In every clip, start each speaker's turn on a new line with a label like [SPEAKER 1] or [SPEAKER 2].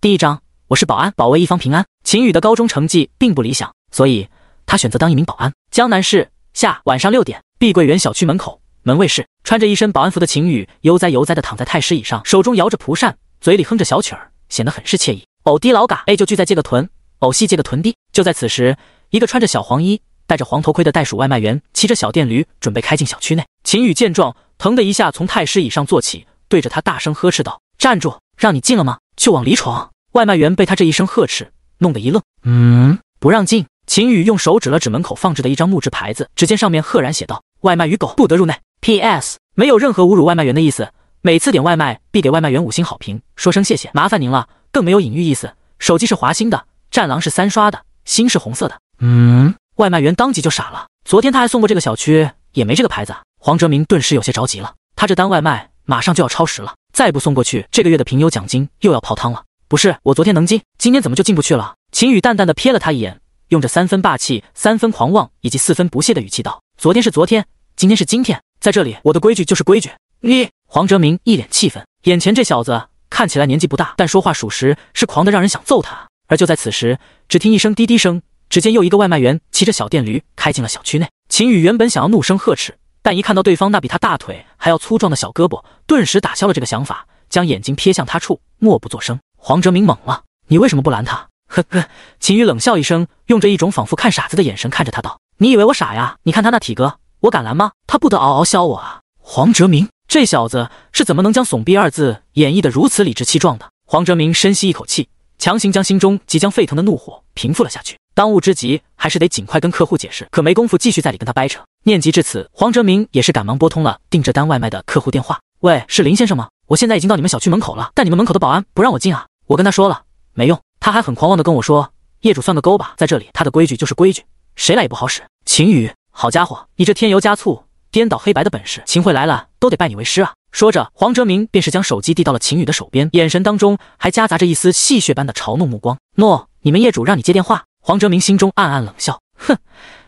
[SPEAKER 1] 第一章，我是保安，保卫一方平安。秦宇的高中成绩并不理想，所以他选择当一名保安。江南市下晚上六点，碧桂园小区门口门卫室，穿着一身保安服的秦宇悠哉悠哉地躺在太师椅上，手中摇着蒲扇，嘴里哼着小曲儿，显得很是惬意。偶滴老嘎，A 就聚在借个屯，偶戏借个屯滴。就在此时，一个穿着小黄衣、戴着黄头盔的袋鼠外卖员骑着小电驴准备开进小区内。秦宇见状，腾的一下从太师椅上坐起，对着他大声呵斥道：“站住！让你进了吗？就往里闯！”外卖员被他这一声呵斥，弄得一愣。嗯，不让进。秦宇用手指了指门口放置的一张木质牌子，只见上面赫然写道：“外卖与狗不得入内。”P.S. 没有任何侮辱外卖员的意思。每次点外卖必给外卖员五星好评，说声谢谢，麻烦您了。更没有隐喻意思。手机是华星的，战狼是三刷的，星是红色的。嗯，外卖员当即就傻了。昨天他还送过这个小区，也没这个牌子。黄哲明顿时有些着急了，他这单外卖马上就要超时了，再不送过去，这个月的评优奖金又要泡汤了。不是我昨天能进，今天怎么就进不去了？秦宇淡淡的瞥了他一眼，用着三分霸气、三分狂妄以及四分不屑的语气道：“昨天是昨天，今天是今天，在这里我的规矩就是规矩。”你黄哲明一脸气愤，眼前这小子看起来年纪不大，但说话属实，是狂的让人想揍他。而就在此时，只听一声滴滴声，只见又一个外卖员骑着小电驴开进了小区内。秦宇原本想要怒声呵斥，但一看到对方那比他大腿还要粗壮的小胳膊，顿时打消了这个想法，将眼睛瞥向他处，默不作声。黄哲明懵了，你为什么不拦他？呵呵，秦宇冷笑一声，用着一种仿佛看傻子的眼神看着他道：“你以为我傻呀？你看他那体格，我敢拦吗？他不得嗷嗷削我啊！”黄哲明这小子是怎么能将“怂逼”二字演绎得如此理直气壮的？黄哲明深吸一口气，强行将心中即将沸腾的怒火平复了下去。当务之急还是得尽快跟客户解释，可没工夫继续在里跟他掰扯。念及至此，黄哲明也是赶忙拨通了订这单外卖的客户电话：“喂，是林先生吗？我现在已经到你们小区门口了，但你们门口的保安不让我进啊！”我跟他说了没用，他还很狂妄的跟我说：“业主算个勾吧，在这里他的规矩就是规矩，谁来也不好使。”秦宇，好家伙，你这添油加醋、颠倒黑白的本事，秦桧来了都得拜你为师啊！说着，黄哲明便是将手机递到了秦宇的手边，眼神当中还夹杂着一丝戏谑般的嘲弄目光。诺，你们业主让你接电话。黄哲明心中暗暗冷笑，哼，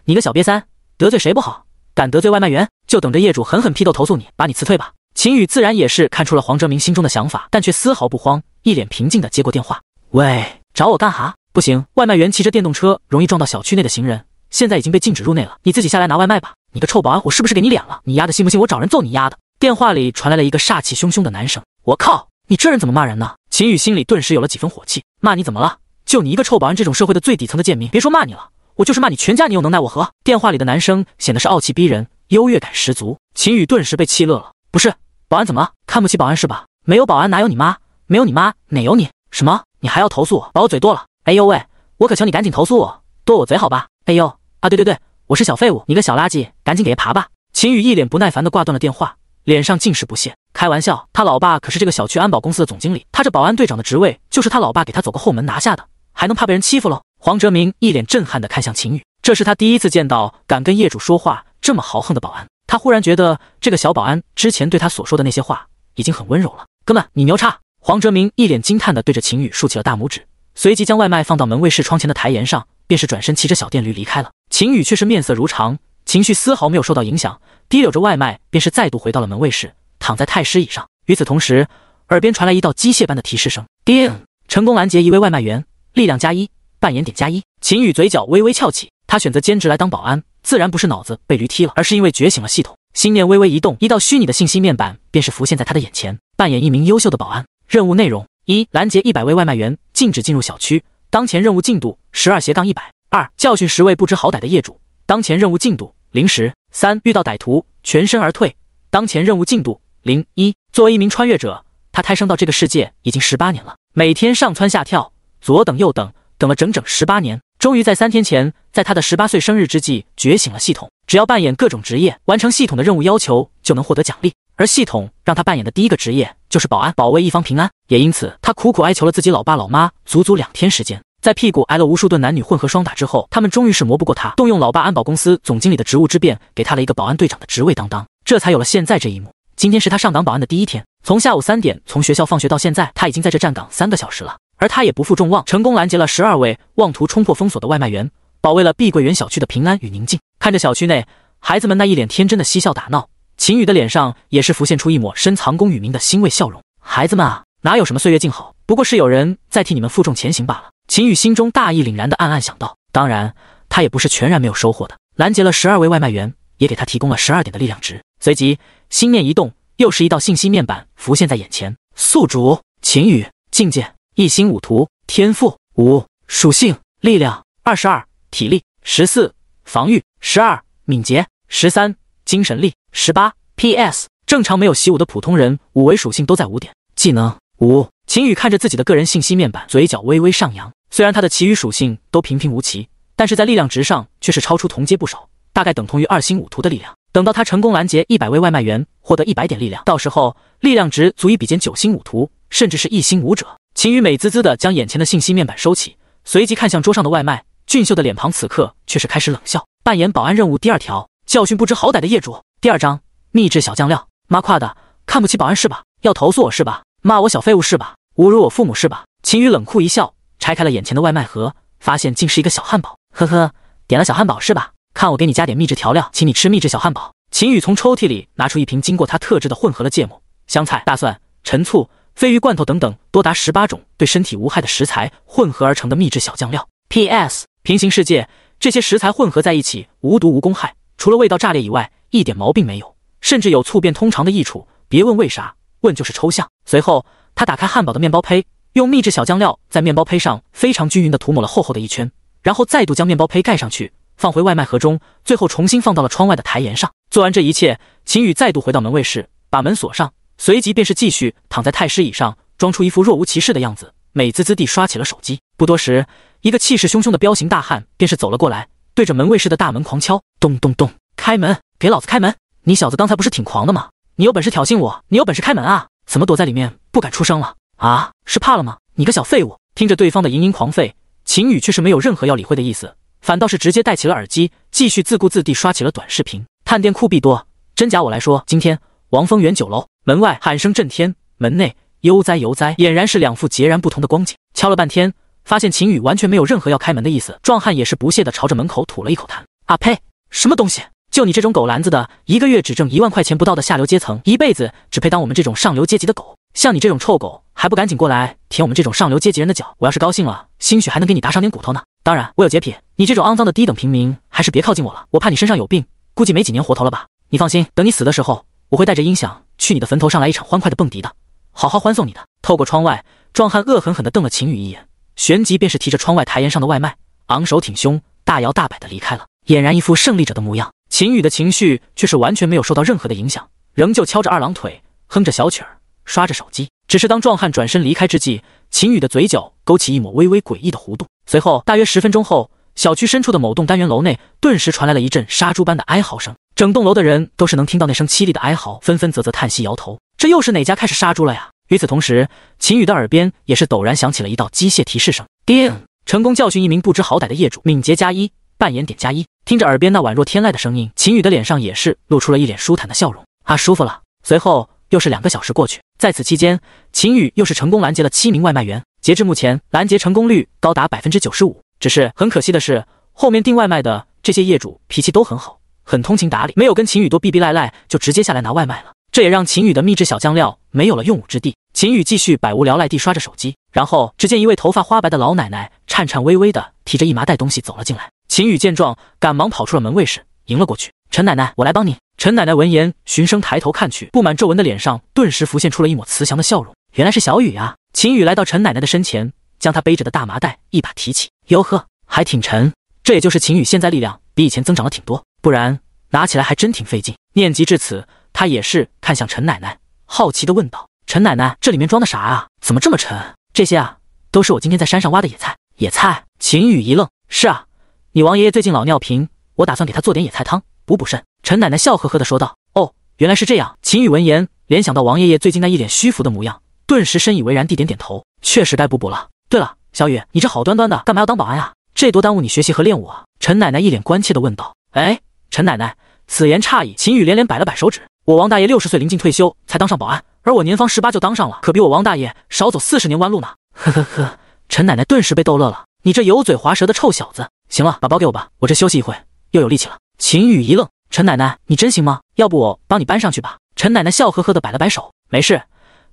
[SPEAKER 1] 你个小瘪三，得罪谁不好，敢得罪外卖员，就等着业主狠狠批斗投诉你，把你辞退吧。秦宇自然也是看出了黄哲明心中的想法，但却丝毫不慌。一脸平静的接过电话，喂，找我干哈？不行，外卖员骑着电动车容易撞到小区内的行人，现在已经被禁止入内了，你自己下来拿外卖吧。你个臭保安，我是不是给你脸了？你丫的信不信我找人揍你丫的？电话里传来了一个煞气汹汹的男声。我靠，你这人怎么骂人呢？秦宇心里顿时有了几分火气，骂你怎么了？就你一个臭保安，这种社会的最底层的贱民，别说骂你了，我就是骂你全家，你又能奈我何？电话里的男生显得是傲气逼人，优越感十足。秦宇顿时被气乐了，不是保安怎么了？看不起保安是吧？没有保安哪有你妈？没有你妈，哪有你？什么？你还要投诉我？把我嘴剁了？哎呦喂，我可求你赶紧投诉我，剁我嘴好吧？哎呦啊，对对对，我是小废物，你个小垃圾，赶紧给爷爬吧！秦宇一脸不耐烦的挂断了电话，脸上尽是不屑。开玩笑，他老爸可是这个小区安保公司的总经理，他这保安队长的职位就是他老爸给他走个后门拿下的，还能怕被人欺负喽？黄哲明一脸震撼的看向秦宇，这是他第一次见到敢跟业主说话这么豪横的保安。他忽然觉得这个小保安之前对他所说的那些话已经很温柔了。哥们，你牛叉！黄哲明一脸惊叹地对着秦宇竖起了大拇指，随即将外卖放到门卫室窗前的台沿上，便是转身骑着小电驴离开了。秦宇却是面色如常，情绪丝毫没有受到影响，提溜着外卖，便是再度回到了门卫室，躺在太师椅上。与此同时，耳边传来一道机械般的提示声：“叮，成功拦截一位外卖员，力量加一，扮演点加一。”秦宇嘴角微微翘起，他选择兼职来当保安，自然不是脑子被驴踢了，而是因为觉醒了系统。心念微微一动，一道虚拟的信息面板便是浮现在他的眼前。扮演一名优秀的保安，任务内容：一、拦截一百位外卖员，禁止进入小区。当前任务进度十二斜杠一百。二、教训十位不知好歹的业主。当前任务进度零时。三、遇到歹徒全身而退。当前任务进度零一。作为一名穿越者，他胎生到这个世界已经十八年了，每天上蹿下跳，左等右等，等了整整十八年。终于在三天前，在他的十八岁生日之际觉醒了系统。只要扮演各种职业，完成系统的任务要求，就能获得奖励。而系统让他扮演的第一个职业就是保安，保卫一方平安。也因此，他苦苦哀求了自己老爸老妈足足两天时间，在屁股挨了无数顿男女混合双打之后，他们终于是磨不过他，动用老爸安保公司总经理的职务之便，给他了一个保安队长的职位当当，这才有了现在这一幕。今天是他上岗保安的第一天，从下午三点从学校放学到现在，他已经在这站岗三个小时了。而他也不负众望，成功拦截了十二位妄图冲破封锁的外卖员，保卫了碧桂园小区的平安与宁静。看着小区内孩子们那一脸天真的嬉笑打闹，秦宇的脸上也是浮现出一抹深藏功与名的欣慰笑容。孩子们啊，哪有什么岁月静好，不过是有人在替你们负重前行罢了。秦宇心中大义凛然的暗暗想到。当然，他也不是全然没有收获的，拦截了十二位外卖员，也给他提供了十二点的力量值。随即心念一动，又是一道信息面板浮现在眼前。宿主秦宇，境界一星五图，天赋五，属性力量二十二，体力十四，防御十二，敏捷十三，精神力十八。P.S. 正常没有习武的普通人，五维属性都在五点。技能五。秦宇看着自己的个人信息面板，嘴角微微上扬。虽然他的其余属性都平平无奇，但是在力量值上却是超出同阶不少，大概等同于二星五图的力量。等到他成功拦截一百位外卖员，获得一百点力量，到时候力量值足以比肩九星五图，甚至是一星武者。秦宇美滋滋的将眼前的信息面板收起，随即看向桌上的外卖，俊秀的脸庞此刻却是开始冷笑。扮演保安任务第二条：教训不知好歹的业主。第二章秘制小酱料。妈夸的，看不起保安是吧？要投诉我是吧？骂我小废物是吧？侮辱我父母是吧？秦宇冷酷一笑，拆开了眼前的外卖盒，发现竟是一个小汉堡。呵呵，点了小汉堡是吧？看我给你加点秘制调料，请你吃秘制小汉堡。秦宇从抽屉里拿出一瓶经过他特制的混合了芥末、香菜、大蒜、陈醋、鲱鱼罐头等等多达十八种对身体无害的食材混合而成的秘制小酱料。P.S. 平行世界，这些食材混合在一起无毒无公害，除了味道炸裂以外，一点毛病没有，甚至有促变通肠的益处。别问为啥，问就是抽象。随后。他打开汉堡的面包胚，用秘制小酱料在面包胚上非常均匀地涂抹了厚厚的一圈，然后再度将面包胚盖上去，放回外卖盒中，最后重新放到了窗外的台沿上。做完这一切，秦宇再度回到门卫室，把门锁上，随即便是继续躺在太师椅上，装出一副若无其事的样子，美滋滋地刷起了手机。不多时，一个气势汹汹的彪形大汉便是走了过来，对着门卫室的大门狂敲，咚咚咚，开门，给老子开门！你小子刚才不是挺狂的吗？你有本事挑衅我，你有本事开门啊！怎么躲在里面不敢出声了啊？是怕了吗？你个小废物！听着对方的嘤嘤狂吠，秦宇却是没有任何要理会的意思，反倒是直接戴起了耳机，继续自顾自地刷起了短视频。探店酷毙多，真假我来说。今天王丰源酒楼门外喊声震天，门内悠哉悠哉，俨然是两副截然不同的光景。敲了半天，发现秦宇完全没有任何要开门的意思。壮汉也是不屑地朝着门口吐了一口痰。啊呸！什么东西？就你这种狗篮子的，一个月只挣一万块钱不到的下流阶层，一辈子只配当我们这种上流阶级的狗。像你这种臭狗，还不赶紧过来舔我们这种上流阶级人的脚？我要是高兴了，兴许还能给你打赏点骨头呢。当然，我有洁癖，你这种肮脏的低等平民，还是别靠近我了。我怕你身上有病，估计没几年活头了吧？你放心，等你死的时候，我会带着音响去你的坟头上来一场欢快的蹦迪的，好好欢送你的。透过窗外，壮汉恶狠狠地瞪了秦宇一眼，旋即便是提着窗外台沿上的外卖，昂首挺胸，大摇大摆地离开了，俨然一副胜利者的模样。秦宇的情绪却是完全没有受到任何的影响，仍旧敲着二郎腿，哼着小曲儿，刷着手机。只是当壮汉转身离开之际，秦宇的嘴角勾起一抹微微诡异的弧度。随后，大约十分钟后，小区深处的某栋单元楼内顿时传来了一阵杀猪般的哀嚎声，整栋楼的人都是能听到那声凄厉的哀嚎，纷纷啧啧叹息，摇头。这又是哪家开始杀猪了呀？与此同时，秦宇的耳边也是陡然响起了一道机械提示声：叮，成功教训一名不知好歹的业主，敏捷加一。扮演点加一，听着耳边那宛若天籁的声音，秦宇的脸上也是露出了一脸舒坦的笑容。啊，舒服了。随后又是两个小时过去，在此期间，秦宇又是成功拦截了七名外卖员。截至目前，拦截成功率高达百分之九十五。只是很可惜的是，后面订外卖的这些业主脾气都很好，很通情达理，没有跟秦宇多逼逼赖赖，就直接下来拿外卖了。这也让秦宇的秘制小酱料没有了用武之地。秦宇继续百无聊赖地刷着手机，然后只见一位头发花白的老奶奶颤颤巍巍的提着一麻袋东西走了进来。秦宇见状，赶忙跑出了门卫室，迎了过去。陈奶奶，我来帮你。陈奶奶闻言，循声抬头看去，布满皱纹的脸上顿时浮现出了一抹慈祥的笑容。原来是小雨啊！秦宇来到陈奶奶的身前，将她背着的大麻袋一把提起。哟呵，还挺沉。这也就是秦宇现在力量比以前增长了挺多，不然拿起来还真挺费劲。念及至此，他也是看向陈奶奶，好奇的问道：“陈奶奶，这里面装的啥啊？怎么这么沉？这些啊，都是我今天在山上挖的野菜。野菜？”秦宇一愣：“是啊。”你王爷爷最近老尿频，我打算给他做点野菜汤补补肾。陈奶奶笑呵呵的说道：“哦，原来是这样。”秦宇闻言联想到王爷爷最近那一脸虚浮的模样，顿时深以为然地点点头：“确实该补补了。”对了，小雨，你这好端端的干嘛要当保安呀？这多耽误你学习和练武啊！陈奶奶一脸关切的问道：“哎，陈奶奶，此言差矣。”秦宇连连摆了摆手指：“我王大爷六十岁临近退休才当上保安，而我年方十八就当上了，可比我王大爷少走四十年弯路呢。”呵呵呵，陈奶奶顿时被逗乐了：“你这油嘴滑舌的臭小子！”行了，把包给我吧，我这休息一会又有力气了。秦宇一愣，陈奶奶，你真行吗？要不我帮你搬上去吧？陈奶奶笑呵呵的摆了摆手，没事，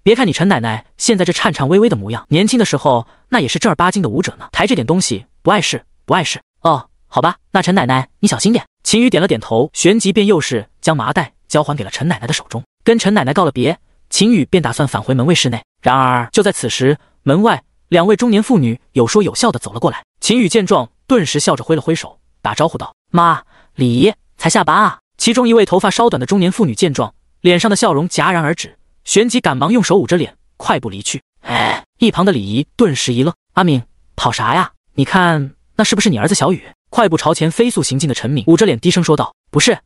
[SPEAKER 1] 别看你陈奶奶现在这颤颤巍巍的模样，年轻的时候那也是正儿八经的舞者呢。抬这点东西不碍事，不碍事。哦，好吧，那陈奶奶你小心点。秦宇点了点头，旋即便又是将麻袋交还给了陈奶奶的手中，跟陈奶奶告了别，秦宇便打算返回门卫室内。然而就在此时，门外两位中年妇女有说有笑的走了过来。秦宇见状，顿时笑着挥了挥手，打招呼道：“妈，李姨才下班啊。”其中一位头发稍短的中年妇女见状，脸上的笑容戛然而止，旋即赶忙用手捂着脸，快步离去。哎，一旁的李姨顿时一愣：“阿敏，跑啥呀？你看那是不是你儿子小雨？”快步朝前飞速行进的陈敏捂着脸低声说道：“不是，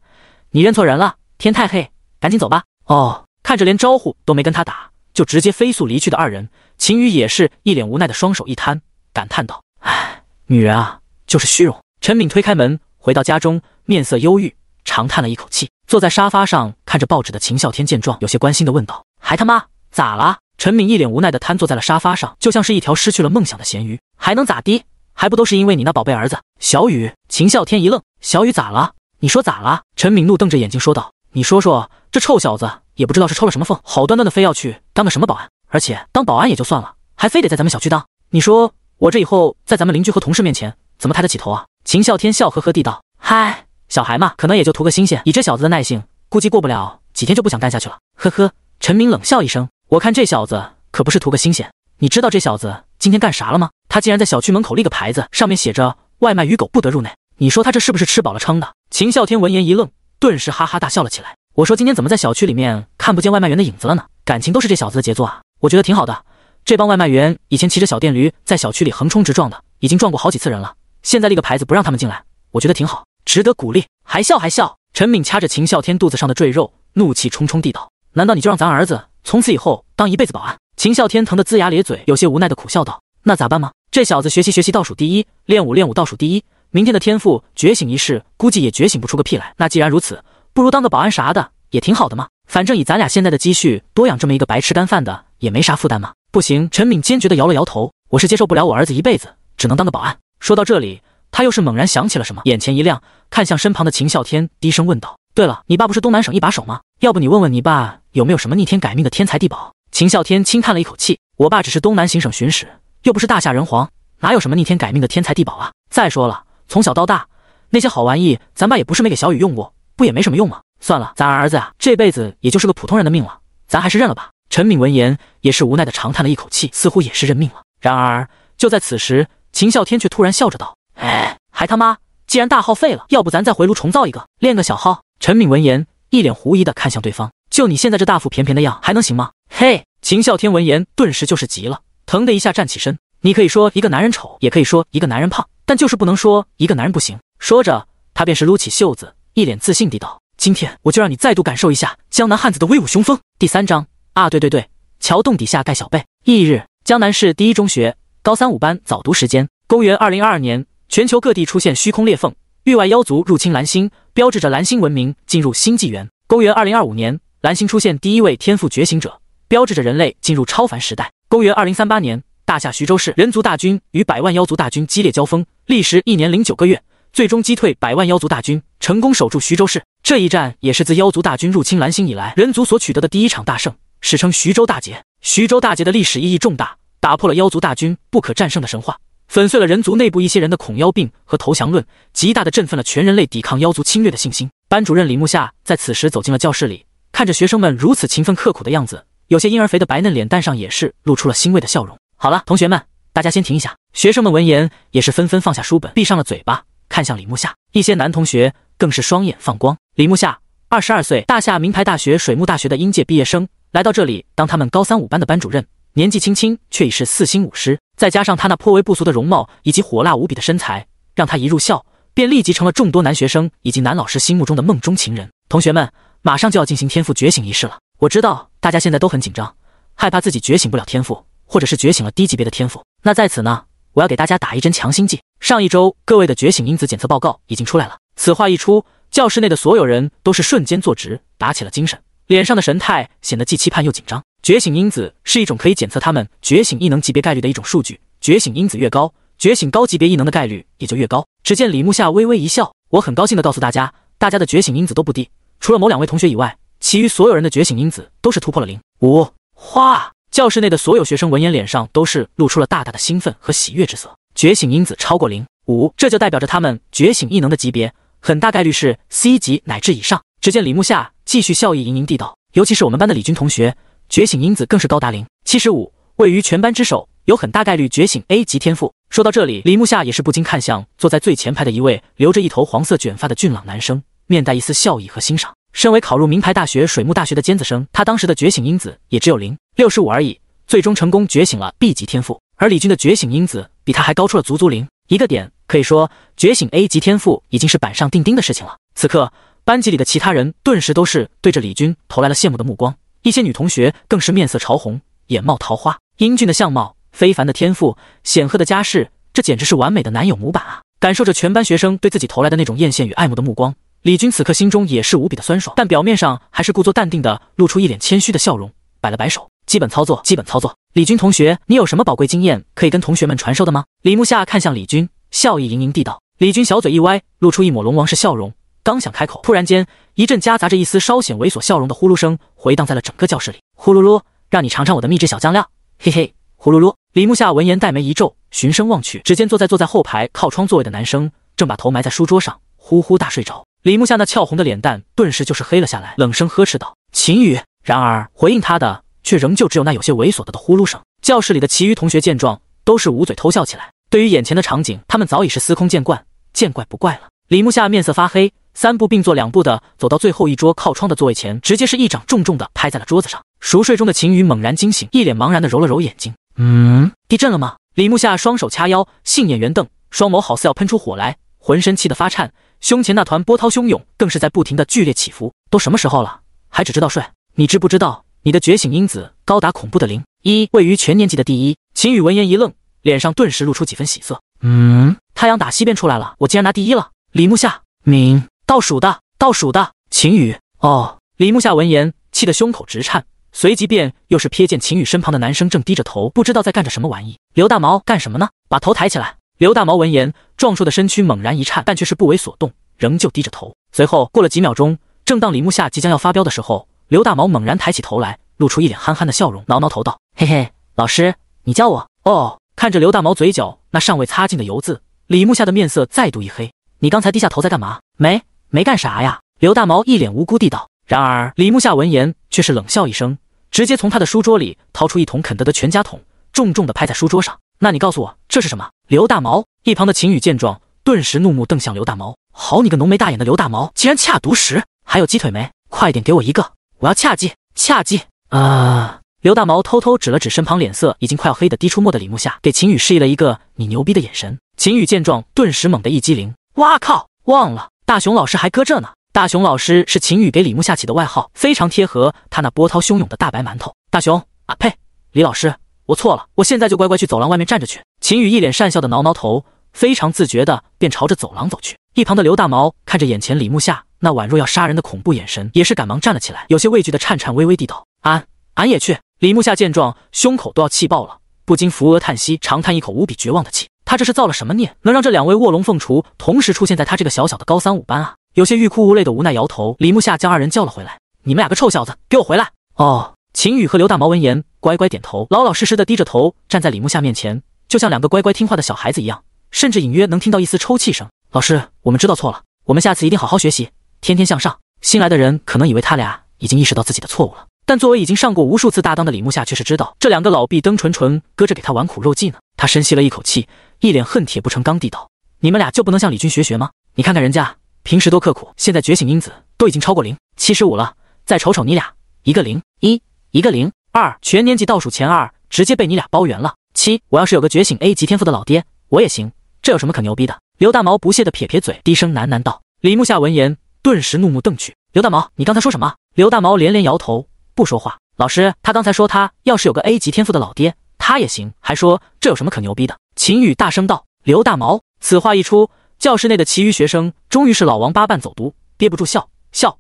[SPEAKER 1] 你认错人了。天太黑，赶紧走吧。”哦，看着连招呼都没跟他打，就直接飞速离去的二人，秦宇也是一脸无奈的双手一摊，感叹道：“唉，女人啊，就是虚荣。”陈敏推开门，回到家中，面色忧郁。长叹了一口气，坐在沙发上看着报纸的秦啸天见状，有些关心的问道：“还他妈咋了？”陈敏一脸无奈的瘫坐在了沙发上，就像是一条失去了梦想的咸鱼。还能咋的？还不都是因为你那宝贝儿子小雨？秦啸天一愣：“小雨咋了？你说咋了？”陈敏怒瞪着眼睛说道：“你说说，这臭小子也不知道是抽了什么风，好端端的非要去当个什么保安？而且当保安也就算了，还非得在咱们小区当。你说我这以后在咱们邻居和同事面前怎么抬得起头啊？”秦啸天笑呵呵地道：“嗨。”小孩嘛，可能也就图个新鲜。以这小子的耐性，估计过不了几天就不想干下去了。呵呵，陈明冷笑一声，我看这小子可不是图个新鲜。你知道这小子今天干啥了吗？他竟然在小区门口立个牌子，上面写着“外卖与狗不得入内”。你说他这是不是吃饱了撑的？秦啸天闻言一愣，顿时哈哈大笑了起来。我说今天怎么在小区里面看不见外卖员的影子了呢？感情都是这小子的杰作啊！我觉得挺好的。这帮外卖员以前骑着小电驴在小区里横冲直撞的，已经撞过好几次人了。现在立个牌子不让他们进来，我觉得挺好。值得鼓励，还笑还笑。陈敏掐着秦啸天肚子上的赘肉，怒气冲冲地道：“难道你就让咱儿子从此以后当一辈子保安？”秦啸天疼得龇牙咧嘴，有些无奈的苦笑道：“那咋办吗？这小子学习学习倒数第一，练武练武倒数第一，明天的天赋觉醒仪式估计也觉醒不出个屁来。那既然如此，不如当个保安啥的也挺好的嘛。反正以咱俩现在的积蓄，多养这么一个白吃干饭的也没啥负担嘛。”不行，陈敏坚决地摇了摇头：“我是接受不了我儿子一辈子只能当个保安。”说到这里。他又是猛然想起了什么，眼前一亮，看向身旁的秦啸天，低声问道：“对了，你爸不是东南省一把手吗？要不你问问你爸有没有什么逆天改命的天才地宝？”秦啸天轻叹了一口气：“我爸只是东南行省巡使，又不是大夏人皇，哪有什么逆天改命的天才地宝啊？再说了，从小到大那些好玩意，咱爸也不是没给小雨用过，不也没什么用吗？算了，咱儿子啊，这辈子也就是个普通人的命了，咱还是认了吧。”陈敏闻言也是无奈的长叹了一口气，似乎也是认命了。然而就在此时，秦啸天却突然笑着道。哎，还他妈！既然大号废了，要不咱再回炉重造一个，练个小号。陈敏闻言，一脸狐疑的看向对方，就你现在这大腹便便的样，还能行吗？嘿！秦啸天闻言，顿时就是急了，腾的一下站起身。你可以说一个男人丑，也可以说一个男人胖，但就是不能说一个男人不行。说着，他便是撸起袖子，一脸自信地道：“今天我就让你再度感受一下江南汉子的威武雄风。”第三章啊，对对对，桥洞底下盖小被。翌日，江南市第一中学高三五班早读时间，公元二零二二年。全球各地出现虚空裂缝，域外妖族入侵蓝星，标志着蓝星文明进入新纪元。公元二零二五年，蓝星出现第一位天赋觉醒者，标志着人类进入超凡时代。公元二零三八年，大夏徐州市人族大军与百万妖族大军激烈交锋，历时一年零九个月，最终击退百万妖族大军，成功守住徐州市。这一战也是自妖族大军入侵蓝星以来，人族所取得的第一场大胜，史称徐州大捷。徐州大捷的历史意义重大，打破了妖族大军不可战胜的神话。粉碎了人族内部一些人的恐妖病和投降论，极大的振奋了全人类抵抗妖族侵略的信心。班主任李木夏在此时走进了教室里，看着学生们如此勤奋刻苦的样子，有些婴儿肥的白嫩脸蛋上也是露出了欣慰的笑容。好了，同学们，大家先停一下。学生们闻言也是纷纷放下书本，闭上了嘴巴，看向李木夏。一些男同学更是双眼放光。李木夏，二十二岁，大夏名牌大学水木大学的应届毕业生，来到这里当他们高三五班的班主任。年纪轻轻，却已是四星武师，再加上他那颇为不俗的容貌以及火辣无比的身材，让他一入校便立即成了众多男学生以及男老师心目中的梦中情人。同学们，马上就要进行天赋觉醒仪式了，我知道大家现在都很紧张，害怕自己觉醒不了天赋，或者是觉醒了低级别的天赋。那在此呢，我要给大家打一针强心剂。上一周各位的觉醒因子检测报告已经出来了。此话一出，教室内的所有人都是瞬间坐直，打起了精神，脸上的神态显得既期盼又紧张。觉醒因子是一种可以检测他们觉醒异能级别概率的一种数据，觉醒因子越高，觉醒高级别异能的概率也就越高。只见李木夏微微一笑，我很高兴的告诉大家，大家的觉醒因子都不低，除了某两位同学以外，其余所有人的觉醒因子都是突破了零。五哗！教室内的所有学生闻言，脸上都是露出了大大的兴奋和喜悦之色。觉醒因子超过零五，这就代表着他们觉醒异能的级别很大概率是 C 级乃至以上。只见李木夏继续笑意盈盈地道：“尤其是我们班的李军同学，觉醒因子更是高达零七十五，位于全班之首，有很大概率觉醒 A 级天赋。”说到这里，李木夏也是不禁看向坐在最前排的一位留着一头黄色卷发的俊朗男生，面带一丝笑意和欣赏。身为考入名牌大学水木大学的尖子生，他当时的觉醒因子也只有零六十五而已，最终成功觉醒了 B 级天赋。而李军的觉醒因子比他还高出了足足零一个点，可以说觉醒 A 级天赋已经是板上钉钉的事情了。此刻，班级里的其他人顿时都是对着李军投来了羡慕的目光，一些女同学更是面色潮红，眼冒桃花，英俊的相貌。非凡的天赋，显赫的家世，这简直是完美的男友模板啊！感受着全班学生对自己投来的那种艳羡与爱慕的目光，李军此刻心中也是无比的酸爽，但表面上还是故作淡定的露出一脸谦虚的笑容，摆了摆手，基本操作，基本操作。李军同学，你有什么宝贵经验可以跟同学们传授的吗？李木夏看向李军，笑意盈盈地道。李军小嘴一歪，露出一抹龙王式笑容，刚想开口，突然间一阵夹杂着一丝稍显猥琐笑容的呼噜声回荡在了整个教室里。呼噜噜，让你尝尝我的秘制小酱料，嘿嘿。呼噜噜，李木夏闻言黛眉一皱，循声望去，只见坐在坐在后排靠窗座位的男生正把头埋在书桌上，呼呼大睡着。李木夏那俏红的脸蛋顿时就是黑了下来，冷声呵斥道：“秦宇。”然而回应他的却仍旧只有那有些猥琐的的呼噜声。教室里的其余同学见状，都是捂嘴偷笑起来。对于眼前的场景，他们早已是司空见惯，见怪不怪了。李木夏面色发黑，三步并作两步的走到最后一桌靠窗的座位前，直接是一掌重重的拍在了桌子上。熟睡中的秦宇猛然惊醒，一脸茫然的揉了揉眼睛。嗯，地震了吗？李木夏双手掐腰，杏眼圆瞪，双眸好似要喷出火来，浑身气得发颤，胸前那团波涛汹涌更是在不停的剧烈起伏。都什么时候了，还只知道睡？你知不知道你的觉醒因子高达恐怖的零一，位于全年级的第一？秦宇闻言一愣，脸上顿时露出几分喜色。嗯，太阳打西边出来了，我竟然拿第一了！李木夏，明倒数的，倒数的。秦宇，哦。李木夏闻言，气得胸口直颤。随即便又是瞥见秦宇身旁的男生正低着头，不知道在干着什么玩意。刘大毛干什么呢？把头抬起来。刘大毛闻言，壮硕的身躯猛然一颤，但却是不为所动，仍旧低着头。随后过了几秒钟，正当李木夏即将要发飙的时候，刘大毛猛然抬起头来，露出一脸憨憨的笑容，挠挠头道：“嘿嘿，老师，你叫我哦。”看着刘大毛嘴角那尚未擦净的油渍，李木夏的面色再度一黑。你刚才低下头在干嘛？没没干啥呀？刘大毛一脸无辜地道。然而李木夏闻言却是冷笑一声，直接从他的书桌里掏出一桶肯德的全家桶，重重的拍在书桌上。那你告诉我这是什么？刘大毛一旁的秦宇见状，顿时怒目瞪向刘大毛。好你个浓眉大眼的刘大毛，竟然恰独食！还有鸡腿没？快点给我一个，我要恰鸡恰鸡啊！刘大毛偷偷指了指身旁脸色已经快要黑的滴出沫的李木夏，给秦宇示意了一个你牛逼的眼神。秦宇见状，顿时猛地一激灵，哇靠！忘了大熊老师还搁这呢。大熊老师是秦宇给李木夏起的外号，非常贴合他那波涛汹涌的大白馒头。大熊啊，呸！李老师，我错了，我现在就乖乖去走廊外面站着去。秦宇一脸讪笑的挠挠头，非常自觉的便朝着走廊走去。一旁的刘大毛看着眼前李木夏那宛若要杀人的恐怖眼神，也是赶忙站了起来，有些畏惧的颤颤巍巍地道：“俺俺也去。”李木夏见状，胸口都要气爆了，不禁扶额叹息，长叹一口无比绝望的气。他这是造了什么孽，能让这两位卧龙凤雏同时出现在他这个小小的高三五班啊？有些欲哭无泪的无奈摇头，李木夏将二人叫了回来：“你们两个臭小子，给我回来！”哦，秦宇和刘大毛闻言，乖乖点头，老老实实的低着头站在李木夏面前，就像两个乖乖听话的小孩子一样，甚至隐约能听到一丝抽泣声。老师，我们知道错了，我们下次一定好好学习，天天向上。新来的人可能以为他俩已经意识到自己的错误了，但作为已经上过无数次大当的李木夏却是知道，这两个老毕登纯纯搁着给他玩苦肉计呢。他深吸了一口气，一脸恨铁不成钢地道：“你们俩就不能向李军学学吗？你看看人家。”平时多刻苦，现在觉醒因子都已经超过零七十五了。再瞅瞅你俩，一个零一，一个零二，全年级倒数前二，直接被你俩包圆了。七，我要是有个觉醒 A 级天赋的老爹，我也行。这有什么可牛逼的？刘大毛不屑的撇撇嘴，低声喃喃道。李木夏闻言，顿时怒目瞪去。刘大毛，你刚才说什么？刘大毛连连摇头，不说话。老师，他刚才说他要是有个 A 级天赋的老爹，他也行，还说这有什么可牛逼的？秦宇大声道。刘大毛，此话一出。教室内的其余学生终于是老王八瓣走读，憋不住笑笑。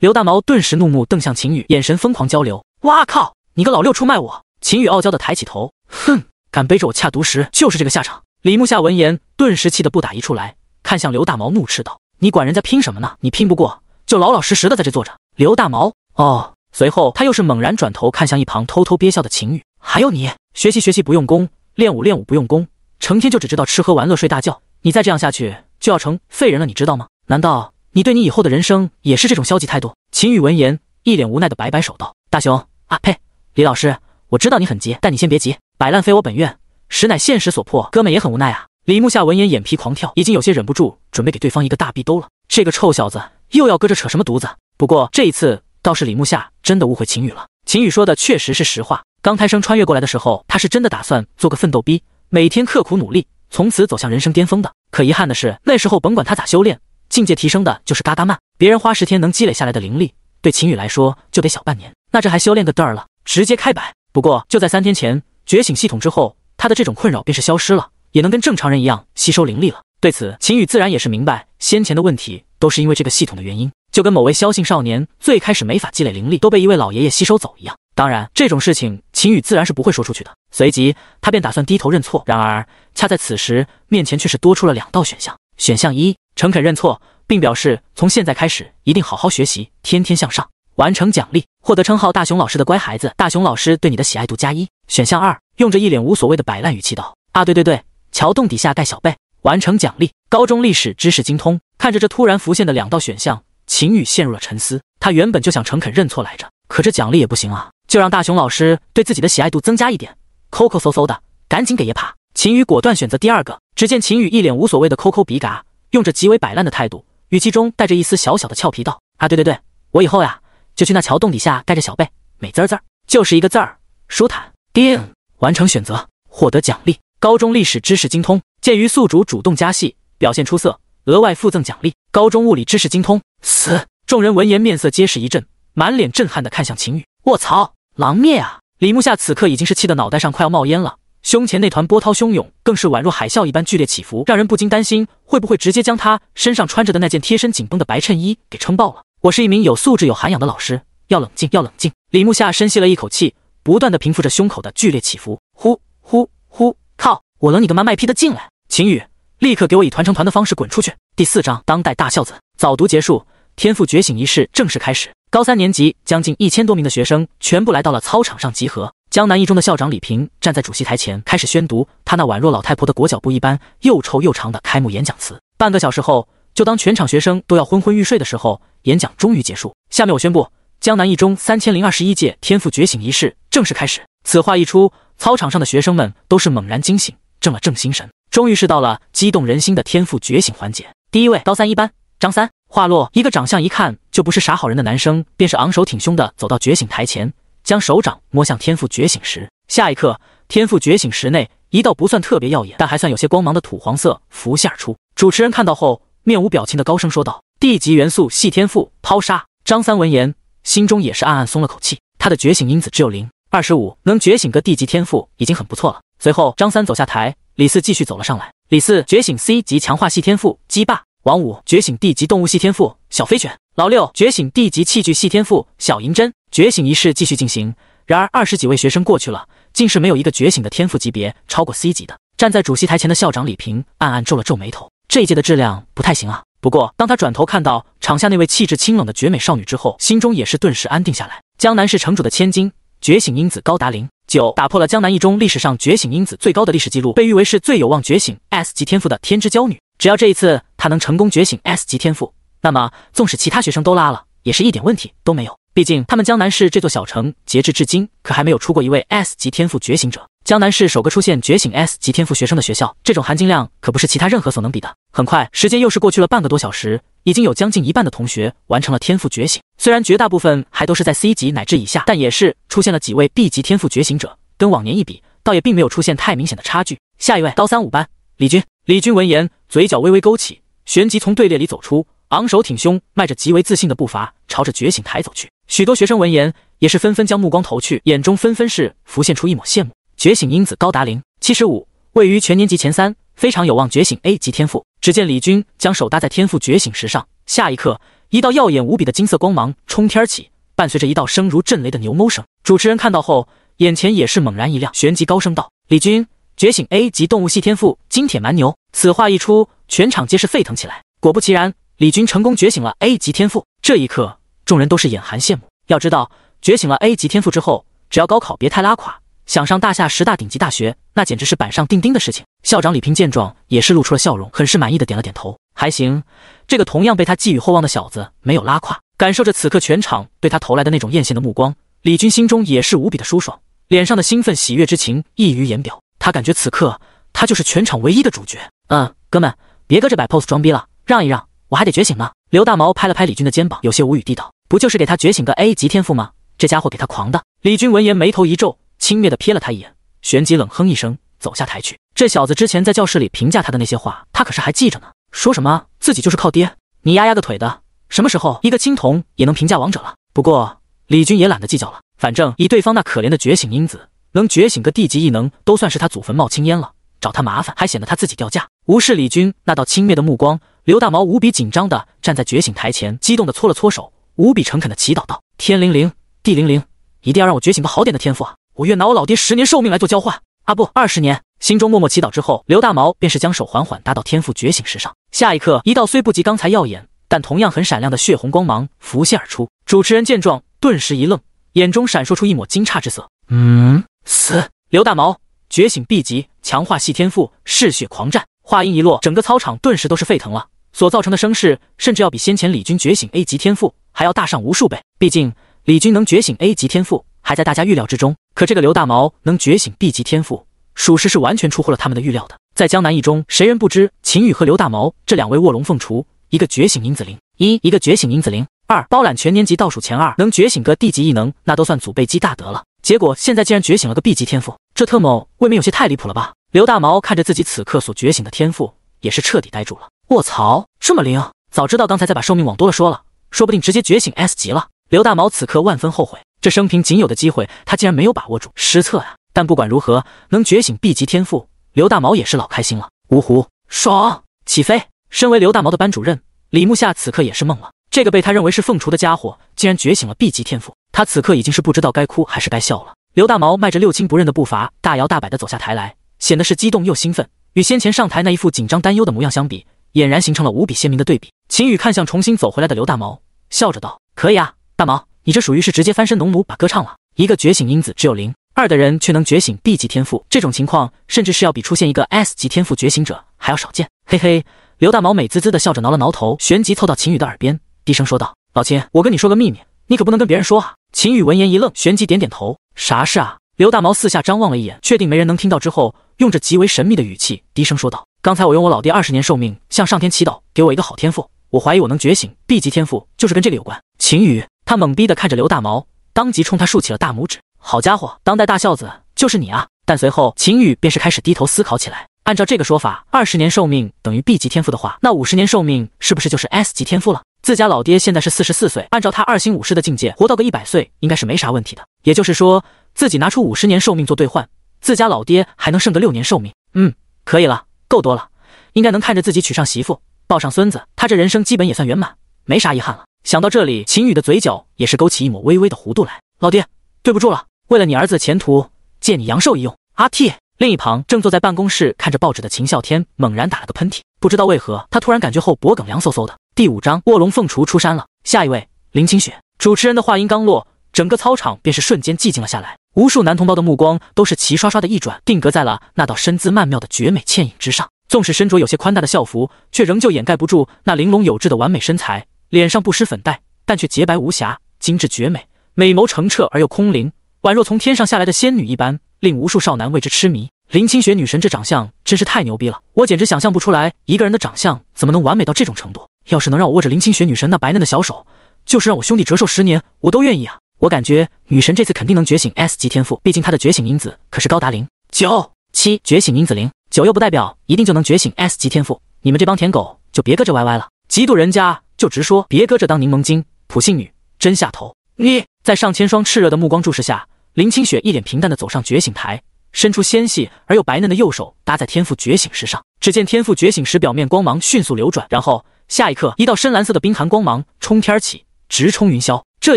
[SPEAKER 1] 刘大毛顿时怒目瞪向秦宇，眼神疯狂交流。哇靠！你个老六出卖我！秦宇傲娇的抬起头，哼，敢背着我恰独食，就是这个下场。李木夏闻言，顿时气得不打一处来，看向刘大毛，怒斥道：“你管人家拼什么呢？你拼不过，就老老实实的在这坐着。”刘大毛，哦。随后他又是猛然转头看向一旁偷偷憋笑的秦宇，还有你，学习学习不用功，练武练武不用功，成天就只知道吃喝玩乐睡大觉，你再这样下去就要成废人了，你知道吗？难道你对你以后的人生也是这种消极态度？秦宇闻言，一脸无奈的摆摆手道：“大雄啊，呸，李老师，我知道你很急，但你先别急，摆烂非我本愿，实乃现实所迫，哥们也很无奈啊。”李木夏闻言，眼皮狂跳，已经有些忍不住，准备给对方一个大逼兜了。这个臭小子又要搁这扯什么犊子？不过这一次倒是李木夏真的误会秦宇了。秦宇说的确实是实话。刚胎生穿越过来的时候，他是真的打算做个奋斗逼，每天刻苦努力，从此走向人生巅峰的。可遗憾的是，那时候甭管他咋修炼，境界提升的就是嘎嘎慢。别人花十天能积累下来的灵力，对秦羽来说就得小半年。那这还修炼个嘚儿了？直接开摆。不过就在三天前觉醒系统之后，他的这种困扰便是消失了。也能跟正常人一样吸收灵力了。对此，秦羽自然也是明白，先前的问题都是因为这个系统的原因，就跟某位萧姓少年最开始没法积累灵力，都被一位老爷爷吸收走一样。当然，这种事情秦宇自然是不会说出去的。随即，他便打算低头认错。然而，恰在此时，面前却是多出了两道选项：选项一，诚恳认错，并表示从现在开始一定好好学习，天天向上，完成奖励，获得称号大熊老师的乖孩子，大熊老师对你的喜爱度加一。选项二，用着一脸无所谓的摆烂语气道：“啊，对对对。”桥洞底下盖小被，完成奖励。高中历史知识精通。看着这突然浮现的两道选项，秦宇陷入了沉思。他原本就想诚恳认错来着，可这奖励也不行啊，就让大雄老师对自己的喜爱度增加一点。抠抠搜搜的，赶紧给爷爬。秦羽果断选择第二个。只见秦羽一脸无所谓的抠抠鼻嘎，用着极为摆烂的态度，语气中带着一丝小小的俏皮道：“啊，对对对，我以后呀就去那桥洞底下盖着小贝，美滋滋，就是一个字儿，舒坦。”叮，完成选择，获得奖励。高中历史知识精通，鉴于宿主主动加戏，表现出色，额外附赠奖励。高中物理知识精通。死！众人闻言面色皆是一震，满脸震撼的看向秦羽。卧槽，狼灭啊！李木夏此刻已经是气得脑袋上快要冒烟了，胸前那团波涛汹涌，更是宛若海啸一般剧烈起伏，让人不禁担心会不会直接将他身上穿着的那件贴身紧绷的白衬衣给撑爆了。我是一名有素质、有涵养的老师，要冷静，要冷静。李木夏深吸了一口气，不断的平复着胸口的剧烈起伏。呼呼呼。靠！我冷你个妈卖批的进来！秦羽，立刻给我以团成团的方式滚出去！第四章当代大孝子早读结束，天赋觉醒仪式正式开始。高三年级将近一千多名的学生全部来到了操场上集合。江南一中的校长李平站在主席台前，开始宣读他那宛若老太婆的裹脚布一般又臭又长的开幕演讲词。半个小时后，就当全场学生都要昏昏欲睡的时候，演讲终于结束。下面我宣布，江南一中三千零二十一届天赋觉醒仪式正式开始。此话一出，操场上的学生们都是猛然惊醒。正了正心神，终于是到了激动人心的天赋觉醒环节。第一位，高三一班张三。话落，一个长相一看就不是啥好人的男生，便是昂首挺胸的走到觉醒台前，将手掌摸向天赋觉醒石。下一刻，天赋觉醒石内一道不算特别耀眼，但还算有些光芒的土黄色浮现而出。主持人看到后，面无表情的高声说道：“地级元素系天赋抛杀。”张三闻言，心中也是暗暗松了口气。他的觉醒因子只有零二十五，能觉醒个地级天赋已经很不错了。随后，张三走下台，李四继续走了上来。李四觉醒 C 级强化系天赋鸡霸，王五觉醒 D 级动物系天赋小飞犬，老六觉醒 D 级器具系天赋小银针。觉醒仪式继续进行。然而二十几位学生过去了，竟是没有一个觉醒的天赋级别超过 C 级的。站在主席台前的校长李平暗暗皱了皱眉头，这一届的质量不太行啊。不过当他转头看到场下那位气质清冷的绝美少女之后，心中也是顿时安定下来。江南市城主的千金，觉醒因子高达零。九打破了江南一中历史上觉醒因子最高的历史记录，被誉为是最有望觉醒 S 级天赋的天之娇女。只要这一次她能成功觉醒 S 级天赋，那么纵使其他学生都拉了，也是一点问题都没有。毕竟他们江南市这座小城，截至至今可还没有出过一位 S 级天赋觉醒者。江南市首个出现觉醒 S 级天赋学生的学校，这种含金量可不是其他任何所能比的。很快，时间又是过去了半个多小时。已经有将近一半的同学完成了天赋觉醒，虽然绝大部分还都是在 C 级乃至以下，但也是出现了几位 B 级天赋觉醒者。跟往年一比，倒也并没有出现太明显的差距。下一位，高三五班李军。李军闻言，嘴角微微勾起，旋即从队列里走出，昂首挺胸，迈着极为自信的步伐，朝着觉醒台走去。许多学生闻言，也是纷纷将目光投去，眼中纷纷是浮现出一抹羡慕。觉醒因子高达零七十五，位于全年级前三，非常有望觉醒 A 级天赋。只见李军将手搭在天赋觉醒石上，下一刻，一道耀眼无比的金色光芒冲天起，伴随着一道声如震雷的牛哞声。主持人看到后，眼前也是猛然一亮，旋即高声道：“李军觉醒 A 级动物系天赋金铁蛮牛。”此话一出，全场皆是沸腾起来。果不其然，李军成功觉醒了 A 级天赋。这一刻，众人都是眼含羡慕。要知道，觉醒了 A 级天赋之后，只要高考别太拉垮，想上大夏十大顶级大学，那简直是板上钉钉的事情。校长李平见状，也是露出了笑容，很是满意的点了点头，还行。这个同样被他寄予厚望的小子没有拉胯，感受着此刻全场对他投来的那种艳羡的目光，李军心中也是无比的舒爽，脸上的兴奋喜悦之情溢于言表。他感觉此刻他就是全场唯一的主角。嗯，哥们，别搁这摆 pose 装逼了，让一让，我还得觉醒呢。刘大毛拍了拍李军的肩膀，有些无语地道：“不就是给他觉醒个 A 级天赋吗？这家伙给他狂的。”李军闻言眉头一皱，轻蔑地瞥了他一眼，旋即冷哼一声，走下台去。这小子之前在教室里评价他的那些话，他可是还记着呢。说什么自己就是靠爹，你丫丫个腿的，什么时候一个青铜也能评价王者了？不过李军也懒得计较了，反正以对方那可怜的觉醒因子，能觉醒个 D 级异能，都算是他祖坟冒青烟了。找他麻烦，还显得他自己掉价。无视李军那道轻蔑的目光，刘大毛无比紧张的站在觉醒台前，激动的搓了搓手，无比诚恳的祈祷道：“天灵灵，地灵灵，一定要让我觉醒个好点的天赋啊！我愿拿我老爹十年寿命来做交换啊！不，二十年。”心中默默祈祷之后，刘大毛便是将手缓缓搭到天赋觉醒石上。下一刻，一道虽不及刚才耀眼，但同样很闪亮的血红光芒浮现而出。主持人见状，顿时一愣，眼中闪烁出一抹惊诧之色。嗯，死！刘大毛。觉醒 B 级，强化系天赋，嗜血狂战。话音一落，整个操场顿时都是沸腾了，所造成的声势甚至要比先前李军觉醒 A 级天赋还要大上无数倍。毕竟李军能觉醒 A 级天赋还在大家预料之中，可这个刘大毛能觉醒 B 级天赋，属实是完全出乎了他们的预料的。在江南一中，谁人不知秦羽和刘大毛这两位卧龙凤雏？一个觉醒因子灵一，一个觉醒因子灵二，包揽全年级倒数前二，能觉醒个 D 级异能，那都算祖辈积大德了。结果现在竟然觉醒了个 B 级天赋，这特某未免有些太离谱了吧？刘大毛看着自己此刻所觉醒的天赋，也是彻底呆住了。卧槽，这么灵！早知道刚才再把寿命往多了说了，说不定直接觉醒 S 级了。刘大毛此刻万分后悔，这生平仅有的机会，他竟然没有把握住，失策呀！但不管如何，能觉醒 B 级天赋，刘大毛也是老开心了。呜呼，爽！起飞！身为刘大毛的班主任李木夏此刻也是懵了，这个被他认为是凤雏的家伙，竟然觉醒了 B 级天赋。他此刻已经是不知道该哭还是该笑了。刘大毛迈着六亲不认的步伐，大摇大摆地走下台来，显得是激动又兴奋，与先前上台那一副紧张担忧的模样相比，俨然形成了无比鲜明的对比。秦羽看向重新走回来的刘大毛，笑着道：“可以啊，大毛，你这属于是直接翻身农奴把歌唱了。一个觉醒因子只有零二的人，却能觉醒 B 级天赋，这种情况甚至是要比出现一个 S 级天赋觉醒者还要少见。”嘿嘿，刘大毛美滋滋地笑着挠了挠头，旋即凑到秦羽的耳边，低声说道：“老秦，我跟你说个秘密。”你可不能跟别人说啊！秦羽闻言一愣，旋即点点头。啥事啊？刘大毛四下张望了一眼，确定没人能听到之后，用着极为神秘的语气低声说道：“刚才我用我老爹二十年寿命向上天祈祷，给我一个好天赋。我怀疑我能觉醒 B 级天赋，就是跟这个有关。”秦宇他懵逼的看着刘大毛，当即冲他竖起了大拇指。好家伙，当代大孝子就是你啊！但随后秦宇便是开始低头思考起来。按照这个说法，二十年寿命等于 B 级天赋的话，那五十年寿命是不是就是 S 级天赋了？自家老爹现在是四十四岁，按照他二星武士的境界，活到个一百岁应该是没啥问题的。也就是说，自己拿出五十年寿命做兑换，自家老爹还能剩个六年寿命。嗯，可以了，够多了，应该能看着自己娶上媳妇，抱上孙子，他这人生基本也算圆满，没啥遗憾了。想到这里，秦宇的嘴角也是勾起一抹微微的弧度来。老爹，对不住了，为了你儿子的前途，借你阳寿一用。阿 T。另一旁，正坐在办公室看着报纸的秦啸天猛然打了个喷嚏，不知道为何，他突然感觉后脖梗凉飕飕的。第五章卧龙凤雏出山了。下一位，林清雪。主持人的话音刚落，整个操场便是瞬间寂静了下来，无数男同胞的目光都是齐刷刷的一转，定格在了那道身姿曼妙的绝美倩影之上。纵使身着有些宽大的校服，却仍旧掩盖不住那玲珑有致的完美身材，脸上不施粉黛，但却洁白无瑕，精致绝美，美眸澄澈而又空灵，宛若从天上下来的仙女一般。令无数少男为之痴迷。林清雪女神这长相真是太牛逼了，我简直想象不出来一个人的长相怎么能完美到这种程度。要是能让我握着林清雪女神那白嫩的小手，就是让我兄弟折寿十年，我都愿意啊！我感觉女神这次肯定能觉醒 S 级天赋，毕竟她的觉醒因子可是高达零九七，觉醒因子零九又不代表一定就能觉醒 S 级天赋。你们这帮舔狗就别搁这歪歪了，嫉妒人家就直说，别搁这当柠檬精。普信女真下头！你在上千双炽热的目光注视下。林清雪一脸平淡的走上觉醒台，伸出纤细而又白嫩的右手搭在天赋觉醒石上。只见天赋觉醒石表面光芒迅速流转，然后下一刻，一道深蓝色的冰寒光芒冲天起，直冲云霄。这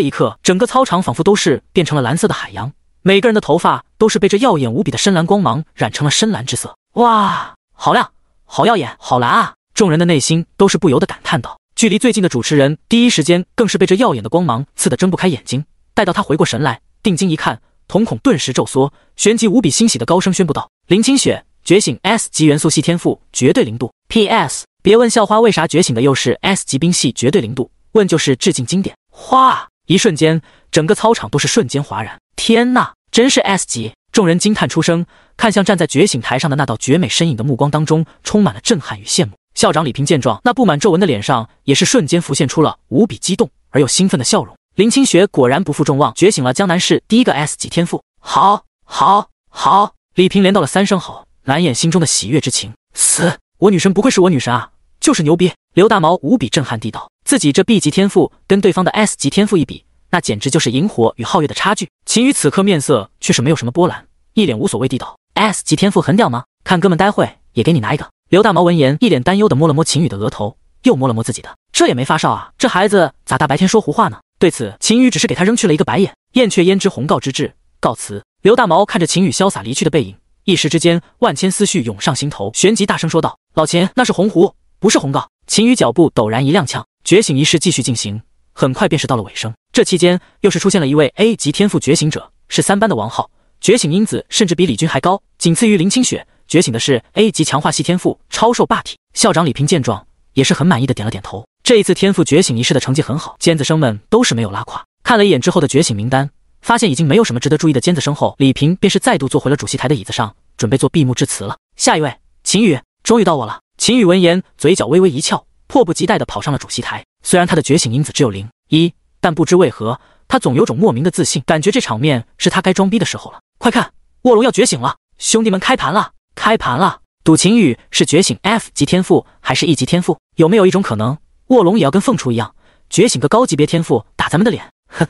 [SPEAKER 1] 一刻，整个操场仿佛都是变成了蓝色的海洋，每个人的头发都是被这耀眼无比的深蓝光芒染成了深蓝之色。哇，好亮，好耀眼，好蓝啊！众人的内心都是不由得感叹道。距离最近的主持人第一时间更是被这耀眼的光芒刺得睁不开眼睛。待到他回过神来，定睛一看，瞳孔顿时骤缩，旋即无比欣喜的高声宣布道：“林清雪觉醒 S 级元素系天赋绝对零度。P.S. 别问校花为啥觉醒的又是 S 级冰系绝对零度，问就是致敬经典。”哗！一瞬间，整个操场都是瞬间哗然。天呐，真是 S 级！众人惊叹出声，看向站在觉醒台上的那道绝美身影的目光当中，充满了震撼与羡慕。校长李平见状，那布满皱纹的脸上也是瞬间浮现出了无比激动而又兴奋的笑容。林清雪果然不负众望，觉醒了江南市第一个 S 级天赋。好，好，好！李平连道了三声好，难掩心中的喜悦之情。死，我女神不愧是我女神啊，就是牛逼！刘大毛无比震撼地道，自己这 B 级天赋跟对方的 S 级天赋一比。那简直就是萤火与皓月的差距。秦羽此刻面色却是没有什么波澜，一脸无所谓地道：“S 级天赋很屌吗？看哥们待会也给你拿一个。”刘大毛闻言，一脸担忧的摸了摸秦羽的额头，又摸了摸自己的，这也没发烧啊？这孩子咋大白天说胡话呢？对此，秦羽只是给他扔去了一个白眼。燕雀焉知鸿鹄之志，告辞。刘大毛看着秦羽潇洒离去的背影，一时之间万千思绪涌上心头，旋即大声说道：“老秦，那是鸿鹄，不是鸿鹄。”秦宇脚步陡然一踉跄，觉醒仪式继续进行。很快便是到了尾声，这期间又是出现了一位 A 级天赋觉醒者，是三班的王浩，觉醒因子甚至比李军还高，仅次于林清雪。觉醒的是 A 级强化系天赋超兽霸体。校长李平见状也是很满意的点了点头。这一次天赋觉醒仪式的成绩很好，尖子生们都是没有拉垮。看了一眼之后的觉醒名单，发现已经没有什么值得注意的尖子生后，李平便是再度坐回了主席台的椅子上，准备做闭幕致辞了。下一位，秦宇，终于到我了。秦宇闻言，嘴角微微一翘。迫不及待地跑上了主席台。虽然他的觉醒因子只有零一，但不知为何，他总有种莫名的自信，感觉这场面是他该装逼的时候了。快看，卧龙要觉醒了！兄弟们，开盘了，开盘了！赌秦羽是觉醒 F 级天赋还是 E 级天赋？有没有一种可能，卧龙也要跟凤雏一样，觉醒个高级别天赋打咱们的脸？哼，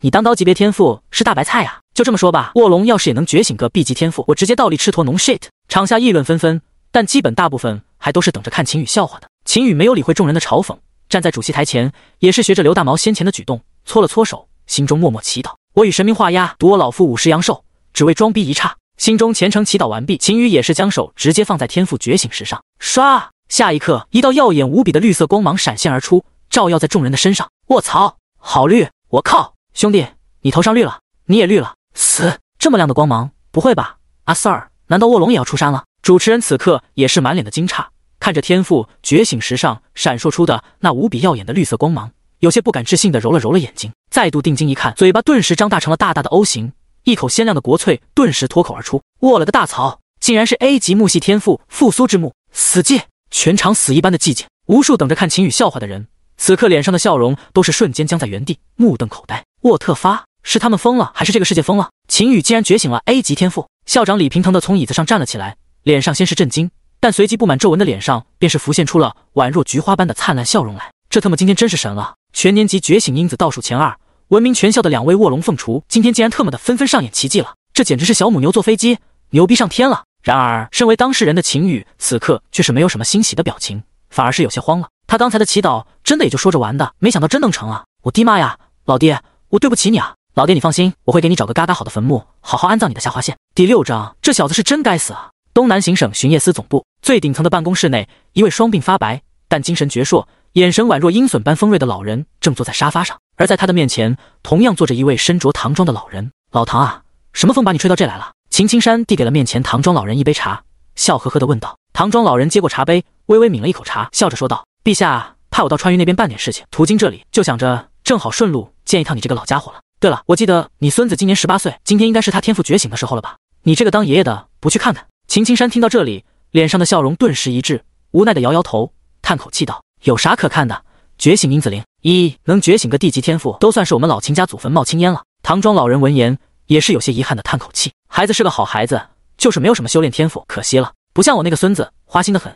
[SPEAKER 1] 你当高级别天赋是大白菜呀？就这么说吧，卧龙要是也能觉醒个 B 级天赋，我直接倒立吃坨浓 shit！场下议论纷纷，但基本大部分还都是等着看秦羽笑话的。秦羽没有理会众人的嘲讽，站在主席台前，也是学着刘大毛先前的举动，搓了搓手，心中默默祈祷：“我与神明画押，赌我老夫五十阳寿，只为装逼一刹。”心中虔诚祈祷完毕，秦羽也是将手直接放在天赋觉醒石上，唰！下一刻，一道耀眼无比的绿色光芒闪现而出，照耀在众人的身上。卧槽，好绿！我靠，兄弟，你头上绿了，你也绿了！死！这么亮的光芒，不会吧？阿 Sir，难道卧龙也要出山了？主持人此刻也是满脸的惊诧。看着天赋觉醒石上闪烁出的那无比耀眼的绿色光芒，有些不敢置信的揉了揉了眼睛，再度定睛一看，嘴巴顿时张大成了大大的 O 型，一口鲜亮的国粹顿时脱口而出。我了个大槽，竟然是 A 级木系天赋复苏之木！死寂，全场死一般的寂静。无数等着看秦羽笑话的人，此刻脸上的笑容都是瞬间僵在原地，目瞪口呆。沃特发，是他们疯了，还是这个世界疯了？秦羽竟然觉醒了 A 级天赋！校长李平腾的从椅子上站了起来，脸上先是震惊。但随即布满皱纹的脸上便是浮现出了宛若菊花般的灿烂笑容来。这他妈今天真是神了！全年级觉醒因子倒数前二，闻名全校的两位卧龙凤雏，今天竟然特么的纷纷上演奇迹了！这简直是小母牛坐飞机，牛逼上天了！然而，身为当事人的秦羽此刻却是没有什么欣喜的表情，反而是有些慌了。他刚才的祈祷真的也就说着玩的，没想到真能成啊！我的妈呀，老爹，我对不起你啊！老爹你放心，我会给你找个嘎嘎好的坟墓，好好安葬你的下划线。第六章，这小子是真该死啊！东南行省巡夜司总部最顶层的办公室内，一位双鬓发白但精神矍铄、眼神宛若鹰隼般锋锐的老人正坐在沙发上，而在他的面前，同样坐着一位身着唐装的老人。老唐啊，什么风把你吹到这来了？秦青山递给了面前唐装老人一杯茶，笑呵呵地问道。唐装老人接过茶杯，微微抿了一口茶，笑着说道：“陛下派我到川渝那边办点事情，途经这里，就想着正好顺路见一趟你这个老家伙了。对了，我记得你孙子今年十八岁，今天应该是他天赋觉醒的时候了吧？你这个当爷爷的，不去看看？”秦青山听到这里，脸上的笑容顿时一滞，无奈的摇摇头，叹口气道：“有啥可看的？觉醒因子灵一，能觉醒个地级天赋，都算是我们老秦家祖坟冒青烟了。”唐庄老人闻言，也是有些遗憾的叹口气：“孩子是个好孩子，就是没有什么修炼天赋，可惜了。不像我那个孙子，花心的很。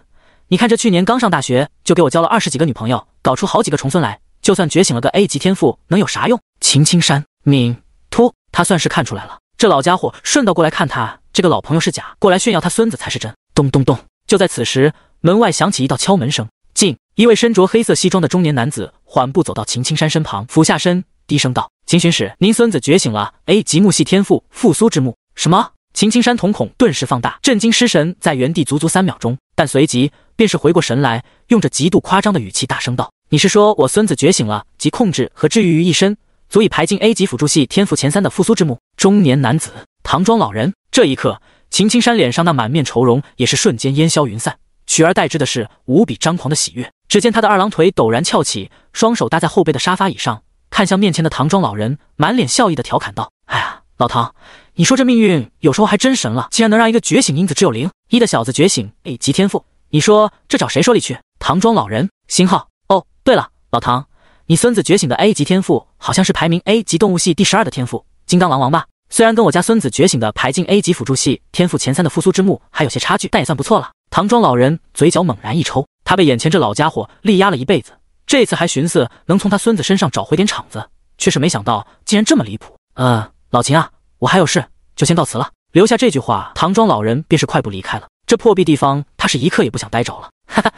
[SPEAKER 1] 你看这去年刚上大学，就给我交了二十几个女朋友，搞出好几个重孙来。就算觉醒了个 A 级天赋，能有啥用？”秦青山敏突，他算是看出来了，这老家伙顺道过来看他。这个老朋友是假，过来炫耀他孙子才是真。咚咚咚！就在此时，门外响起一道敲门声。进一位身着黑色西装的中年男子，缓步走到秦青山身旁，俯下身，低声道：“秦巡使，您孙子觉醒了 A 级木系天赋复苏之木。”什么？秦青山瞳孔顿时放大，震惊失神，在原地足足三秒钟，但随即便是回过神来，用着极度夸张的语气大声道：“你是说我孙子觉醒了，集控制和治愈于一身？”足以排进 A 级辅助系天赋前三的复苏之木。中年男子，唐庄老人。这一刻，秦青山脸上那满面愁容也是瞬间烟消云散，取而代之的是无比张狂的喜悦。只见他的二郎腿陡然翘起，双手搭在后背的沙发椅上，看向面前的唐庄老人，满脸笑意的调侃道：“哎呀，老唐，你说这命运有时候还真神了，竟然能让一个觉醒因子只有零一的小子觉醒 A 级天赋，你说这找谁说理去？”唐庄老人，星号。哦，对了，老唐，你孙子觉醒的 A 级天赋好像是排名 A 级动物系第十二的天赋，金刚狼王吧？虽然跟我家孙子觉醒的排进 A 级辅助系天赋前三的复苏之木还有些差距，但也算不错了。唐庄老人嘴角猛然一抽，他被眼前这老家伙力压了一辈子，这次还寻思能从他孙子身上找回点场子，却是没想到竟然这么离谱。呃，老秦啊，我还有事，就先告辞了。留下这句话，唐庄老人便是快步离开了。这破壁地方，他是一刻也不想待着了。哈哈，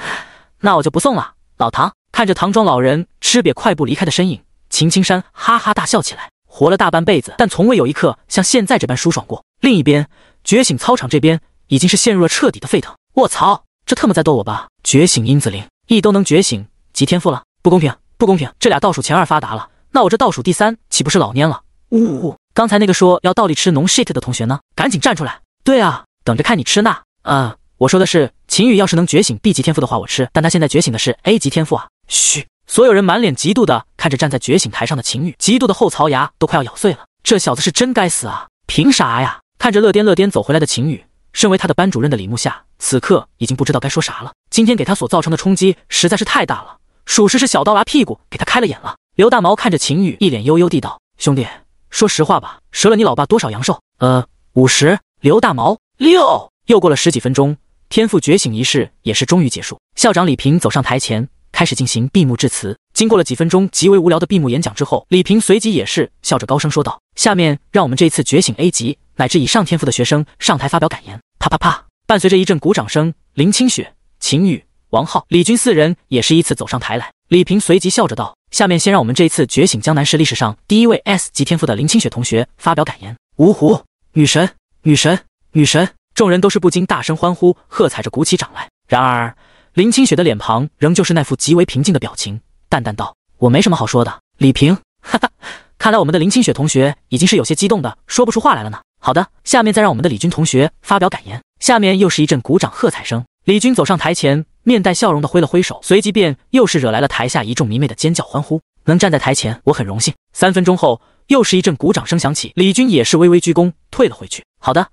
[SPEAKER 1] 那我就不送了。老唐看着唐庄老人吃瘪快步离开的身影，秦青山哈哈大笑起来。活了大半辈子，但从未有一刻像现在这般舒爽过。另一边，觉醒操场这边已经是陷入了彻底的沸腾。卧槽，这特么在逗我吧？觉醒因子灵一都能觉醒极天赋了，不公平，不公平！这俩倒数前二发达了，那我这倒数第三岂不是老蔫了？呜呜呜！刚才那个说要倒立吃浓 shit 的同学呢？赶紧站出来！对啊，等着看你吃呢。啊，我说的是秦羽，要是能觉醒 B 级天赋的话，我吃。但他现在觉醒的是 A 级天赋啊！嘘。所有人满脸嫉妒的看着站在觉醒台上的秦羽，嫉妒的后槽牙都快要咬碎了。这小子是真该死啊！凭啥呀？看着乐颠乐颠走回来的秦羽，身为他的班主任的李木夏此刻已经不知道该说啥了。今天给他所造成的冲击实在是太大了，属实是小刀拉屁股给他开了眼了。刘大毛看着秦羽，一脸悠悠地道：“兄弟，说实话吧，折了你老爸多少阳寿？呃，五十。”刘大毛六。又过了十几分钟，天赋觉醒仪式也是终于结束。校长李平走上台前。开始进行闭幕致辞。经过了几分钟极为无聊的闭幕演讲之后，李平随即也是笑着高声说道：“下面让我们这一次觉醒 A 级乃至以上天赋的学生上台发表感言。”啪啪啪，伴随着一阵鼓掌声，林清雪、秦宇、王浩、李军四人也是依次走上台来。李平随即笑着道：“下面先让我们这一次觉醒江南市历史上第一位 S 级天赋的林清雪同学发表感言。”芜湖女神，女神，女神！众人都是不禁大声欢呼，喝彩着鼓起掌来。然而。林清雪的脸庞仍旧是那副极为平静的表情，淡淡道：“我没什么好说的。”李平，哈哈，看来我们的林清雪同学已经是有些激动的说不出话来了呢。好的，下面再让我们的李军同学发表感言。下面又是一阵鼓掌喝彩声。李军走上台前，面带笑容的挥了挥手，随即便又是惹来了台下一众迷妹的尖叫欢呼。能站在台前，我很荣幸。三分钟后，又是一阵鼓掌声响起，李军也是微微鞠躬退了回去。好的，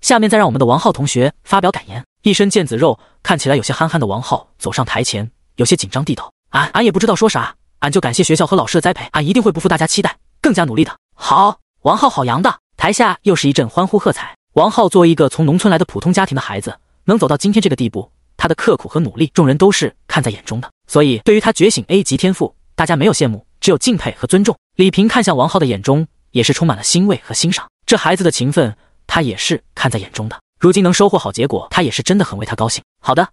[SPEAKER 1] 下面再让我们的王浩同学发表感言。一身腱子肉，看起来有些憨憨的王浩走上台前，有些紧张地道：“俺俺也不知道说啥，俺就感谢学校和老师的栽培，俺一定会不负大家期待，更加努力的。”好，王浩好样的。台下又是一阵欢呼喝彩。王浩作为一个从农村来的普通家庭的孩子，能走到今天这个地步，他的刻苦和努力，众人都是看在眼中的。所以，对于他觉醒 A 级天赋，大家没有羡慕，只有敬佩和尊重。李平看向王浩的眼中，也是充满了欣慰和欣赏。这孩子的勤奋，他也是看在眼中的。如今能收获好结果，他也是真的很为他高兴。好的，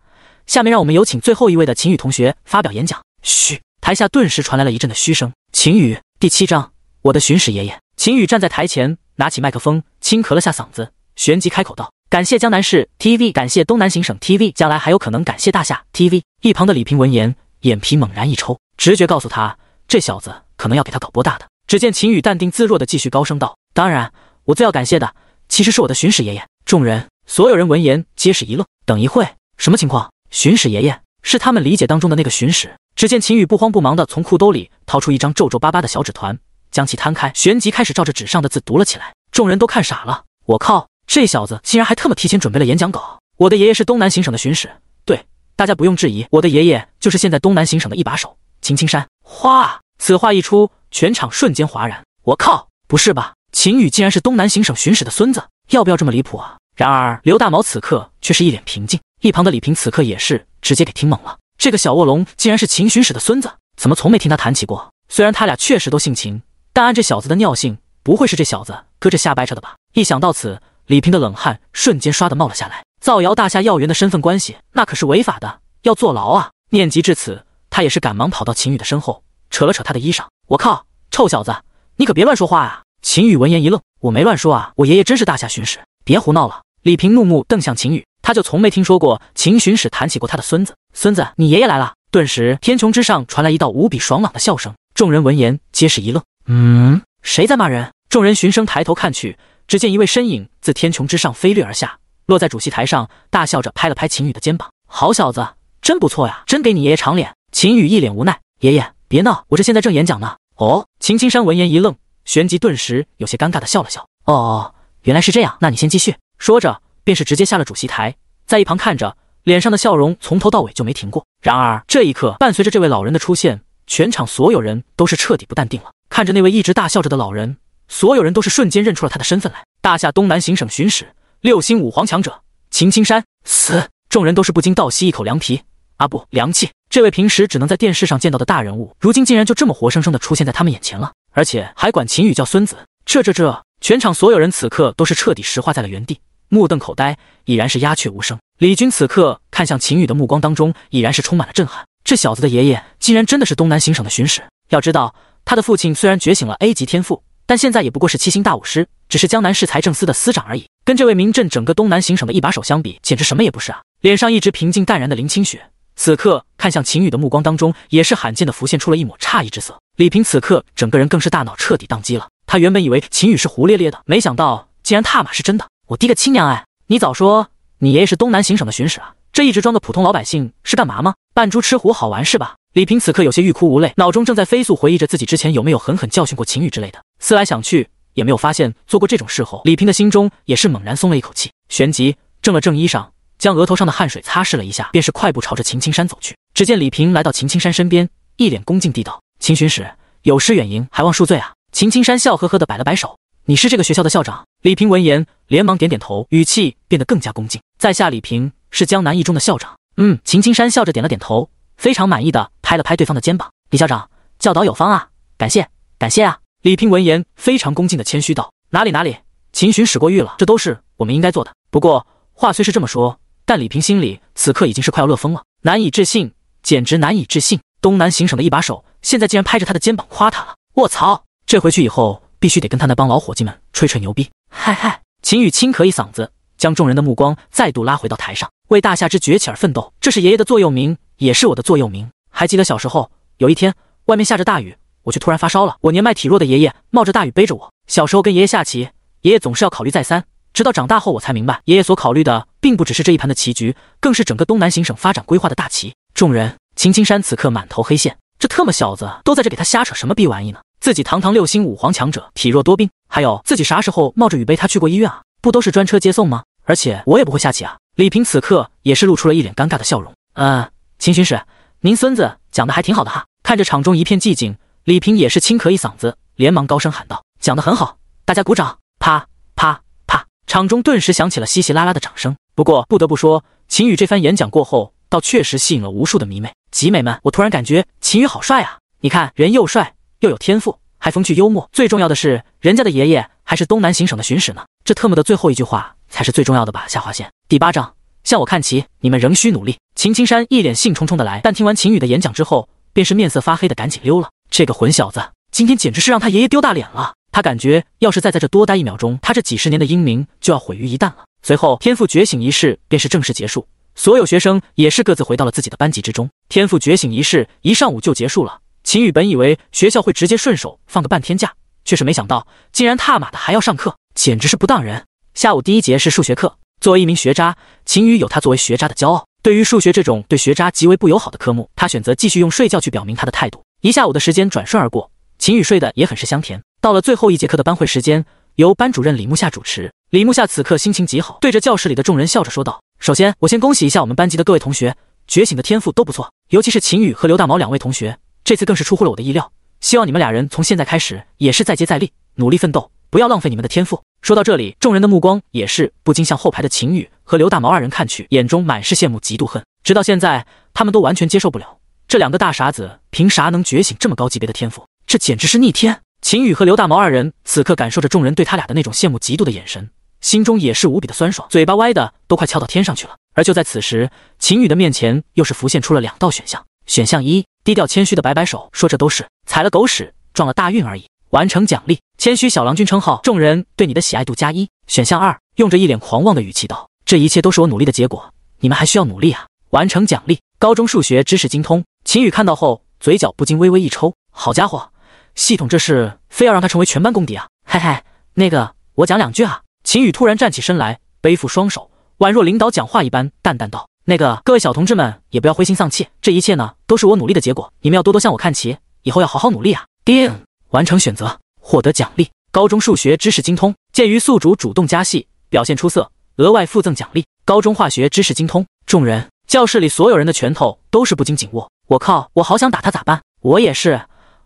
[SPEAKER 1] 下面让我们有请最后一位的秦宇同学发表演讲。嘘，台下顿时传来了一阵的嘘声。秦宇，第七章，我的巡使爷爷。秦宇站在台前，拿起麦克风，轻咳了下嗓子，旋即开口道：“感谢江南市 TV，感谢东南行省 TV，将来还有可能感谢大夏 TV。”一旁的李平闻言，眼皮猛然一抽，直觉告诉他，这小子可能要给他搞波大的。只见秦宇淡定自若的继续高声道：“当然，我最要感谢的，其实是我的巡使爷爷。”众人。所有人闻言皆是一愣。等一会，什么情况？巡使爷爷是他们理解当中的那个巡使。只见秦宇不慌不忙地从裤兜里掏出一张皱皱巴巴的小纸团，将其摊开，旋即开始照着纸上的字读了起来。众人都看傻了。我靠，这小子竟然还特么提前准备了演讲稿！我的爷爷是东南行省的巡使，对，大家不用质疑，我的爷爷就是现在东南行省的一把手秦青山。哗！此话一出，全场瞬间哗然。我靠，不是吧？秦宇竟然是东南行省巡使的孙子？要不要这么离谱啊？然而，刘大毛此刻却是一脸平静，一旁的李平此刻也是直接给听懵了。这个小卧龙竟然是秦巡使的孙子，怎么从没听他谈起过？虽然他俩确实都姓秦，但按这小子的尿性，不会是这小子搁这瞎掰扯的吧？一想到此，李平的冷汗瞬间唰的冒了下来。造谣大夏药园的身份关系，那可是违法的，要坐牢啊！念及至此，他也是赶忙跑到秦宇的身后，扯了扯他的衣裳。我靠，臭小子，你可别乱说话啊！秦宇闻言一愣，我没乱说啊，我爷爷真是大夏巡使，别胡闹了。李平怒目瞪向秦宇，他就从没听说过秦巡使谈起过他的孙子。孙子，你爷爷来了！顿时，天穹之上传来一道无比爽朗的笑声。众人闻言皆是一愣。嗯，谁在骂人？众人循声抬头看去，只见一位身影自天穹之上飞掠而下，落在主席台上，大笑着拍了拍秦羽的肩膀：“好小子，真不错呀，真给你爷爷长脸。”秦羽一脸无奈：“爷爷，别闹，我这现在正演讲呢。”哦，秦青山闻言一愣，旋即顿时有些尴尬的笑了笑：“哦哦，原来是这样，那你先继续。”说着，便是直接下了主席台，在一旁看着，脸上的笑容从头到尾就没停过。然而这一刻，伴随着这位老人的出现，全场所有人都是彻底不淡定了。看着那位一直大笑着的老人，所有人都是瞬间认出了他的身份来。大夏东南行省巡使，六星五皇强者秦青山死。众人都是不禁倒吸一口凉皮，啊不，凉气。这位平时只能在电视上见到的大人物，如今竟然就这么活生生的出现在他们眼前了，而且还管秦羽叫孙子。这这这！全场所有人此刻都是彻底石化在了原地，目瞪口呆，已然是鸦雀无声。李军此刻看向秦羽的目光当中，已然是充满了震撼。这小子的爷爷竟然真的是东南行省的巡使。要知道。他的父亲虽然觉醒了 A 级天赋，但现在也不过是七星大武师，只是江南市财政司的司长而已。跟这位名震整个东南行省的一把手相比，简直什么也不是啊！脸上一直平静淡然的林清雪，此刻看向秦羽的目光当中，也是罕见的浮现出了一抹诧异之色。李平此刻整个人更是大脑彻底宕机了。他原本以为秦羽是胡咧咧的，没想到竟然踏马是真的。我滴个亲娘哎！你早说你爷爷是东南行省的巡使啊！这一直装个普通老百姓是干嘛吗？扮猪吃虎好玩是吧？李平此刻有些欲哭无泪，脑中正在飞速回忆着自己之前有没有狠狠教训过秦羽之类的。思来想去，也没有发现做过这种事后，李平的心中也是猛然松了一口气，旋即正了正衣裳，将额头上的汗水擦拭了一下，便是快步朝着秦青山走去。只见李平来到秦青山身边，一脸恭敬地道：“秦巡使，有失远迎，还望恕罪啊！”秦青山笑呵呵地摆了摆手：“你是这个学校的校长？”李平闻言连忙点点头，语气变得更加恭敬：“在下李平是江南一中的校长。”嗯，秦青山笑着点了点头。非常满意的拍了拍对方的肩膀，李校长教导有方啊，感谢感谢啊！李平闻言非常恭敬的谦虚道：“哪里哪里，秦巡使过誉了，这都是我们应该做的。”不过话虽是这么说，但李平心里此刻已经是快要乐疯了，难以置信，简直难以置信！东南行省的一把手，现在竟然拍着他的肩膀夸他了！卧槽，这回去以后必须得跟他那帮老伙计们吹吹牛逼！嗨嗨，秦羽轻咳一嗓子，将众人的目光再度拉回到台上，为大夏之崛起而奋斗，这是爷爷的座右铭。也是我的座右铭。还记得小时候，有一天外面下着大雨，我却突然发烧了。我年迈体弱的爷爷冒着大雨背着我。小时候跟爷爷下棋，爷爷总是要考虑再三。直到长大后，我才明白，爷爷所考虑的并不只是这一盘的棋局，更是整个东南行省发展规划的大棋。众人，秦青山此刻满头黑线，这特么小子都在这给他瞎扯什么逼玩意呢？自己堂堂六星五皇强者，体弱多病，还有自己啥时候冒着雨背他去过医院啊？不都是专车接送吗？而且我也不会下棋啊。李平此刻也是露出了一脸尴尬的笑容。嗯。秦巡使，您孙子讲的还挺好的哈。看着场中一片寂静，李平也是轻咳一嗓子，连忙高声喊道：“讲得很好，大家鼓掌！”啪啪啪，场中顿时响起了稀稀拉拉的掌声。不过不得不说，秦羽这番演讲过后，倒确实吸引了无数的迷妹。集美们，我突然感觉秦羽好帅啊！你看，人又帅又有天赋，还风趣幽默，最重要的是，人家的爷爷还是东南行省的巡使呢。这特么的最后一句话才是最重要的吧？下划线第八章。向我看齐，你们仍需努力。秦青山一脸兴冲冲的来，但听完秦宇的演讲之后，便是面色发黑的赶紧溜了。这个混小子，今天简直是让他爷爷丢大脸了。他感觉要是再在这多待一秒钟，他这几十年的英名就要毁于一旦了。随后，天赋觉醒仪式便是正式结束，所有学生也是各自回到了自己的班级之中。天赋觉醒仪式一上午就结束了。秦宇本以为学校会直接顺手放个半天假，却是没想到竟然踏马的还要上课，简直是不当人。下午第一节是数学课。作为一名学渣，秦宇有他作为学渣的骄傲。对于数学这种对学渣极为不友好的科目，他选择继续用睡觉去表明他的态度。一下午的时间转瞬而过，秦宇睡得也很是香甜。到了最后一节课的班会时间，由班主任李木夏主持。李木夏此刻心情极好，对着教室里的众人笑着说道：“首先，我先恭喜一下我们班级的各位同学，觉醒的天赋都不错，尤其是秦宇和刘大毛两位同学，这次更是出乎了我的意料。希望你们俩人从现在开始也是再接再厉，努力奋斗，不要浪费你们的天赋。”说到这里，众人的目光也是不禁向后排的秦宇和刘大毛二人看去，眼中满是羡慕、嫉妒、恨。直到现在，他们都完全接受不了这两个大傻子凭啥能觉醒这么高级别的天赋，这简直是逆天！秦宇和刘大毛二人此刻感受着众人对他俩的那种羡慕、嫉妒的眼神，心中也是无比的酸爽，嘴巴歪的都快翘到天上去了。而就在此时，秦宇的面前又是浮现出了两道选项：选项一，低调谦虚的摆摆手，说这都是踩了狗屎撞了大运而已。完成奖励，谦虚小郎君称号，众人对你的喜爱度加一。选项二，用着一脸狂妄的语气道：“这一切都是我努力的结果，你们还需要努力啊！”完成奖励，高中数学知识精通。秦宇看到后，嘴角不禁微微一抽。好家伙，系统这是非要让他成为全班公敌啊？嘿嘿，那个我讲两句啊。秦宇突然站起身来，背负双手，宛若领导讲话一般，淡淡道：“那个各位小同志们也不要灰心丧气，这一切呢都是我努力的结果，你们要多多向我看齐，以后要好好努力啊。”叮，完成选择，获得奖励：高中数学知识精通。鉴于宿主主动加戏，表现出色，额外附赠奖励：高中化学知识精通。众人，教室里所有人的拳头都是不禁紧握。我靠，我好想打他，咋办？我也是，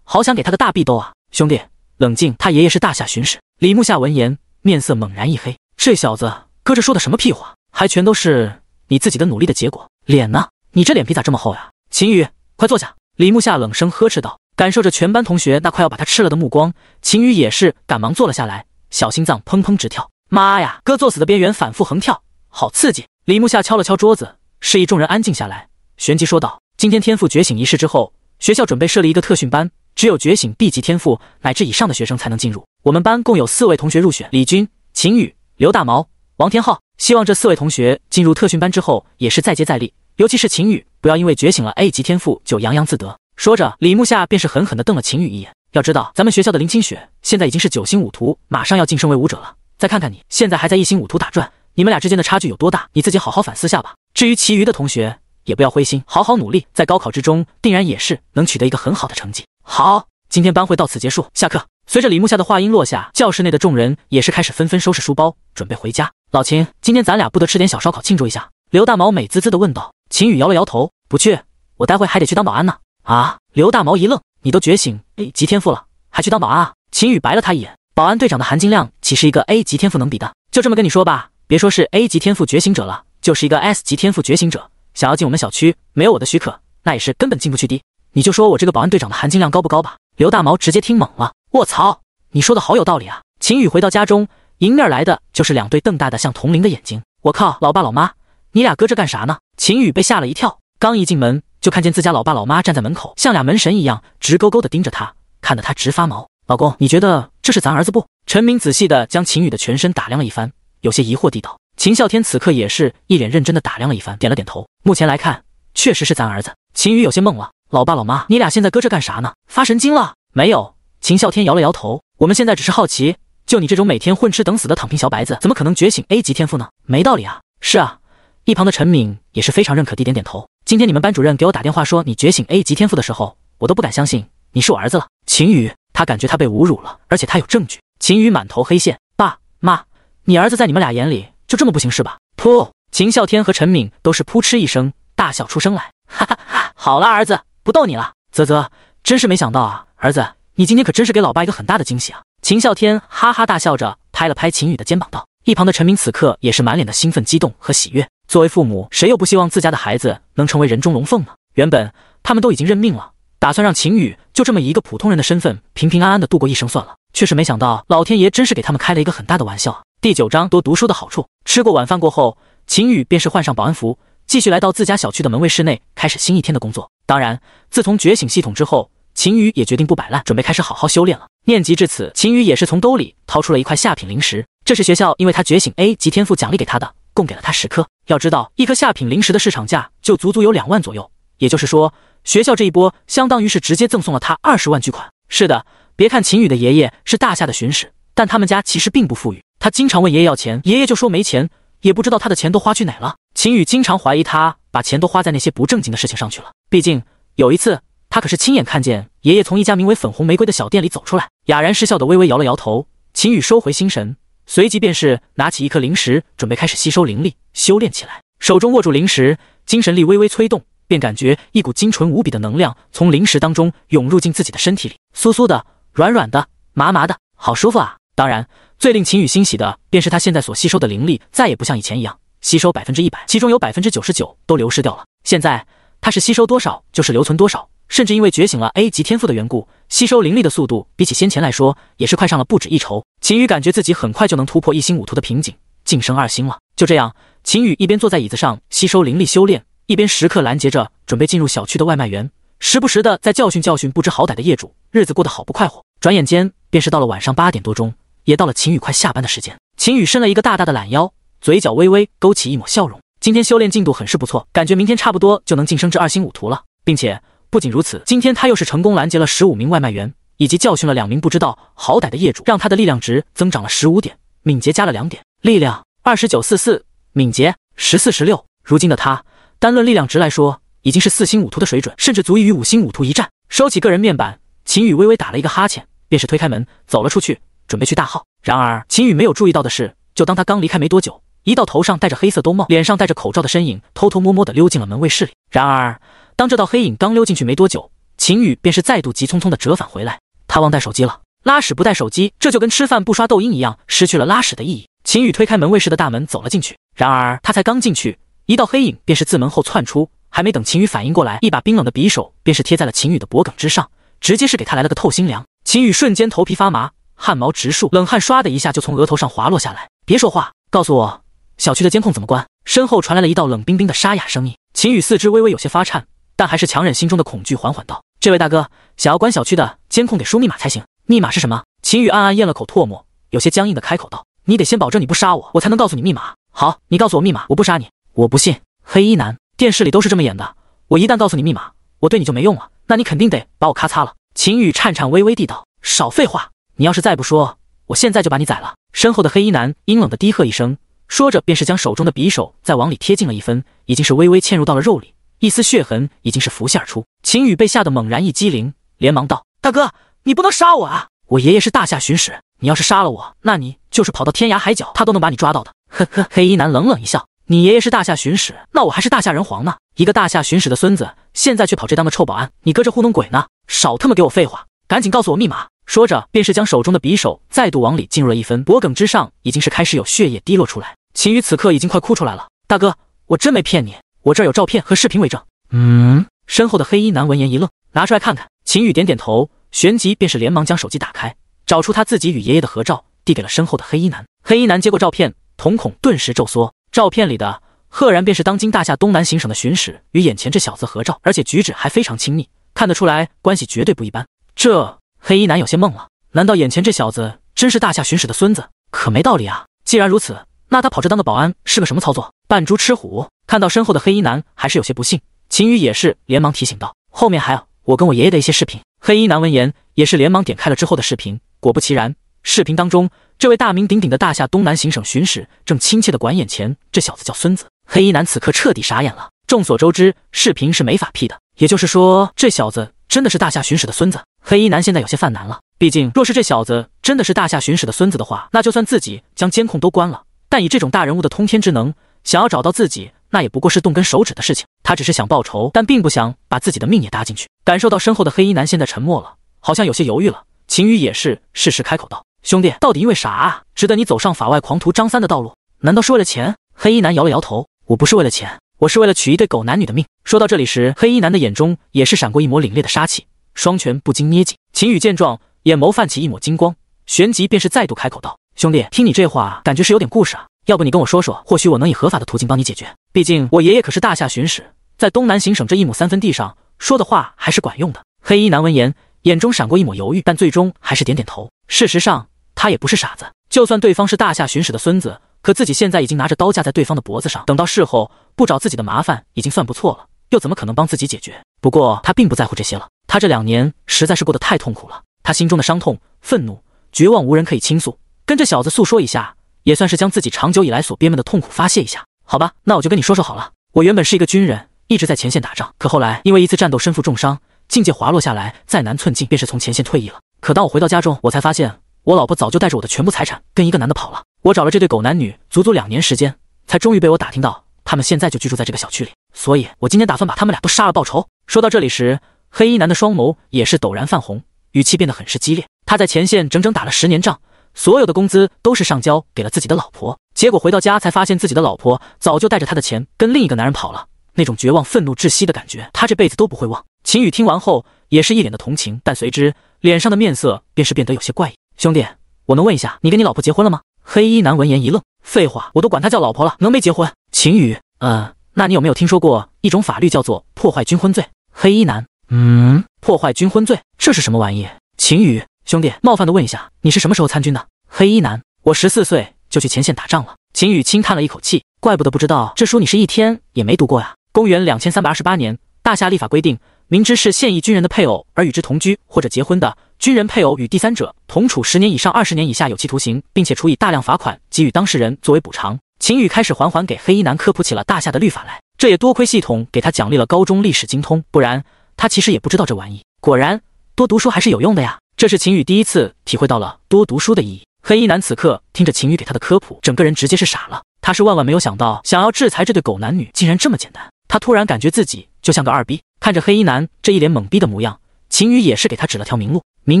[SPEAKER 1] 好想给他个大臂兜啊！兄弟，冷静，他爷爷是大夏巡视。李木夏闻言。面色猛然一黑，这小子搁这说的什么屁话？还全都是你自己的努力的结果。脸呢？你这脸皮咋这么厚呀？秦宇，快坐下！李木夏冷声呵斥道。感受着全班同学那快要把他吃了的目光，秦宇也是赶忙坐了下来，小心脏砰砰直跳。妈呀，哥作死的边缘反复横跳，好刺激！李木夏敲了敲桌子，示意众人安静下来，旋即说道：“今天天赋觉醒仪式之后，学校准备设立一个特训班，只有觉醒 B 级天赋乃至以上的学生才能进入。”我们班共有四位同学入选：李军、秦宇、刘大毛、王天浩。希望这四位同学进入特训班之后也是再接再厉，尤其是秦宇，不要因为觉醒了 A 级天赋就洋洋自得。说着，李木夏便是狠狠地瞪了秦宇一眼。要知道，咱们学校的林清雪现在已经是九星武徒，马上要晋升为武者了。再看看你，现在还在一星武徒打转，你们俩之间的差距有多大？你自己好好反思下吧。至于其余的同学，也不要灰心，好好努力，在高考之中定然也是能取得一个很好的成绩。好，今天班会到此结束，下课。随着李木夏的话音落下，教室内的众人也是开始纷纷收拾书包，准备回家。老秦，今天咱俩不得吃点小烧烤庆祝一下？刘大毛美滋滋的问道。秦宇摇了摇头，不去，我待会还得去当保安呢。啊！刘大毛一愣，你都觉醒 A 级天赋了，还去当保安啊？秦宇白了他一眼，保安队长的含金量岂是一个 A 级天赋能比的？就这么跟你说吧，别说是 A 级天赋觉醒者了，就是一个 S 级天赋觉醒者，想要进我们小区，没有我的许可，那也是根本进不去的。你就说我这个保安队长的含金量高不高吧？刘大毛直接听懵了。卧槽，你说的好有道理啊！秦宇回到家中，迎面来的就是两对瞪大的像铜铃的眼睛。我靠，老爸老妈，你俩搁这干啥呢？秦宇被吓了一跳，刚一进门就看见自家老爸老妈站在门口，像俩门神一样直勾勾的盯着他，看得他直发毛。老公，你觉得这是咱儿子不？陈明仔细的将秦宇的全身打量了一番，有些疑惑地道。秦啸天此刻也是一脸认真的打量了一番，点了点头。目前来看，确实是咱儿子。秦宇有些懵了，老爸老妈，你俩现在搁这干啥呢？发神经了？没有。秦啸天摇了摇头，我们现在只是好奇，就你这种每天混吃等死的躺平小白子，怎么可能觉醒 A 级天赋呢？没道理啊！是啊，一旁的陈敏也是非常认可地点点头。今天你们班主任给我打电话说你觉醒 A 级天赋的时候，我都不敢相信你是我儿子了。秦宇，他感觉他被侮辱了，而且他有证据。秦宇满头黑线，爸妈，你儿子在你们俩眼里就这么不行是吧？噗！秦啸天和陈敏都是扑哧一声大笑出声来，哈 哈哈！好了，儿子不逗你了。啧啧，真是没想到啊，儿子。你今天可真是给老爸一个很大的惊喜啊！秦啸天哈哈大笑着拍了拍秦宇的肩膀，道。一旁的陈明此刻也是满脸的兴奋、激动和喜悦。作为父母，谁又不希望自家的孩子能成为人中龙凤呢？原本他们都已经认命了，打算让秦宇就这么以一个普通人的身份平平安安的度过一生算了，却是没想到老天爷真是给他们开了一个很大的玩笑。第九章多读书的好处。吃过晚饭过后，秦宇便是换上保安服，继续来到自家小区的门卫室内，开始新一天的工作。当然，自从觉醒系统之后。秦宇也决定不摆烂，准备开始好好修炼了。念及至此，秦宇也是从兜里掏出了一块下品灵石，这是学校因为他觉醒 A 级天赋奖励给他的，供给了他十颗。要知道，一颗下品灵石的市场价就足足有两万左右，也就是说，学校这一波相当于是直接赠送了他二十万巨款。是的，别看秦宇的爷爷是大夏的巡使，但他们家其实并不富裕。他经常问爷爷要钱，爷爷就说没钱，也不知道他的钱都花去哪了。秦宇经常怀疑他把钱都花在那些不正经的事情上去了。毕竟有一次。他可是亲眼看见爷爷从一家名为“粉红玫瑰”的小店里走出来，哑然失笑的微微摇了摇头。秦宇收回心神，随即便是拿起一颗灵石，准备开始吸收灵力修炼起来。手中握住灵石，精神力微微催动，便感觉一股精纯无比的能量从灵石当中涌入进自己的身体里，酥酥的、软软的、麻麻的，好舒服啊！当然，最令秦宇欣喜的便是他现在所吸收的灵力再也不像以前一样吸收百分之一百，其中有百分之九十九都流失掉了。现在他是吸收多少就是留存多少。甚至因为觉醒了 A 级天赋的缘故，吸收灵力的速度比起先前来说也是快上了不止一筹。秦宇感觉自己很快就能突破一星武徒的瓶颈，晋升二星了。就这样，秦宇一边坐在椅子上吸收灵力修炼，一边时刻拦截着准备进入小区的外卖员，时不时的在教训教训不知好歹的业主。日子过得好不快活。转眼间便是到了晚上八点多钟，也到了秦宇快下班的时间。秦宇伸了一个大大的懒腰，嘴角微微勾起一抹笑容。今天修炼进度很是不错，感觉明天差不多就能晋升至二星武徒了，并且。不仅如此，今天他又是成功拦截了十五名外卖员，以及教训了两名不知道好歹的业主，让他的力量值增长了十五点，敏捷加了两点，力量二十九四四，敏捷十四十六。如今的他，单论力量值来说，已经是四星五图的水准，甚至足以与五星五图一战。收起个人面板，秦宇微微打了一个哈欠，便是推开门走了出去，准备去大号。然而秦宇没有注意到的是，就当他刚离开没多久，一道头上戴着黑色兜帽、脸上戴着口罩的身影偷偷摸摸的溜进了门卫室里。然而当这道黑影刚溜进去没多久，秦宇便是再度急匆匆的折返回来。他忘带手机了，拉屎不带手机，这就跟吃饭不刷抖音一样，失去了拉屎的意义。秦宇推开门卫室的大门走了进去，然而他才刚进去，一道黑影便是自门后窜出，还没等秦宇反应过来，一把冰冷的匕首便是贴在了秦宇的脖颈之上，直接是给他来了个透心凉。秦宇瞬间头皮发麻，汗毛直竖，冷汗唰的一下就从额头上滑落下来。别说话，告诉我小区的监控怎么关？身后传来了一道冷冰冰的沙哑声音。秦宇四肢微微有些发颤。但还是强忍心中的恐惧，缓缓道：“这位大哥，想要关小区的监控，得输密码才行。密码是什么？”秦宇暗暗咽了口唾沫，有些僵硬的开口道：“你得先保证你不杀我，我才能告诉你密码。好，你告诉我密码，我不杀你。我不信，黑衣男，电视里都是这么演的。我一旦告诉你密码，我对你就没用了，那你肯定得把我咔嚓了。”秦宇颤颤巍巍地道：“少废话，你要是再不说，我现在就把你宰了。”身后的黑衣男阴冷的低喝一声，说着便是将手中的匕首再往里贴近了一分，已经是微微嵌入到了肉里。一丝血痕已经是浮现而出，秦宇被吓得猛然一激灵，连忙道：“大哥，你不能杀我啊！我爷爷是大夏巡使，你要是杀了我，那你就是跑到天涯海角，他都能把你抓到的。”呵呵，黑衣男冷冷一笑：“你爷爷是大夏巡使，那我还是大夏人皇呢。一个大夏巡使的孙子，现在却跑这当个臭保安，你搁这糊弄鬼呢？少他妈给我废话，赶紧告诉我密码！”说着，便是将手中的匕首再度往里进入了一分，脖颈之上已经是开始有血液滴落出来。秦宇此刻已经快哭出来了：“大哥，我真没骗你。”我这儿有照片和视频为证。嗯，身后的黑衣男闻言一愣，拿出来看看。秦宇点点头，旋即便是连忙将手机打开，找出他自己与爷爷的合照，递给了身后的黑衣男。黑衣男接过照片，瞳孔顿时骤缩。照片里的赫然便是当今大夏东南行省的巡使，与眼前这小子合照，而且举止还非常亲密，看得出来关系绝对不一般。这黑衣男有些懵了，难道眼前这小子真是大夏巡使的孙子？可没道理啊！既然如此，那他跑这当个保安是个什么操作？扮猪吃虎？看到身后的黑衣男，还是有些不信。秦宇也是连忙提醒道：“后面还有我跟我爷爷的一些视频。”黑衣男闻言，也是连忙点开了之后的视频。果不其然，视频当中，这位大名鼎鼎的大夏东南行省巡使正亲切的管眼前这小子叫孙子。黑衣男此刻彻底傻眼了。众所周知，视频是没法 P 的，也就是说，这小子真的是大夏巡使的孙子。黑衣男现在有些犯难了，毕竟若是这小子真的是大夏巡使的孙子的话，那就算自己将监控都关了，但以这种大人物的通天之能，想要找到自己。那也不过是动根手指的事情，他只是想报仇，但并不想把自己的命也搭进去。感受到身后的黑衣男现在沉默了，好像有些犹豫了。秦宇也是适时开口道：“兄弟，到底因为啥啊？值得你走上法外狂徒张三的道路？难道是为了钱？”黑衣男摇了摇头：“我不是为了钱，我是为了取一对狗男女的命。”说到这里时，黑衣男的眼中也是闪过一抹凛冽的杀气，双拳不禁捏紧。秦宇见状，眼眸泛起一抹金光，旋即便是再度开口道：“兄弟，听你这话，感觉是有点故事啊。”要不你跟我说说，或许我能以合法的途径帮你解决。毕竟我爷爷可是大夏巡使，在东南行省这一亩三分地上说的话还是管用的。黑衣男闻言，眼中闪过一抹犹豫，但最终还是点点头。事实上，他也不是傻子，就算对方是大夏巡使的孙子，可自己现在已经拿着刀架在对方的脖子上，等到事后不找自己的麻烦已经算不错了，又怎么可能帮自己解决？不过他并不在乎这些了，他这两年实在是过得太痛苦了，他心中的伤痛、愤怒、绝望无人可以倾诉，跟这小子诉说一下。也算是将自己长久以来所憋闷的痛苦发泄一下，好吧，那我就跟你说说好了。我原本是一个军人，一直在前线打仗，可后来因为一次战斗身负重伤，境界滑落下来，再难寸进，便是从前线退役了。可当我回到家中，我才发现我老婆早就带着我的全部财产跟一个男的跑了。我找了这对狗男女足足两年时间，才终于被我打听到他们现在就居住在这个小区里。所以，我今天打算把他们俩都杀了报仇。说到这里时，黑衣男的双眸也是陡然泛红，语气变得很是激烈。他在前线整整打了十年仗。所有的工资都是上交给了自己的老婆，结果回到家才发现自己的老婆早就带着他的钱跟另一个男人跑了。那种绝望、愤怒、窒息的感觉，他这辈子都不会忘。秦宇听完后也是一脸的同情，但随之脸上的面色便是变得有些怪异。兄弟，我能问一下，你跟你老婆结婚了吗？黑衣男闻言一愣，废话，我都管他叫老婆了，能没结婚？秦宇，呃，那你有没有听说过一种法律叫做破坏军婚罪？黑衣男，嗯，破坏军婚罪，这是什么玩意？秦宇。兄弟，冒犯的问一下，你是什么时候参军的？黑衣男，我十四岁就去前线打仗了。秦宇轻叹了一口气，怪不得不知道这书你是一天也没读过呀。公元两千三百二十八年，大。夏立法规定，明知是现役军人的配偶而与之同居或者结婚的军人配偶与第三者同处十年以上二十年以下有期徒刑，并且处以大量罚款给予当事人作为补偿。秦宇开始缓缓给黑衣男科普起了大夏的律法来，这也多亏系统给他奖励了高中历史精通，不然他其实也不知道这玩意。果然，多读书还是有用的呀。这是秦宇第一次体会到了多读书的意义。黑衣男此刻听着秦宇给他的科普，整个人直接是傻了。他是万万没有想到，想要制裁这对狗男女竟然这么简单。他突然感觉自己就像个二逼。看着黑衣男这一脸懵逼的模样，秦宇也是给他指了条明路：明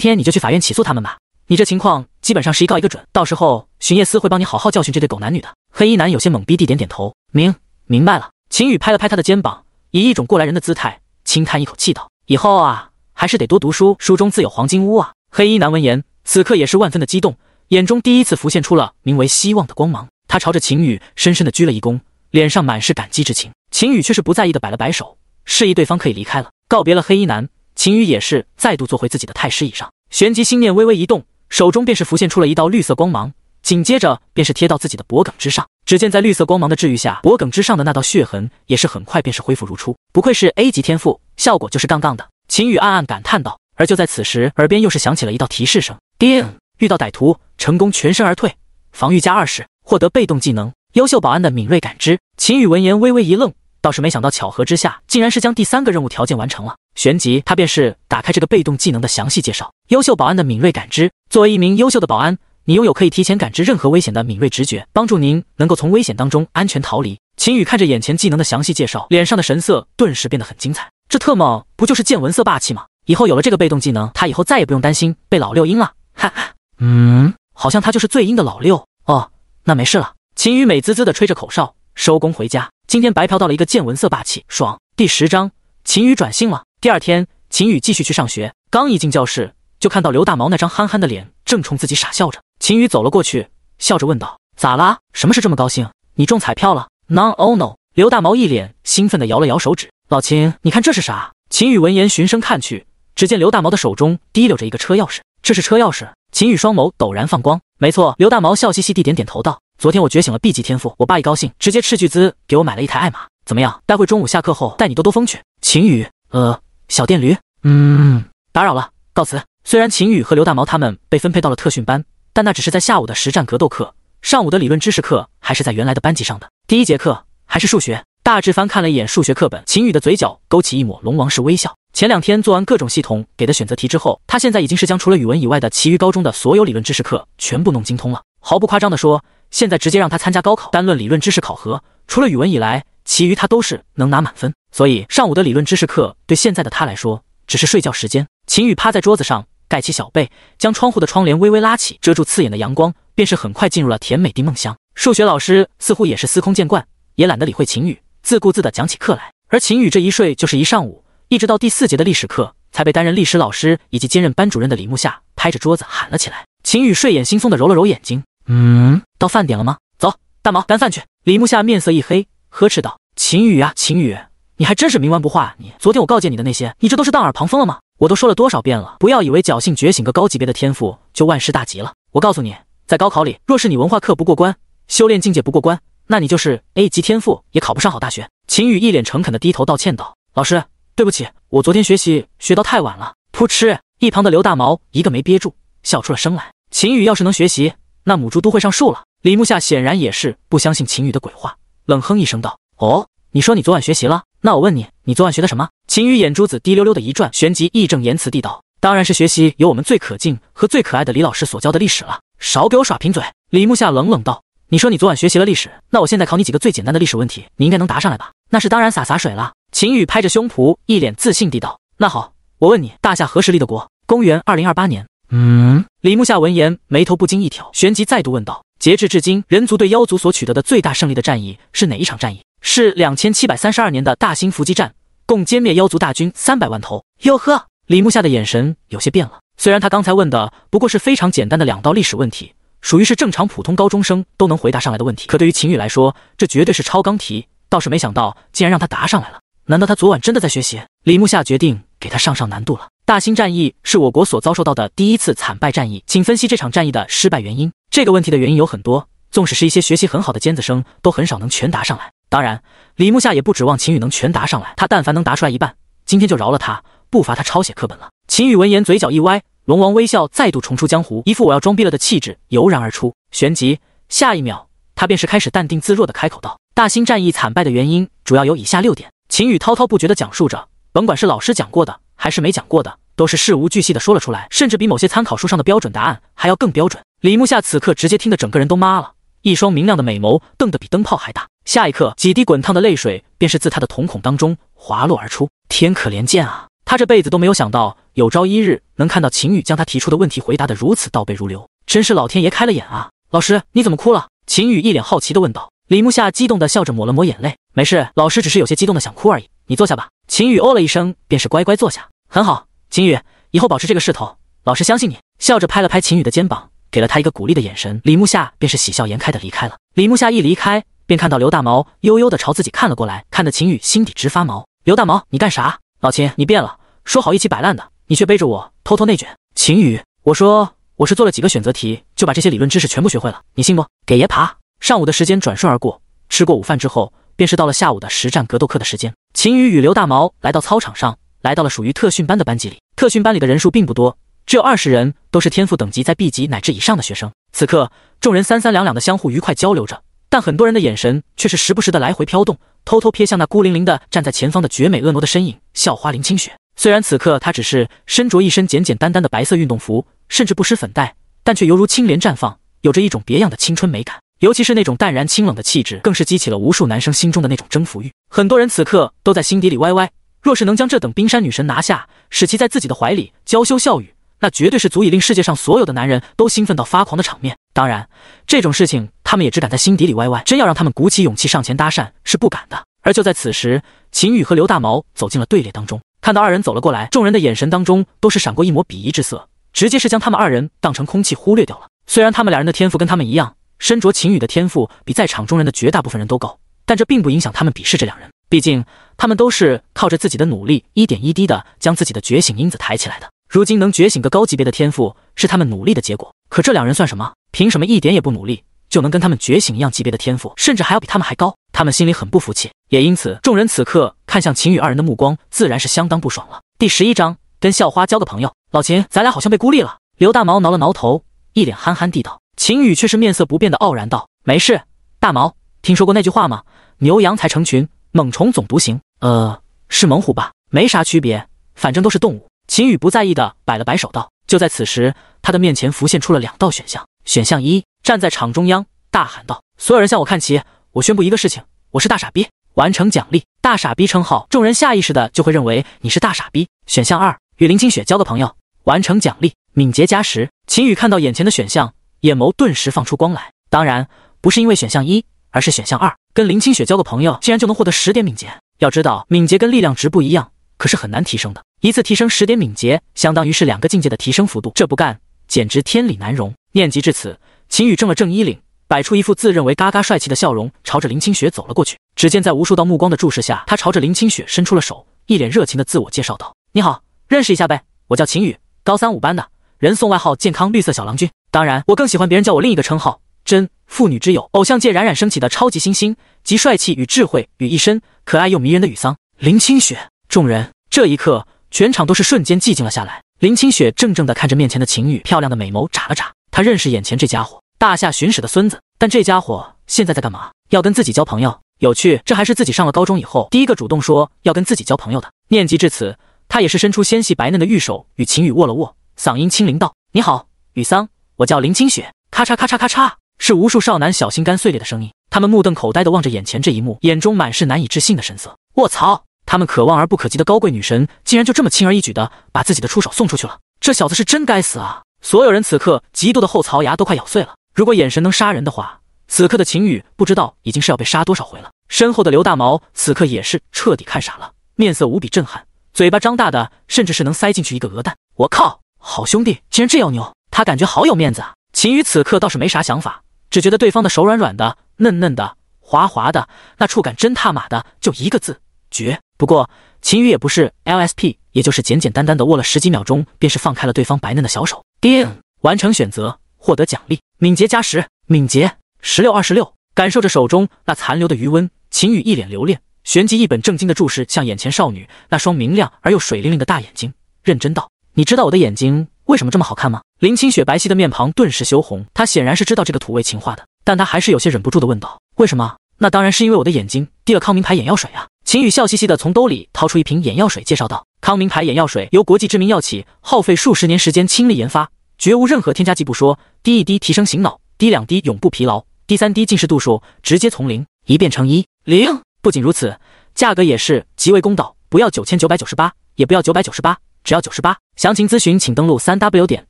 [SPEAKER 1] 天你就去法院起诉他们吧。你这情况基本上是一告一个准，到时候巡夜司会帮你好好教训这对狗男女的。黑衣男有些懵逼地点点头，明明白了。秦宇拍了拍他的肩膀，以一种过来人的姿态轻叹一口气道：“以后啊，还是得多读书，书中自有黄金屋啊。”黑衣男闻言，此刻也是万分的激动。眼中第一次浮现出了名为希望的光芒，他朝着秦宇深深的鞠了一躬，脸上满是感激之情。秦宇却是不在意的摆了摆手，示意对方可以离开了。告别了黑衣男，秦宇也是再度坐回自己的太师椅上，旋即心念微微一动，手中便是浮现出了一道绿色光芒，紧接着便是贴到自己的脖颈之上。只见在绿色光芒的治愈下，脖颈之上的那道血痕也是很快便是恢复如初。不愧是 A 级天赋，效果就是杠杠的。秦宇暗暗感叹道。而就在此时，耳边又是响起了一道提示声：叮。遇到歹徒，成功全身而退，防御加二十，获得被动技能优秀保安的敏锐感知。秦宇闻言微微一愣，倒是没想到巧合之下，竟然是将第三个任务条件完成了。旋即，他便是打开这个被动技能的详细介绍：优秀保安的敏锐感知。作为一名优秀的保安，你拥有可以提前感知任何危险的敏锐直觉，帮助您能够从危险当中安全逃离。秦宇看着眼前技能的详细介绍，脸上的神色顿时变得很精彩。这特么不就是见闻色霸气吗？以后有了这个被动技能，他以后再也不用担心被老六阴了。哈哈。嗯，好像他就是最阴的老六哦。那没事了。秦宇美滋滋的吹着口哨，收工回家。今天白嫖到了一个见闻色霸气，爽。第十章，秦宇转性了。第二天，秦宇继续去上学。刚一进教室，就看到刘大毛那张憨憨的脸正冲自己傻笑着。秦宇走了过去，笑着问道：“咋啦？什么事这么高兴？你中彩票了？”“No, oh no！” 刘大毛一脸兴奋的摇了摇手指：“老秦，你看这是啥？”秦宇闻言循声看去，只见刘大毛的手中提溜着一个车钥匙。这是车钥匙。秦宇双眸陡然放光，没错。刘大毛笑嘻嘻地点点头道：“昨天我觉醒了 B 级天赋，我爸一高兴，直接斥巨资给我买了一台爱玛。怎么样？待会中午下课后带你兜兜风去。”秦宇，呃，小电驴，嗯，打扰了，告辞。虽然秦宇和刘大毛他们被分配到了特训班，但那只是在下午的实战格斗课，上午的理论知识课还是在原来的班级上的。第一节课还是数学。大致翻看了一眼数学课本，秦宇的嘴角勾起一抹龙王式微笑。前两天做完各种系统给的选择题之后，他现在已经是将除了语文以外的其余高中的所有理论知识课全部弄精通了。毫不夸张的说，现在直接让他参加高考，单论理论知识考核，除了语文以来，其余他都是能拿满分。所以上午的理论知识课对现在的他来说只是睡觉时间。秦宇趴在桌子上，盖起小被，将窗户的窗帘微微拉起，遮住刺眼的阳光，便是很快进入了甜美的梦乡。数学老师似乎也是司空见惯，也懒得理会秦宇。自顾自地讲起课来，而秦宇这一睡就是一上午，一直到第四节的历史课，才被担任历史老师以及兼任班主任的李木夏拍着桌子喊了起来。秦宇睡眼惺忪地揉了揉眼睛，嗯，到饭点了吗？走，大毛干饭去。李木夏面色一黑，呵斥道：“秦宇啊，秦宇，你还真是冥顽不化。你昨天我告诫你的那些，你这都是当耳旁风了吗？我都说了多少遍了，不要以为侥幸觉醒个高级别的天赋就万事大吉了。我告诉你，在高考里，若是你文化课不过关，修炼境界不过关。”那你就是 A 级天赋也考不上好大学。秦宇一脸诚恳的低头道歉道：“老师，对不起，我昨天学习学到太晚了。”噗嗤，一旁的刘大毛一个没憋住，笑出了声来。秦宇要是能学习，那母猪都会上树了。李木夏显然也是不相信秦宇的鬼话，冷哼一声道：“哦，你说你昨晚学习了？那我问你，你昨晚学的什么？”秦宇眼珠子滴溜溜的一转，旋即义正言辞地道：“当然是学习由我们最可敬和最可爱的李老师所教的历史了。”少给我耍贫嘴！李木夏冷冷道。你说你昨晚学习了历史，那我现在考你几个最简单的历史问题，你应该能答上来吧？那是当然洒洒水了。秦宇拍着胸脯，一脸自信地道：“那好，我问你，大夏何时立的国？公元二零二八年。”嗯，李木夏闻言，眉头不禁一挑，旋即再度问道：“截至至今，人族对妖族所取得的最大胜利的战役是哪一场战役？”是两千七百三十二年的大兴伏击战，共歼灭妖族大军三百万头。哟呵，李木夏的眼神有些变了。虽然他刚才问的不过是非常简单的两道历史问题。属于是正常普通高中生都能回答上来的问题，可对于秦宇来说，这绝对是超纲题。倒是没想到，竟然让他答上来了。难道他昨晚真的在学习？李木夏决定给他上上难度了。大兴战役是我国所遭受到的第一次惨败战役，请分析这场战役的失败原因。这个问题的原因有很多，纵使是一些学习很好的尖子生，都很少能全答上来。当然，李木夏也不指望秦宇能全答上来，他但凡能答出来一半，今天就饶了他，不罚他抄写课本了。秦宇闻言，嘴角一歪，龙王微笑再度重出江湖，一副我要装逼了的气质油然而出，旋即下一秒，他便是开始淡定自若的开口道：“大兴战役惨败的原因主要有以下六点。”秦宇滔滔不绝的讲述着，甭管是老师讲过的还是没讲过的，都是事无巨细的说了出来，甚至比某些参考书上的标准答案还要更标准。李木夏此刻直接听得整个人都麻了，一双明亮的美眸瞪得比灯泡还大。下一刻，几滴滚烫的泪水便是自他的瞳孔当中滑落而出。天可怜见啊！他这辈子都没有想到，有朝一日能看到秦宇将他提出的问题回答得如此倒背如流，真是老天爷开了眼啊！老师，你怎么哭了？秦宇一脸好奇地问道。李木夏激动地笑着抹了抹眼泪，没事，老师只是有些激动的想哭而已。你坐下吧。秦宇哦了一声，便是乖乖坐下。很好，秦宇，以后保持这个势头，老师相信你。笑着拍了拍秦宇的肩膀。给了他一个鼓励的眼神，李木夏便是喜笑颜开的离开了。李木夏一离开，便看到刘大毛悠悠的朝自己看了过来，看得秦宇心底直发毛。刘大毛，你干啥？老秦，你变了，说好一起摆烂的，你却背着我偷偷内卷。秦宇，我说我是做了几个选择题，就把这些理论知识全部学会了，你信不？给爷爬！上午的时间转瞬而过，吃过午饭之后，便是到了下午的实战格斗课的时间。秦宇与刘大毛来到操场上，来到了属于特训班的班级里。特训班里的人数并不多。只有二十人，都是天赋等级在 B 级乃至以上的学生。此刻，众人三三两两的相互愉快交流着，但很多人的眼神却是时不时的来回飘动，偷偷瞥向那孤零零的站在前方的绝美婀娜的身影——校花林清雪。虽然此刻她只是身着一身简简单单的白色运动服，甚至不施粉黛，但却犹如青莲绽放，有着一种别样的青春美感。尤其是那种淡然清冷的气质，更是激起了无数男生心中的那种征服欲。很多人此刻都在心底里歪歪：若是能将这等冰山女神拿下，使其在自己的怀里娇羞笑语。那绝对是足以令世界上所有的男人都兴奋到发狂的场面。当然，这种事情他们也只敢在心底里歪歪，真要让他们鼓起勇气上前搭讪，是不敢的。而就在此时，秦宇和刘大毛走进了队列当中，看到二人走了过来，众人的眼神当中都是闪过一抹鄙夷之色，直接是将他们二人当成空气忽略掉了。虽然他们两人的天赋跟他们一样，身着秦宇的天赋比在场中人的绝大部分人都高，但这并不影响他们鄙视这两人。毕竟，他们都是靠着自己的努力，一点一滴的将自己的觉醒因子抬起来的。如今能觉醒个高级别的天赋，是他们努力的结果。可这两人算什么？凭什么一点也不努力就能跟他们觉醒一样级别的天赋，甚至还要比他们还高？他们心里很不服气，也因此，众人此刻看向秦羽二人的目光自然是相当不爽了。第十一章，跟校花交个朋友。老秦，咱俩好像被孤立了。刘大毛挠了挠头，一脸憨憨地道。秦羽却是面色不变的傲然道：“没事，大毛，听说过那句话吗？牛羊才成群，猛虫总独行。呃，是猛虎吧？没啥区别，反正都是动物。”秦宇不在意的摆了摆手，道：“就在此时，他的面前浮现出了两道选项。选项一，站在场中央，大喊道：‘所有人向我看齐！我宣布一个事情，我是大傻逼。’完成奖励，大傻逼称号，众人下意识的就会认为你是大傻逼。选项二，与林清雪交个朋友，完成奖励，敏捷加十。秦宇看到眼前的选项，眼眸顿时放出光来。当然，不是因为选项一，而是选项二，跟林清雪交个朋友，竟然就能获得十点敏捷。要知道，敏捷跟力量值不一样。”可是很难提升的，一次提升十点敏捷，相当于是两个境界的提升幅度，这不干简直天理难容。念及至此，秦宇正了正衣领，摆出一副自认为嘎嘎帅气的笑容，朝着林清雪走了过去。只见在无数道目光的注视下，他朝着林清雪伸出了手，一脸热情的自我介绍道：“你好，认识一下呗，我叫秦宇，高三五班的，人送外号健康绿色小郎君。当然，我更喜欢别人叫我另一个称号，真妇女之友，偶像界冉冉升起的超级新星，集帅气与智慧于一身，可爱又迷人的雨桑林清雪。众人。”这一刻，全场都是瞬间寂静了下来。林清雪怔怔地看着面前的秦宇，漂亮的美眸眨了眨。她认识眼前这家伙，大夏巡使的孙子。但这家伙现在在干嘛？要跟自己交朋友？有趣，这还是自己上了高中以后第一个主动说要跟自己交朋友的。念及至此，他也是伸出纤细白嫩的玉手与秦宇握了握，嗓音轻灵道：“你好，雨桑，我叫林清雪。”咔嚓咔嚓咔嚓，是无数少男小心肝碎裂的声音。他们目瞪口呆地望着眼前这一幕，眼中满是难以置信的神色。卧槽！他们可望而不可及的高贵女神，竟然就这么轻而易举的把自己的出手送出去了。这小子是真该死啊！所有人此刻嫉妒的后槽牙都快咬碎了。如果眼神能杀人的话，此刻的秦宇不知道已经是要被杀多少回了。身后的刘大毛此刻也是彻底看傻了，面色无比震撼，嘴巴张大的甚至是能塞进去一个鹅蛋。我靠，好兄弟竟然这样牛，他感觉好有面子啊！秦宇此刻倒是没啥想法，只觉得对方的手软软的、嫩嫩的、滑滑的，那触感真他妈的就一个字绝。不过秦宇也不是 LSP，也就是简简单单的握了十几秒钟，便是放开了对方白嫩的小手。叮，完成选择，获得奖励，敏捷加十，敏捷十六二十六。感受着手中那残留的余温，秦宇一脸留恋，旋即一本正经的注视向眼前少女那双明亮而又水灵灵的大眼睛，认真道：“你知道我的眼睛为什么这么好看吗？”林清雪白皙的面庞顿时羞红，她显然是知道这个土味情话的，但她还是有些忍不住的问道：“为什么？”那当然是因为我的眼睛滴了康明牌眼药水啊！秦宇笑嘻嘻的从兜里掏出一瓶眼药水，介绍道：“康明牌眼药水由国际知名药企耗费数十年时间倾力研发，绝无任何添加剂不说，滴一滴提升醒脑，滴两滴永不疲劳，滴三滴近视度数直接从零一变成一零。不仅如此，价格也是极为公道，不要九千九百九十八，也不要九百九十八，只要九十八。详情咨询请登录三 w 点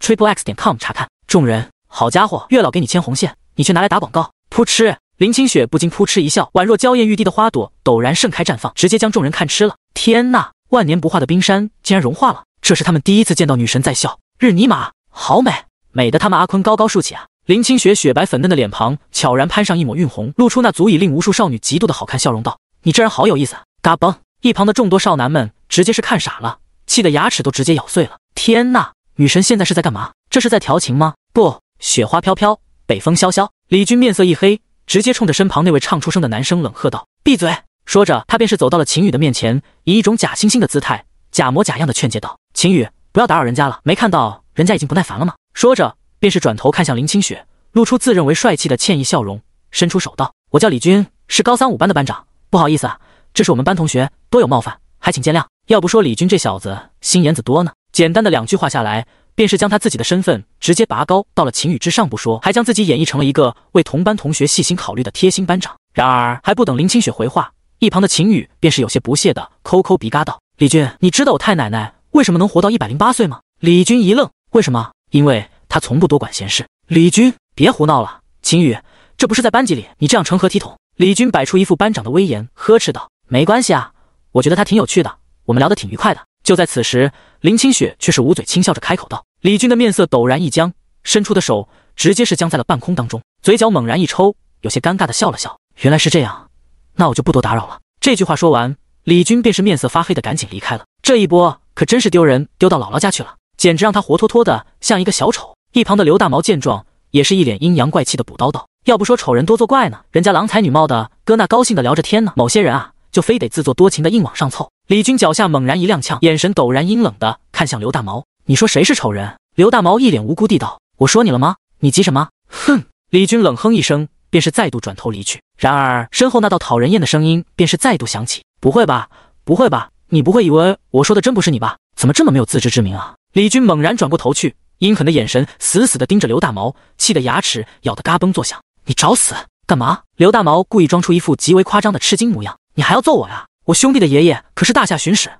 [SPEAKER 1] triple x 点 com 查看。众人，好家伙，月老给你牵红线，你却拿来打广告，噗嗤！林清雪不禁扑哧一笑，宛若娇艳欲滴的花朵，陡然盛开绽放，直接将众人看痴了。天呐，万年不化的冰山竟然融化了！这是他们第一次见到女神在笑，日尼玛，好美，美得他们阿坤高高竖起啊！林清雪雪白粉嫩的脸庞悄然攀上一抹晕红，露出那足以令无数少女嫉妒的好看笑容，道：“你这人好有意思。”啊嘎嘣，一旁的众多少男们直接是看傻了，气得牙齿都直接咬碎了。天呐，女神现在是在干嘛？这是在调情吗？不，雪花飘飘，北风萧萧。李军面色一黑。直接冲着身旁那位唱出声的男生冷喝道：“闭嘴！”说着，他便是走到了秦宇的面前，以一种假惺惺的姿态，假模假样的劝诫道：“秦宇，不要打扰人家了，没看到人家已经不耐烦了吗？”说着，便是转头看向林清雪，露出自认为帅气的歉意笑容，伸出手道：“我叫李军，是高三五班的班长，不好意思啊，这是我们班同学，多有冒犯，还请见谅。要不说李军这小子心眼子多呢。”简单的两句话下来。便是将他自己的身份直接拔高到了秦宇之上不说，还将自己演绎成了一个为同班同学细心考虑的贴心班长。然而还不等林清雪回话，一旁的秦宇便是有些不屑的抠抠鼻嘎道：“李军，你知道我太奶奶为什么能活到一百零八岁吗？”李军一愣：“为什么？因为他从不多管闲事。”李军，别胡闹了，秦宇，这不是在班级里，你这样成何体统？李军摆出一副班长的威严，呵斥道：“没关系啊，我觉得他挺有趣的，我们聊得挺愉快的。”就在此时，林清雪却是捂嘴轻笑着开口道：“李军的面色陡然一僵，伸出的手直接是僵在了半空当中，嘴角猛然一抽，有些尴尬的笑了笑。原来是这样，那我就不多打扰了。”这句话说完，李军便是面色发黑的赶紧离开了。这一波可真是丢人，丢到姥姥家去了，简直让他活脱脱的像一个小丑。一旁的刘大毛见状，也是一脸阴阳怪气的补刀道：“要不说丑人多作怪呢，人家郎才女貌的哥那高兴的聊着天呢，某些人啊，就非得自作多情的硬往上凑。”李军脚下猛然一踉跄，眼神陡然阴冷的看向刘大毛：“你说谁是丑人？”刘大毛一脸无辜地道：“我说你了吗？你急什么？”哼！李军冷哼一声，便是再度转头离去。然而身后那道讨人厌的声音便是再度响起：“不会吧？不会吧？你不会以为我说的真不是你吧？怎么这么没有自知之明啊？”李军猛然转过头去，阴狠的眼神死死地盯着刘大毛，气得牙齿咬得嘎嘣作响：“你找死干嘛？”刘大毛故意装出一副极为夸张的吃惊模样：“你还要揍我呀？”我兄弟的爷爷可是大夏巡使，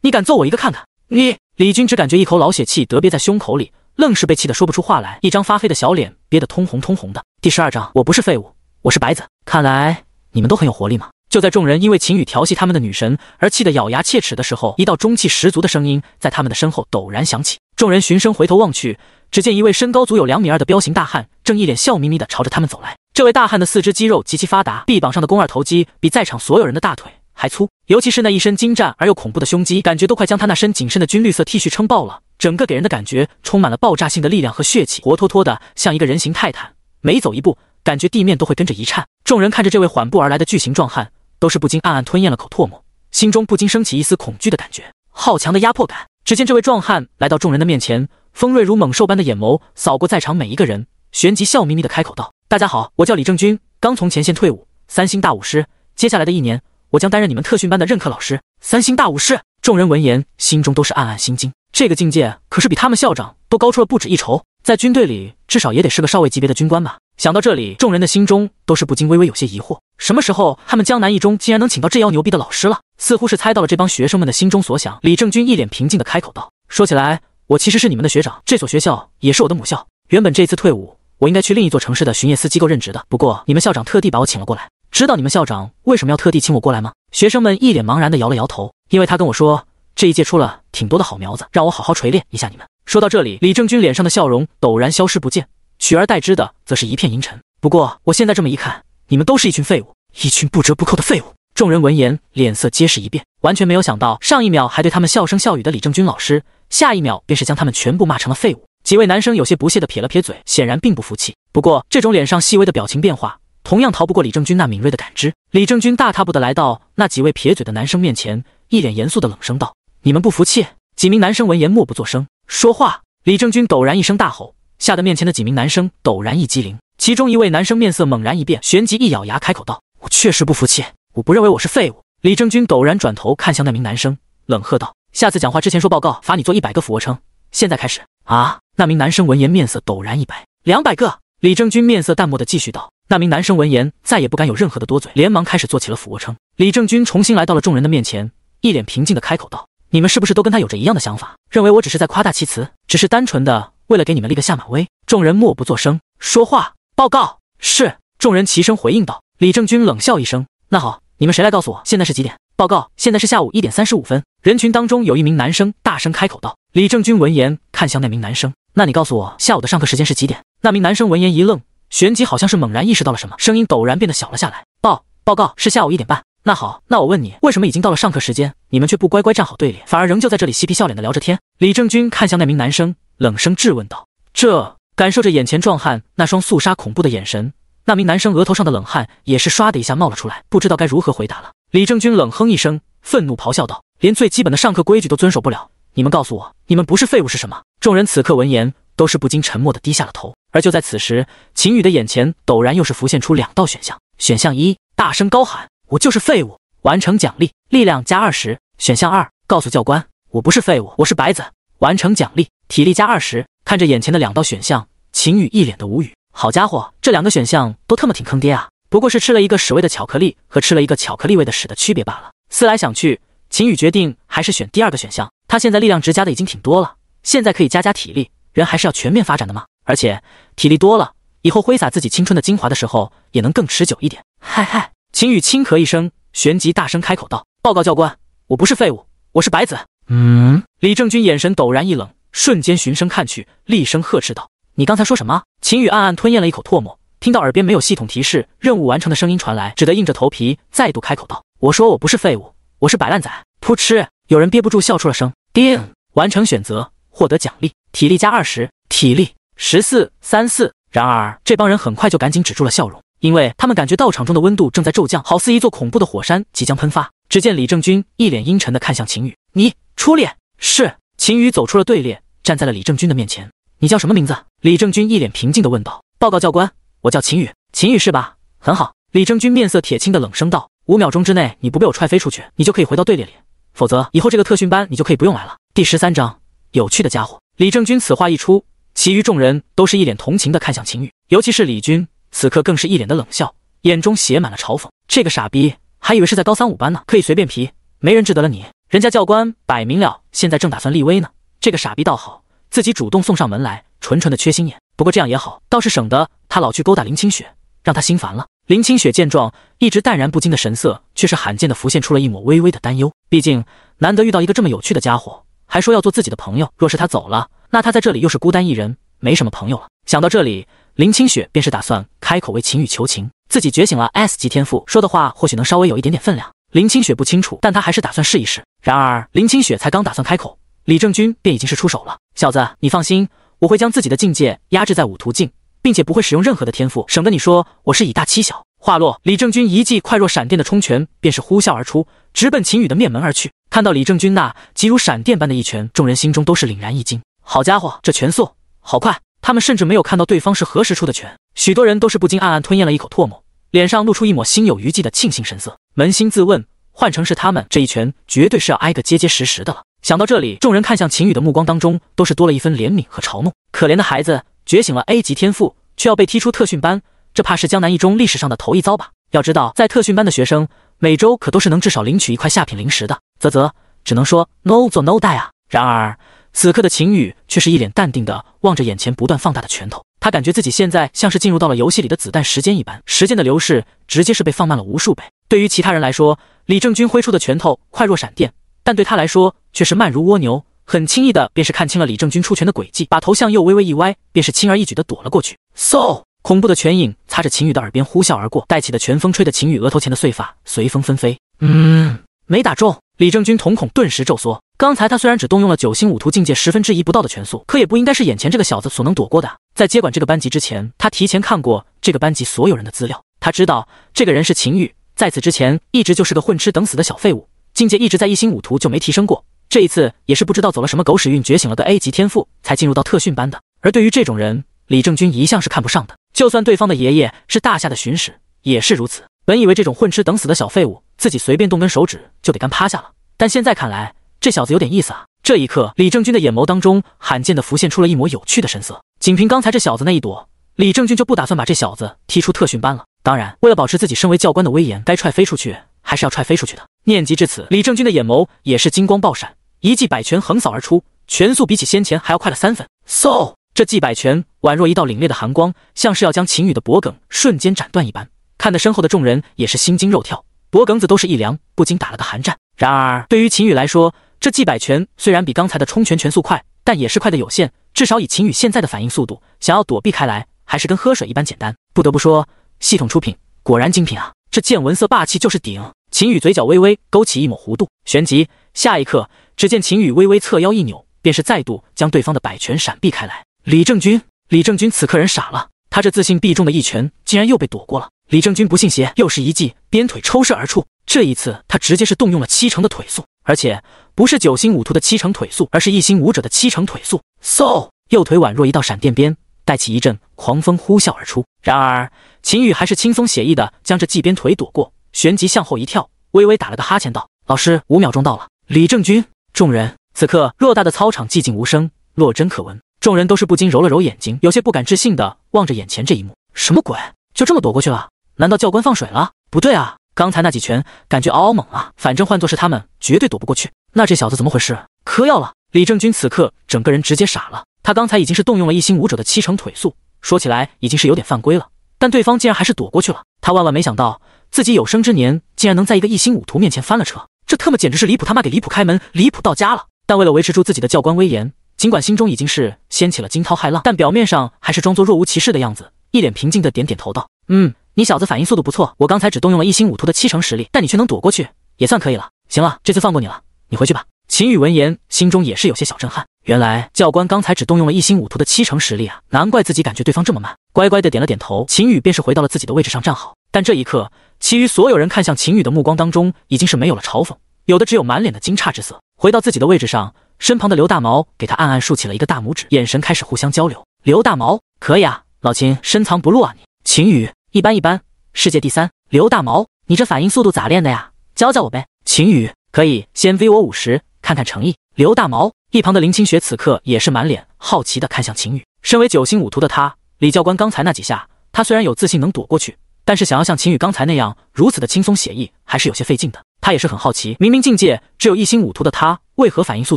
[SPEAKER 1] 你敢揍我一个看看？你李军只感觉一口老血气得憋在胸口里，愣是被气得说不出话来，一张发黑的小脸憋得通红通红的。第十二章，我不是废物，我是白子。看来你们都很有活力嘛。就在众人因为秦羽调戏他们的女神而气得咬牙切齿的时候，一道中气十足的声音在他们的身后陡然响起。众人循声回头望去，只见一位身高足有两米二的彪形大汉正一脸笑眯眯地朝着他们走来。这位大汉的四肢肌肉极其发达，臂膀上的肱二头肌比在场所有人的大腿。还粗，尤其是那一身精湛而又恐怖的胸肌，感觉都快将他那身紧身的军绿色 T 恤撑爆了。整个给人的感觉充满了爆炸性的力量和血气，活脱脱的像一个人形泰坦。每走一步，感觉地面都会跟着一颤。众人看着这位缓步而来的巨型壮汉，都是不禁暗暗吞咽了口唾沫，心中不禁升起一丝恐惧的感觉，好强的压迫感。只见这位壮汉来到众人的面前，锋锐如猛兽般的眼眸扫过在场每一个人，旋即笑眯眯的开口道：“大家好，我叫李正军，刚从前线退伍，三星大武师。接下来的一年。”我将担任你们特训班的任课老师，三星大武士。众人闻言，心中都是暗暗心惊。这个境界可是比他们校长都高出了不止一筹，在军队里至少也得是个少尉级别的军官吧？想到这里，众人的心中都是不禁微微有些疑惑：什么时候他们江南一中竟然能请到这妖牛逼的老师了？似乎是猜到了这帮学生们的心中所想，李正军一脸平静的开口道：“说起来，我其实是你们的学长，这所学校也是我的母校。原本这次退伍，我应该去另一座城市的巡夜司机构任职的，不过你们校长特地把我请了过来。”知道你们校长为什么要特地请我过来吗？学生们一脸茫然的摇了摇头，因为他跟我说这一届出了挺多的好苗子，让我好好锤炼一下你们。说到这里，李正军脸上的笑容陡然消失不见，取而代之的则是一片阴沉。不过我现在这么一看，你们都是一群废物，一群不折不扣的废物。众人闻言，脸色皆是一变，完全没有想到上一秒还对他们笑声笑语的李正军老师，下一秒便是将他们全部骂成了废物。几位男生有些不屑的撇了撇嘴，显然并不服气。不过这种脸上细微的表情变化。同样逃不过李正军那敏锐的感知。李正军大踏步的来到那几位撇嘴的男生面前，一脸严肃的冷声道：“你们不服气？”几名男生闻言默不作声。说话！李正军陡然一声大吼，吓得面前的几名男生陡然一激灵。其中一位男生面色猛然一变，旋即一咬牙开口道：“我确实不服气，我不认为我是废物。”李正军陡然转头看向那名男生，冷喝道：“下次讲话之前说报告，罚你做一百个俯卧撑。现在开始。”啊！那名男生闻言面色陡然一白，两百个。李正军面色淡漠的继续道。那名男生闻言再也不敢有任何的多嘴，连忙开始做起了俯卧撑。李正军重新来到了众人的面前，一脸平静的开口道：“你们是不是都跟他有着一样的想法，认为我只是在夸大其词，只是单纯的为了给你们立个下马威？”众人默不作声。说话。报告。是。众人齐声回应道。李正军冷笑一声：“那好，你们谁来告诉我现在是几点？”报告，现在是下午一点三十五分。人群当中有一名男生大声开口道。李正军闻言看向那名男生：“那你告诉我下午的上课时间是几点？”那名男生闻言一愣，旋即好像是猛然意识到了什么，声音陡然变得小了下来：“报报告，是下午一点半。”那好，那我问你，为什么已经到了上课时间，你们却不乖乖站好队列，反而仍旧在这里嬉皮笑脸的聊着天？李正军看向那名男生，冷声质问道：“这……”感受着眼前壮汉那双肃杀恐怖的眼神，那名男生额头上的冷汗也是唰的一下冒了出来，不知道该如何回答了。李正军冷哼一声，愤怒咆哮道：“连最基本的上课规矩都遵守不了，你们告诉我，你们不是废物是什么？”众人此刻闻言，都是不禁沉默的低下了头。而就在此时，秦宇的眼前陡然又是浮现出两道选项：选项一，大声高喊“我就是废物”，完成奖励，力量加二十；选项二，告诉教官“我不是废物，我是白子”，完成奖励，体力加二十。看着眼前的两道选项，秦宇一脸的无语。好家伙，这两个选项都他妈挺坑爹啊！不过是吃了一个屎味的巧克力和吃了一个巧克力味的屎的区别罢了。思来想去，秦宇决定还是选第二个选项。他现在力量值加的已经挺多了，现在可以加加体力。人还是要全面发展的嘛。而且体力多了，以后挥洒自己青春的精华的时候也能更持久一点。嗨嗨，秦宇轻咳一声，旋即大声开口道：“报告教官，我不是废物，我是白子。”嗯，李正军眼神陡然一冷，瞬间循声看去，厉声呵斥道：“你刚才说什么？”秦宇暗暗吞咽了一口唾沫。听到耳边没有系统提示任务完成的声音传来，只得硬着头皮再度开口道：“我说我不是废物，我是摆烂仔。”噗嗤，有人憋不住笑出了声。叮，完成选择，获得奖励，体力加二十，体力十四三四。然而这帮人很快就赶紧止住了笑容，因为他们感觉道场中的温度正在骤降，好似一座恐怖的火山即将喷发。只见李正军一脸阴沉的看向秦宇：“你出列。”是。秦宇走出了队列，站在了李正军的面前：“你叫什么名字？”李正军一脸平静的问道：“报告教官。”我叫秦宇，秦宇是吧？很好。李正军面色铁青的冷声道：“五秒钟之内你不被我踹飞出去，你就可以回到队列里，否则以后这个特训班你就可以不用来了。”第十三章，有趣的家伙。李正军此话一出，其余众人都是一脸同情的看向秦宇，尤其是李军，此刻更是一脸的冷笑，眼中写满了嘲讽。这个傻逼还以为是在高三五班呢，可以随便皮，没人治得了你。人家教官摆明了现在正打算立威呢，这个傻逼倒好，自己主动送上门来，纯纯的缺心眼。不过这样也好，倒是省得他老去勾搭林清雪，让他心烦了。林清雪见状，一直淡然不惊的神色，却是罕见的浮现出了一抹微微的担忧。毕竟难得遇到一个这么有趣的家伙，还说要做自己的朋友。若是他走了，那他在这里又是孤单一人，没什么朋友了。想到这里，林清雪便是打算开口为秦宇求情。自己觉醒了 S 级天赋，说的话或许能稍微有一点点分量。林清雪不清楚，但他还是打算试一试。然而林清雪才刚打算开口，李正军便已经是出手了。小子，你放心。我会将自己的境界压制在五途境，并且不会使用任何的天赋，省得你说我是以大欺小。话落，李正军一记快若闪电的冲拳便是呼啸而出，直奔秦宇的面门而去。看到李正军那急如闪电般的一拳，众人心中都是凛然一惊。好家伙，这拳速好快！他们甚至没有看到对方是何时出的拳，许多人都是不禁暗暗吞咽了一口唾沫，脸上露出一抹心有余悸的庆幸神色，扪心自问，换成是他们，这一拳绝对是要挨个结结实实的了。想到这里，众人看向秦宇的目光当中都是多了一分怜悯和嘲弄。可怜的孩子，觉醒了 A 级天赋，却要被踢出特训班，这怕是江南一中历史上的头一遭吧？要知道，在特训班的学生每周可都是能至少领取一块下品零食的。啧啧，只能说 no 做 no die 啊！然而此刻的秦宇却是一脸淡定的望着眼前不断放大的拳头，他感觉自己现在像是进入到了游戏里的子弹时间一般，时间的流逝直接是被放慢了无数倍。对于其他人来说，李正军挥出的拳头快若闪电。但对他来说却是慢如蜗牛，很轻易的便是看清了李正军出拳的轨迹，把头向右微微一歪，便是轻而易举的躲了过去。嗖，恐怖的拳影擦着秦宇的耳边呼啸而过，带起的拳风吹得秦宇额头前的碎发随风纷飞。嗯，没打中。李正军瞳孔顿时骤缩。刚才他虽然只动用了九星五图境界十分之一不到的拳速，可也不应该是眼前这个小子所能躲过的。在接管这个班级之前，他提前看过这个班级所有人的资料，他知道这个人是秦宇，在此之前一直就是个混吃等死的小废物，境界一直在一星五图就没提升过。这一次也是不知道走了什么狗屎运，觉醒了个 A 级天赋，才进入到特训班的。而对于这种人，李正军一向是看不上的。就算对方的爷爷是大夏的巡使，也是如此。本以为这种混吃等死的小废物，自己随便动根手指就得干趴下了，但现在看来，这小子有点意思啊。这一刻，李正军的眼眸当中罕见的浮现出了一抹有趣的神色。仅凭刚才这小子那一躲，李正军就不打算把这小子踢出特训班了。当然，为了保持自己身为教官的威严，该踹飞出去还是要踹飞出去的。念及至此，李正军的眼眸也是金光爆闪，一记百拳横扫而出，拳速比起先前还要快了三分。嗖！这记百拳宛若一道凛冽的寒光，像是要将秦羽的脖梗瞬间斩断一般。看得身后的众人也是心惊肉跳，脖梗子都是一凉，不禁打了个寒战。然而，对于秦羽来说，这记百拳虽然比刚才的冲拳拳速快，但也是快的有限。至少以秦羽现在的反应速度，想要躲避开来，还是跟喝水一般简单。不得不说，系统出品果然精品啊！这见闻色霸气就是顶。秦羽嘴角微微勾起一抹弧度，旋即下一刻，只见秦羽微微侧腰一扭，便是再度将对方的百拳闪避开来。李正军，李正军此刻人傻了，他这自信必中的一拳竟然又被躲过了。李正军不信邪，又是一记鞭腿抽射而出。这一次，他直接是动用了七成的腿速，而且不是九星五图的七成腿速，而是一星武者的七成腿速。嗖，右腿宛若一道闪电鞭，带起一阵狂风呼啸而出。然而，秦羽还是轻松写意的将这记鞭腿躲过，旋即向后一跳，微微打了个哈欠，道：“老师，五秒钟到了。”李正军，众人此刻偌大的操场寂静无声，落针可闻。众人都是不禁揉了揉眼睛，有些不敢置信的望着眼前这一幕。什么鬼？就这么躲过去了？难道教官放水了？不对啊，刚才那几拳感觉嗷嗷猛啊！反正换作是他们，绝对躲不过去。那这小子怎么回事？嗑药了？李正军此刻整个人直接傻了。他刚才已经是动用了一星武者的七成腿速，说起来已经是有点犯规了，但对方竟然还是躲过去了。他万万没想到，自己有生之年竟然能在一个一星武徒面前翻了车，这特么简直是离谱他妈给离谱开门，离谱到家了。但为了维持住自己的教官威严，尽管心中已经是掀起了惊涛骇浪，但表面上还是装作若无其事的样子，一脸平静的点点头道：“嗯。”你小子反应速度不错，我刚才只动用了一星武徒的七成实力，但你却能躲过去，也算可以了。行了，这次放过你了，你回去吧。秦宇闻言，心中也是有些小震撼。原来教官刚才只动用了一星五图的七成实力啊，难怪自己感觉对方这么慢。乖乖的点了点头，秦宇便是回到了自己的位置上站好。但这一刻，其余所有人看向秦宇的目光当中，已经是没有了嘲讽，有的只有满脸的惊诧之色。回到自己的位置上，身旁的刘大毛给他暗暗竖起了一个大拇指，眼神开始互相交流。刘大毛，可以啊，老秦深藏不露啊你。秦宇。一般一般，世界第三。刘大毛，你这反应速度咋练的呀？教教我呗。秦宇，可以先 V 我五十，看看诚意。刘大毛一旁的林清雪此刻也是满脸好奇的看向秦羽。身为九星五图的他，李教官刚才那几下，他虽然有自信能躲过去，但是想要像秦羽刚才那样如此的轻松写意，还是有些费劲的。他也是很好奇，明明境界只有一星五图的他，为何反应速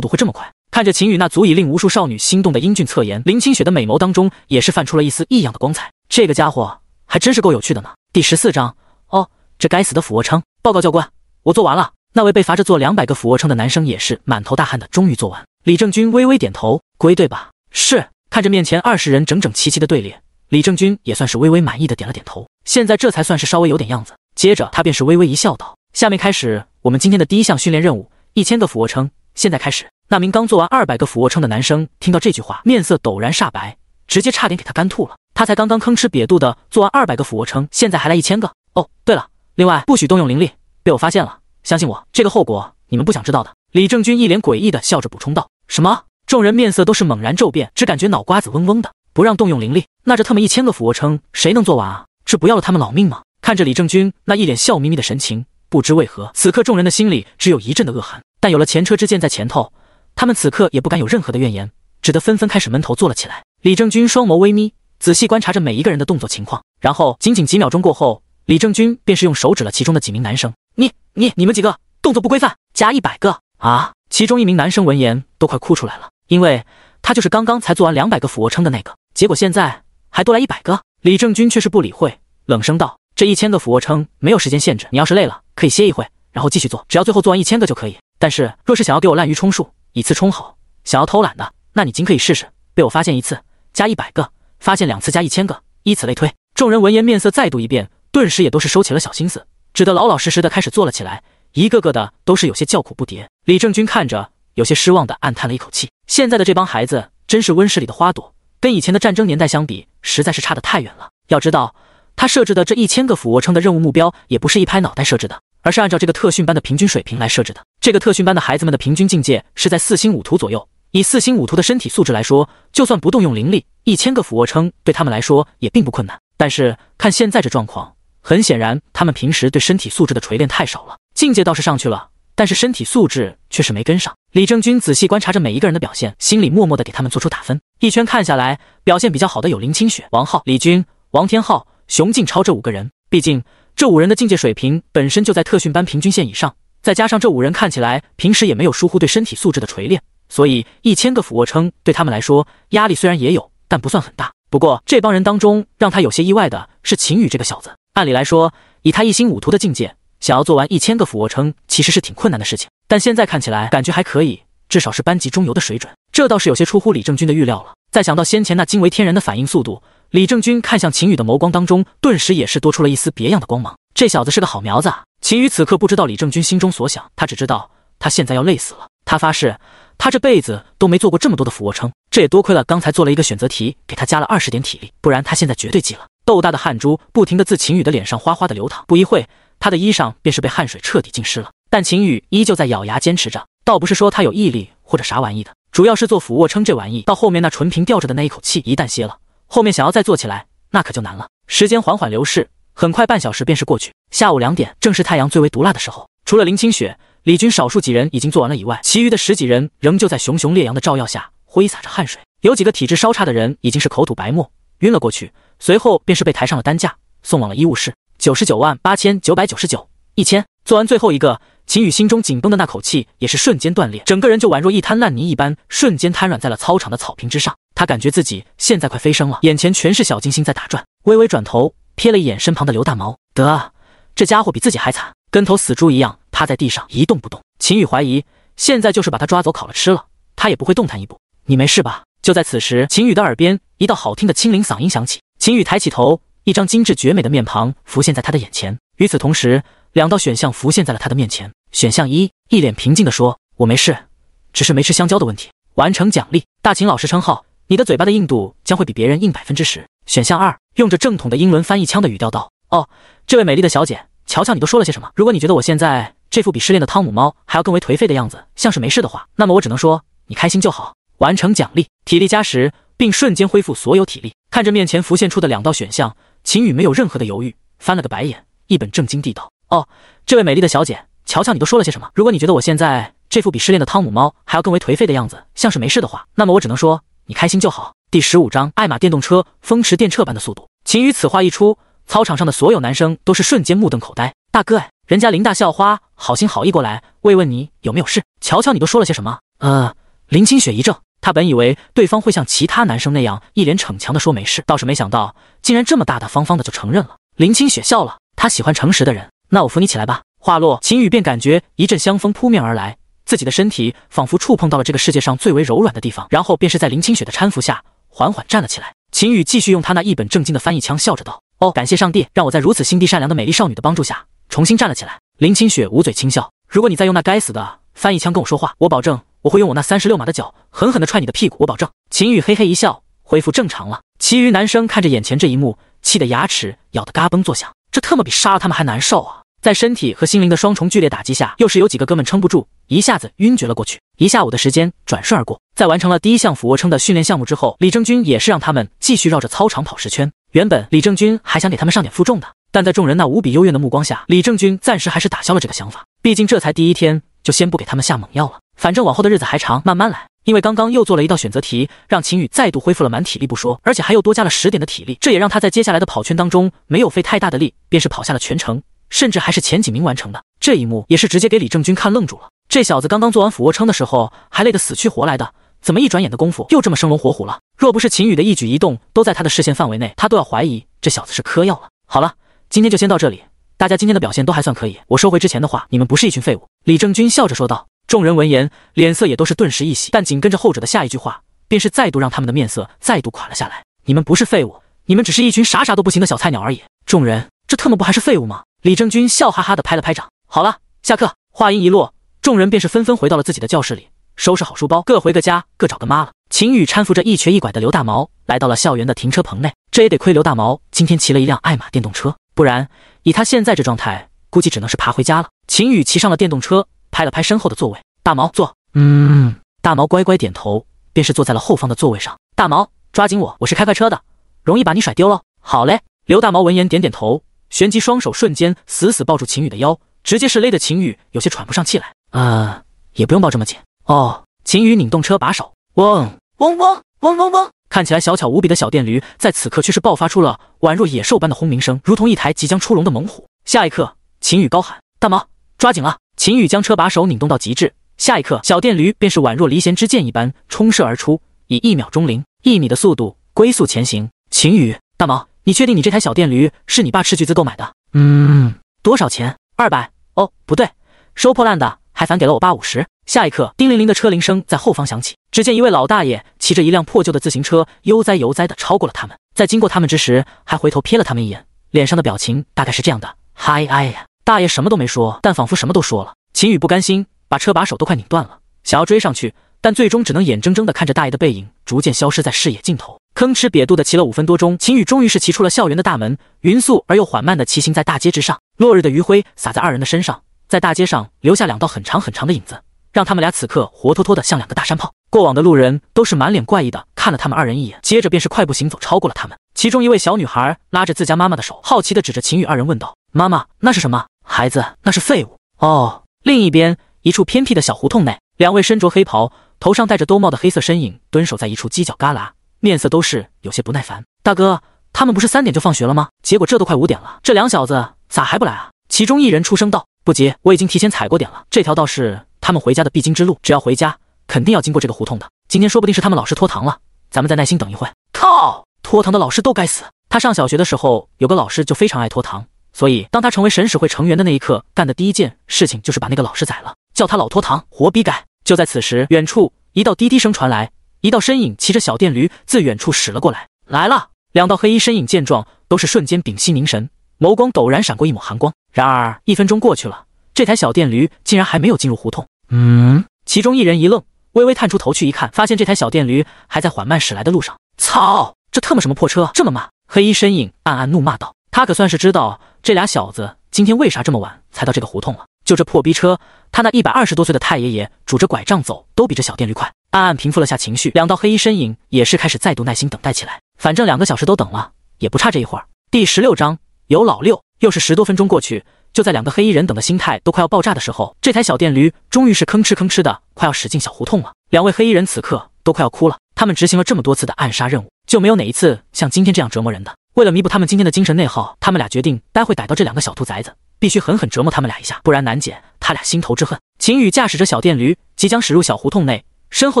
[SPEAKER 1] 度会这么快？看着秦羽那足以令无数少女心动的英俊侧颜，林清雪的美眸当中也是泛出了一丝异样的光彩。这个家伙。还真是够有趣的呢。第十四章哦，这该死的俯卧撑！报告教官，我做完了。那位被罚着做两百个俯卧撑的男生也是满头大汗的，终于做完。李正军微微点头，归队吧。是。看着面前二十人整整齐齐的队列，李正军也算是微微满意的点了点头。现在这才算是稍微有点样子。接着他便是微微一笑，道：“下面开始我们今天的第一项训练任务，一千个俯卧撑。现在开始。”那名刚做完二百个俯卧撑的男生听到这句话，面色陡然煞白，直接差点给他干吐了。他才刚刚吭哧瘪肚的做完二百个俯卧撑，现在还来一千个。哦，对了，另外不许动用灵力，被我发现了，相信我，这个后果你们不想知道的。李正军一脸诡异的笑着补充道：“什么？”众人面色都是猛然骤变，只感觉脑瓜子嗡嗡的。不让动用灵力，那这他妈一千个俯卧撑谁能做完啊？这不要了他们老命吗？看着李正军那一脸笑眯眯的神情，不知为何，此刻众人的心里只有一阵的恶寒。但有了前车之鉴在前头，他们此刻也不敢有任何的怨言，只得纷纷开始闷头做了起来。李正军双眸微眯。仔细观察着每一个人的动作情况，然后仅仅几秒钟过后，李正军便是用手指了其中的几名男生：“你、你、你们几个动作不规范，加一百个啊！”其中一名男生闻言都快哭出来了，因为他就是刚刚才做完两百个俯卧撑的那个，结果现在还多来一百个。李正军却是不理会，冷声道：“这一千个俯卧撑没有时间限制，你要是累了可以歇一会，然后继续做，只要最后做完一千个就可以。但是若是想要给我滥竽充数，以次充好，想要偷懒的，那你尽可以试试，被我发现一次加一百个。”发现两次加一千个，以此类推。众人闻言面色再度一变，顿时也都是收起了小心思，只得老老实实的开始做了起来。一个个的都是有些叫苦不迭。李正军看着，有些失望的暗叹了一口气。现在的这帮孩子真是温室里的花朵，跟以前的战争年代相比，实在是差得太远了。要知道，他设置的这一千个俯卧撑的任务目标也不是一拍脑袋设置的，而是按照这个特训班的平均水平来设置的。这个特训班的孩子们的平均境界是在四星五图左右。以四星五图的身体素质来说，就算不动用灵力，一千个俯卧撑对他们来说也并不困难。但是看现在这状况，很显然他们平时对身体素质的锤炼太少了，境界倒是上去了，但是身体素质却是没跟上。李正军仔细观察着每一个人的表现，心里默默的给他们做出打分。一圈看下来，表现比较好的有林清雪、王浩、李军、王天浩、熊静超这五个人。毕竟这五人的境界水平本身就在特训班平均线以上，再加上这五人看起来平时也没有疏忽对身体素质的锤炼。所以一千个俯卧撑对他们来说压力虽然也有，但不算很大。不过这帮人当中让他有些意外的是秦宇这个小子。按理来说，以他一心五徒的境界，想要做完一千个俯卧撑其实是挺困难的事情。但现在看起来感觉还可以，至少是班级中游的水准。这倒是有些出乎李正军的预料了。再想到先前那惊为天人的反应速度，李正军看向秦宇的眸光当中顿时也是多出了一丝别样的光芒。这小子是个好苗子啊！秦宇此刻不知道李正军心中所想，他只知道他现在要累死了。他发誓。他这辈子都没做过这么多的俯卧撑，这也多亏了刚才做了一个选择题，给他加了二十点体力，不然他现在绝对急了。豆大的汗珠不停的自秦宇的脸上哗哗的流淌，不一会，他的衣裳便是被汗水彻底浸湿了。但秦宇依旧在咬牙坚持着，倒不是说他有毅力或者啥玩意的，主要是做俯卧撑这玩意，到后面那纯凭吊着的那一口气一旦歇了，后面想要再做起来，那可就难了。时间缓缓流逝，很快半小时便是过去。下午两点，正是太阳最为毒辣的时候，除了林清雪。李军少数几人已经做完了以外，其余的十几人仍旧在熊熊烈阳的照耀下挥洒着汗水。有几个体质稍差的人已经是口吐白沫，晕了过去。随后便是被抬上了担架，送往了医务室。九十九万八千九百九十九，一千。做完最后一个，秦宇心中紧绷的那口气也是瞬间断裂，整个人就宛若一滩烂泥一般，瞬间瘫软在了操场的草坪之上。他感觉自己现在快飞升了，眼前全是小金星在打转。微微转头瞥了一眼身旁的刘大毛，得，这家伙比自己还惨，跟头死猪一样。趴在地上一动不动，秦宇怀疑现在就是把他抓走烤了吃了，他也不会动弹一步。你没事吧？就在此时，秦宇的耳边一道好听的清灵嗓音响起。秦宇抬起头，一张精致绝美的面庞浮现在他的眼前。与此同时，两道选项浮现在了他的面前。选项一，一脸平静地说：“我没事，只是没吃香蕉的问题。”完成奖励，大秦老师称号。你的嘴巴的硬度将会比别人硬百分之十。选项二，用着正统的英伦翻译腔的语调道：“哦，这位美丽的小姐，瞧瞧你都说了些什么。如果你觉得我现在……”这副比失恋的汤姆猫还要更为颓废的样子，像是没事的话，那么我只能说你开心就好。完成奖励，体力加十，并瞬间恢复所有体力。看着面前浮现出的两道选项，秦宇没有任何的犹豫，翻了个白眼，一本正经地道：“哦，这位美丽的小姐，瞧瞧你都说了些什么。如果你觉得我现在这副比失恋的汤姆猫还要更为颓废的样子，像是没事的话，那么我只能说你开心就好。”第十五章，爱玛电动车风驰电掣般的速度。秦宇此话一出，操场上的所有男生都是瞬间目瞪口呆。大哥，哎。人家林大校花好心好意过来慰问你有没有事？瞧瞧你都说了些什么？呃，林清雪一怔，她本以为对方会像其他男生那样一脸逞强的说没事，倒是没想到竟然这么大大方方的就承认了。林清雪笑了，她喜欢诚实的人。那我扶你起来吧。话落，秦宇便感觉一阵香风扑面而来，自己的身体仿佛触碰到了这个世界上最为柔软的地方，然后便是在林清雪的搀扶下缓缓站了起来。秦宇继续用他那一本正经的翻译腔笑着道：“哦，感谢上帝，让我在如此心地善良的美丽少女的帮助下。”重新站了起来，林清雪捂嘴轻笑。如果你再用那该死的翻译腔跟我说话，我保证我会用我那三十六码的脚狠狠地踹你的屁股。我保证。秦宇嘿嘿一笑，恢复正常了。其余男生看着眼前这一幕，气得牙齿咬得嘎嘣作响。这特么比杀了他们还难受啊！在身体和心灵的双重剧烈打击下，又是有几个哥们撑不住，一下子晕厥了过去。一下午的时间转瞬而过，在完成了第一项俯卧撑的训练项目之后，李正军也是让他们继续绕着操场跑十圈。原本李正军还想给他们上点负重的。但在众人那无比幽怨的目光下，李正军暂时还是打消了这个想法。毕竟这才第一天，就先不给他们下猛药了。反正往后的日子还长，慢慢来。因为刚刚又做了一道选择题，让秦宇再度恢复了满体力不说，而且还又多加了十点的体力，这也让他在接下来的跑圈当中没有费太大的力，便是跑下了全程，甚至还是前几名完成的。这一幕也是直接给李正军看愣住了。这小子刚刚做完俯卧撑的时候还累得死去活来的，怎么一转眼的功夫又这么生龙活虎了？若不是秦宇的一举一动都在他的视线范围内，他都要怀疑这小子是嗑药了。好了。今天就先到这里，大家今天的表现都还算可以。我收回之前的话，你们不是一群废物。”李正军笑着说道。众人闻言，脸色也都是顿时一喜，但紧跟着后者的下一句话，便是再度让他们的面色再度垮了下来。你们不是废物，你们只是一群啥啥都不行的小菜鸟而已。众人，这特么不还是废物吗？李正军笑哈哈的拍了拍掌。好了，下课。话音一落，众人便是纷纷回到了自己的教室里，收拾好书包，各回各家，各找个妈了。秦宇搀扶着一瘸一拐的刘大毛来到了校园的停车棚内。这也得亏刘大毛今天骑了一辆爱玛电动车，不然以他现在这状态，估计只能是爬回家了。秦宇骑上了电动车，拍了拍身后的座位，大毛坐。嗯，大毛乖乖点头，便是坐在了后方的座位上。大毛，抓紧我，我是开快车的，容易把你甩丢喽。好嘞。刘大毛闻言点点头，旋即双手瞬间死死抱住秦宇的腰，直接是勒得秦宇有些喘不上气来。啊，也不用抱这么紧哦。秦宇拧动车把手，嗡嗡嗡嗡嗡嗡，看起来小巧无比的小电驴，在此刻却是爆发出了宛若野兽般的轰鸣声，如同一台即将出笼的猛虎。下一刻，秦宇高喊：“大毛，抓紧了！”秦宇将车把手拧动到极致，下一刻，小电驴便是宛若离弦之箭一般冲射而出，以一秒钟零一米的速度龟速前行。秦宇，大毛。你确定你这台小电驴是你爸斥巨资购买的？嗯，多少钱？二百。哦，不对，收破烂的，还返给了我爸五十。下一刻，叮铃铃的车铃声在后方响起，只见一位老大爷骑着一辆破旧的自行车，悠哉悠哉的超过了他们。在经过他们之时，还回头瞥了他们一眼，脸上的表情大概是这样的：嗨，哎呀，大爷什么都没说，但仿佛什么都说了。秦宇不甘心，把车把手都快拧断了，想要追上去，但最终只能眼睁睁的看着大爷的背影逐渐消失在视野尽头。吭哧瘪肚的骑了五分多钟，秦宇终于是骑出了校园的大门，匀速而又缓慢的骑行在大街之上。落日的余晖洒在二人的身上，在大街上留下两道很长很长的影子，让他们俩此刻活脱脱的像两个大山炮。过往的路人都是满脸怪异的看了他们二人一眼，接着便是快步行走，超过了他们。其中一位小女孩拉着自家妈妈的手，好奇的指着秦宇二人问道：“妈妈，那是什么？孩子，那是废物。”哦，另一边一处偏僻的小胡同内，两位身着黑袍、头上戴着兜帽的黑色身影蹲守在一处犄角旮旯。面色都是有些不耐烦。大哥，他们不是三点就放学了吗？结果这都快五点了，这两小子咋还不来啊？其中一人出声道：“不急，我已经提前踩过点了。这条道是他们回家的必经之路，只要回家，肯定要经过这个胡同的。今天说不定是他们老师拖堂了，咱们再耐心等一会。”靠，拖堂的老师都该死！他上小学的时候，有个老师就非常爱拖堂，所以当他成为神使会成员的那一刻，干的第一件事情就是把那个老师宰了，叫他老拖堂，活逼该！就在此时，远处一道滴滴声传来。一道身影骑着小电驴自远处驶了过来，来了。两道黑衣身影见状，都是瞬间屏息凝神，眸光陡然闪过一抹寒光。然而一分钟过去了，这台小电驴竟然还没有进入胡同。嗯，其中一人一愣，微微探出头去一看，发现这台小电驴还在缓慢驶来的路上。操，这特么什么破车，这么慢！黑衣身影暗暗怒骂道：“他可算是知道这俩小子今天为啥这么晚才到这个胡同了。就这破逼车，他那一百二十多岁的太爷爷拄着拐杖走，都比这小电驴快。”暗暗平复了下情绪，两道黑衣身影也是开始再度耐心等待起来。反正两个小时都等了，也不差这一会儿。第十六章有老六，又是十多分钟过去，就在两个黑衣人等的心态都快要爆炸的时候，这台小电驴终于是吭哧吭哧的快要驶进小胡同了。两位黑衣人此刻都快要哭了，他们执行了这么多次的暗杀任务，就没有哪一次像今天这样折磨人的。为了弥补他们今天的精神内耗，他们俩决定待会逮到这两个小兔崽子，必须狠狠折磨他们俩一下，不然难解他俩心头之恨。秦宇驾驶着小电驴，即将驶入小胡同内。身后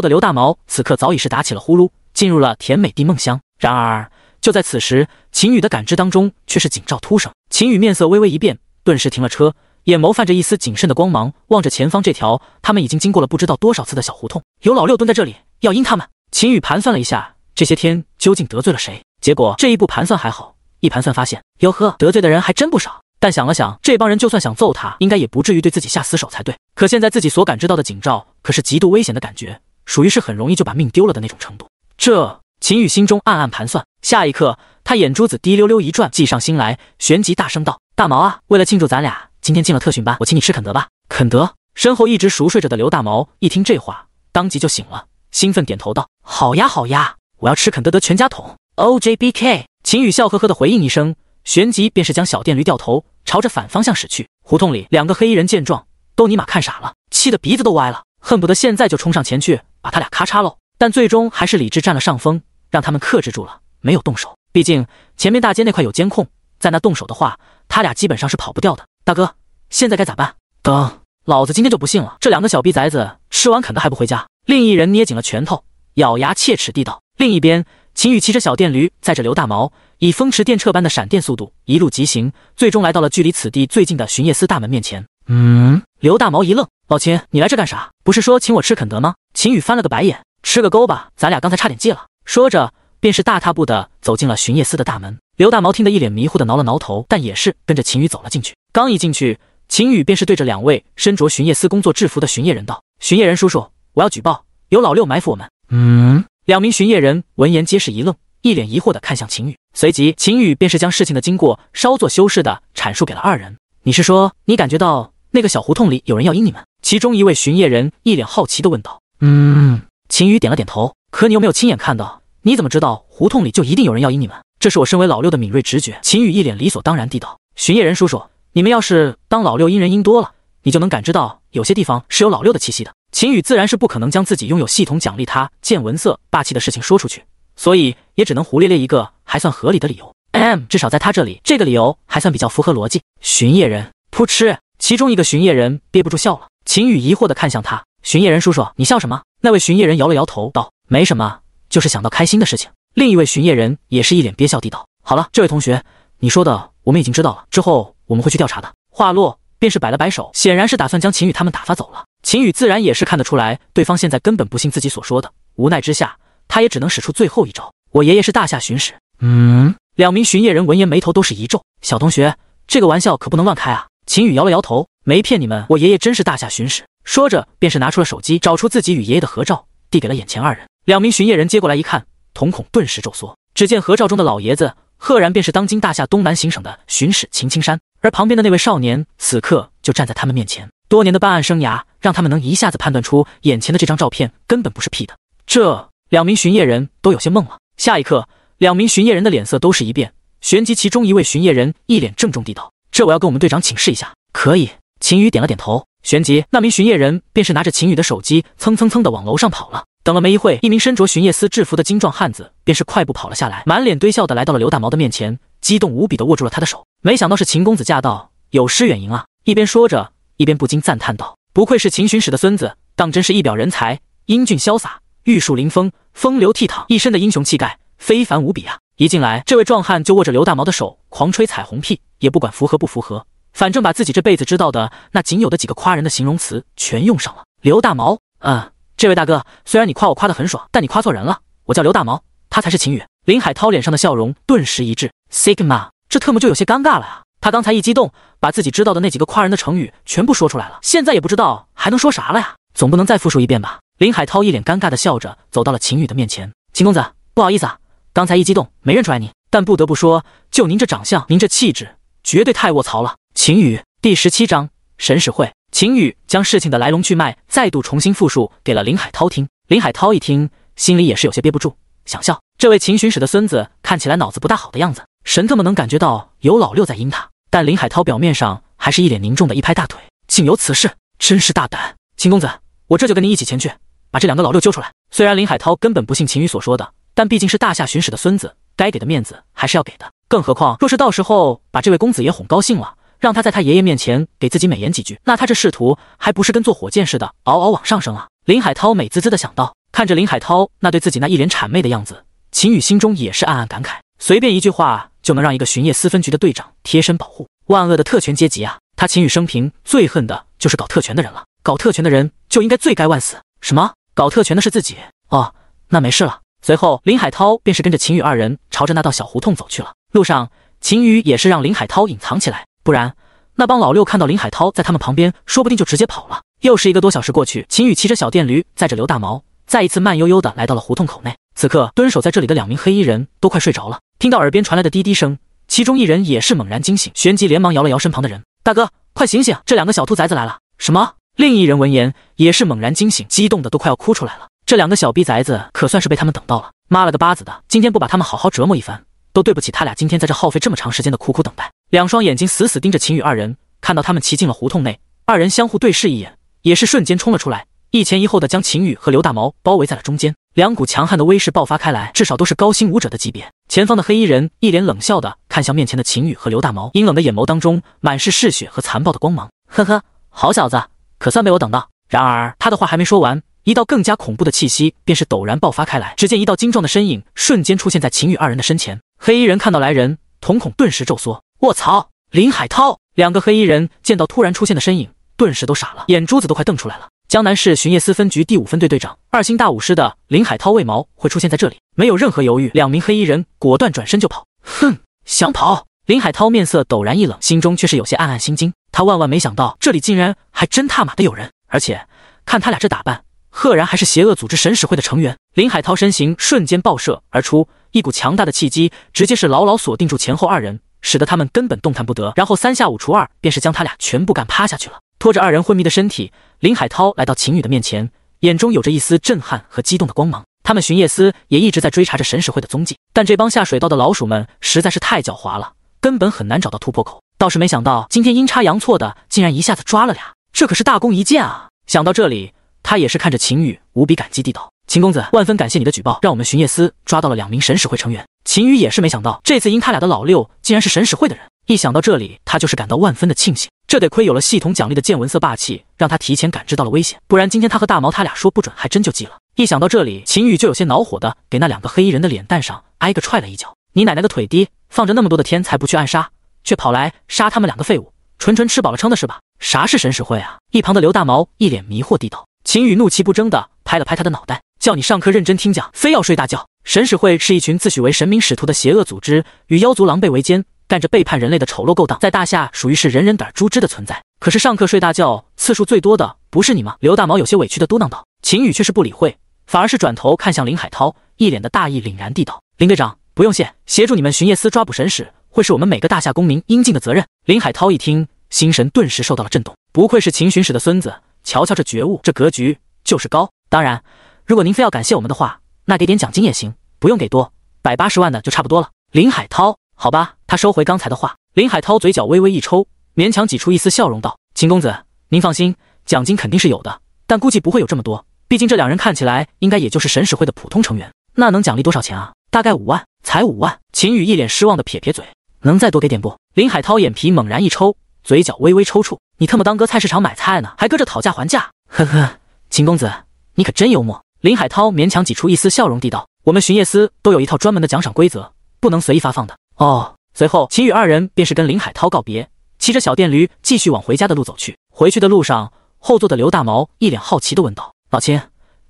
[SPEAKER 1] 的刘大毛此刻早已是打起了呼噜，进入了甜美的梦乡。然而就在此时，秦宇的感知当中却是警兆突生。秦宇面色微微一变，顿时停了车，眼眸泛着一丝谨慎的光芒，望着前方这条他们已经经过了不知道多少次的小胡同。有老六蹲在这里，要阴他们。秦宇盘算了一下，这些天究竟得罪了谁？结果这一步盘算还好，一盘算发现，哟呵，得罪的人还真不少。但想了想，这帮人就算想揍他，应该也不至于对自己下死手才对。可现在自己所感知到的警兆，可是极度危险的感觉，属于是很容易就把命丢了的那种程度。这秦宇心中暗暗盘算。下一刻，他眼珠子滴溜溜一转，计上心来，旋即大声道：“大毛啊，为了庆祝咱俩今天进了特训班，我请你吃肯德吧。”肯德。身后一直熟睡着的刘大毛一听这话，当即就醒了，兴奋点头道：“好呀好呀，我要吃肯德德全家桶。”O J B K。秦宇笑呵呵的回应一声。旋即便是将小电驴掉头，朝着反方向驶去。胡同里两个黑衣人见状，都尼玛看傻了，气得鼻子都歪了，恨不得现在就冲上前去把他俩咔嚓喽。但最终还是理智占了上风，让他们克制住了，没有动手。毕竟前面大街那块有监控，在那动手的话，他俩基本上是跑不掉的。大哥，现在该咋办？等老子今天就不信了，这两个小逼崽子吃完啃的还不回家。另一人捏紧了拳头，咬牙切齿地道。另一边，秦宇骑着小电驴，载着刘大毛。以风驰电掣般的闪电速度一路疾行，最终来到了距离此地最近的巡夜司大门面前。嗯，刘大毛一愣：“老秦，你来这干啥？不是说请我吃肯德吗？”秦宇翻了个白眼：“吃个勾吧，咱俩刚才差点戒了。”说着，便是大踏步的走进了巡夜司的大门。刘大毛听得一脸迷糊的挠了挠头，但也是跟着秦宇走了进去。刚一进去，秦宇便是对着两位身着巡夜司工作制服的巡夜人道：“巡夜人叔叔，我要举报，有老六埋伏我们。”嗯，两名巡夜人闻言皆是一愣，一脸疑惑的看向秦宇。随即，秦宇便是将事情的经过稍作修饰的阐述给了二人。你是说，你感觉到那个小胡同里有人要阴你们？其中一位巡夜人一脸好奇的问道。嗯，秦宇点了点头。可你有没有亲眼看到？你怎么知道胡同里就一定有人要阴你们？这是我身为老六的敏锐直觉。秦宇一脸理所当然地道。巡夜人叔叔，你们要是当老六阴人阴多了，你就能感知到有些地方是有老六的气息的。秦宇自然是不可能将自己拥有系统奖励他见闻色霸气的事情说出去，所以也只能胡咧咧一个还算合理的理由。M，至少在他这里，这个理由还算比较符合逻辑。巡夜人，噗嗤，其中一个巡夜人憋不住笑了。秦宇疑惑地看向他，巡夜人叔叔，你笑什么？那位巡夜人摇了摇头，道：没什么，就是想到开心的事情。另一位巡夜人也是一脸憋笑地道：好了，这位同学，你说的我们已经知道了，之后我们会去调查的。话落。便是摆了摆手，显然是打算将秦宇他们打发走了。秦宇自然也是看得出来，对方现在根本不信自己所说的。无奈之下，他也只能使出最后一招。我爷爷是大夏巡使。嗯，两名巡夜人闻言眉头都是一皱。小同学，这个玩笑可不能乱开啊！秦宇摇了摇头，没骗你们，我爷爷真是大夏巡使。说着，便是拿出了手机，找出自己与爷爷的合照，递给了眼前二人。两名巡夜人接过来一看，瞳孔顿时骤缩。只见合照中的老爷子，赫然便是当今大夏东南行省的巡使秦青山。而旁边的那位少年，此刻就站在他们面前。多年的办案生涯，让他们能一下子判断出眼前的这张照片根本不是 P 的。这两名巡夜人都有些懵了。下一刻，两名巡夜人的脸色都是一变，旋即其中一位巡夜人一脸郑重地道：“这我要跟我们队长请示一下。”可以。秦宇点了点头。旋即，那名巡夜人便是拿着秦宇的手机，蹭蹭蹭的往楼上跑了。等了没一会，一名身着巡夜司制服的精壮汉子便是快步跑了下来，满脸堆笑的来到了刘大毛的面前，激动无比的握住了他的手。没想到是秦公子驾到，有失远迎啊！一边说着，一边不禁赞叹道：“不愧是秦巡使的孙子，当真是一表人才，英俊潇洒，玉树临风，风流倜傥，一身的英雄气概，非凡无比啊！”一进来，这位壮汉就握着刘大毛的手，狂吹彩虹屁，也不管符合不符合，反正把自己这辈子知道的那仅有的几个夸人的形容词全用上了。刘大毛，嗯，这位大哥，虽然你夸我夸得很爽，但你夸错人了，我叫刘大毛，他才是秦宇。林海涛脸上的笑容顿时一滞，Sigma。这特么就有些尴尬了啊！他刚才一激动，把自己知道的那几个夸人的成语全部说出来了，现在也不知道还能说啥了呀！总不能再复述一遍吧？林海涛一脸尴尬的笑着走到了秦宇的面前：“秦公子，不好意思啊，刚才一激动没认出来您，但不得不说，就您这长相，您这气质，绝对太卧槽了。”秦宇第十七章神使会。秦宇将事情的来龙去脉再度重新复述给了林海涛听。林海涛一听，心里也是有些憋不住，想笑。这位秦巡使的孙子看起来脑子不大好的样子。神特么能感觉到有老六在阴他，但林海涛表面上还是一脸凝重的一拍大腿，竟有此事，真是大胆！秦公子，我这就跟您一起前去，把这两个老六揪出来。虽然林海涛根本不信秦宇所说的，但毕竟是大夏巡使的孙子，该给的面子还是要给的。更何况，若是到时候把这位公子爷哄高兴了，让他在他爷爷面前给自己美言几句，那他这仕途还不是跟坐火箭似的，嗷嗷往上升啊！林海涛美滋滋的想到，看着林海涛那对自己那一脸谄媚的样子，秦宇心中也是暗暗感慨，随便一句话。就能让一个巡夜司分局的队长贴身保护万恶的特权阶级啊！他秦宇生平最恨的就是搞特权的人了，搞特权的人就应该罪该万死。什么？搞特权的是自己？哦，那没事了。随后，林海涛便是跟着秦宇二人朝着那道小胡同走去了。路上，秦宇也是让林海涛隐藏起来，不然那帮老六看到林海涛在他们旁边，说不定就直接跑了。又是一个多小时过去，秦宇骑着小电驴载着刘大毛，再一次慢悠悠的来到了胡同口内。此刻，蹲守在这里的两名黑衣人都快睡着了。听到耳边传来的滴滴声，其中一人也是猛然惊醒，旋即连忙摇了摇身旁的人：“大哥，快醒醒！这两个小兔崽子来了！”什么？另一人闻言也是猛然惊醒，激动的都快要哭出来了。这两个小逼崽子可算是被他们等到了。妈了个巴子的，今天不把他们好好折磨一番，都对不起他俩今天在这耗费这么长时间的苦苦等待。两双眼睛死死盯着秦宇二人，看到他们骑进了胡同内，二人相互对视一眼，也是瞬间冲了出来。一前一后的将秦宇和刘大毛包围在了中间，两股强悍的威势爆发开来，至少都是高星武者的级别。前方的黑衣人一脸冷笑的看向面前的秦宇和刘大毛，阴冷的眼眸当中满是嗜血和残暴的光芒。呵呵，好小子，可算被我等到。然而他的话还没说完，一道更加恐怖的气息便是陡然爆发开来。只见一道精壮的身影瞬间出现在秦宇二人的身前。黑衣人看到来人，瞳孔顿时骤缩。卧槽，林海涛！两个黑衣人见到突然出现的身影，顿时都傻了，眼珠子都快瞪出来了。江南市巡夜司分局第五分队队长、二星大武师的林海涛为毛会出现在这里？没有任何犹豫，两名黑衣人果断转身就跑。哼，想跑？林海涛面色陡然一冷，心中却是有些暗暗心惊。他万万没想到，这里竟然还真他妈的有人，而且看他俩这打扮，赫然还是邪恶组织神使会的成员。林海涛身形瞬间爆射而出，一股强大的气机直接是牢牢锁定住前后二人，使得他们根本动弹不得。然后三下五除二，便是将他俩全部干趴下去了。拖着二人昏迷的身体，林海涛来到秦宇的面前，眼中有着一丝震撼和激动的光芒。他们巡夜司也一直在追查着神使会的踪迹，但这帮下水道的老鼠们实在是太狡猾了，根本很难找到突破口。倒是没想到，今天阴差阳错的，竟然一下子抓了俩，这可是大功一件啊！想到这里，他也是看着秦宇，无比感激地道：“秦公子，万分感谢你的举报，让我们巡夜司抓到了两名神使会成员。”秦宇也是没想到，这次阴他俩的老六竟然是神使会的人。一想到这里，他就是感到万分的庆幸。这得亏有了系统奖励的见闻色霸气，让他提前感知到了危险，不然今天他和大毛他俩说不准还真就记了。一想到这里，秦羽就有些恼火的给那两个黑衣人的脸蛋上挨个踹了一脚。你奶奶个腿低，放着那么多的天才不去暗杀，却跑来杀他们两个废物，纯纯吃饱了撑的是吧？啥是神使会啊？一旁的刘大毛一脸迷惑地道。秦羽怒气不争的拍了拍他的脑袋，叫你上课认真听讲，非要睡大觉。神使会是一群自诩为神明使徒的邪恶组织，与妖族狼狈为奸。干着背叛人类的丑陋勾当，在大夏属于是人人胆诛之的存在。可是上课睡大觉次数最多的不是你吗？刘大毛有些委屈的嘟囔道。秦宇却是不理会，反而是转头看向林海涛，一脸的大义凛然地道：“林队长不用谢，协助你们巡夜司抓捕神使，会是我们每个大夏公民应尽的责任。”林海涛一听，心神顿时受到了震动，不愧是秦巡使的孙子，瞧瞧这觉悟，这格局就是高。当然，如果您非要感谢我们的话，那给点奖金也行，不用给多，百八十万的就差不多了。林海涛。好吧，他收回刚才的话。林海涛嘴角微微一抽，勉强挤出一丝笑容，道：“秦公子，您放心，奖金肯定是有的，但估计不会有这么多。毕竟这两人看起来应该也就是神使会的普通成员。那能奖励多少钱啊？大概五万，才五万。”秦羽一脸失望的撇撇嘴：“能再多给点不？”林海涛眼皮猛然一抽，嘴角微微抽搐：“你特么当哥菜市场买菜呢，还搁这讨价还价？呵呵，秦公子，你可真幽默。”林海涛勉强挤出一丝笑容，地道：“我们巡夜司都有一套专门的奖赏规则，不能随意发放的。”哦，随后秦宇二人便是跟林海涛告别，骑着小电驴继续往回家的路走去。回去的路上，后座的刘大毛一脸好奇的问道：“老秦，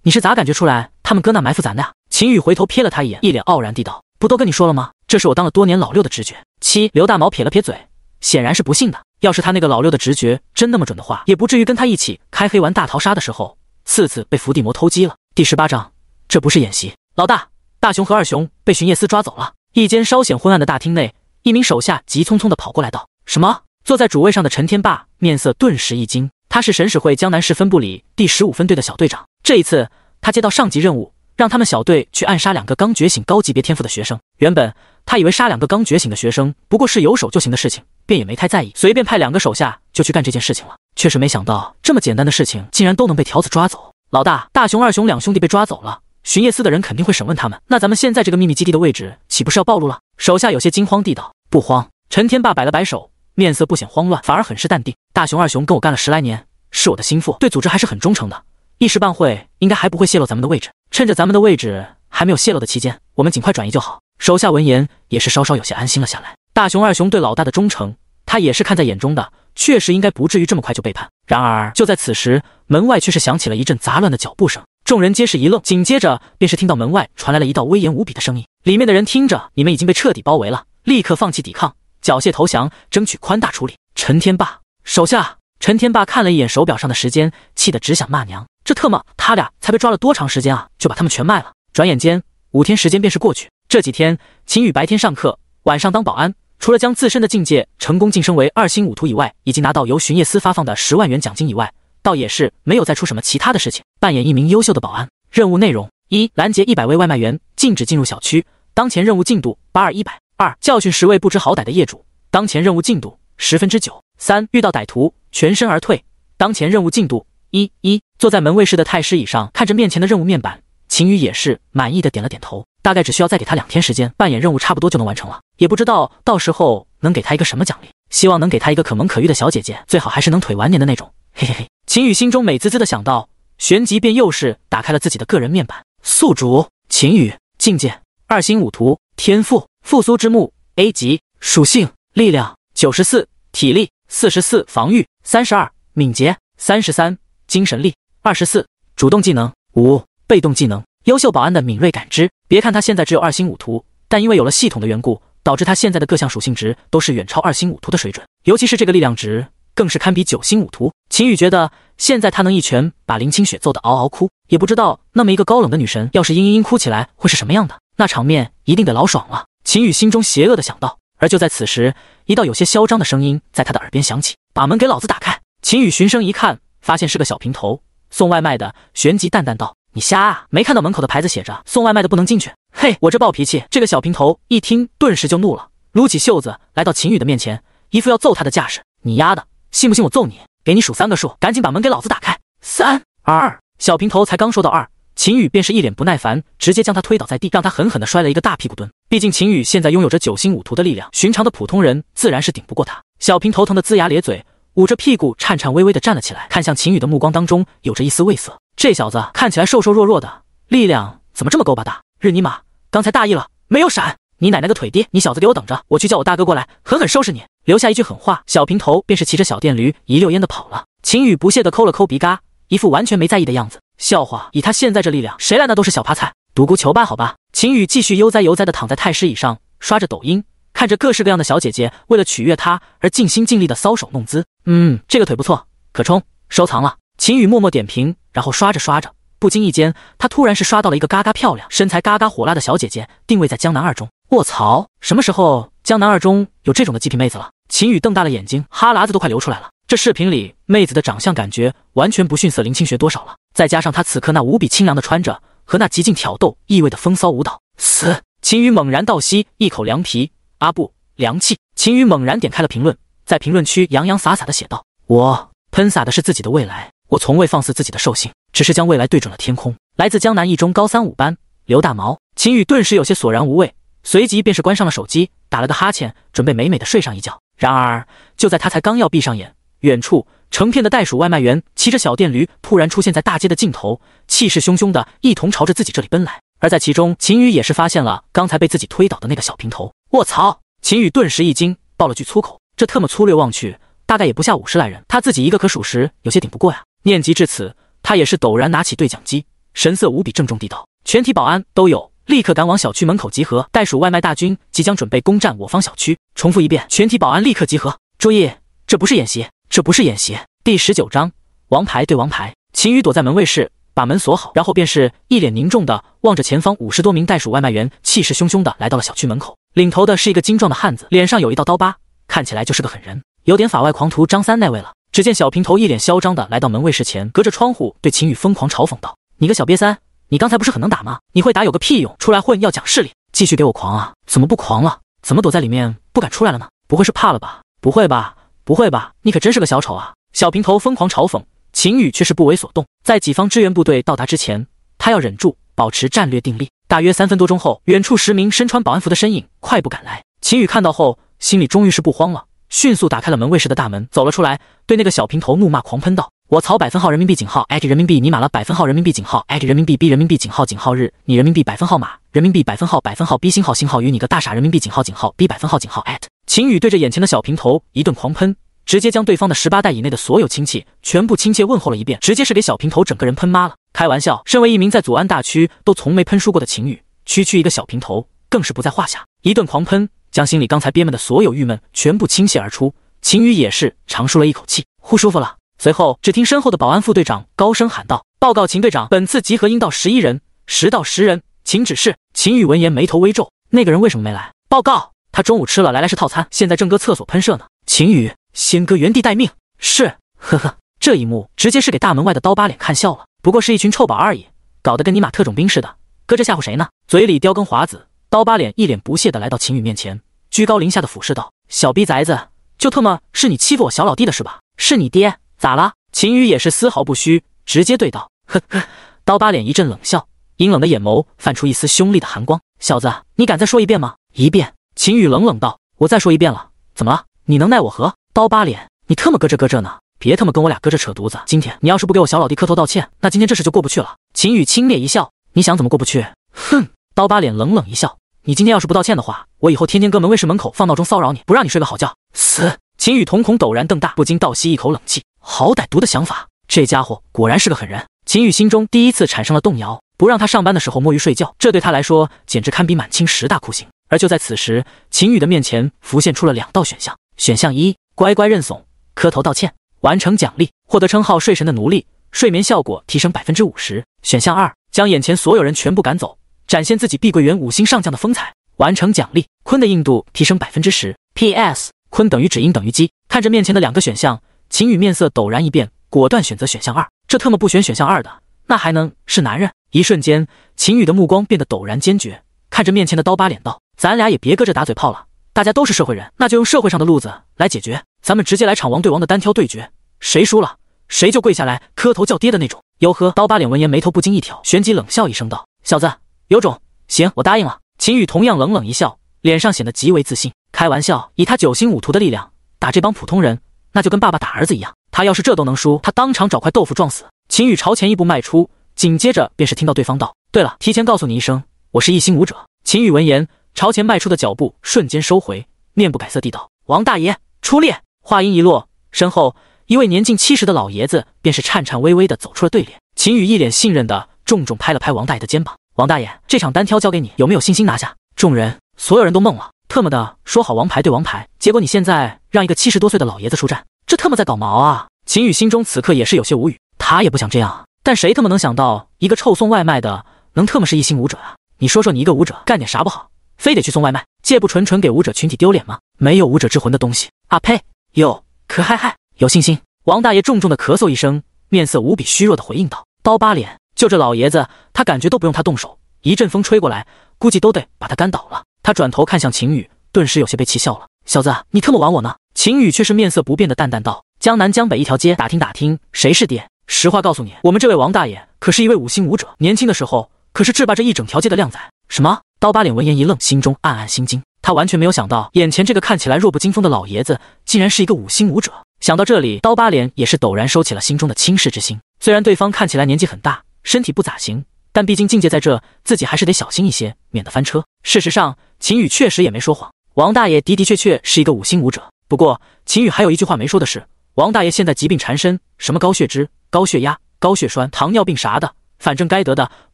[SPEAKER 1] 你是咋感觉出来他们搁那埋伏咱的呀？”秦宇回头瞥了他一眼，一脸傲然地道：“不都跟你说了吗？这是我当了多年老六的直觉。”七刘大毛撇了撇嘴，显然是不信的。要是他那个老六的直觉真那么准的话，也不至于跟他一起开黑玩大逃杀的时候，次次被伏地魔偷鸡了。第十八章，这不是演习。老大，大雄和二雄被巡夜司抓走了。一间稍显昏暗的大厅内，一名手下急匆匆地跑过来道：“什么？”坐在主位上的陈天霸面色顿时一惊，他是神使会江南市分部里第十五分队的小队长。这一次，他接到上级任务，让他们小队去暗杀两个刚觉醒高级别天赋的学生。原本他以为杀两个刚觉醒的学生不过是有手就行的事情，便也没太在意，随便派两个手下就去干这件事情了。却是没想到，这么简单的事情竟然都能被条子抓走。老大，大雄、二雄两兄弟被抓走了。巡夜司的人肯定会审问他们，那咱们现在这个秘密基地的位置岂不是要暴露了？手下有些惊慌地道：“不慌。”陈天霸摆了摆手，面色不显慌乱，反而很是淡定。大雄、二雄跟我干了十来年，是我的心腹，对组织还是很忠诚的，一时半会应该还不会泄露咱们的位置。趁着咱们的位置还没有泄露的期间，我们尽快转移就好。手下闻言也是稍稍有些安心了下来。大雄、二雄对老大的忠诚，他也是看在眼中的，确实应该不至于这么快就背叛。然而就在此时，门外却是响起了一阵杂乱的脚步声。众人皆是一愣，紧接着便是听到门外传来了一道威严无比的声音。里面的人听着，你们已经被彻底包围了，立刻放弃抵抗，缴械投降，争取宽大处理。陈天霸手下，陈天霸看了一眼手表上的时间，气得只想骂娘。这特么，他俩才被抓了多长时间啊，就把他们全卖了？转眼间五天时间便是过去。这几天，秦羽白天上课，晚上当保安，除了将自身的境界成功晋升为二星武徒以外，以及拿到由巡夜司发放的十万元奖金以外。倒也是没有再出什么其他的事情，扮演一名优秀的保安。任务内容：一、拦截一百位外卖员，禁止进入小区。当前任务进度八二一百。二、教训十位不知好歹的业主。当前任务进度十分之九。三、遇到歹徒全身而退。当前任务进度一一。坐在门卫室的太师椅上，看着面前的任务面板，秦宇也是满意的点了点头。大概只需要再给他两天时间，扮演任务差不多就能完成了。也不知道到时候能给他一个什么奖励，希望能给他一个可萌可欲的小姐姐，最好还是能腿完年的那种。嘿嘿嘿。秦羽心中美滋滋的想到，旋即便又是打开了自己的个人面板。宿主秦羽，境界二星武徒，天赋复苏之木 A 级，属性力量九十四，体力四十四，防御三十二，敏捷三十三，精神力二十四。主动技能五，被动技能优秀保安的敏锐感知。别看他现在只有二星武徒，但因为有了系统的缘故，导致他现在的各项属性值都是远超二星武徒的水准，尤其是这个力量值。更是堪比九星武徒。秦羽觉得现在他能一拳把林清雪揍得嗷嗷哭，也不知道那么一个高冷的女神，要是嘤嘤嘤哭起来会是什么样的，那场面一定得老爽了。秦羽心中邪恶的想到。而就在此时，一道有些嚣张的声音在他的耳边响起：“把门给老子打开！”秦羽循声一看，发现是个小平头送外卖的，旋即淡淡道：“你瞎啊？没看到门口的牌子写着送外卖的不能进去？”嘿，我这暴脾气。这个小平头一听，顿时就怒了，撸起袖子来到秦羽的面前，一副要揍他的架势。你丫的，信不信我揍你？给你数三个数，赶紧把门给老子打开！三二。小平头才刚说到二。秦羽便是一脸不耐烦，直接将他推倒在地，让他狠狠地摔了一个大屁股墩。毕竟秦羽现在拥有着九星武徒的力量，寻常的普通人自然是顶不过他。小平头疼的龇牙咧嘴，捂着屁股颤颤巍巍地站了起来，看向秦羽的目光当中有着一丝畏色。这小子看起来瘦瘦弱弱的，力量怎么这么勾巴大？日尼玛，刚才大意了，没有闪！你奶奶个腿爹！你小子给我等着，我去叫我大哥过来，狠狠收拾你！留下一句狠话，小平头便是骑着小电驴一溜烟的跑了。秦宇不屑地抠了抠鼻嘎，一副完全没在意的样子。笑话，以他现在这力量，谁来那都是小趴菜，独孤求败，好吧。秦宇继续悠哉悠哉地躺在太师椅上，刷着抖音，看着各式各样的小姐姐为了取悦他而尽心尽力的搔首弄姿。嗯，这个腿不错，可冲，收藏了。秦宇默默点评，然后刷着刷着，不经意间，他突然是刷到了一个嘎嘎漂亮、身材嘎嘎火辣的小姐姐，定位在江南二中。卧槽，什么时候江南二中有这种的极品妹子了？秦宇瞪大了眼睛，哈喇子都快流出来了。这视频里妹子的长相感觉完全不逊色林清雪多少了，再加上她此刻那无比清凉的穿着和那极尽挑逗意味的风骚舞蹈，死！秦宇猛然倒吸一口凉皮，阿布凉气。秦宇猛然点开了评论，在评论区洋洋洒洒的写道：“我喷洒的是自己的未来，我从未放肆自己的兽性，只是将未来对准了天空。”来自江南一中高三五班刘大毛。秦宇顿时有些索然无味，随即便是关上了手机，打了个哈欠，准备美美的睡上一觉。然而就在他才刚要闭上眼，远处成片的袋鼠外卖员骑着小电驴突然出现在大街的尽头，气势汹汹的一同朝着自己这里奔来。而在其中，秦宇也是发现了刚才被自己推倒的那个小平头。卧槽！秦宇顿时一惊，爆了句粗口。这特么粗略望去，大概也不下五十来人，他自己一个可属实有些顶不过呀。念及至此，他也是陡然拿起对讲机，神色无比郑重地道：“全体保安都有，立刻赶往小区门口集合。袋鼠外卖大军即将准备攻占我方小区。重复一遍，全体保安立刻集合。注意，这不是演习。”这不是演习。第十九章，王牌对王牌。秦宇躲在门卫室，把门锁好，然后便是一脸凝重的望着前方五十多名袋鼠外卖员，气势汹汹的来到了小区门口。领头的是一个精壮的汉子，脸上有一道刀疤，看起来就是个狠人，有点法外狂徒张三那位了。只见小平头一脸嚣张的来到门卫室前，隔着窗户对秦宇疯狂嘲讽道：“你个小瘪三，你刚才不是很能打吗？你会打有个屁用！出来混要讲势力，继续给我狂啊！怎么不狂了？怎么躲在里面不敢出来了呢？不会是怕了吧？不会吧？”不会吧，你可真是个小丑啊！小平头疯狂嘲讽，秦羽却是不为所动。在己方支援部队到达之前，他要忍住，保持战略定力。大约三分多钟后，远处十名身穿保安服的身影快步赶来。秦羽看到后，心里终于是不慌了，迅速打开了门卫室的大门，走了出来，对那个小平头怒骂狂喷道：“我曹百分号人民币井号 at 人民币尼玛了百分号人民币井号 at 人民币 b 人民币井号井号日你人民币百分号码人民币百分号百分号 b 星号星号与你个大傻人民币井号井号 b 百分号井号 at。”秦羽对着眼前的小平头一顿狂喷，直接将对方的十八代以内的所有亲戚全部亲切问候了一遍，直接是给小平头整个人喷妈了。开玩笑，身为一名在祖安大区都从没喷输过的秦宇，区区一个小平头更是不在话下。一顿狂喷，将心里刚才憋闷的所有郁闷全部倾泻而出。秦宇也是长舒了一口气，呼舒服了。随后，只听身后的保安副队长高声喊道：“报告秦队长，本次集合应到十一人，十到十人，请指示。”秦宇闻言眉头微皱，那个人为什么没来？报告。他中午吃了来来式套餐，现在正搁厕所喷射呢。秦宇，先搁原地待命。是，呵呵，这一幕直接是给大门外的刀疤脸看笑了。不过是一群臭宝而已，搞得跟尼玛特种兵似的，搁这吓唬谁呢？嘴里叼根华子，刀疤脸一脸不屑的来到秦宇面前，居高临下的俯视道：“小逼崽子，就特么是你欺负我小老弟的是吧？是你爹？咋了？”秦宇也是丝毫不虚，直接对道：“呵呵。”刀疤脸一阵冷笑，阴冷的眼眸泛出一丝凶厉的寒光。小子，你敢再说一遍吗？一遍。秦宇冷冷道：“我再说一遍了，怎么了？你能奈我何？”刀疤脸，你特么搁这搁这呢？别他妈跟我俩搁这扯犊子！今天你要是不给我小老弟磕头道歉，那今天这事就过不去了。秦宇轻蔑一笑：“你想怎么过不去？”哼！刀疤脸冷冷一笑：“你今天要是不道歉的话，我以后天天搁门卫室门口放闹钟骚扰你，不让你睡个好觉。”死！秦宇瞳孔陡然瞪大，不禁倒吸一口冷气。好歹毒的想法，这家伙果然是个狠人。秦宇心中第一次产生了动摇，不让他上班的时候摸鱼睡觉，这对他来说简直堪比满清十大酷刑。而就在此时，秦宇的面前浮现出了两道选项：选项一，乖乖认怂，磕头道歉，完成奖励，获得称号睡神的奴隶，睡眠效果提升百分之五十。选项二，将眼前所有人全部赶走，展现自己碧桂园五星上将的风采，完成奖励，鲲的硬度提升百分之十。P.S. 鲲等于只因等于鸡。看着面前的两个选项，秦宇面色陡然一变，果断选择选项二。这特么不选选项二的，那还能是男人？一瞬间，秦宇的目光变得陡然坚决，看着面前的刀疤脸道：“咱俩也别搁这打嘴炮了，大家都是社会人，那就用社会上的路子来解决。咱们直接来场王对王的单挑对决，谁输了，谁就跪下来磕头叫爹的那种。”哟呵，刀疤脸闻言眉头不禁一挑，旋即冷笑一声道：“小子，有种，行，我答应了。”秦宇同样冷冷一笑，脸上显得极为自信。开玩笑，以他九星五图的力量打这帮普通人。那就跟爸爸打儿子一样，他要是这都能输，他当场找块豆腐撞死。秦宇朝前一步迈出，紧接着便是听到对方道：“对了，提前告诉你一声，我是一星武者。”秦宇闻言，朝前迈出的脚步瞬间收回，面不改色地道：“王大爷，出列！”话音一落，身后一位年近七十的老爷子便是颤颤巍巍地走出了队列。秦宇一脸信任地重重拍了拍王大爷的肩膀：“王大爷，这场单挑交给你，有没有信心拿下？”众人，所有人都懵了。特么的，说好王牌对王牌，结果你现在让一个七十多岁的老爷子出战，这特么在搞毛啊！秦宇心中此刻也是有些无语，他也不想这样，但谁特么能想到一个臭送外卖的能特么是一星武者啊？你说说你一个武者干点啥不好，非得去送外卖，这不纯纯给武者群体丢脸吗？没有武者之魂的东西啊呸！有可嗨嗨，有信心！王大爷重重的咳嗽一声，面色无比虚弱的回应道：“刀疤脸，就这老爷子，他感觉都不用他动手，一阵风吹过来，估计都得把他干倒了。”他转头看向秦宇，顿时有些被气笑了。小子，你特么玩我呢？秦宇却是面色不变的淡淡道：“江南江北一条街，打听打听谁是爹。实话告诉你，我们这位王大爷可是一位五星武者，年轻的时候可是制霸这一整条街的靓仔。”什么？刀疤脸闻言一愣，心中暗暗心惊。他完全没有想到，眼前这个看起来弱不禁风的老爷子，竟然是一个五星武者。想到这里，刀疤脸也是陡然收起了心中的轻视之心。虽然对方看起来年纪很大，身体不咋行。但毕竟境界在这，自己还是得小心一些，免得翻车。事实上，秦宇确实也没说谎，王大爷的的确确是一个五星武者。不过，秦宇还有一句话没说的是，王大爷现在疾病缠身，什么高血脂、高血压、高血栓、糖尿病啥的，反正该得的、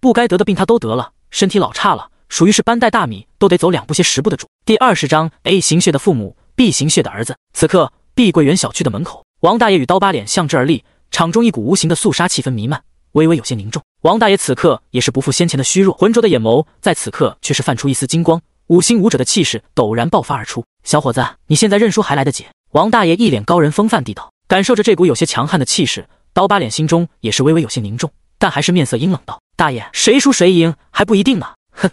[SPEAKER 1] 不该得的病他都得了，身体老差了，属于是搬袋大米都得走两步歇十步的主。第二十章 A 型血的父母，B 型血的儿子。此刻，碧桂园小区的门口，王大爷与刀疤脸相峙而立，场中一股无形的肃杀气氛弥漫。微微有些凝重，王大爷此刻也是不复先前的虚弱，浑浊的眼眸在此刻却是泛出一丝金光，五星武者的气势陡然爆发而出。小伙子，你现在认输还来得及。王大爷一脸高人风范地道，感受着这股有些强悍的气势，刀疤脸心中也是微微有些凝重，但还是面色阴冷道：“大爷，谁输谁赢还不一定呢。”哼！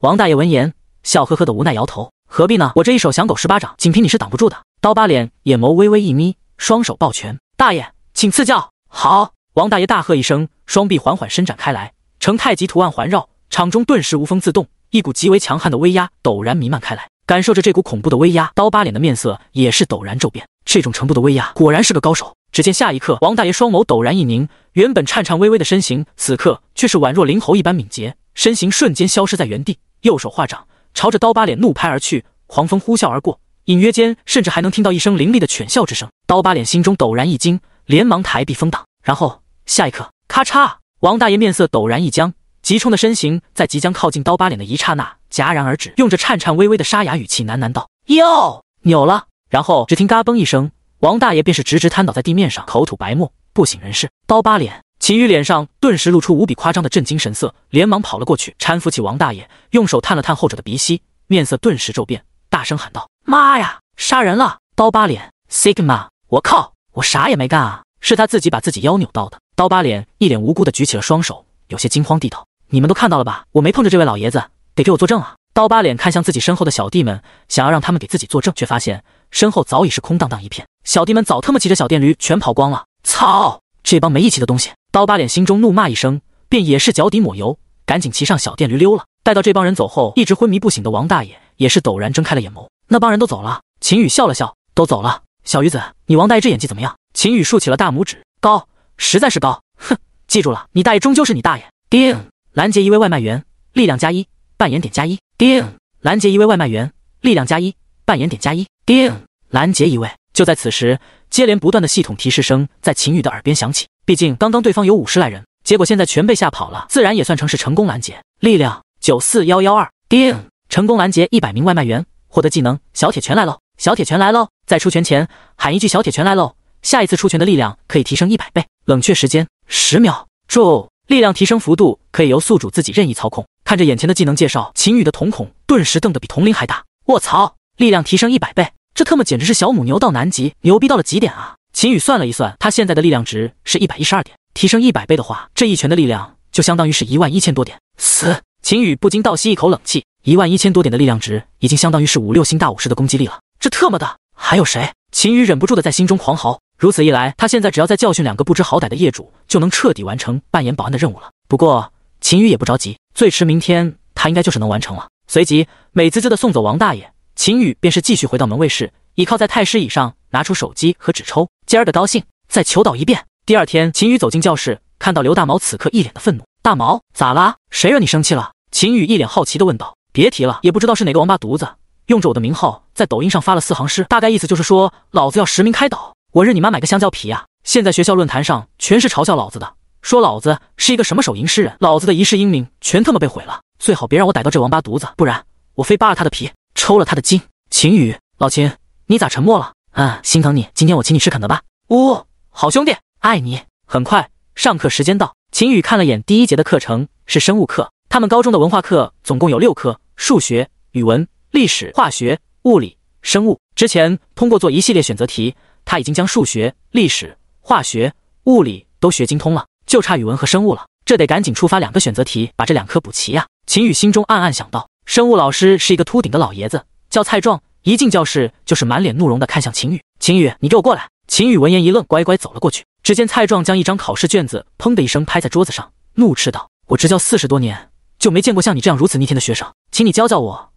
[SPEAKER 1] 王大爷闻言，笑呵呵的无奈摇头：“何必呢？我这一手响狗十八掌，仅凭你是挡不住的。”刀疤脸眼眸微微一眯，双手抱拳：“大爷，请赐教。”好。王大爷大喝一声，双臂缓缓伸展开来，呈太极图案环绕，场中顿时无风自动，一股极为强悍的威压陡然弥漫开来。感受着这股恐怖的威压，刀疤脸的面色也是陡然骤变。这种程度的威压，果然是个高手。只见下一刻，王大爷双眸陡然一凝，原本颤颤巍巍的身形，此刻却是宛若灵猴一般敏捷，身形瞬间消失在原地，右手画掌，朝着刀疤脸怒拍而去。狂风呼啸而过，隐约间甚至还能听到一声凌厉的犬啸之声。刀疤脸心中陡然一惊，连忙抬臂封挡，然后。下一刻，咔嚓！王大爷面色陡然一僵，急冲的身形在即将靠近刀疤脸的一刹那戛然而止，用着颤颤巍巍的沙哑语气喃喃道：“哟，扭了。”然后只听嘎嘣一声，王大爷便是直直瘫倒在地面上，口吐白沫，不省人事。刀疤脸，秦宇脸上顿时露出无比夸张的震惊神色，连忙跑了过去，搀扶起王大爷，用手探了探后者的鼻息，面色顿时骤变，大声喊道：“妈呀，杀人了！”刀疤脸，Sigma，我靠，我啥也没干啊，是他自己把自己腰扭到的。刀疤脸一脸无辜的举起了双手，有些惊慌地道：“你们都看到了吧？我没碰着这位老爷子，得给我作证啊！”刀疤脸看向自己身后的小弟们，想要让他们给自己作证，却发现身后早已是空荡荡一片，小弟们早他妈骑着小电驴全跑光了！操，这帮没义气的东西！刀疤脸心中怒骂一声，便也是脚底抹油，赶紧骑上小电驴溜了。待到这帮人走后，一直昏迷不醒的王大爷也是陡然睁开了眼眸。那帮人都走了，秦宇笑了笑：“都走了。”小鱼子，你王大爷这演技怎么样？秦宇竖起了大拇指，高。实在是高，哼！记住了，你大爷终究是你大爷。叮，拦截一位外卖员，力量加一，扮演点加一。叮，拦截一位外卖员，力量加一，扮演点加一。叮，拦截一位。就在此时，接连不断的系统提示声在秦宇的耳边响起。毕竟刚刚对方有五十来人，结果现在全被吓跑了，自然也算成是成功拦截。力量九四幺幺二。叮，成功拦截一百名外卖员，获得技能小铁拳来喽。小铁拳来喽！在出拳前喊一句“小铁拳来喽”，下一次出拳的力量可以提升一百倍。冷却时间十秒。咒力量提升幅度可以由宿主自己任意操控。看着眼前的技能介绍，秦羽的瞳孔顿时瞪得比铜铃还大。卧槽！力量提升一百倍，这特么简直是小母牛到南极，牛逼到了极点啊！秦羽算了一算，他现在的力量值是一百一十二点，提升一百倍的话，这一拳的力量就相当于是一万一千多点。死！秦羽不禁倒吸一口冷气，一万一千多点的力量值，已经相当于是五六星大武士的攻击力了。这特么的还有谁？秦羽忍不住的在心中狂嚎。如此一来，他现在只要再教训两个不知好歹的业主，就能彻底完成扮演保安的任务了。不过秦宇也不着急，最迟明天他应该就是能完成了。随即美滋滋的送走王大爷，秦宇便是继续回到门卫室，倚靠在太师椅上，拿出手机和纸抽，今儿的高兴，再求导一遍。第二天，秦宇走进教室，看到刘大毛此刻一脸的愤怒。大毛，咋啦？谁惹你生气了？秦宇一脸好奇的问道。别提了，也不知道是哪个王八犊子，用着我的名号在抖音上发了四行诗，大概意思就是说，老子要实名开导，我认你妈买个香蕉皮呀！现在学校论坛上全是嘲笑老子的，说老子是一个什么手淫诗人，老子的一世英名全他妈被毁了。最好别让我逮到这王八犊子，不然我非扒了他的皮，抽了他的筋。秦宇，老秦，你咋沉默了？啊，心疼你，今天我请你吃肯德吧。呜，好兄弟，爱你。很快，上课时间到。秦宇看了眼第一节的课程是生物课，他们高中的文化课总共有六科：数学、语文、历史、化学、物理、生物。之前通过做一系列选择题，他已经将数学、历史、化学、物理都学精通了，就差语文和生物了。这得赶紧出发两个选择题，把这两科补齐呀！秦宇心中暗暗想到。生物老师是一个秃顶的老爷子，叫蔡壮，一进教室就是满脸怒容的看向秦宇：“秦宇，你给我过来！”秦宇闻言一愣，乖乖走了过去。只见蔡壮将一张考试卷子砰的一声拍在桌子上，怒斥道：“我执教四十多年，就没见过像你这样如此逆天的学生，请你教教我，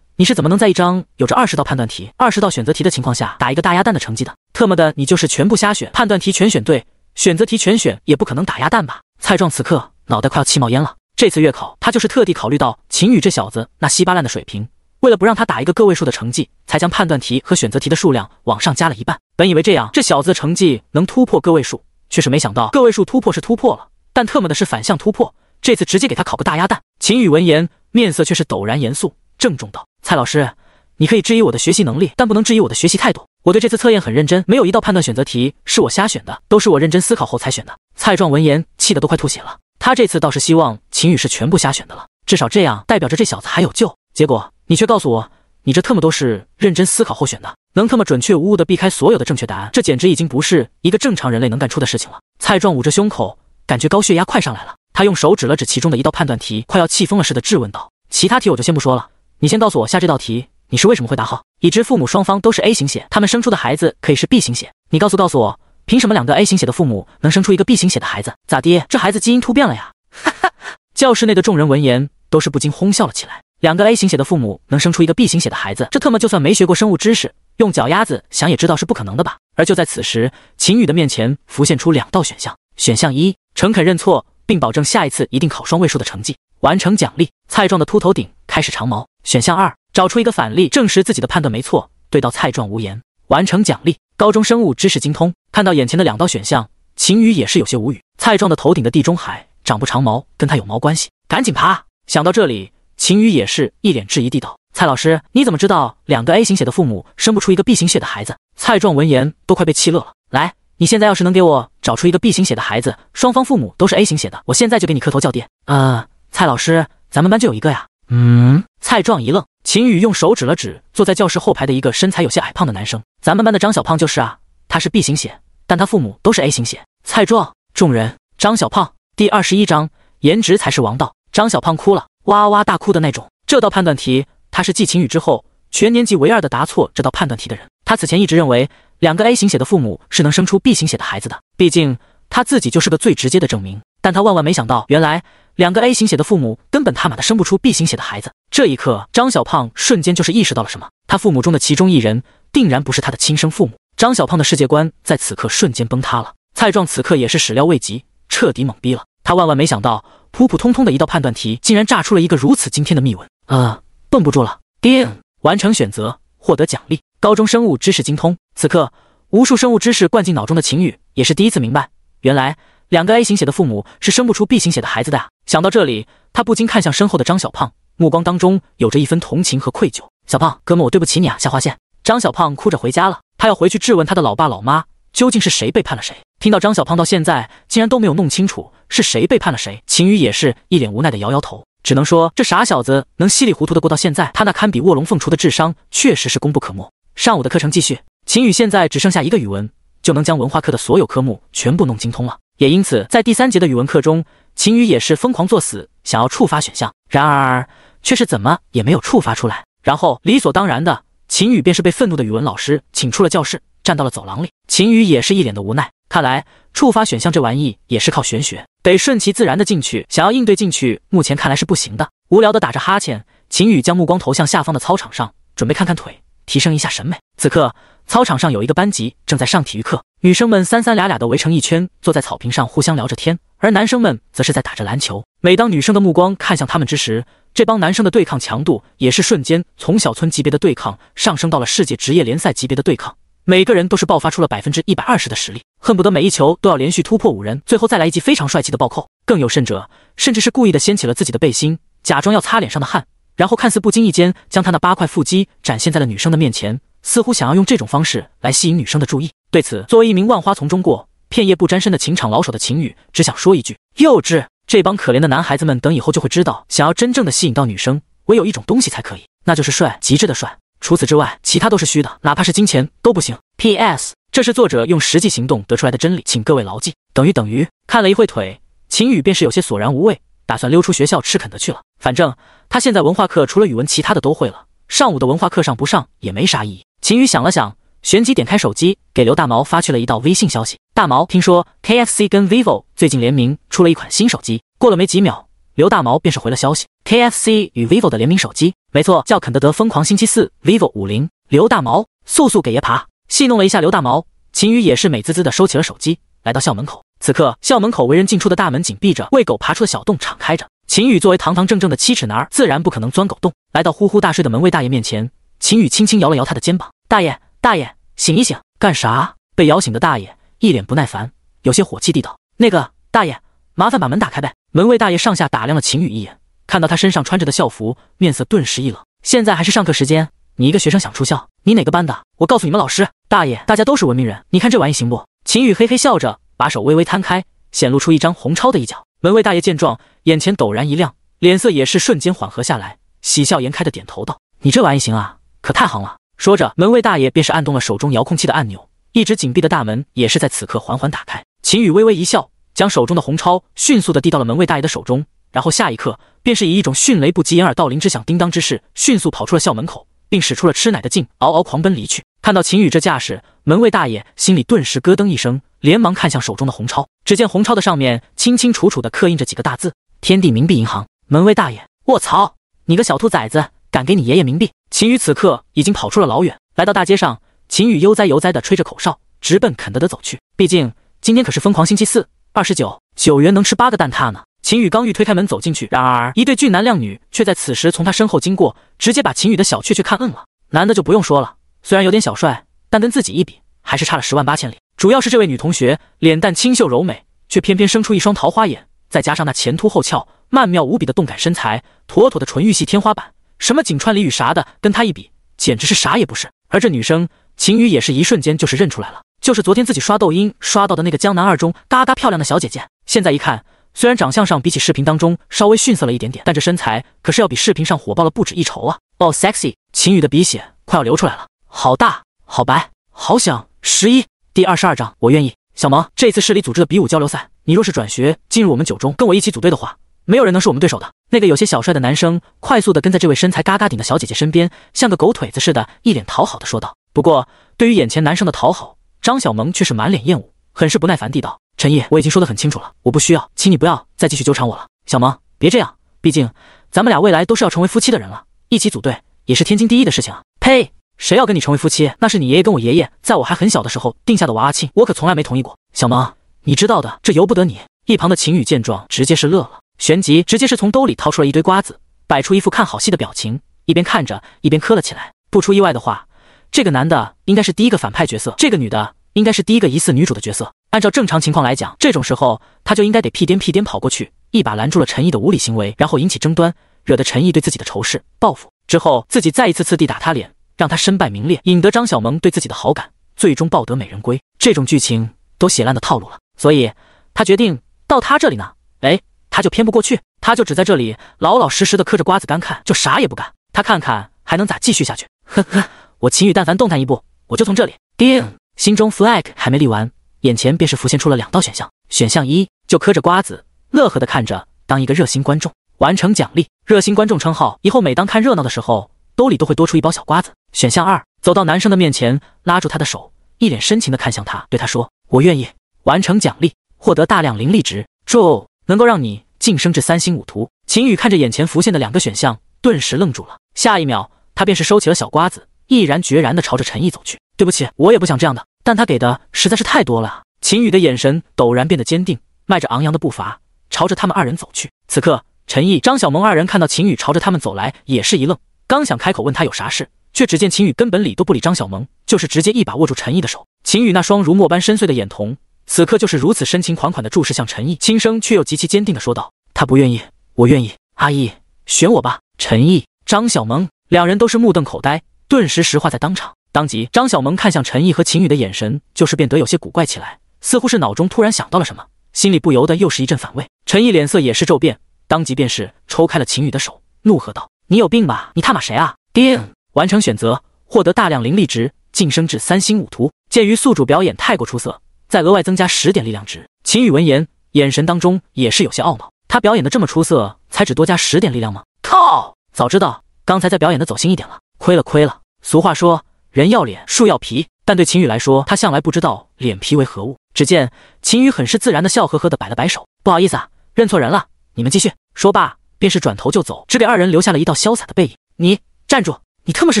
[SPEAKER 1] 你是怎么能在一张有着二十道判断题、二十道选择题的情况下打一个大鸭蛋的成绩的？特么的，你就是全部瞎选，判断题全选对，选择题全选，也不可能打鸭蛋吧？”蔡壮此刻脑袋快要气冒烟了。这次月考，他就是特地考虑到秦宇这小子那稀巴烂的水平。为了不让他打一个个位数的成绩，才将判断题和选择题的数量往上加了一半。本以为这样这小子的成绩能突破个位数，却是没想到个位数突破是突破了，但特么的是反向突破。这次直接给他考个大鸭蛋。秦宇闻言，面色却是陡然严肃，郑重道：“蔡老师，你可以质疑我的学习能力，但不能质疑我的学习态度。我对这次测验很认真，没有一道判断选择题是我瞎选的，都是我认真思考后才选的。”蔡壮闻言，气得都快吐血了。他这次倒是希望秦宇是全部瞎选的了，至少这样代表着这小子还有救。结果。你却告诉我，你这特么都是认真思考后选的，能特么准确无误的避开所有的正确答案，这简直已经不是一个正常人类能干出的事情了。蔡壮捂着胸口，感觉高血压快上来了。他用手指了指其中的一道判断题，快要气疯了似的质问道：“其他题我就先不说了，你先告诉我下这道题，你是为什么会答好？已知父母双方都是 A 型血，他们生出的孩子可以是 B 型血。你告诉告诉我，凭什么两个 A 型血的父母能生出一个 B 型血的孩子？咋地？这孩子基因突变了呀？”哈哈！教室内的众人闻言都是不禁哄笑了起来。两个 A 型血的父母能生出一个 B 型血的孩子，这特么就算没学过生物知识，用脚丫子想也知道是不可能的吧？而就在此时，秦宇的面前浮现出两道选项：选项一，诚恳认错，并保证下一次一定考双位数的成绩，完成奖励。蔡壮的秃头顶开始长毛。选项二，找出一个反例，证实自己的判断没错，对到蔡壮无言，完成奖励。高中生物知识精通。看到眼前的两道选项，秦宇也是有些无语。蔡壮的头顶的地中海长不长毛，跟他有毛关系？赶紧爬！想到这里。秦宇也是一脸质疑地道：“蔡老师，你怎么知道两个 A 型血的父母生不出一个 B 型血的孩子？”蔡壮闻言都快被气乐了。来，你现在要是能给我找出一个 B 型血的孩子，双方父母都是 A 型血的，我现在就给你磕头叫爹。呃，蔡老师，咱们班就有一个呀。嗯，蔡壮一愣，秦宇用手指了指坐在教室后排的一个身材有些矮胖的男生：“咱们班的张小胖就是啊，他是 B 型血，但他父母都是 A 型血。”蔡壮，众人，张小胖，第二十一章，颜值才是王道。张小胖哭了。哇哇大哭的那种。这道判断题，他是继秦宇之后全年级唯二的答错这道判断题的人。他此前一直认为两个 A 型血的父母是能生出 B 型血的孩子的，毕竟他自己就是个最直接的证明。但他万万没想到，原来两个 A 型血的父母根本他妈的生不出 B 型血的孩子。这一刻，张小胖瞬间就是意识到了什么：他父母中的其中一人定然不是他的亲生父母。张小胖的世界观在此刻瞬间崩塌了。蔡壮此刻也是始料未及，彻底懵逼了。他万万没想到。普普通通的一道判断题，竟然炸出了一个如此惊天的密文啊！绷不住了，叮，完成选择，获得奖励。高中生物知识精通。此刻，无数生物知识灌进脑中的秦宇，也是第一次明白，原来两个 A 型血的父母是生不出 B 型血的孩子的啊！想到这里，他不禁看向身后的张小胖，目光当中有着一分同情和愧疚。小胖哥们，我对不起你啊，下划线。张小胖哭着回家了，他要回去质问他的老爸老妈，究竟是谁背叛了谁。听到张小胖到现在竟然都没有弄清楚是谁背叛了谁，秦宇也是一脸无奈的摇摇头，只能说这傻小子能稀里糊涂的过到现在，他那堪比卧龙凤雏的智商确实是功不可没。上午的课程继续，秦宇现在只剩下一个语文，就能将文化课的所有科目全部弄精通了。也因此，在第三节的语文课中，秦宇也是疯狂作死，想要触发选项，然而却是怎么也没有触发出来。然后理所当然的，秦宇便是被愤怒的语文老师请出了教室，站到了走廊里。秦宇也是一脸的无奈。看来触发选项这玩意也是靠玄学，得顺其自然的进去。想要应对进去，目前看来是不行的。无聊的打着哈欠，秦宇将目光投向下方的操场上，准备看看腿，提升一下审美。此刻，操场上有一个班级正在上体育课，女生们三三俩俩的围成一圈，坐在草坪上互相聊着天，而男生们则是在打着篮球。每当女生的目光看向他们之时，这帮男生的对抗强度也是瞬间从小村级别的对抗上升到了世界职业联赛级别的对抗。每个人都是爆发出了百分之一百二十的实力，恨不得每一球都要连续突破五人，最后再来一记非常帅气的暴扣。更有甚者，甚至是故意的掀起了自己的背心，假装要擦脸上的汗，然后看似不经意间将他那八块腹肌展现在了女生的面前，似乎想要用这种方式来吸引女生的注意。对此，作为一名万花丛中过，片叶不沾身的情场老手的秦宇，只想说一句：幼稚！这帮可怜的男孩子们，等以后就会知道，想要真正的吸引到女生，唯有一种东西才可以，那就是帅，极致的帅。除此之外，其他都是虚的，哪怕是金钱都不行。P.S. 这是作者用实际行动得出来的真理，请各位牢记。等于等于看了一会腿，秦宇便是有些索然无味，打算溜出学校吃肯德去了。反正他现在文化课除了语文，其他的都会了。上午的文化课上不上也没啥意义。秦宇想了想，旋即点开手机，给刘大毛发去了一道微信消息：“大毛，听说 K.F.C 跟 vivo 最近联名出了一款新手机。”过了没几秒。刘大毛便是回了消息：K F C 与 vivo 的联名手机，没错，叫肯德德疯狂星期四 vivo 五零。刘大毛，速速给爷爬！戏弄了一下刘大毛，秦宇也是美滋滋的收起了手机，来到校门口。此刻校门口为人进出的大门紧闭着，为狗爬出的小洞敞开着。秦宇作为堂堂正正的七尺男儿，自然不可能钻狗洞。来到呼呼大睡的门卫大爷面前，秦宇轻轻摇了摇他的肩膀：“大爷，大爷，醒一醒，干啥？”被摇醒的大爷一脸不耐烦，有些火气地道：“那个大爷，麻烦把门打开呗。”门卫大爷上下打量了秦宇一眼，看到他身上穿着的校服，面色顿时一冷。现在还是上课时间，你一个学生想出校？你哪个班的？我告诉你们老师，大爷，大家都是文明人，你看这玩意行不？秦宇嘿嘿笑着，把手微微摊开，显露出一张红钞的一角。门卫大爷见状，眼前陡然一亮，脸色也是瞬间缓和下来，喜笑颜开的点头道：“你这玩意行啊，可太行了。”说着，门卫大爷便是按动了手中遥控器的按钮，一直紧闭的大门也是在此刻缓缓打开。秦宇微微一笑。将手中的红钞迅速的递到了门卫大爷的手中，然后下一刻便是以一种迅雷不及掩耳盗铃之响叮当之势，迅速跑出了校门口，并使出了吃奶的劲，嗷嗷狂奔离去。看到秦宇这架势，门卫大爷心里顿时咯噔一声，连忙看向手中的红钞。只见红钞的上面清清楚楚的刻印着几个大字：天地冥币银行。门卫大爷，卧槽，你个小兔崽子，敢给你爷爷冥币！秦宇此刻已经跑出了老远，来到大街上，秦宇悠哉悠哉地吹着口哨，直奔肯德的走去。毕竟今天可是疯狂星期四。二十九九元能吃八个蛋挞呢。秦宇刚欲推开门走进去，然而一对俊男靓女却在此时从他身后经过，直接把秦宇的小雀雀看愣了。男的就不用说了，虽然有点小帅，但跟自己一比，还是差了十万八千里。主要是这位女同学脸蛋清秀柔美，却偏偏生出一双桃花眼，再加上那前凸后翘、曼妙无比的动感身材，妥妥的纯欲系天花板。什么锦川俚语啥的，跟她一比，简直是啥也不是。而这女生，秦宇也是一瞬间就是认出来了。就是昨天自己刷抖音刷到的那个江南二中嘎嘎漂亮的小姐姐，现在一看，虽然长相上比起视频当中稍微逊色了一点点，但这身材可是要比视频上火爆了不止一筹啊！哦，sexy，秦宇的鼻血快要流出来了，好大，好白，好想十一。第二十二章，我愿意。小萌，这次市里组织的比武交流赛，你若是转学进入我们九中，跟我一起组队的话，没有人能是我们对手的。那个有些小帅的男生快速的跟在这位身材嘎嘎顶的小姐姐身边，像个狗腿子似的，一脸讨好的说道。不过，对于眼前男生的讨好，张小萌却是满脸厌恶，很是不耐烦地道：“陈毅，我已经说得很清楚了，我不需要，请你不要再继续纠缠我了。小萌，别这样，毕竟咱们俩未来都是要成为夫妻的人了，一起组队也是天经地义的事情啊。”呸！谁要跟你成为夫妻？那是你爷爷跟我爷爷在我还很小的时候定下的娃娃亲，我可从来没同意过。小萌，你知道的，这由不得你。一旁的秦宇见状，直接是乐了，旋即直接是从兜里掏出了一堆瓜子，摆出一副看好戏的表情，一边看着一边磕了起来。不出意外的话。这个男的应该是第一个反派角色，这个女的应该是第一个疑似女主的角色。按照正常情况来讲，这种时候他就应该得屁颠屁颠跑过去，一把拦住了陈毅的无理行为，然后引起争端，惹得陈毅对自己的仇视报复，之后自己再一次次地打他脸，让他身败名裂，引得张小萌对自己的好感，最终抱得美人归。这种剧情都写烂的套路了，所以他决定到他这里呢，哎，他就偏不过去，他就只在这里老老实实的嗑着瓜子干看，就啥也不干。他看看还能咋继续下去？呵呵，我秦宇但凡动弹一步，我就从这里。叮，心中 flag 还没立完，眼前便是浮现出了两道选项。选项一，就嗑着瓜子，乐呵的看着，当一个热心观众，完成奖励。热心观众称号，以后每当看热闹的时候，兜里都会多出一包小瓜子。选项二，走到男生的面前，拉住他的手，一脸深情的看向他，对他说：“我愿意。”完成奖励，获得大量灵力值，祝能够让你晋升至三星武徒。秦宇看着眼前浮现的两个选项，顿时愣住了。下一秒，他便是收起了小瓜子，毅然决然的朝着陈毅走去。对不起，我也不想这样的，但他给的实在是太多了！秦宇的眼神陡然变得坚定，迈着昂扬的步伐，朝着他们二人走去。此刻，陈毅、张小萌二人看到秦宇朝着他们走来，也是一愣，刚想开口问他有啥事，却只见秦宇根本理都不理张小萌，就是直接一把握住陈毅的手。秦宇那双如墨般深邃的眼瞳，此刻就是如此深情款款的注视向陈毅，轻声却又极其坚定的说道：“他不愿意，我愿意。阿毅，选我吧。”陈毅、张小萌两人都是目瞪口呆，顿时石化在当场。当即，张小萌看向陈毅和秦羽的眼神，就是变得有些古怪起来，似乎是脑中突然想到了什么，心里不由得又是一阵反胃。陈毅脸色也是骤变，当即便是抽开了秦羽的手，怒喝道：“你有病吧？你他妈谁啊？”叮，完成选择，获得大量灵力值，晋升至三星武徒。鉴于宿主表演太过出色，再额外增加十点力量值。秦宇闻言，眼神当中也是有些懊恼，他表演的这么出色，才只多加十点力量吗？靠！早知道刚才再表演的走心一点了，亏了亏了。俗话说。人要脸，树要皮，但对秦宇来说，他向来不知道脸皮为何物。只见秦宇很是自然的笑呵呵的摆了摆手，不好意思啊，认错人了，你们继续。说罢，便是转头就走，只给二人留下了一道潇洒的背影。你站住！你他妈是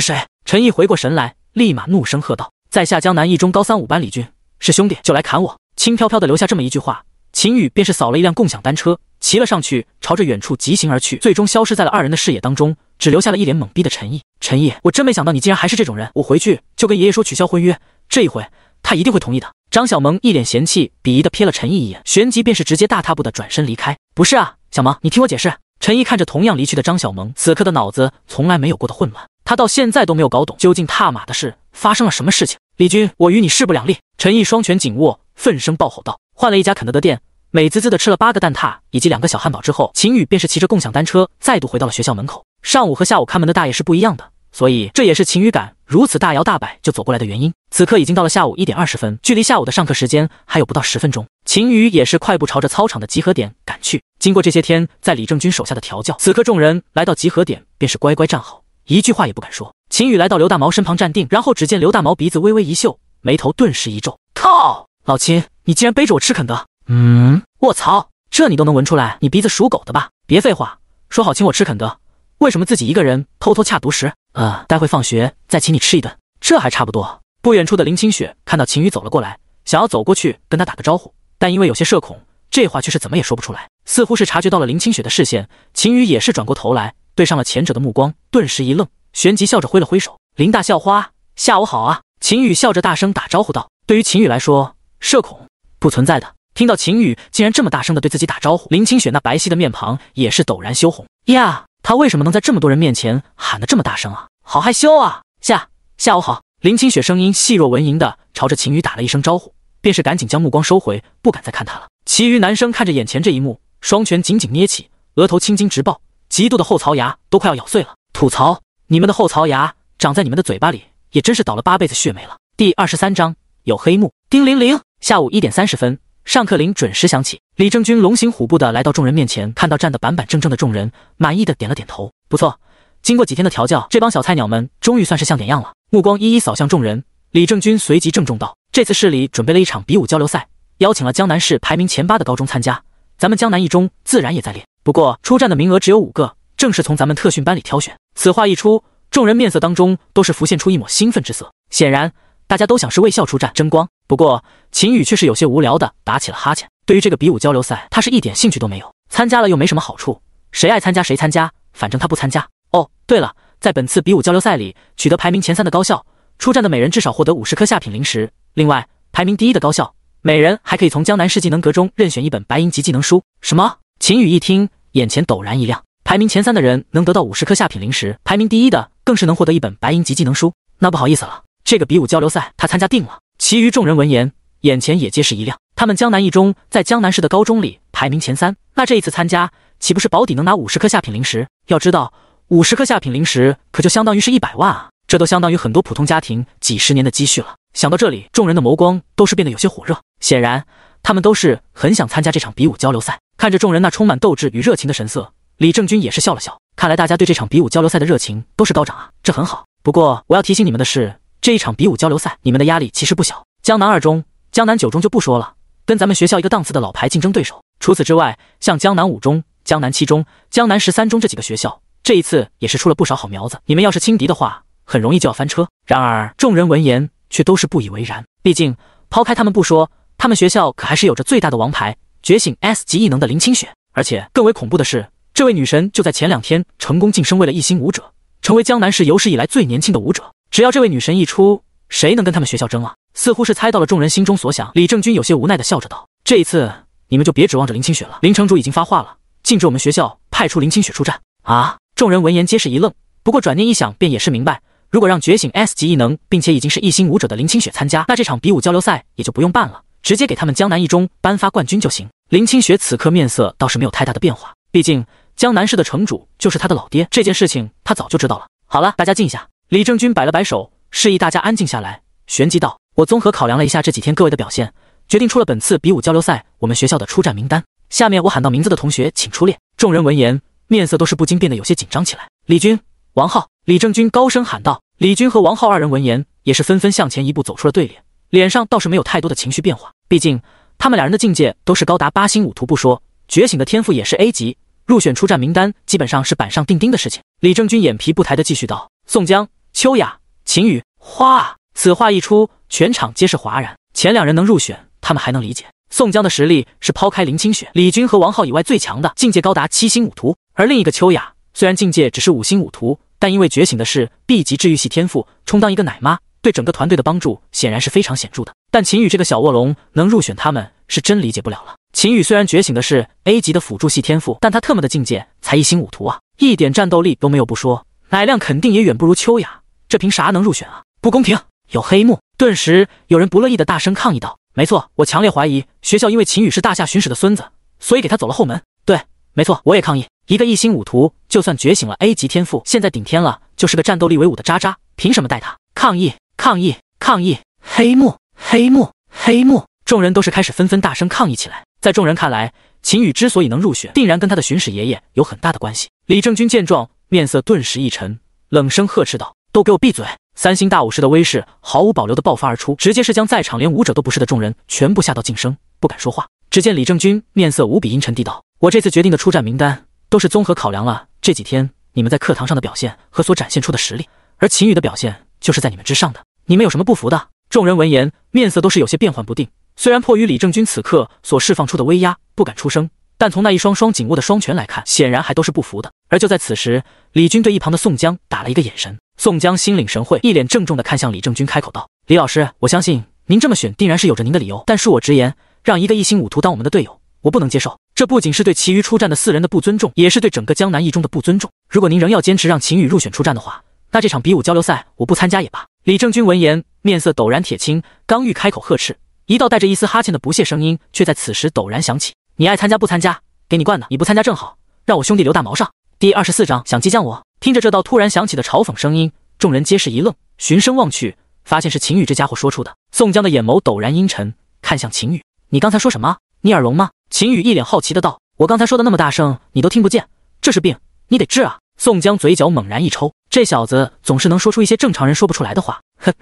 [SPEAKER 1] 谁？陈毅回过神来，立马怒声喝道：“在下江南一中高三五班李军，是兄弟就来砍我。”轻飘飘的留下这么一句话，秦羽便是扫了一辆共享单车，骑了上去，朝着远处疾行而去，最终消失在了二人的视野当中。只留下了一脸懵逼的陈毅。陈毅，我真没想到你竟然还是这种人。我回去就跟爷爷说取消婚约，这一回他一定会同意的。张小萌一脸嫌弃、鄙夷的瞥了陈毅一眼，旋即便是直接大踏步的转身离开。不是啊，小萌，你听我解释。陈毅看着同样离去的张小萌，此刻的脑子从来没有过的混乱，他到现在都没有搞懂究竟踏马的事发生了什么事情。李军，我与你势不两立。陈毅双拳紧握，愤声暴吼道。换了一家肯德的店，美滋滋的吃了八个蛋挞以及两个小汉堡之后，秦宇便是骑着共享单车再度回到了学校门口。上午和下午看门的大爷是不一样的，所以这也是秦宇敢如此大摇大摆就走过来的原因。此刻已经到了下午一点二十分，距离下午的上课时间还有不到十分钟。秦宇也是快步朝着操场的集合点赶去。经过这些天在李正军手下的调教，此刻众人来到集合点便是乖乖站好，一句话也不敢说。秦宇来到刘大毛身旁站定，然后只见刘大毛鼻子微微一嗅，眉头顿时一皱：“靠，老秦，你竟然背着我吃肯德？嗯，卧槽，这你都能闻出来？你鼻子属狗的吧？别废话，说好请我吃肯德。”为什么自己一个人偷偷恰独食？呃，待会放学再请你吃一顿，这还差不多。不远处的林清雪看到秦宇走了过来，想要走过去跟他打个招呼，但因为有些社恐，这话却是怎么也说不出来。似乎是察觉到了林清雪的视线，秦宇也是转过头来对上了前者的目光，顿时一愣，旋即笑着挥了挥手：“林大校花，下午好啊！”秦宇笑着大声打招呼道：“对于秦宇来说，社恐不存在的。”听到秦宇竟然这么大声的对自己打招呼，林清雪那白皙的面庞也是陡然羞红呀。他为什么能在这么多人面前喊得这么大声啊？好害羞啊！下下午好，林清雪声音细若蚊蝇的朝着秦宇打了一声招呼，便是赶紧将目光收回，不敢再看他了。其余男生看着眼前这一幕，双拳紧紧捏起，额头青筋直爆，极度的后槽牙都快要咬碎了。吐槽：你们的后槽牙长在你们的嘴巴里，也真是倒了八辈子血霉了。第二十三章有黑幕。叮铃铃，下午一点三十分。上课铃准时响起，李正军龙行虎步的来到众人面前，看到站得板板正正的众人，满意的点了点头。不错，经过几天的调教，这帮小菜鸟们终于算是像点样了。目光一一扫向众人，李正军随即郑重道：“这次市里准备了一场比武交流赛，邀请了江南市排名前八的高中参加，咱们江南一中自然也在列。不过出战的名额只有五个，正是从咱们特训班里挑选。”此话一出，众人面色当中都是浮现出一抹兴奋之色，显然。大家都想是为校出战争光，不过秦宇却是有些无聊的打起了哈欠。对于这个比武交流赛，他是一点兴趣都没有，参加了又没什么好处，谁爱参加谁参加，反正他不参加。哦，对了，在本次比武交流赛里取得排名前三的高校出战的每人至少获得五十颗下品灵石，另外排名第一的高校每人还可以从江南市技能阁中任选一本白银级技能书。什么？秦宇一听，眼前陡然一亮，排名前三的人能得到五十颗下品灵石，排名第一的更是能获得一本白银级技能书。那不好意思了，这个比武交流赛他参加定了。其余众人闻言，眼前也皆是一亮。他们江南一中在江南市的高中里排名前三，那这一次参加，岂不是保底能拿五十颗下品灵石？要知道，五十颗下品灵石可就相当于是一百万啊！这都相当于很多普通家庭几十年的积蓄了。想到这里，众人的眸光都是变得有些火热，显然他们都是很想参加这场比武交流赛。看着众人那充满斗志与热情的神色，李正军也是笑了笑。看来大家对这场比武交流赛的热情都是高涨啊，这很好。不过我要提醒你们的是，这一场比武交流赛，你们的压力其实不小。江南二中、江南九中就不说了，跟咱们学校一个档次的老牌竞争对手。除此之外，像江南五中、江南七中、江南十三中这几个学校，这一次也是出了不少好苗子。你们要是轻敌的话，很容易就要翻车。然而众人闻言却都是不以为然，毕竟抛开他们不说，他们学校可还是有着最大的王牌——觉醒 S 级异能的林清雪。而且更为恐怖的是，这位女神就在前两天成功晋升为了一星武者，成为江南市有史以来最年轻的武者。只要这位女神一出，谁能跟他们学校争啊？似乎是猜到了众人心中所想，李正军有些无奈的笑着道：“这一次你们就别指望着林清雪了。林城主已经发话了，禁止我们学校派出林清雪出战。”啊！众人闻言皆是一愣，不过转念一想，便也是明白。如果让觉醒 S 级异能，并且已经是一星武者的林清雪参加，那这场比武交流赛也就不用办了，直接给他们江南一中颁发冠军就行。林清雪此刻面色倒是没有太大的变化，毕竟江南市的城主就是他的老爹，这件事情他早就知道了。好了，大家静一下。李正军摆了摆手，示意大家安静下来，旋即道：“我综合考量了一下这几天各位的表现，决定出了本次比武交流赛我们学校的出战名单。下面我喊到名字的同学，请出列。”众人闻言，面色都是不禁变得有些紧张起来。李军、王浩。李正军高声喊道：“李军和王浩二人闻言，也是纷纷向前一步走出了队列，脸上倒是没有太多的情绪变化。毕竟他们两人的境界都是高达八星武徒不说，觉醒的天赋也是 A 级，入选出战名单基本上是板上钉钉的事情。”李正军眼皮不抬的继续道：“宋江、秋雅、秦羽、花。”此话一出，全场皆是哗然。前两人能入选，他们还能理解。宋江的实力是抛开林清雪、李军和王浩以外最强的，境界高达七星武徒。而另一个秋雅，虽然境界只是五星武徒。但因为觉醒的是 B 级治愈系天赋，充当一个奶妈，对整个团队的帮助显然是非常显著的。但秦羽这个小卧龙能入选，他们是真理解不了了。秦羽虽然觉醒的是 A 级的辅助系天赋，但他特么的境界才一星五图啊，一点战斗力都没有不说，奶量肯定也远不如秋雅，这凭啥能入选啊？不公平！有黑幕！顿时有人不乐意的大声抗议道：“没错，我强烈怀疑学校因为秦羽是大夏巡使的孙子，所以给他走了后门。对，没错，我也抗议。”一个一星武徒，就算觉醒了 A 级天赋，现在顶天了，就是个战斗力为五的渣渣，凭什么带他？抗议！抗议！抗议！黑幕！黑幕！黑幕！众人都是开始纷纷大声抗议起来。在众人看来，秦羽之所以能入选，定然跟他的巡使爷爷有很大的关系。李正军见状，面色顿时一沉，冷声呵斥道：“都给我闭嘴！”三星大武士的威势毫无保留的爆发而出，直接是将在场连武者都不是的众人全部吓到噤声，不敢说话。只见李正军面色无比阴沉地道：“我这次决定的出战名单。”都是综合考量了这几天你们在课堂上的表现和所展现出的实力，而秦羽的表现就是在你们之上的。你们有什么不服的？众人闻言，面色都是有些变幻不定。虽然迫于李正军此刻所释放出的威压，不敢出声，但从那一双双紧握的双拳来看，显然还都是不服的。而就在此时，李军对一旁的宋江打了一个眼神。宋江心领神会，一脸郑重的看向李正军，开口道：“李老师，我相信您这么选，定然是有着您的理由。但恕我直言，让一个一星武徒当我们的队友。”我不能接受，这不仅是对其余出战的四人的不尊重，也是对整个江南一中的不尊重。如果您仍要坚持让秦羽入选出战的话，那这场比武交流赛我不参加也罢。李正军闻言，面色陡然铁青，刚欲开口呵斥，一道带着一丝哈欠的不屑声音却在此时陡然响起：“你爱参加不参加，给你惯的。你不参加正好，让我兄弟刘大毛上。”第二十四章想激将我。听着这道突然响起的嘲讽声音，众人皆是一愣，循声望去，发现是秦羽这家伙说出的。宋江的眼眸陡然阴沉，看向秦羽：“你刚才说什么？你耳聋吗？”秦羽一脸好奇的道：“我刚才说的那么大声，你都听不见，这是病，你得治啊！”宋江嘴角猛然一抽，这小子总是能说出一些正常人说不出来的话。哼，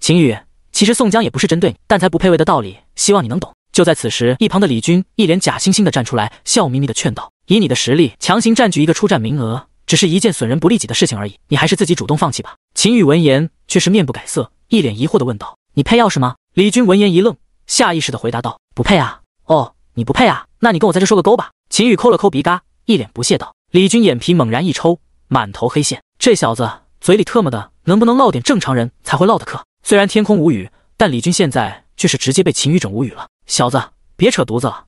[SPEAKER 1] 秦宇，其实宋江也不是针对你，但才不配位的道理，希望你能懂。就在此时，一旁的李军一脸假惺惺的站出来，笑眯眯的劝道：“以你的实力，强行占据一个出战名额，只是一件损人不利己的事情而已，你还是自己主动放弃吧。”秦宇闻言却是面不改色，一脸疑惑的问道：“你配钥匙吗？”李军闻言一愣，下意识的回答道：“不配啊。”哦。你不配啊？那你跟我在这说个勾吧。秦宇抠了抠鼻嘎，一脸不屑道。李军眼皮猛然一抽，满头黑线。这小子嘴里特么的，能不能唠点正常人才会唠的嗑？虽然天空无语，但李军现在却是直接被秦宇整无语了。小子，别扯犊子了。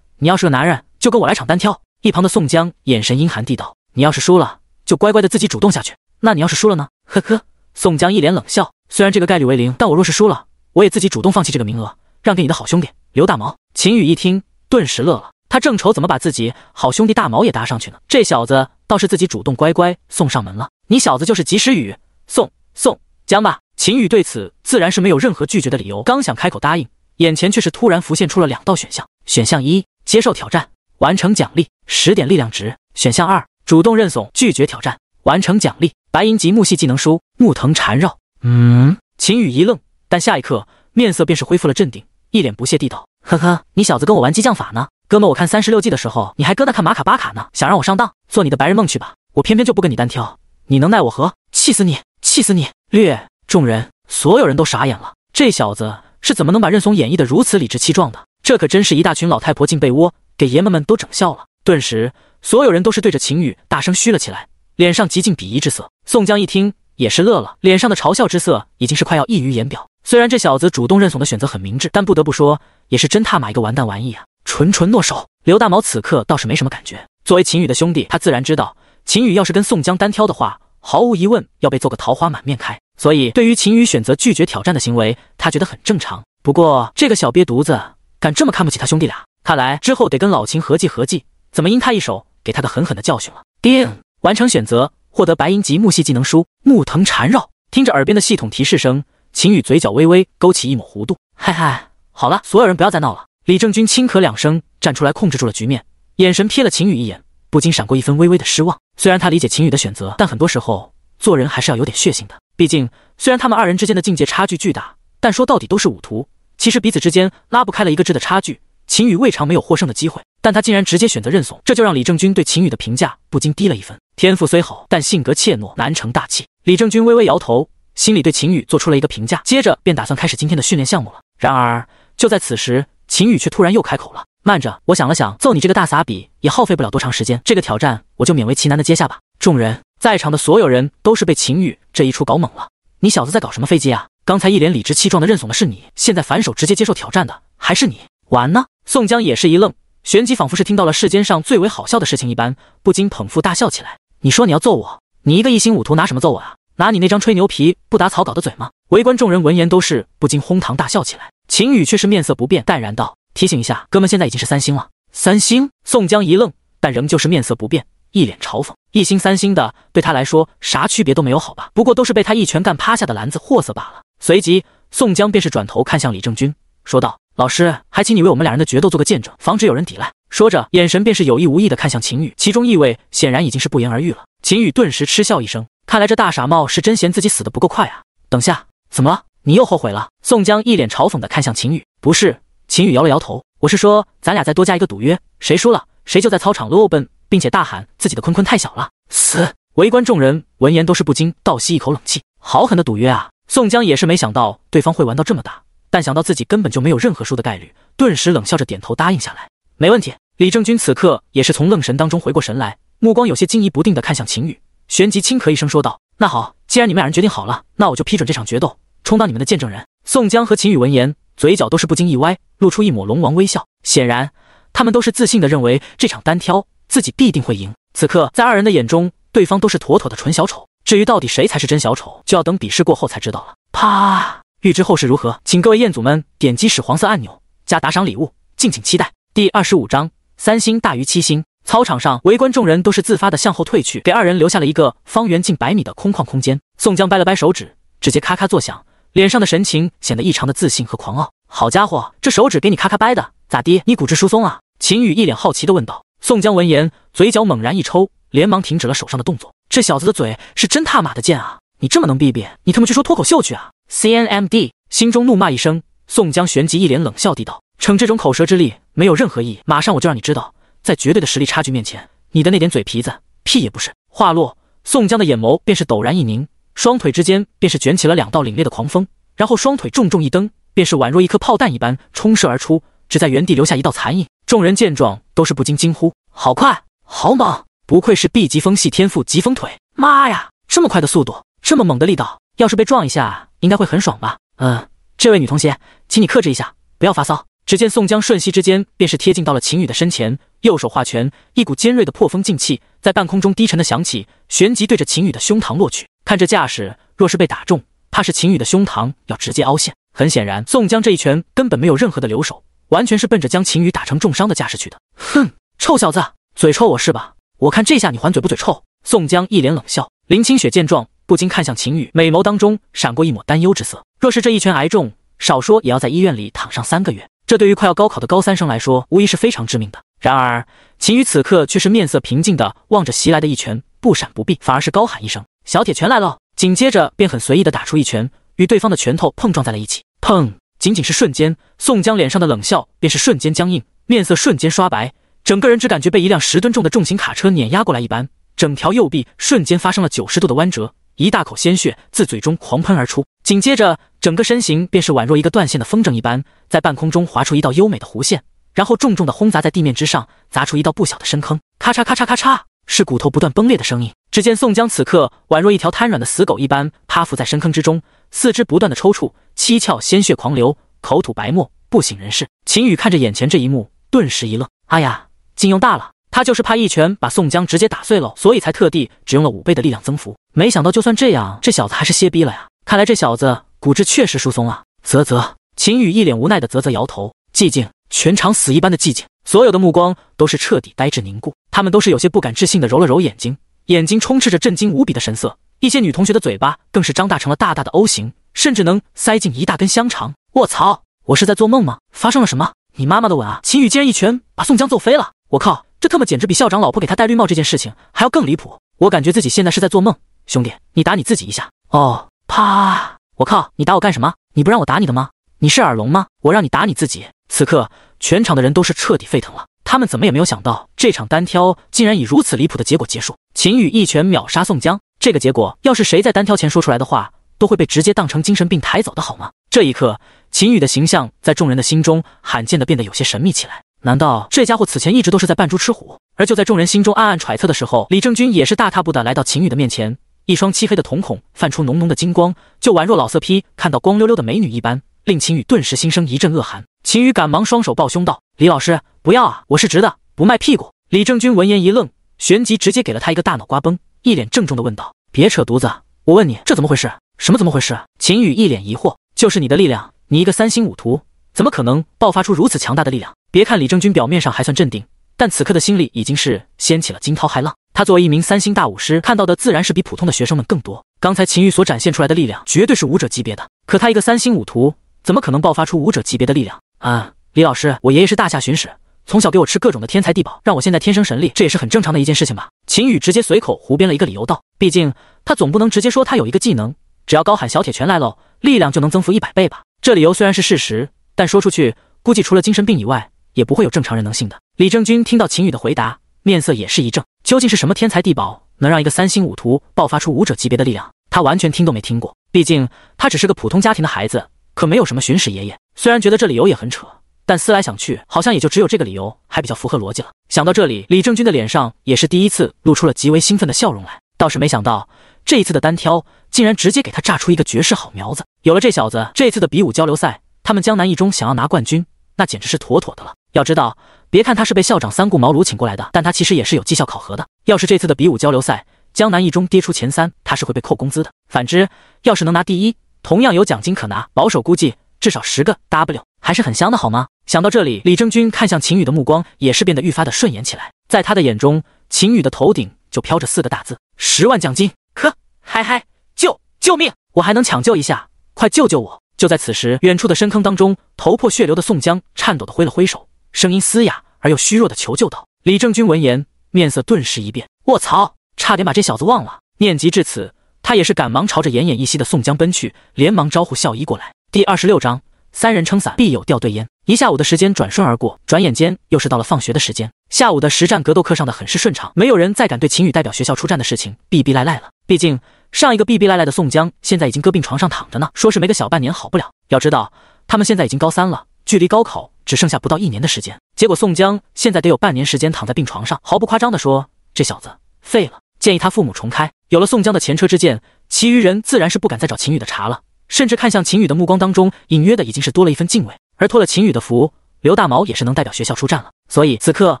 [SPEAKER 1] 你要是个男人，就跟我来场单挑。一旁的宋江眼神阴寒地道：“你要是输了，就乖乖的自己主动下去。那你要是输了呢？”呵呵。宋江一脸冷笑，虽然这个概率为零，但我若是输了，我也自己主动放弃这个名额，让给你的好兄弟刘大毛。秦宇一听，顿时乐了。他正愁怎么把自己好兄弟大毛也搭上去呢，这小子倒是自己主动乖乖送上门了。你小子就是及时雨，送送将吧。秦羽对此自然是没有任何拒绝的理由，刚想开口答应，眼前却是突然浮现出了两道选项：选项一，接受挑战，完成奖励十点力量值；选项二，主动认怂，拒绝挑战，完成奖励白银级木系技能书木藤缠绕。嗯，秦羽一愣，但下一刻面色便是恢复了镇定，一脸不屑地道：“呵呵，你小子跟我玩激将法呢？哥们，我看三十六计的时候，你还搁那看马卡巴卡呢，想让我上当，做你的白日梦去吧！我偏偏就不跟你单挑，你能奈我何？气死你，气死你！”略。众人，所有人都傻眼了。这小子是怎么能把认怂演绎的如此理直气壮的？这可真是一大群老太婆进被窝，给爷们们都整笑了。顿时，所有人都是对着秦羽大声嘘了起来，脸上极尽鄙夷之色。宋江一听，也是乐了，脸上的嘲笑之色已经是快要溢于言表。虽然这小子主动认怂的选择很明智，但不得不说，也是真他妈一个完蛋玩意啊！纯纯诺手。刘大毛此刻倒是没什么感觉，作为秦羽的兄弟，他自然知道，秦羽要是跟宋江单挑的话，毫无疑问要被揍个桃花满面开。所以，对于秦羽选择拒绝挑战的行为，他觉得很正常。不过，这个小瘪犊子敢这么看不起他兄弟俩，看来之后得跟老秦合计合计，怎么阴他一手，给他个狠狠的教训了。叮，完成选择，获得白银级木系技能书木藤缠绕。听着耳边的系统提示声，秦羽嘴角微微勾起一抹弧度。嗨嗨，好了，所有人不要再闹了。李正军轻咳两声，站出来控制住了局面，眼神瞥了秦羽一眼，不禁闪过一分微微的失望。虽然他理解秦羽的选择，但很多时候做人还是要有点血性的。毕竟，虽然他们二人之间的境界差距巨大，但说到底都是武徒，其实彼此之间拉不开了一个质的差距。秦羽未尝没有获胜的机会，但他竟然直接选择认怂，这就让李正军对秦羽的评价不禁低了一分。天赋虽好，但性格怯懦，难成大器。李正军微微摇头，心里对秦羽做出了一个评价，接着便打算开始今天的训练项目了。然而，就在此时，秦羽却突然又开口了：“慢着，我想了想，揍你这个大傻比也耗费不了多长时间，这个挑战我就勉为其难的接下吧。”众人。在场的所有人都是被秦羽这一出搞懵了。你小子在搞什么飞机啊？刚才一脸理直气壮的认怂的是你，现在反手直接接受挑战的还是你？完呢？宋江也是一愣，旋即仿佛是听到了世间上最为好笑的事情一般，不禁捧腹大笑起来。你说你要揍我？你一个一星武徒拿什么揍我啊？拿你那张吹牛皮不打草稿的嘴吗？围观众人闻言都是不禁哄堂大笑起来。秦羽却是面色不变，淡然道：“提醒一下，哥们现在已经是三星了。”三星？宋江一愣，但仍旧是面色不变。一脸嘲讽，一星三星的对他来说啥区别都没有，好吧？不过都是被他一拳干趴下的篮子货色罢了。随即，宋江便是转头看向李正军，说道：“老师，还请你为我们两人的决斗做个见证，防止有人抵赖。”说着，眼神便是有意无意的看向秦羽，其中意味显然已经是不言而喻了。秦羽顿时嗤笑一声，看来这大傻帽是真嫌自己死的不够快啊！等下，怎么了？你又后悔了？宋江一脸嘲讽的看向秦羽，不是？秦羽摇了摇头，我是说，咱俩再多加一个赌约，谁输了，谁就在操场裸奔。并且大喊自己的坤坤太小了，死！围观众人闻言都是不禁倒吸一口冷气，好狠的赌约啊！宋江也是没想到对方会玩到这么大，但想到自己根本就没有任何输的概率，顿时冷笑着点头答应下来，没问题。李正军此刻也是从愣神当中回过神来，目光有些惊疑不定的看向秦羽，旋即轻咳一声说道：“那好，既然你们俩人决定好了，那我就批准这场决斗，充当你们的见证人。”宋江和秦羽闻言，嘴角都是不禁一歪，露出一抹龙王微笑，显然他们都是自信的认为这场单挑。自己必定会赢。此刻，在二人的眼中，对方都是妥妥的纯小丑。至于到底谁才是真小丑，就要等比试过后才知道了。啪！欲知后事如何，请各位彦祖们点击使黄色按钮加打赏礼物，敬请期待。第二十五章：三星大于七星。操场上，围观众人都是自发的向后退去，给二人留下了一个方圆近百米的空旷空间。宋江掰了掰手指，指节咔咔作响，脸上的神情显得异常的自信和狂傲。好家伙，这手指给你咔咔掰的，咋的？你骨质疏松啊？秦羽一脸好奇的问道。宋江闻言，嘴角猛然一抽，连忙停止了手上的动作。这小子的嘴是真他妈的贱啊！你这么能逼逼，你他妈去说脱口秀去啊！C N M D，心中怒骂一声，宋江旋即一脸冷笑地道：“逞这种口舌之力没有任何意义，马上我就让你知道，在绝对的实力差距面前，你的那点嘴皮子屁也不是。”话落，宋江的眼眸便是陡然一凝，双腿之间便是卷起了两道凛冽的狂风，然后双腿重重一蹬，便是宛若一颗炮弹一般冲射而出，只在原地留下一道残影。众人见状，都是不禁惊呼：“好快，好猛！不愧是 B 级风系天赋疾风腿！妈呀，这么快的速度，这么猛的力道，要是被撞一下，应该会很爽吧？”嗯，这位女同学，请你克制一下，不要发骚。只见宋江瞬息之间便是贴近到了秦羽的身前，右手画拳，一股尖锐的破风劲气在半空中低沉的响起，旋即对着秦羽的胸膛落去。看这架势，若是被打中，怕是秦宇的胸膛要直接凹陷。很显然，宋江这一拳根本没有任何的留手，完全是奔着将秦宇打成重伤的架势去的。哼，臭小子，嘴臭我是吧？我看这下你还嘴不嘴臭？宋江一脸冷笑。林清雪见状，不禁看向秦宇，美眸当中闪过一抹担忧之色。若是这一拳挨中，少说也要在医院里躺上三个月，这对于快要高考的高三生来说，无疑是非常致命的。然而，秦宇此刻却是面色平静的望着袭来的一拳，不闪不避，反而是高喊一声：“小铁拳来了！”紧接着便很随意的打出一拳，与对方的拳头碰撞在了一起。砰！仅仅是瞬间，宋江脸上的冷笑便是瞬间僵硬，面色瞬间刷白，整个人只感觉被一辆十吨重的重型卡车碾压过来一般，整条右臂瞬间发生了九十度的弯折，一大口鲜血自嘴中狂喷而出。紧接着，整个身形便是宛若一个断线的风筝一般，在半空中划出一道优美的弧线。然后重重的轰砸在地面之上，砸出一道不小的深坑，咔嚓咔嚓咔嚓，是骨头不断崩裂的声音。只见宋江此刻宛若一条瘫软的死狗一般，趴伏在深坑之中，四肢不断的抽搐，七窍鲜血狂流，口吐白沫，不省人事。秦羽看着眼前这一幕，顿时一愣：“哎呀，劲用大了！他就是怕一拳把宋江直接打碎了，所以才特地只用了五倍的力量增幅。没想到就算这样，这小子还是歇逼了呀！看来这小子骨质确实疏松啊。”啧啧，秦羽一脸无奈的啧啧摇头，寂静。全场死一般的寂静，所有的目光都是彻底呆滞凝固。他们都是有些不敢置信的揉了揉眼睛，眼睛充斥着震惊无比的神色。一些女同学的嘴巴更是张大成了大大的 O 型，甚至能塞进一大根香肠。卧槽！我是在做梦吗？发生了什么？你妈妈的吻啊！秦宇竟然一拳把宋江揍飞了！我靠，这特么简直比校长老婆给他戴绿帽这件事情还要更离谱！我感觉自己现在是在做梦。兄弟，你打你自己一下。哦，啪！我靠，你打我干什么？你不让我打你的吗？你是耳聋吗？我让你打你自己。此刻，全场的人都是彻底沸腾了。他们怎么也没有想到，这场单挑竟然以如此离谱的结果结束。秦羽一拳秒杀宋江，这个结果要是谁在单挑前说出来的话，都会被直接当成精神病抬走的好吗？这一刻，秦羽的形象在众人的心中罕见的变得有些神秘起来。难道这家伙此前一直都是在扮猪吃虎？而就在众人心中暗暗揣测的时候，李正军也是大踏步的来到秦羽的面前，一双漆黑的瞳孔泛出浓浓的金光，就宛若老色批看到光溜溜的美女一般。令秦羽顿时心生一阵恶寒，秦羽赶忙双手抱胸道：“李老师，不要啊，我是直的，不卖屁股。”李正军闻言一愣，旋即直接给了他一个大脑瓜崩，一脸郑重的问道：“别扯犊子，我问你，这怎么回事？什么怎么回事？”秦羽一脸疑惑：“就是你的力量，你一个三星武徒，怎么可能爆发出如此强大的力量？”别看李正军表面上还算镇定，但此刻的心里已经是掀起了惊涛骇浪。他作为一名三星大武师，看到的自然是比普通的学生们更多。刚才秦羽所展现出来的力量，绝对是武者级别的。可他一个三星武徒。怎么可能爆发出武者级别的力量啊？李老师，我爷爷是大夏巡使，从小给我吃各种的天才地宝，让我现在天生神力，这也是很正常的一件事情吧？秦宇直接随口胡编了一个理由道，毕竟他总不能直接说他有一个技能，只要高喊小铁拳来喽，力量就能增幅一百倍吧？这理由虽然是事实，但说出去，估计除了精神病以外，也不会有正常人能信的。李正军听到秦宇的回答，面色也是一正，究竟是什么天才地宝能让一个三星武徒爆发出武者级别的力量？他完全听都没听过，毕竟他只是个普通家庭的孩子。可没有什么巡使爷爷，虽然觉得这理由也很扯，但思来想去，好像也就只有这个理由还比较符合逻辑了。想到这里，李正军的脸上也是第一次露出了极为兴奋的笑容来。倒是没想到，这一次的单挑竟然直接给他炸出一个绝世好苗子。有了这小子，这次的比武交流赛，他们江南一中想要拿冠军，那简直是妥妥的了。要知道，别看他是被校长三顾茅庐请过来的，但他其实也是有绩效考核的。要是这次的比武交流赛，江南一中跌出前三，他是会被扣工资的。反之，要是能拿第一，同样有奖金可拿，保守估计至少十个 W，还是很香的好吗？想到这里，李正军看向秦羽的目光也是变得愈发的顺眼起来。在他的眼中，秦羽的头顶就飘着四个大字：十万奖金。呵，嗨嗨，救救命！我还能抢救一下，快救救我！就在此时，远处的深坑当中，头破血流的宋江颤抖的挥了挥手，声音嘶哑而又虚弱的求救道。李正军闻言，面色顿时一变，卧槽，差点把这小子忘了。念及至此。他也是赶忙朝着奄奄一息的宋江奔去，连忙招呼校医过来。第二十六章，三人撑伞必有掉队烟。一下午的时间转瞬而过，转眼间又是到了放学的时间。下午的实战格斗课上的很是顺畅，没有人再敢对秦宇代表学校出战的事情逼逼赖赖了。毕竟上一个逼逼赖赖的宋江现在已经搁病床上躺着呢，说是没个小半年好不了。要知道，他们现在已经高三了，距离高考只剩下不到一年的时间。结果宋江现在得有半年时间躺在病床上，毫不夸张的说，这小子废了。建议他父母重开。有了宋江的前车之鉴，其余人自然是不敢再找秦宇的茬了，甚至看向秦宇的目光当中，隐约的已经是多了一份敬畏。而托了秦宇的福，刘大毛也是能代表学校出战了。所以此刻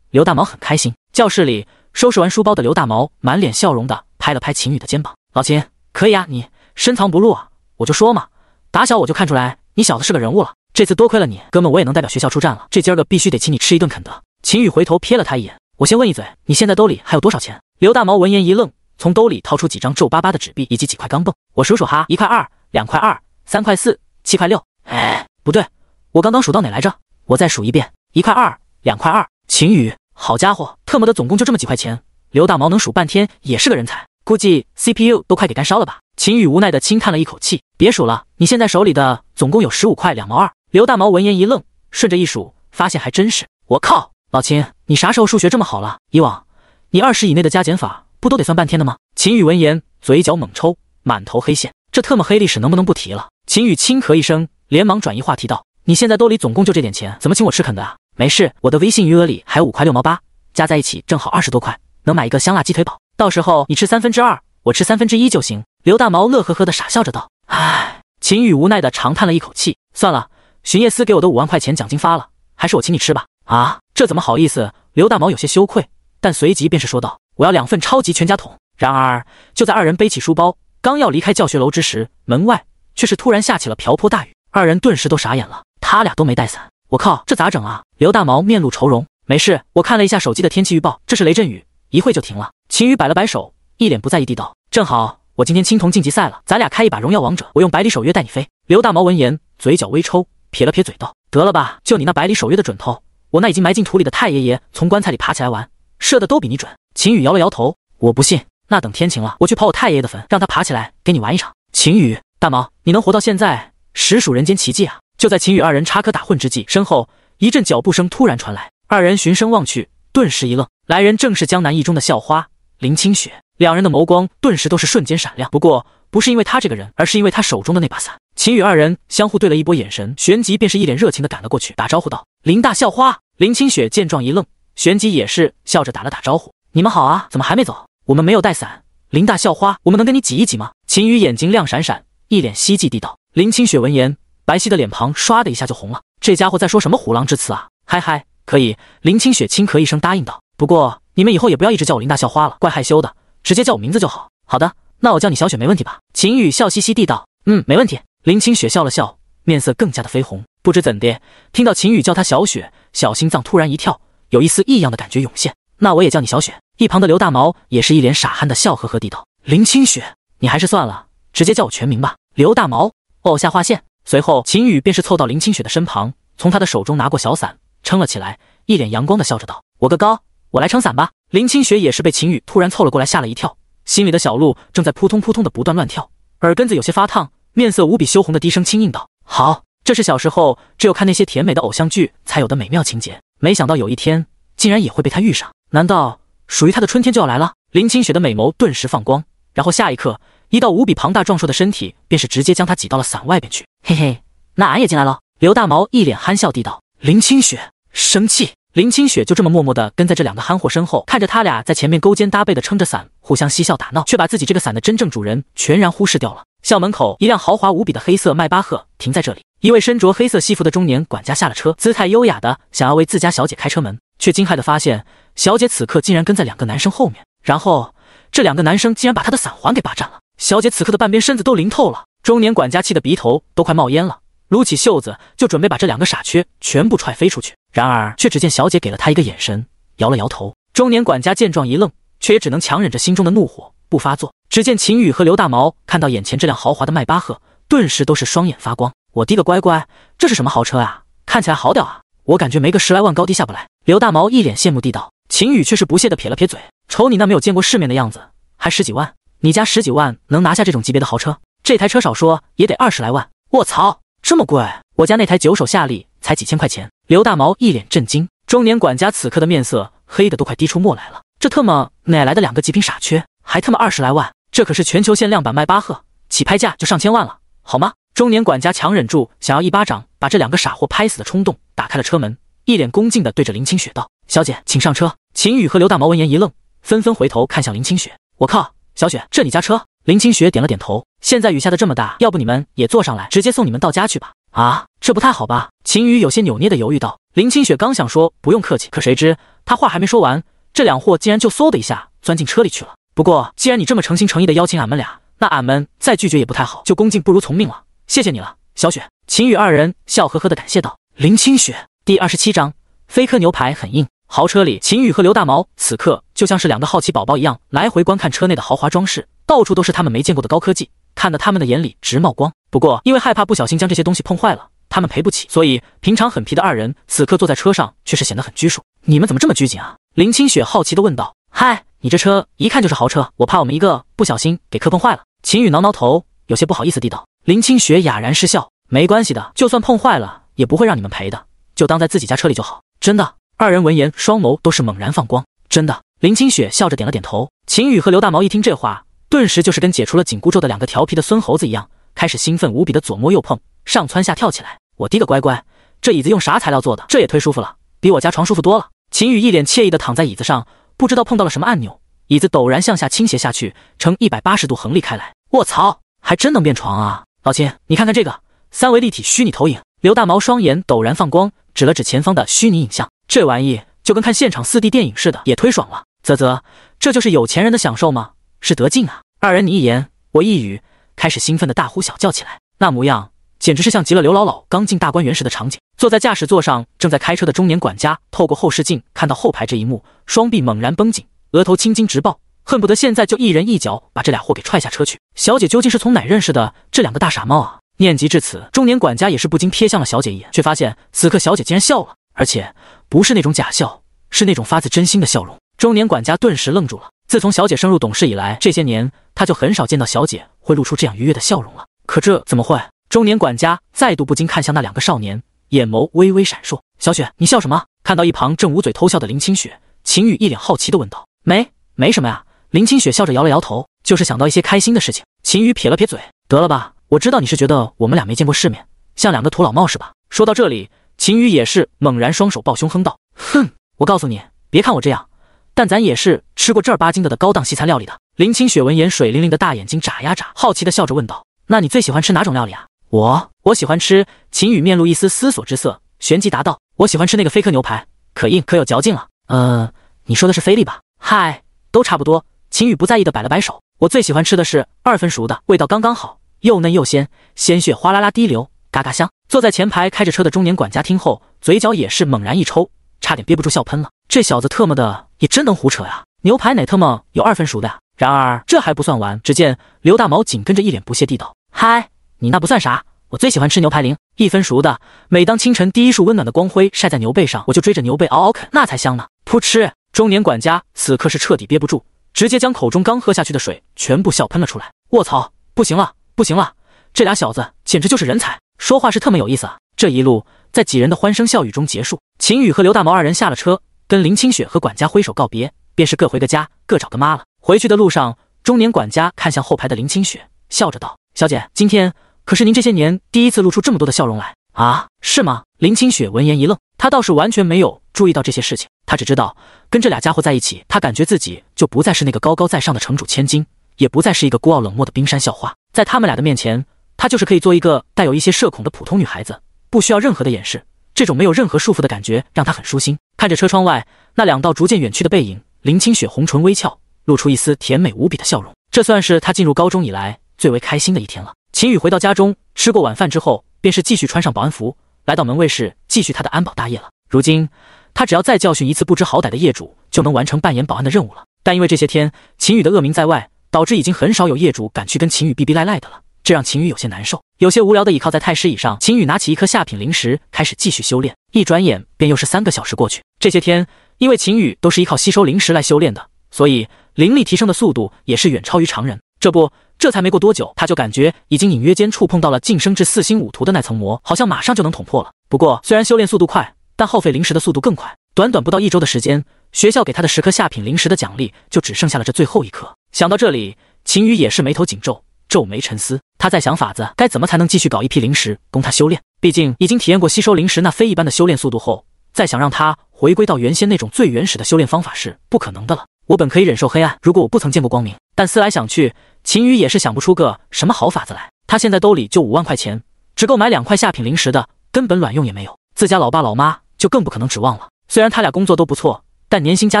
[SPEAKER 1] 刘大毛很开心。教室里收拾完书包的刘大毛满脸笑容的拍了拍秦宇的肩膀：“老秦，可以啊，你深藏不露啊，我就说嘛，打小我就看出来你小子是个人物了。这次多亏了你，哥们我也能代表学校出战了。这今儿个必须得请你吃一顿肯德。秦宇回头瞥了他一眼，我先问一嘴，你现在兜里还有多少钱？刘大毛闻言一愣，从兜里掏出几张皱巴巴的纸币以及几块钢镚。我数数哈，一块二，两块二，三块四，七块六。哎，不对，我刚刚数到哪来着？我再数一遍，一块二，两块二。秦宇，好家伙，特么的，总共就这么几块钱。刘大毛能数半天也是个人才，估计 CPU 都快给干烧了吧？秦宇无奈的轻叹了一口气，别数了，你现在手里的总共有十五块两毛二。刘大毛闻言一愣，顺着一数，发现还真是。我靠，老秦，你啥时候数学这么好了？以往你二十以内的加减法不都得算半天的吗？秦宇闻言，嘴角猛抽，满头黑线，这特么黑历史能不能不提了？秦宇轻咳一声，连忙转移话题道：“你现在兜里总共就这点钱，怎么请我吃肯德啊？没事，我的微信余额里还有五块六毛八，加在一起正好二十多块。”能买一个香辣鸡腿堡，到时候你吃三分之二，我吃三分之一就行。刘大毛乐呵呵的傻笑着道：“唉。”秦宇无奈的长叹了一口气，算了，巡夜司给我的五万块钱奖金发了，还是我请你吃吧。啊，这怎么好意思？刘大毛有些羞愧，但随即便是说道：“我要两份超级全家桶。”然而，就在二人背起书包，刚要离开教学楼之时，门外却是突然下起了瓢泼大雨，二人顿时都傻眼了。他俩都没带伞，我靠，这咋整啊？刘大毛面露愁容，没事，我看了一下手机的天气预报，这是雷阵雨。一会就停了。秦宇摆了摆手，一脸不在意地道：“正好我今天青铜晋级赛了，咱俩开一把荣耀王者，我用百里守约带你飞。”刘大毛闻言，嘴角微抽，撇了撇嘴道：“得了吧，就你那百里守约的准头，我那已经埋进土里的太爷爷从棺材里爬起来玩，射的都比你准。”秦宇摇了摇头：“我不信，那等天晴了，我去刨我太爷爷的坟，让他爬起来给你玩一场。”秦宇，大毛，你能活到现在，实属人间奇迹啊！就在秦宇二人插科打诨之际，身后一阵脚步声突然传来，二人循声望去，顿时一愣。来人正是江南一中的校花林清雪，两人的眸光顿时都是瞬间闪亮。不过不是因为他这个人，而是因为他手中的那把伞。秦宇二人相互对了一波眼神，旋即便是一脸热情的赶了过去，打招呼道：“林大校花。”林清雪见状一愣，旋即也是笑着打了打招呼：“你们好啊，怎么还没走？我们没有带伞。”林大校花，我们能跟你挤一挤吗？秦宇眼睛亮闪闪，一脸希冀地道。林清雪闻言，白皙的脸庞唰的一下就红了。这家伙在说什么虎狼之词啊？嗨嗨，可以。林清雪轻咳一声答应道。不过你们以后也不要一直叫我林大校花了，怪害羞的，直接叫我名字就好。好的，那我叫你小雪没问题吧？秦宇笑嘻嘻地道：“嗯，没问题。”林清雪笑了笑，面色更加的绯红。不知怎的，听到秦宇叫她小雪，小心脏突然一跳，有一丝异样的感觉涌现。那我也叫你小雪。一旁的刘大毛也是一脸傻憨的笑呵呵地道：“林清雪，你还是算了，直接叫我全名吧。”刘大毛，哦，下划线。随后，秦宇便是凑到林清雪的身旁，从她的手中拿过小伞，撑了起来，一脸阳光的笑着道：“我个高。”我来撑伞吧。林清雪也是被秦宇突然凑了过来，吓了一跳，心里的小鹿正在扑通扑通的不断乱跳，耳根子有些发烫，面色无比羞红的低声轻应道：“好，这是小时候只有看那些甜美的偶像剧才有的美妙情节，没想到有一天竟然也会被他遇上，难道属于他的春天就要来了？”林清雪的美眸顿时放光，然后下一刻，一道无比庞大壮硕的身体便是直接将他挤到了伞外边去。嘿嘿，那俺也进来了。刘大毛一脸憨笑地道：“林清雪生气。”林清雪就这么默默地跟在这两个憨货身后，看着他俩在前面勾肩搭背的撑着伞，互相嬉笑打闹，却把自己这个伞的真正主人全然忽视掉了。校门口，一辆豪华无比的黑色迈巴赫停在这里，一位身着黑色西服的中年管家下了车，姿态优雅的想要为自家小姐开车门，却惊骇的发现小姐此刻竟然跟在两个男生后面，然后这两个男生竟然把她的伞环给霸占了。小姐此刻的半边身子都淋透了，中年管家气得鼻头都快冒烟了。撸起袖子，就准备把这两个傻缺全部踹飞出去。然而，却只见小姐给了他一个眼神，摇了摇头。中年管家见状一愣，却也只能强忍着心中的怒火不发作。只见秦宇和刘大毛看到眼前这辆豪华的迈巴赫，顿时都是双眼发光。我滴个乖乖，这是什么豪车啊？看起来好屌啊！我感觉没个十来万高低下不来。刘大毛一脸羡慕地道。秦宇却是不屑的撇了撇嘴，瞅你那没有见过世面的样子，还十几万？你家十几万能拿下这种级别的豪车？这台车少说也得二十来万。卧槽！这么贵，我家那台九手夏利才几千块钱。刘大毛一脸震惊，中年管家此刻的面色黑的都快滴出墨来了。这特么哪来的两个极品傻缺，还特么二十来万？这可是全球限量版迈巴赫，起拍价就上千万了，好吗？中年管家强忍住想要一巴掌把这两个傻货拍死的冲动，打开了车门，一脸恭敬的对着林清雪道：“小姐，请上车。”秦宇和刘大毛闻言一愣，纷纷回头看向林清雪。我靠，小雪，这你家车？林清雪点了点头。现在雨下的这么大，要不你们也坐上来，直接送你们到家去吧？啊，这不太好吧？秦宇有些扭捏的犹豫道。林清雪刚想说不用客气，可谁知他话还没说完，这两货竟然就嗖的一下钻进车里去了。不过既然你这么诚心诚意的邀请俺们俩，那俺们再拒绝也不太好，就恭敬不如从命了。谢谢你了，小雪。秦羽二人笑呵呵的感谢道。林清雪第二十七章，飞科牛排很硬。豪车里，秦羽和刘大毛此刻就像是两个好奇宝宝一样，来回观看车内的豪华装饰，到处都是他们没见过的高科技，看得他们的眼里直冒光。不过，因为害怕不小心将这些东西碰坏了，他们赔不起，所以平常很皮的二人此刻坐在车上却是显得很拘束。你们怎么这么拘谨啊？林清雪好奇的问道。嗨，你这车一看就是豪车，我怕我们一个不小心给磕碰坏了。秦羽挠挠头，有些不好意思地道。林清雪哑然失笑，没关系的，就算碰坏了也不会让你们赔的，就当在自己家车里就好。真的。二人闻言，双眸都是猛然放光。真的，林清雪笑着点了点头。秦羽和刘大毛一听这话，顿时就是跟解除了紧箍咒的两个调皮的孙猴子一样，开始兴奋无比的左摸右碰，上蹿下跳起来。我滴个乖乖，这椅子用啥材料做的？这也忒舒服了，比我家床舒服多了。秦羽一脸惬意的躺在椅子上，不知道碰到了什么按钮，椅子陡然向下倾斜下去，呈一百八十度横立开来。卧槽，还真能变床啊！老秦，你看看这个三维立体虚拟投影。刘大毛双眼陡然放光，指了指前方的虚拟影像。这玩意就跟看现场四 D 电影似的，也忒爽了。啧啧，这就是有钱人的享受吗？是得劲啊！二人你一言我一语，开始兴奋的大呼小叫起来。那模样简直是像极了刘姥姥刚进大观园时的场景。坐在驾驶座上正在开车的中年管家，透过后视镜看到后排这一幕，双臂猛然绷紧，额头青筋直爆，恨不得现在就一人一脚把这俩货给踹下车去。小姐究竟是从哪认识的这两个大傻帽啊？念及至此，中年管家也是不禁瞥向了小姐一眼，却发现此刻小姐竟然笑了，而且。不是那种假笑，是那种发自真心的笑容。中年管家顿时愣住了。自从小姐升入董事以来，这些年他就很少见到小姐会露出这样愉悦的笑容了。可这怎么会？中年管家再度不禁看向那两个少年，眼眸微微闪烁。小雪，你笑什么？看到一旁正捂嘴偷笑的林清雪，秦羽一脸好奇的问道。没，没什么呀。林清雪笑着摇了摇头，就是想到一些开心的事情。秦羽撇了撇嘴，得了吧，我知道你是觉得我们俩没见过世面，像两个土老帽是吧？说到这里。秦羽也是猛然双手抱胸哼道：“哼，我告诉你，别看我这样，但咱也是吃过正儿八经的的高档西餐料理的。”林清雪闻言，水灵灵的大眼睛眨呀眨，好奇的笑着问道：“那你最喜欢吃哪种料理啊？”“我，我喜欢吃。”秦羽面露一丝思索之色，旋即答道：“我喜欢吃那个飞科牛排，可硬可有嚼劲了。”“呃，你说的是菲力吧？”“嗨，都差不多。”秦羽不在意的摆了摆手：“我最喜欢吃的是二分熟的，味道刚刚好，又嫩又鲜，鲜血哗啦啦滴流。”嘎嘎香！坐在前排开着车的中年管家听后，嘴角也是猛然一抽，差点憋不住笑喷了。这小子特么的也真能胡扯呀！牛排哪特么有二分熟的呀？然而这还不算完，只见刘大毛紧跟着一脸不屑地道：“嗨，你那不算啥，我最喜欢吃牛排零一分熟的。每当清晨第一束温暖的光辉晒在牛背上，我就追着牛背嗷嗷啃，那才香呢！”噗嗤！中年管家此刻是彻底憋不住，直接将口中刚喝下去的水全部笑喷了出来。卧槽！不行了，不行了！这俩小子简直就是人才！说话是特么有意思啊！这一路在几人的欢声笑语中结束。秦羽和刘大毛二人下了车，跟林清雪和管家挥手告别，便是各回个家，各找个妈了。回去的路上，中年管家看向后排的林清雪，笑着道：“小姐，今天可是您这些年第一次露出这么多的笑容来啊？是吗？”林清雪闻言一愣，她倒是完全没有注意到这些事情，她只知道跟这俩家伙在一起，她感觉自己就不再是那个高高在上的城主千金，也不再是一个孤傲冷漠的冰山校花，在他们俩的面前。她就是可以做一个带有一些社恐的普通女孩子，不需要任何的掩饰。这种没有任何束缚的感觉让她很舒心。看着车窗外那两道逐渐远去的背影，林清雪红唇微翘，露出一丝甜美无比的笑容。这算是她进入高中以来最为开心的一天了。秦宇回到家中，吃过晚饭之后，便是继续穿上保安服，来到门卫室继续他的安保大业了。如今他只要再教训一次不知好歹的业主，就能完成扮演保安的任务了。但因为这些天秦宇的恶名在外，导致已经很少有业主敢去跟秦宇逼逼赖赖的了。这让秦宇有些难受，有些无聊的倚靠在太师椅上。秦宇拿起一颗下品灵石，开始继续修炼。一转眼便又是三个小时过去。这些天，因为秦宇都是依靠吸收灵石来修炼的，所以灵力提升的速度也是远超于常人。这不，这才没过多久，他就感觉已经隐约间触碰到了晋升至四星五图的那层膜，好像马上就能捅破了。不过，虽然修炼速度快，但耗费灵石的速度更快。短短不到一周的时间，学校给他的十颗下品灵石的奖励就只剩下了这最后一颗。想到这里，秦宇也是眉头紧皱。皱眉沉思，他在想法子该怎么才能继续搞一批灵石供他修炼。毕竟已经体验过吸收灵石那非一般的修炼速度后，再想让他回归到原先那种最原始的修炼方法是不可能的了。我本可以忍受黑暗，如果我不曾见过光明，但思来想去，秦羽也是想不出个什么好法子来。他现在兜里就五万块钱，只够买两块下品灵石的，根本卵用也没有。自家老爸老妈就更不可能指望了。虽然他俩工作都不错，但年薪加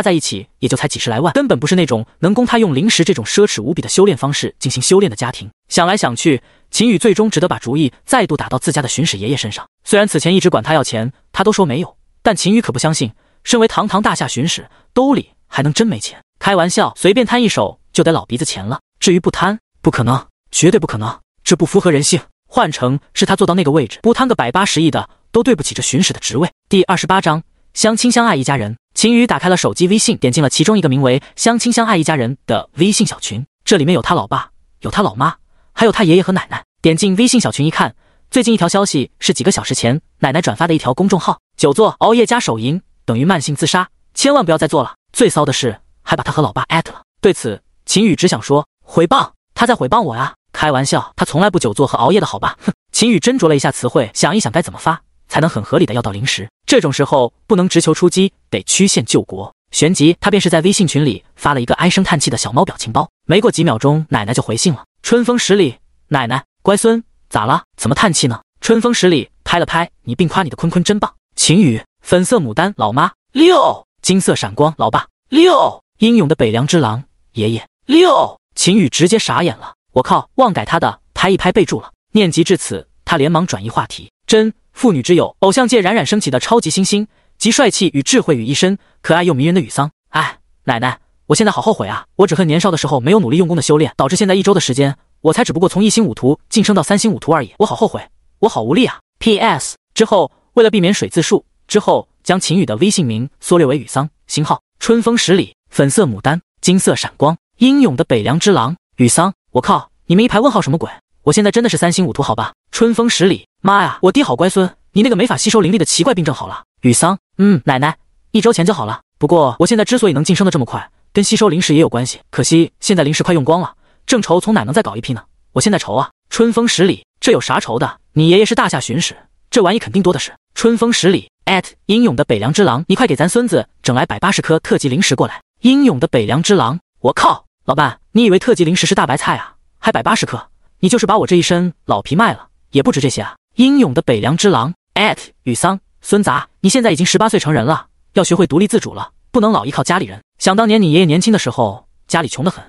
[SPEAKER 1] 在一起也就才几十来万，根本不是那种能供他用灵石这种奢侈无比的修炼方式进行修炼的家庭。想来想去，秦宇最终只得把主意再度打到自家的巡使爷爷身上。虽然此前一直管他要钱，他都说没有，但秦宇可不相信，身为堂堂大夏巡使，兜里还能真没钱？开玩笑，随便摊一手就得老鼻子钱了。至于不贪，不可能，绝对不可能，这不符合人性。换成是他坐到那个位置，不贪个百八十亿的，都对不起这巡使的职位。第二十八章，相亲相爱一家人。秦宇打开了手机微信，点进了其中一个名为“相亲相爱一家人”的微信小群，这里面有他老爸，有他老妈，还有他爷爷和奶奶。点进微信小群一看，最近一条消息是几个小时前奶奶转发的一条公众号：久坐熬夜加手淫等于慢性自杀，千万不要再做了。最骚的是，还把他和老爸艾特了。对此，秦宇只想说：毁谤，他在毁谤我呀。开玩笑，他从来不久坐和熬夜的好吧？哼！秦宇斟酌了一下词汇，想一想该怎么发才能很合理的要到零食。这种时候不能直球出击，得曲线救国。旋即，他便是在微信群里发了一个唉声叹气的小猫表情包。没过几秒钟，奶奶就回信了：“春风十里，奶奶，乖孙，咋了？怎么叹气呢？”春风十里拍了拍你，并夸你的坤坤真棒。秦宇，粉色牡丹，老妈六，金色闪光，老爸六，英勇的北凉之狼，爷爷六。秦宇直接傻眼了。我靠，忘改他的，拍一拍备注了。念及至此，他连忙转移话题。真父女之友，偶像界冉冉升起的超级新星，集帅气与智慧于一身，可爱又迷人的雨桑。哎，奶奶，我现在好后悔啊！我只恨年少的时候没有努力用功的修炼，导致现在一周的时间，我才只不过从一星五图晋升到三星五图而已。我好后悔，我好无力啊！P.S. 之后为了避免水字数，之后将秦宇的微信名缩略为雨桑，星号春风十里，粉色牡丹，金色闪光，英勇的北凉之狼，雨桑。我靠！你们一排问号什么鬼？我现在真的是三星五图，好吧？春风十里，妈呀！我爹好乖孙，你那个没法吸收灵力的奇怪病症好了。雨桑，嗯，奶奶，一周前就好了。不过我现在之所以能晋升的这么快，跟吸收灵石也有关系。可惜现在灵石快用光了，正愁从哪能再搞一批呢？我现在愁啊！春风十里，这有啥愁的？你爷爷是大夏巡使，这玩意肯定多的是。春风十里，艾特英勇的北凉之狼，你快给咱孙子整来百八十颗特级灵石过来。英勇的北凉之狼，我靠！老伴，你以为特级灵石是大白菜啊？还百八十颗？你就是把我这一身老皮卖了，也不值这些啊！英勇的北凉之狼，艾特雨桑，孙杂，你现在已经十八岁成人了，要学会独立自主了，不能老依靠家里人。想当年你爷爷年轻的时候，家里穷得很，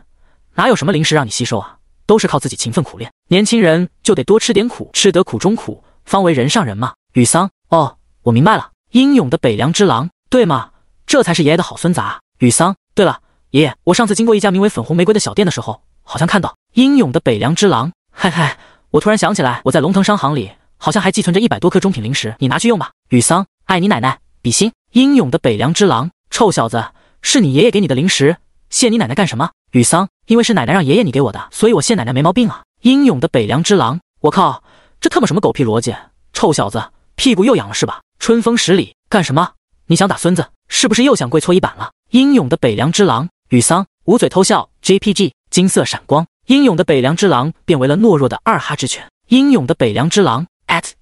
[SPEAKER 1] 哪有什么零食让你吸收啊？都是靠自己勤奋苦练。年轻人就得多吃点苦，吃得苦中苦，方为人上人嘛。雨桑，哦，我明白了。英勇的北凉之狼，对吗？这才是爷爷的好孙子啊！雨桑，对了。爷爷，我上次经过一家名为“粉红玫瑰”的小店的时候，好像看到英勇的北凉之狼。嗨嗨，我突然想起来，我在龙腾商行里好像还寄存着一百多颗中品灵石，你拿去用吧。雨桑，爱你奶奶，比心。英勇的北凉之狼，臭小子，是你爷爷给你的灵石，谢你奶奶干什么？雨桑，因为是奶奶让爷爷你给我的，所以我谢奶奶没毛病啊。英勇的北凉之狼，我靠，这特么什么狗屁逻辑？臭小子，屁股又痒了是吧？春风十里，干什么？你想打孙子，是不是又想跪搓衣板了？英勇的北凉之狼。雨桑捂嘴偷笑，JPG 金色闪光，英勇的北凉之狼变为了懦弱的二哈之犬。英勇的北凉之狼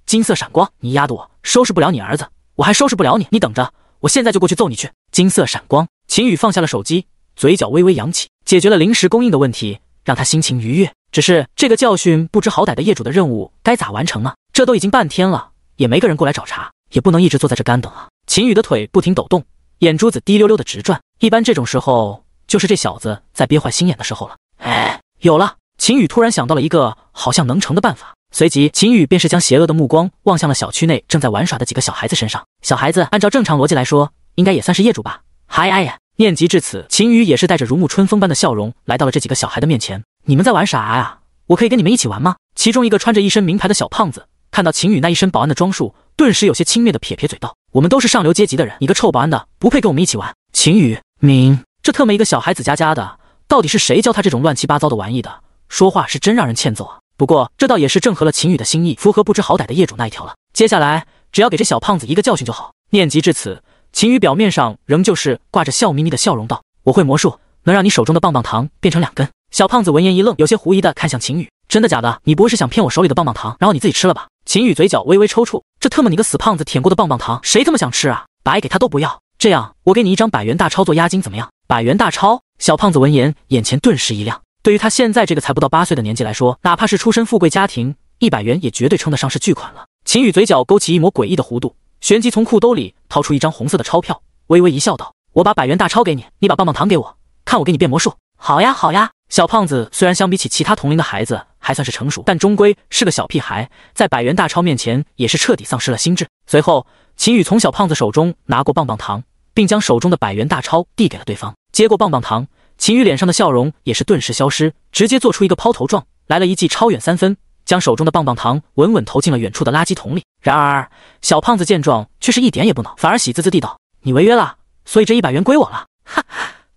[SPEAKER 1] 金色闪光，你丫的我收拾不了你儿子，我还收拾不了你，你等着，我现在就过去揍你去。金色闪光，秦宇放下了手机，嘴角微微扬起，解决了临时供应的问题，让他心情愉悦。只是这个教训不知好歹的业主的任务该咋完成呢？这都已经半天了，也没个人过来找茬，也不能一直坐在这干等啊。秦宇的腿不停抖动，眼珠子滴溜溜的直转，一般这种时候。就是这小子在憋坏心眼的时候了。哎，有了！秦宇突然想到了一个好像能成的办法，随即秦宇便是将邪恶的目光望向了小区内正在玩耍的几个小孩子身上。小孩子按照正常逻辑来说，应该也算是业主吧？嗨哎呀！念及至此，秦宇也是带着如沐春风般的笑容来到了这几个小孩的面前。你们在玩啥呀？我可以跟你们一起玩吗？其中一个穿着一身名牌的小胖子看到秦宇那一身保安的装束，顿时有些轻蔑的撇撇嘴道：“我们都是上流阶级的人，你个臭保安的不配跟我们一起玩。”秦宇明。这特么一个小孩子家家的，到底是谁教他这种乱七八糟的玩意的？说话是真让人欠揍啊！不过这倒也是正合了秦宇的心意，符合不知好歹的业主那一条了。接下来只要给这小胖子一个教训就好。念及至此，秦宇表面上仍旧是挂着笑眯眯的笑容道：“我会魔术，能让你手中的棒棒糖变成两根。”小胖子闻言一愣，有些狐疑的看向秦宇：“真的假的？你不会是想骗我手里的棒棒糖，然后你自己吃了吧？”秦宇嘴角微微抽搐：“这特么你个死胖子舔过的棒棒糖，谁他妈想吃啊？白给他都不要。这样，我给你一张百元大钞做押金，怎么样？”百元大钞，小胖子闻言，眼前顿时一亮。对于他现在这个才不到八岁的年纪来说，哪怕是出身富贵家庭，一百元也绝对称得上是巨款了。秦宇嘴角勾起一抹诡异的弧度，旋即从裤兜里掏出一张红色的钞票，微微一笑，道：“我把百元大钞给你，你把棒棒糖给我，看我给你变魔术。好呀，好呀。小胖子虽然相比起其他同龄的孩子还算是成熟，但终归是个小屁孩，在百元大钞面前也是彻底丧失了心智。随后，秦宇从小胖子手中拿过棒棒糖，并将手中的百元大钞递给了对方。接过棒棒糖，秦宇脸上的笑容也是顿时消失，直接做出一个抛投状，来了一记超远三分，将手中的棒棒糖稳稳投进了远处的垃圾桶里。然而，小胖子见状却是一点也不恼，反而喜滋滋地道：“你违约了，所以这一百元归我了。”哈，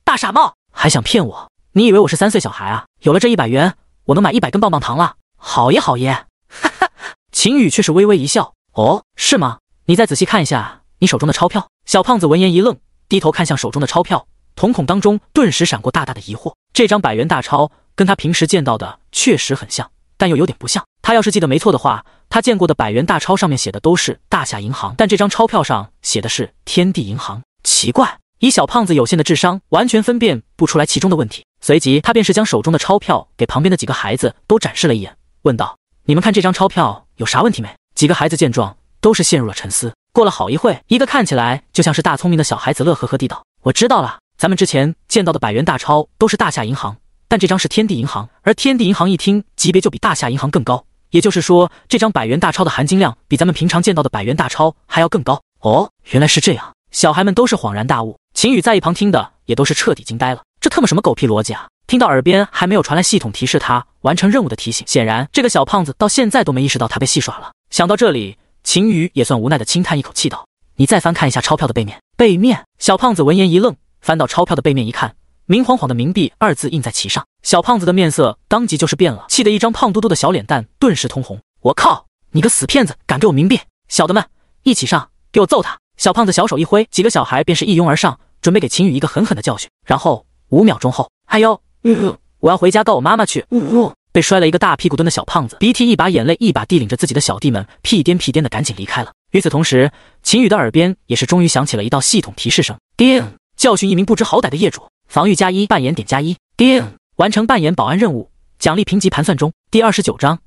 [SPEAKER 1] 大傻帽，还想骗我？你以为我是三岁小孩啊？有了这一百元，我能买一百根棒棒糖了。好耶，好耶！哈哈，秦宇却是微微一笑。哦，是吗？你再仔细看一下你手中的钞票。小胖子闻言一愣，低头看向手中的钞票，瞳孔当中顿时闪过大大的疑惑。这张百元大钞跟他平时见到的确实很像，但又有点不像。他要是记得没错的话，他见过的百元大钞上面写的都是大夏银行，但这张钞票上写的是天地银行。奇怪，以小胖子有限的智商，完全分辨不出来其中的问题。随即，他便是将手中的钞票给旁边的几个孩子都展示了一眼，问道：“你们看这张钞票有啥问题没？”几个孩子见状，都是陷入了沉思。过了好一会，一个看起来就像是大聪明的小孩子乐呵呵地道：“我知道了，咱们之前见到的百元大钞都是大夏银行，但这张是天地银行，而天地银行一听级别就比大夏银行更高，也就是说，这张百元大钞的含金量比咱们平常见到的百元大钞还要更高。”哦，原来是这样，小孩们都是恍然大悟，秦宇在一旁听的也都是彻底惊呆了。这特么什么狗屁逻辑啊！听到耳边还没有传来系统提示他完成任务的提醒，显然这个小胖子到现在都没意识到他被戏耍了。想到这里，秦宇也算无奈的轻叹一口气道：“你再翻看一下钞票的背面。”背面，小胖子闻言一愣，翻到钞票的背面一看，明晃晃的“冥币”二字印在其上。小胖子的面色当即就是变了，气得一张胖嘟嘟的小脸蛋顿时通红。我靠，你个死骗子，敢给我冥币！小的们一起上，给我揍他！小胖子小手一挥，几个小孩便是一拥而上，准备给秦宇一个狠狠的教训，然后。五秒钟后，哎呦，我要回家告我妈妈去。被摔了一个大屁股墩的小胖子，鼻涕一把眼泪一把地，领着自己的小弟们屁颠屁颠的赶紧离开了。与此同时，秦宇的耳边也是终于响起了一道系统提示声：叮，教训一名不知好歹的业主，防御加一，扮演点加一。叮，完成扮演保安任务，奖励评级盘算中。第二十九章，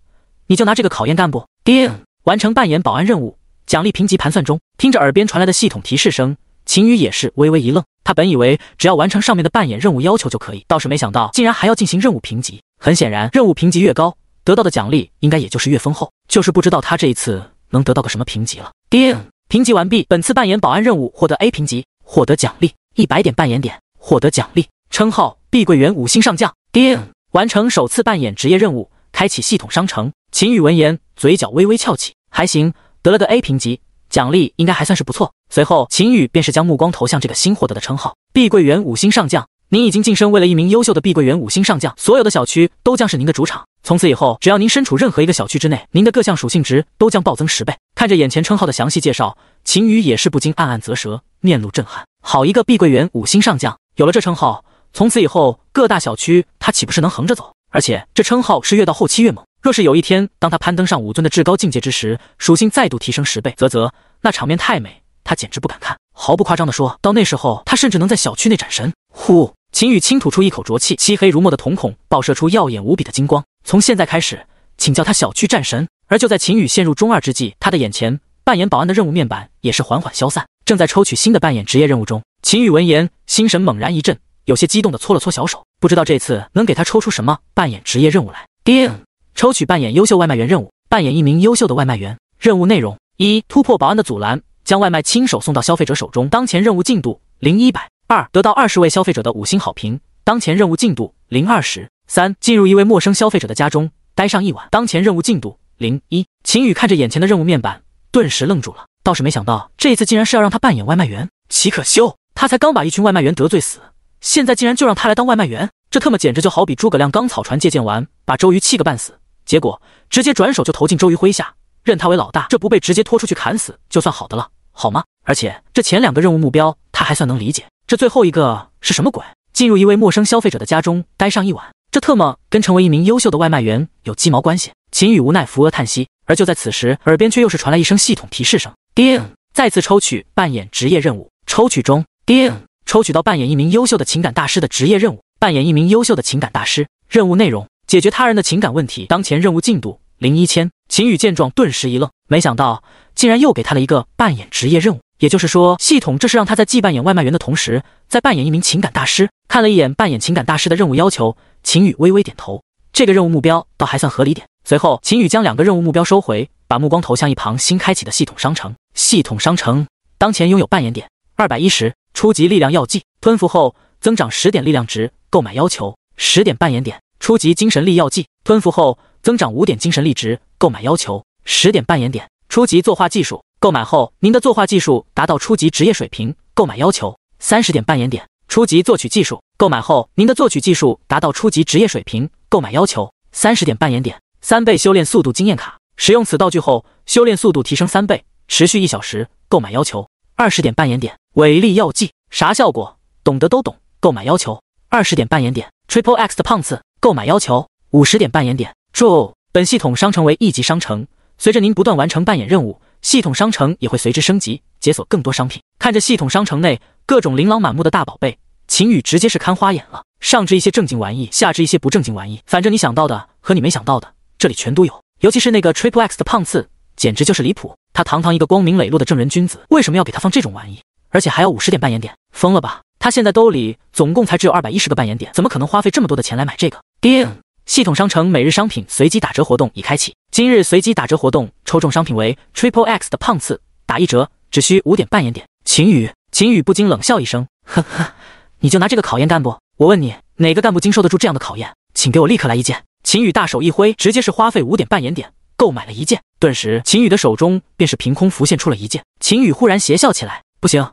[SPEAKER 1] 你就拿这个考验干部。叮，完成扮演保安任务，奖励评级盘算中。听着耳边传来的系统提示声。秦宇也是微微一愣，他本以为只要完成上面的扮演任务要求就可以，倒是没想到竟然还要进行任务评级。很显然，任务评级越高，得到的奖励应该也就是越丰厚。就是不知道他这一次能得到个什么评级了。叮，评级完毕，本次扮演保安任务获得 A 评级，获得奖励一百点扮演点，获得奖励称号碧桂园五星上将。叮，完成首次扮演职业任务，开启系统商城。秦宇闻言，嘴角微微翘起，还行，得了个 A 评级。奖励应该还算是不错。随后，秦宇便是将目光投向这个新获得的称号——碧桂园五星上将。您已经晋升为了一名优秀的碧桂园五星上将，所有的小区都将是您的主场。从此以后，只要您身处任何一个小区之内，您的各项属性值都将暴增十倍。看着眼前称号的详细介绍，秦宇也是不禁暗暗啧舌，面露震撼。好一个碧桂园五星上将！有了这称号，从此以后各大小区他岂不是能横着走？而且这称号是越到后期越猛。若是有一天，当他攀登上武尊的至高境界之时，属性再度提升十倍，啧啧，那场面太美，他简直不敢看。毫不夸张的说，到那时候，他甚至能在小区内斩神。呼，秦宇轻吐出一口浊气，漆黑如墨的瞳孔爆射出耀眼无比的金光。从现在开始，请叫他小区战神。而就在秦宇陷入中二之际，他的眼前扮演保安的任务面板也是缓缓消散，正在抽取新的扮演职业任务中。秦宇闻言，心神猛然一震，有些激动的搓了搓小手，不知道这次能给他抽出什么扮演职业任务来。叮。抽取扮演优秀外卖员任务，扮演一名优秀的外卖员。任务内容：一、突破保安的阻拦，将外卖亲手送到消费者手中。当前任务进度零一百。二、得到二十位消费者的五星好评。当前任务进度零二十。三、进入一位陌生消费者的家中，待上一晚。当前任务进度零一。秦宇看着眼前的任务面板，顿时愣住了。倒是没想到，这一次竟然是要让他扮演外卖员。岂可休！他才刚把一群外卖员得罪死，现在竟然就让他来当外卖员，这特么简直就好比诸葛亮刚草船借箭完，把周瑜气个半死。结果直接转手就投进周瑜麾下，认他为老大，这不被直接拖出去砍死就算好的了，好吗？而且这前两个任务目标他还算能理解，这最后一个是什么鬼？进入一位陌生消费者的家中待上一晚，这特么跟成为一名优秀的外卖员有鸡毛关系？秦宇无奈扶额叹息。而就在此时，耳边却又是传来一声系统提示声：叮，再次抽取扮演职业任务，抽取中。叮，抽取到扮演一名优秀的情感大师的职业任务，扮演一名优秀的情感大师。任务内容。解决他人的情感问题。当前任务进度零一千。秦宇见状顿时一愣，没想到竟然又给他了一个扮演职业任务。也就是说，系统这是让他在既扮演外卖员的同时，再扮演一名情感大师。看了一眼扮演情感大师的任务要求，秦宇微微点头，这个任务目标倒还算合理点。随后，秦宇将两个任务目标收回，把目光投向一旁新开启的系统商城。系统商城当前拥有扮演点二百一十，初级力量药剂，吞服后增长十点力量值，购买要求十点扮演点。初级精神力药剂，吞服后增长五点精神力值，购买要求十点扮演点。初级作画技术，购买后您的作画技术达到初级职业水平，购买要求三十点扮演点。初级作曲技术，购买后您的作曲技术达到初级职业水平，购买要求三十点扮演点。三倍修炼速度经验卡，使用此道具后，修炼速度提升三倍，持续一小时。购买要求二十点扮演点。伟力药剂啥效果？懂得都懂。购买要求二十点扮演点。Triple X 的胖次，购买要求五十点扮演点。注：本系统商城为一级商城，随着您不断完成扮演任务，系统商城也会随之升级，解锁更多商品。看着系统商城内各种琳琅满目的大宝贝，秦宇直接是看花眼了。上至一些正经玩意，下至一些不正经玩意，反正你想到的和你没想到的。这里全都有，尤其是那个 Triple X 的胖次，简直就是离谱。他堂堂一个光明磊落的正人君子，为什么要给他放这种玩意？而且还要五十点扮演点，疯了吧？他现在兜里总共才只有二百一十个扮演点，怎么可能花费这么多的钱来买这个？叮！系统商城每日商品随机打折活动已开启，今日随机打折活动抽中商品为 Triple X 的胖次，打一折，只需五点扮演点。秦宇，秦宇不禁冷笑一声，呵呵，你就拿这个考验干部？我问你，哪个干部经受得住这样的考验？请给我立刻来一件！秦宇大手一挥，直接是花费五点半演点购买了一件。顿时，秦宇的手中便是凭空浮现出了一件。秦宇忽然邪笑起来：“不行，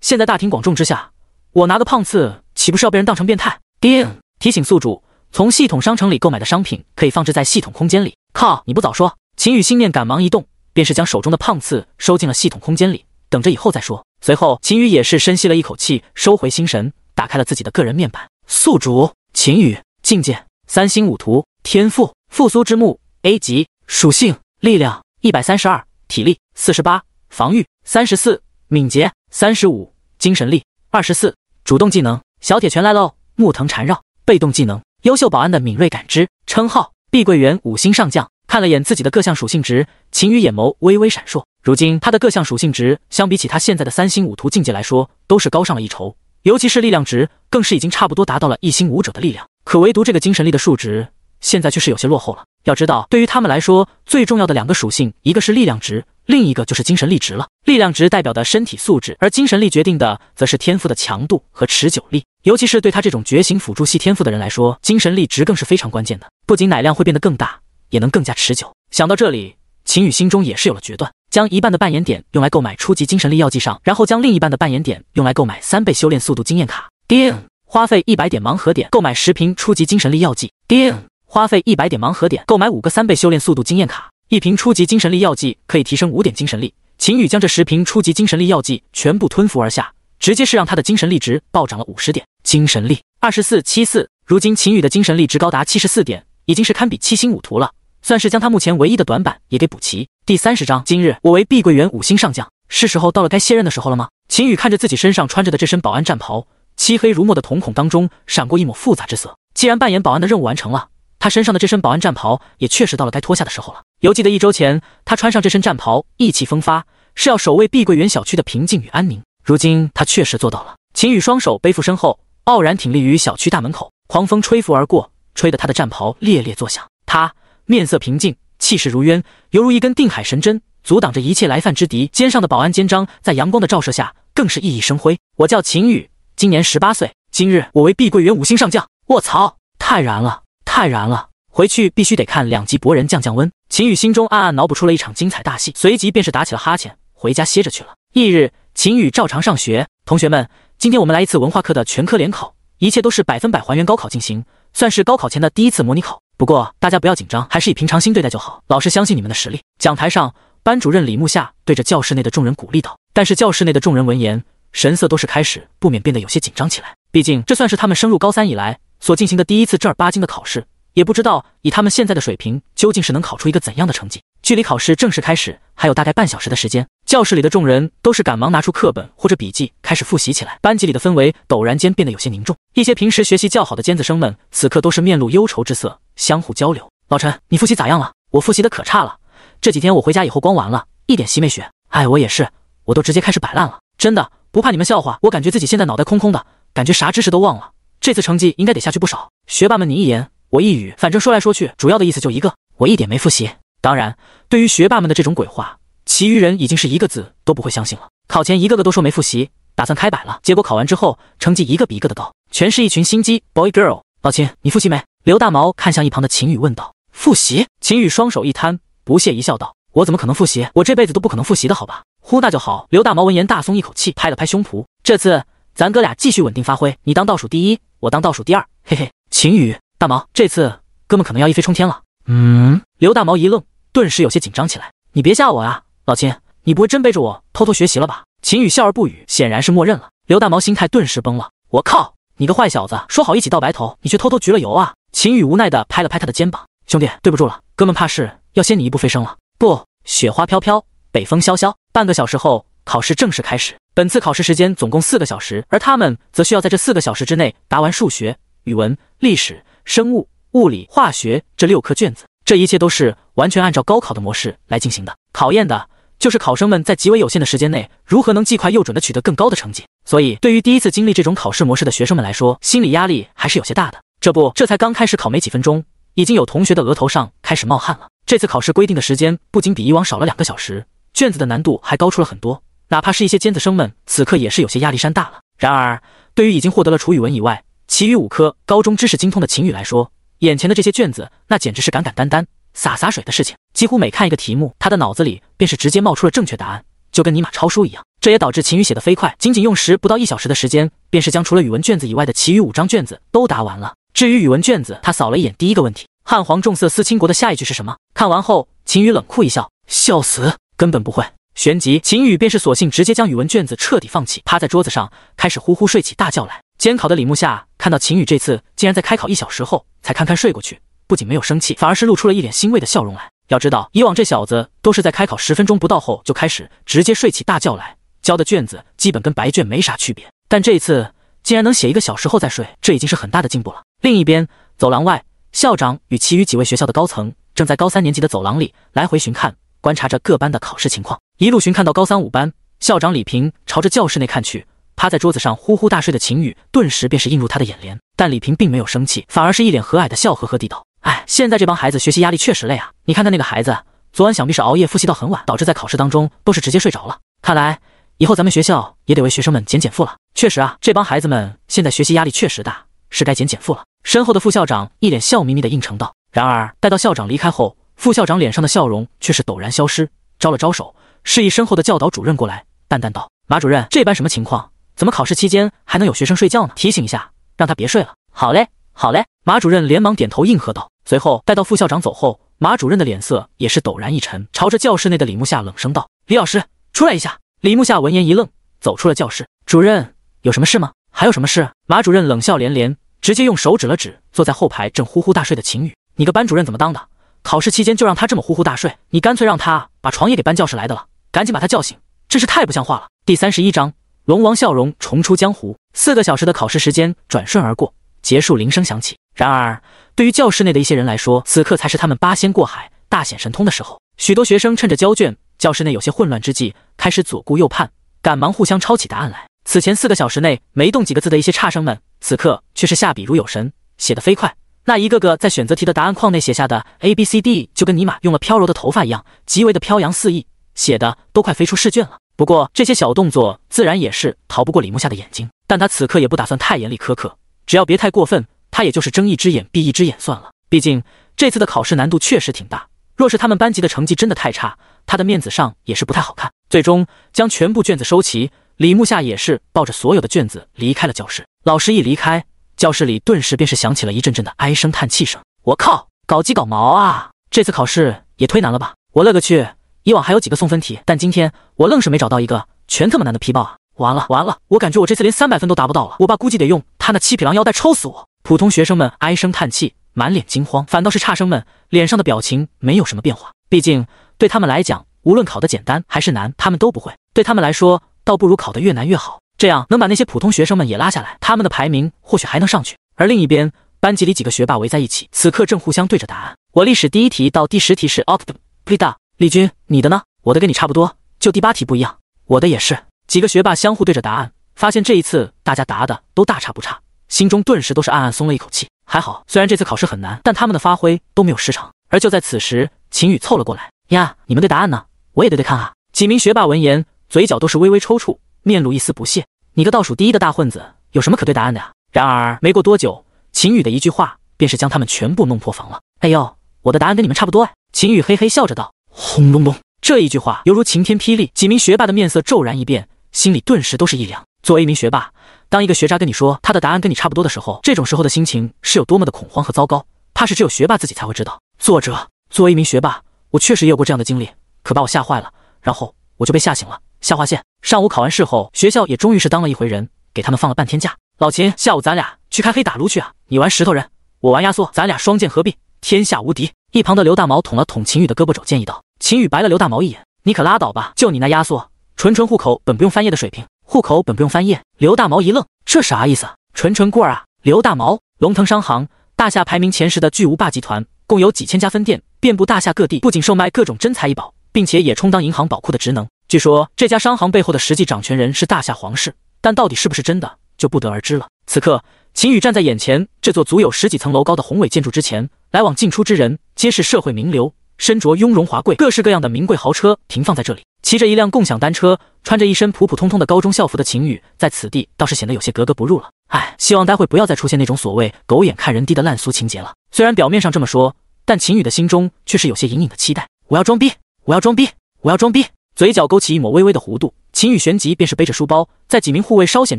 [SPEAKER 1] 现在大庭广众之下，我拿个胖次，岂不是要被人当成变态？”叮！提醒宿主：从系统商城里购买的商品可以放置在系统空间里。靠！你不早说！秦宇心念赶忙一动，便是将手中的胖次收进了系统空间里，等着以后再说。随后，秦宇也是深吸了一口气，收回心神，打开了自己的个人面板。宿主：秦宇，境界三星五图。天赋复苏之木 A 级属性力量一百三十二，体力四十八，防御三十四，敏捷三十五，精神力二十四。主动技能小铁拳来喽，木藤缠绕。被动技能优秀保安的敏锐感知。称号碧桂园五星上将。看了眼自己的各项属性值，秦羽眼眸微微闪烁。如今他的各项属性值相比起他现在的三星五图境界来说，都是高上了一筹。尤其是力量值，更是已经差不多达到了一星武者的力量。可唯独这个精神力的数值。现在却是有些落后了。要知道，对于他们来说，最重要的两个属性，一个是力量值，另一个就是精神力值了。力量值代表的身体素质，而精神力决定的则是天赋的强度和持久力。尤其是对他这种觉醒辅助系天赋的人来说，精神力值更是非常关键的。不仅奶量会变得更大，也能更加持久。想到这里，秦羽心中也是有了决断，将一半的扮演点用来购买初级精神力药剂上，然后将另一半的扮演点用来购买三倍修炼速度经验卡。叮，花费一百点盲盒点购买十瓶初级精神力药剂。叮。花费一百点盲盒点购买五个三倍修炼速度经验卡，一瓶初级精神力药剂可以提升五点精神力。秦羽将这十瓶初级精神力药剂全部吞服而下，直接是让他的精神力值暴涨了五十点。精神力二十四七四，如今秦羽的精神力值高达七十四点，已经是堪比七星五图了，算是将他目前唯一的短板也给补齐。第三十章，今日我为碧桂园五星上将，是时候到了该卸任的时候了吗？秦羽看着自己身上穿着的这身保安战袍，漆黑如墨的瞳孔当中闪过一抹复杂之色。既然扮演保安的任务完成了。他身上的这身保安战袍也确实到了该脱下的时候了。犹记得一周前，他穿上这身战袍，意气风发，是要守卫碧桂园小区的平静与安宁。如今他确实做到了。秦羽双手背负身后，傲然挺立于小区大门口。狂风吹拂而过，吹得他的战袍猎猎作响。他面色平静，气势如渊，犹如一根定海神针，阻挡着一切来犯之敌。肩上的保安肩章在阳光的照射下，更是熠熠生辉。我叫秦羽，今年十八岁。今日我为碧桂园五星上将。卧槽，太燃了！太燃了！回去必须得看两集博人降降温。秦宇心中暗暗脑补出了一场精彩大戏，随即便是打起了哈欠，回家歇着去了。翌日，秦宇照常上学。同学们，今天我们来一次文化课的全科联考，一切都是百分百还原高考进行，算是高考前的第一次模拟考。不过大家不要紧张，还是以平常心对待就好。老师相信你们的实力。讲台上，班主任李木夏对着教室内的众人鼓励道。但是教室内的众人闻言，神色都是开始不免变得有些紧张起来。毕竟这算是他们升入高三以来。所进行的第一次正儿八经的考试，也不知道以他们现在的水平，究竟是能考出一个怎样的成绩。距离考试正式开始还有大概半小时的时间，教室里的众人都是赶忙拿出课本或者笔记开始复习起来。班级里的氛围陡然间变得有些凝重，一些平时学习较好的尖子生们，此刻都是面露忧愁之色，相互交流。老陈，你复习咋样了？我复习的可差了，这几天我回家以后光玩了，一点习没学。哎，我也是，我都直接开始摆烂了。真的不怕你们笑话，我感觉自己现在脑袋空空的，感觉啥知识都忘了。这次成绩应该得下去不少。学霸们你一言我一语，反正说来说去，主要的意思就一个，我一点没复习。当然，对于学霸们的这种鬼话，其余人已经是一个字都不会相信了。考前一个个都说没复习，打算开摆了。结果考完之后，成绩一个比一个的高，全是一群心机 boy girl。老秦，你复习没？刘大毛看向一旁的秦宇问道。复习？秦宇双手一摊，不屑一笑道：“我怎么可能复习？我这辈子都不可能复习的，好吧？”呼，那就好。刘大毛闻言大松一口气，拍了拍胸脯：“这次咱哥俩继续稳定发挥，你当倒数第一，我当倒数第二。”嘿嘿。秦宇、大毛，这次哥们可能要一飞冲天了。嗯。刘大毛一愣，顿时有些紧张起来：“你别吓我啊，老秦，你不会真背着我偷偷学习了吧？”秦宇笑而不语，显然是默认了。刘大毛心态顿时崩了：“我靠，你个坏小子，说好一起到白头，你却偷偷焗了油啊！”秦宇无奈的拍了拍他的肩膀。兄弟，对不住了，哥们怕是要先你一步飞升了。不，雪花飘飘，北风萧萧。半个小时后，考试正式开始。本次考试时间总共四个小时，而他们则需要在这四个小时之内答完数学、语文、历史、生物、物理、化学这六科卷子。这一切都是完全按照高考的模式来进行的。考验的就是考生们在极为有限的时间内，如何能既快又准的取得更高的成绩。所以，对于第一次经历这种考试模式的学生们来说，心理压力还是有些大的。这不，这才刚开始考没几分钟。已经有同学的额头上开始冒汗了。这次考试规定的时间不仅比以往少了两个小时，卷子的难度还高出了很多。哪怕是一些尖子生们，此刻也是有些压力山大了。然而，对于已经获得了除语文以外其余五科高中知识精通的秦宇来说，眼前的这些卷子那简直是简简单单、洒洒水的事情。几乎每看一个题目，他的脑子里便是直接冒出了正确答案，就跟尼玛抄书一样。这也导致秦宇写的飞快，仅仅用时不到一小时的时间，便是将除了语文卷子以外的其余五张卷子都答完了。至于语文卷子，他扫了一眼，第一个问题“汉皇重色思倾国”的下一句是什么？看完后，秦宇冷酷一笑，笑死，根本不会。旋即，秦宇便是索性直接将语文卷子彻底放弃，趴在桌子上开始呼呼睡起大觉来。监考的李木夏看到秦宇这次竟然在开考一小时后才堪堪睡过去，不仅没有生气，反而是露出了一脸欣慰的笑容来。要知道，以往这小子都是在开考十分钟不到后就开始直接睡起大觉来，交的卷子基本跟白卷没啥区别。但这一次竟然能写一个小时后再睡，这已经是很大的进步了。另一边，走廊外，校长与其余几位学校的高层正在高三年级的走廊里来回巡看，观察着各班的考试情况。一路巡看到高三五班，校长李平朝着教室内看去，趴在桌子上呼呼大睡的秦宇顿时便是映入他的眼帘。但李平并没有生气，反而是一脸和蔼的笑呵呵地道：“哎，现在这帮孩子学习压力确实累啊！你看看那个孩子，昨晚想必是熬夜复习到很晚，导致在考试当中都是直接睡着了。看来以后咱们学校也得为学生们减减负了。确实啊，这帮孩子们现在学习压力确实大，是该减减负了。”身后的副校长一脸笑眯眯的应承道。然而，待到校长离开后，副校长脸上的笑容却是陡然消失，招了招手，示意身后的教导主任过来，淡淡道：“马主任，这班什么情况？怎么考试期间还能有学生睡觉呢？提醒一下，让他别睡了。”“好嘞，好嘞。”马主任连忙点头应和道。随后，待到副校长走后，马主任的脸色也是陡然一沉，朝着教室内的李木夏冷声道：“李老师，出来一下。”李木夏闻言一愣，走出了教室。“主任，有什么事吗？还有什么事？”马主任冷笑连连。直接用手指了指坐在后排正呼呼大睡的秦宇，你个班主任怎么当的？考试期间就让他这么呼呼大睡，你干脆让他把床也给搬教室来的了，赶紧把他叫醒，真是太不像话了。第三十一章，龙王笑容重出江湖。四个小时的考试时间转瞬而过，结束铃声响起。然而，对于教室内的一些人来说，此刻才是他们八仙过海、大显神通的时候。许多学生趁着交卷、教室内有些混乱之际，开始左顾右盼，赶忙互相抄起答案来。此前四个小时内没动几个字的一些差生们。此刻却是下笔如有神，写得飞快。那一个个在选择题的答案框内写下的 A B C D，就跟尼玛用了飘柔的头发一样，极为的飘扬肆意，写的都快飞出试卷了。不过这些小动作自然也是逃不过李木夏的眼睛，但他此刻也不打算太严厉苛刻，只要别太过分，他也就是睁一只眼闭一只眼算了。毕竟这次的考试难度确实挺大，若是他们班级的成绩真的太差，他的面子上也是不太好看。最终将全部卷子收齐。李木夏也是抱着所有的卷子离开了教室。老师一离开，教室里顿时便是响起了一阵阵的唉声叹气声。我靠，搞基搞毛啊！这次考试也忒难了吧？我勒个去！以往还有几个送分题，但今天我愣是没找到一个全这么难的批报啊！完了完了，我感觉我这次连三百分都达不到了。我爸估计得用他那七匹狼腰带抽死我！普通学生们唉声叹气，满脸惊慌，反倒是差生们脸上的表情没有什么变化。毕竟对他们来讲，无论考得简单还是难，他们都不会。对他们来说，倒不如考得越难越好，这样能把那些普通学生们也拉下来，他们的排名或许还能上去。而另一边，班级里几个学霸围在一起，此刻正互相对着答案。我历史第一题到第十题是 opt p l i d a 丽君，你的呢？我的跟你差不多，就第八题不一样。我的也是。几个学霸相互对着答案，发现这一次大家答的都大差不差，心中顿时都是暗暗松了一口气。还好，虽然这次考试很难，但他们的发挥都没有失常。而就在此时，秦宇凑了过来：“呀，你们对答案呢？我也对对看啊！”几名学霸闻言，嘴角都是微微抽搐，面露一丝不屑：“你个倒数第一的大混子，有什么可对答案的呀？”然而没过多久，秦宇的一句话便是将他们全部弄破防了。“哎呦，我的答案跟你们差不多哎！”秦宇嘿嘿笑着道。轰隆隆，这一句话犹如晴天霹雳，几名学霸的面色骤然一变，心里顿时都是一凉。作为一名学霸，当一个学渣跟你说他的答案跟你差不多的时候，这种时候的心情是有多么的恐慌和糟糕，怕是只有学霸自己才会知道。作者，作为一名学霸，我确实也有过这样的经历，可把我吓坏了，然后我就被吓醒了。下划线。上午考完试后，学校也终于是当了一回人，给他们放了半天假。老秦，下午咱俩去开黑打撸去啊！你玩石头人，我玩压缩，咱俩双剑合璧，天下无敌。一旁的刘大毛捅了捅秦宇的胳膊肘，建议道。秦宇白了刘大毛一眼：“你可拉倒吧，就你那压缩，纯纯户口本不用翻页的水平，户口本不用翻页。”刘大毛一愣：“这啥意思？纯纯过儿啊？”刘大毛，龙腾商行，大夏排名前十的巨无霸集团，共有几千家分店，遍布大夏各地，不仅售卖各种珍财异宝，并且也充当银行宝库的职能。据说这家商行背后的实际掌权人是大夏皇室，但到底是不是真的，就不得而知了。此刻，秦宇站在眼前这座足有十几层楼高的宏伟建筑之前。来往进出之人皆是社会名流，身着雍容华贵、各式各样的名贵豪车停放在这里。骑着一辆共享单车，穿着一身普普通通的高中校服的秦宇，在此地倒是显得有些格格不入了。唉，希望待会不要再出现那种所谓狗眼看人低的烂俗情节了。虽然表面上这么说，但秦宇的心中却是有些隐隐的期待。我要装逼，我要装逼，我要装逼！嘴角勾起一抹微微的弧度，秦宇旋即便是背着书包，在几名护卫稍显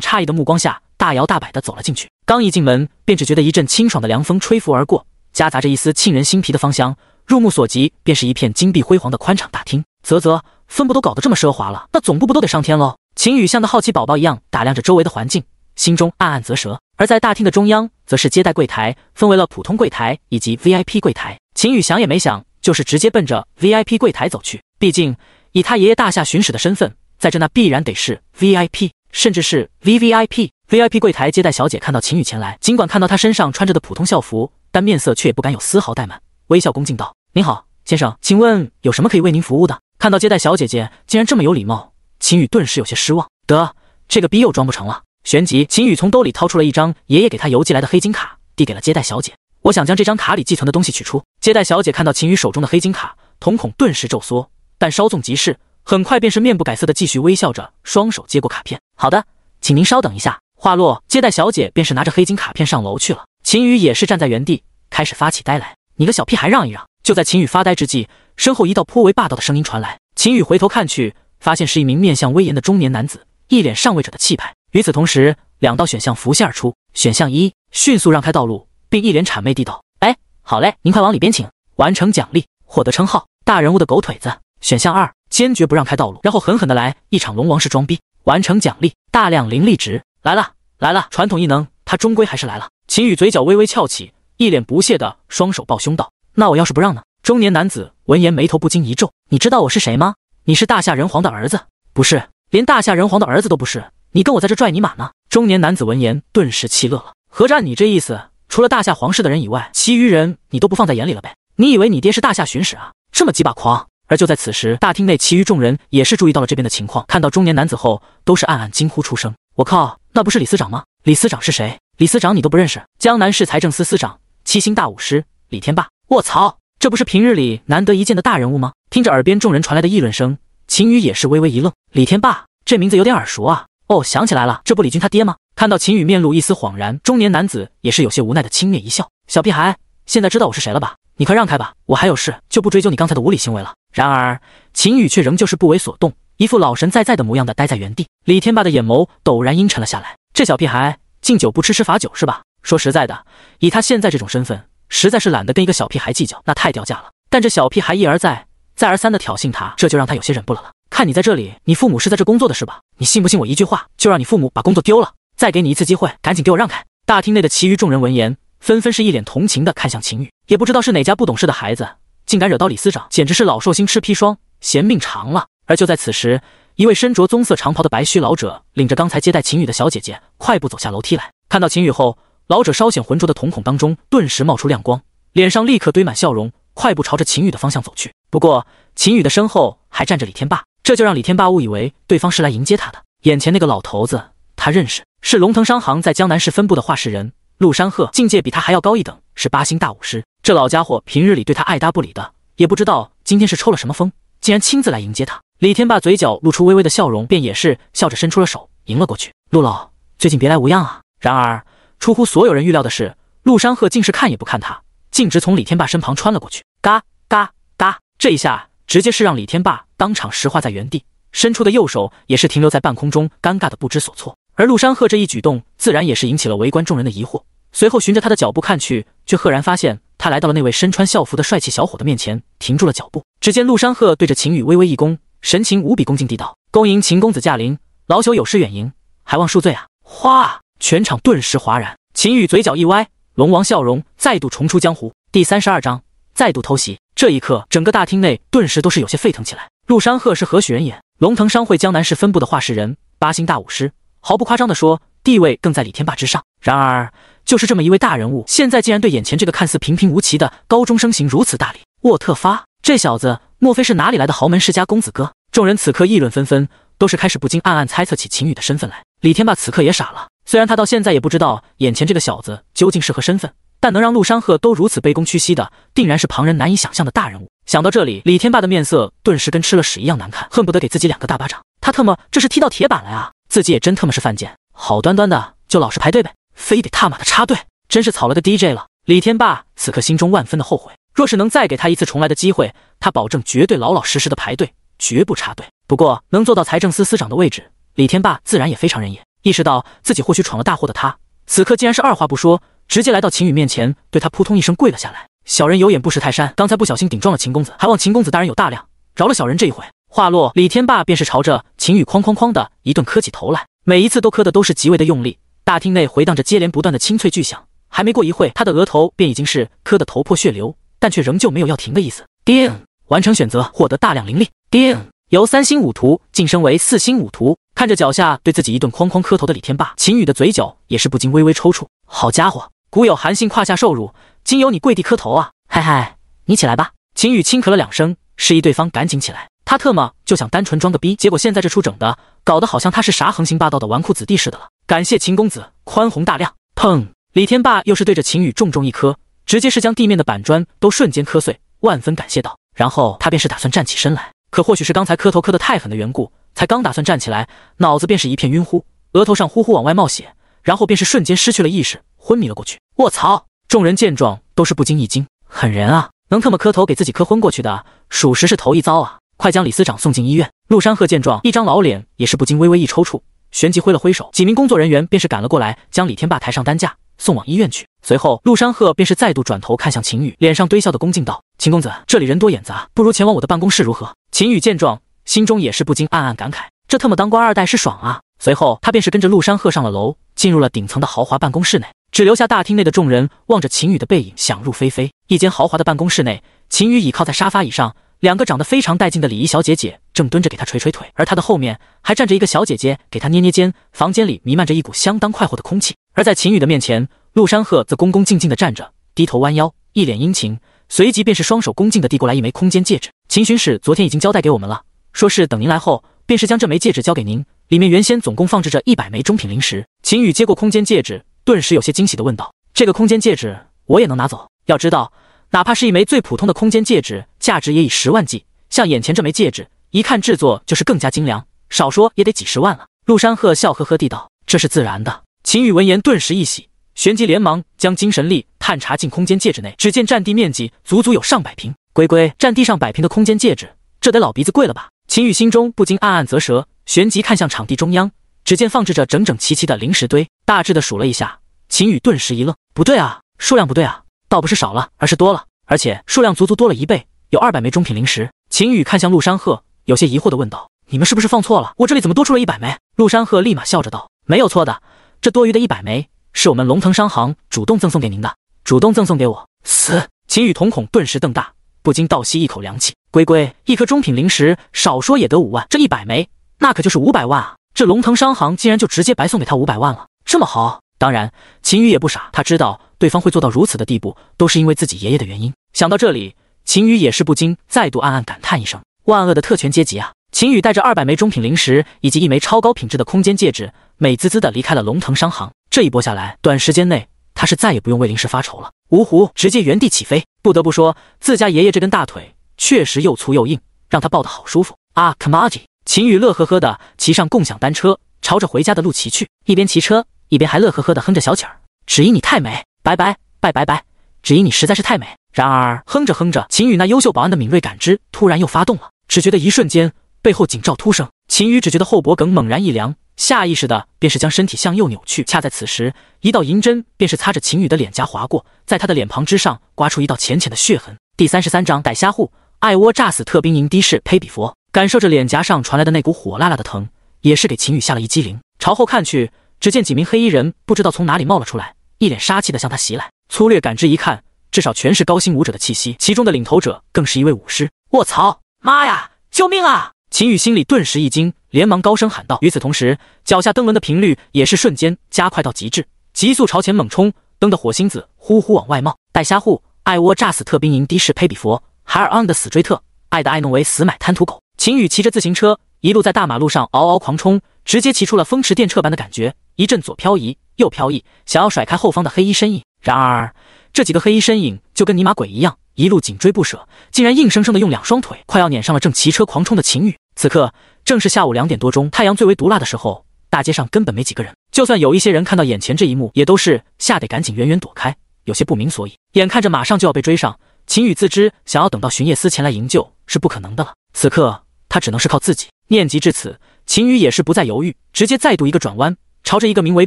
[SPEAKER 1] 诧异的目光下，大摇大摆地走了进去。刚一进门，便只觉得一阵清爽的凉风吹拂而过。夹杂着一丝沁人心脾的芳香，入目所及便是一片金碧辉煌的宽敞大厅。啧啧，分部都搞得这么奢华了，那总部不都得上天喽？秦宇像个好奇宝宝一样打量着周围的环境，心中暗暗啧舌。而在大厅的中央，则是接待柜台，分为了普通柜台以及 VIP 柜台。秦宇想也没想，就是直接奔着 VIP 柜台走去。毕竟以他爷爷大夏巡使的身份，在这那必然得是 VIP，甚至是 VVIP。VIP 柜台接待小姐看到秦宇前来，尽管看到他身上穿着的普通校服。但面色却也不敢有丝毫怠慢，微笑恭敬道：“您好，先生，请问有什么可以为您服务的？”看到接待小姐姐竟然这么有礼貌，秦宇顿时有些失望。得，这个逼又装不成了。旋即，秦宇从兜里掏出了一张爷爷给他邮寄来的黑金卡，递给了接待小姐：“我想将这张卡里寄存的东西取出。”接待小姐看到秦宇手中的黑金卡，瞳孔顿时骤缩，但稍纵即逝，很快便是面不改色的继续微笑着，双手接过卡片：“好的，请您稍等一下。”话落，接待小姐便是拿着黑金卡片上楼去了。秦宇也是站在原地。开始发起呆来，你个小屁孩，让一让！就在秦宇发呆之际，身后一道颇为霸道的声音传来。秦宇回头看去，发现是一名面相威严的中年男子，一脸上位者的气派。与此同时，两道选项浮现而出：选项一，迅速让开道路，并一脸谄媚地道：“哎，好嘞，您快往里边请，完成奖励，获得称号大人物的狗腿子。”选项二，坚决不让开道路，然后狠狠的来一场龙王式装逼，完成奖励大量灵力值。来了，来了，传统异能，他终归还是来了。秦宇嘴角微微翘起。一脸不屑的双手抱胸道：“那我要是不让呢？”中年男子闻言眉头不禁一皱：“你知道我是谁吗？你是大夏人皇的儿子，不是？连大夏人皇的儿子都不是，你跟我在这拽尼玛呢？”中年男子闻言顿时气乐了：“合着按你这意思，除了大夏皇室的人以外，其余人你都不放在眼里了呗？你以为你爹是大夏巡使啊？这么鸡巴狂！”而就在此时，大厅内其余众人也是注意到了这边的情况，看到中年男子后，都是暗暗惊呼出声：“我靠，那不是李司长吗？李司长是谁？李司长你都不认识？江南市财政司司长。”七星大武师李天霸，卧槽，这不是平日里难得一见的大人物吗？听着耳边众人传来的议论声，秦宇也是微微一愣。李天霸这名字有点耳熟啊！哦，想起来了，这不李军他爹吗？看到秦宇面露一丝恍然，中年男子也是有些无奈的轻蔑一笑：“小屁孩，现在知道我是谁了吧？你快让开吧，我还有事，就不追究你刚才的无理行为了。”然而秦宇却仍旧是不为所动，一副老神在在的模样的待在原地。李天霸的眼眸陡然阴沉了下来，这小屁孩敬酒不吃吃罚酒是吧？说实在的，以他现在这种身份，实在是懒得跟一个小屁孩计较，那太掉价了。但这小屁孩一而再、再而三的挑衅他，这就让他有些忍不了了。看你在这里，你父母是在这工作的是吧？你信不信我一句话就让你父母把工作丢了？再给你一次机会，赶紧给我让开！大厅内的其余众人闻言，纷纷是一脸同情的看向秦宇，也不知道是哪家不懂事的孩子，竟敢惹到李司长，简直是老寿星吃砒霜，嫌命长了。而就在此时，一位身着棕色长袍的白须老者，领着刚才接待秦宇的小姐姐，快步走下楼梯来，看到秦宇后。老者稍显浑浊的瞳孔当中顿时冒出亮光，脸上立刻堆满笑容，快步朝着秦宇的方向走去。不过，秦宇的身后还站着李天霸。这就让李天霸误以为对方是来迎接他的。眼前那个老头子，他认识，是龙腾商行在江南市分部的话事人陆山鹤，境界比他还要高一等，是八星大武师。这老家伙平日里对他爱搭不理的，也不知道今天是抽了什么风，竟然亲自来迎接他。李天霸嘴角露出微微的笑容，便也是笑着伸出了手，迎了过去。陆老，最近别来无恙啊？然而，出乎所有人预料的是，陆山鹤竟是看也不看他，径直从李天霸身旁穿了过去。嘎嘎嘎！这一下直接是让李天霸当场石化在原地，伸出的右手也是停留在半空中，尴尬的不知所措。而陆山鹤这一举动，自然也是引起了围观众人的疑惑。随后循着他的脚步看去，却赫然发现他来到了那位身穿校服的帅气小伙的面前，停住了脚步。只见陆山鹤对着秦羽微微一躬，神情无比恭敬地道：“恭迎秦公子驾临，老朽有失远迎，还望恕罪啊！”哗，全场顿时哗然。秦羽嘴角一歪，龙王笑容再度重出江湖。第三十二章，再度偷袭。这一刻，整个大厅内顿时都是有些沸腾起来。陆山鹤是何许人也？龙腾商会江南市分部的话事人，八星大武师。毫不夸张地说，地位更在李天霸之上。然而，就是这么一位大人物，现在竟然对眼前这个看似平平无奇的高中生行如此大礼。沃特发，这小子莫非是哪里来的豪门世家公子哥？众人此刻议论纷纷，都是开始不禁暗暗猜测起秦羽的身份来。李天霸此刻也傻了，虽然他到现在也不知道眼前这个小子究竟是何身份，但能让陆山鹤都如此卑躬屈膝的，定然是旁人难以想象的大人物。想到这里，李天霸的面色顿时跟吃了屎一样难看，恨不得给自己两个大巴掌。他特么这是踢到铁板了呀！自己也真特么是犯贱，好端端的就老实排队呗，非得踏马的插队，真是草了个 DJ 了。李天霸此刻心中万分的后悔，若是能再给他一次重来的机会，他保证绝对老老实实的排队，绝不插队。不过能做到财政司司长的位置，李天霸自然也非常认也。意识到自己或许闯了大祸的他，此刻竟然是二话不说，直接来到秦羽面前，对他扑通一声跪了下来。小人有眼不识泰山，刚才不小心顶撞了秦公子，还望秦公子大人有大量，饶了小人这一回。话落，李天霸便是朝着秦羽哐哐哐的一顿磕起头来，每一次都磕的都是极为的用力，大厅内回荡着接连不断的清脆巨响。还没过一会，他的额头便已经是磕得头破血流，但却仍旧没有要停的意思。叮，完成选择，获得大量灵力。叮，由三星武徒晋升为四星武徒。看着脚下对自己一顿哐哐磕头的李天霸，秦羽的嘴角也是不禁微微抽搐。好家伙，古有韩信胯下受辱，今有你跪地磕头啊！嗨嗨，你起来吧。秦羽轻咳了两声，示意对方赶紧起来。他特么就想单纯装个逼，结果现在这出整的，搞得好像他是啥横行霸道的纨绔子弟似的了。感谢秦公子宽宏大量。砰！李天霸又是对着秦羽重重一磕，直接是将地面的板砖都瞬间磕碎，万分感谢道。然后他便是打算站起身来，可或许是刚才磕头磕得太狠的缘故，才刚打算站起来，脑子便是一片晕乎，额头上呼呼往外冒血，然后便是瞬间失去了意识，昏迷了过去。卧槽！众人见状都是不禁一惊，狠人啊，能特么磕头给自己磕昏过去的，属实是头一遭啊。快将李司长送进医院！陆山鹤见状，一张老脸也是不禁微微一抽搐，旋即挥了挥手，几名工作人员便是赶了过来，将李天霸抬上担架，送往医院去。随后，陆山鹤便是再度转头看向秦宇，脸上堆笑的恭敬道：“秦公子，这里人多眼杂，不如前往我的办公室如何？”秦宇见状，心中也是不禁暗暗感慨：这特么当官二代是爽啊！随后，他便是跟着陆山鹤上了楼，进入了顶层的豪华办公室内，只留下大厅内的众人望着秦宇的背影，想入非非。一间豪华的办公室内，秦宇倚靠在沙发椅上。两个长得非常带劲的礼仪小姐姐正蹲着给他捶捶腿，而他的后面还站着一个小姐姐给他捏捏肩。房间里弥漫着一股相当快活的空气。而在秦羽的面前，陆山鹤则恭恭敬敬地站着，低头弯腰，一脸殷勤，随即便是双手恭敬地递过来一枚空间戒指。秦巡使昨天已经交代给我们了，说是等您来后，便是将这枚戒指交给您。里面原先总共放置着一百枚中品灵石。秦羽接过空间戒指，顿时有些惊喜地问道：“这个空间戒指我也能拿走？要知道。”哪怕是一枚最普通的空间戒指，价值也以十万计。像眼前这枚戒指，一看制作就是更加精良，少说也得几十万了。陆山鹤笑呵呵地道：“这是自然的。”秦羽闻言顿时一喜，旋即连忙将精神力探查进空间戒指内，只见占地面积足足有上百平。龟龟，占地上百平的空间戒指，这得老鼻子贵了吧？秦羽心中不禁暗暗啧舌，旋即看向场地中央，只见放置着整整齐齐的灵石堆，大致的数了一下，秦羽顿时一愣：“不对啊，数量不对啊。”倒不是少了，而是多了，而且数量足足多了一倍，有二百枚中品灵石。秦羽看向陆山鹤，有些疑惑的问道：“你们是不是放错了？我这里怎么多出了一百枚？”陆山鹤立马笑着道：“没有错的，这多余的一百枚是我们龙腾商行主动赠送给您的，主动赠送给我。”死！秦羽瞳孔顿时瞪大，不禁倒吸一口凉气。龟龟，一颗中品灵石少说也得五万，这一百枚那可就是五百万啊！这龙腾商行竟然就直接白送给他五百万了，这么豪！当然，秦羽也不傻，他知道。对方会做到如此的地步，都是因为自己爷爷的原因。想到这里，秦羽也是不禁再度暗暗感叹一声：万恶的特权阶级啊！秦宇带着二百枚中品灵石以及一枚超高品质的空间戒指，美滋滋的离开了龙腾商行。这一波下来，短时间内他是再也不用为零食发愁了。芜湖直接原地起飞。不得不说，自家爷爷这根大腿确实又粗又硬，让他抱得好舒服啊！Come on，秦宇乐呵呵的骑上共享单车，朝着回家的路骑去，一边骑车一边还乐呵呵的哼着小曲儿。只因你太美，拜拜拜拜拜。只因你实在是太美。然而哼着哼着，秦宇那优秀保安的敏锐感知突然又发动了，只觉得一瞬间背后警兆突生，秦宇只觉得后脖梗猛然一凉，下意识的便是将身体向右扭去。恰在此时，一道银针便是擦着秦宇的脸颊划过，在他的脸庞之上刮出一道浅浅的血痕。第三十三章逮虾户，艾窝炸死特兵营的士。佩！比佛感受着脸颊上传来的那股火辣辣的疼，也是给秦宇下了一激灵。朝后看去，只见几名黑衣人不知道从哪里冒了出来，一脸杀气的向他袭来。粗略感知一看，至少全是高星武者的气息，其中的领头者更是一位武师。卧槽，妈呀，救命啊！秦宇心里顿时一惊，连忙高声喊道。与此同时，脚下蹬轮的频率也是瞬间加快到极致，急速朝前猛冲，蹬的火星子呼呼往外冒。带虾户，艾窝炸死特兵营的士。呸！比佛海尔昂的死追特，爱的爱弄为死买贪图狗。秦宇骑着自行车，一路在大马路上嗷嗷狂冲，直接骑出了风驰电掣般的感觉，一阵左漂移右漂移，想要甩开后方的黑衣身影。然而，这几个黑衣身影就跟泥马鬼一样，一路紧追不舍，竟然硬生生的用两双腿快要撵上了正骑车狂冲的秦宇。此刻正是下午两点多钟，太阳最为毒辣的时候，大街上根本没几个人。就算有一些人看到眼前这一幕，也都是吓得赶紧远远躲开，有些不明所以。眼看着马上就要被追上，秦宇自知想要等到巡夜司前来营救是不可能的了。此刻他只能是靠自己。念及至此，秦宇也是不再犹豫，直接再度一个转弯，朝着一个名为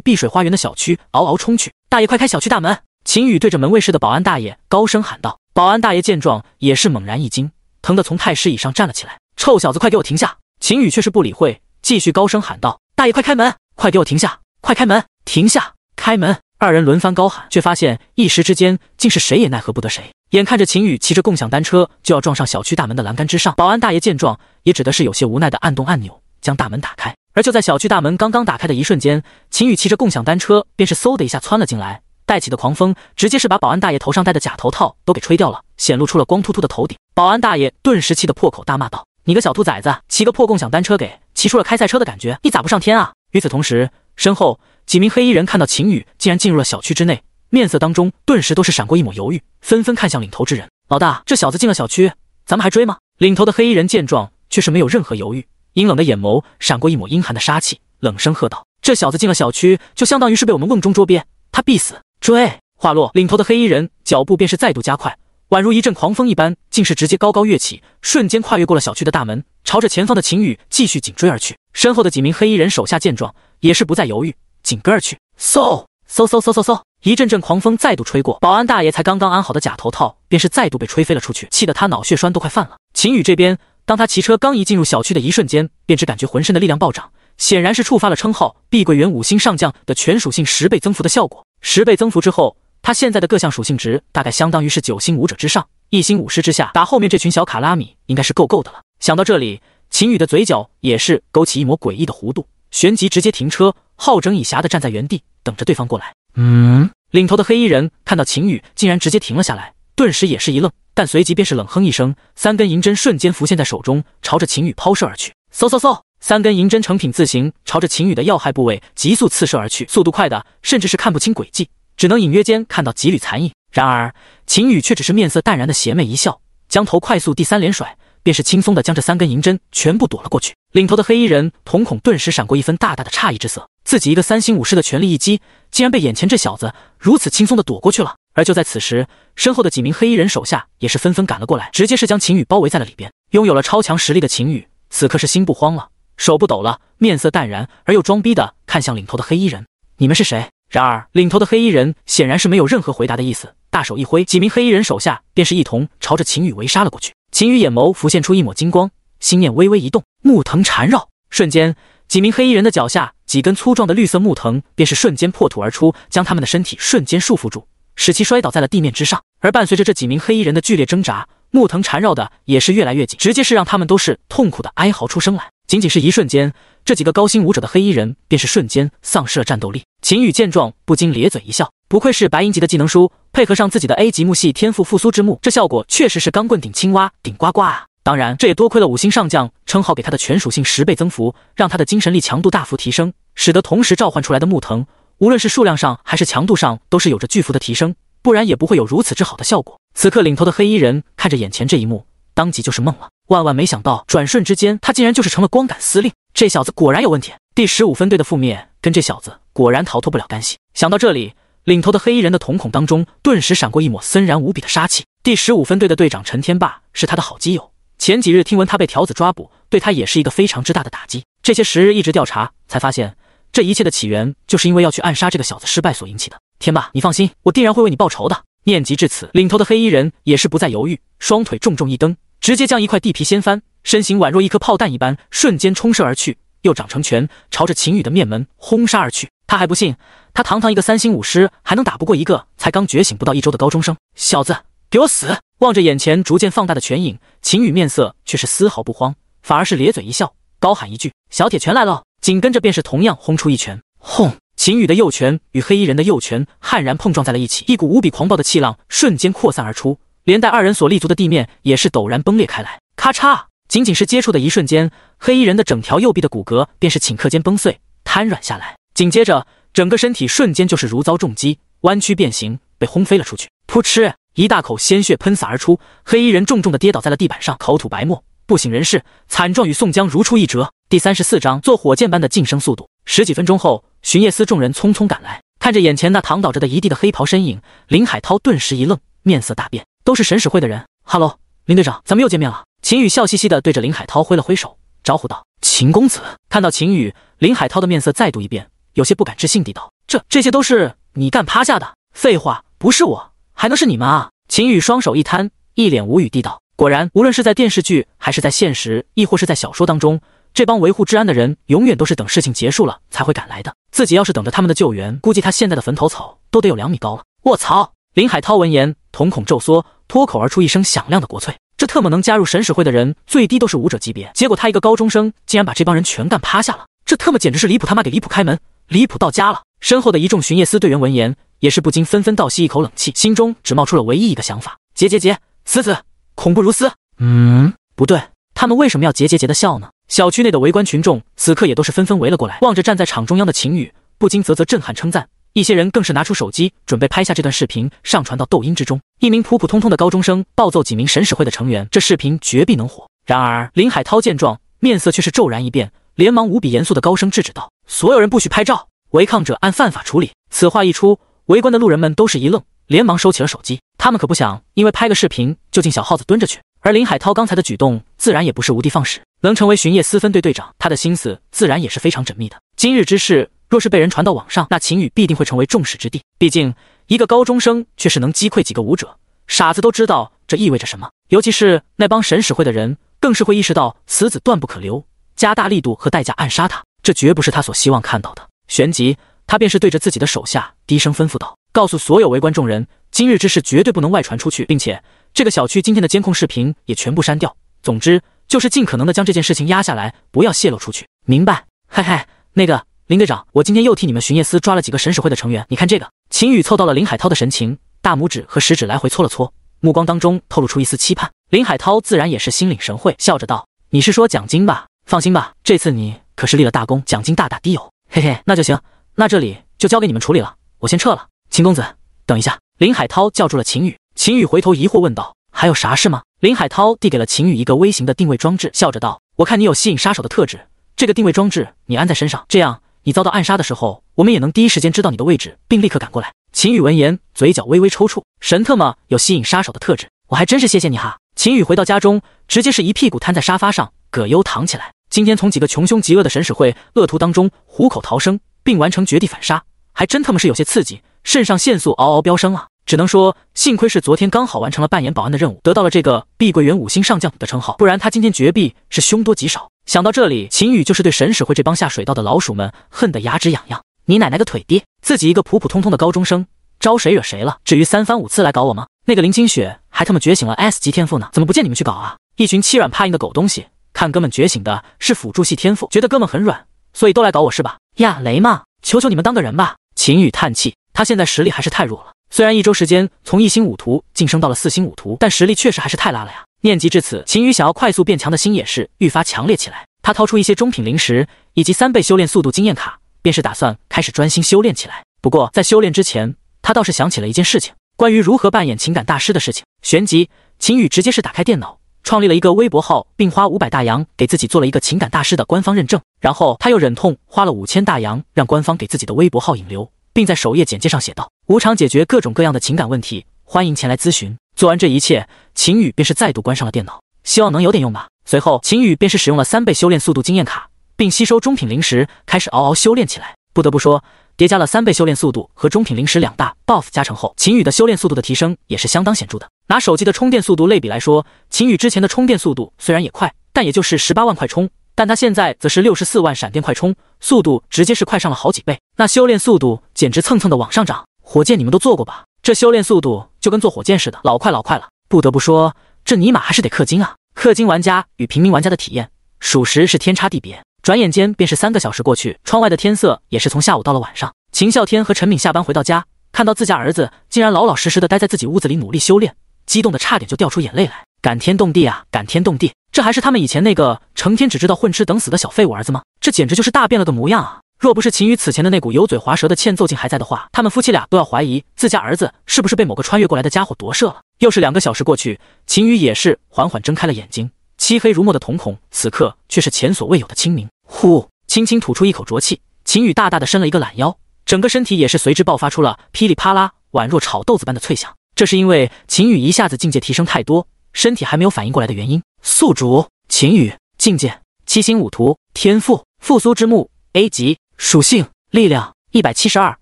[SPEAKER 1] 碧水花园的小区嗷嗷冲去。大爷，快开小区大门！秦宇对着门卫室的保安大爷高声喊道：“保安大爷见状也是猛然一惊，疼得从太师椅上站了起来。臭小子，快给我停下！”秦宇却是不理会，继续高声喊道：“大爷，快开门！快给我停下！快开门！停下！开门！”二人轮番高喊，却发现一时之间竟是谁也奈何不得谁。眼看着秦宇骑着共享单车就要撞上小区大门的栏杆之上，保安大爷见状也只得是有些无奈的按动按钮，将大门打开。而就在小区大门刚刚打开的一瞬间，秦宇骑着共享单车便是嗖的一下窜了进来。带起的狂风，直接是把保安大爷头上戴的假头套都给吹掉了，显露出了光秃秃的头顶。保安大爷顿时气得破口大骂道：“你个小兔崽子，骑个破共享单车给骑出了开赛车的感觉，你咋不上天啊？”与此同时，身后几名黑衣人看到秦宇竟然进入了小区之内，面色当中顿时都是闪过一抹犹豫，纷纷看向领头之人：“老大，这小子进了小区，咱们还追吗？”领头的黑衣人见状，却是没有任何犹豫，阴冷的眼眸闪过一抹阴寒的杀气，冷声喝道：“这小子进了小区，就相当于是被我们瓮中捉鳖，他必死！追！”话落，领头的黑衣人脚步便是再度加快，宛如一阵狂风一般，竟是直接高高跃起，瞬间跨越过了小区的大门，朝着前方的秦宇继续紧追而去。身后的几名黑衣人手下见状，也是不再犹豫，紧跟而去。嗖嗖嗖嗖嗖嗖，一阵阵狂风再度吹过，保安大爷才刚刚安好的假头套，便是再度被吹飞了出去，气得他脑血栓都快犯了。秦宇这边，当他骑车刚一进入小区的一瞬间，便只感觉浑身的力量暴涨，显然是触发了称号碧桂园五星上将的全属性十倍增幅的效果。十倍增幅之后。他现在的各项属性值大概相当于是九星武者之上，一星武师之下，打后面这群小卡拉米应该是够够的了。想到这里，秦宇的嘴角也是勾起一抹诡异的弧度，旋即直接停车，好整以暇的站在原地等着对方过来。嗯，领头的黑衣人看到秦宇竟然直接停了下来，顿时也是一愣，但随即便是冷哼一声，三根银针瞬间浮现在手中，朝着秦宇抛射而去。嗖嗖嗖，三根银针成品字形，朝着秦宇的要害部位急速刺射而去，速度快的甚至是看不清轨迹。只能隐约间看到几缕残影，然而秦宇却只是面色淡然的邪魅一笑，将头快速第三连甩，便是轻松的将这三根银针全部躲了过去。领头的黑衣人瞳孔顿时闪过一分大大的诧异之色，自己一个三星武士的全力一击，竟然被眼前这小子如此轻松的躲过去了。而就在此时，身后的几名黑衣人手下也是纷纷赶了过来，直接是将秦宇包围在了里边。拥有了超强实力的秦宇，此刻是心不慌了，手不抖了，面色淡然而又装逼的看向领头的黑衣人：“你们是谁？”然而，领头的黑衣人显然是没有任何回答的意思，大手一挥，几名黑衣人手下便是一同朝着秦宇围杀了过去。秦宇眼眸浮现出一抹金光，心念微微一动，木藤缠绕，瞬间，几名黑衣人的脚下几根粗壮的绿色木藤便是瞬间破土而出，将他们的身体瞬间束缚住，使其摔倒在了地面之上。而伴随着这几名黑衣人的剧烈挣扎，木藤缠绕的也是越来越紧，直接是让他们都是痛苦的哀嚎出声来。仅仅是一瞬间。这几个高星武者的黑衣人便是瞬间丧失了战斗力。秦羽见状，不禁咧嘴一笑，不愧是白银级的技能书，配合上自己的 A 级木系天赋复苏之木，这效果确实是钢棍顶青蛙顶呱呱啊！当然，这也多亏了五星上将称号给他的全属性十倍增幅，让他的精神力强度大幅提升，使得同时召唤出来的木藤，无论是数量上还是强度上，都是有着巨幅的提升，不然也不会有如此之好的效果。此刻，领头的黑衣人看着眼前这一幕，当即就是懵了。万万没想到，转瞬之间，他竟然就是成了光杆司令。这小子果然有问题。第十五分队的覆灭，跟这小子果然逃脱不了干系。想到这里，领头的黑衣人的瞳孔当中顿时闪过一抹森然无比的杀气。第十五分队的队长陈天霸是他的好基友，前几日听闻他被条子抓捕，对他也是一个非常之大的打击。这些时日一直调查，才发现这一切的起源就是因为要去暗杀这个小子失败所引起的。天霸，你放心，我定然会为你报仇的。念及至此，领头的黑衣人也是不再犹豫，双腿重重一蹬，直接将一块地皮掀翻，身形宛若一颗炮弹一般，瞬间冲射而去，又掌成拳，朝着秦羽的面门轰杀而去。他还不信，他堂堂一个三星武师，还能打不过一个才刚觉醒不到一周的高中生？小子，给我死！望着眼前逐渐放大的拳影，秦羽面色却是丝毫不慌，反而是咧嘴一笑，高喊一句：“小铁拳来了！”紧跟着便是同样轰出一拳，轰！秦羽的右拳与黑衣人的右拳悍然碰撞在了一起，一股无比狂暴的气浪瞬间扩散而出，连带二人所立足的地面也是陡然崩裂开来。咔嚓！仅仅是接触的一瞬间，黑衣人的整条右臂的骨骼便是顷刻间崩碎，瘫软下来。紧接着，整个身体瞬间就是如遭重击，弯曲变形，被轰飞了出去。噗嗤！一大口鲜血喷洒而出，黑衣人重重的跌倒在了地板上，口吐白沫，不省人事。惨状与宋江如出一辙。第三十四章，做火箭般的晋升速度。十几分钟后。巡夜司众人匆匆赶来，看着眼前那躺倒着的一地的黑袍身影，林海涛顿时一愣，面色大变。都是神使会的人。哈喽，林队长，咱们又见面了。秦宇笑嘻嘻的对着林海涛挥了挥手，招呼道：“秦公子。”看到秦宇，林海涛的面色再度一变，有些不敢置信地道：“这这些都是你干趴下的？废话，不是我，还能是你们啊？”秦宇双手一摊，一脸无语地道：“果然，无论是在电视剧，还是在现实，亦或是在小说当中。”这帮维护治安的人，永远都是等事情结束了才会赶来的。自己要是等着他们的救援，估计他现在的坟头草都得有两米高了。卧槽！林海涛闻言，瞳孔骤缩，脱口而出一声响亮的国粹。这特么能加入神使会的人，最低都是武者级别，结果他一个高中生，竟然把这帮人全干趴下了。这特么简直是离谱他妈给离谱开门，离谱到家了！身后的一众巡夜司队员闻言，也是不禁纷纷倒吸一口冷气，心中只冒出了唯一一个想法：结结结，此子恐怖如斯。嗯，不对，他们为什么要结结结的笑呢？小区内的围观群众此刻也都是纷纷围了过来，望着站在场中央的秦羽，不禁啧啧震撼称赞。一些人更是拿出手机，准备拍下这段视频上传到抖音之中。一名普普通通的高中生暴揍几名神使会的成员，这视频绝必能火。然而林海涛见状，面色却是骤然一变，连忙无比严肃的高声制止道：“所有人不许拍照，违抗者按犯法处理。”此话一出，围观的路人们都是一愣，连忙收起了手机。他们可不想因为拍个视频就进小耗子蹲着去。而林海涛刚才的举动，自然也不是无的放矢。能成为巡夜私分队队长，他的心思自然也是非常缜密的。今日之事，若是被人传到网上，那秦羽必定会成为众矢之的。毕竟一个高中生却是能击溃几个武者，傻子都知道这意味着什么。尤其是那帮神使会的人，更是会意识到此子断不可留，加大力度和代价暗杀他。这绝不是他所希望看到的。旋即，他便是对着自己的手下低声吩咐道：“告诉所有围观众人，今日之事绝对不能外传出去，并且。”这个小区今天的监控视频也全部删掉。总之就是尽可能的将这件事情压下来，不要泄露出去。明白？嘿嘿，那个林队长，我今天又替你们巡夜司抓了几个神使会的成员。你看这个。秦宇凑到了林海涛的神情，大拇指和食指来回搓了搓，目光当中透露出一丝期盼。林海涛自然也是心领神会，笑着道：“你是说奖金吧？放心吧，这次你可是立了大功，奖金大大滴有。嘿嘿，那就行，那这里就交给你们处理了，我先撤了。秦公子，等一下。”林海涛叫住了秦宇。秦宇回头疑惑问道：“还有啥事吗？”林海涛递给了秦宇一个微型的定位装置，笑着道：“我看你有吸引杀手的特质，这个定位装置你安在身上，这样你遭到暗杀的时候，我们也能第一时间知道你的位置，并立刻赶过来。”秦宇闻言，嘴角微微抽搐，神特么有吸引杀手的特质，我还真是谢谢你哈。秦宇回到家中，直接是一屁股瘫在沙发上，葛优躺起来。今天从几个穷凶极恶的神使会恶徒当中虎口逃生，并完成绝地反杀，还真特么是有些刺激，肾上腺素嗷嗷飙升啊！只能说，幸亏是昨天刚好完成了扮演保安的任务，得到了这个碧桂园五星上将的称号，不然他今天绝壁是凶多吉少。想到这里，秦羽就是对神使会这帮下水道的老鼠们恨得牙齿痒痒。你奶奶个腿爹！自己一个普普通通的高中生，招谁惹谁了？至于三番五次来搞我吗？那个林清雪还他妈觉醒了 S 级天赋呢，怎么不见你们去搞啊？一群欺软怕硬的狗东西，看哥们觉醒的是辅助系天赋，觉得哥们很软，所以都来搞我是吧？呀，雷嘛，求求你们当个人吧！秦羽叹气，他现在实力还是太弱了。虽然一周时间从一星五图晋升到了四星五图，但实力确实还是太拉了呀。念及至此，秦羽想要快速变强的心也是愈发强烈起来。他掏出一些中品灵石以及三倍修炼速度经验卡，便是打算开始专心修炼起来。不过在修炼之前，他倒是想起了一件事情，关于如何扮演情感大师的事情。旋即，秦羽直接是打开电脑。创立了一个微博号，并花五百大洋给自己做了一个情感大师的官方认证。然后他又忍痛花了五千大洋，让官方给自己的微博号引流，并在首页简介上写道：“无偿解决各种各样的情感问题，欢迎前来咨询。”做完这一切，秦宇便是再度关上了电脑，希望能有点用吧。随后，秦宇便是使用了三倍修炼速度经验卡，并吸收中品灵石，开始嗷嗷修炼起来。不得不说，叠加了三倍修炼速度和中品灵石两大 buff 加成后，秦宇的修炼速度的提升也是相当显著的。拿手机的充电速度类比来说，秦宇之前的充电速度虽然也快，但也就是十八万快充，但他现在则是六十四万闪电快充，速度直接是快上了好几倍。那修炼速度简直蹭蹭的往上涨。火箭你们都做过吧？这修炼速度就跟坐火箭似的，老快老快了。不得不说，这尼玛还是得氪金啊！氪金玩家与平民玩家的体验，属实是天差地别。转眼间便是三个小时过去，窗外的天色也是从下午到了晚上。秦啸天和陈敏下班回到家，看到自家儿子竟然老老实实的待在自己屋子里努力修炼。激动的差点就掉出眼泪来，感天动地啊，感天动地！这还是他们以前那个成天只知道混吃等死的小废物儿子吗？这简直就是大变了的模样啊！若不是秦羽此前的那股油嘴滑舌的欠揍劲还在的话，他们夫妻俩都要怀疑自家儿子是不是被某个穿越过来的家伙夺舍了。又是两个小时过去，秦羽也是缓缓睁开了眼睛，漆黑如墨的瞳孔此刻却是前所未有的清明。呼，轻轻吐出一口浊气，秦羽大大的伸了一个懒腰，整个身体也是随之爆发出了噼里啪啦宛若炒豆子般的脆响。这是因为秦羽一下子境界提升太多，身体还没有反应过来的原因。宿主秦羽境界七星五图天赋复苏之木 A 级属性力量一百七十二，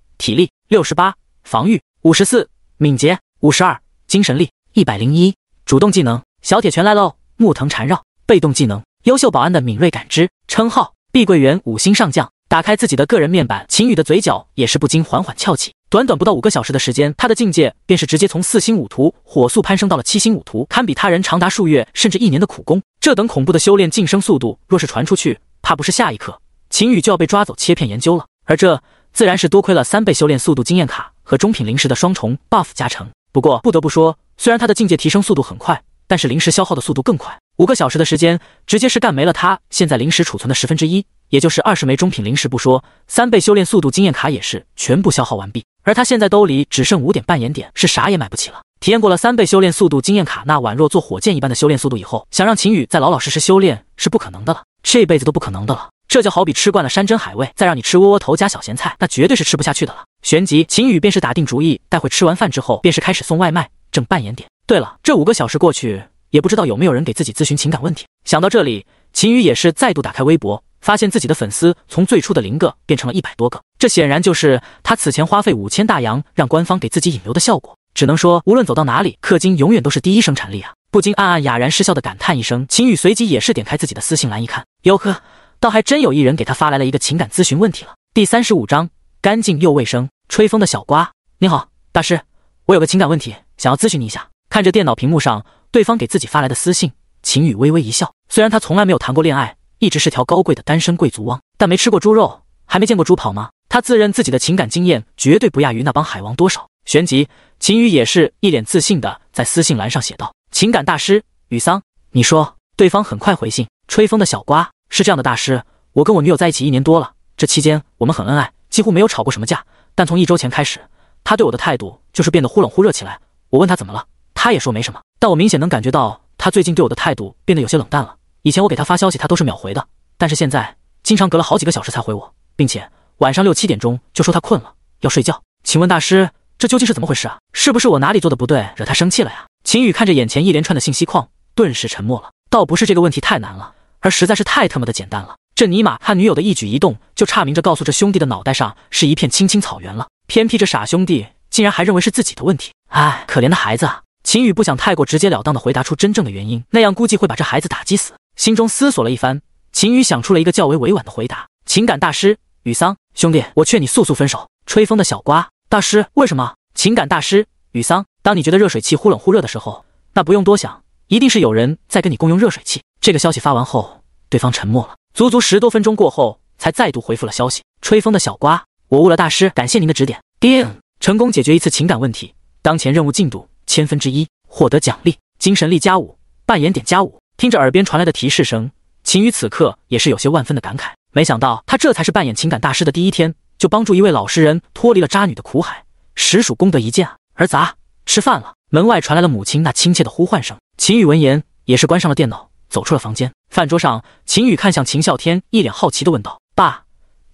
[SPEAKER 1] 体力六十八，防御五十四，敏捷五十二，精神力一百零一。主动技能小铁拳来喽，木藤缠绕。被动技能优秀保安的敏锐感知。称号碧桂园五星上将。打开自己的个人面板，秦羽的嘴角也是不禁缓缓翘起。短短不到五个小时的时间，他的境界便是直接从四星五图火速攀升到了七星五图，堪比他人长达数月甚至一年的苦功。这等恐怖的修炼晋升速度，若是传出去，怕不是下一刻秦羽就要被抓走切片研究了。而这自然是多亏了三倍修炼速度经验卡和中品灵石的双重 buff 加成。不过不得不说，虽然他的境界提升速度很快，但是灵石消耗的速度更快。五个小时的时间，直接是干没了他现在灵石储存的十分之一。也就是二十枚中品灵石不说，三倍修炼速度经验卡也是全部消耗完毕。而他现在兜里只剩五点半眼点，是啥也买不起了。体验过了三倍修炼速度经验卡那宛若坐火箭一般的修炼速度以后，想让秦宇再老老实实修炼是不可能的了，这辈子都不可能的了。这就好比吃惯了山珍海味，再让你吃窝窝头加小咸菜，那绝对是吃不下去的了。旋即，秦宇便是打定主意，待会吃完饭之后，便是开始送外卖，挣半眼点。对了，这五个小时过去，也不知道有没有人给自己咨询情感问题。想到这里，秦宇也是再度打开微博。发现自己的粉丝从最初的零个变成了一百多个，这显然就是他此前花费五千大洋让官方给自己引流的效果。只能说，无论走到哪里，氪金永远都是第一生产力啊！不禁暗暗哑然失笑的感叹一声。秦宇随即也是点开自己的私信栏一看，哟呵，倒还真有一人给他发来了一个情感咨询问题了。第三十五章，干净又卫生。吹风的小瓜，你好，大师，我有个情感问题想要咨询你一下。看着电脑屏幕上对方给自己发来的私信，秦宇微微一笑。虽然他从来没有谈过恋爱。一直是条高贵的单身贵族汪，但没吃过猪肉，还没见过猪跑吗？他自认自己的情感经验绝对不亚于那帮海王多少。旋即，秦宇也是一脸自信的在私信栏上写道：“情感大师雨桑，你说。”对方很快回信：“吹风的小瓜是这样的，大师，我跟我女友在一起一年多了，这期间我们很恩爱，几乎没有吵过什么架。但从一周前开始，他对我的态度就是变得忽冷忽热起来。我问他怎么了，他也说没什么，但我明显能感觉到他最近对我的态度变得有些冷淡了。”以前我给他发消息，他都是秒回的，但是现在经常隔了好几个小时才回我，并且晚上六七点钟就说他困了要睡觉。请问大师，这究竟是怎么回事啊？是不是我哪里做的不对，惹他生气了呀？秦宇看着眼前一连串的信息框，顿时沉默了。倒不是这个问题太难了，而实在是太他妈的简单了。这尼玛看女友的一举一动，就差明着告诉这兄弟的脑袋上是一片青青草原了。偏僻这傻兄弟竟然还认为是自己的问题，唉，可怜的孩子啊！秦宇不想太过直截了当的回答出真正的原因，那样估计会把这孩子打击死。心中思索了一番，秦宇想出了一个较为委婉的回答：“情感大师雨桑兄弟，我劝你速速分手。”吹风的小瓜大师，为什么？情感大师雨桑，当你觉得热水器忽冷忽热的时候，那不用多想，一定是有人在跟你共用热水器。这个消息发完后，对方沉默了，足足十多分钟过后，才再度回复了消息：“吹风的小瓜，我悟了，大师，感谢您的指点。”叮，成功解决一次情感问题，当前任务进度千分之一，获得奖励：精神力加五，扮演点加五。听着耳边传来的提示声，秦宇此刻也是有些万分的感慨。没想到他这才是扮演情感大师的第一天，就帮助一位老实人脱离了渣女的苦海，实属功德一件啊！儿子，啊，吃饭了。门外传来了母亲那亲切的呼唤声。秦宇闻言也是关上了电脑，走出了房间。饭桌上，秦宇看向秦啸天，一脸好奇的问道：“爸，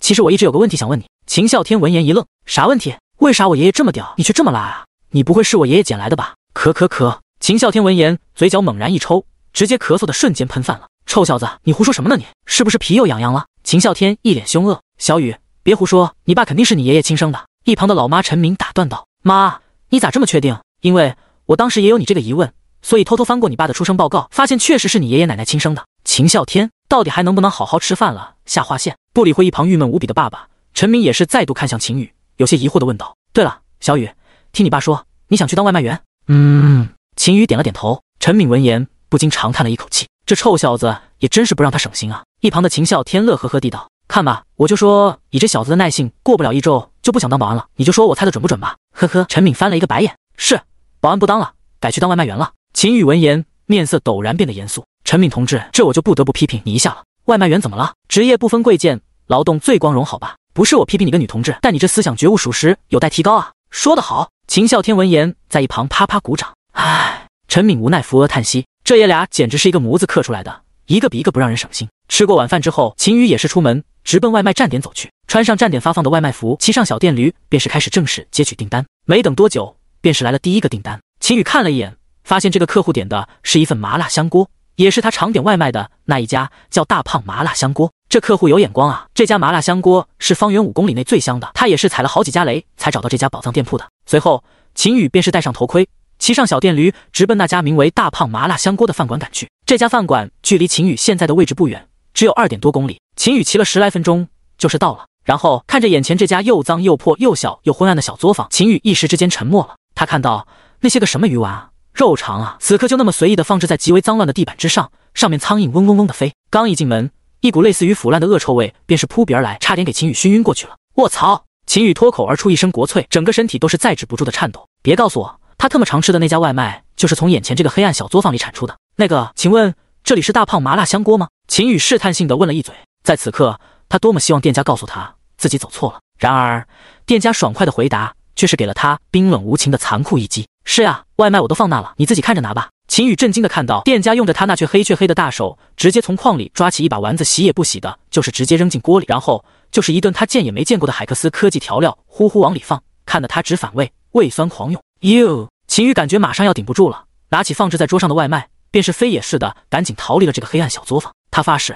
[SPEAKER 1] 其实我一直有个问题想问你。”秦啸天闻言一愣：“啥问题？为啥我爷爷这么屌，你却这么拉啊？你不会是我爷爷捡来的吧？”咳咳咳。秦啸天闻言，嘴角猛然一抽，直接咳嗽的瞬间喷饭了。臭小子，你胡说什么呢？你是不是皮又痒痒了？秦啸天一脸凶恶。小雨，别胡说，你爸肯定是你爷爷亲生的。一旁的老妈陈明打断道：“妈，你咋这么确定？因为我当时也有你这个疑问，所以偷偷翻过你爸的出生报告，发现确实是你爷爷奶奶亲生的。”秦啸天到底还能不能好好吃饭了？下划线。不理会一旁郁闷无比的爸爸，陈明也是再度看向秦宇，有些疑惑的问道：“对了，小雨，听你爸说你想去当外卖员？”嗯。秦宇点了点头，陈敏闻言不禁长叹了一口气：“这臭小子也真是不让他省心啊！”一旁的秦啸天乐呵呵地道：“看吧，我就说以这小子的耐性，过不了一周就不想当保安了。你就说我猜的准不准吧？”呵呵，陈敏翻了一个白眼：“是，保安不当了，改去当外卖员了。”秦宇闻言面色陡然变得严肃：“陈敏同志，这我就不得不批评你一下了。外卖员怎么了？职业不分贵贱，劳动最光荣，好吧？不是我批评你个女同志，但你这思想觉悟属实，有待提高啊！”说得好！秦啸天闻言在一旁啪啪鼓掌。唉，陈敏无奈扶额叹息，这爷俩简直是一个模子刻出来的，一个比一个不让人省心。吃过晚饭之后，秦宇也是出门，直奔外卖站点走去。穿上站点发放的外卖服，骑上小电驴，便是开始正式接取订单。没等多久，便是来了第一个订单。秦宇看了一眼，发现这个客户点的是一份麻辣香锅，也是他常点外卖的那一家，叫大胖麻辣香锅。这客户有眼光啊！这家麻辣香锅是方圆五公里内最香的，他也是踩了好几家雷才找到这家宝藏店铺的。随后，秦宇便是戴上头盔。骑上小电驴，直奔那家名为“大胖麻辣香锅”的饭馆赶去。这家饭馆距离秦宇现在的位置不远，只有二点多公里。秦宇骑了十来分钟，就是到了。然后看着眼前这家又脏又破又小又昏暗的小作坊，秦宇一时之间沉默了。他看到那些个什么鱼丸啊、肉肠啊，此刻就那么随意的放置在极为脏乱的地板之上，上面苍蝇嗡嗡嗡的飞。刚一进门，一股类似于腐烂的恶臭味便是扑鼻而来，差点给秦宇熏晕过去了。卧槽！秦宇脱口而出一声国粹，整个身体都是再止不住的颤抖。别告诉我！他特么常吃的那家外卖，就是从眼前这个黑暗小作坊里产出的。那个，请问这里是大胖麻辣香锅吗？秦宇试探性的问了一嘴。在此刻，他多么希望店家告诉他自己走错了。然而，店家爽快的回答却是给了他冰冷无情的残酷一击。是呀，外卖我都放那了，你自己看着拿吧。秦宇震惊的看到，店家用着他那却黑却黑的大手，直接从筐里抓起一把丸子，洗也不洗的，就是直接扔进锅里，然后就是一顿他见也没见过的海克斯科技调料，呼呼往里放，看得他直反胃，胃酸狂涌。哟。秦宇感觉马上要顶不住了，拿起放置在桌上的外卖，便是飞也似的赶紧逃离了这个黑暗小作坊。他发誓，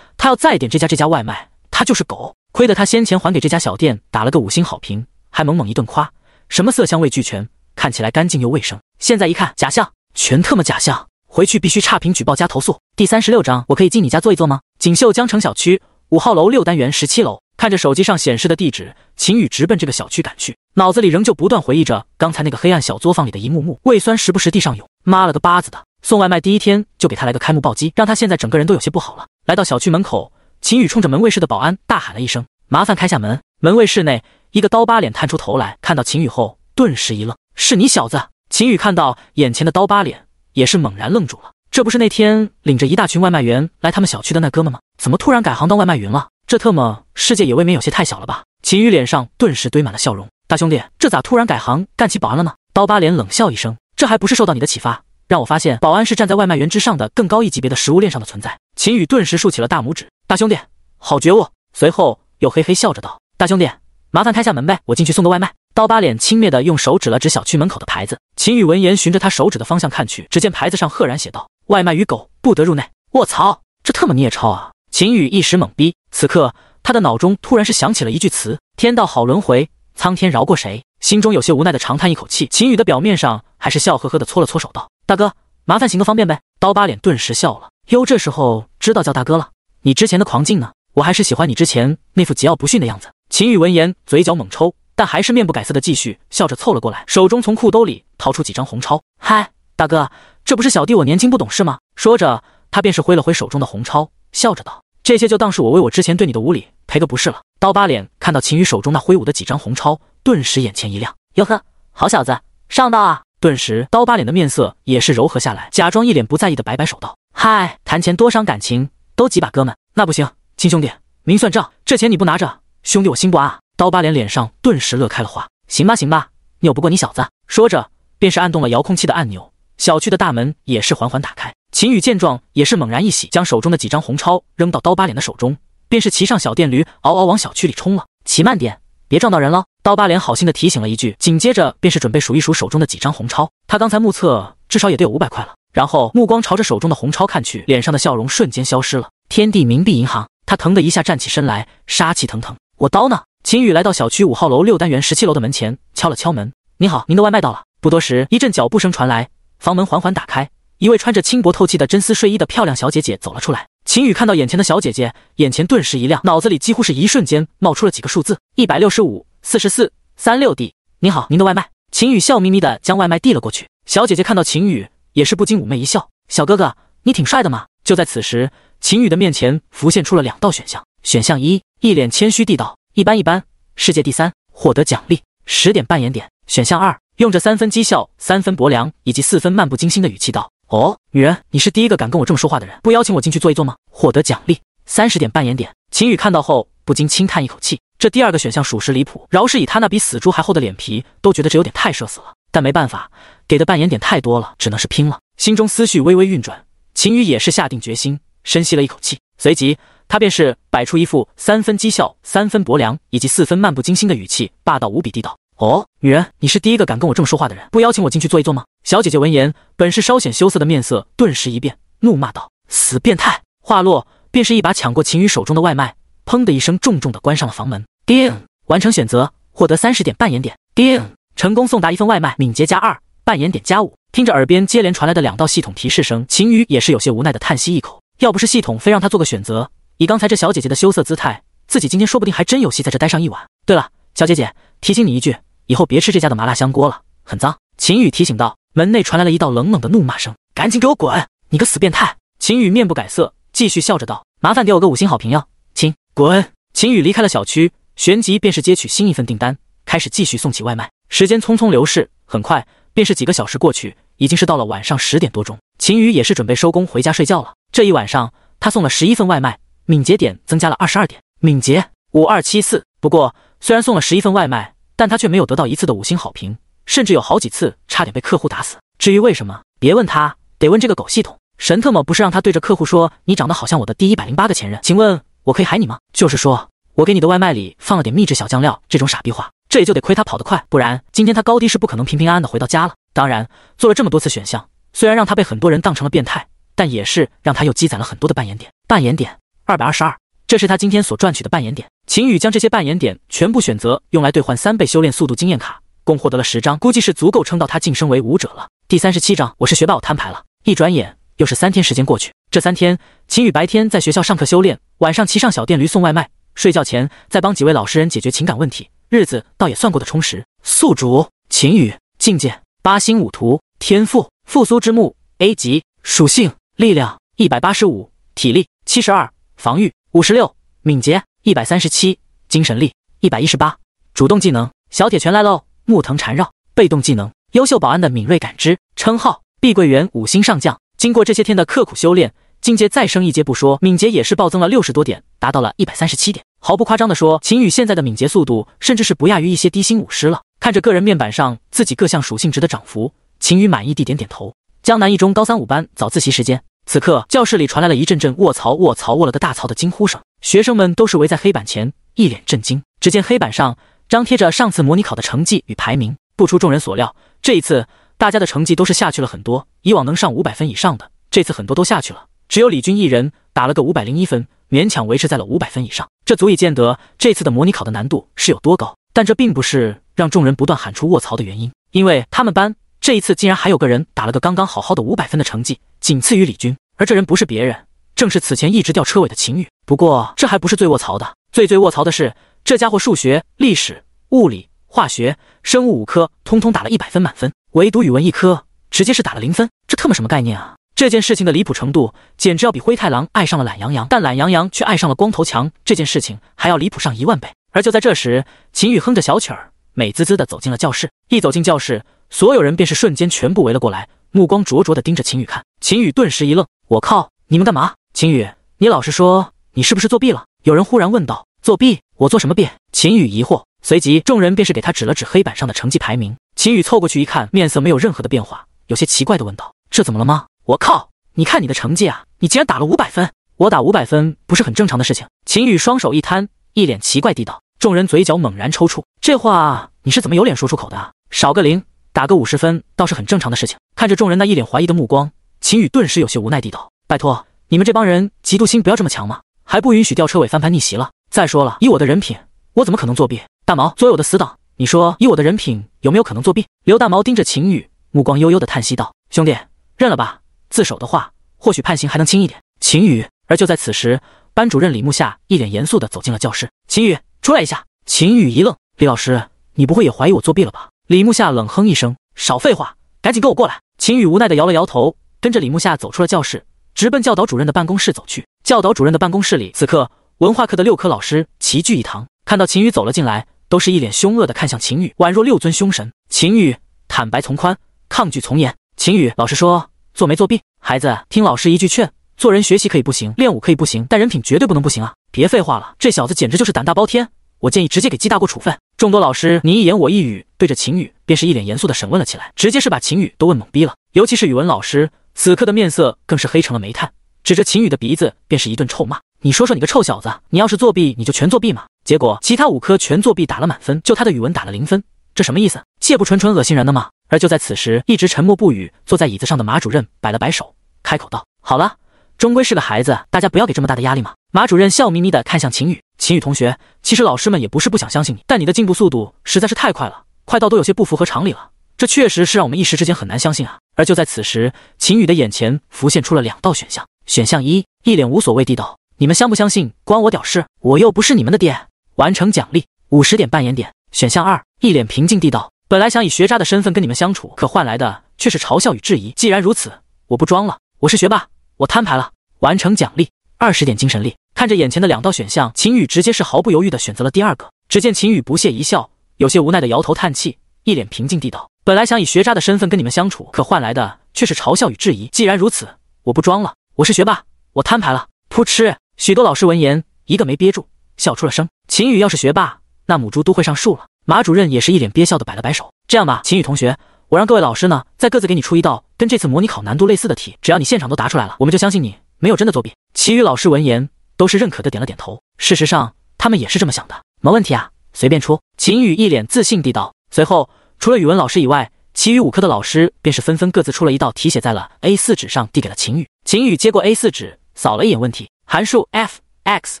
[SPEAKER 1] 他要再点这家这家外卖，他就是狗。亏得他先前还给这家小店打了个五星好评，还猛猛一顿夸，什么色香味俱全，看起来干净又卫生。现在一看，假象，全特么假象！回去必须差评举报加投诉。第三十六章，我可以进你家坐一坐吗？锦绣江城小区五号楼六单元十七楼。看着手机上显示的地址，秦宇直奔这个小区赶去，脑子里仍旧不断回忆着刚才那个黑暗小作坊里的一幕幕，胃酸时不时地上涌。妈了个巴子的！送外卖第一天就给他来个开幕暴击，让他现在整个人都有些不好了。来到小区门口，秦宇冲着门卫室的保安大喊了一声：“麻烦开下门。”门卫室内，一个刀疤脸探出头来，看到秦宇后顿时一愣：“是你小子？”秦宇看到眼前的刀疤脸，也是猛然愣住了。这不是那天领着一大群外卖员来他们小区的那哥们吗？怎么突然改行当外卖员了？这特么世界也未免有些太小了吧！秦宇脸上顿时堆满了笑容。大兄弟，这咋突然改行干起保安了呢？刀疤脸冷笑一声，这还不是受到你的启发，让我发现保安是站在外卖员之上的更高一级别的食物链上的存在。秦宇顿时竖起了大拇指。大兄弟，好觉悟。随后又嘿嘿笑着道：“大兄弟，麻烦开下门呗，我进去送个外卖。”刀疤脸轻蔑的用手指了指小区门口的牌子。秦宇闻言，循着他手指的方向看去，只见牌子上赫然写道：“外卖与狗不得入内。”卧槽，这特么孽超啊！秦宇一时懵逼，此刻他的脑中突然是想起了一句词：“天道好轮回，苍天饶过谁？”心中有些无奈的长叹一口气。秦宇的表面上还是笑呵呵的搓了搓手道：“大哥，麻烦行个方便呗。”刀疤脸顿时笑了：“哟，这时候知道叫大哥了？你之前的狂劲呢？我还是喜欢你之前那副桀骜不驯的样子。”秦宇闻言，嘴角猛抽，但还是面不改色的继续笑着凑了过来，手中从裤兜里掏出几张红钞：“嗨，大哥，这不是小弟我年轻不懂事吗？”说着，他便是挥了挥手中的红钞，笑着道。这些就当是我为我之前对你的无礼赔个不是了。刀疤脸看到秦宇手中那挥舞的几张红钞，顿时眼前一亮。哟呵，好小子，上道啊！顿时刀疤脸的面色也是柔和下来，假装一脸不在意的摆摆手道：“嗨，谈钱多伤感情，都几把哥们。那不行，亲兄弟，明算账，这钱你不拿着，兄弟我心不安啊。”刀疤脸脸上顿时乐开了花。行吧，行吧，拗不过你小子。说着，便是按动了遥控器的按钮，小区的大门也是缓缓打开。秦宇见状，也是猛然一喜，将手中的几张红钞扔到刀疤脸的手中，便是骑上小电驴，嗷嗷往小区里冲了。骑慢点，别撞到人了。刀疤脸好心的提醒了一句，紧接着便是准备数一数手中的几张红钞。他刚才目测至少也得有五百块了，然后目光朝着手中的红钞看去，脸上的笑容瞬间消失了。天地冥币银行，他腾的一下站起身来，杀气腾腾。我刀呢？秦宇来到小区五号楼六单元十七楼的门前，敲了敲门。你好，您的外卖到了。不多时，一阵脚步声传来，房门缓缓打开，一位穿着轻薄透气的真丝睡衣的漂亮小姐姐走了出来。秦宇看到眼前的小姐姐，眼前顿时一亮，脑子里几乎是一瞬间冒出了几个数字：一百六十五。四十四三六 D，您好，您的外卖。秦宇笑眯眯的将外卖递了过去。小姐姐看到秦宇，也是不禁妩媚一笑。小哥哥，你挺帅的嘛。就在此时，秦宇的面前浮现出了两道选项。选项一，一脸谦虚地道：一般一般，世界第三，获得奖励十点扮演点。选项二，用着三分讥笑、三分薄凉以及四分漫不经心的语气道：哦，女人，你是第一个敢跟我这么说话的人，不邀请我进去坐一坐吗？获得奖励三十点扮演点。秦宇看到后，不禁轻叹一口气。这第二个选项属实离谱，饶是以他那比死猪还厚的脸皮，都觉得这有点太社死了。但没办法，给的扮演点太多了，只能是拼了。心中思绪微微运转，秦宇也是下定决心，深吸了一口气，随即他便是摆出一副三分讥笑、三分薄凉以及四分漫不经心的语气，霸道无比地道：“哦，女人，你是第一个敢跟我这么说话的人，不邀请我进去坐一坐吗？”小姐姐闻言，本是稍显羞涩的面色顿时一变，怒骂道：“死变态！”话落，便是一把抢过秦宇手中的外卖，砰的一声重重的关上了房门。叮，完成选择，获得三十点扮演点。叮，成功送达一份外卖，敏捷加二，扮演点加五。听着耳边接连传来的两道系统提示声，秦宇也是有些无奈的叹息一口。要不是系统非让他做个选择，以刚才这小姐姐的羞涩姿态，自己今天说不定还真有戏在这待上一晚。对了，小姐姐，提醒你一句，以后别吃这家的麻辣香锅了，很脏。秦宇提醒道。门内传来了一道冷冷的怒骂声：“赶紧给我滚！你个死变态！”秦宇面不改色，继续笑着道：“麻烦给我个五星好评哟，亲，滚！”秦宇离开了小区。旋即便是接取新一份订单，开始继续送起外卖。时间匆匆流逝，很快便是几个小时过去，已经是到了晚上十点多钟。秦宇也是准备收工回家睡觉了。这一晚上，他送了十一份外卖，敏捷点增加了二十二点，敏捷五二七四。不过，虽然送了十一份外卖，但他却没有得到一次的五星好评，甚至有好几次差点被客户打死。至于为什么，别问他，得问这个狗系统。神特么不是让他对着客户说：“你长得好像我的第一百零八个前任，请问我可以喊你吗？”就是说。我给你的外卖里放了点秘制小酱料，这种傻逼话，这也就得亏他跑得快，不然今天他高低是不可能平平安安的回到家了。当然，做了这么多次选项，虽然让他被很多人当成了变态，但也是让他又积攒了很多的扮演点。扮演点二百二十二，这是他今天所赚取的扮演点。秦宇将这些扮演点全部选择用来兑换三倍修炼速度经验卡，共获得了十张，估计是足够撑到他晋升为武者了。第三十七章，我是学霸，我摊牌了。一转眼又是三天时间过去，这三天，秦宇白天在学校上课修炼，晚上骑上小电驴送外卖。睡觉前再帮几位老实人解决情感问题，日子倒也算过得充实。宿主秦宇，境界八星五图，天赋复苏之木 A 级，属性力量一百八十五，体力七十二，防御五十六，敏捷一百三十七，精神力一百一十八。主动技能小铁拳来喽，木藤缠绕。被动技能优秀保安的敏锐感知。称号碧桂园五星上将。经过这些天的刻苦修炼。境界再升一阶不说，敏捷也是暴增了六十多点，达到了一百三十七点。毫不夸张的说，秦羽现在的敏捷速度甚至是不亚于一些低星武师了。看着个人面板上自己各项属性值的涨幅，秦羽满意地点点头。江南一中高三五班早自习时间，此刻教室里传来了一阵阵卧槽卧槽卧了个大槽的惊呼声，学生们都是围在黑板前，一脸震惊。只见黑板上张贴着上次模拟考的成绩与排名，不出众人所料，这一次大家的成绩都是下去了很多。以往能上五百分以上的，这次很多都下去了。只有李军一人打了个五百零一分，勉强维持在了五百分以上，这足以见得这次的模拟考的难度是有多高。但这并不是让众人不断喊出卧槽的原因，因为他们班这一次竟然还有个人打了个刚刚好好的五百分的成绩，仅次于李军，而这人不是别人，正是此前一直掉车尾的秦宇。不过这还不是最卧槽的，最最卧槽的是这家伙数学、历史、物理、化学、生物五科通通打了一百分满分，唯独语文一科直接是打了零分，这特么什么概念啊？这件事情的离谱程度，简直要比灰太狼爱上了懒羊羊，但懒羊羊却爱上了光头强这件事情还要离谱上一万倍。而就在这时，秦宇哼着小曲儿，美滋滋的走进了教室。一走进教室，所有人便是瞬间全部围了过来，目光灼灼的盯着秦宇看。秦宇顿时一愣：“我靠，你们干嘛？”秦宇，你老实说，你是不是作弊了？有人忽然问道。作弊？我做什么弊？秦宇疑惑。随即，众人便是给他指了指黑板上的成绩排名。秦宇凑过去一看，面色没有任何的变化，有些奇怪的问道：“这怎么了吗？”我靠！你看你的成绩啊，你竟然打了五百分！我打五百分不是很正常的事情？秦宇双手一摊，一脸奇怪地道。众人嘴角猛然抽搐，这话你是怎么有脸说出口的？少个零，打个五十分倒是很正常的事情。看着众人那一脸怀疑的目光，秦宇顿时有些无奈地道：“拜托，你们这帮人嫉妒心不要这么强吗，还不允许吊车尾翻盘逆袭了。再说了，以我的人品，我怎么可能作弊？大毛作为我的死党，你说以我的人品有没有可能作弊？”刘大毛盯着秦宇，目光悠悠的叹息道：“兄弟，认了吧，自首的话，或许判刑还能轻一点。”秦宇。而就在此时，班主任李木夏一脸严肃的走进了教室。秦宇。出来一下！秦宇一愣，李老师，你不会也怀疑我作弊了吧？李木夏冷哼一声，少废话，赶紧跟我过来！秦宇无奈的摇了摇头，跟着李木夏走出了教室，直奔教导主任的办公室走去。教导主任的办公室里，此刻文化课的六科老师齐聚一堂，看到秦宇走了进来，都是一脸凶恶的看向秦宇，宛若六尊凶神。秦宇坦白从宽，抗拒从严。秦宇，老实说，做没作弊？孩子，听老师一句劝，做人学习可以不行，练武可以不行，但人品绝对不能不行啊！别废话了，这小子简直就是胆大包天！我建议直接给记大过处分。众多老师你一言我一语，对着秦宇便是一脸严肃的审问了起来，直接是把秦宇都问懵逼了。尤其是语文老师，此刻的面色更是黑成了煤炭，指着秦宇的鼻子便是一顿臭骂：“你说说你个臭小子，你要是作弊，你就全作弊嘛！结果其他五科全作弊，打了满分，就他的语文打了零分，这什么意思？谢不纯纯恶心人的吗？”而就在此时，一直沉默不语坐在椅子上的马主任摆了摆手，开口道：“好了。”终归是个孩子，大家不要给这么大的压力嘛。马主任笑眯眯的看向秦宇，秦宇同学，其实老师们也不是不想相信你，但你的进步速度实在是太快了，快到都有些不符合常理了。这确实是让我们一时之间很难相信啊。而就在此时，秦宇的眼前浮现出了两道选项，选项一，一脸无所谓地道：“你们相不相信关我屌事？我又不是你们的爹。”完成奖励五十点扮演点。选项二，一脸平静地道：“本来想以学渣的身份跟你们相处，可换来的却是嘲笑与质疑。既然如此，我不装了，我是学霸。”我摊牌了，完成奖励二十点精神力。看着眼前的两道选项，秦宇直接是毫不犹豫的选择了第二个。只见秦宇不屑一笑，有些无奈的摇头叹气，一脸平静地道：“本来想以学渣的身份跟你们相处，可换来的却是嘲笑与质疑。既然如此，我不装了，我是学霸，我摊牌了。”噗嗤，许多老师闻言一个没憋住，笑出了声。秦宇要是学霸，那母猪都会上树了。马主任也是一脸憋笑的摆了摆手：“这样吧，秦宇同学。”我让各位老师呢，再各自给你出一道跟这次模拟考难度类似的题，只要你现场都答出来了，我们就相信你没有真的作弊。其余老师闻言都是认可的点了点头。事实上，他们也是这么想的。没问题啊，随便出。秦宇一脸自信地道。随后，除了语文老师以外，其余五科的老师便是纷纷各自出了一道题，写在了 A4 纸上，递给了秦宇。秦宇接过 A4 纸，扫了一眼问题：函数 f(x)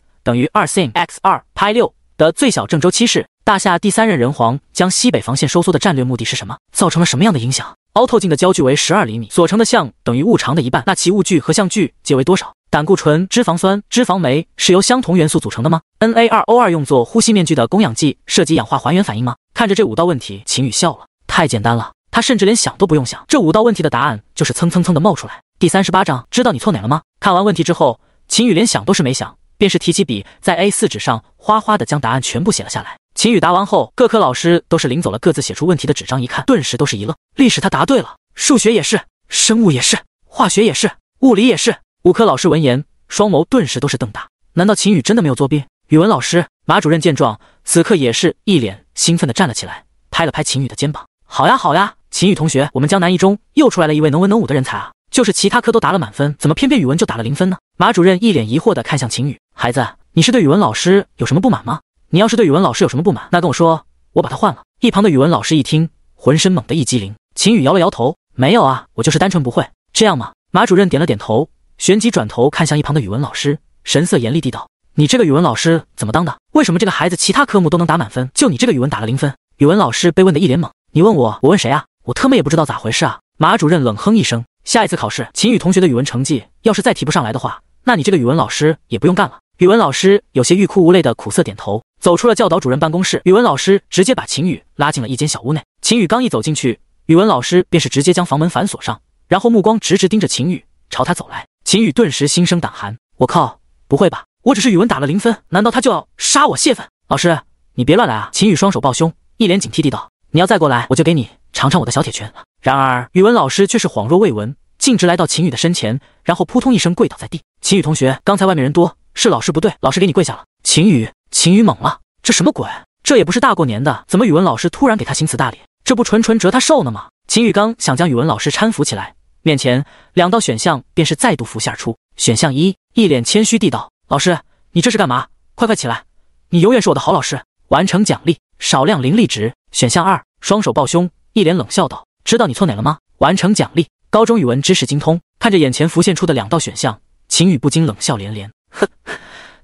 [SPEAKER 1] 等于二 sin x 二派六的最小正周期是？大夏第三任人皇将西北防线收缩的战略目的是什么？造成了什么样的影响？凹透镜的焦距为十二厘米，所成的像等于物长的一半，那其物距和像距皆为多少？胆固醇、脂肪酸、脂肪酶是由相同元素组成的吗？Na2O2 用作呼吸面具的供氧剂涉及氧化还原反应吗？看着这五道问题，秦宇笑了，太简单了，他甚至连想都不用想，这五道问题的答案就是蹭蹭蹭的冒出来。第三十八章，知道你错哪了吗？看完问题之后，秦宇连想都是没想，便是提起笔，在 A4 纸上哗哗的将答案全部写了下来。秦宇答完后，各科老师都是领走了各自写出问题的纸张，一看，顿时都是一愣。历史他答对了，数学也是，生物也是，化学也是，物理也是。五科老师闻言，双眸顿时都是瞪大。难道秦宇真的没有作弊？语文老师马主任见状，此刻也是一脸兴奋的站了起来，拍了拍秦宇的肩膀：“好呀，好呀，秦宇同学，我们江南一中又出来了一位能文能武的人才啊！就是其他科都答了满分，怎么偏偏语文就打了零分呢？”马主任一脸疑惑的看向秦宇：“孩子，你是对语文老师有什么不满吗？”你要是对语文老师有什么不满，那跟我说，我把他换了。一旁的语文老师一听，浑身猛地一激灵。秦宇摇了摇头，没有啊，我就是单纯不会。这样吗？马主任点了点头，旋即转头看向一旁的语文老师，神色严厉地道：“你这个语文老师怎么当的？为什么这个孩子其他科目都能打满分，就你这个语文打了零分？”语文老师被问得一脸懵：“你问我，我问谁啊？我特么也不知道咋回事啊！”马主任冷哼一声：“下一次考试，秦宇同学的语文成绩要是再提不上来的话，那你这个语文老师也不用干了。”语文老师有些欲哭无泪的苦涩点头，走出了教导主任办公室。语文老师直接把秦宇拉进了一间小屋内。秦宇刚一走进去，语文老师便是直接将房门反锁上，然后目光直直盯着秦宇，朝他走来。秦宇顿时心生胆寒，我靠，不会吧？我只是语文打了零分，难道他就要杀我泄愤？老师，你别乱来啊！秦宇双手抱胸，一脸警惕地道：“你要再过来，我就给你尝尝我的小铁拳。然而语文老师却是恍若未闻，径直来到秦宇的身前，然后扑通一声跪倒在地。秦宇同学，刚才外面人多，是老师不对，老师给你跪下了。秦宇，秦宇懵了，这什么鬼？这也不是大过年的，怎么语文老师突然给他行此大礼？这不纯纯折他寿呢吗？秦宇刚想将语文老师搀扶起来，面前两道选项便是再度浮现而出。选项一，一脸谦虚地道：“老师，你这是干嘛？快快起来，你永远是我的好老师。”完成奖励，少量灵力值。选项二，双手抱胸，一脸冷笑道：“知道你错哪了吗？”完成奖励，高中语文知识精通。看着眼前浮现出的两道选项，秦宇不禁冷笑连连。哼，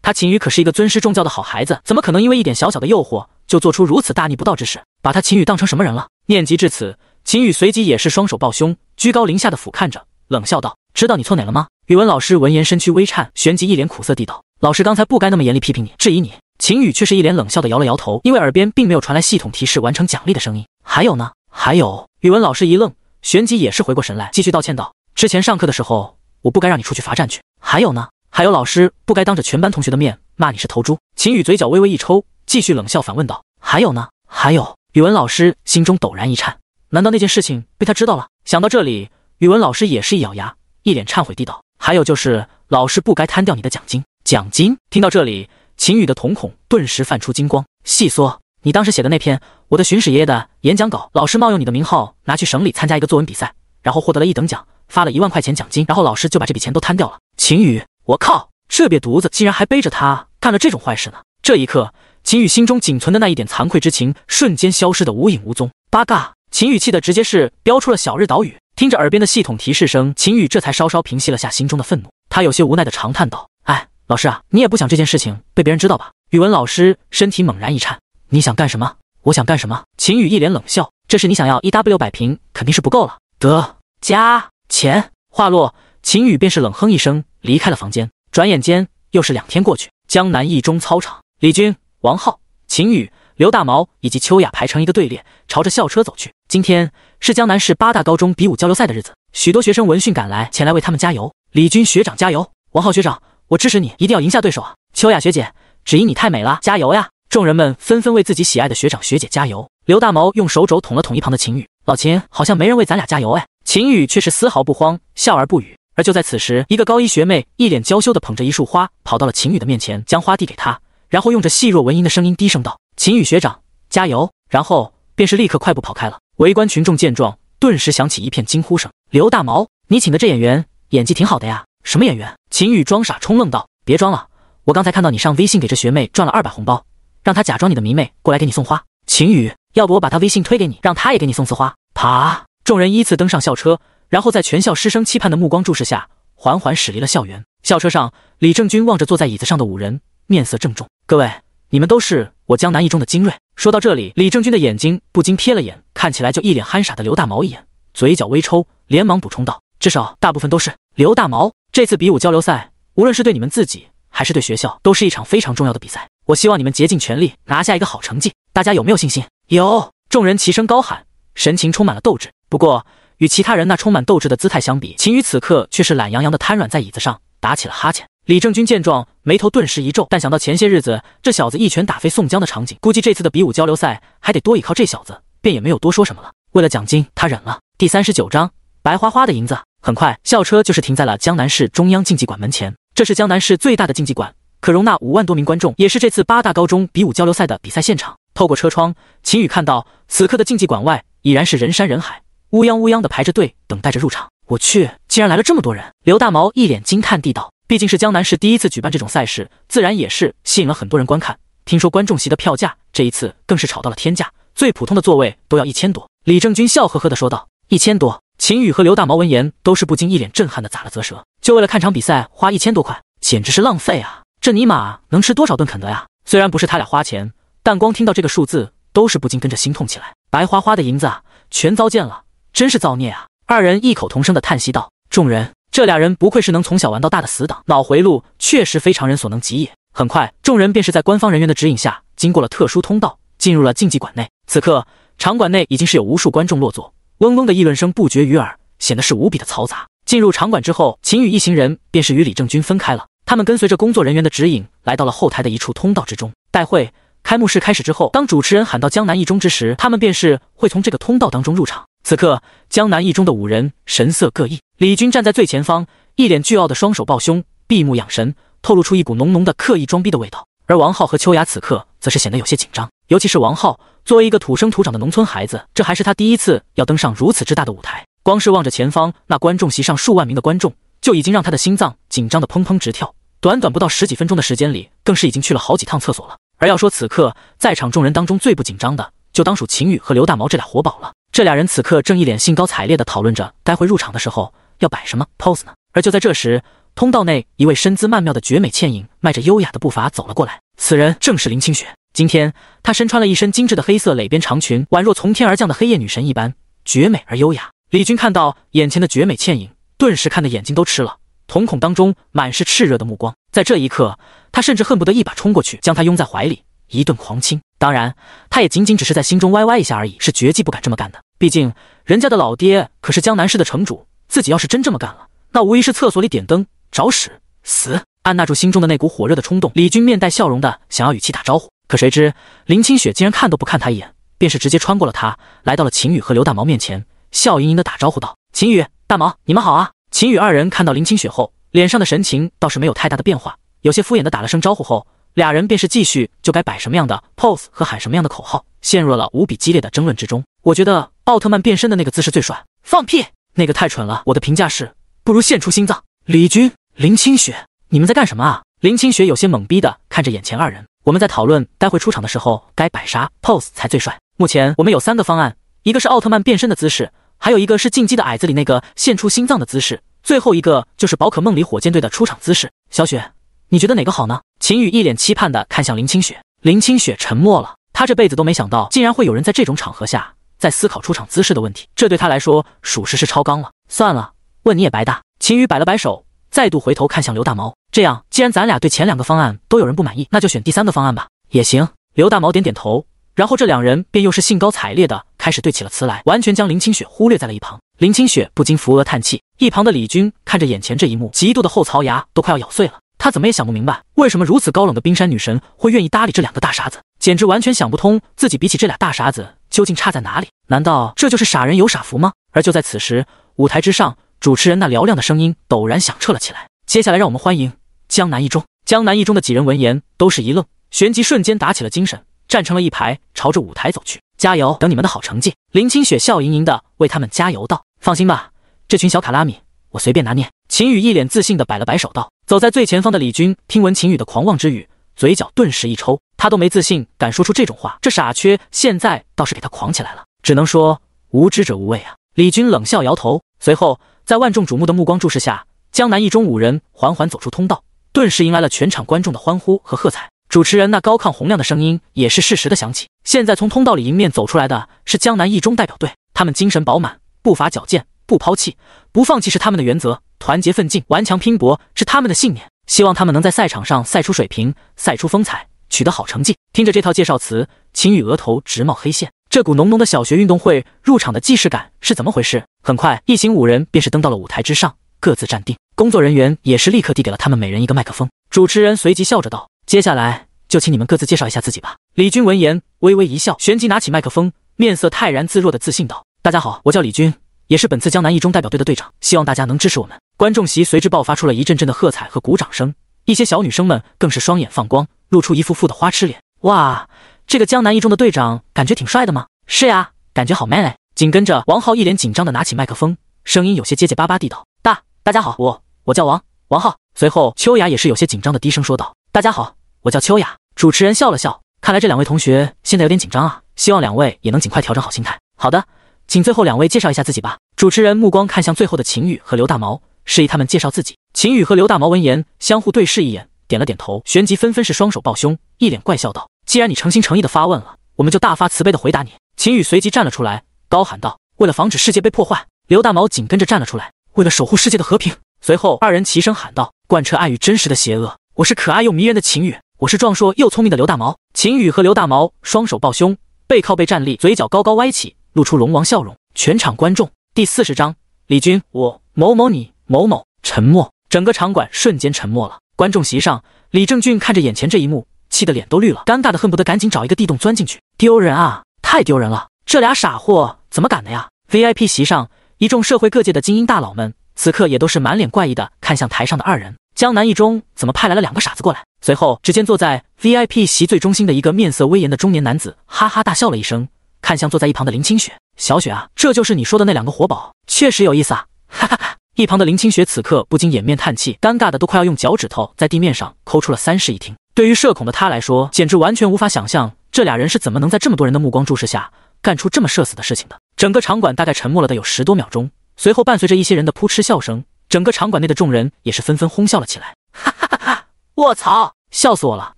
[SPEAKER 1] 他秦宇可是一个尊师重教的好孩子，怎么可能因为一点小小的诱惑就做出如此大逆不道之事？把他秦宇当成什么人了？念及至此，秦宇随即也是双手抱胸，居高临下的俯瞰着，冷笑道：“知道你错哪了吗？”语文老师闻言身躯微颤，旋即一脸苦涩地道：“老师刚才不该那么严厉批评你，质疑你。”秦宇却是一脸冷笑的摇了摇头，因为耳边并没有传来系统提示完成奖励的声音。还有呢？还有？语文老师一愣，旋即也是回过神来，继续道歉道：“之前上课的时候，我不该让你出去罚站去。还有呢？还有老师不该当着全班同学的面骂你是头猪。”秦宇嘴角微微一抽，继续冷笑反问道：“还有呢？还有？”语文老师心中陡然一颤，难道那件事情被他知道了？想到这里，语文老师也是一咬牙，一脸忏悔地道：“还有就是老师不该贪掉你的奖金。”奖金？听到这里。秦宇的瞳孔顿时泛出金光，细说：“你当时写的那篇我的巡史爷爷的演讲稿，老师冒用你的名号拿去省里参加一个作文比赛，然后获得了一等奖，发了一万块钱奖金，然后老师就把这笔钱都贪掉了。”秦宇，我靠，这瘪犊子竟然还背着他干了这种坏事呢！这一刻，秦宇心中仅存的那一点惭愧之情瞬间消失的无影无踪。八嘎！秦宇气的直接是飙出了小日岛屿。听着耳边的系统提示声，秦宇这才稍稍平息了下心中的愤怒，他有些无奈的长叹道：“哎。”老师啊，你也不想这件事情被别人知道吧？语文老师身体猛然一颤，你想干什么？我想干什么？秦宇一脸冷笑，这是你想要一 W 百平，肯定是不够了。得加钱。话落，秦宇便是冷哼一声，离开了房间。转眼间又是两天过去，江南一中操场，李军、王浩、秦宇、刘大毛以及秋雅排成一个队列，朝着校车走去。今天是江南市八大高中比武交流赛的日子，许多学生闻讯赶来，前来为他们加油。李军学长加油，王浩学长。我支持你，一定要赢下对手啊！秋雅学姐，只因你太美了，加油呀！众人们纷纷为自己喜爱的学长学姐加油。刘大毛用手肘捅了捅一旁的秦宇，老秦，好像没人为咱俩加油哎。秦宇却是丝毫不慌，笑而不语。而就在此时，一个高一学妹一脸娇羞的捧着一束花，跑到了秦宇的面前，将花递给他，然后用着细若蚊蝇的声音低声道：“秦宇学长，加油！”然后便是立刻快步跑开了。围观群众见状，顿时响起一片惊呼声：“刘大毛，你请的这演员演技挺好的呀！”什么演员？秦宇装傻充愣道：“别装了，我刚才看到你上微信给这学妹赚了二百红包，让她假装你的迷妹过来给你送花。秦宇，要不我把她微信推给你，让她也给你送次花。”啪！众人依次登上校车，然后在全校师生期盼的目光注视下，缓缓驶离了校园。校车上，李正军望着坐在椅子上的五人，面色郑重：“各位，你们都是我江南一中的精锐。”说到这里，李正军的眼睛不禁瞥了眼看起来就一脸憨傻的刘大毛一眼，嘴角微抽，连忙补充道：“至少大部分都是刘大毛。”这次比武交流赛，无论是对你们自己还是对学校，都是一场非常重要的比赛。我希望你们竭尽全力拿下一个好成绩。大家有没有信心？有！众人齐声高喊，神情充满了斗志。不过，与其他人那充满斗志的姿态相比，秦宇此刻却是懒洋洋的瘫软在椅子上，打起了哈欠。李正军见状，眉头顿时一皱，但想到前些日子这小子一拳打飞宋江的场景，估计这次的比武交流赛还得多依靠这小子，便也没有多说什么了。为了奖金，他忍了。第三十九章，白花花的银子。很快，校车就是停在了江南市中央竞技馆门前。这是江南市最大的竞技馆，可容纳五万多名观众，也是这次八大高中比武交流赛的比赛现场。透过车窗，秦宇看到此刻的竞技馆外已然是人山人海，乌泱乌泱的排着队等待着入场。我去，竟然来了这么多人！刘大毛一脸惊叹地道：“毕竟是江南市第一次举办这种赛事，自然也是吸引了很多人观看。听说观众席的票价这一次更是炒到了天价，最普通的座位都要一千多。”李正军笑呵呵地说道：“一千多。”秦宇和刘大毛闻言都是不禁一脸震撼的咂了咂舌，就为了看场比赛花一千多块，简直是浪费啊！这尼玛能吃多少顿肯德呀？虽然不是他俩花钱，但光听到这个数字都是不禁跟着心痛起来。白花花的银子啊，全糟践了，真是造孽啊！二人异口同声的叹息道：“众人，这俩人不愧是能从小玩到大的死党，脑回路确实非常人所能及也。”很快，众人便是在官方人员的指引下，经过了特殊通道，进入了竞技馆内。此刻，场馆内已经是有无数观众落座。嗡嗡的议论声不绝于耳，显得是无比的嘈杂。进入场馆之后，秦宇一行人便是与李正军分开了。他们跟随着工作人员的指引，来到了后台的一处通道之中。待会，开幕式开始之后，当主持人喊到江南一中之时，他们便是会从这个通道当中入场。此刻，江南一中的五人神色各异。李军站在最前方，一脸倨傲的双手抱胸，闭目养神，透露出一股浓浓的刻意装逼的味道。而王浩和秋雅此刻则是显得有些紧张，尤其是王浩，作为一个土生土长的农村孩子，这还是他第一次要登上如此之大的舞台。光是望着前方那观众席上数万名的观众，就已经让他的心脏紧张的砰砰直跳。短短不到十几分钟的时间里，更是已经去了好几趟厕所了。而要说此刻在场众人当中最不紧张的，就当属秦宇和刘大毛这俩活宝了。这俩人此刻正一脸兴高采烈地讨论着待会入场的时候要摆什么 pose 呢。而就在这时，通道内一位身姿曼妙的绝美倩影，迈着优雅的步伐走了过来。此人正是林清雪。今天她身穿了一身精致的黑色蕾边长裙，宛若从天而降的黑夜女神一般，绝美而优雅。李军看到眼前的绝美倩影，顿时看得眼睛都吃了，瞳孔当中满是炽热的目光。在这一刻，他甚至恨不得一把冲过去，将她拥在怀里，一顿狂亲。当然，他也仅仅只是在心中歪歪一下而已，是绝技不敢这么干的。毕竟人家的老爹可是江南市的城主，自己要是真这么干了，那无疑是厕所里点灯。找屎死！按捺住心中的那股火热的冲动，李军面带笑容的想要与其打招呼，可谁知林清雪竟然看都不看他一眼，便是直接穿过了他，来到了秦宇和刘大毛面前，笑盈盈的打招呼道：“秦宇、大毛，你们好啊！”秦宇二人看到林清雪后，脸上的神情倒是没有太大的变化，有些敷衍的打了声招呼后，俩人便是继续就该摆什么样的 pose 和喊什么样的口号，陷入了无比激烈的争论之中。我觉得奥特曼变身的那个姿势最帅，放屁，那个太蠢了。我的评价是，不如献出心脏。李军。林清雪，你们在干什么啊？林清雪有些懵逼的看着眼前二人。我们在讨论待会出场的时候该摆啥 pose 才最帅。目前我们有三个方案，一个是奥特曼变身的姿势，还有一个是进击的矮子里那个献出心脏的姿势，最后一个就是宝可梦里火箭队的出场姿势。小雪，你觉得哪个好呢？秦宇一脸期盼的看向林清雪。林清雪沉默了，他这辈子都没想到，竟然会有人在这种场合下在思考出场姿势的问题，这对他来说属实是超纲了。算了，问你也白搭。秦宇摆了摆手。再度回头看向刘大毛，这样，既然咱俩对前两个方案都有人不满意，那就选第三个方案吧，也行。刘大毛点点头，然后这两人便又是兴高采烈的开始对起了词来，完全将林清雪忽略在了一旁。林清雪不禁扶额叹气，一旁的李军看着眼前这一幕，极度的后槽牙都快要咬碎了。他怎么也想不明白，为什么如此高冷的冰山女神会愿意搭理这两个大傻子，简直完全想不通自己比起这俩大傻子究竟差在哪里？难道这就是傻人有傻福吗？而就在此时，舞台之上。主持人那嘹亮的声音陡然响彻了起来。接下来，让我们欢迎江南一中。江南一中的几人闻言都是一愣，旋即瞬间打起了精神，站成了一排，朝着舞台走去。加油，等你们的好成绩！林清雪笑盈盈的为他们加油道：“放心吧，这群小卡拉米，我随便拿捏。”秦宇一脸自信的摆了摆手道：“走在最前方的李军听闻秦宇的狂妄之语，嘴角顿时一抽，他都没自信敢说出这种话，这傻缺现在倒是给他狂起来了。只能说无知者无畏啊！”李军冷笑摇头，随后。在万众瞩目的目光注视下，江南一中五人缓缓走出通道，顿时迎来了全场观众的欢呼和喝彩。主持人那高亢洪亮的声音也是适时的响起。现在从通道里迎面走出来的是江南一中代表队，他们精神饱满，步伐矫健，不抛弃、不放弃是他们的原则，团结奋进、顽强拼搏是他们的信念。希望他们能在赛场上赛出水平，赛出风采，取得好成绩。听着这套介绍词，秦宇额头直冒黑线。这股浓浓的小学运动会入场的既视感是怎么回事？很快，一行五人便是登到了舞台之上，各自站定。工作人员也是立刻递给了他们每人一个麦克风。主持人随即笑着道：“接下来就请你们各自介绍一下自己吧。”李军闻言微微一笑，旋即拿起麦克风，面色泰然自若的自信道：“大家好，我叫李军，也是本次江南一中代表队的队长，希望大家能支持我们。”观众席随之爆发出了一阵阵的喝彩和鼓掌声，一些小女生们更是双眼放光，露出一副副的花痴脸。哇！这个江南一中的队长感觉挺帅的吗？是呀，感觉好 man 哎。紧跟着，王浩一脸紧张的拿起麦克风，声音有些结结巴巴地道：“大大家好，我我叫王王浩。”随后，秋雅也是有些紧张的低声说道：“大家好，我叫秋雅。”主持人笑了笑，看来这两位同学现在有点紧张啊，希望两位也能尽快调整好心态。好的，请最后两位介绍一下自己吧。主持人目光看向最后的秦宇和刘大毛，示意他们介绍自己。秦宇和刘大毛闻言相互对视一眼，点了点头，旋即纷纷是双手抱胸，一脸怪笑道。既然你诚心诚意的发问了，我们就大发慈悲的回答你。秦宇随即站了出来，高喊道：“为了防止世界被破坏。”刘大毛紧跟着站了出来：“为了守护世界的和平。”随后二人齐声喊道：“贯彻爱与真实的邪恶。”我是可爱又迷人的秦宇，我是壮硕又聪明的刘大毛。秦宇和刘大毛双手抱胸，背靠背站立，嘴角高高歪起，露出龙王笑容。全场观众，第四十章，李军，我某某你某某沉默，整个场馆瞬间沉默了。观众席上，李正俊看着眼前这一幕。气得脸都绿了，尴尬的恨不得赶紧找一个地洞钻进去。丢人啊，太丢人了！这俩傻货怎么敢的呀？VIP 席上，一众社会各界的精英大佬们，此刻也都是满脸怪异的看向台上的二人。江南一中怎么派来了两个傻子过来？随后，只见坐在 VIP 席最中心的一个面色威严的中年男子，哈哈大笑了一声，看向坐在一旁的林清雪。小雪啊，这就是你说的那两个活宝，确实有意思啊！哈哈哈。一旁的林清雪此刻不禁掩面叹气，尴尬的都快要用脚趾头在地面上抠出了三室一厅。对于社恐的他来说，简直完全无法想象这俩人是怎么能在这么多人的目光注视下干出这么社死的事情的。整个场馆大概沉默了的有十多秒钟，随后伴随着一些人的扑哧笑声，整个场馆内的众人也是纷纷哄笑了起来。哈哈哈哈！卧槽，笑死我了！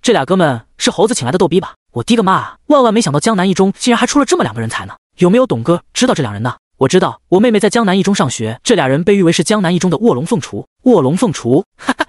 [SPEAKER 1] 这俩哥们是猴子请来的逗逼吧？我滴个妈！万万没想到江南一中竟然还出了这么两个人才呢！有没有董哥知道这两人呢？我知道，我妹妹在江南一中上学，这俩人被誉为是江南一中的卧龙凤雏。卧龙凤雏，哈哈，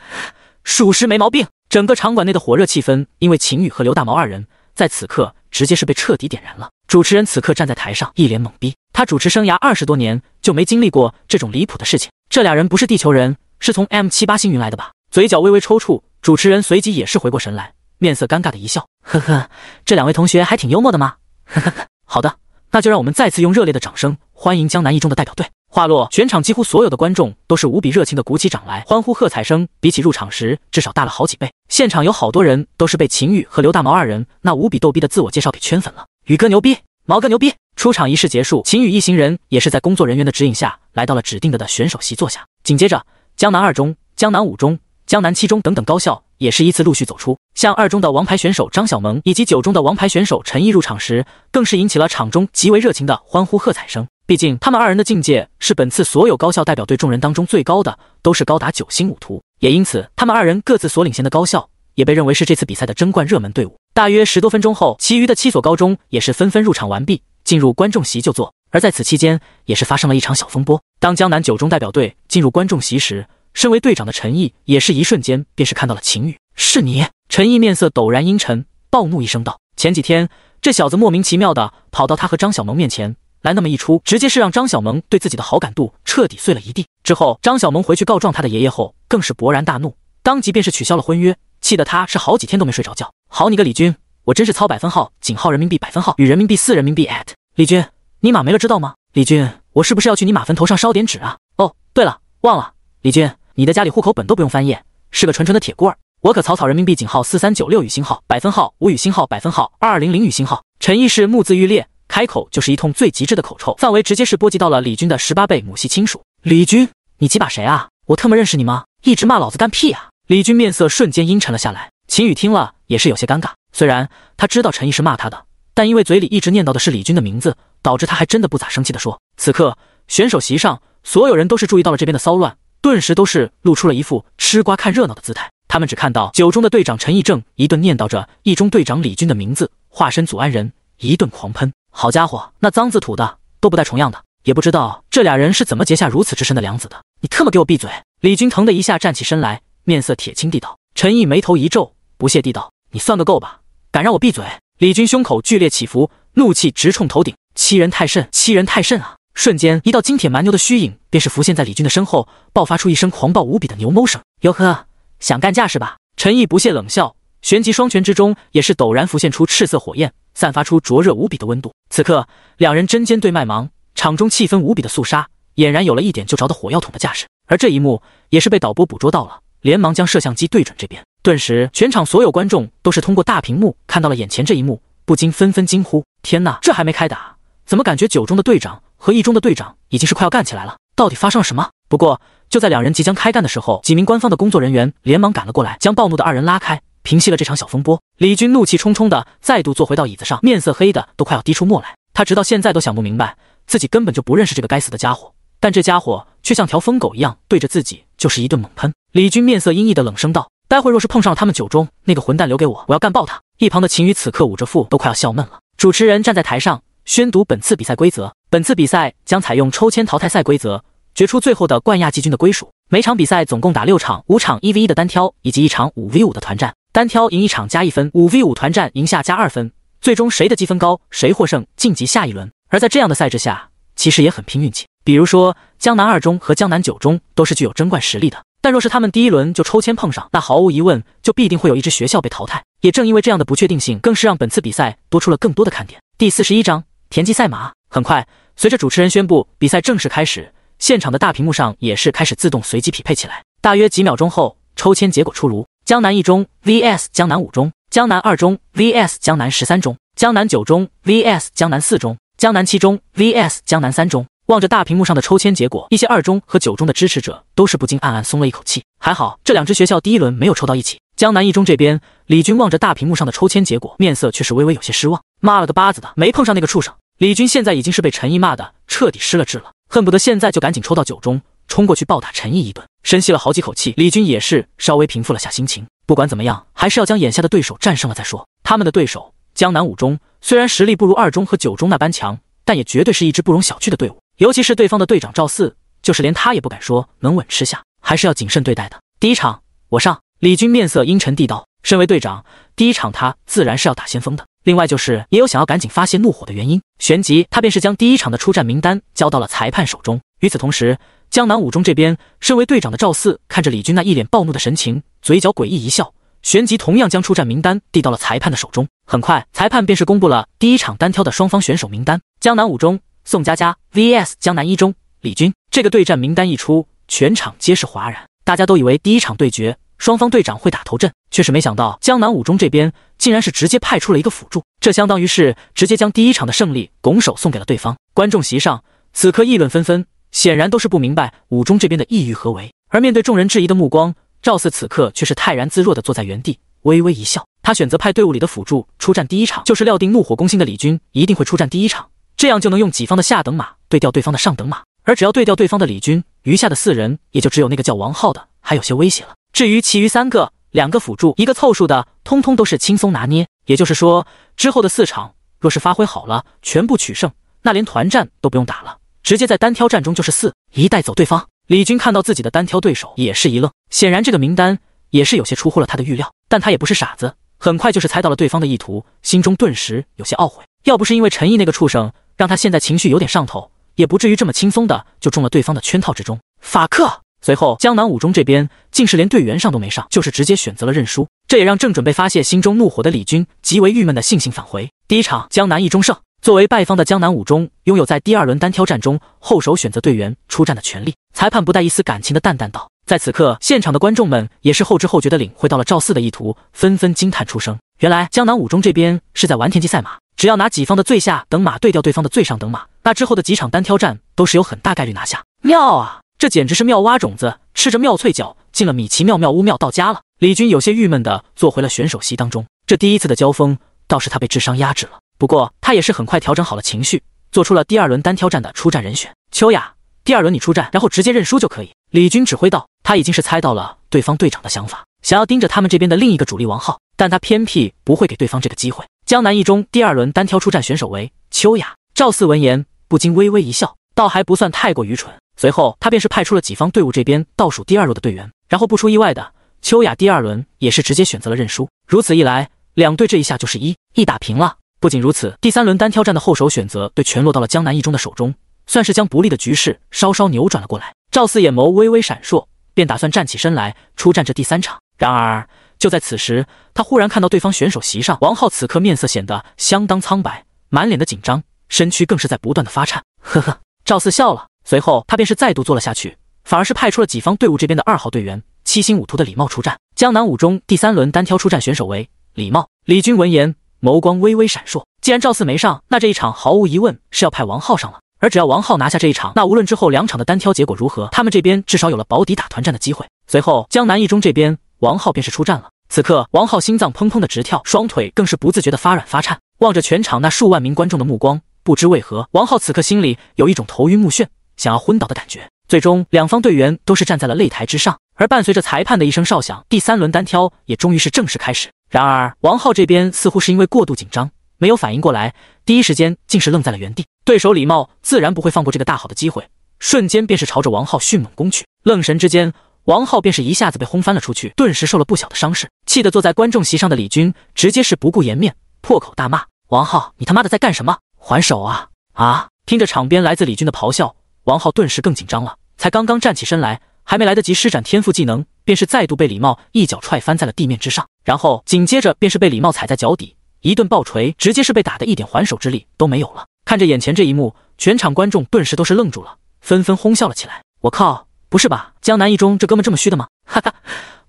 [SPEAKER 1] 属实没毛病。整个场馆内的火热气氛，因为秦宇和刘大毛二人在此刻直接是被彻底点燃了。主持人此刻站在台上，一脸懵逼。他主持生涯二十多年，就没经历过这种离谱的事情。这俩人不是地球人，是从 M 七八星云来的吧？嘴角微微抽搐，主持人随即也是回过神来，面色尴尬的一笑，呵呵，这两位同学还挺幽默的嘛。呵呵呵，好的。那就让我们再次用热烈的掌声欢迎江南一中的代表队。话落，全场几乎所有的观众都是无比热情的鼓起掌来，欢呼喝彩声比起入场时至少大了好几倍。现场有好多人都是被秦宇和刘大毛二人那无比逗逼的自我介绍给圈粉了。宇哥牛逼，毛哥牛逼！出场仪式结束，秦宇一行人也是在工作人员的指引下来到了指定的的选手席坐下。紧接着，江南二中、江南五中、江南七中等等高校。也是依次陆续走出，像二中的王牌选手张小萌以及九中的王牌选手陈毅入场时，更是引起了场中极为热情的欢呼喝彩声。毕竟他们二人的境界是本次所有高校代表队众人当中最高的，都是高达九星武徒，也因此他们二人各自所领衔的高校也被认为是这次比赛的争冠热门队伍。大约十多分钟后，其余的七所高中也是纷纷入场完毕，进入观众席就坐。而在此期间，也是发生了一场小风波。当江南九中代表队进入观众席时，身为队长的陈毅也是一瞬间便是看到了秦宇，是你？陈毅面色陡然阴沉，暴怒一声道：“前几天这小子莫名其妙的跑到他和张小萌面前来，那么一出，直接是让张小萌对自己的好感度彻底碎了一地。之后张小萌回去告状他的爷爷后，更是勃然大怒，当即便是取消了婚约，气得他是好几天都没睡着觉。好你个李军，我真是操百分号井号人民币百分号与人民币四人民币 at 李军，你马没了知道吗？李军，我是不是要去你马坟头上烧点纸啊？哦，对了，忘了，李军。”你的家里户口本都不用翻页，是个纯纯的铁棍儿。我可草草人民币井号四三九六与星号百分号五与星号百分号二二零零与星号。陈毅是目眦欲裂，开口就是一通最极致的口臭，范围直接是波及到了李军的十八倍母系亲属。李军，你几把谁啊？我特么认识你吗？一直骂老子干屁啊！李军面色瞬间阴沉了下来。秦宇听了也是有些尴尬，虽然他知道陈毅是骂他的，但因为嘴里一直念叨的是李军的名字，导致他还真的不咋生气的说。此刻选手席上，所有人都是注意到了这边的骚乱。顿时都是露出了一副吃瓜看热闹的姿态。他们只看到九中的队长陈毅正一顿念叨着一中队长李军的名字，化身祖安人一顿狂喷。好家伙，那脏字吐的都不带重样的，也不知道这俩人是怎么结下如此之深的梁子的。你特么给我闭嘴！李军腾的一下站起身来，面色铁青地道。陈毅眉头一皱，不屑地道：“你算个够吧，敢让我闭嘴！”李军胸口剧烈起伏，怒气直冲头顶，欺人太甚，欺人太甚啊！瞬间，一道金铁蛮牛的虚影便是浮现在李军的身后，爆发出一声狂暴无比的牛哞声。哟呵，想干架是吧？陈毅不屑冷笑，旋即双拳之中也是陡然浮现出赤色火焰，散发出灼热无比的温度。此刻，两人针尖对麦芒，场中气氛无比的肃杀，俨然有了一点就着的火药桶的架势。而这一幕也是被导播捕捉到了，连忙将摄像机对准这边。顿时，全场所有观众都是通过大屏幕看到了眼前这一幕，不禁纷纷惊呼：天呐，这还没开打，怎么感觉九中的队长？和一中的队长已经是快要干起来了，到底发生了什么？不过就在两人即将开干的时候，几名官方的工作人员连忙赶了过来，将暴怒的二人拉开，平息了这场小风波。李军怒气冲冲的再度坐回到椅子上，面色黑的都快要滴出沫来。他直到现在都想不明白，自己根本就不认识这个该死的家伙，但这家伙却像条疯狗一样对着自己就是一顿猛喷。李军面色阴翳的冷声道：“待会若是碰上了他们九中那个混蛋，留给我，我要干爆他！”一旁的秦宇此刻捂着腹都快要笑闷了。主持人站在台上。宣读本次比赛规则。本次比赛将采用抽签淘汰赛规则，决出最后的冠亚季军的归属。每场比赛总共打六场，五场一 v 一的单挑，以及一场五 v 五的团战。单挑赢一场加一分，五 v 五团战赢下加二分。最终谁的积分高，谁获胜，晋级下一轮。而在这样的赛制下，其实也很拼运气。比如说江南二中和江南九中都是具有争冠实力的，但若是他们第一轮就抽签碰上，那毫无疑问就必定会有一支学校被淘汰。也正因为这样的不确定性，更是让本次比赛多出了更多的看点。第四十一章田忌赛马。很快，随着主持人宣布比赛正式开始，现场的大屏幕上也是开始自动随机匹配起来。大约几秒钟后，抽签结果出炉：江南一中 vs 江南五中，江南二中 vs 江南十三中，江南九中 vs 江南四中，江南七中 vs 江南三中。望着大屏幕上的抽签结果，一些二中和九中的支持者都是不禁暗暗松了一口气。还好这两支学校第一轮没有抽到一起。江南一中这边，李军望着大屏幕上的抽签结果，面色却是微微有些失望。妈了个巴子的，没碰上那个畜生！李军现在已经是被陈毅骂的彻底失了智了，恨不得现在就赶紧抽到九中，冲过去暴打陈毅一顿。深吸了好几口气，李军也是稍微平复了下心情。不管怎么样，还是要将眼下的对手战胜了再说。他们的对手江南五中虽然实力不如二中和九中那般强，但也绝对是一支不容小觑的队伍。尤其是对方的队长赵四，就是连他也不敢说能稳吃下，还是要谨慎对待的。第一场我上，李军面色阴沉地道：“身为队长，第一场他自然是要打先锋的。另外就是也有想要赶紧发泄怒火的原因。旋即，他便是将第一场的出战名单交到了裁判手中。与此同时，江南五中这边，身为队长的赵四看着李军那一脸暴怒的神情，嘴角诡异一笑，旋即同样将出战名单递到了裁判的手中。很快，裁判便是公布了第一场单挑的双方选手名单：江南五中。宋佳佳 vs 江南一中李军，这个对战名单一出，全场皆是哗然。大家都以为第一场对决双方队长会打头阵，却是没想到江南五中这边竟然是直接派出了一个辅助，这相当于是直接将第一场的胜利拱手送给了对方。观众席上此刻议论纷纷，显然都是不明白五中这边的意欲何为。而面对众人质疑的目光，赵四此刻却是泰然自若的坐在原地，微微一笑。他选择派队伍里的辅助出战第一场，就是料定怒火攻心的李军一定会出战第一场。这样就能用己方的下等马对掉对方的上等马，而只要对掉对方的李军，余下的四人也就只有那个叫王浩的还有些威胁了。至于其余三个，两个辅助，一个凑数的，通通都是轻松拿捏。也就是说，之后的四场若是发挥好了，全部取胜，那连团战都不用打了，直接在单挑战中就是四一带走对方。李军看到自己的单挑对手也是一愣，显然这个名单也是有些出乎了他的预料，但他也不是傻子，很快就是猜到了对方的意图，心中顿时有些懊悔。要不是因为陈毅那个畜生。让他现在情绪有点上头，也不至于这么轻松的就中了对方的圈套之中。法克随后，江南五中这边竟是连队员上都没上，就是直接选择了认输。这也让正准备发泄心中怒火的李军极为郁闷的悻悻返回。第一场，江南一中胜。作为败方的江南五中，拥有在第二轮单挑战中后手选择队员出战的权利。裁判不带一丝感情的淡淡道。在此刻，现场的观众们也是后知后觉的领会到了赵四的意图，纷纷惊叹出声。原来江南五中这边是在玩田忌赛马。只要拿己方的最下等马对掉对方的最上等马，那之后的几场单挑战都是有很大概率拿下。妙啊，这简直是妙蛙种子吃着妙脆角进了米奇妙妙屋妙到家了。李军有些郁闷的坐回了选手席当中。这第一次的交锋倒是他被智商压制了，不过他也是很快调整好了情绪，做出了第二轮单挑战的出战人选。秋雅，第二轮你出战，然后直接认输就可以。李军指挥道，他已经是猜到了对方队长的想法，想要盯着他们这边的另一个主力王浩，但他偏僻不会给对方这个机会。江南一中第二轮单挑出战选手为秋雅，赵四闻言不禁微微一笑，倒还不算太过愚蠢。随后他便是派出了己方队伍这边倒数第二弱的队员，然后不出意外的，秋雅第二轮也是直接选择了认输。如此一来，两队这一下就是一一打平了。不仅如此，第三轮单挑战的后手选择对全落到了江南一中的手中，算是将不利的局势稍稍扭转了过来。赵四眼眸微微闪烁，便打算站起身来出战这第三场。然而。就在此时，他忽然看到对方选手席上，王浩此刻面色显得相当苍白，满脸的紧张，身躯更是在不断的发颤。呵呵，赵四笑了，随后他便是再度坐了下去，反而是派出了己方队伍这边的二号队员七星五图的李茂出战。江南五中第三轮单挑出战选手为李茂。李军闻言，眸光微微闪烁。既然赵四没上，那这一场毫无疑问是要派王浩上了。而只要王浩拿下这一场，那无论之后两场的单挑结果如何，他们这边至少有了保底打团战的机会。随后，江南一中这边。王浩便是出战了。此刻，王浩心脏砰砰的直跳，双腿更是不自觉的发软发颤。望着全场那数万名观众的目光，不知为何，王浩此刻心里有一种头晕目眩、想要昏倒的感觉。最终，两方队员都是站在了擂台之上，而伴随着裁判的一声哨响，第三轮单挑也终于是正式开始。然而，王浩这边似乎是因为过度紧张，没有反应过来，第一时间竟是愣在了原地。对手李茂自然不会放过这个大好的机会，瞬间便是朝着王浩迅猛攻去。愣神之间。王浩便是一下子被轰翻了出去，顿时受了不小的伤势，气得坐在观众席上的李军直接是不顾颜面，破口大骂：“王浩，你他妈的在干什么？还手啊！”啊！听着场边来自李军的咆哮，王浩顿时更紧张了，才刚刚站起身来，还没来得及施展天赋技能，便是再度被李茂一脚踹翻在了地面之上，然后紧接着便是被李茂踩在脚底，一顿暴锤，直接是被打的一点还手之力都没有了。看着眼前这一幕，全场观众顿时都是愣住了，纷纷哄笑了起来。我靠，不是吧？江南一中这哥们这么虚的吗？哈哈，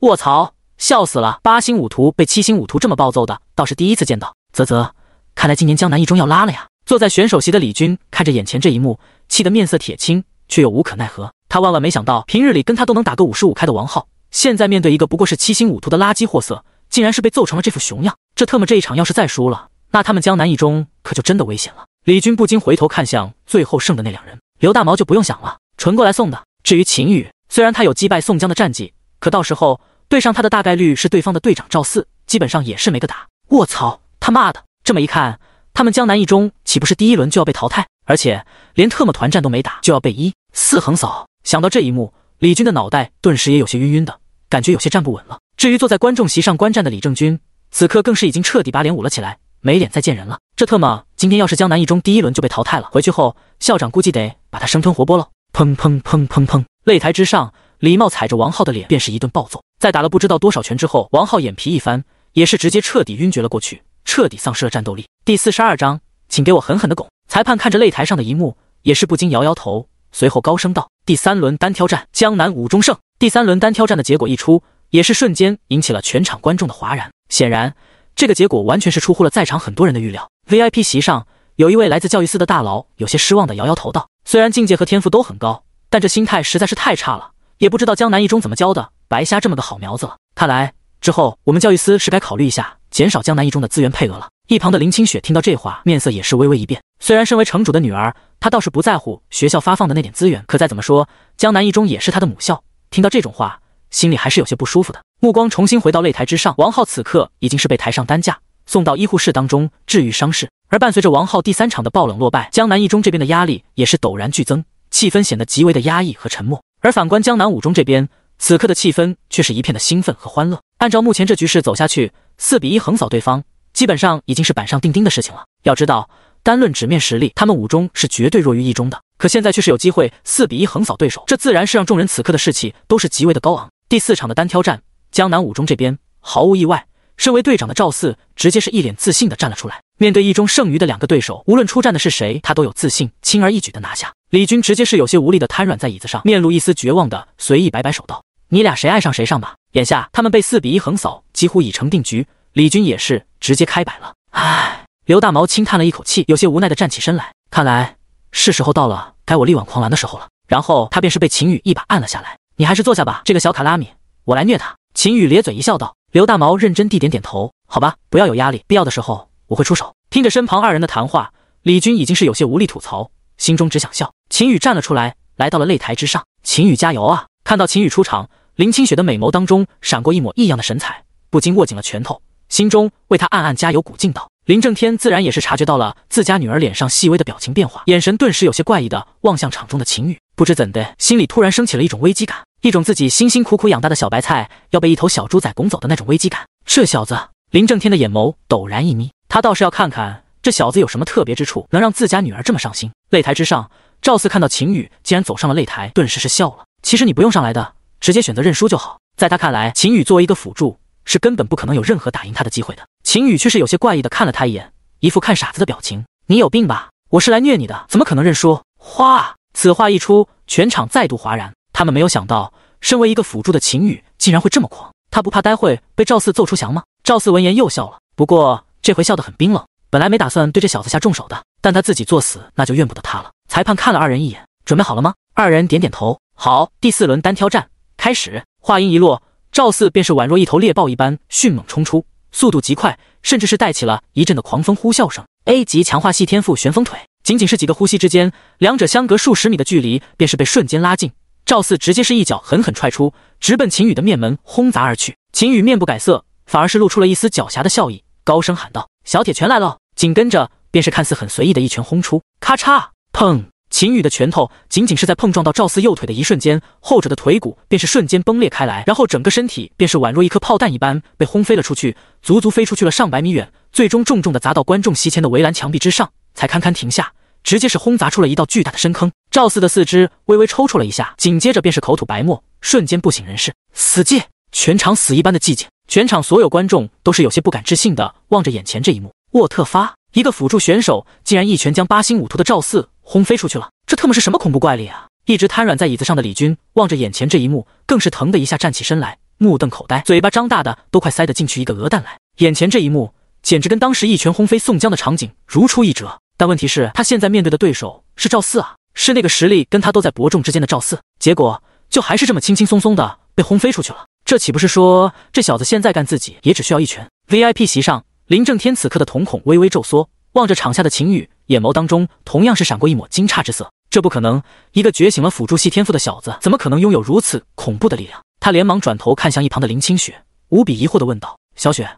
[SPEAKER 1] 卧槽，笑死了！八星武徒被七星武徒这么暴揍的，倒是第一次见到。啧啧，看来今年江南一中要拉了呀。坐在选手席的李军看着眼前这一幕，气得面色铁青，却又无可奈何。他万万没想到，平日里跟他都能打个五十五开的王浩，现在面对一个不过是七星武徒的垃圾货色，竟然是被揍成了这副熊样。这特么这一场要是再输了，那他们江南一中可就真的危险了。李军不禁回头看向最后剩的那两人，刘大毛就不用想了，纯过来送的。至于秦羽，虽然他有击败宋江的战绩，可到时候对上他的大概率是对方的队长赵四，基本上也是没得打。卧槽，他妈的！这么一看，他们江南一中岂不是第一轮就要被淘汰？而且连特么团战都没打，就要被一四横扫。想到这一幕，李军的脑袋顿时也有些晕晕的，感觉有些站不稳了。至于坐在观众席上观战的李正军，此刻更是已经彻底把脸捂了起来。没脸再见人了，这特么今天要是江南一中第一轮就被淘汰了，回去后校长估计得把他生吞活剥喽！砰砰砰砰砰，擂台之上，李茂踩着王浩的脸便是一顿暴揍，在打了不知道多少拳之后，王浩眼皮一翻，也是直接彻底晕厥了过去，彻底丧失了战斗力。第四十二章，请给我狠狠的拱！裁判看着擂台上的一幕，也是不禁摇摇头，随后高声道：“第三轮单挑战，江南五中胜。”第三轮单挑战的结果一出，也是瞬间引起了全场观众的哗然，显然。这个结果完全是出乎了在场很多人的预料。VIP 席上有一位来自教育司的大佬，有些失望的摇摇头道：“虽然境界和天赋都很高，但这心态实在是太差了。也不知道江南一中怎么教的，白瞎这么个好苗子了。看来之后我们教育司是该考虑一下，减少江南一中的资源配额了。”一旁的林清雪听到这话，面色也是微微一变。虽然身为城主的女儿，她倒是不在乎学校发放的那点资源，可再怎么说，江南一中也是她的母校。听到这种话。心里还是有些不舒服的，目光重新回到擂台之上。王浩此刻已经是被抬上担架，送到医护室当中治愈伤势。而伴随着王浩第三场的爆冷落败，江南一中这边的压力也是陡然剧增，气氛显得极为的压抑和沉默。而反观江南五中这边，此刻的气氛却是一片的兴奋和欢乐。按照目前这局势走下去，四比一横扫对方，基本上已经是板上钉钉的事情了。要知道，单论纸面实力，他们五中是绝对弱于一中的，可现在却是有机会四比一横扫对手，这自然是让众人此刻的士气都是极为的高昂。第四场的单挑战，江南五中这边毫无意外，身为队长的赵四直接是一脸自信的站了出来。面对一中剩余的两个对手，无论出战的是谁，他都有自信轻而易举的拿下。李军直接是有些无力的瘫软在椅子上，面露一丝绝望的随意摆摆手道：“你俩谁爱上谁上吧。”眼下他们被四比一横扫，几乎已成定局。李军也是直接开摆了。唉，刘大毛轻叹了一口气，有些无奈的站起身来，看来是时候到了该我力挽狂澜的时候了。然后他便是被秦羽一把按了下来。你还是坐下吧，这个小卡拉米，我来虐他。秦羽咧嘴一笑，道：“刘大毛认真地点点头，好吧，不要有压力，必要的时候我会出手。”听着身旁二人的谈话，李军已经是有些无力吐槽，心中只想笑。秦羽站了出来，来到了擂台之上。秦羽加油啊！看到秦羽出场，林清雪的美眸当中闪过一抹异样的神采，不禁握紧了拳头，心中为他暗暗加油鼓劲道。林正天自然也是察觉到了自家女儿脸上细微的表情变化，眼神顿时有些怪异的望向场中的秦宇，不知怎的，心里突然升起了一种危机感。一种自己辛辛苦苦养大的小白菜要被一头小猪仔拱走的那种危机感。这小子，林正天的眼眸陡然一眯，他倒是要看看这小子有什么特别之处，能让自家女儿这么上心。擂台之上，赵四看到秦宇竟然走上了擂台，顿时是笑了。其实你不用上来的，直接选择认输就好。在他看来，秦宇作为一个辅助，是根本不可能有任何打赢他的机会的。秦羽却是有些怪异的看了他一眼，一副看傻子的表情。你有病吧？我是来虐你的，怎么可能认输？哗！此话一出，全场再度哗然。他们没有想到，身为一个辅助的秦羽竟然会这么狂。他不怕待会被赵四揍出翔吗？赵四闻言又笑了，不过这回笑得很冰冷。本来没打算对这小子下重手的，但他自己作死，那就怨不得他了。裁判看了二人一眼，准备好了吗？二人点点头。好，第四轮单挑战开始。话音一落，赵四便是宛若一头猎豹一般迅猛冲出，速度极快，甚至是带起了一阵的狂风呼啸声。A 级强化系天赋旋风腿，仅仅是几个呼吸之间，两者相隔数十米的距离便是被瞬间拉近。赵四直接是一脚狠狠踹出，直奔秦羽的面门轰砸而去。秦羽面不改色，反而是露出了一丝狡黠的笑意，高声喊道：“小铁拳来了！”紧跟着便是看似很随意的一拳轰出，咔嚓，砰！秦羽的拳头仅仅是在碰撞到赵四右腿的一瞬间，后者的腿骨便是瞬间崩裂开来，然后整个身体便是宛若一颗炮弹一般被轰飞了出去，足足飞出去了上百米远，最终重重的砸到观众席前的围栏墙壁之上，才堪堪停下。直接是轰砸出了一道巨大的深坑。赵四的四肢微微抽搐了一下，紧接着便是口吐白沫，瞬间不省人事。死寂，全场死一般的寂静。全场所有观众都是有些不敢置信的望着眼前这一幕。沃特发，一个辅助选手竟然一拳将八星武徒的赵四轰飞出去了，这特么是什么恐怖怪力啊！一直瘫软在椅子上的李军望着眼前这一幕，更是疼的一下站起身来，目瞪口呆，嘴巴张大的都快塞得进去一个鹅蛋来。眼前这一幕简直跟当时一拳轰飞宋江的场景如出一辙。但问题是，他现在面对的对手是赵四啊，是那个实力跟他都在伯仲之间的赵四，结果就还是这么轻轻松松的被轰飞出去了。这岂不是说这小子现在干自己也只需要一拳？VIP 席上，林正天此刻的瞳孔微微皱缩，望着场下的秦羽，眼眸当中同样是闪过一抹惊诧之色。这不可能，一个觉醒了辅助系天赋的小子，怎么可能拥有如此恐怖的力量？他连忙转头看向一旁的林清雪，无比疑惑的问道：“小雪，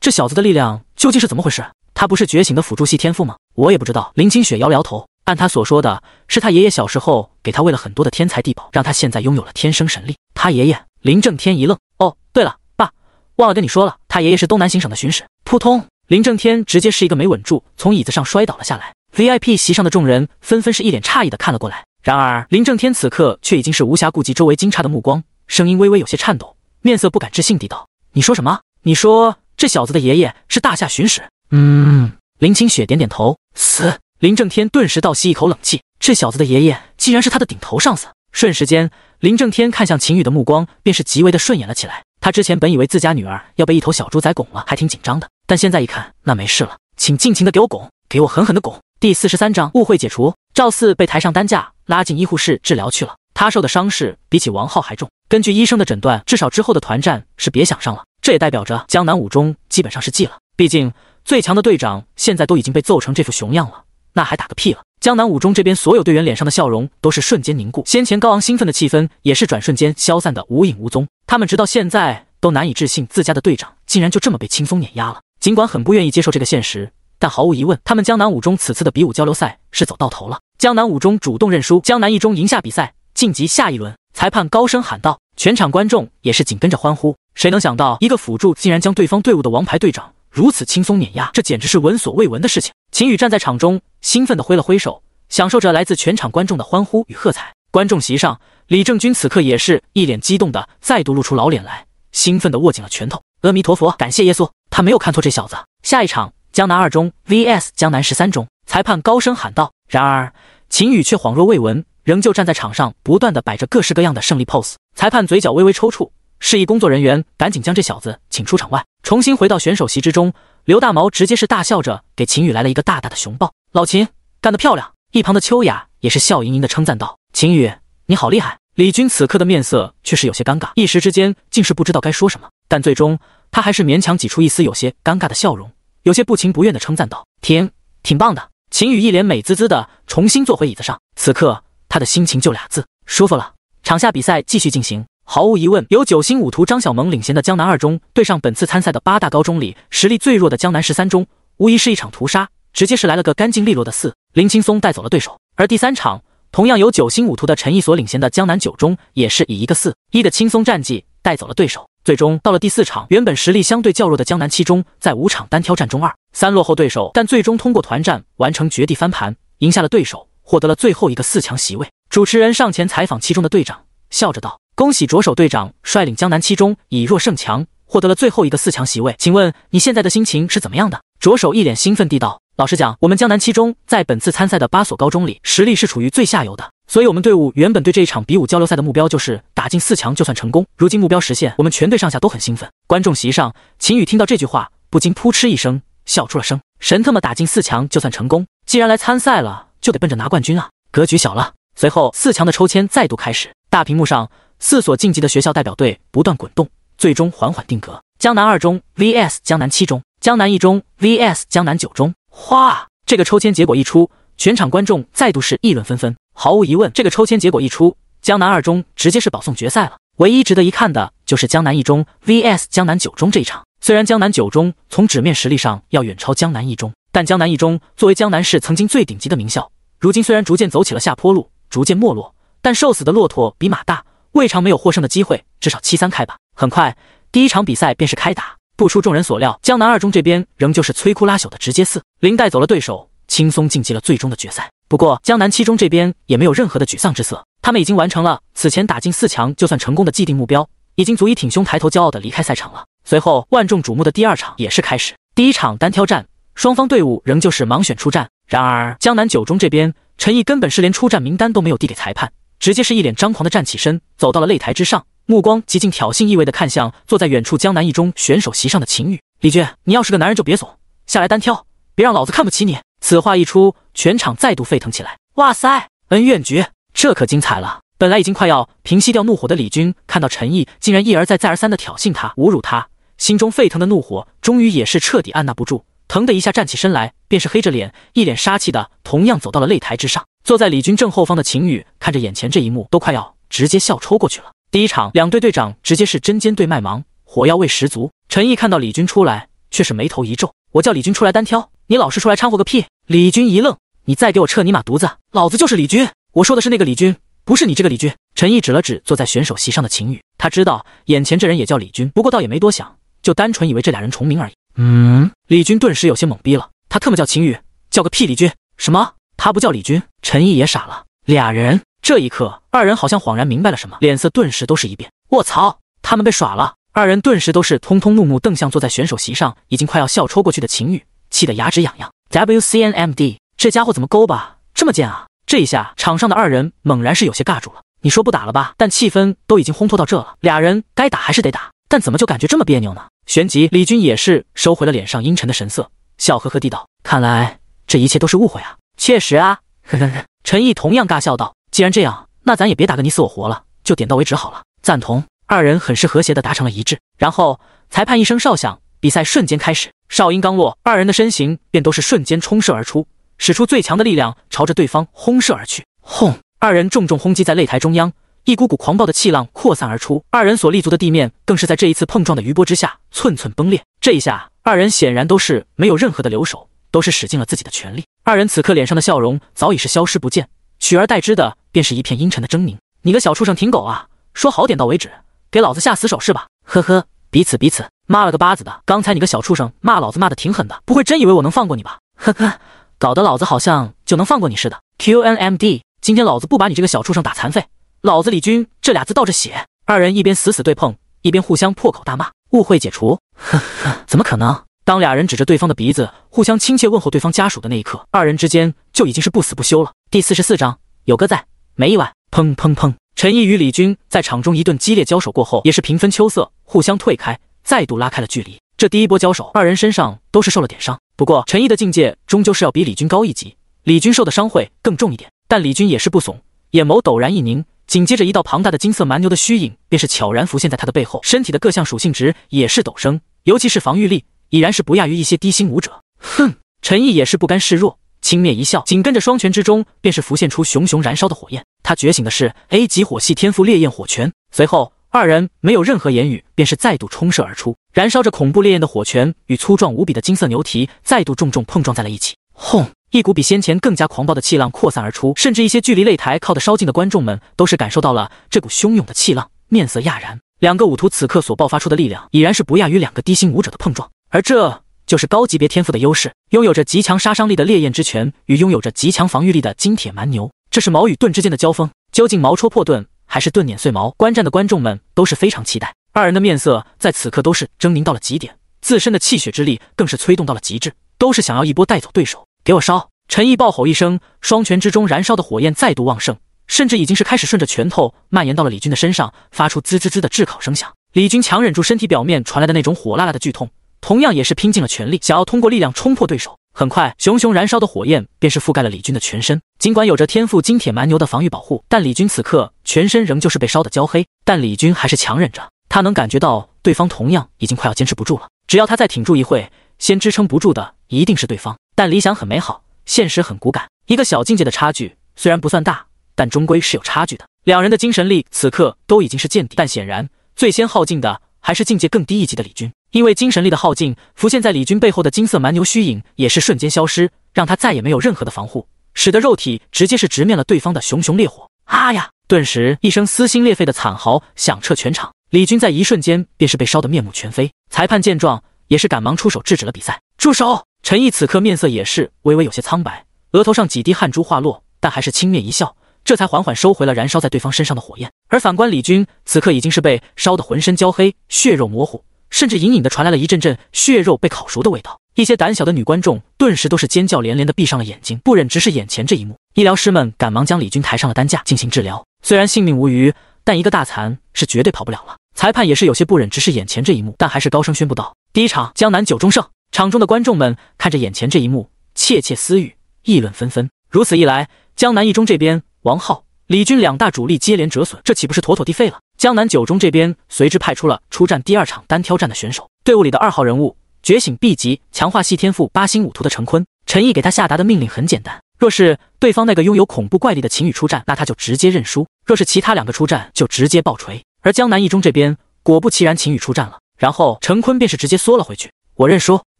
[SPEAKER 1] 这小子的力量究竟是怎么回事？他不是觉醒的辅助系天赋吗？”我也不知道。林清雪摇了摇头，按他所说的是他爷爷小时候给他喂了很多的天才地宝，让他现在拥有了天生神力。他爷爷林正天一愣，哦，对了，爸，忘了跟你说了，他爷爷是东南行省的巡使。扑通，林正天直接是一个没稳住，从椅子上摔倒了下来。VIP 席上的众人纷纷是一脸诧异的看了过来，然而林正天此刻却已经是无暇顾及周围惊诧的目光，声音微微有些颤抖，面色不敢置信地道：“你说什么？你说这小子的爷爷是大夏巡使？”嗯。林清雪点点头，死。林正天顿时倒吸一口冷气，这小子的爷爷竟然是他的顶头上司。瞬时间，林正天看向秦羽的目光便是极为的顺眼了起来。他之前本以为自家女儿要被一头小猪仔拱了，还挺紧张的，但现在一看，那没事了，请尽情的给我拱，给我狠狠的拱。第四十三章误会解除，赵四被抬上担架，拉进医护室治疗去了。他受的伤势比起王浩还重，根据医生的诊断，至少之后的团战是别想上了。这也代表着江南五中基本上是记了，毕竟。最强的队长现在都已经被揍成这副熊样了，那还打个屁了！江南五中这边所有队员脸上的笑容都是瞬间凝固，先前高昂兴奋的气氛也是转瞬间消散的无影无踪。他们直到现在都难以置信，自家的队长竟然就这么被轻松碾压了。尽管很不愿意接受这个现实，但毫无疑问，他们江南五中此次的比武交流赛是走到头了。江南五中主动认输，江南一中赢下比赛，晋级下一轮。裁判高声喊道，全场观众也是紧跟着欢呼。谁能想到，一个辅助竟然将对方队伍的王牌队长？如此轻松碾压，这简直是闻所未闻的事情。秦羽站在场中，兴奋地挥了挥手，享受着来自全场观众的欢呼与喝彩。观众席上，李正军此刻也是一脸激动的，再度露出老脸来，兴奋地握紧了拳头。阿弥陀佛，感谢耶稣，他没有看错这小子。下一场，江南二中 vs 江南十三中，裁判高声喊道。然而，秦宇却恍若未闻，仍旧站在场上，不断的摆着各式各样的胜利 pose。裁判嘴角微微抽搐。示意工作人员赶紧将这小子请出场外，重新回到选手席之中。刘大毛直接是大笑着给秦宇来了一个大大的熊抱。老秦干得漂亮！一旁的秋雅也是笑盈盈的称赞道：“秦宇，你好厉害！”李军此刻的面色却是有些尴尬，一时之间竟是不知道该说什么。但最终他还是勉强挤出一丝有些尴尬的笑容，有些不情不愿的称赞道：“挺挺棒的。”秦羽一脸美滋滋的重新坐回椅子上，此刻他的心情就俩字：舒服了。场下比赛继续进行。毫无疑问，由九星武徒张小萌领衔的江南二中对上本次参赛的八大高中里实力最弱的江南十三中，无疑是一场屠杀，直接是来了个干净利落的四林青松带走了对手。而第三场，同样由九星武徒的陈毅所领衔的江南九中，也是以一个四一的轻松战绩带走了对手。最终到了第四场，原本实力相对较弱的江南七中，在五场单挑战中二三落后对手，但最终通过团战完成绝地翻盘，赢下了对手，获得了最后一个四强席位。主持人上前采访七中的队长，笑着道。恭喜着手队长率领江南七中以弱胜强，获得了最后一个四强席位。请问你现在的心情是怎么样的？着手一脸兴奋地道：“老实讲，我们江南七中在本次参赛的八所高中里，实力是处于最下游的。所以，我们队伍原本对这一场比武交流赛的目标就是打进四强就算成功。如今目标实现，我们全队上下都很兴奋。”观众席上，秦宇听到这句话，不禁扑哧一声笑出了声：“神他妈打进四强就算成功？既然来参赛了，就得奔着拿冠军啊！格局小了。”随后，四强的抽签再度开始，大屏幕上。四所晋级的学校代表队不断滚动，最终缓缓定格。江南二中 vs 江南七中，江南一中 vs 江南九中。哗！这个抽签结果一出，全场观众再度是议论纷纷。毫无疑问，这个抽签结果一出，江南二中直接是保送决赛了。唯一值得一看的就是江南一中 vs 江南九中这一场。虽然江南九中从纸面实力上要远超江南一中，但江南一中作为江南市曾经最顶级的名校，如今虽然逐渐走起了下坡路，逐渐没落，但瘦死的骆驼比马大。未尝没有获胜的机会，至少七三开吧。很快，第一场比赛便是开打。不出众人所料，江南二中这边仍旧是摧枯拉朽的直接四零带走了对手，轻松晋级了最终的决赛。不过江南七中这边也没有任何的沮丧之色，他们已经完成了此前打进四强就算成功的既定目标，已经足以挺胸抬头骄傲的离开赛场了。随后万众瞩目的第二场也是开始，第一场单挑战，双方队伍仍旧是盲选出战。然而江南九中这边，陈毅根本是连出战名单都没有递给裁判，直接是一脸张狂的站起身，走到了擂台之上，目光极尽挑衅意味的看向坐在远处江南一中选手席上的秦宇。李军，你要是个男人就别怂，下来单挑，别让老子看不起你。此话一出，全场再度沸腾起来。哇塞，恩怨局，这可精彩了！本来已经快要平息掉怒火的李军，看到陈毅竟然一而再、再而三的挑衅他、侮辱他，心中沸腾的怒火终于也是彻底按捺不住，腾的一下站起身来，便是黑着脸、一脸杀气的，同样走到了擂台之上。坐在李军正后方的秦宇看着眼前这一幕，都快要直接笑抽过去了。第一场，两队队长直接是针尖对麦芒，火药味十足。陈毅看到李军出来，却是眉头一皱：“我叫李军出来单挑，你老是出来掺和个屁！”李军一愣：“你再给我撤你妈犊子！老子就是李军，我说的是那个李军，不是你这个李军。”陈毅指了指坐在选手席上的秦宇，他知道眼前这人也叫李军，不过倒也没多想，就单纯以为这俩人重名而已。嗯，李军顿时有些懵逼了，他特么叫秦宇，叫个屁李军？什么？他不叫李军？陈毅也傻了。俩人这一刻，二人好像恍然明白了什么，脸色顿时都是一变。卧槽，他们被耍了！二人顿时都是通通怒目瞪向坐在选手席上，已经快要笑抽过去的秦宇，气得牙齿痒痒。W C N M D，这家伙怎么勾吧这么贱啊！这一下场上的二人猛然是有些尬住了。你说不打了吧？但气氛都已经烘托到这了，俩人该打还是得打，但怎么就感觉这么别扭呢？旋即，李军也是收回了脸上阴沉的神色，笑呵呵地道：“看来这一切都是误会啊。”确实啊，呵呵呵。陈毅同样尬笑道：“既然这样，那咱也别打个你死我活了，就点到为止好了。”赞同。二人很是和谐的达成了一致。然后裁判一声哨响，比赛瞬间开始。哨音刚落，二人的身形便都是瞬间冲射而出，使出最强的力量朝着对方轰射而去。轰！二人重重轰击在擂台中央，一股股狂暴的气浪扩散而出，二人所立足的地面更是在这一次碰撞的余波之下寸寸崩裂。这一下，二人显然都是没有任何的留手，都是使尽了自己的全力。二人此刻脸上的笑容早已是消失不见，取而代之的便是一片阴沉的狰狞。你个小畜生，挺狗啊！说好点到为止，给老子下死手是吧？呵呵，彼此彼此。妈了个巴子的！刚才你个小畜生骂老子骂的挺狠的，不会真以为我能放过你吧？呵呵，搞得老子好像就能放过你似的。Q N M D，今天老子不把你这个小畜生打残废，老子李军这俩字倒着写。二人一边死死对碰，一边互相破口大骂。误会解除？呵呵，怎么可能？当俩人指着对方的鼻子，互相亲切问候对方家属的那一刻，二人之间就已经是不死不休了。第四十四章，有哥在，没意外。砰砰砰！陈毅与李军在场中一顿激烈交手过后，也是平分秋色，互相退开。再度拉开了距离。这第一波交手，二人身上都是受了点伤。不过陈毅的境界终究是要比李军高一级，李军受的伤会更重一点。但李军也是不怂，眼眸陡然一凝，紧接着一道庞大的金色蛮牛的虚影便是悄然浮现在他的背后。身体的各项属性值也是陡升，尤其是防御力，已然是不亚于一些低星武者。哼，陈毅也是不甘示弱，轻蔑一笑，紧跟着双拳之中便是浮现出熊熊燃烧的火焰。他觉醒的是 A 级火系天赋烈焰火拳，随后。二人没有任何言语，便是再度冲射而出，燃烧着恐怖烈焰的火拳与粗壮无比的金色牛蹄再度重重碰撞在了一起。轰！一股比先前更加狂暴的气浪扩散而出，甚至一些距离擂台靠得稍近的观众们都是感受到了这股汹涌的气浪，面色讶然。两个武徒此刻所爆发出的力量，已然是不亚于两个低星武者的碰撞，而这就是高级别天赋的优势。拥有着极强杀伤力的烈焰之拳与拥有着极强防御力的金铁蛮牛，这是矛与盾之间的交锋，究竟矛戳破盾？还是盾碾碎矛，观战的观众们都是非常期待。二人的面色在此刻都是狰狞到了极点，自身的气血之力更是催动到了极致，都是想要一波带走对手。给我烧！陈毅暴吼一声，双拳之中燃烧的火焰再度旺盛，甚至已经是开始顺着拳头蔓延到了李军的身上，发出滋滋滋的炙烤声响。李军强忍住身体表面传来的那种火辣辣的剧痛，同样也是拼尽了全力，想要通过力量冲破对手。很快，熊熊燃烧的火焰便是覆盖了李军的全身。尽管有着天赋金铁蛮牛的防御保护，但李军此刻全身仍旧是被烧得焦黑。但李军还是强忍着，他能感觉到对方同样已经快要坚持不住了。只要他再挺住一会，先支撑不住的一定是对方。但理想很美好，现实很骨感。一个小境界的差距虽然不算大，但终归是有差距的。两人的精神力此刻都已经是见底，但显然最先耗尽的还是境界更低一级的李军。因为精神力的耗尽，浮现在李军背后的金色蛮牛虚影也是瞬间消失，让他再也没有任何的防护，使得肉体直接是直面了对方的熊熊烈火。啊呀！顿时一声撕心裂肺的惨嚎响彻全场，李军在一瞬间便是被烧得面目全非。裁判见状，也是赶忙出手制止了比赛。住手！陈毅此刻面色也是微微有些苍白，额头上几滴汗珠滑落，但还是轻蔑一笑，这才缓缓收回了燃烧在对方身上的火焰。而反观李军，此刻已经是被烧得浑身焦黑，血肉模糊，甚至隐隐的传来了一阵阵血肉被烤熟的味道。一些胆小的女观众顿时都是尖叫连连的闭上了眼睛，不忍直视眼前这一幕。医疗师们赶忙将李军抬上了担架进行治疗，虽然性命无虞，但一个大残是绝对跑不了了。裁判也是有些不忍直视眼前这一幕，但还是高声宣布道：“第一场，江南九中胜。”场中的观众们看着眼前这一幕，窃窃私语，议论纷纷。如此一来，江南一中这边王浩、李军两大主力接连折损，这岂不是妥妥地废了？江南九中这边随之派出了出战第二场单挑战的选手，队伍里的二号人物。觉醒 B 级强化系天赋八星五图的陈坤，陈毅给他下达的命令很简单：若是对方那个拥有恐怖怪力的秦羽出战，那他就直接认输；若是其他两个出战，就直接爆锤。而江南一中这边果不其然，秦羽出战了，然后陈坤便是直接缩了回去，我认输。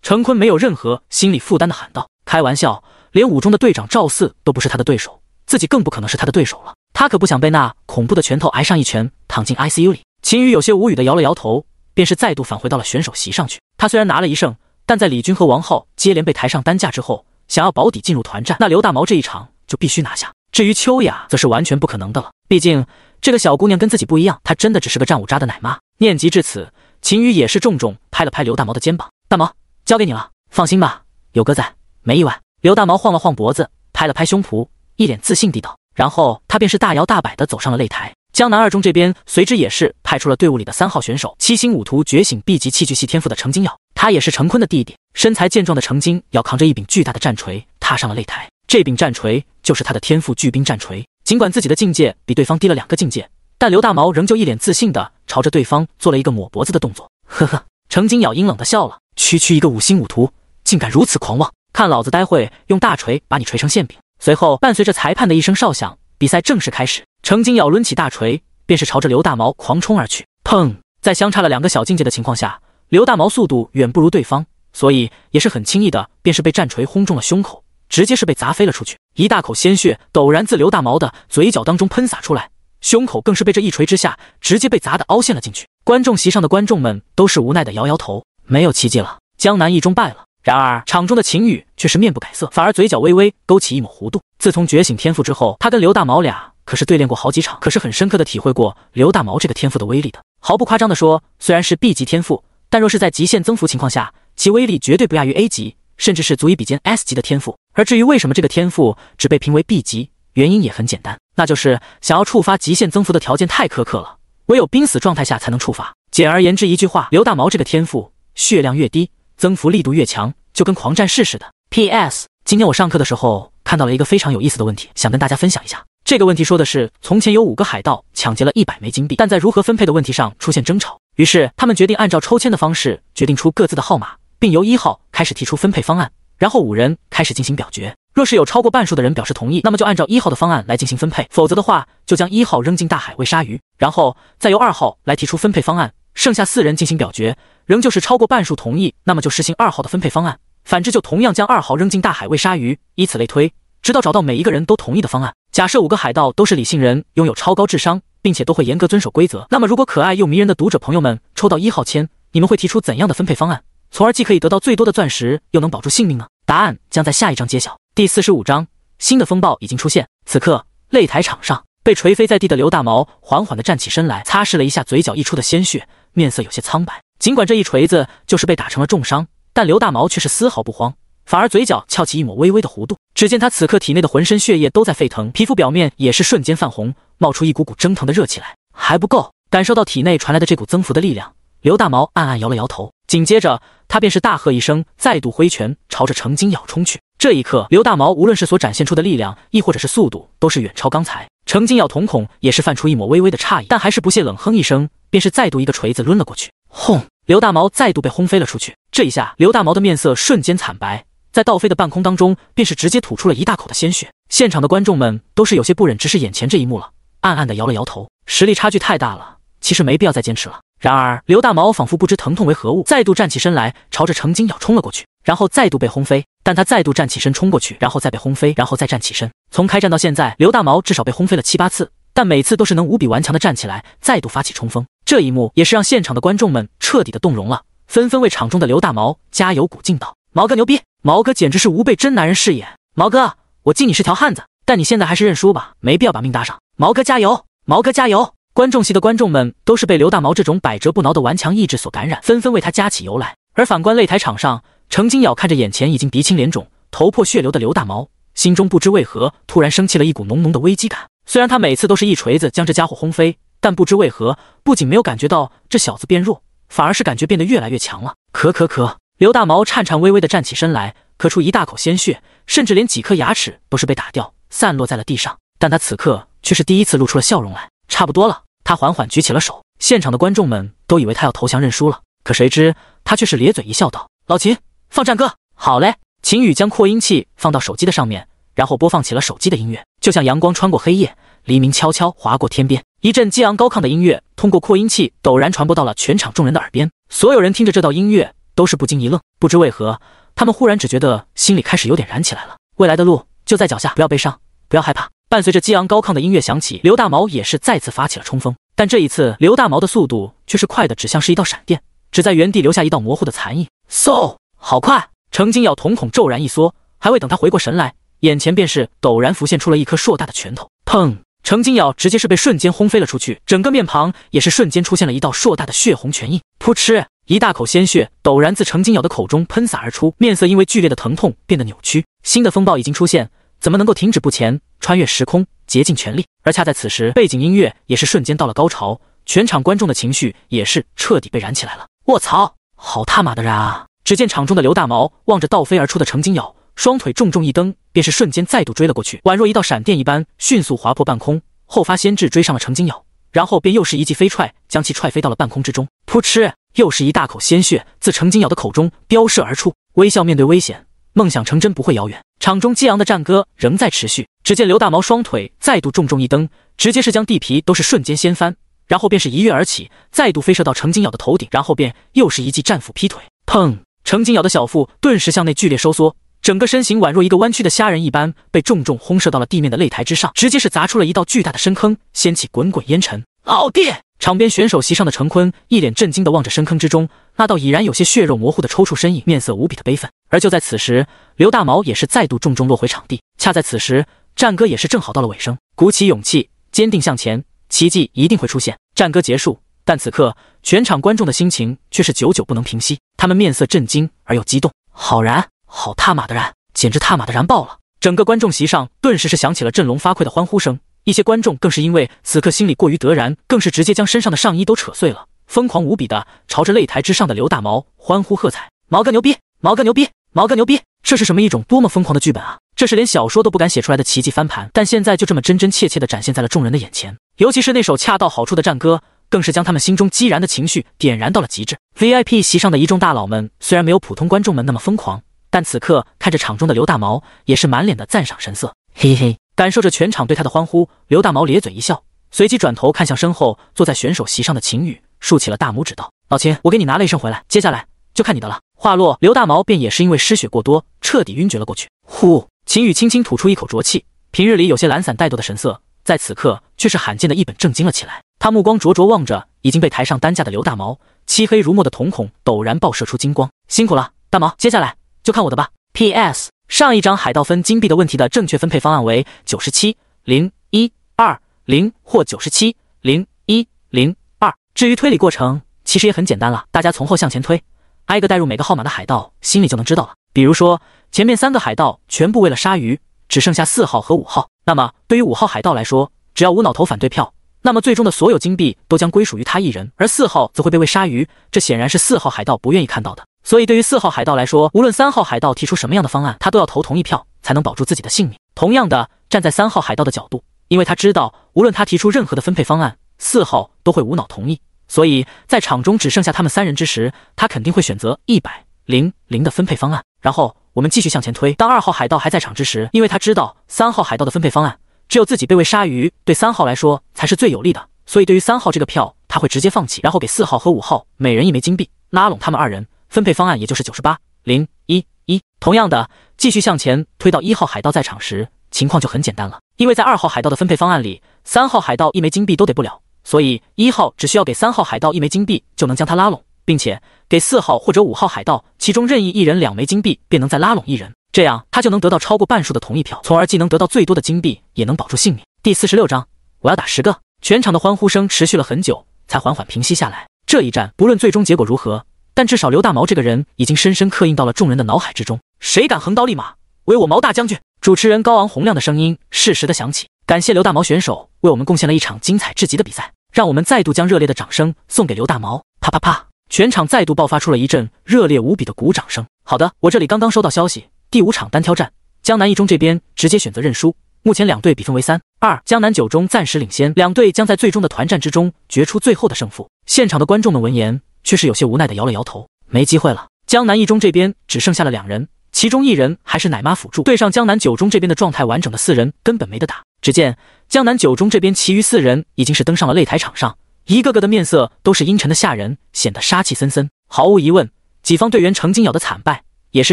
[SPEAKER 1] 陈坤没有任何心理负担的喊道：“开玩笑，连五中的队长赵四都不是他的对手，自己更不可能是他的对手了。他可不想被那恐怖的拳头挨上一拳，躺进 ICU 里。”秦宇有些无语的摇了摇头。便是再度返回到了选手席上去。他虽然拿了一胜，但在李军和王浩接连被抬上担架之后，想要保底进入团战，那刘大毛这一场就必须拿下。至于秋雅，则是完全不可能的了。毕竟这个小姑娘跟自己不一样，她真的只是个战五渣的奶妈。念及至此，秦宇也是重重拍了拍刘大毛的肩膀：“大毛，交给你了，放心吧，有哥在，没意外。”刘大毛晃了晃脖子，拍了拍胸脯，一脸自信地道，然后他便是大摇大摆地走上了擂台。江南二中这边随之也是派出了队伍里的三号选手，七星五图觉醒 B 级器具系天赋的程金耀，他也是陈坤的弟弟，身材健壮的程金耀扛着一柄巨大的战锤踏上了擂台，这柄战锤就是他的天赋巨兵战锤。尽管自己的境界比对方低了两个境界，但刘大毛仍旧一脸自信的朝着对方做了一个抹脖子的动作。呵呵，程金耀阴冷的笑了，区区一个五星五图，竟敢如此狂妄，看老子待会用大锤把你锤成馅饼。随后伴随着裁判的一声哨响。比赛正式开始，程金咬抡起大锤，便是朝着刘大毛狂冲而去。砰！在相差了两个小境界的情况下，刘大毛速度远不如对方，所以也是很轻易的，便是被战锤轰中了胸口，直接是被砸飞了出去。一大口鲜血陡然自刘大毛的嘴角当中喷洒出来，胸口更是被这一锤之下，直接被砸得凹陷了进去。观众席上的观众们都是无奈的摇摇头，没有奇迹了，江南一中败了。然而场中的秦羽却是面不改色，反而嘴角微微勾起一抹弧度。自从觉醒天赋之后，他跟刘大毛俩可是对练过好几场，可是很深刻的体会过刘大毛这个天赋的威力的。毫不夸张的说，虽然是 B 级天赋，但若是在极限增幅情况下，其威力绝对不亚于 A 级，甚至是足以比肩 S 级的天赋。而至于为什么这个天赋只被评为 B 级，原因也很简单，那就是想要触发极限增幅的条件太苛刻了，唯有濒死状态下才能触发。简而言之一句话，刘大毛这个天赋血量越低，增幅力度越强，就跟狂战士似的。P.S. 今天我上课的时候。看到了一个非常有意思的问题，想跟大家分享一下。这个问题说的是，从前有五个海盗抢劫了一百枚金币，但在如何分配的问题上出现争吵，于是他们决定按照抽签的方式决定出各自的号码，并由一号开始提出分配方案，然后五人开始进行表决。若是有超过半数的人表示同意，那么就按照一号的方案来进行分配；否则的话，就将一号扔进大海喂鲨鱼，然后再由二号来提出分配方案。剩下四人进行表决，仍旧是超过半数同意，那么就实行二号的分配方案。反之，就同样将二号扔进大海喂鲨鱼，以此类推，直到找到每一个人都同意的方案。假设五个海盗都是理性人，拥有超高智商，并且都会严格遵守规则，那么如果可爱又迷人的读者朋友们抽到一号签，你们会提出怎样的分配方案，从而既可以得到最多的钻石，又能保住性命呢？答案将在下一章揭晓。第四十五章，新的风暴已经出现。此刻，擂台场上被锤飞在地的刘大毛缓缓地站起身来，擦拭了一下嘴角溢出的鲜血，面色有些苍白。尽管这一锤子就是被打成了重伤。但刘大毛却是丝毫不慌，反而嘴角翘起一抹微微的弧度。只见他此刻体内的浑身血液都在沸腾，皮肤表面也是瞬间泛红，冒出一股股蒸腾的热气来。还不够！感受到体内传来的这股增幅的力量，刘大毛暗暗摇了摇头。紧接着，他便是大喝一声，再度挥拳朝着程金咬冲去。这一刻，刘大毛无论是所展现出的力量，亦或者是速度，都是远超刚才。程金咬瞳孔也是泛出一抹微微的诧异，但还是不屑冷哼一声，便是再度一个锤子抡了过去。轰！刘大毛再度被轰飞了出去。这一下，刘大毛的面色瞬间惨白，在倒飞的半空当中，便是直接吐出了一大口的鲜血。现场的观众们都是有些不忍直视眼前这一幕了，暗暗的摇了摇头。实力差距太大了，其实没必要再坚持了。然而，刘大毛仿佛不知疼痛为何物，再度站起身来，朝着程金咬冲了过去，然后再度被轰飞。但他再度站起身冲过去，然后再被轰飞，然后再站起身。从开战到现在，刘大毛至少被轰飞了七八次，但每次都是能无比顽强的站起来，再度发起冲锋。这一幕也是让现场的观众们彻底的动容了。纷纷为场中的刘大毛加油鼓劲道：“毛哥牛逼，毛哥简直是吾辈真男人饰演。毛哥，我敬你是条汉子，但你现在还是认输吧，没必要把命搭上。毛哥加油，毛哥加油！观众席的观众们都是被刘大毛这种百折不挠的顽强意志所感染，纷纷为他加起油来。而反观擂台场上，程金瑶看着眼前已经鼻青脸肿、头破血流的刘大毛，心中不知为何突然升起了一股浓浓的危机感。虽然他每次都是一锤子将这家伙轰飞，但不知为何，不仅没有感觉到这小子变弱，反而是感觉变得越来越强了。咳咳咳，刘大毛颤颤巍巍地站起身来，咳出一大口鲜血，甚至连几颗牙齿都是被打掉，散落在了地上。但他此刻却是第一次露出了笑容来。差不多了，他缓缓举起了手。现场的观众们都以为他要投降认输了，可谁知他却是咧嘴一笑，道：“老秦，放战歌。”好嘞。秦宇将扩音器放到手机的上面，然后播放起了手机的音乐，就像阳光穿过黑夜，黎明悄悄划过天边。一阵激昂高亢的音乐通过扩音器陡然传播到了全场众人的耳边。所有人听着这道音乐，都是不禁一愣。不知为何，他们忽然只觉得心里开始有点燃起来了。未来的路就在脚下，不要悲伤，不要害怕。伴随着激昂高亢的音乐响起，刘大毛也是再次发起了冲锋。但这一次，刘大毛的速度却是快的，只像是一道闪电，只在原地留下一道模糊的残影。嗖，好快！程金耀瞳孔骤然一缩，还未等他回过神来，眼前便是陡然浮现出了一颗硕大的拳头。砰！程金咬直接是被瞬间轰飞了出去，整个面庞也是瞬间出现了一道硕大的血红拳印。噗嗤！一大口鲜血陡然自程金咬的口中喷洒而出，面色因为剧烈的疼痛变得扭曲。新的风暴已经出现，怎么能够停止不前？穿越时空，竭尽全力。而恰在此时，背景音乐也是瞬间到了高潮，全场观众的情绪也是彻底被燃起来了。卧槽，好他妈的燃啊！只见场中的刘大毛望着倒飞而出的程金咬，双腿重重一蹬，便是瞬间再度追了过去，宛若一道闪电一般，迅速划破半空。后发先至追上了程金瑶，然后便又是一记飞踹，将其踹飞到了半空之中。噗嗤，又是一大口鲜血自程金瑶的口中飙射而出。微笑面对危险，梦想成真不会遥远。场中激昂的战歌仍在持续。只见刘大毛双腿再度重重一蹬，直接是将地皮都是瞬间掀翻，然后便是一跃而起，再度飞射到程金瑶的头顶，然后便又是一记战斧劈腿。砰！程金瑶的小腹顿时向内剧烈收缩，整个身形宛若一个弯曲的虾仁一般，被重重轰射到了地面的擂台之上，直接是砸出了一道巨大的深坑，掀起滚滚烟尘。老弟！场边选手席上的程坤一脸震惊地望着深坑之中那道已然有些血肉模糊的抽搐身影，面色无比的悲愤。而就在此时，刘大毛也是再度重重落回场地。恰在此时，战歌也是正好到了尾声，鼓起勇气，坚定向前，奇迹一定会出现。战歌结束，但此刻全场观众的心情却是久久不能平息。他们面色震惊而又激动，好然，好他妈的燃，简直他妈的燃爆了！整个观众席上顿时是响起了振聋发聩的欢呼声，一些观众更是因为此刻心里过于得燃，更是直接将身上的上衣都扯碎了，疯狂无比的朝着擂台之上的刘大毛欢呼喝彩。毛哥牛逼，毛哥牛逼，毛哥牛逼！这是什么一种多么疯狂的剧本啊！这是连小说都不敢写出来的奇迹翻盘，但现在就这么真真切切的展现在了众人的眼前，尤其是那首恰到好处的战歌。更是将他们心中激燃的情绪点燃到了极致。VIP 席上的一众大佬们虽然没有普通观众们那么疯狂，但此刻看着场中的刘大毛，也是满脸的赞赏神色。嘿嘿，感受着全场对他的欢呼，刘大毛咧嘴一笑，随即转头看向身后坐在选手席上的秦宇，竖起了大拇指道：“老秦，我给你拿了一身回来，接下来就看你的了。”话落，刘大毛便也是因为失血过多，彻底晕厥了过去。呼，秦宇轻轻吐出一口浊气，平日里有些懒散怠惰的神色，在此刻却是罕见的一本正经了起来。他目光灼灼望着已经被抬上担架的刘大毛，漆黑如墨的瞳孔陡然爆射出金光。辛苦了，大毛，接下来就看我的吧。P.S. 上一张海盗分金币的问题的正确分配方案为九十七零一二零或九十七零一零二。至于推理过程，其实也很简单了，大家从后向前推，挨个带入每个号码的海盗，心里就能知道了。比如说前面三个海盗全部为了鲨鱼，只剩下四号和五号，那么对于五号海盗来说，只要无脑投反对票。那么最终的所有金币都将归属于他一人，而四号则会被喂鲨鱼。这显然是四号海盗不愿意看到的。所以对于四号海盗来说，无论三号海盗提出什么样的方案，他都要投同一票，才能保住自己的性命。同样的，站在三号海盗的角度，因为他知道，无论他提出任何的分配方案，四号都会无脑同意。所以在场中只剩下他们三人之时，他肯定会选择一百零零的分配方案。然后我们继续向前推，当二号海盗还在场之时，因为他知道三号海盗的分配方案。只有自己被喂鲨鱼，对三号来说才是最有利的。所以对于三号这个票，他会直接放弃，然后给四号和五号每人一枚金币，拉拢他们二人。分配方案也就是九十八零一一。同样的，继续向前推到一号海盗在场时，情况就很简单了。因为在二号海盗的分配方案里，三号海盗一枚金币都给不了，所以一号只需要给三号海盗一枚金币，就能将他拉拢，并且给四号或者五号海盗其中任意一人两枚金币，便能再拉拢一人。这样他就能得到超过半数的同意票，从而既能得到最多的金币，也能保住性命。第四十六章，我要打十个。全场的欢呼声持续了很久，才缓缓平息下来。这一战不论最终结果如何，但至少刘大毛这个人已经深深刻印到了众人的脑海之中。谁敢横刀立马，唯我毛大将军？主持人高昂洪亮的声音适时的响起，感谢刘大毛选手为我们贡献了一场精彩至极的比赛。让我们再度将热烈的掌声送给刘大毛！啪啪啪！全场再度爆发出了一阵热烈无比的鼓掌声。好的，我这里刚刚收到消息，第五场单挑战，江南一中这边直接选择认输。目前两队比分为三二，江南九中暂时领先，两队将在最终的团战之中决出最后的胜负。现场的观众们闻言，却是有些无奈的摇了摇头，没机会了。江南一中这边只剩下了两人，其中一人还是奶妈辅助，对上江南九中这边的状态完整的四人，根本没得打。只见江南九中这边，其余四人已经是登上了擂台场上，一个个的面色都是阴沉的吓人，显得杀气森森。毫无疑问，己方队员程金咬的惨败，也是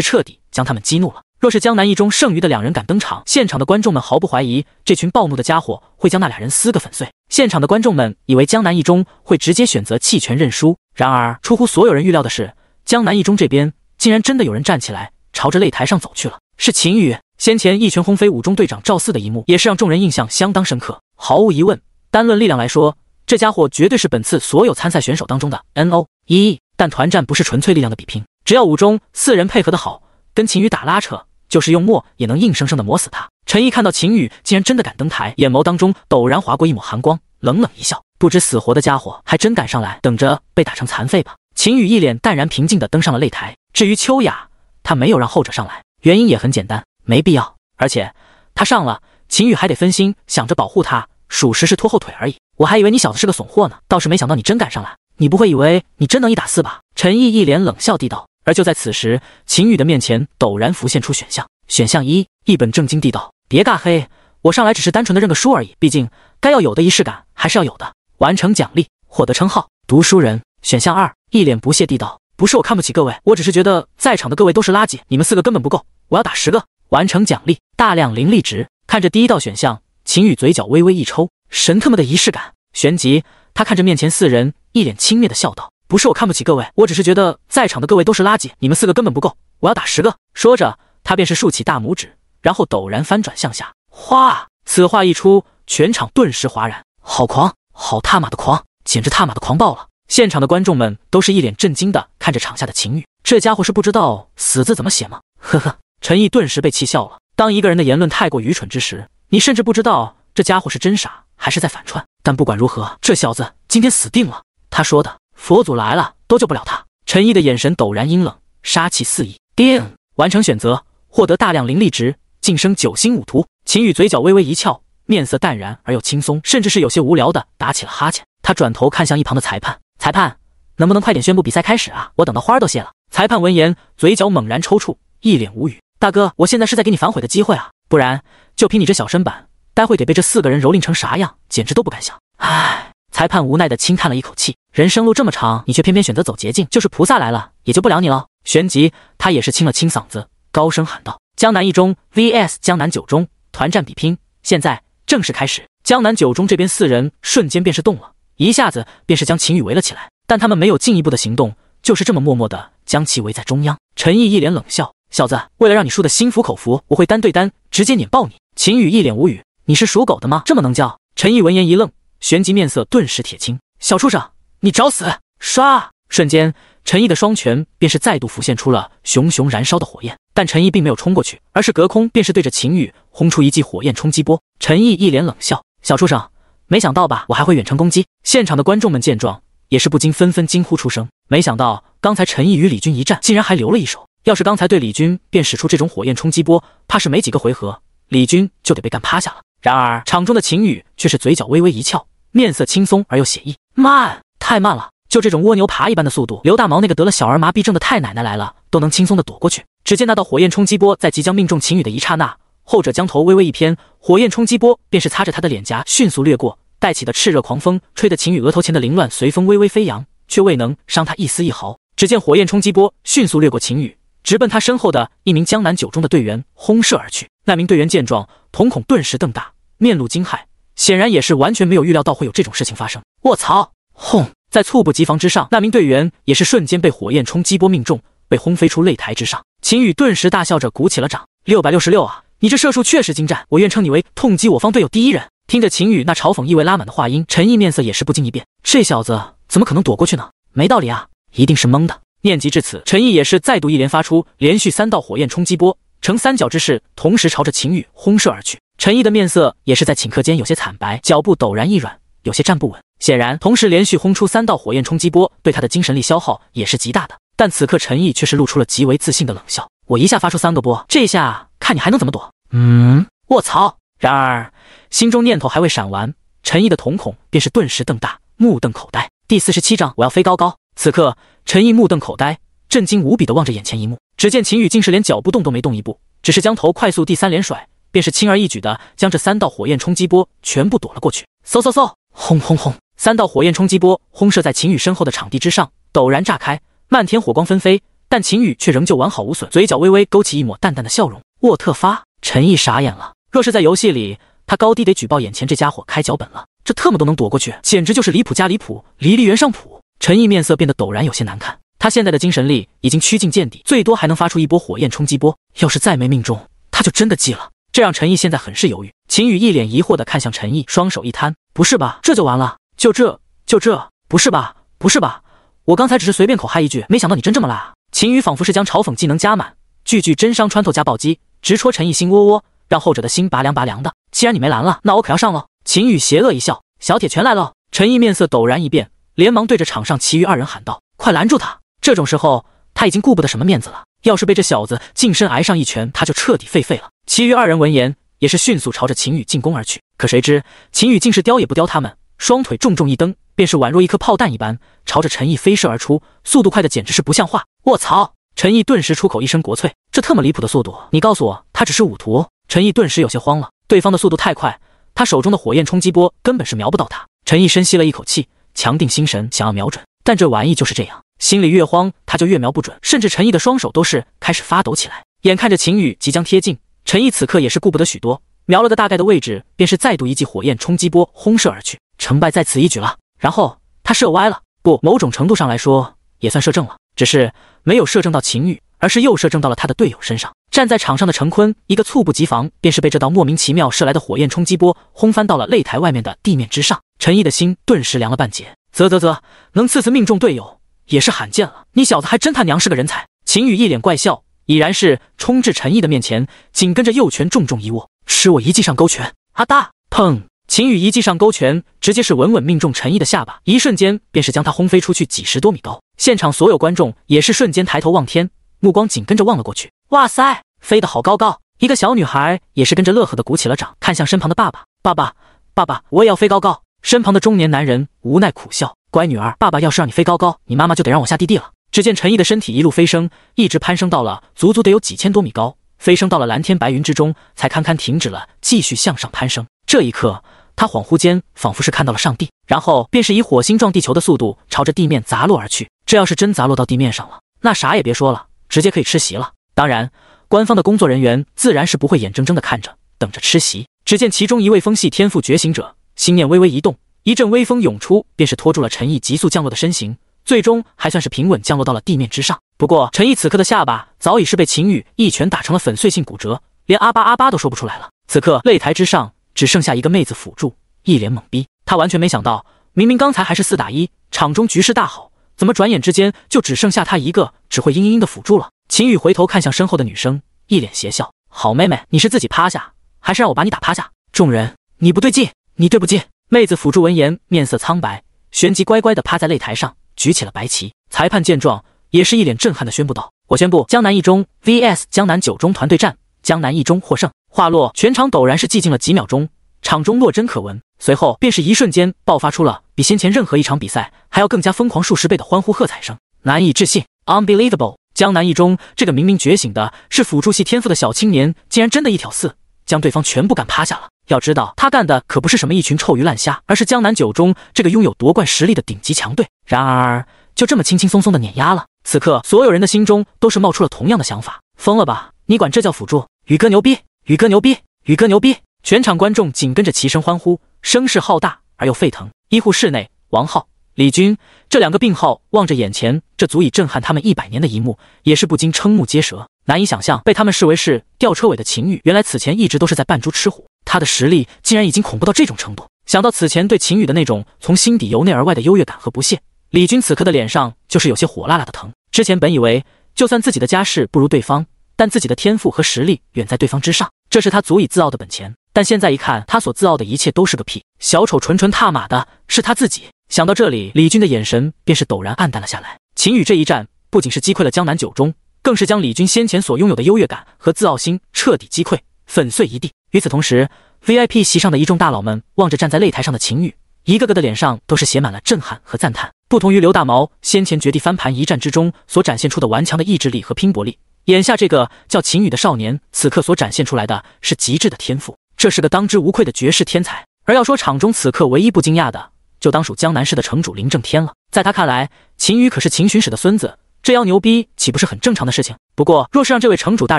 [SPEAKER 1] 彻底将他们激怒了。若是江南一中剩余的两人敢登场，现场的观众们毫不怀疑，这群暴怒的家伙会将那俩人撕个粉碎。现场的观众们以为江南一中会直接选择弃权认输，然而出乎所有人预料的是，江南一中这边竟然真的有人站起来，朝着擂台上走去了。是秦宇。先前一拳轰飞五中队长赵四的一幕，也是让众人印象相当深刻。毫无疑问，单论力量来说，这家伙绝对是本次所有参赛选手当中的 N O 一。但团战不是纯粹力量的比拼，只要五中四人配合的好，跟秦宇打拉扯，就是用墨也能硬生生的磨死他。陈毅看到秦宇竟然真的敢登台，眼眸当中陡然划过一抹寒光，冷冷一笑：“不知死活的家伙，还真敢上来，等着被打成残废吧。”秦宇一脸淡然平静的登上了擂台。至于秋雅，他没有让后者上来，原因也很简单。没必要，而且他上了，秦宇还得分心，想着保护他，属实是拖后腿而已。我还以为你小子是个怂货呢，倒是没想到你真敢上来。你不会以为你真能一打四吧？陈毅一脸冷笑地道。而就在此时，秦宇的面前陡然浮现出选项，选项一，一本正经地道：别尬黑，我上来只是单纯的认个输而已，毕竟该要有的仪式感还是要有的。完成奖励，获得称号读书人。选项二，一脸不屑地道：不是我看不起各位，我只是觉得在场的各位都是垃圾，你们四个根本不够，我要打十个。完成奖励大量灵力值。看着第一道选项，秦宇嘴角微微一抽，神他妈的仪式感！旋即，他看着面前四人，一脸轻蔑的笑道：“不是我看不起各位，我只是觉得在场的各位都是垃圾，你们四个根本不够，我要打十个。”说着，他便是竖起大拇指，然后陡然翻转向下。哗！此话一出，全场顿时哗然。好狂，好他妈的狂，简直他妈的狂爆了！现场的观众们都是一脸震惊的看着场下的秦宇，这家伙是不知道死字怎么写吗？呵呵。陈毅顿时被气笑了。当一个人的言论太过愚蠢之时，你甚至不知道这家伙是真傻还是在反串。但不管如何，这小子今天死定了。他说的“佛祖来了都救不了他”。陈毅的眼神陡然阴冷，杀气四溢。叮，完成选择，获得大量灵力值，晋升九星武徒。秦宇嘴角微微一翘，面色淡然而又轻松，甚至是有些无聊的打起了哈欠。他转头看向一旁的裁判：“裁判，能不能快点宣布比赛开始啊？我等的花儿都谢了。”裁判闻言，嘴角猛然抽搐，一脸无语。大哥，我现在是在给你反悔的机会啊，不然就凭你这小身板，待会得被这四个人蹂躏成啥样，简直都不敢想。唉，裁判无奈的轻叹了一口气，人生路这么长，你却偏偏选择走捷径，就是菩萨来了也救不了你了。旋即，他也是清了清嗓子，高声喊道：“江南一中 vs 江南九中，团战比拼，现在正式开始。”江南九中这边四人瞬间便是动了，一下子便是将秦羽围了起来，但他们没有进一步的行动，就是这么默默的将其围在中央。陈毅一脸冷笑。小子，为了让你输得心服口服，我会单对单直接碾爆你。秦羽一脸无语，你是属狗的吗？这么能叫？陈毅闻言一愣，旋即面色顿时铁青。小畜生，你找死！唰，瞬间，陈毅的双拳便是再度浮现出了熊熊燃烧的火焰。但陈毅并没有冲过去，而是隔空便是对着秦羽轰出一记火焰冲击波。陈毅一脸冷笑，小畜生，没想到吧？我还会远程攻击。现场的观众们见状，也是不禁纷纷惊呼出声。没想到刚才陈毅与李军一战，竟然还留了一手。要是刚才对李军便使出这种火焰冲击波，怕是没几个回合，李军就得被干趴下了。然而场中的秦羽却是嘴角微微一翘，面色轻松而又写意。慢，太慢了，就这种蜗牛爬一般的速度，刘大毛那个得了小儿麻痹症的太奶奶来了，都能轻松的躲过去。只见那道火焰冲击波在即将命中秦羽的一刹那，后者将头微微一偏，火焰冲击波便是擦着他的脸颊迅速掠过，带起的炽热狂风吹得秦羽额头前的凌乱随风微微飞扬，却未能伤他一丝一毫。只见火焰冲击波迅速掠过秦羽。直奔他身后的一名江南九中的队员轰射而去。那名队员见状，瞳孔顿时瞪大，面露惊骇，显然也是完全没有预料到会有这种事情发生。卧槽！轰！在猝不及防之上，那名队员也是瞬间被火焰冲击波命中，被轰飞出擂台之上。秦羽顿时大笑着鼓起了掌。六百六十六啊！你这射术确实精湛，我愿称你为痛击我方队友第一人。听着秦羽那嘲讽意味拉满的话音，陈毅面色也是不禁一变。这小子怎么可能躲过去呢？没道理啊，一定是蒙的。念及至此，陈毅也是再度一连发出连续三道火焰冲击波，呈三角之势，同时朝着秦羽轰射而去。陈毅的面色也是在顷刻间有些惨白，脚步陡然一软，有些站不稳。显然，同时连续轰出三道火焰冲击波，对他的精神力消耗也是极大的。但此刻陈毅却是露出了极为自信的冷笑：“我一下发出三个波，这下看你还能怎么躲？”嗯，卧槽！然而心中念头还未闪完，陈毅的瞳孔便是顿时瞪大，目瞪口呆。第四十七章，我要飞高高。此刻，陈毅目瞪口呆，震惊无比的望着眼前一幕。只见秦宇竟是连脚步动都没动一步，只是将头快速第三连甩，便是轻而易举的将这三道火焰冲击波全部躲了过去。嗖嗖嗖，轰轰轰！三道火焰冲击波轰射在秦羽身后的场地之上，陡然炸开。漫天火光纷飞，但秦羽却仍旧完好无损，嘴角微微勾起一抹淡淡的笑容。沃特发，陈毅傻眼了。若是在游戏里，他高低得举报眼前这家伙开脚本了。这特么都能躲过去，简直就是离谱加离谱，离离原上谱。陈毅面色变得陡然有些难看，他现在的精神力已经趋近见底，最多还能发出一波火焰冲击波。要是再没命中，他就真的记了。这让陈毅现在很是犹豫。秦羽一脸疑惑的看向陈毅，双手一摊：“不是吧？这就完了？就这？就这？不是吧？不是吧？”我刚才只是随便口嗨一句，没想到你真这么辣。秦羽仿佛是将嘲讽技能加满，句句真伤穿透加暴击，直戳陈毅心窝窝，让后者的心拔凉拔凉的。既然你没蓝了，那我可要上喽！秦羽邪恶一笑，小铁拳来喽！陈毅面色陡然一变，连忙对着场上其余二人喊道：“快拦住他！”这种时候他已经顾不得什么面子了，要是被这小子近身挨上一拳，他就彻底废废了。其余二人闻言也是迅速朝着秦羽进攻而去，可谁知秦羽竟是雕也不雕他们，双腿重重一蹬。便是宛若一颗炮弹一般，朝着陈毅飞射而出，速度快的简直是不像话。卧槽！陈毅顿时出口一声国粹，这特么离谱的速度！你告诉我，他只是武徒？陈毅顿时有些慌了，对方的速度太快，他手中的火焰冲击波根本是瞄不到他。陈毅深吸了一口气，强定心神，想要瞄准，但这玩意就是这样，心里越慌，他就越瞄不准，甚至陈毅的双手都是开始发抖起来。眼看着秦羽即将贴近，陈毅此刻也是顾不得许多，瞄了个大概的位置，便是再度一记火焰冲击波轰射而去，成败在此一举了。然后他射歪了，不，某种程度上来说也算射正了，只是没有射正到秦羽，而是又射正到了他的队友身上。站在场上的陈坤一个猝不及防，便是被这道莫名其妙射来的火焰冲击波轰翻到了擂台外面的地面之上。陈毅的心顿时凉了半截，啧啧啧，能次次命中队友也是罕见了，你小子还真他娘是个人才。秦羽一脸怪笑，已然是冲至陈毅的面前，紧跟着右拳重重一握，吃我一记上勾拳！啊哒，砰！秦羽一记上勾拳，直接是稳稳命中陈毅的下巴，一瞬间便是将他轰飞出去几十多米高。现场所有观众也是瞬间抬头望天，目光紧跟着望了过去。哇塞，飞得好高高！一个小女孩也是跟着乐呵的鼓起了掌，看向身旁的爸爸：“爸爸，爸爸，我也要飞高高。”身旁的中年男人无奈苦笑：“乖女儿，爸爸要是让你飞高高，你妈妈就得让我下地地了。”只见陈毅的身体一路飞升，一直攀升到了足足得有几千多米高，飞升到了蓝天白云之中，才堪堪停止了继续向上攀升。这一刻。他恍惚间仿佛是看到了上帝，然后便是以火星撞地球的速度朝着地面砸落而去。这要是真砸落到地面上了，那啥也别说了，直接可以吃席了。当然，官方的工作人员自然是不会眼睁睁的看着，等着吃席。只见其中一位风系天赋觉醒者心念微微一动，一阵微风涌出，便是拖住了陈毅急速降落的身形，最终还算是平稳降落到了地面之上。不过，陈毅此刻的下巴早已是被秦羽一拳打成了粉碎性骨折，连阿巴阿巴都说不出来了。此刻擂台之上。只剩下一个妹子辅助，一脸懵逼。他完全没想到，明明刚才还是四打一，场中局势大好，怎么转眼之间就只剩下他一个只会嘤嘤嘤的辅助了？秦羽回头看向身后的女生，一脸邪笑：“好妹妹，你是自己趴下，还是让我把你打趴下？”众人，你不对劲，你对不进。妹子辅助闻言，面色苍白，旋即乖乖的趴在擂台上，举起了白旗。裁判见状，也是一脸震撼的宣布道：“我宣布，江南一中 vs 江南九中团队战，江南一中获胜。”话落，全场陡然是寂静了几秒钟，场中落针可闻。随后便是一瞬间爆发出了比先前任何一场比赛还要更加疯狂数十倍的欢呼喝彩声。难以置信，unbelievable！江南一中这个明明觉醒的是辅助系天赋的小青年，竟然真的一挑四将对方全部干趴下了。要知道，他干的可不是什么一群臭鱼烂虾，而是江南九中这个拥有夺冠实力的顶级强队。然而，就这么轻轻松松的碾压了。此刻，所有人的心中都是冒出了同样的想法：疯了吧？你管这叫辅助？宇哥牛逼！宇哥牛逼！宇哥牛逼！全场观众紧跟着齐声欢呼，声势浩大而又沸腾。医护室内，王浩、李军这两个病号望着眼前这足以震撼他们一百年的一幕，也是不禁瞠目结舌。难以想象被他们视为是吊车尾的秦羽，原来此前一直都是在扮猪吃虎。他的实力竟然已经恐怖到这种程度。想到此前对秦羽的那种从心底由内而外的优越感和不屑，李军此刻的脸上就是有些火辣辣的疼。之前本以为就算自己的家世不如对方，但自己的天赋和实力远在对方之上，这是他足以自傲的本钱。但现在一看，他所自傲的一切都是个屁。小丑纯纯踏马的是他自己。想到这里，李军的眼神便是陡然暗淡了下来。秦羽这一战不仅是击溃了江南九中，更是将李军先前所拥有的优越感和自傲心彻底击溃，粉碎一地。与此同时，VIP 席上的一众大佬们望着站在擂台上的秦羽，一个个的脸上都是写满了震撼和赞叹。不同于刘大毛先前绝地翻盘一战之中所展现出的顽强的意志力和拼搏力，眼下这个叫秦羽的少年，此刻所展现出来的是极致的天赋。这是个当之无愧的绝世天才。而要说场中此刻唯一不惊讶的，就当属江南市的城主林正天了。在他看来，秦羽可是秦巡使的孙子。这妖牛逼岂不是很正常的事情？不过，若是让这位城主大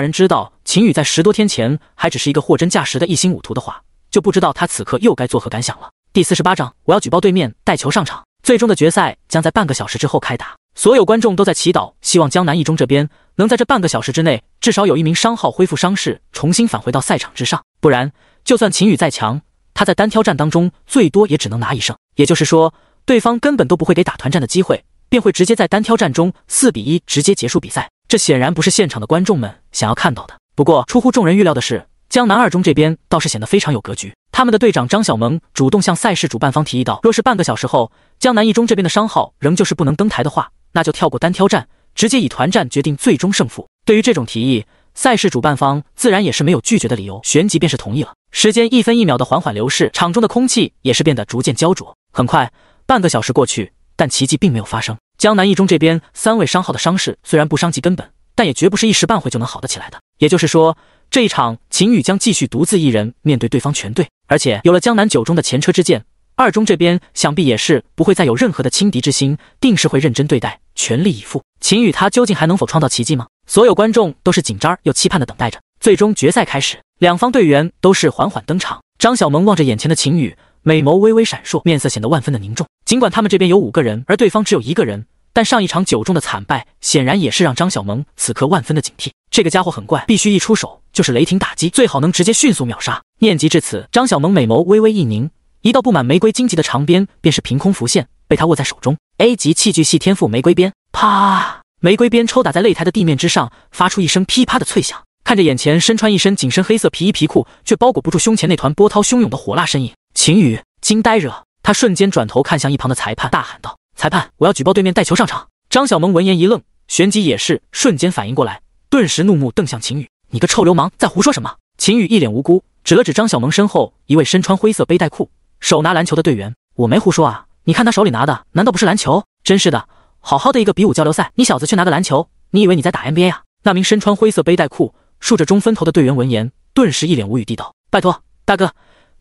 [SPEAKER 1] 人知道秦羽在十多天前还只是一个货真价实的一星武徒的话，就不知道他此刻又该作何感想了。第四十八章，我要举报对面带球上场。最终的决赛将在半个小时之后开打，所有观众都在祈祷，希望江南一中这边能在这半个小时之内至少有一名伤号恢复伤势，重新返回到赛场之上。不然，就算秦羽再强，他在单挑战当中最多也只能拿一胜。也就是说，对方根本都不会给打团战的机会。便会直接在单挑战中四比一直接结束比赛，这显然不是现场的观众们想要看到的。不过出乎众人预料的是，江南二中这边倒是显得非常有格局。他们的队长张小萌主动向赛事主办方提议道：“若是半个小时后江南一中这边的伤号仍旧是不能登台的话，那就跳过单挑战，直接以团战决定最终胜负。”对于这种提议，赛事主办方自然也是没有拒绝的理由，旋即便是同意了。时间一分一秒的缓缓流逝，场中的空气也是变得逐渐焦灼。很快，半个小时过去。但奇迹并没有发生。江南一中这边三位伤号的伤势虽然不伤及根本，但也绝不是一时半会就能好得起来的。也就是说，这一场秦羽将继续独自一人面对对方全队。而且有了江南九中的前车之鉴，二中这边想必也是不会再有任何的轻敌之心，定是会认真对待，全力以赴。秦宇他究竟还能否创造奇迹吗？所有观众都是紧张又期盼的等待着。最终决赛开始，两方队员都是缓缓登场。张小萌望着眼前的秦宇。美眸微微闪烁，面色显得万分的凝重。尽管他们这边有五个人，而对方只有一个人，但上一场九中的惨败，显然也是让张小萌此刻万分的警惕。这个家伙很怪，必须一出手就是雷霆打击，最好能直接迅速秒杀。念及至此，张小萌美眸微微一凝，一道布满玫瑰荆棘的长鞭便是凭空浮现，被他握在手中。A 级器具系天赋玫瑰鞭，啪！玫瑰鞭抽打在擂台的地面之上，发出一声噼啪的脆响。看着眼前身穿一身紧身黑色皮衣皮裤，却包裹不住胸前那团波涛汹涌的火辣身影。秦宇惊呆惹，他瞬间转头看向一旁的裁判，大喊道：“裁判，我要举报对面带球上场！”张小萌闻言一愣，旋即也是瞬间反应过来，顿时怒目瞪向秦宇：“你个臭流氓，在胡说什么？”秦宇一脸无辜，指了指张小萌身后一位身穿灰色背带裤、手拿篮球的队员：“我没胡说啊，你看他手里拿的，难道不是篮球？真是的，好好的一个比武交流赛，你小子却拿个篮球，你以为你在打 NBA 啊？”那名身穿灰色背带裤、竖着中分头的队员闻言，顿时一脸无语地道：“拜托，大哥。”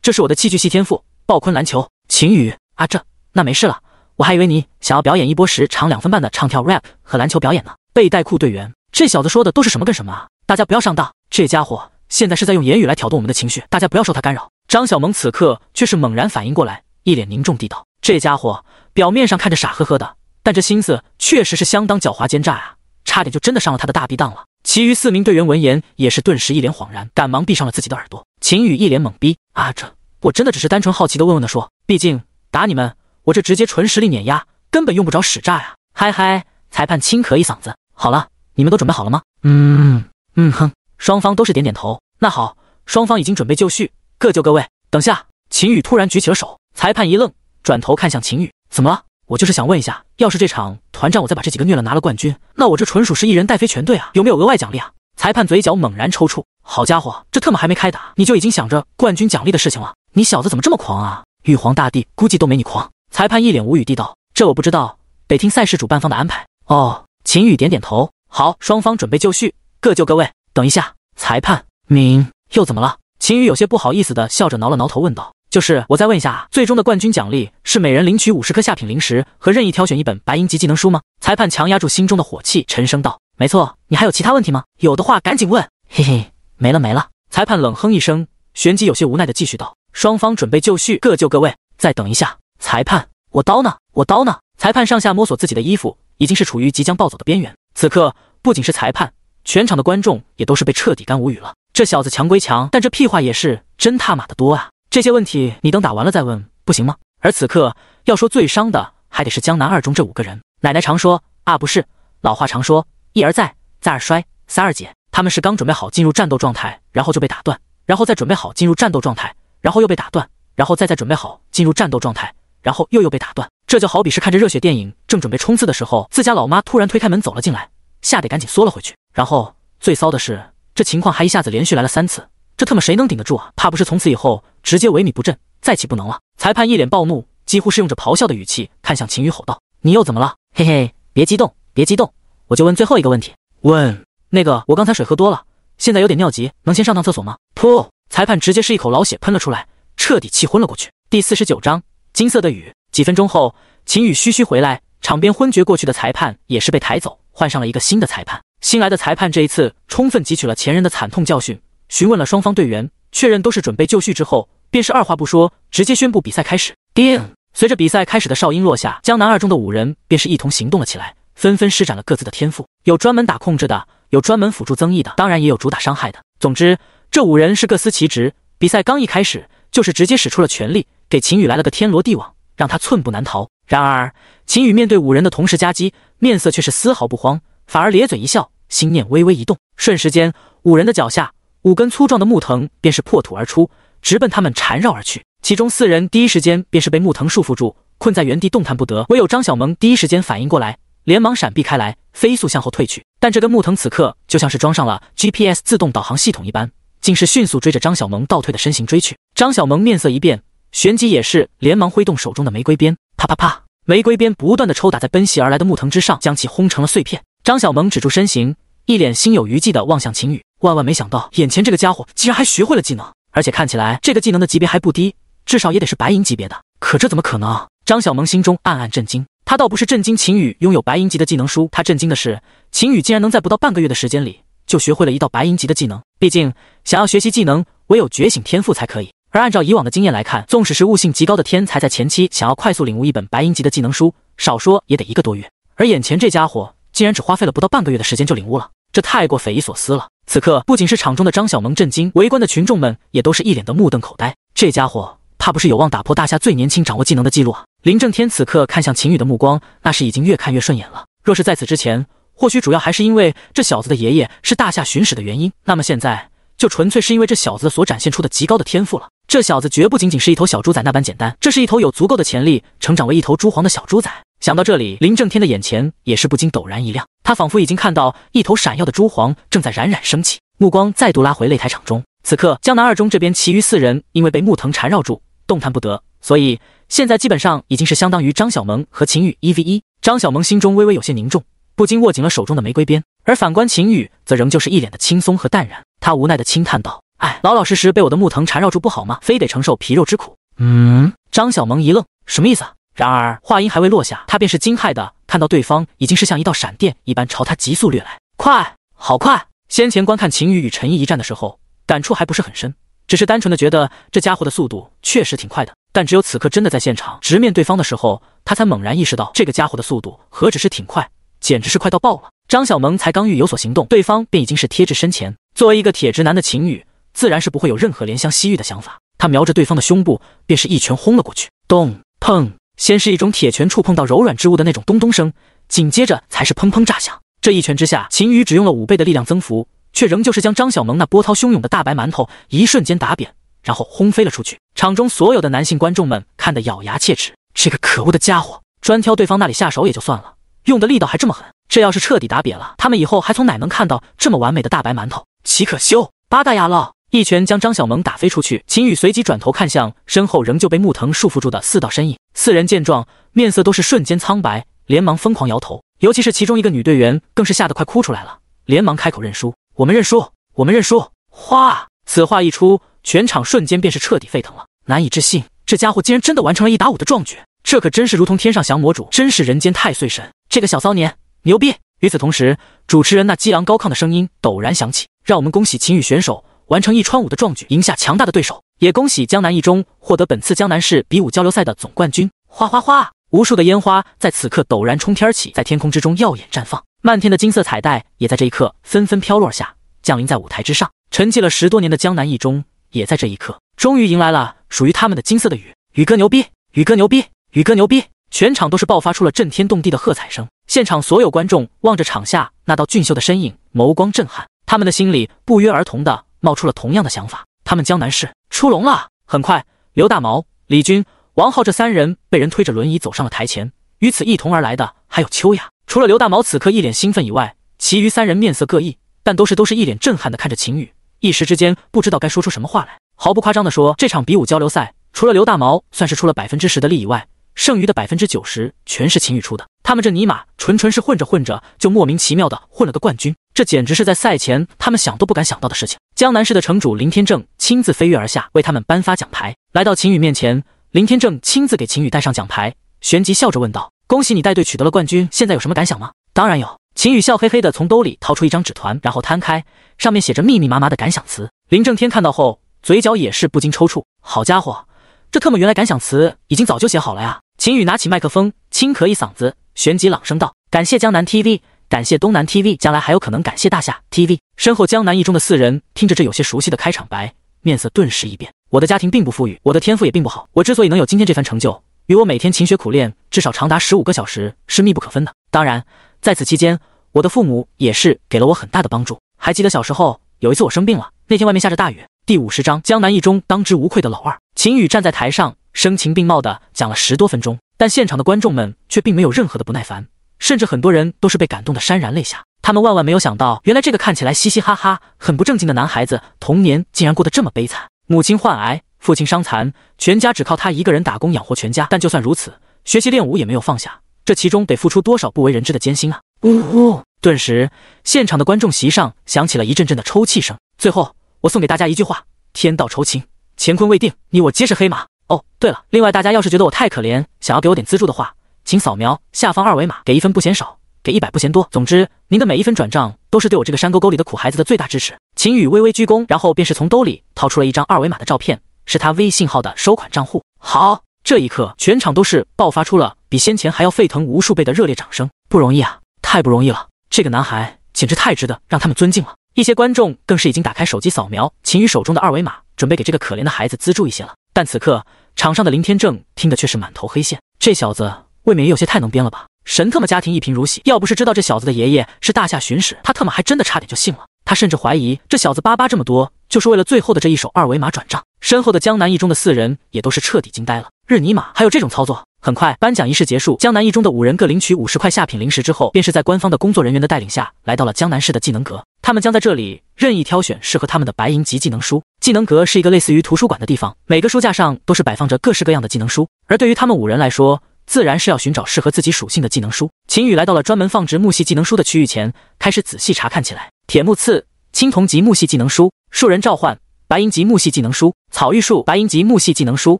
[SPEAKER 1] 这是我的器具系天赋，暴坤篮球。秦宇啊，这那没事了，我还以为你想要表演一波时长两分半的唱跳 rap 和篮球表演呢。背带裤队员，这小子说的都是什么跟什么啊？大家不要上当，这家伙现在是在用言语来挑动我们的情绪，大家不要受他干扰。张小萌此刻却是猛然反应过来，一脸凝重地道：“这家伙表面上看着傻呵呵的，但这心思确实是相当狡猾奸诈啊，差点就真的上了他的大逼当了。”其余四名队员闻言也是顿时一脸恍然，赶忙闭上了自己的耳朵。秦羽一脸懵逼啊，这我真的只是单纯好奇的问问的说，毕竟打你们，我这直接纯实力碾压，根本用不着使诈呀。嗨嗨，裁判轻咳一嗓子，好了，你们都准备好了吗？嗯嗯哼，双方都是点点头。那好，双方已经准备就绪，各就各位。等下，秦宇突然举起了手，裁判一愣，转头看向秦宇，怎么了？我就是想问一下，要是这场团战我再把这几个虐了拿了冠军，那我这纯属是一人带飞全队啊！有没有额外奖励啊？裁判嘴角猛然抽搐，好家伙，这特么还没开打，你就已经想着冠军奖励的事情了？你小子怎么这么狂啊？玉皇大帝估计都没你狂。裁判一脸无语地道：“这我不知道，得听赛事主办方的安排。”哦，秦宇点点头，好，双方准备就绪，各就各位。等一下，裁判，您又怎么了？秦羽有些不好意思的笑着挠了挠头，问道。就是我再问一下啊，最终的冠军奖励是每人领取五十颗下品灵石和任意挑选一本白银级技能书吗？裁判强压住心中的火气，沉声道：“没错，你还有其他问题吗？有的话赶紧问。”嘿嘿，没了没了。裁判冷哼一声，旋即有些无奈的继续道：“双方准备就绪，各就各位。再等一下。”裁判，我刀呢？我刀呢？裁判上下摸索自己的衣服，已经是处于即将暴走的边缘。此刻，不仅是裁判，全场的观众也都是被彻底干无语了。这小子强归强，但这屁话也是真他妈的多啊！这些问题你等打完了再问，不行吗？而此刻要说最伤的，还得是江南二中这五个人。奶奶常说啊，不是，老话常说一而再，再而衰，三而竭。他们是刚准备好进入战斗状态，然后就被打断，然后再准备好进入战斗状态，然后又被打断，然后再再准备好进入战斗状态，然后又又被打断。这就好比是看着热血电影，正准备冲刺的时候，自家老妈突然推开门走了进来，吓得赶紧缩了回去。然后最骚的是，这情况还一下子连续来了三次，这特么谁能顶得住啊？怕不是从此以后直接萎靡不振，再起不能了。裁判一脸暴怒，几乎是用着咆哮的语气看向秦宇吼道：“你又怎么了？嘿嘿，别激动，别激动，我就问最后一个问题。问那个，我刚才水喝多了，现在有点尿急，能先上趟厕所吗？”噗！裁判直接是一口老血喷了出来，彻底气昏了过去。第四十九章金色的雨。几分钟后，秦宇嘘嘘回来，场边昏厥过去的裁判也是被抬走，换上了一个新的裁判。新来的裁判这一次充分汲取了前人的惨痛教训，询问了双方队员，确认都是准备就绪之后，便是二话不说，直接宣布比赛开始。叮！随着比赛开始的哨音落下，江南二中的五人便是一同行动了起来，纷纷施展了各自的天赋，有专门打控制的，有专门辅助增益的，当然也有主打伤害的。总之，这五人是各司其职。比赛刚一开始，就是直接使出了全力，给秦宇来了个天罗地网。让他寸步难逃。然而，秦羽面对五人的同时夹击，面色却是丝毫不慌，反而咧嘴一笑，心念微微一动，瞬时间，五人的脚下五根粗壮的木藤便是破土而出，直奔他们缠绕而去。其中四人第一时间便是被木藤束缚住，困在原地动弹不得。唯有张小萌第一时间反应过来，连忙闪避开来，飞速向后退去。但这根木藤此刻就像是装上了 GPS 自动导航系统一般，竟是迅速追着张小萌倒退的身形追去。张小萌面色一变。旋即也是连忙挥动手中的玫瑰鞭，啪啪啪，玫瑰鞭不断的抽打在奔袭而来的木藤之上，将其轰成了碎片。张小萌止住身形，一脸心有余悸的望向秦宇，万万没想到眼前这个家伙竟然还学会了技能，而且看起来这个技能的级别还不低，至少也得是白银级别的。可这怎么可能？张小萌心中暗暗震惊。他倒不是震惊秦宇拥有白银级的技能书，他震惊的是秦宇竟然能在不到半个月的时间里就学会了一道白银级的技能。毕竟想要学习技能，唯有觉醒天赋才可以。而按照以往的经验来看，纵使是悟性极高的天才，在前期想要快速领悟一本白银级的技能书，少说也得一个多月。而眼前这家伙竟然只花费了不到半个月的时间就领悟了，这太过匪夷所思了。此刻，不仅是场中的张小萌震惊，围观的群众们也都是一脸的目瞪口呆。这家伙怕不是有望打破大夏最年轻掌握技能的记录啊！林正天此刻看向秦羽的目光，那是已经越看越顺眼了。若是在此之前，或许主要还是因为这小子的爷爷是大夏巡使的原因，那么现在就纯粹是因为这小子所展现出的极高的天赋了。这小子绝不仅仅是一头小猪仔那般简单，这是一头有足够的潜力成长为一头猪皇的小猪仔。想到这里，林正天的眼前也是不禁陡然一亮，他仿佛已经看到一头闪耀的朱黄正在冉冉升起。目光再度拉回擂台场中，此刻江南二中这边其余四人因为被木藤缠绕住，动弹不得，所以现在基本上已经是相当于张小萌和秦羽一 v 一。张小萌心中微微有些凝重，不禁握紧了手中的玫瑰鞭，而反观秦羽则仍旧是一脸的轻松和淡然。他无奈的轻叹道。哎，老老实实被我的木藤缠绕住不好吗？非得承受皮肉之苦？嗯，张小萌一愣，什么意思？啊然而话音还未落下，他便是惊骇的看到对方已经是像一道闪电一般朝他急速掠来，快，好快！先前观看秦羽与陈毅一战的时候，感触还不是很深，只是单纯的觉得这家伙的速度确实挺快的。但只有此刻真的在现场直面对方的时候，他才猛然意识到这个家伙的速度何止是挺快，简直是快到爆了。张小萌才刚欲有所行动，对方便已经是贴至身前。作为一个铁直男的秦羽。自然是不会有任何怜香惜玉的想法，他瞄着对方的胸部，便是一拳轰了过去。咚砰，先是一种铁拳触碰到柔软之物的那种咚咚声，紧接着才是砰砰炸响。这一拳之下，秦羽只用了五倍的力量增幅，却仍旧是将张小萌那波涛汹涌的大白馒头一瞬间打扁，然后轰飞了出去。场中所有的男性观众们看得咬牙切齿，这个可恶的家伙专挑对方那里下手也就算了，用的力道还这么狠，这要是彻底打瘪了，他们以后还从哪能看到这么完美的大白馒头？岂可修！八大牙了！一拳将张小萌打飞出去，秦羽随即转头看向身后仍旧被木藤束缚住的四道身影。四人见状，面色都是瞬间苍白，连忙疯狂摇头。尤其是其中一个女队员，更是吓得快哭出来了，连忙开口认输：“我们认输，我们认输。”哗！此话一出，全场瞬间便是彻底沸腾了。难以置信，这家伙竟然真的完成了一打五的壮举，这可真是如同天上降魔主，真是人间太岁神！这个小骚年牛逼！与此同时，主持人那激昂高亢的声音陡然响起：“让我们恭喜秦羽选手！”完成一穿五的壮举，赢下强大的对手，也恭喜江南一中获得本次江南市比武交流赛的总冠军。哗哗哗，无数的烟花在此刻陡然冲天而起，在天空之中耀眼绽放。漫天的金色彩带也在这一刻纷纷飘落下，降临在舞台之上。沉寂了十多年的江南一中，也在这一刻终于迎来了属于他们的金色的雨。宇哥牛逼！宇哥牛逼！宇哥牛逼！全场都是爆发出了震天动地的喝彩声。现场所有观众望着场下那道俊秀的身影，眸光震撼。他们的心里不约而同的冒出了同样的想法：他们江南市出笼了。很快，刘大毛、李军、王浩这三人被人推着轮椅走上了台前。与此一同而来的还有秋雅。除了刘大毛此刻一脸兴奋以外，其余三人面色各异，但都是都是一脸震撼的看着秦羽，一时之间不知道该说出什么话来。毫不夸张的说，这场比武交流赛，除了刘大毛算是出了百分之十的力以外，剩余的百分之九十全是秦羽出的。他们这尼玛纯纯是混着混着就莫名其妙的混了个冠军，这简直是在赛前他们想都不敢想到的事情。江南市的城主林天正亲自飞跃而下，为他们颁发奖牌。来到秦羽面前，林天正亲自给秦羽戴上奖牌，旋即笑着问道：“恭喜你带队取得了冠军，现在有什么感想吗？”“当然有。”秦羽笑嘿嘿的从兜里掏出一张纸团，然后摊开，上面写着密密麻麻的感想词。林正天看到后，嘴角也是不禁抽搐。好家伙，这特么原来感想词已经早就写好了呀！秦宇拿起麦克风，轻咳一嗓子，旋即朗声道：“感谢江南 TV，感谢东南 TV，将来还有可能感谢大夏 TV。”身后江南一中的四人听着这有些熟悉的开场白，面色顿时一变。我的家庭并不富裕，我的天赋也并不好，我之所以能有今天这番成就，与我每天勤学苦练至少长达十五个小时是密不可分的。当然，在此期间，我的父母也是给了我很大的帮助。还记得小时候有一次我生病了，那天外面下着大雨。第五十章，江南一中当之无愧的老二秦宇站在台上。声情并茂的讲了十多分钟，但现场的观众们却并没有任何的不耐烦，甚至很多人都是被感动的潸然泪下。他们万万没有想到，原来这个看起来嘻嘻哈哈、很不正经的男孩子，童年竟然过得这么悲惨。母亲患癌，父亲伤残，全家只靠他一个人打工养活全家。但就算如此，学习练武也没有放下，这其中得付出多少不为人知的艰辛啊！呜呼！顿时，现场的观众席上响起了一阵阵的抽泣声。最后，我送给大家一句话：天道酬勤，乾坤未定，你我皆是黑马。哦，对了，另外大家要是觉得我太可怜，想要给我点资助的话，请扫描下方二维码，给一分不嫌少，给一百不嫌多。总之，您的每一分转账都是对我这个山沟沟里的苦孩子的最大支持。秦宇微微鞠躬，然后便是从兜里掏出了一张二维码的照片，是他微信号的收款账户。好，这一刻全场都是爆发出了比先前还要沸腾无数倍的热烈掌声。不容易啊，太不容易了，这个男孩简直太值得让他们尊敬了。一些观众更是已经打开手机扫描秦宇手中的二维码，准备给这个可怜的孩子资助一些了。但此刻。场上的林天正听的却是满头黑线，这小子未免也有些太能编了吧？神特么家庭一贫如洗，要不是知道这小子的爷爷是大夏巡使，他特么还真的差点就信了。他甚至怀疑这小子巴巴这么多，就是为了最后的这一手二维码转账。身后的江南一中的四人也都是彻底惊呆了，日尼玛还有这种操作！很快，颁奖仪式结束，江南一中的五人各领取五十块下品零食之后，便是在官方的工作人员的带领下来到了江南市的技能阁。他们将在这里任意挑选适合他们的白银级技能书。技能阁是一个类似于图书馆的地方，每个书架上都是摆放着各式各样的技能书。而对于他们五人来说，自然是要寻找适合自己属性的技能书。秦羽来到了专门放置木系技能书的区域前，开始仔细查看起来。铁木刺、青铜级木系技能书，树人召唤。白银级木系技能书，草玉树；白银级木系技能书，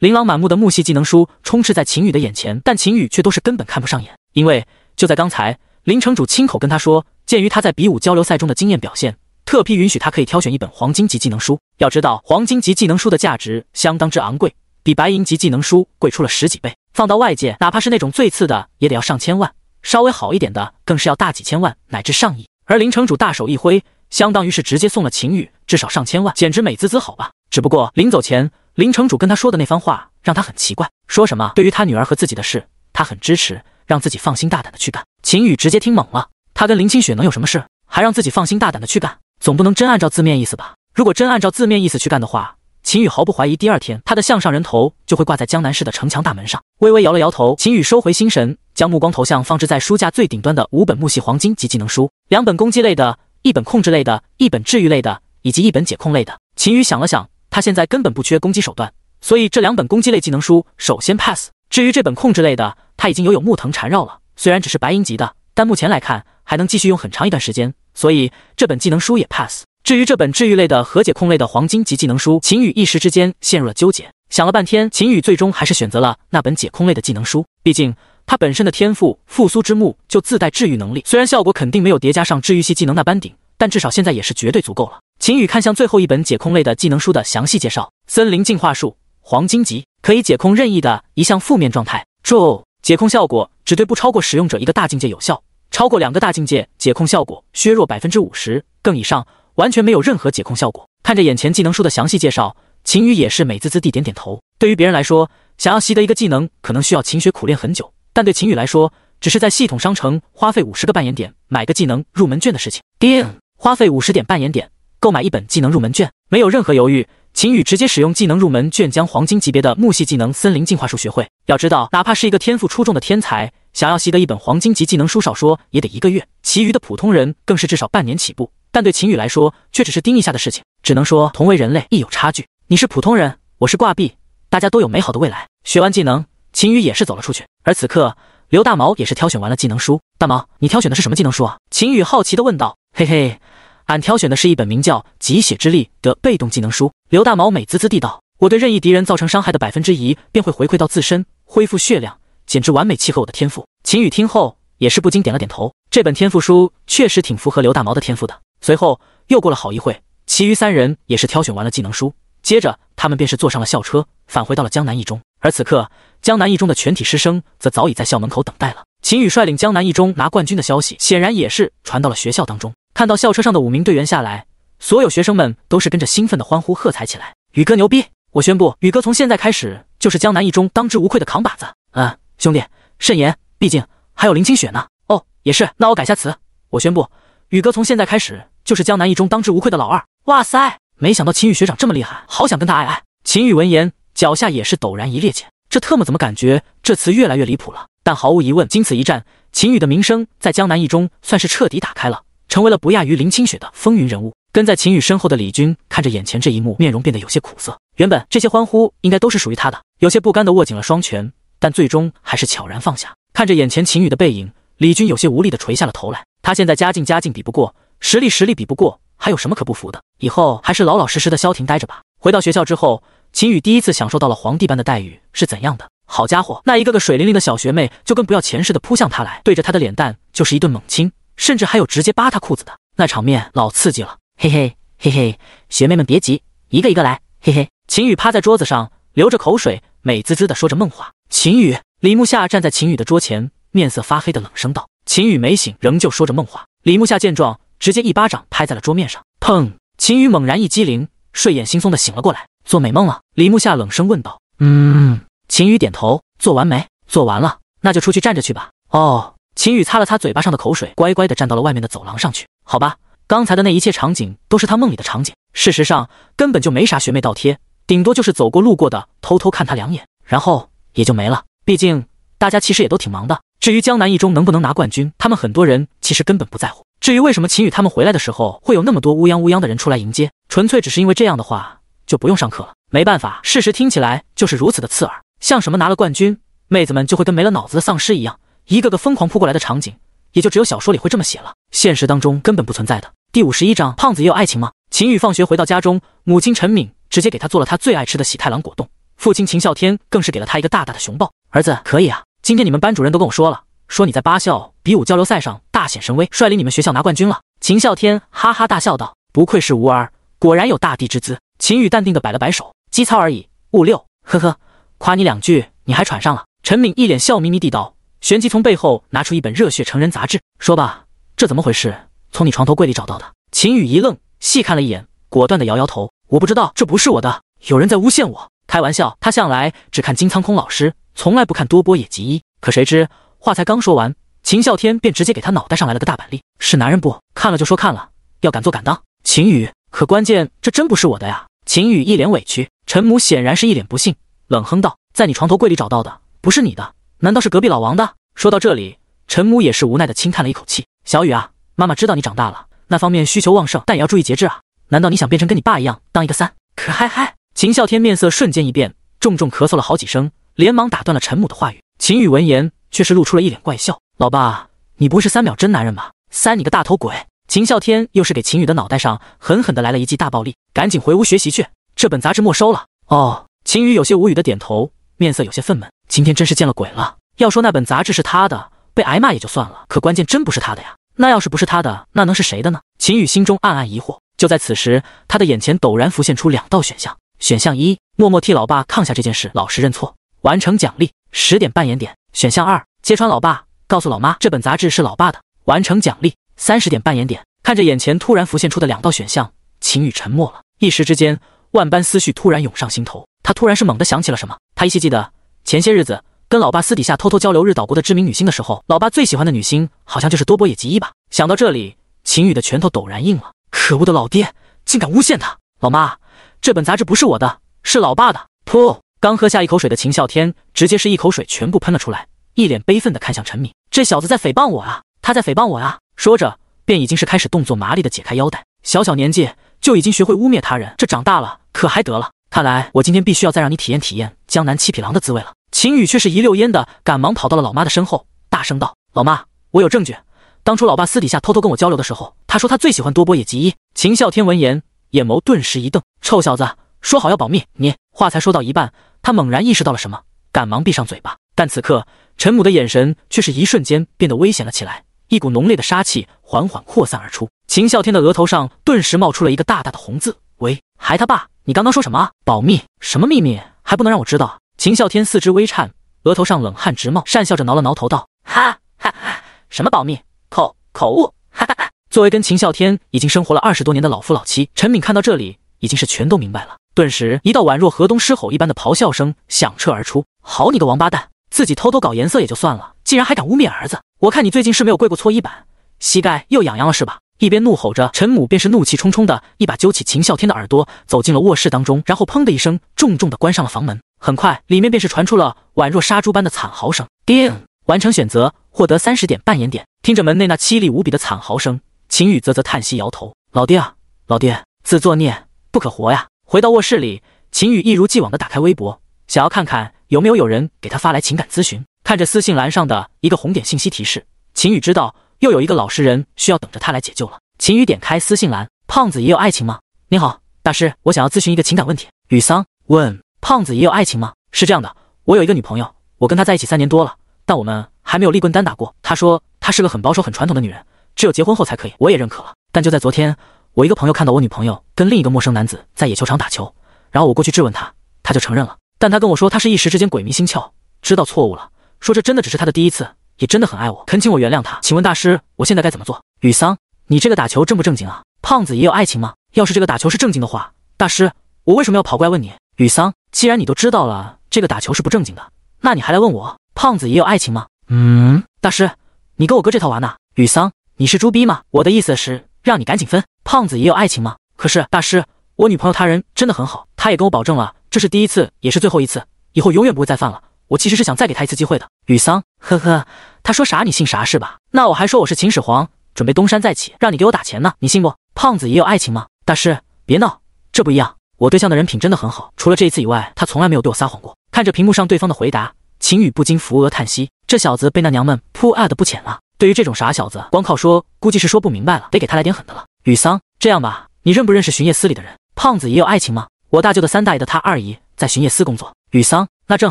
[SPEAKER 1] 琳琅满目的木系技能书充斥在秦羽的眼前，但秦羽却都是根本看不上眼，因为就在刚才，林城主亲口跟他说，鉴于他在比武交流赛中的经验表现，特批允许他可以挑选一本黄金级技能书。要知道，黄金级技能书的价值相当之昂贵，比白银级技能书贵出了十几倍，放到外界，哪怕是那种最次的，也得要上千万，稍微好一点的，更是要大几千万乃至上亿。而林城主大手一挥。相当于是直接送了秦宇至少上千万，简直美滋滋，好吧？只不过临走前，林城主跟他说的那番话让他很奇怪，说什么对于他女儿和自己的事，他很支持，让自己放心大胆的去干。秦宇直接听懵了，他跟林清雪能有什么事，还让自己放心大胆的去干？总不能真按照字面意思吧？如果真按照字面意思去干的话，秦羽毫不怀疑，第二天他的项上人头就会挂在江南市的城墙大门上。微微摇了摇头，秦羽收回心神，将目光投向放置在书架最顶端的五本木系黄金级技能书，两本攻击类的。一本控制类的，一本治愈类的，以及一本解控类的。秦羽想了想，他现在根本不缺攻击手段，所以这两本攻击类技能书首先 pass。至于这本控制类的，他已经有有木藤缠绕了，虽然只是白银级的，但目前来看还能继续用很长一段时间，所以这本技能书也 pass。至于这本治愈类的和解控类的黄金级技能书，秦羽一时之间陷入了纠结，想了半天，秦羽最终还是选择了那本解控类的技能书，毕竟。他本身的天赋复苏之木就自带治愈能力，虽然效果肯定没有叠加上治愈系技能那般顶，但至少现在也是绝对足够了。秦羽看向最后一本解控类的技能书的详细介绍：森林进化术，黄金级，可以解控任意的一项负面状态。注解控效果只对不超过使用者一个大境界有效，超过两个大境界，解控效果削弱百分之五十，更以上完全没有任何解控效果。看着眼前技能书的详细介绍，秦羽也是美滋滋地点点头。对于别人来说，想要习得一个技能，可能需要勤学苦练很久，但对秦羽来说，只是在系统商城花费五十个扮演点买个技能入门卷的事情。叮，花费五十点扮演点购买一本技能入门卷，没有任何犹豫。秦羽直接使用技能入门卷，将黄金级别的木系技能森林进化术学会。要知道，哪怕是一个天赋出众的天才，想要习得一本黄金级技能书，少说也得一个月；其余的普通人更是至少半年起步。但对秦羽来说，却只是盯一下的事情。只能说，同为人类，亦有差距。你是普通人，我是挂壁，大家都有美好的未来。学完技能，秦羽也是走了出去。而此刻，刘大毛也是挑选完了技能书。大毛，你挑选的是什么技能书啊？秦羽好奇地问道。嘿嘿。俺挑选的是一本名叫《极血之力》的被动技能书。刘大毛美滋滋地道：“我对任意敌人造成伤害的百分之一，便会回馈到自身，恢复血量，简直完美契合我的天赋。”秦宇听后也是不禁点了点头。这本天赋书确实挺符合刘大毛的天赋的。随后又过了好一会，其余三人也是挑选完了技能书，接着他们便是坐上了校车，返回到了江南一中。而此刻，江南一中的全体师生则早已在校门口等待了。秦宇率领江南一中拿冠军的消息，显然也是传到了学校当中。看到校车上的五名队员下来，所有学生们都是跟着兴奋的欢呼喝彩起来。宇哥牛逼！我宣布，宇哥从现在开始就是江南一中当之无愧的扛把子。嗯，兄弟，慎言，毕竟还有林清雪呢。哦，也是，那我改下词，我宣布，宇哥从现在开始就是江南一中当之无愧的老二。哇塞，没想到秦宇学长这么厉害，好想跟他爱爱。秦宇闻言，脚下也是陡然一趔趄，这特么怎么感觉这词越来越离谱了？但毫无疑问，经此一战，秦宇的名声在江南一中算是彻底打开了。成为了不亚于林清雪的风云人物。跟在秦羽身后的李军看着眼前这一幕，面容变得有些苦涩。原本这些欢呼应该都是属于他的，有些不甘的握紧了双拳，但最终还是悄然放下。看着眼前秦羽的背影，李军有些无力的垂下了头来。他现在家境家境比不过，实力实力比不过，还有什么可不服的？以后还是老老实实的消停待着吧。回到学校之后，秦宇第一次享受到了皇帝般的待遇是怎样的。好家伙，那一个个水灵灵的小学妹就跟不要钱似的扑向他来，对着他的脸蛋就是一顿猛亲。甚至还有直接扒他裤子的，那场面老刺激了。嘿嘿嘿嘿，学妹们别急，一个一个来。嘿嘿，秦宇趴在桌子上流着口水，美滋滋的说着梦话。秦宇，李木夏站在秦宇的桌前，面色发黑的冷声道：“秦宇没醒，仍旧说着梦话。”李木夏见状，直接一巴掌拍在了桌面上，砰！秦宇猛然一激灵，睡眼惺忪的醒了过来。做美梦了？李木夏冷声问道。嗯。秦宇点头。做完没？做完了。那就出去站着去吧。哦。秦宇擦了擦嘴巴上的口水，乖乖的站到了外面的走廊上去。好吧，刚才的那一切场景都是他梦里的场景，事实上根本就没啥学妹倒贴，顶多就是走过路过的偷偷看他两眼，然后也就没了。毕竟大家其实也都挺忙的。至于江南一中能不能拿冠军，他们很多人其实根本不在乎。至于为什么秦宇他们回来的时候会有那么多乌泱乌泱的人出来迎接，纯粹只是因为这样的话就不用上课了。没办法，事实听起来就是如此的刺耳。像什么拿了冠军，妹子们就会跟没了脑子的丧尸一样。一个个疯狂扑过来的场景，也就只有小说里会这么写了，现实当中根本不存在的。第五十一章，胖子也有爱情吗？秦宇放学回到家中，母亲陈敏直接给他做了他最爱吃的喜太郎果冻，父亲秦啸天更是给了他一个大大的熊抱。儿子可以啊，今天你们班主任都跟我说了，说你在八校比武交流赛上大显神威，率领你们学校拿冠军了。秦啸天哈哈大笑道：“不愧是吾儿，果然有大帝之姿。”秦宇淡定的摆了摆手：“基操而已，勿六。呵呵，夸你两句，你还喘上了。”陈敏一脸笑眯眯地道。旋即从背后拿出一本热血成人杂志，说吧，这怎么回事？从你床头柜里找到的。秦宇一愣，细看了一眼，果断的摇摇头，我不知道，这不是我的，有人在诬陷我。开玩笑，他向来只看金苍空老师，从来不看多波野吉一。可谁知话才刚说完，秦啸天便直接给他脑袋上来了个大板栗。是男人不？看了就说看了，要敢做敢当。秦宇，可关键这真不是我的呀！秦宇一脸委屈，陈母显然是一脸不信，冷哼道，在你床头柜里找到的，不是你的。难道是隔壁老王的？说到这里，陈母也是无奈的轻叹了一口气。小雨啊，妈妈知道你长大了，那方面需求旺盛，但也要注意节制啊。难道你想变成跟你爸一样，当一个三？可嗨嗨！秦啸天面色瞬间一变，重重咳嗽了好几声，连忙打断了陈母的话语。秦宇闻言，却是露出了一脸怪笑：“老爸，你不会是三秒真男人吧？三你个大头鬼！”秦啸天又是给秦宇的脑袋上狠狠的来了一记大暴力，赶紧回屋学习去，这本杂志没收了。哦，秦宇有些无语的点头，面色有些愤懑。今天真是见了鬼了！要说那本杂志是他的，被挨骂也就算了，可关键真不是他的呀。那要是不是他的，那能是谁的呢？秦宇心中暗暗疑惑。就在此时，他的眼前陡然浮现出两道选项：选项一，默默替老爸抗下这件事，老实认错，完成奖励十点半演点；选项二，揭穿老爸，告诉老妈这本杂志是老爸的，完成奖励三十点扮演点。看着眼前突然浮现出的两道选项，秦宇沉默了一时之间，万般思绪突然涌上心头。他突然是猛地想起了什么，他依稀记得前些日子跟老爸私底下偷偷交流日岛国的知名女星的时候，老爸最喜欢的女星好像就是多波野结衣吧。想到这里，秦宇的拳头陡然硬了。可恶的老爹，竟敢诬陷他！老妈，这本杂志不是我的，是老爸的。噗！刚喝下一口水的秦啸天，直接是一口水全部喷了出来，一脸悲愤的看向陈敏：“这小子在诽谤我啊！他在诽谤我啊！”说着，便已经是开始动作麻利的解开腰带。小小年纪就已经学会污蔑他人，这长大了可还得了？看来我今天必须要再让你体验体验江南七匹狼的滋味了。秦宇却是一溜烟的赶忙跑到了老妈的身后，大声道：“老妈，我有证据。当初老爸私底下偷偷跟我交流的时候，他说他最喜欢多波野结衣。”秦啸天闻言，眼眸顿时一瞪：“臭小子，说好要保密，你……”话才说到一半。他猛然意识到了什么，赶忙闭上嘴巴。但此刻，陈母的眼神却是一瞬间变得危险了起来，一股浓烈的杀气缓缓扩散而出。秦啸天的额头上顿时冒出了一个大大的红字：“喂，孩他爸，你刚刚说什么？保密？什么秘密？还不能让我知道？”秦啸天四肢微颤，额头上冷汗直冒，讪笑着挠了挠头道：“哈哈哈，什么保密？口口误！哈哈哈。”作为跟秦啸天已经生活了二十多年的老夫老妻，陈敏看到这里，已经是全都明白了。顿时，一道宛若河东狮吼一般的咆哮声响彻而出。好你个王八蛋，自己偷偷搞颜色也就算了，竟然还敢污蔑儿子！我看你最近是没有跪过搓衣板，膝盖又痒痒了是吧？一边怒吼着，陈母便是怒气冲冲的一把揪起秦啸天的耳朵，走进了卧室当中，然后砰的一声，重重的关上了房门。很快，里面便是传出了宛若杀猪般的惨嚎声。叮，完成选择，获得三十点扮演点。听着门内那凄厉无比的惨嚎声，秦宇啧啧叹息，摇头：“老爹啊，老爹，自作孽不可活呀！”回到卧室里，秦宇一如既往的打开微博，想要看看有没有有人给他发来情感咨询。看着私信栏上的一个红点信息提示，秦宇知道又有一个老实人需要等着他来解救了。秦宇点开私信栏，胖子也有爱情吗？你好，大师，我想要咨询一个情感问题。雨桑问：胖子也有爱情吗？是这样的，我有一个女朋友，我跟她在一起三年多了，但我们还没有立棍单打过。她说她是个很保守、很传统的女人，只有结婚后才可以。我也认可了，但就在昨天。我一个朋友看到我女朋友跟另一个陌生男子在野球场打球，然后我过去质问他，他就承认了。但他跟我说他是一时之间鬼迷心窍，知道错误了，说这真的只是他的第一次，也真的很爱我，恳请我原谅他。请问大师，我现在该怎么做？雨桑，你这个打球正不正经啊？胖子也有爱情吗？要是这个打球是正经的话，大师，我为什么要跑过来问你？雨桑，既然你都知道了这个打球是不正经的，那你还来问我胖子也有爱情吗？嗯，大师，你跟我哥这套玩呢？雨桑，你是猪逼吗？我的意思是让你赶紧分。胖子也有爱情吗？可是大师，我女朋友她人真的很好，她也跟我保证了，这是第一次，也是最后一次，以后永远不会再犯了。我其实是想再给她一次机会的。雨桑，呵呵，他说啥你信啥是吧？那我还说我是秦始皇，准备东山再起，让你给我打钱呢，你信不？胖子也有爱情吗？大师，别闹，这不一样，我对象的人品真的很好，除了这一次以外，他从来没有对我撒谎过。看着屏幕上对方的回答，秦宇不禁扶额叹息，这小子被那娘们扑爱的不浅了。对于这种傻小子，光靠说估计是说不明白了，得给他来点狠的了。雨桑，这样吧，你认不认识巡夜司里的人？胖子也有爱情吗？我大舅的三大爷的他二姨在巡夜司工作。雨桑，那正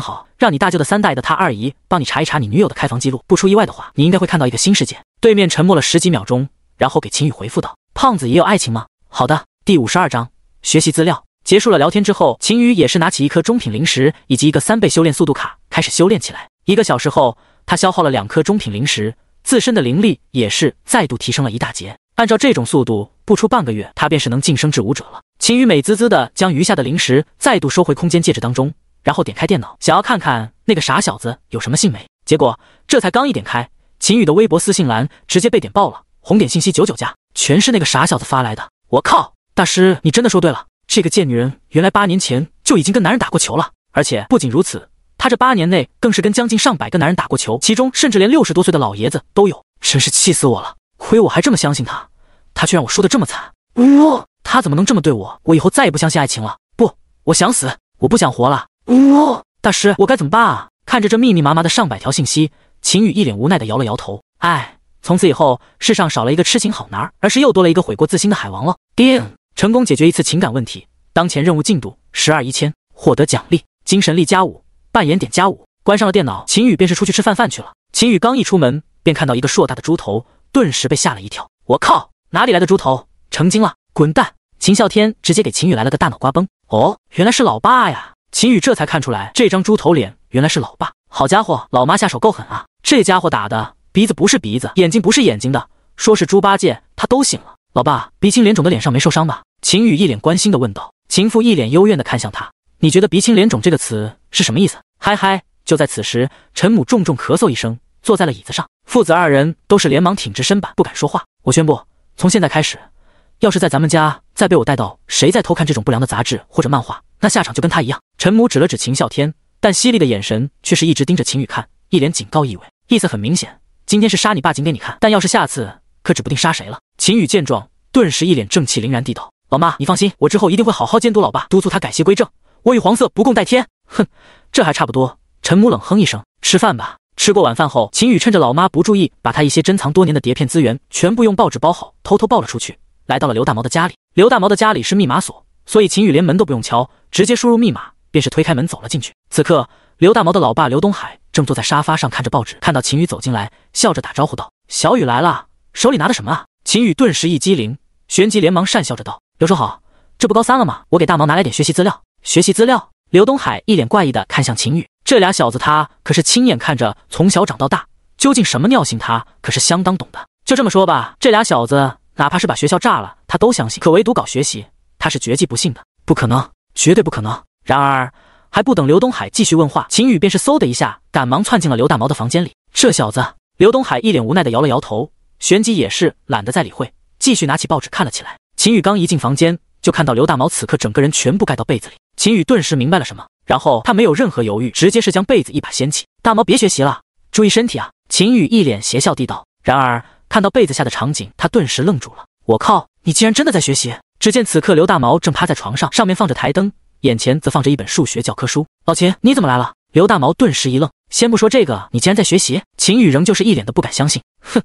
[SPEAKER 1] 好，让你大舅的三大爷的他二姨帮你查一查你女友的开房记录。不出意外的话，你应该会看到一个新世界。对面沉默了十几秒钟，然后给秦宇回复道：“胖子也有爱情吗？”好的。第五十二章学习资料结束了。聊天之后，秦宇也是拿起一颗中品灵石以及一个三倍修炼速度卡，开始修炼起来。一个小时后，他消耗了两颗中品灵石，自身的灵力也是再度提升了一大截。按照这种速度，不出半个月，他便是能晋升至武者了。秦宇美滋滋的将余下的灵石再度收回空间戒指当中，然后点开电脑，想要看看那个傻小子有什么信没。结果这才刚一点开，秦宇的微博私信栏直接被点爆了，红点信息九九加，全是那个傻小子发来的。我靠，大师，你真的说对了，这个贱女人原来八年前就已经跟男人打过球了，而且不仅如此，她这八年内更是跟将近上百个男人打过球，其中甚至连六十多岁的老爷子都有，真是气死我了。亏我还这么相信他，他却让我输得这么惨。呜，他怎么能这么对我？我以后再也不相信爱情了。不，我想死，我不想活了。呜，大师，我该怎么办啊？看着这密密麻麻的上百条信息，秦宇一脸无奈的摇了摇头。哎，从此以后，世上少了一个痴情好男儿，而是又多了一个悔过自新的海王了。叮，成功解决一次情感问题，当前任务进度十二一千，获得奖励精神力加五，扮演点家务。关上了电脑，秦宇便是出去吃饭饭去了。秦宇刚一出门，便看到一个硕大的猪头。顿时被吓了一跳，我靠，哪里来的猪头？成精了，滚蛋！秦啸天直接给秦宇来了个大脑瓜崩。哦，原来是老爸呀！秦宇这才看出来，这张猪头脸原来是老爸。好家伙，老妈下手够狠啊！这家伙打的鼻子不是鼻子，眼睛不是眼睛的，说是猪八戒，他都醒了。老爸，鼻青脸肿的脸上没受伤吧？秦宇一脸关心的问道。秦父一脸幽怨的看向他，你觉得鼻青脸肿这个词是什么意思？嗨嗨！就在此时，陈母重重咳嗽一声，坐在了椅子上。父子二人都是连忙挺直身板，不敢说话。我宣布，从现在开始，要是在咱们家再被我带到谁在偷看这种不良的杂志或者漫画，那下场就跟他一样。陈母指了指秦啸天，但犀利的眼神却是一直盯着秦羽看，一脸警告意味，意思很明显，今天是杀你爸警给你看，但要是下次，可指不定杀谁了。秦羽见状，顿时一脸正气凛然地道。老妈，你放心，我之后一定会好好监督老爸，督促他改邪归正。我与黄色不共戴天。哼，这还差不多。陈母冷哼一声，吃饭吧。吃过晚饭后，秦宇趁着老妈不注意，把他一些珍藏多年的碟片资源全部用报纸包好，偷偷抱了出去，来到了刘大毛的家里。刘大毛的家里是密码锁，所以秦宇连门都不用敲，直接输入密码，便是推开门走了进去。此刻，刘大毛的老爸刘东海正坐在沙发上看着报纸，看到秦宇走进来，笑着打招呼道：“小雨来了，手里拿的什么啊？”秦宇顿时一激灵，旋即连忙讪笑着道。刘叔好，这不高三了吗？我给大毛拿来点学习资料。学习资料？刘东海一脸怪异的看向秦宇，这俩小子他可是亲眼看着从小长到大，究竟什么尿性他可是相当懂的。就这么说吧，这俩小子哪怕是把学校炸了，他都相信。可唯独搞学习，他是绝技不信的，不可能，绝对不可能。然而还不等刘东海继续问话，秦宇便是嗖的一下赶忙窜进了刘大毛的房间里。这小子，刘东海一脸无奈的摇了摇头，旋即也是懒得再理会，继续拿起报纸看了起来。秦宇刚一进房间，就看到刘大毛此刻整个人全部盖到被子里。秦宇顿时明白了什么，然后他没有任何犹豫，直接是将被子一把掀起。大毛别学习了，注意身体啊！秦宇一脸邪笑地道。然而看到被子下的场景，他顿时愣住了。我靠，你竟然真的在学习！只见此刻刘大毛正趴在床上，上面放着台灯，眼前则放着一本数学教科书。老秦，你怎么来了？刘大毛顿时一愣。先不说这个，你竟然在学习？秦宇仍旧是一脸的不敢相信。哼，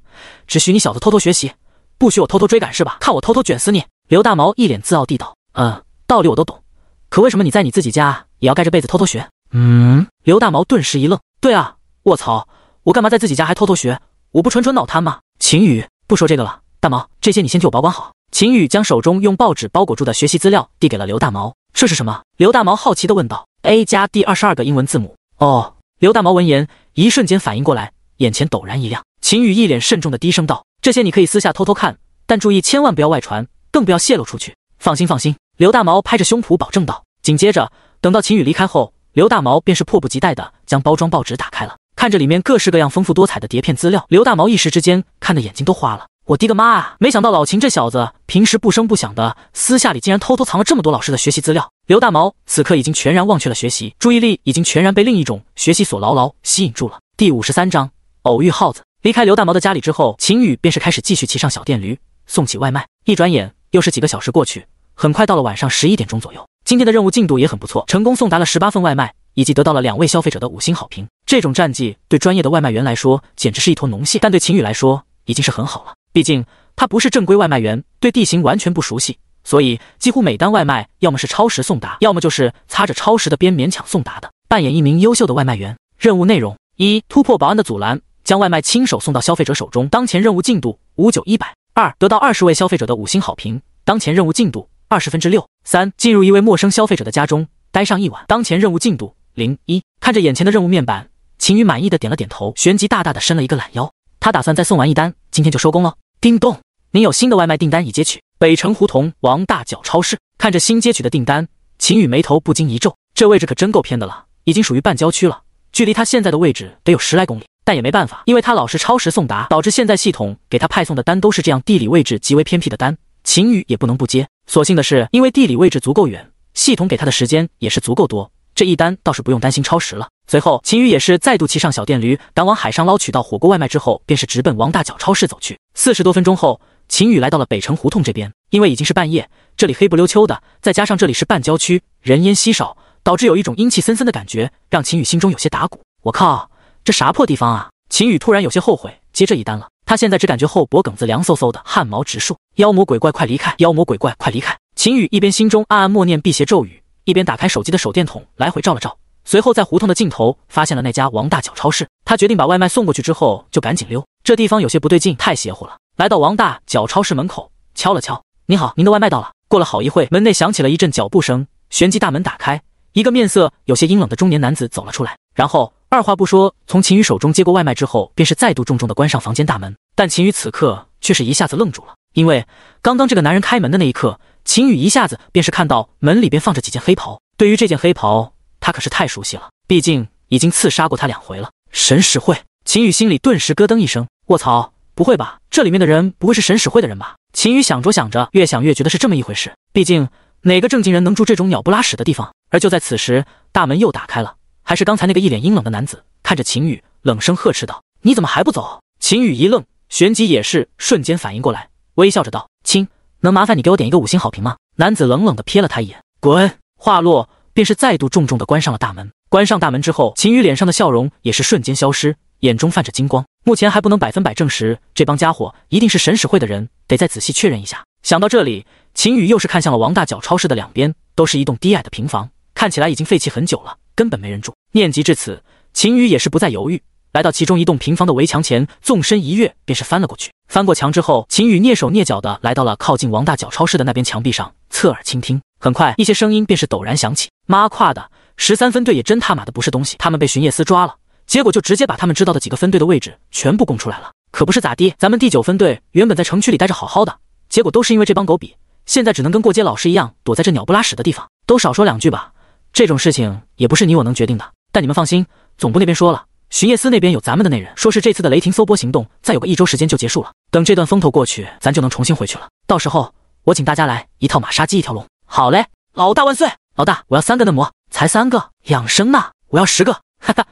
[SPEAKER 1] 只许你小子偷偷学习。不许我偷偷追赶是吧？看我偷偷卷死你！刘大毛一脸自傲地道：“嗯，道理我都懂，可为什么你在你自己家也要盖着被子偷偷学？”嗯，刘大毛顿时一愣：“对啊，卧槽，我干嘛在自己家还偷偷学？我不纯纯脑瘫吗？”秦宇不说这个了，大毛，这些你先替我保管好。秦宇将手中用报纸包裹住的学习资料递给了刘大毛：“这是什么？”刘大毛好奇地问道：“A 加第二十二个英文字母。”哦，刘大毛闻言一瞬间反应过来，眼前陡然一亮。秦宇一脸慎重地低声道。这些你可以私下偷偷看，但注意千万不要外传，更不要泄露出去。放心，放心。刘大毛拍着胸脯保证道。紧接着，等到秦宇离开后，刘大毛便是迫不及待的将包装报纸打开了，看着里面各式各样丰富多彩的碟片资料，刘大毛一时之间看的眼睛都花了。我滴个妈啊！没想到老秦这小子平时不声不响的，私下里竟然偷偷藏了这么多老师的学习资料。刘大毛此刻已经全然忘却了学习，注意力已经全然被另一种学习所牢牢吸引住了。第五十三章偶遇耗子。离开刘大毛的家里之后，秦宇便是开始继续骑上小电驴送起外卖。一转眼又是几个小时过去，很快到了晚上十一点钟左右。今天的任务进度也很不错，成功送达了十八份外卖，以及得到了两位消费者的五星好评。这种战绩对专业的外卖员来说简直是一坨脓蟹，但对秦宇来说已经是很好了。毕竟他不是正规外卖员，对地形完全不熟悉，所以几乎每单外卖要么是超时送达，要么就是擦着超时的边勉强送达的。扮演一名优秀的外卖员，任务内容一：突破保安的阻拦。将外卖亲手送到消费者手中，当前任务进度五九一百二，得到二十位消费者的五星好评，当前任务进度二十分之六三，进入一位陌生消费者的家中待上一晚，当前任务进度零一。看着眼前的任务面板，秦宇满意的点了点头，旋即大大的伸了一个懒腰，他打算再送完一单，今天就收工了。叮咚，您有新的外卖订单已接取，北城胡同王大脚超市。看着新接取的订单，秦宇眉头不禁一皱，这位置可真够偏的了，已经属于半郊区了，距离他现在的位置得有十来公里。但也没办法，因为他老是超时送达，导致现在系统给他派送的单都是这样地理位置极为偏僻的单。秦宇也不能不接。所幸的是，因为地理位置足够远，系统给他的时间也是足够多，这一单倒是不用担心超时了。随后，秦宇也是再度骑上小电驴，赶往海上捞取到火锅外卖之后，便是直奔王大脚超市走去。四十多分钟后，秦宇来到了北城胡同这边，因为已经是半夜，这里黑不溜秋的，再加上这里是半郊区，人烟稀少，导致有一种阴气森森的感觉，让秦宇心中有些打鼓。我靠！这啥破地方啊！秦宇突然有些后悔接这一单了。他现在只感觉后脖梗子凉飕飕的，汗毛直竖。妖魔鬼怪，快离开！妖魔鬼怪，快离开！秦宇一边心中暗暗默念辟邪咒语，一边打开手机的手电筒来回照了照。随后在胡同的尽头发现了那家王大脚超市。他决定把外卖送过去之后就赶紧溜。这地方有些不对劲，太邪乎了。来到王大脚超市门口，敲了敲：“你好，您的外卖到了。”过了好一会，门内响起了一阵脚步声，旋即大门打开，一个面色有些阴冷的中年男子走了出来，然后。二话不说，从秦宇手中接过外卖之后，便是再度重重的关上房间大门。但秦宇此刻却是一下子愣住了，因为刚刚这个男人开门的那一刻，秦宇一下子便是看到门里边放着几件黑袍。对于这件黑袍，他可是太熟悉了，毕竟已经刺杀过他两回了。神使会，秦宇心里顿时咯噔一声，卧槽，不会吧？这里面的人不会是神使会的人吧？秦宇想着想着，越想越觉得是这么一回事。毕竟哪个正经人能住这种鸟不拉屎的地方？而就在此时，大门又打开了，还是刚才那个一脸阴冷的男子，看着秦宇，冷声呵斥道：“你怎么还不走？”秦宇一愣，旋即也是瞬间反应过来，微笑着道：“亲，能麻烦你给我点一个五星好评吗？”男子冷冷的瞥了他一眼，滚。话落，便是再度重重的关上了大门。关上大门之后，秦宇脸上的笑容也是瞬间消失，眼中泛着金光。目前还不能百分百证实这帮家伙一定是神使会的人，得再仔细确认一下。想到这里，秦宇又是看向了王大脚超市的两边，都是一栋低矮的平房，看起来已经废弃很久了，根本没人住。念及至此，秦宇也是不再犹豫，来到其中一栋平房的围墙前，纵身一跃，便是翻了过去。翻过墙之后，秦宇蹑手蹑脚的来到了靠近王大脚超市的那边墙壁上，侧耳倾听。很快，一些声音便是陡然响起。妈跨的，十三分队也真他妈的不是东西！他们被巡夜司抓了，结果就直接把他们知道的几个分队的位置全部供出来了。可不是咋地，咱们第九分队原本在城区里待着好好的，结果都是因为这帮狗比，现在只能跟过街老师一样，躲在这鸟不拉屎的地方。都少说两句吧，这种事情也不是你我能决定的。但你们放心，总部那边说了，巡夜司那边有咱们的内人，说是这次的雷霆搜波行动再有个一周时间就结束了。等这段风头过去，咱就能重新回去了。到时候我请大家来一套马杀鸡一条龙。好嘞，老大万岁！老大，我要三个嫩模，才三个，养生呢，我要十个。哈哈，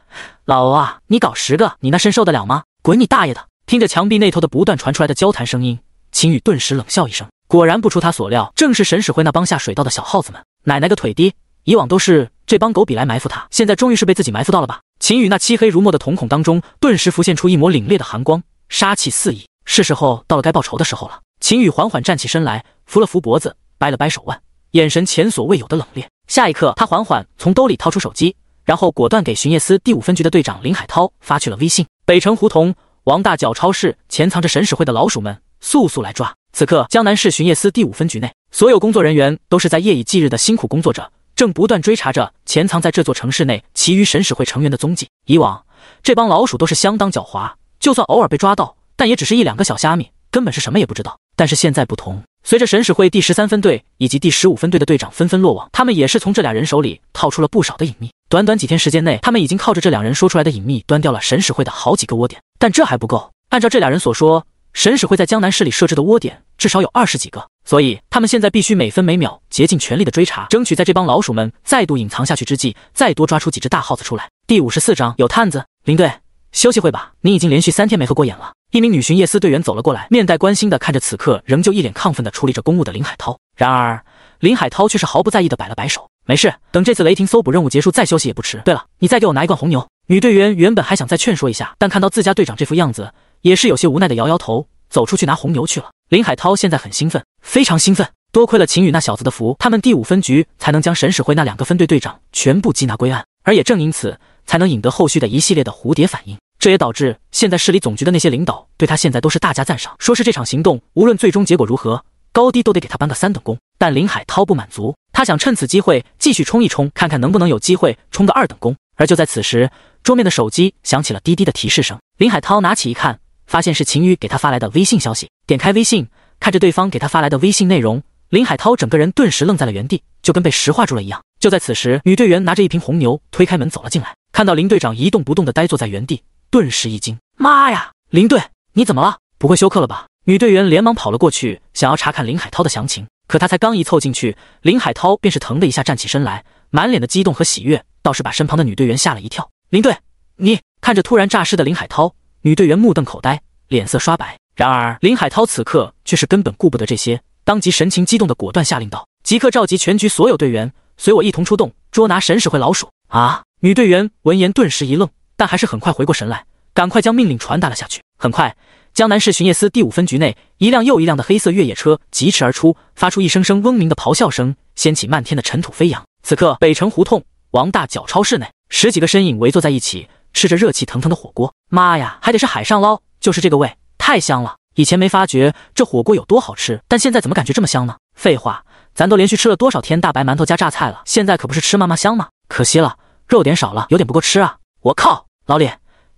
[SPEAKER 1] 老欧啊，你搞十个，你那身受得了吗？滚你大爷的！听着墙壁那头的不断传出来的交谈声音，秦宇顿时冷笑一声。果然不出他所料，正是神使会那帮下水道的小耗子们。奶奶个腿的，以往都是这帮狗比来埋伏他，现在终于是被自己埋伏到了吧？秦宇那漆黑如墨的瞳孔当中，顿时浮现出一抹凛冽的寒光，杀气四溢。是时候到了该报仇的时候了。秦宇缓缓站起身来，扶了扶脖子，掰了掰手腕。眼神前所未有的冷冽。下一刻，他缓缓从兜里掏出手机，然后果断给巡夜司第五分局的队长林海涛发去了微信：“北城胡同王大脚超市潜藏着神使会的老鼠们，速速来抓！”此刻，江南市巡夜司第五分局内，所有工作人员都是在夜以继日的辛苦工作着，正不断追查着潜藏在这座城市内其余神使会成员的踪迹。以往，这帮老鼠都是相当狡猾，就算偶尔被抓到，但也只是一两个小虾米，根本是什么也不知道。但是现在不同。随着神使会第十三分队以及第十五分队的队长纷纷落网，他们也是从这俩人手里套出了不少的隐秘。短短几天时间内，他们已经靠着这两人说出来的隐秘，端掉了神使会的好几个窝点。但这还不够，按照这俩人所说，神使会在江南市里设置的窝点至少有二十几个，所以他们现在必须每分每秒竭尽全力的追查，争取在这帮老鼠们再度隐藏下去之际，再多抓出几只大耗子出来。第五十四章有探子，林队。休息会吧，你已经连续三天没合过眼了。一名女巡夜司队员走了过来，面带关心的看着此刻仍旧一脸亢奋的处理着公务的林海涛。然而林海涛却是毫不在意的摆了摆手，没事，等这次雷霆搜捕任务结束再休息也不迟。对了，你再给我拿一罐红牛。女队员原本还想再劝说一下，但看到自家队长这副样子，也是有些无奈的摇摇头，走出去拿红牛去了。林海涛现在很兴奋，非常兴奋。多亏了秦宇那小子的福，他们第五分局才能将沈史会那两个分队队长全部缉拿归案，而也正因此。才能引得后续的一系列的蝴蝶反应，这也导致现在市里总局的那些领导对他现在都是大加赞赏，说是这场行动无论最终结果如何，高低都得给他颁个三等功。但林海涛不满足，他想趁此机会继续冲一冲，看看能不能有机会冲个二等功。而就在此时，桌面的手机响起了滴滴的提示声，林海涛拿起一看，发现是秦宇给他发来的微信消息。点开微信，看着对方给他发来的微信内容，林海涛整个人顿时愣在了原地，就跟被石化住了一样。就在此时，女队员拿着一瓶红牛推开门走了进来。看到林队长一动不动的呆坐在原地，顿时一惊：“妈呀，林队，你怎么了？不会休克了吧？”女队员连忙跑了过去，想要查看林海涛的详情。可他才刚一凑进去，林海涛便是疼的一下站起身来，满脸的激动和喜悦，倒是把身旁的女队员吓了一跳。林队，你看着突然诈尸的林海涛，女队员目瞪口呆，脸色刷白。然而林海涛此刻却是根本顾不得这些，当即神情激动的果断下令道：“即刻召集全局所有队员，随我一同出动，捉拿神使会老鼠！”啊！女队员闻言顿时一愣，但还是很快回过神来，赶快将命令传达了下去。很快，江南市巡夜司第五分局内，一辆又一辆的黑色越野车疾驰而出，发出一声声嗡鸣的咆哮声，掀起漫天的尘土飞扬。此刻，北城胡同王大脚超市内，十几个身影围坐在一起，吃着热气腾腾的火锅。妈呀，还得是海上捞，就是这个味，太香了！以前没发觉这火锅有多好吃，但现在怎么感觉这么香呢？废话，咱都连续吃了多少天大白馒头加榨菜了，现在可不是吃嘛嘛香吗？可惜了。肉点少了，有点不够吃啊！我靠，老李，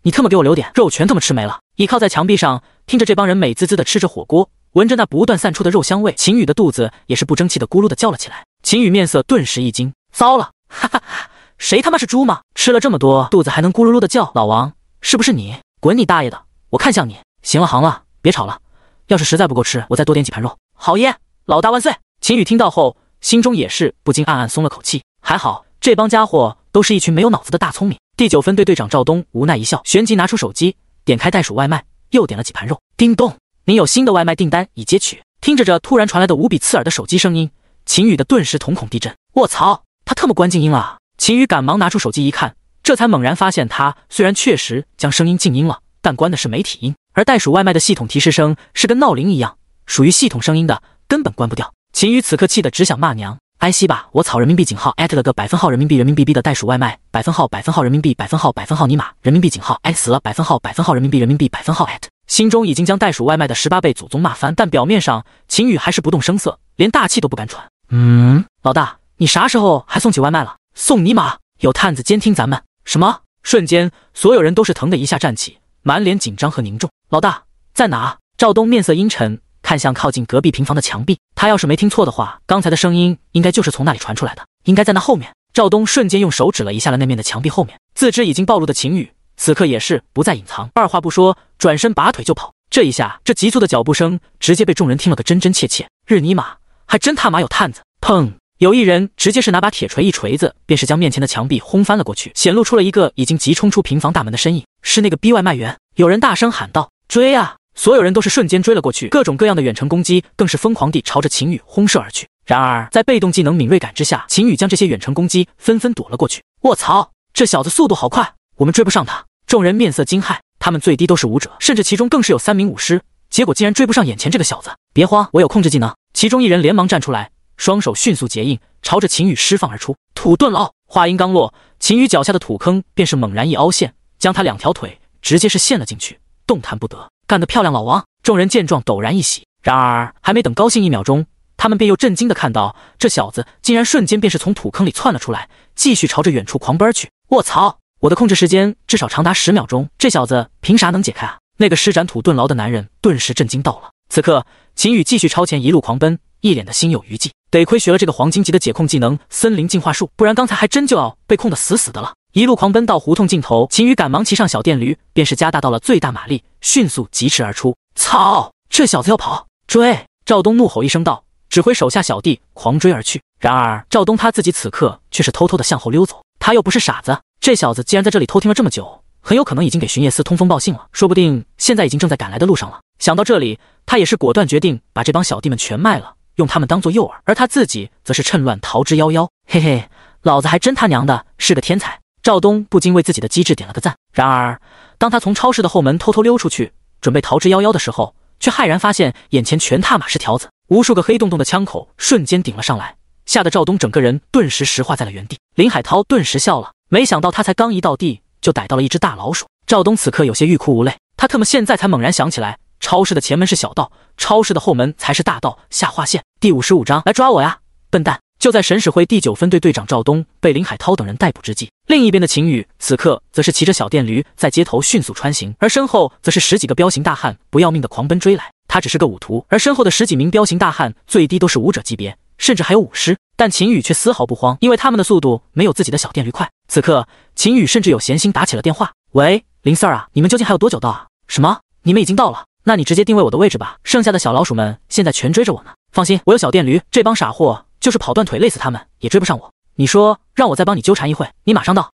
[SPEAKER 1] 你特么给我留点肉，全他妈吃没了！倚靠在墙壁上，听着这帮人美滋滋的吃着火锅，闻着那不断散出的肉香味，秦宇的肚子也是不争气的咕噜的叫了起来。秦宇面色顿时一惊，糟了，哈哈哈，谁他妈是猪吗？吃了这么多，肚子还能咕噜噜的叫？老王，是不是你？滚你大爷的！我看像你。行了，行了，别吵了。要是实在不够吃，我再多点几盘肉。好耶，老大万岁！秦宇听到后，心中也是不禁暗暗松了口气。还好，这帮家伙都是一群没有脑子的大聪明。第九分队队长赵东无奈一笑，旋即拿出手机，点开袋鼠外卖，又点了几盘肉。叮咚，您有新的外卖订单已接取。听着这突然传来的无比刺耳的手机声音，秦宇的顿时瞳孔地震。卧槽，他特么关静音了！秦宇赶忙拿出手机一看，这才猛然发现，他虽然确实将声音静音了，但关的是媒体音。而袋鼠外卖的系统提示声是跟闹铃一样，属于系统声音的，根本关不掉。秦宇此刻气得只想骂娘，挨稀吧！我草人民币井号艾特了个百分号人民币人民币币的袋鼠外卖，百分号百分号人民币百分号百分号尼玛人民币井号艾特死了百分号百分号人民币人民币百分号艾特，心中已经将袋鼠外卖的十八倍祖宗骂翻，但表面上秦宇还是不动声色，连大气都不敢喘。嗯，老大，你啥时候还送起外卖了？送尼玛！有探子监听咱们？什么？瞬间，所有人都是疼的一下站起。满脸紧张和凝重，老大在哪？赵东面色阴沉，看向靠近隔壁平房的墙壁。他要是没听错的话，刚才的声音应该就是从那里传出来的，应该在那后面。赵东瞬间用手指了一下了那面的墙壁后面，自知已经暴露的秦宇，此刻也是不再隐藏，二话不说，转身拔腿就跑。这一下，这急促的脚步声直接被众人听了个真真切切。日尼玛，还真他妈有探子！砰！有一人直接是拿把铁锤一锤子，便是将面前的墙壁轰翻了过去，显露出了一个已经急冲出平房大门的身影，是那个逼外卖员。有人大声喊道：“追啊！”所有人都是瞬间追了过去，各种各样的远程攻击更是疯狂地朝着秦宇轰射而去。然而在被动技能敏锐感之下，秦宇将这些远程攻击纷纷躲了过去。卧槽，这小子速度好快，我们追不上他！众人面色惊骇，他们最低都是武者，甚至其中更是有三名武师，结果竟然追不上眼前这个小子。别慌，我有控制技能。其中一人连忙站出来。双手迅速结印，朝着秦宇释放而出。土遁牢。话音刚落，秦宇脚下的土坑便是猛然一凹陷，将他两条腿直接是陷了进去，动弹不得。干得漂亮，老王！众人见状陡然一喜。然而还没等高兴一秒钟，他们便又震惊的看到，这小子竟然瞬间便是从土坑里窜了出来，继续朝着远处狂奔去。卧槽！我的控制时间至少长达十秒钟，这小子凭啥能解开啊？那个施展土遁牢的男人顿时震惊到了。此刻，秦宇继续超前，一路狂奔，一脸的心有余悸。得亏学了这个黄金级的解控技能——森林进化术，不然刚才还真就要被控的死死的了。一路狂奔到胡同尽头，秦宇赶忙骑上小电驴，便是加大到了最大马力，迅速疾驰而出。操！这小子要跑，追！赵东怒吼一声道，指挥手下小弟狂追而去。然而赵东他自己此刻却是偷偷的向后溜走，他又不是傻子。这小子既然在这里偷听了这么久，很有可能已经给巡夜司通风报信了，说不定现在已经正在赶来的路上了。想到这里，他也是果断决定把这帮小弟们全卖了。用他们当做诱饵，而他自己则是趁乱逃之夭夭。嘿嘿，老子还真他娘的是个天才！赵东不禁为自己的机智点了个赞。然而，当他从超市的后门偷偷溜出去，准备逃之夭夭的时候，却骇然发现眼前全踏马是条子，无数个黑洞洞的枪口瞬间顶了上来，吓得赵东整个人顿时石化在了原地。林海涛顿时笑了，没想到他才刚一到地，就逮到了一只大老鼠。赵东此刻有些欲哭无泪，他特么现在才猛然想起来。超市的前门是小道，超市的后门才是大道。下划线第五十五章，来抓我呀，笨蛋！就在沈史辉第九分队队长赵东被林海涛等人逮捕之际，另一边的秦宇此刻则是骑着小电驴在街头迅速穿行，而身后则是十几个彪形大汉不要命的狂奔追来。他只是个武徒，而身后的十几名彪形大汉最低都是武者级别，甚至还有武师。但秦宇却丝毫不慌，因为他们的速度没有自己的小电驴快。此刻，秦宇甚至有闲心打起了电话：“喂，林 Sir 啊，你们究竟还有多久到啊？什么？你们已经到了？”那你直接定位我的位置吧，剩下的小老鼠们现在全追着我呢。放心，我有小电驴，这帮傻货就是跑断腿累死他们也追不上我。你说让我再帮你纠缠一会，你马上到。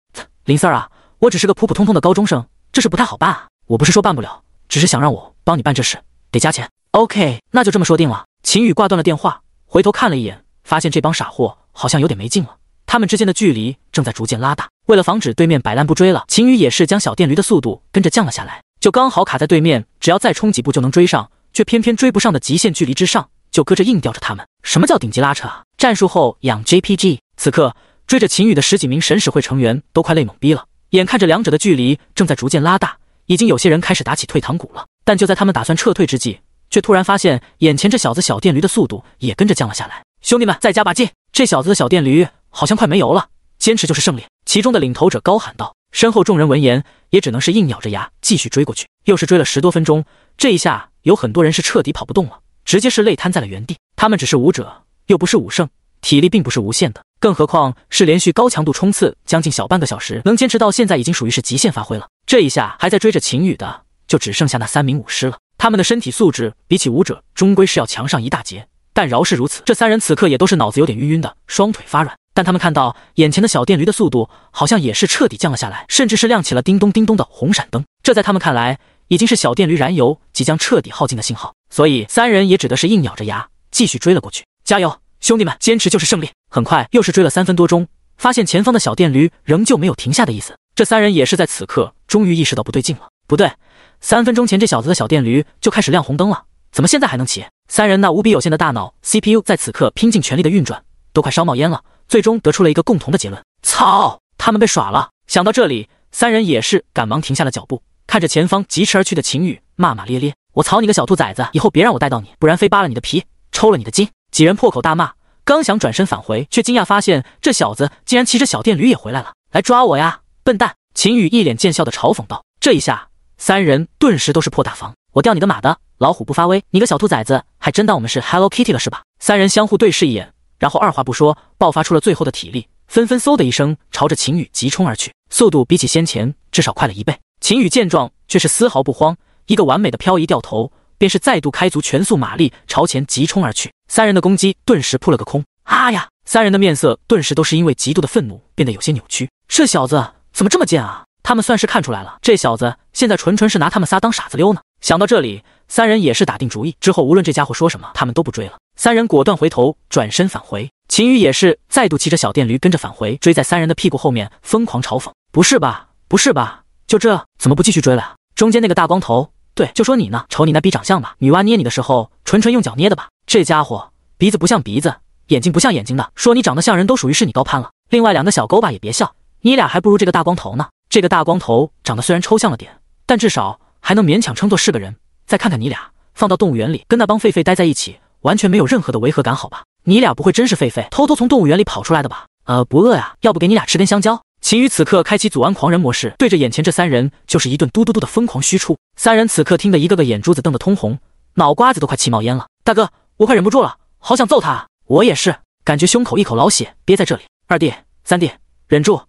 [SPEAKER 1] 林 Sir 啊，我只是个普普通通的高中生，这事不太好办啊。我不是说办不了，只是想让我帮你办这事，得加钱。OK，那就这么说定了。秦宇挂断了电话，回头看了一眼，发现这帮傻货好像有点没劲了，他们之间的距离正在逐渐拉大。为了防止对面摆烂不追了，秦宇也是将小电驴的速度跟着降了下来。就刚好卡在对面，只要再冲几步就能追上，却偏偏追不上的极限距离之上，就搁着硬吊着他们。什么叫顶级拉扯啊？战术后养 JPG。此刻追着秦宇的十几名神使会成员都快累懵逼了，眼看着两者的距离正在逐渐拉大，已经有些人开始打起退堂鼓了。但就在他们打算撤退之际，却突然发现眼前这小子小电驴的速度也跟着降了下来。兄弟们，再加把劲！这小子的小电驴好像快没油了，坚持就是胜利。其中的领头者高喊道。身后众人闻言，也只能是硬咬着牙继续追过去。又是追了十多分钟，这一下有很多人是彻底跑不动了，直接是累瘫在了原地。他们只是武者，又不是武圣，体力并不是无限的，更何况是连续高强度冲刺将近小半个小时，能坚持到现在已经属于是极限发挥了。这一下还在追着秦羽的，就只剩下那三名武师了。他们的身体素质比起武者，终归是要强上一大截。但饶是如此，这三人此刻也都是脑子有点晕晕的，双腿发软。但他们看到眼前的小电驴的速度，好像也是彻底降了下来，甚至是亮起了叮咚叮咚的红闪灯。这在他们看来，已经是小电驴燃油即将彻底耗尽的信号。所以三人也只得是硬咬着牙继续追了过去。加油，兄弟们，坚持就是胜利！很快又是追了三分多钟，发现前方的小电驴仍旧没有停下的意思。这三人也是在此刻终于意识到不对劲了。不对，三分钟前这小子的小电驴就开始亮红灯了，怎么现在还能骑？三人那无比有限的大脑 CPU 在此刻拼尽全力的运转，都快烧冒烟了。最终得出了一个共同的结论：操，他们被耍了！想到这里，三人也是赶忙停下了脚步，看着前方疾驰而去的秦羽，骂骂咧咧：“我操你个小兔崽子，以后别让我带到你，不然非扒了你的皮，抽了你的筋！”几人破口大骂，刚想转身返回，却惊讶发现这小子竟然骑着小电驴也回来了，来抓我呀，笨蛋！秦羽一脸贱笑的嘲讽道。这一下，三人顿时都是破大防。我掉你的马的，老虎不发威，你个小兔崽子，还真当我们是 Hello Kitty 了是吧？三人相互对视一眼。然后二话不说，爆发出了最后的体力，纷纷嗖的一声朝着秦羽急冲而去，速度比起先前至少快了一倍。秦羽见状却是丝毫不慌，一个完美的漂移掉头，便是再度开足全速马力朝前急冲而去。三人的攻击顿时扑了个空。啊呀！三人的面色顿时都是因为极度的愤怒变得有些扭曲。这小子怎么这么贱啊？他们算是看出来了，这小子现在纯纯是拿他们仨当傻子溜呢。想到这里。三人也是打定主意，之后无论这家伙说什么，他们都不追了。三人果断回头，转身返回。秦羽也是再度骑着小电驴跟着返回，追在三人的屁股后面，疯狂嘲讽：“不是吧，不是吧？就这，怎么不继续追了？中间那个大光头，对，就说你呢，瞅你那逼长相吧，女娲捏你的时候，纯纯用脚捏的吧？这家伙鼻子不像鼻子，眼睛不像眼睛的，说你长得像人都属于是你高攀了。另外两个小勾吧也别笑，你俩还不如这个大光头呢。这个大光头长得虽然抽象了点，但至少还能勉强称作是个人。”再看看你俩，放到动物园里跟那帮狒狒待在一起，完全没有任何的违和感，好吧？你俩不会真是狒狒，偷偷从动物园里跑出来的吧？呃，不饿呀，要不给你俩吃根香蕉？秦宇此刻开启祖安狂人模式，对着眼前这三人就是一顿嘟嘟嘟的疯狂虚出。三人此刻听得一个个眼珠子瞪得通红，脑瓜子都快气冒烟了。大哥，我快忍不住了，好想揍他啊！我也是，感觉胸口一口老血憋在这里。二弟、三弟，忍住，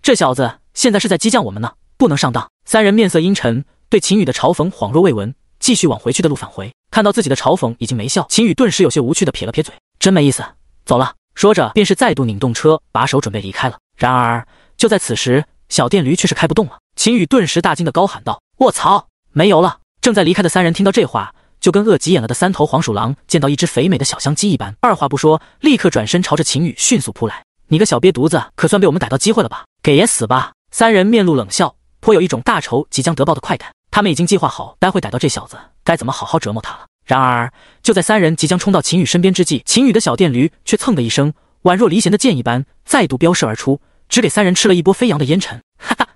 [SPEAKER 1] 这小子现在是在激将我们呢，不能上当。三人面色阴沉，对秦宇的嘲讽恍若未闻。继续往回去的路返回，看到自己的嘲讽已经没效，秦羽顿时有些无趣的撇了撇嘴，真没意思，走了。说着便是再度拧动车把手准备离开了。然而就在此时，小电驴却是开不动了。秦羽顿时大惊的高喊道：“卧槽，没油了！”正在离开的三人听到这话，就跟饿急眼了的三头黄鼠狼见到一只肥美的小香鸡一般，二话不说，立刻转身朝着秦羽迅速扑来。你个小瘪犊子，可算被我们逮到机会了吧？给爷死吧！三人面露冷笑，颇有一种大仇即将得报的快感。他们已经计划好，待会逮到这小子该怎么好好折磨他了。然而，就在三人即将冲到秦羽身边之际，秦羽的小电驴却蹭的一声，宛若离弦的箭一般，再度飙射而出，只给三人吃了一波飞扬的烟尘。哈哈，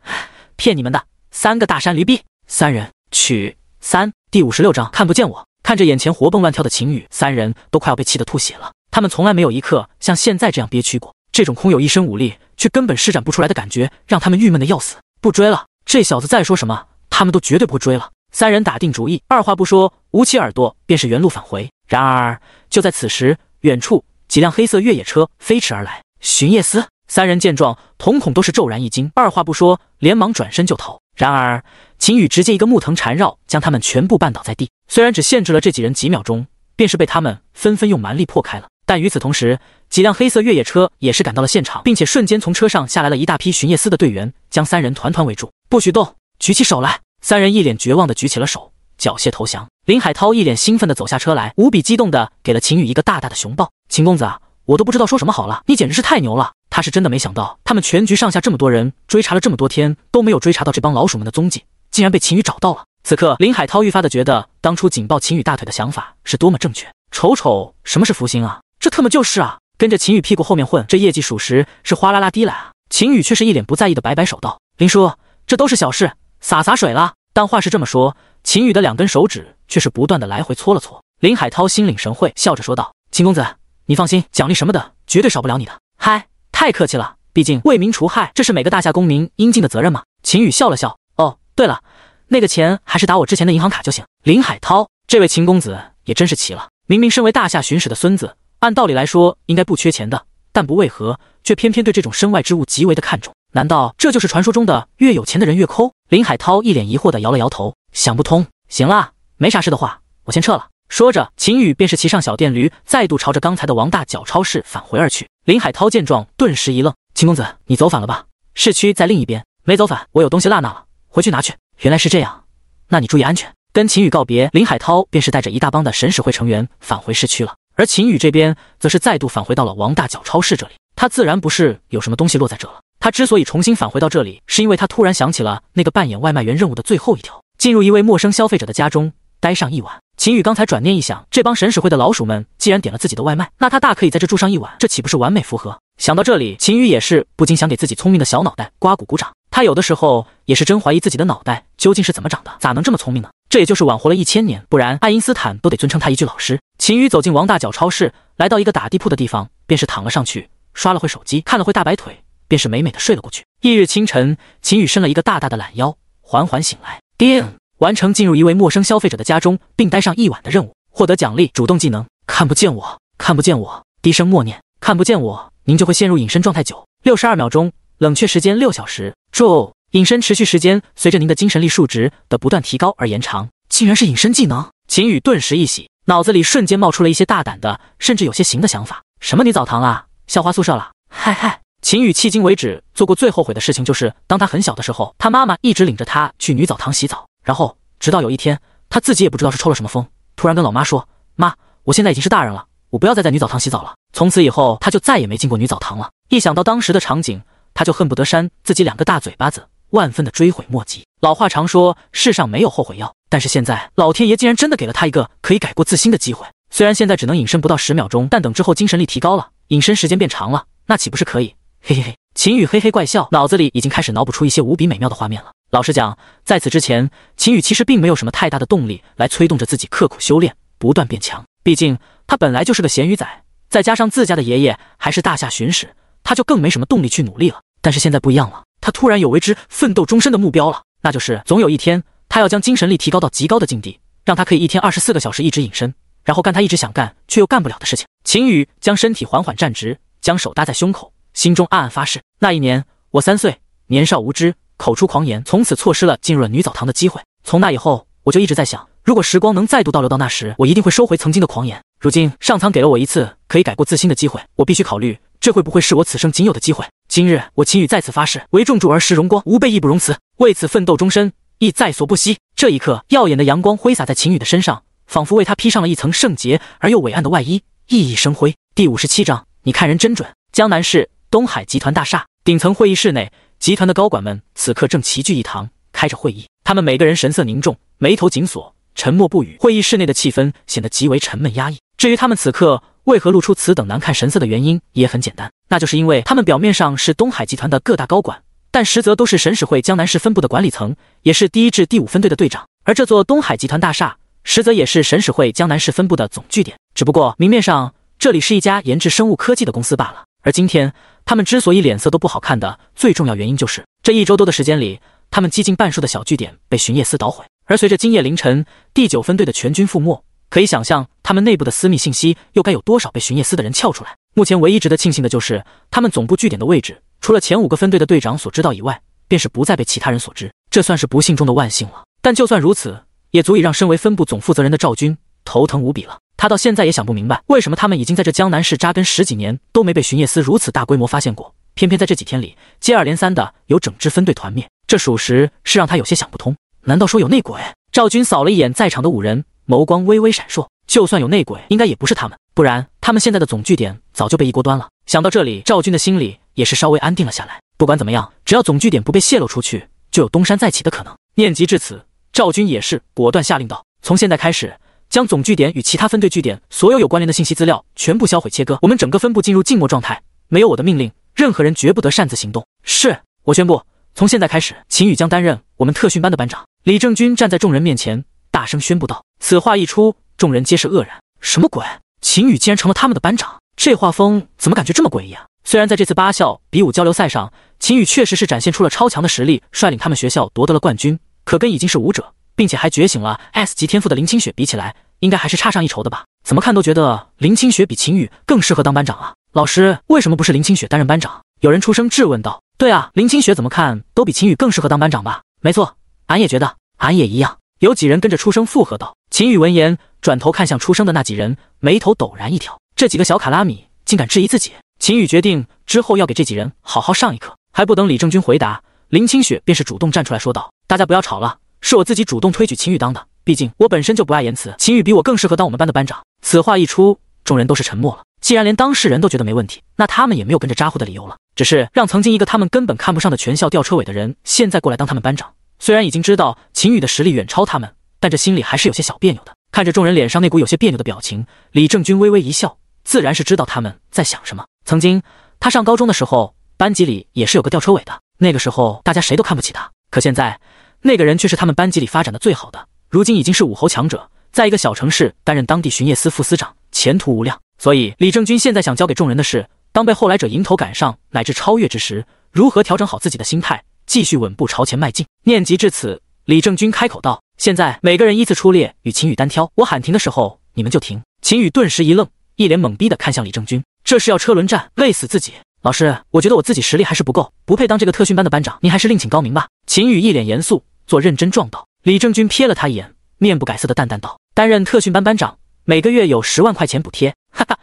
[SPEAKER 1] 骗你们的，三个大山驴逼！三人取三第五十六章看不见我。看着眼前活蹦乱跳的秦羽，三人都快要被气得吐血了。他们从来没有一刻像现在这样憋屈过，这种空有一身武力却根本施展不出来的感觉，让他们郁闷的要死。不追了，这小子再说什么？他们都绝对不会追了。三人打定主意，二话不说，捂起耳朵便是原路返回。然而就在此时，远处几辆黑色越野车飞驰而来。巡夜司三人见状，瞳孔都是骤然一惊，二话不说，连忙转身就逃。然而秦羽直接一个木藤缠绕，将他们全部绊倒在地。虽然只限制了这几人几秒钟，便是被他们纷纷用蛮力破开了。但与此同时，几辆黑色越野车也是赶到了现场，并且瞬间从车上下来了一大批巡夜司的队员，将三人团团围住，不许动。举起手来！三人一脸绝望的举起了手，缴械投降。林海涛一脸兴奋的走下车来，无比激动的给了秦羽一个大大的熊抱。秦公子啊，我都不知道说什么好了，你简直是太牛了！他是真的没想到，他们全局上下这么多人追查了这么多天，都没有追查到这帮老鼠们的踪迹，竟然被秦羽找到了。此刻，林海涛愈发的觉得当初紧抱秦羽大腿的想法是多么正确。瞅瞅，什么是福星啊？这特么就是啊！跟着秦羽屁股后面混，这业绩属实是哗啦啦滴来啊！秦羽却是一脸不在意的摆摆手道：“林叔，这都是小事。”洒洒水了，但话是这么说，秦宇的两根手指却是不断的来回搓了搓。林海涛心领神会，笑着说道：“秦公子，你放心，奖励什么的绝对少不了你的。”嗨，太客气了，毕竟为民除害，这是每个大夏公民应尽的责任嘛。秦宇笑了笑，哦，对了，那个钱还是打我之前的银行卡就行。林海涛，这位秦公子也真是奇了，明明身为大夏巡使的孙子，按道理来说应该不缺钱的，但不为何却偏偏对这种身外之物极为的看重？难道这就是传说中的越有钱的人越抠？林海涛一脸疑惑的摇了摇头，想不通。行了，没啥事的话，我先撤了。说着，秦宇便是骑上小电驴，再度朝着刚才的王大脚超市返回而去。林海涛见状，顿时一愣：“秦公子，你走反了吧？市区在另一边。”“没走反，我有东西落那了，回去拿去。”原来是这样，那你注意安全。跟秦宇告别，林海涛便是带着一大帮的神使会成员返回市区了。而秦宇这边，则是再度返回到了王大脚超市这里。他自然不是有什么东西落在这了。他之所以重新返回到这里，是因为他突然想起了那个扮演外卖员任务的最后一条：进入一位陌生消费者的家中待上一晚。秦宇刚才转念一想，这帮神使会的老鼠们既然点了自己的外卖，那他大可以在这住上一晚，这岂不是完美符合？想到这里，秦宇也是不禁想给自己聪明的小脑袋刮鼓鼓掌。他有的时候也是真怀疑自己的脑袋究竟是怎么长的，咋能这么聪明呢？这也就是晚活了一千年，不然爱因斯坦都得尊称他一句老师。秦宇走进王大脚超市，来到一个打地铺的地方，便是躺了上去，刷了会手机，看了会大白腿。便是美美的睡了过去。翌日清晨，秦宇伸了一个大大的懒腰，缓缓醒来，叮，完成进入一位陌生消费者的家中并待上一晚的任务，获得奖励。主动技能：看不见我，看不见我。低声默念：看不见我，您就会陷入隐身状态九六十二秒钟，冷却时间六小时。咒隐身持续时间随着您的精神力数值的不断提高而延长。竟然是隐身技能！秦宇顿时一喜，脑子里瞬间冒出了一些大胆的，甚至有些行的想法。什么女澡堂啊？校花宿舍了？嗨嗨！秦宇迄今为止做过最后悔的事情，就是当他很小的时候，他妈妈一直领着他去女澡堂洗澡，然后直到有一天，他自己也不知道是抽了什么风，突然跟老妈说：“妈，我现在已经是大人了，我不要再在女澡堂洗澡了。”从此以后，他就再也没进过女澡堂了。一想到当时的场景，他就恨不得扇自己两个大嘴巴子，万分的追悔莫及。老话常说，世上没有后悔药，但是现在老天爷竟然真的给了他一个可以改过自新的机会。虽然现在只能隐身不到十秒钟，但等之后精神力提高了，隐身时间变长了，那岂不是可以？嘿嘿嘿，秦宇嘿嘿怪笑，脑子里已经开始脑补出一些无比美妙的画面了。老实讲，在此之前，秦宇其实并没有什么太大的动力来催动着自己刻苦修炼，不断变强。毕竟他本来就是个咸鱼仔，再加上自家的爷爷还是大夏巡使，他就更没什么动力去努力了。但是现在不一样了，他突然有为之奋斗终身的目标了，那就是总有一天，他要将精神力提高到极高的境地，让他可以一天二十四个小时一直隐身，然后干他一直想干却又干不了的事情。秦宇将身体缓缓站直，将手搭在胸口。心中暗暗发誓，那一年我三岁，年少无知，口出狂言，从此错失了进入了女澡堂的机会。从那以后，我就一直在想，如果时光能再度倒流到那时，我一定会收回曾经的狂言。如今上苍给了我一次可以改过自新的机会，我必须考虑，这会不会是我此生仅有的机会？今日我秦羽再次发誓，为众主而时荣光，吾辈义不容辞，为此奋斗终身，亦在所不惜。这一刻，耀眼的阳光挥洒在秦羽的身上，仿佛为他披上了一层圣洁而又伟岸的外衣，熠熠生辉。第五十七章，你看人真准。江南市。东海集团大厦顶层会议室内，集团的高管们此刻正齐聚一堂，开着会议。他们每个人神色凝重，眉头紧锁，沉默不语。会议室内的气氛显得极为沉闷压抑。至于他们此刻为何露出此等难看神色的原因，也很简单，那就是因为他们表面上是东海集团的各大高管，但实则都是神使会江南市分部的管理层，也是第一至第五分队的队长。而这座东海集团大厦，实则也是神使会江南市分部的总据点。只不过明面上这里是一家研制生物科技的公司罢了。而今天。他们之所以脸色都不好看的最重要原因，就是这一周多的时间里，他们几近半数的小据点被巡夜司捣毁。而随着今夜凌晨第九分队的全军覆没，可以想象他们内部的私密信息又该有多少被巡夜司的人撬出来。目前唯一值得庆幸的就是，他们总部据点的位置，除了前五个分队的队长所知道以外，便是不再被其他人所知。这算是不幸中的万幸了。但就算如此，也足以让身为分部总负责人的赵军头疼无比了。他到现在也想不明白，为什么他们已经在这江南市扎根十几年，都没被巡夜司如此大规模发现过，偏偏在这几天里接二连三的有整支分队团灭，这属实是让他有些想不通。难道说有内鬼？赵军扫了一眼在场的五人，眸光微微闪烁。就算有内鬼，应该也不是他们，不然他们现在的总据点早就被一锅端了。想到这里，赵军的心里也是稍微安定了下来。不管怎么样，只要总据点不被泄露出去，就有东山再起的可能。念及至此，赵军也是果断下令道：从现在开始。将总据点与其他分队据点所有有关联的信息资料全部销毁切割，我们整个分部进入静默状态。没有我的命令，任何人绝不得擅自行动。是我宣布，从现在开始，秦宇将担任我们特训班的班长。李正军站在众人面前，大声宣布道。此话一出，众人皆是愕然。什么鬼？秦宇竟然成了他们的班长？这画风怎么感觉这么诡异啊？虽然在这次八校比武交流赛上，秦宇确实是展现出了超强的实力，率领他们学校夺得了冠军。可跟已经是武者，并且还觉醒了 S 级天赋的林清雪比起来，应该还是差上一筹的吧？怎么看都觉得林清雪比秦羽更适合当班长啊！老师，为什么不是林清雪担任班长？有人出声质问道。对啊，林清雪怎么看都比秦羽更适合当班长吧？没错，俺也觉得，俺也一样。有几人跟着出声附和道。秦宇闻言，转头看向出声的那几人，眉头陡然一挑，这几个小卡拉米竟敢质疑自己。秦宇决定之后要给这几人好好上一课。还不等李正军回答，林清雪便是主动站出来说道：“大家不要吵了，是我自己主动推举秦宇当的。毕竟我本身就不爱言辞，秦宇比我更适合当我们班的班长。”此话一出，众人都是沉默了。既然连当事人都觉得没问题，那他们也没有跟着咋呼的理由了。只是让曾经一个他们根本看不上的全校吊车尾的人，现在过来当他们班长。虽然已经知道秦宇的实力远超他们，但这心里还是有些小别扭的。看着众人脸上那股有些别扭的表情，李正军微微一笑，自然是知道他们在想什么。曾经他上高中的时候。班级里也是有个吊车尾的，那个时候大家谁都看不起他，可现在那个人却是他们班级里发展的最好的，如今已经是武侯强者，在一个小城市担任当地巡夜司副司长，前途无量。所以李正军现在想交给众人的是，当被后来者迎头赶上乃至超越之时，如何调整好自己的心态，继续稳步朝前迈进。念及至此，李正军开口道：“现在每个人依次出列，与秦羽单挑，我喊停的时候，你们就停。”秦羽顿时一愣，一脸懵逼的看向李正军，这是要车轮战，累死自己。老师，我觉得我自己实力还是不够，不配当这个特训班的班长。您还是另请高明吧。秦羽一脸严肃，做认真状道。李正军瞥了他一眼，面不改色的淡淡道：“担任特训班班长，每个月有十万块钱补贴。”哈哈，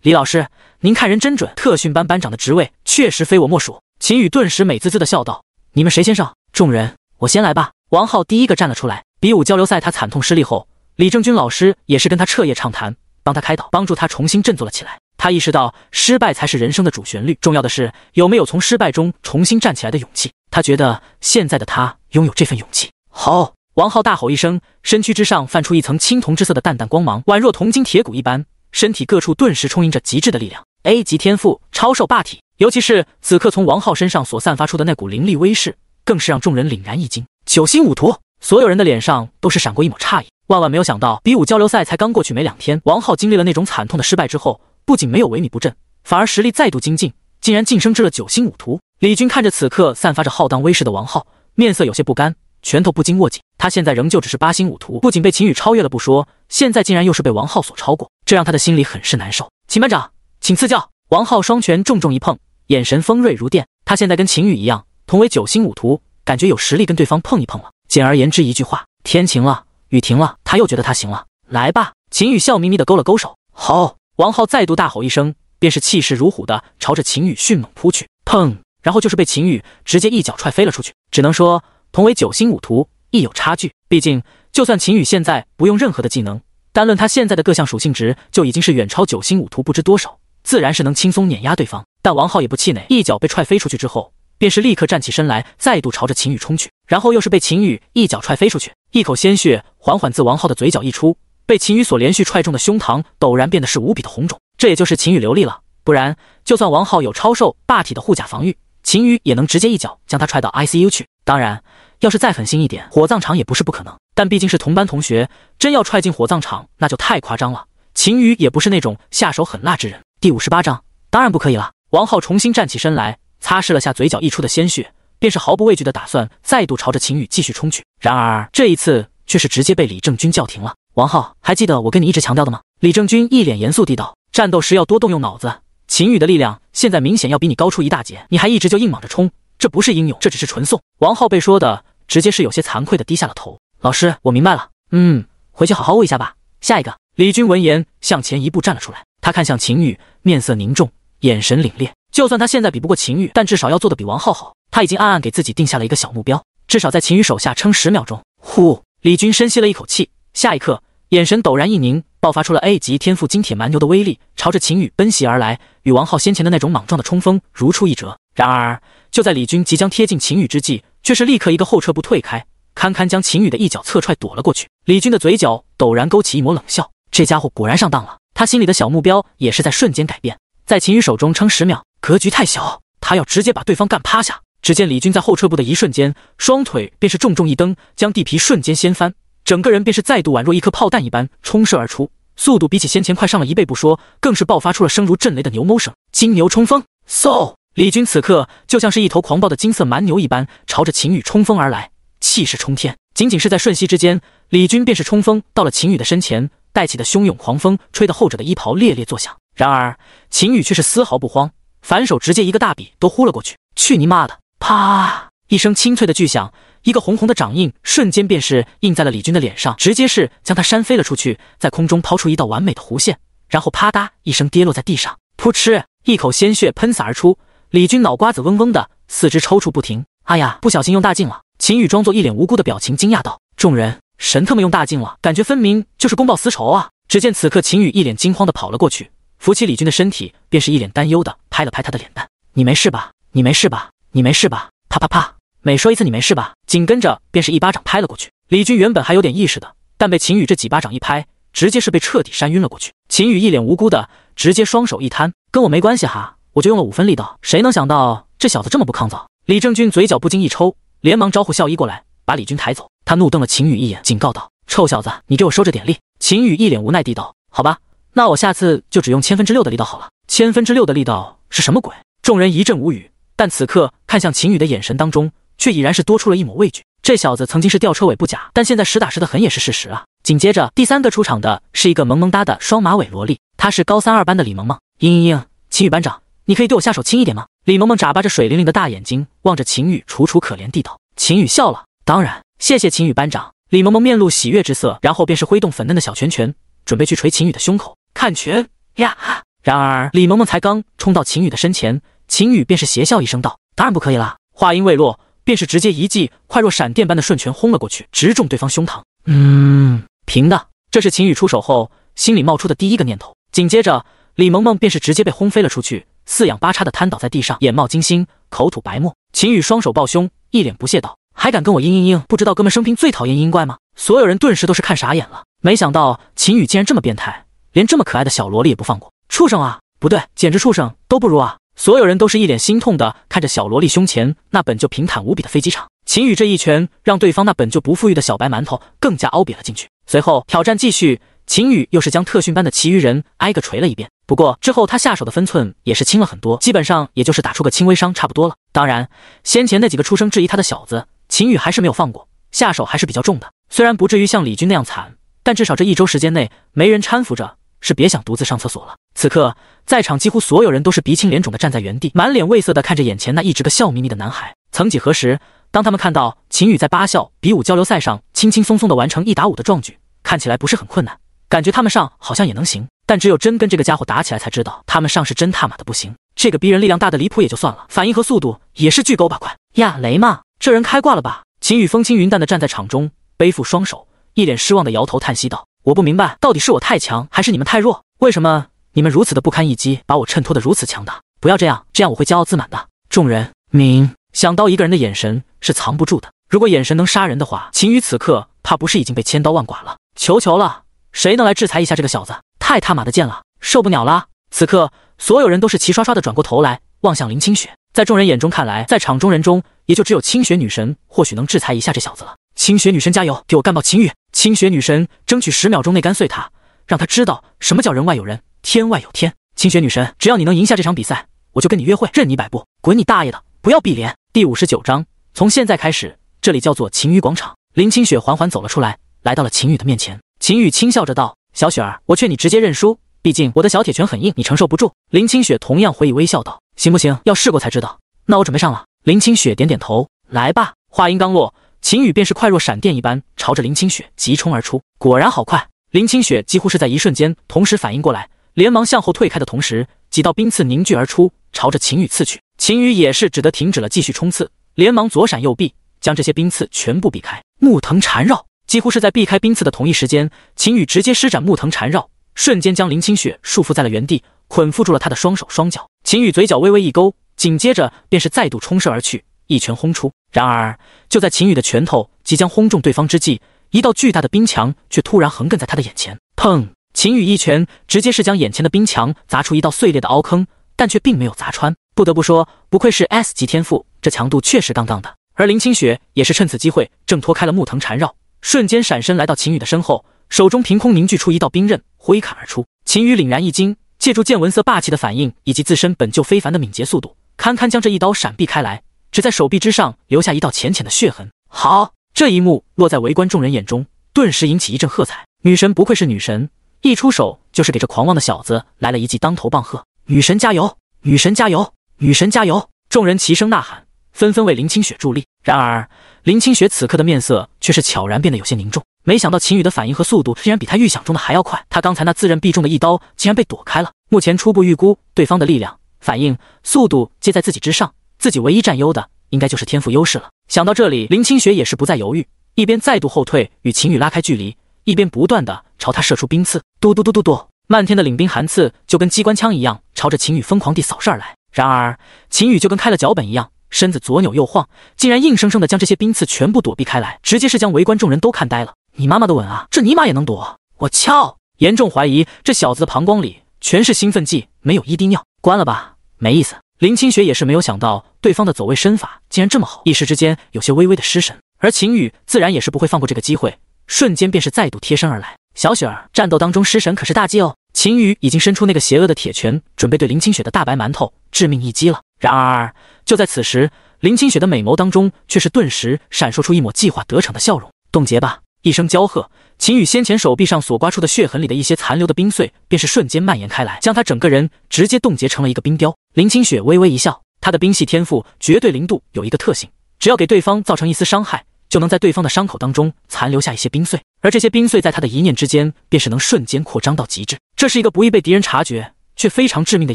[SPEAKER 1] 李老师，您看人真准。特训班班长的职位确实非我莫属。秦羽顿时美滋滋的笑道：“你们谁先上？”众人，我先来吧。王浩第一个站了出来。比武交流赛他惨痛失利后，李正军老师也是跟他彻夜畅谈，帮他开导，帮助他重新振作了起来。他意识到失败才是人生的主旋律，重要的是有没有从失败中重新站起来的勇气。他觉得现在的他拥有这份勇气。好，王浩大吼一声，身躯之上泛出一层青铜之色的淡淡光芒，宛若铜筋铁骨一般，身体各处顿时充盈着极致的力量。A 级天赋，超兽霸体。尤其是此刻从王浩身上所散发出的那股凌厉威势，更是让众人凛然一惊。九星武徒，所有人的脸上都是闪过一抹诧异。万万没有想到，比武交流赛才刚过去没两天，王浩经历了那种惨痛的失败之后。不仅没有萎靡不振，反而实力再度精进，竟然晋升至了九星武徒。李军看着此刻散发着浩荡威势的王浩，面色有些不甘，拳头不禁握紧。他现在仍旧只是八星武徒，不仅被秦羽超越了不说，现在竟然又是被王浩所超过，这让他的心里很是难受。秦班长，请赐教。王浩双拳重重一碰，眼神锋锐如电。他现在跟秦羽一样，同为九星武徒，感觉有实力跟对方碰一碰了。简而言之一句话：天晴了，雨停了，他又觉得他行了。来吧。秦羽笑眯眯的勾了勾手，好。王浩再度大吼一声，便是气势如虎的朝着秦羽迅猛扑去，砰！然后就是被秦羽直接一脚踹飞了出去。只能说，同为九星武徒亦有差距。毕竟，就算秦羽现在不用任何的技能，单论他现在的各项属性值，就已经是远超九星武徒不知多少，自然是能轻松碾压对方。但王浩也不气馁，一脚被踹飞出去之后，便是立刻站起身来，再度朝着秦羽冲去。然后又是被秦羽一脚踹飞出去，一口鲜血缓缓自王浩的嘴角溢出。被秦羽所连续踹中的胸膛陡然变得是无比的红肿，这也就是秦羽流利了，不然就算王浩有超兽霸体的护甲防御，秦羽也能直接一脚将他踹到 ICU 去。当然，要是再狠心一点，火葬场也不是不可能。但毕竟是同班同学，真要踹进火葬场，那就太夸张了。秦羽也不是那种下手狠辣之人。第五十八章，当然不可以了。王浩重新站起身来，擦拭了下嘴角溢出的鲜血，便是毫不畏惧的打算再度朝着秦羽继续冲去。然而这一次却是直接被李正军叫停了。王浩，还记得我跟你一直强调的吗？李正军一脸严肃地道：“战斗时要多动用脑子。秦羽的力量现在明显要比你高出一大截，你还一直就硬莽着冲，这不是英勇，这只是纯送。”王浩被说的直接是有些惭愧的低下了头。老师，我明白了。嗯，回去好好悟一下吧。下一个，李军闻言向前一步站了出来，他看向秦羽，面色凝重，眼神凛冽。就算他现在比不过秦羽，但至少要做的比王浩好。他已经暗暗给自己定下了一个小目标，至少在秦羽手下撑十秒钟。呼，李军深吸了一口气。下一刻，眼神陡然一凝，爆发出了 A 级天赋金铁蛮牛的威力，朝着秦羽奔袭而来，与王浩先前的那种莽撞的冲锋如出一辙。然而，就在李军即将贴近秦羽之际，却是立刻一个后撤步退开，堪堪将秦羽的一脚侧踹躲了过去。李军的嘴角陡然勾起一抹冷笑，这家伙果然上当了。他心里的小目标也是在瞬间改变，在秦羽手中撑十秒，格局太小，他要直接把对方干趴下。只见李军在后撤步的一瞬间，双腿便是重重一蹬，将地皮瞬间掀翻。整个人便是再度宛若一颗炮弹一般冲射而出，速度比起先前快上了一倍不说，更是爆发出了声如震雷的牛哞声。金牛冲锋，嗖！李军此刻就像是一头狂暴的金色蛮牛一般，朝着秦羽冲锋而来，气势冲天。仅仅是在瞬息之间，李军便是冲锋到了秦羽的身前，带起的汹涌狂风吹得后者的衣袍猎猎作响。然而秦羽却是丝毫不慌，反手直接一个大笔都呼了过去。去你妈的！啪！一声清脆的巨响，一个红红的掌印瞬间便是印在了李军的脸上，直接是将他扇飞了出去，在空中抛出一道完美的弧线，然后啪嗒一声跌落在地上，噗嗤，一口鲜血喷洒而出。李军脑瓜子嗡嗡的，四肢抽搐不停。哎呀，不小心用大劲了！秦羽装作一脸无辜的表情，惊讶道：“众人，神特么用大劲了，感觉分明就是公报私仇啊！”只见此刻秦羽一脸惊慌的跑了过去，扶起李军的身体，便是一脸担忧的拍了拍他的脸蛋：“你没事吧？你没事吧？你没事吧？”啪啪啪，每说一次你没事吧，紧跟着便是一巴掌拍了过去。李军原本还有点意识的，但被秦宇这几巴掌一拍，直接是被彻底扇晕了过去。秦宇一脸无辜的，直接双手一摊：“跟我没关系哈。”我就用了五分力道，谁能想到这小子这么不抗造？李正军嘴角不禁一抽，连忙招呼校医过来，把李军抬走。他怒瞪了秦宇一眼，警告道：“臭小子，你给我收着点力！”秦宇一脸无奈地道：“好吧，那我下次就只用千分之六的力道好了。”千分之六的力道是什么鬼？众人一阵无语，但此刻看向秦宇的眼神当中，却已然是多出了一抹畏惧。这小子曾经是吊车尾不假，但现在实打实的狠也是事实啊！紧接着，第三个出场的是一个萌萌哒的双马尾萝莉，她是高三二班的李萌萌。嘤嘤嘤，秦羽班长。你可以对我下手轻一点吗？李萌萌眨巴着水灵灵的大眼睛，望着秦羽，楚楚可怜地道。秦羽笑了，当然，谢谢秦羽班长。李萌萌面露喜悦之色，然后便是挥动粉嫩的小拳拳，准备去捶秦羽的胸口。看拳呀！然而李萌萌才刚冲到秦羽的身前，秦羽便是邪笑一声道：“当然不可以啦！”话音未落，便是直接一记快若闪电般的顺拳轰了过去，直中对方胸膛。嗯，平的。这是秦羽出手后心里冒出的第一个念头。紧接着，李萌萌便是直接被轰飞了出去。四仰八叉的瘫倒在地上，眼冒金星，口吐白沫。秦羽双手抱胸，一脸不屑道：“还敢跟我嘤嘤嘤？不知道哥们生平最讨厌嘤怪吗？”所有人顿时都是看傻眼了。没想到秦羽竟然这么变态，连这么可爱的小萝莉也不放过。畜生啊！不对，简直畜生都不如啊！所有人都是一脸心痛的看着小萝莉胸前那本就平坦无比的飞机场。秦羽这一拳让对方那本就不富裕的小白馒头更加凹瘪了进去。随后挑战继续。秦羽又是将特训班的其余人挨个锤了一遍，不过之后他下手的分寸也是轻了很多，基本上也就是打出个轻微伤差不多了。当然，先前那几个出声质疑他的小子，秦羽还是没有放过，下手还是比较重的。虽然不至于像李军那样惨，但至少这一周时间内没人搀扶着，是别想独自上厕所了。此刻，在场几乎所有人都是鼻青脸肿的站在原地，满脸畏色的看着眼前那一直个笑眯眯的男孩。曾几何时，当他们看到秦羽在八校比武交流赛上轻轻松松的完成一打五的壮举，看起来不是很困难。感觉他们上好像也能行，但只有真跟这个家伙打起来才知道，他们上是真他妈的不行。这个逼人力量大的离谱也就算了，反应和速度也是巨狗把快呀！雷嘛，这人开挂了吧？秦羽风轻云淡的站在场中，背负双手，一脸失望的摇头叹息道：“我不明白，到底是我太强，还是你们太弱？为什么你们如此的不堪一击，把我衬托的如此强大？不要这样，这样我会骄傲自满的。”众人明想到一个人的眼神是藏不住的，如果眼神能杀人的话，秦羽此刻怕不是已经被千刀万剐了？求求了！谁能来制裁一下这个小子？太他妈的贱了，受不了了！此刻，所有人都是齐刷刷的转过头来望向林清雪。在众人眼中看来，在场中人中，也就只有清雪女神或许能制裁一下这小子了。清雪女神加油，给我干爆秦羽！清雪女神争取十秒钟内干碎他，让他知道什么叫人外有人，天外有天。清雪女神，只要你能赢下这场比赛，我就跟你约会，任你摆布。滚你大爷的！不要闭脸。第五十九章，从现在开始，这里叫做秦羽广场。林清雪缓缓走了出来，来到了秦羽的面前。秦羽轻笑着道：“小雪儿，我劝你直接认输，毕竟我的小铁拳很硬，你承受不住。”林清雪同样回以微笑道：“行不行？要试过才知道。那我准备上了。”林清雪点点头：“来吧。”话音刚落，秦羽便是快若闪电一般朝着林清雪急冲而出。果然好快！林清雪几乎是在一瞬间同时反应过来，连忙向后退开的同时，几道冰刺凝聚而出，朝着秦羽刺去。秦羽也是只得停止了继续冲刺，连忙左闪右避，将这些冰刺全部避开。木藤缠绕。几乎是在避开冰刺的同一时间，秦羽直接施展木藤缠绕，瞬间将林清雪束缚在了原地，捆缚住了他的双手双脚。秦羽嘴角微微一勾，紧接着便是再度冲射而去，一拳轰出。然而，就在秦羽的拳头即将轰中对方之际，一道巨大的冰墙却突然横亘在他的眼前。砰！秦羽一拳直接是将眼前的冰墙砸出一道碎裂的凹坑，但却并没有砸穿。不得不说，不愧是 S 级天赋，这强度确实杠杠的。而林清雪也是趁此机会挣脱开了木藤缠绕。瞬间闪身来到秦羽的身后，手中凭空凝聚出一道冰刃，挥砍而出。秦羽凛然一惊，借助见闻色霸气的反应以及自身本就非凡的敏捷速度，堪堪将这一刀闪避开来，只在手臂之上留下一道浅浅的血痕。好，这一幕落在围观众人眼中，顿时引起一阵喝彩。女神不愧是女神，一出手就是给这狂妄的小子来了一记当头棒喝。女神加油！女神加油！女神加油！众人齐声呐喊，纷纷为林清雪助力。然而，林清雪此刻的面色却是悄然变得有些凝重。没想到秦羽的反应和速度竟然比他预想中的还要快，他刚才那自认必中的一刀竟然被躲开了。目前初步预估对方的力量、反应、速度皆在自己之上，自己唯一占优的应该就是天赋优势了。想到这里，林清雪也是不再犹豫，一边再度后退与秦羽拉开距离，一边不断的朝他射出冰刺，嘟嘟嘟嘟嘟，漫天的领冰寒刺就跟机关枪一样朝着秦羽疯狂地扫射而来。然而秦羽就跟开了脚本一样。身子左扭右晃，竟然硬生生的将这些冰刺全部躲避开来，直接是将围观众人都看呆了。你妈妈的吻啊，这尼玛也能躲？我操！严重怀疑这小子的膀胱里全是兴奋剂，没有一滴尿。关了吧，没意思。林清雪也是没有想到对方的走位身法竟然这么好，一时之间有些微微的失神。而秦羽自然也是不会放过这个机会，瞬间便是再度贴身而来。小雪儿，战斗当中失神可是大忌哦。秦羽已经伸出那个邪恶的铁拳，准备对林清雪的大白馒头致命一击了。然而，就在此时，林清雪的美眸当中却是顿时闪烁出一抹计划得逞的笑容。冻结吧！一声娇喝，秦羽先前手臂上所刮出的血痕里的一些残留的冰碎，便是瞬间蔓延开来，将他整个人直接冻结成了一个冰雕。林清雪微微一笑，她的冰系天赋绝对零度有一个特性，只要给对方造成一丝伤害，就能在对方的伤口当中残留下一些冰碎，而这些冰碎在她的一念之间，便是能瞬间扩张到极致。这是一个不易被敌人察觉，却非常致命的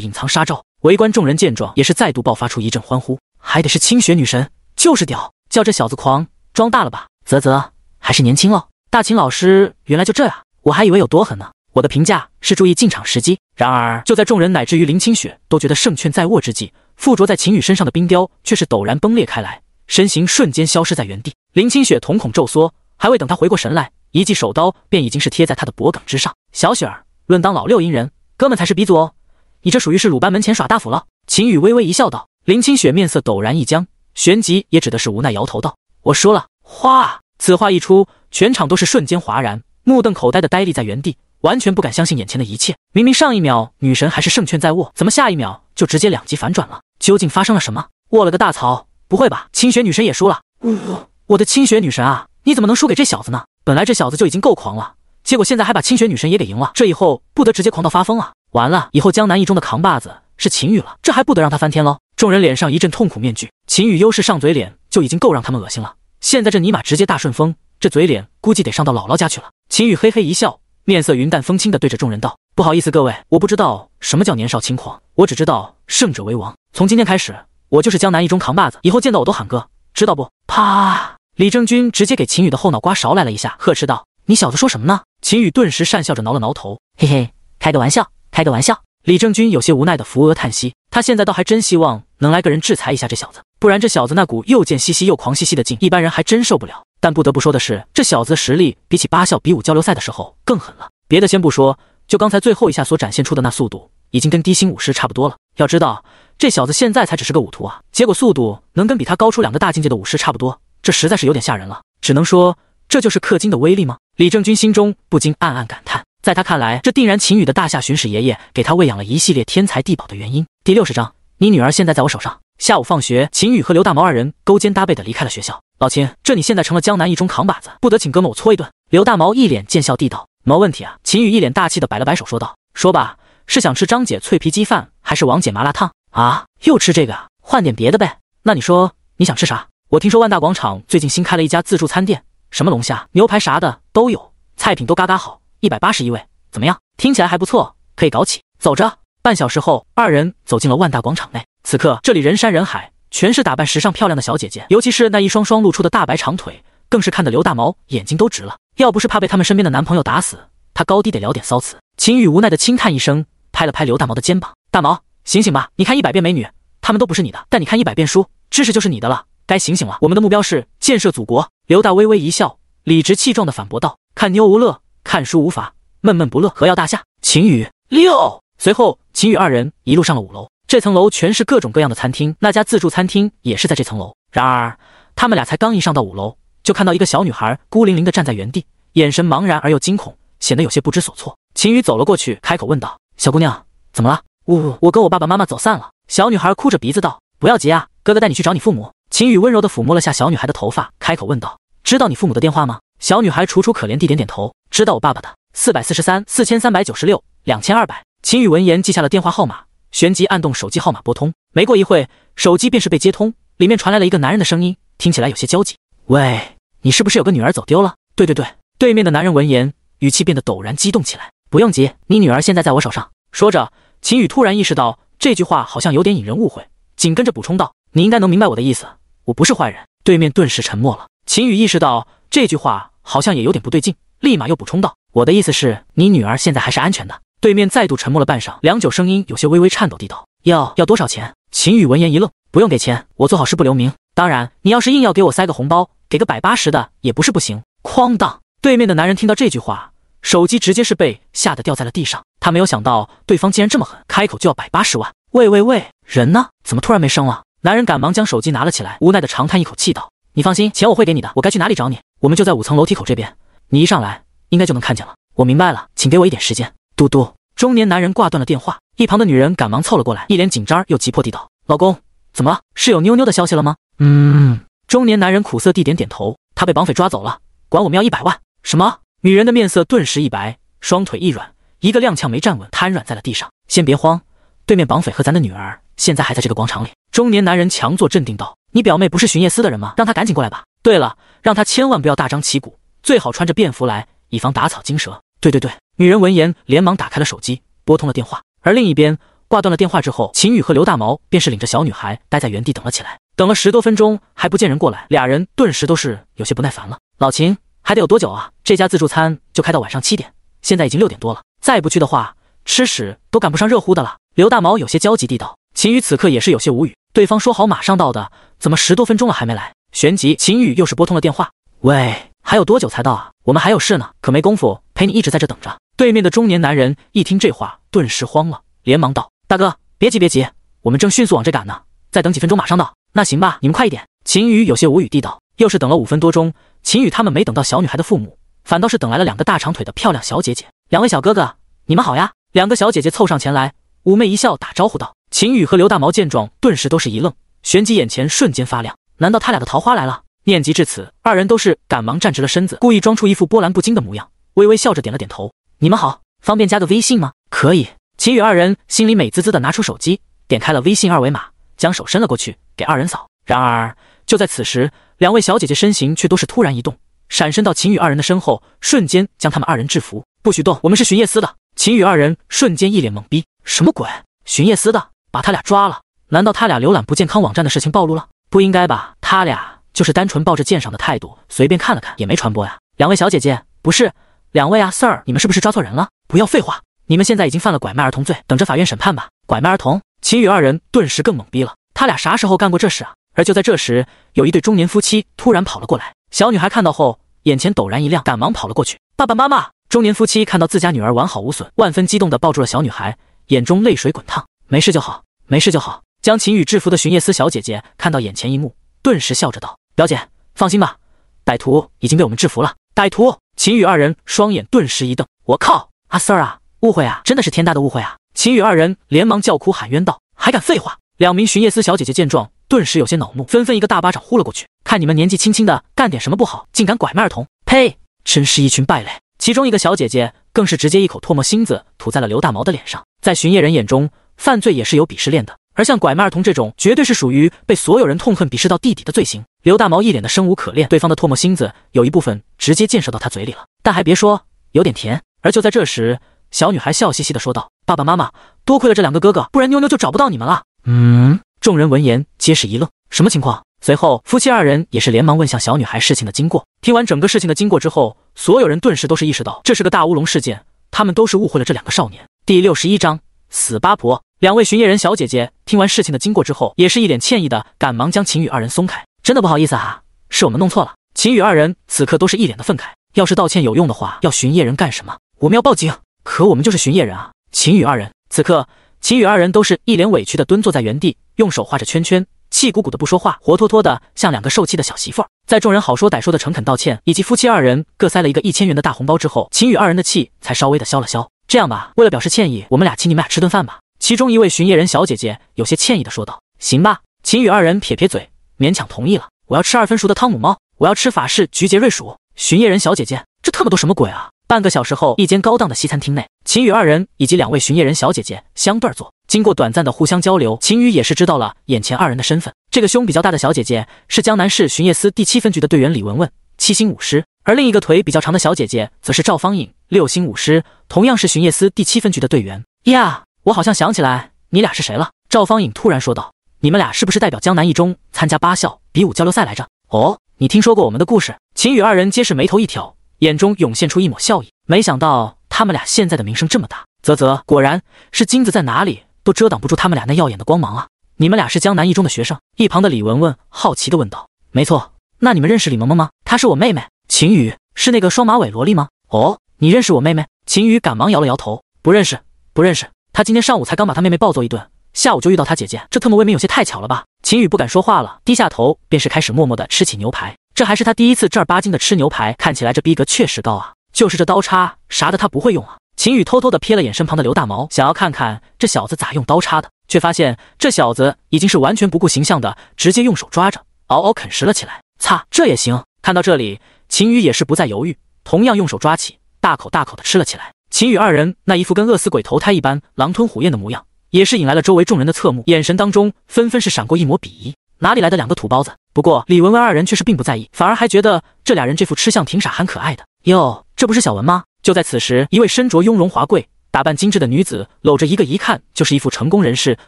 [SPEAKER 1] 隐藏杀招。围观众人见状，也是再度爆发出一阵欢呼。还得是清雪女神，就是屌！叫这小子狂，装大了吧？啧啧，还是年轻哦。大秦老师原来就这样，我还以为有多狠呢。我的评价是注意进场时机。然而，就在众人乃至于林清雪都觉得胜券在握之际，附着在秦羽身上的冰雕却是陡然崩裂开来，身形瞬间消失在原地。林清雪瞳孔骤缩，还未等他回过神来，一记手刀便已经是贴在他的脖颈之上。小雪儿，论当老六阴人，哥们才是鼻祖哦。你这属于是鲁班门前耍大斧了。秦羽微微一笑，道：“林清雪面色陡然一僵，旋即也只得是无奈摇头道：‘我输了。’哗！此话一出，全场都是瞬间哗然，目瞪口呆的呆立在原地，完全不敢相信眼前的一切。明明上一秒女神还是胜券在握，怎么下一秒就直接两极反转了？究竟发生了什么？我了个大槽！不会吧？清雪女神也输了？我我的清雪女神啊！你怎么能输给这小子呢？本来这小子就已经够狂了，结果现在还把清雪女神也给赢了，这以后不得直接狂到发疯啊！”完了，以后江南一中的扛把子是秦羽了，这还不得让他翻天喽？众人脸上一阵痛苦面具，秦羽优势上嘴脸就已经够让他们恶心了，现在这尼玛直接大顺风，这嘴脸估计得上到姥姥家去了。秦羽嘿嘿一笑，面色云淡风轻的对着众人道：“不好意思各位，我不知道什么叫年少轻狂，我只知道胜者为王。从今天开始，我就是江南一中扛把子，以后见到我都喊哥，知道不？”啪！李正军直接给秦羽的后脑瓜勺来了一下，呵斥道：“你小子说什么呢？”秦羽顿时讪笑着挠了挠头，嘿嘿，开个玩笑。开个玩笑，李正军有些无奈的扶额叹息。他现在倒还真希望能来个人制裁一下这小子，不然这小子那股又贱兮兮又狂兮兮的劲，一般人还真受不了。但不得不说的是，这小子的实力比起八校比武交流赛的时候更狠了。别的先不说，就刚才最后一下所展现出的那速度，已经跟低星武师差不多了。要知道，这小子现在才只是个武徒啊，结果速度能跟比他高出两个大境界的武师差不多，这实在是有点吓人了。只能说，这就是氪金的威力吗？李正军心中不禁暗暗感叹。在他看来，这定然秦羽的大夏巡使爷爷给他喂养了一系列天才地宝的原因。第六十章，你女儿现在在我手上。下午放学，秦羽和刘大毛二人勾肩搭背的离开了学校。老秦，这你现在成了江南一中扛把子，不得请哥们我搓一顿。刘大毛一脸见笑地道：“没问题啊。”秦宇一脸大气的摆了摆手说道：“说吧，是想吃张姐脆皮鸡饭，还是王姐麻辣烫啊？又吃这个啊？换点别的呗。那你说你想吃啥？我听说万大广场最近新开了一家自助餐店，什么龙虾、牛排啥的都有，菜品都嘎嘎好。”一百八十一位，怎么样？听起来还不错，可以搞起。走着。半小时后，二人走进了万大广场内。此刻这里人山人海，全是打扮时尚漂亮的小姐姐，尤其是那一双双露出的大白长腿，更是看得刘大毛眼睛都直了。要不是怕被他们身边的男朋友打死，他高低得聊点骚词。秦羽无奈的轻叹一声，拍了拍刘大毛的肩膀：“大毛，醒醒吧！你看一百遍美女，她们都不是你的；但你看一百遍书，知识就是你的了。该醒醒了。我们的目标是建设祖国。”刘大微微一笑，理直气壮的反驳道：“看妞无乐。”看书无法，闷闷不乐，何要大夏？秦羽六。随后，秦羽二人一路上了五楼。这层楼全是各种各样的餐厅，那家自助餐厅也是在这层楼。然而，他们俩才刚一上到五楼，就看到一个小女孩孤零零的站在原地，眼神茫然而又惊恐，显得有些不知所措。秦宇走了过去，开口问道：“小姑娘，怎么了？”“呜呜我跟我爸爸妈妈走散了。”小女孩哭着鼻子道：“不要急啊，哥哥带你去找你父母。秦宇温柔地抚摸了下小女孩的头发，开口问道：“知道你父母的电话吗？”小女孩楚楚可怜地点点头：“知道我爸爸的，四百四十三四千三百九十六两千二百。”秦宇闻言记下了电话号码，旋即按动手机号码拨通。没过一会，手机便是被接通，里面传来了一个男人的声音，听起来有些焦急：“喂，你是不是有个女儿走丢了？”“对对对。”对面的男人闻言，语气变得陡然激动起来：“不用急，你女儿现在在我手上。”说着，秦宇突然意识到这句话好像有点引人误会，紧跟着补充道：“你应该能明白我的意思，我不是坏人。”对面顿时沉默了。秦宇意识到这句话好像也有点不对劲，立马又补充道：“我的意思是，你女儿现在还是安全的。”对面再度沉默了半晌，良久，声音有些微微颤抖地道：“要要多少钱？”秦宇闻言一愣：“不用给钱，我做好事不留名。当然，你要是硬要给我塞个红包，给个百八十的也不是不行。”哐当！对面的男人听到这句话，手机直接是被吓得掉在了地上。他没有想到对方竟然这么狠，开口就要百八十万。喂喂喂，人呢？怎么突然没声了？男人赶忙将手机拿了起来，无奈的长叹一口气道：“你放心，钱我会给你的。我该去哪里找你？我们就在五层楼梯口这边。你一上来，应该就能看见了。我明白了，请给我一点时间。”嘟嘟，中年男人挂断了电话，一旁的女人赶忙凑了过来，一脸紧张又急迫地道：“老公，怎么？了？是有妞妞的消息了吗？”嗯，中年男人苦涩地点点头：“他被绑匪抓走了，管我们要一百万。”什么？女人的面色顿时一白，双腿一软，一个踉跄没站稳，瘫软在了地上。先别慌，对面绑匪和咱的女儿现在还在这个广场里。中年男人强作镇定道：“你表妹不是巡夜司的人吗？让她赶紧过来吧。对了，让她千万不要大张旗鼓，最好穿着便服来，以防打草惊蛇。”对对对，女人闻言连忙打开了手机，拨通了电话。而另一边挂断了电话之后，秦宇和刘大毛便是领着小女孩待在原地等了起来。等了十多分钟还不见人过来，俩人顿时都是有些不耐烦了。老秦，还得有多久啊？这家自助餐就开到晚上七点，现在已经六点多了，再不去的话，吃屎都赶不上热乎的了。刘大毛有些焦急地道。秦宇此刻也是有些无语，对方说好马上到的，怎么十多分钟了还没来？旋即，秦宇又是拨通了电话。喂，还有多久才到啊？我们还有事呢，可没工夫陪你一直在这等着。对面的中年男人一听这话，顿时慌了，连忙道：“大哥，别急别急，我们正迅速往这赶呢，再等几分钟马上到。那行吧，你们快一点。”秦宇有些无语地道。又是等了五分多钟，秦宇他们没等到小女孩的父母，反倒是等来了两个大长腿的漂亮小姐姐。两位小哥哥，你们好呀！两个小姐姐凑上前来，妩媚一笑，打招呼道。秦宇和刘大毛见状，顿时都是一愣，旋即眼前瞬间发亮。难道他俩的桃花来了？念及至此，二人都是赶忙站直了身子，故意装出一副波澜不惊的模样，微微笑着点了点头。你们好，方便加个微信吗？可以。秦宇二人心里美滋滋的，拿出手机，点开了微信二维码，将手伸了过去，给二人扫。然而就在此时，两位小姐姐身形却都是突然一动，闪身到秦宇二人的身后，瞬间将他们二人制服。不许动，我们是巡夜司的。秦宇二人瞬间一脸懵逼，什么鬼？巡夜司的，把他俩抓了？难道他俩浏览不健康网站的事情暴露了？不应该吧？他俩就是单纯抱着鉴赏的态度，随便看了看，也没传播呀。两位小姐姐，不是，两位啊，Sir，你们是不是抓错人了？不要废话，你们现在已经犯了拐卖儿童罪，等着法院审判吧。拐卖儿童？秦宇二人顿时更懵逼了，他俩啥时候干过这事啊？而就在这时，有一对中年夫妻突然跑了过来。小女孩看到后，眼前陡然一亮，赶忙跑了过去。爸爸妈妈！中年夫妻看到自家女儿完好无损，万分激动地抱住了小女孩，眼中泪水滚烫。没事就好，没事就好。将秦宇制服的巡夜司小姐姐看到眼前一幕，顿时笑着道：“表姐，放心吧，歹徒已经被我们制服了。”歹徒！秦宇二人双眼顿时一瞪：“我靠，阿 Sir 啊，误会啊，真的是天大的误会啊！”秦宇二人连忙叫苦喊冤道：“还敢废话！”两名巡夜司小姐姐见状。顿时有些恼怒，纷纷一个大巴掌呼了过去。看你们年纪轻轻的，干点什么不好，竟敢拐卖儿童！呸！真是一群败类。其中一个小姐姐更是直接一口唾沫星子吐在了刘大毛的脸上。在巡夜人眼中，犯罪也是有鄙视链的，而像拐卖儿童这种，绝对是属于被所有人痛恨、鄙视到地底的罪行。刘大毛一脸的生无可恋，对方的唾沫星子有一部分直接溅射到他嘴里了，但还别说，有点甜。而就在这时，小女孩笑嘻嘻的说道：“爸爸妈妈，多亏了这两个哥哥，不然妞妞就找不到你们了。”嗯。众人闻言皆是一愣，什么情况？随后夫妻二人也是连忙问向小女孩事情的经过。听完整个事情的经过之后，所有人顿时都是意识到这是个大乌龙事件，他们都是误会了这两个少年。第六十一章死八婆。两位巡夜人小姐姐听完事情的经过之后，也是一脸歉意的，赶忙将秦宇二人松开。真的不好意思啊，是我们弄错了。秦宇二人此刻都是一脸的愤慨，要是道歉有用的话，要巡夜人干什么？我们要报警？可我们就是巡夜人啊！秦宇二人此刻。秦宇二人都是一脸委屈的蹲坐在原地，用手画着圈圈，气鼓鼓的不说话，活脱脱的像两个受气的小媳妇儿。在众人好说歹说的诚恳道歉，以及夫妻二人各塞了一个一千元的大红包之后，秦宇二人的气才稍微的消了消。这样吧，为了表示歉意，我们俩请你们俩吃顿饭吧。其中一位巡夜人小姐姐有些歉意的说道：“行吧。”秦羽二人撇撇嘴，勉强同意了。我要吃二分熟的汤姆猫，我要吃法式菊节瑞鼠。巡夜人小姐姐，这特么都什么鬼啊？半个小时后，一间高档的西餐厅内，秦羽二人以及两位巡夜人小姐姐相对坐。经过短暂的互相交流，秦羽也是知道了眼前二人的身份。这个胸比较大的小姐姐是江南市巡夜司第七分局的队员李文文，七星武师；而另一个腿比较长的小姐姐则是赵方颖，六星武师，同样是巡夜司第七分局的队员。呀，我好像想起来你俩是谁了。赵方颖突然说道：“你们俩是不是代表江南一中参加八校比武交流赛来着？”哦，你听说过我们的故事？秦羽二人皆是眉头一挑。眼中涌现出一抹笑意，没想到他们俩现在的名声这么大。啧啧，果然是金子在哪里都遮挡不住他们俩那耀眼的光芒啊！你们俩是江南一中的学生？一旁的李文文好奇的问道。没错，那你们认识李萌萌吗？她是我妹妹。秦宇是那个双马尾萝莉吗？哦，你认识我妹妹？秦宇赶忙摇了摇头，不认识，不认识。他今天上午才刚把他妹妹暴揍一顿，下午就遇到他姐姐，这特么未免有些太巧了吧？秦宇不敢说话了，低下头便是开始默默的吃起牛排。这还是他第一次正儿八经的吃牛排，看起来这逼格确实高啊！就是这刀叉啥的他不会用啊。秦宇偷偷的瞥了眼身旁的刘大毛，想要看看这小子咋用刀叉的，却发现这小子已经是完全不顾形象的，直接用手抓着，嗷嗷啃食了起来。擦，这也行！看到这里，秦宇也是不再犹豫，同样用手抓起，大口大口的吃了起来。秦宇二人那一副跟饿死鬼投胎一般狼吞虎咽的模样，也是引来了周围众人的侧目，眼神当中纷纷是闪过一抹鄙夷。哪里来的两个土包子？不过李文文二人却是并不在意，反而还觉得这俩人这副吃相挺傻憨可爱的。哟，这不是小文吗？就在此时，一位身着雍容华贵、打扮精致的女子，搂着一个一看就是一副成功人士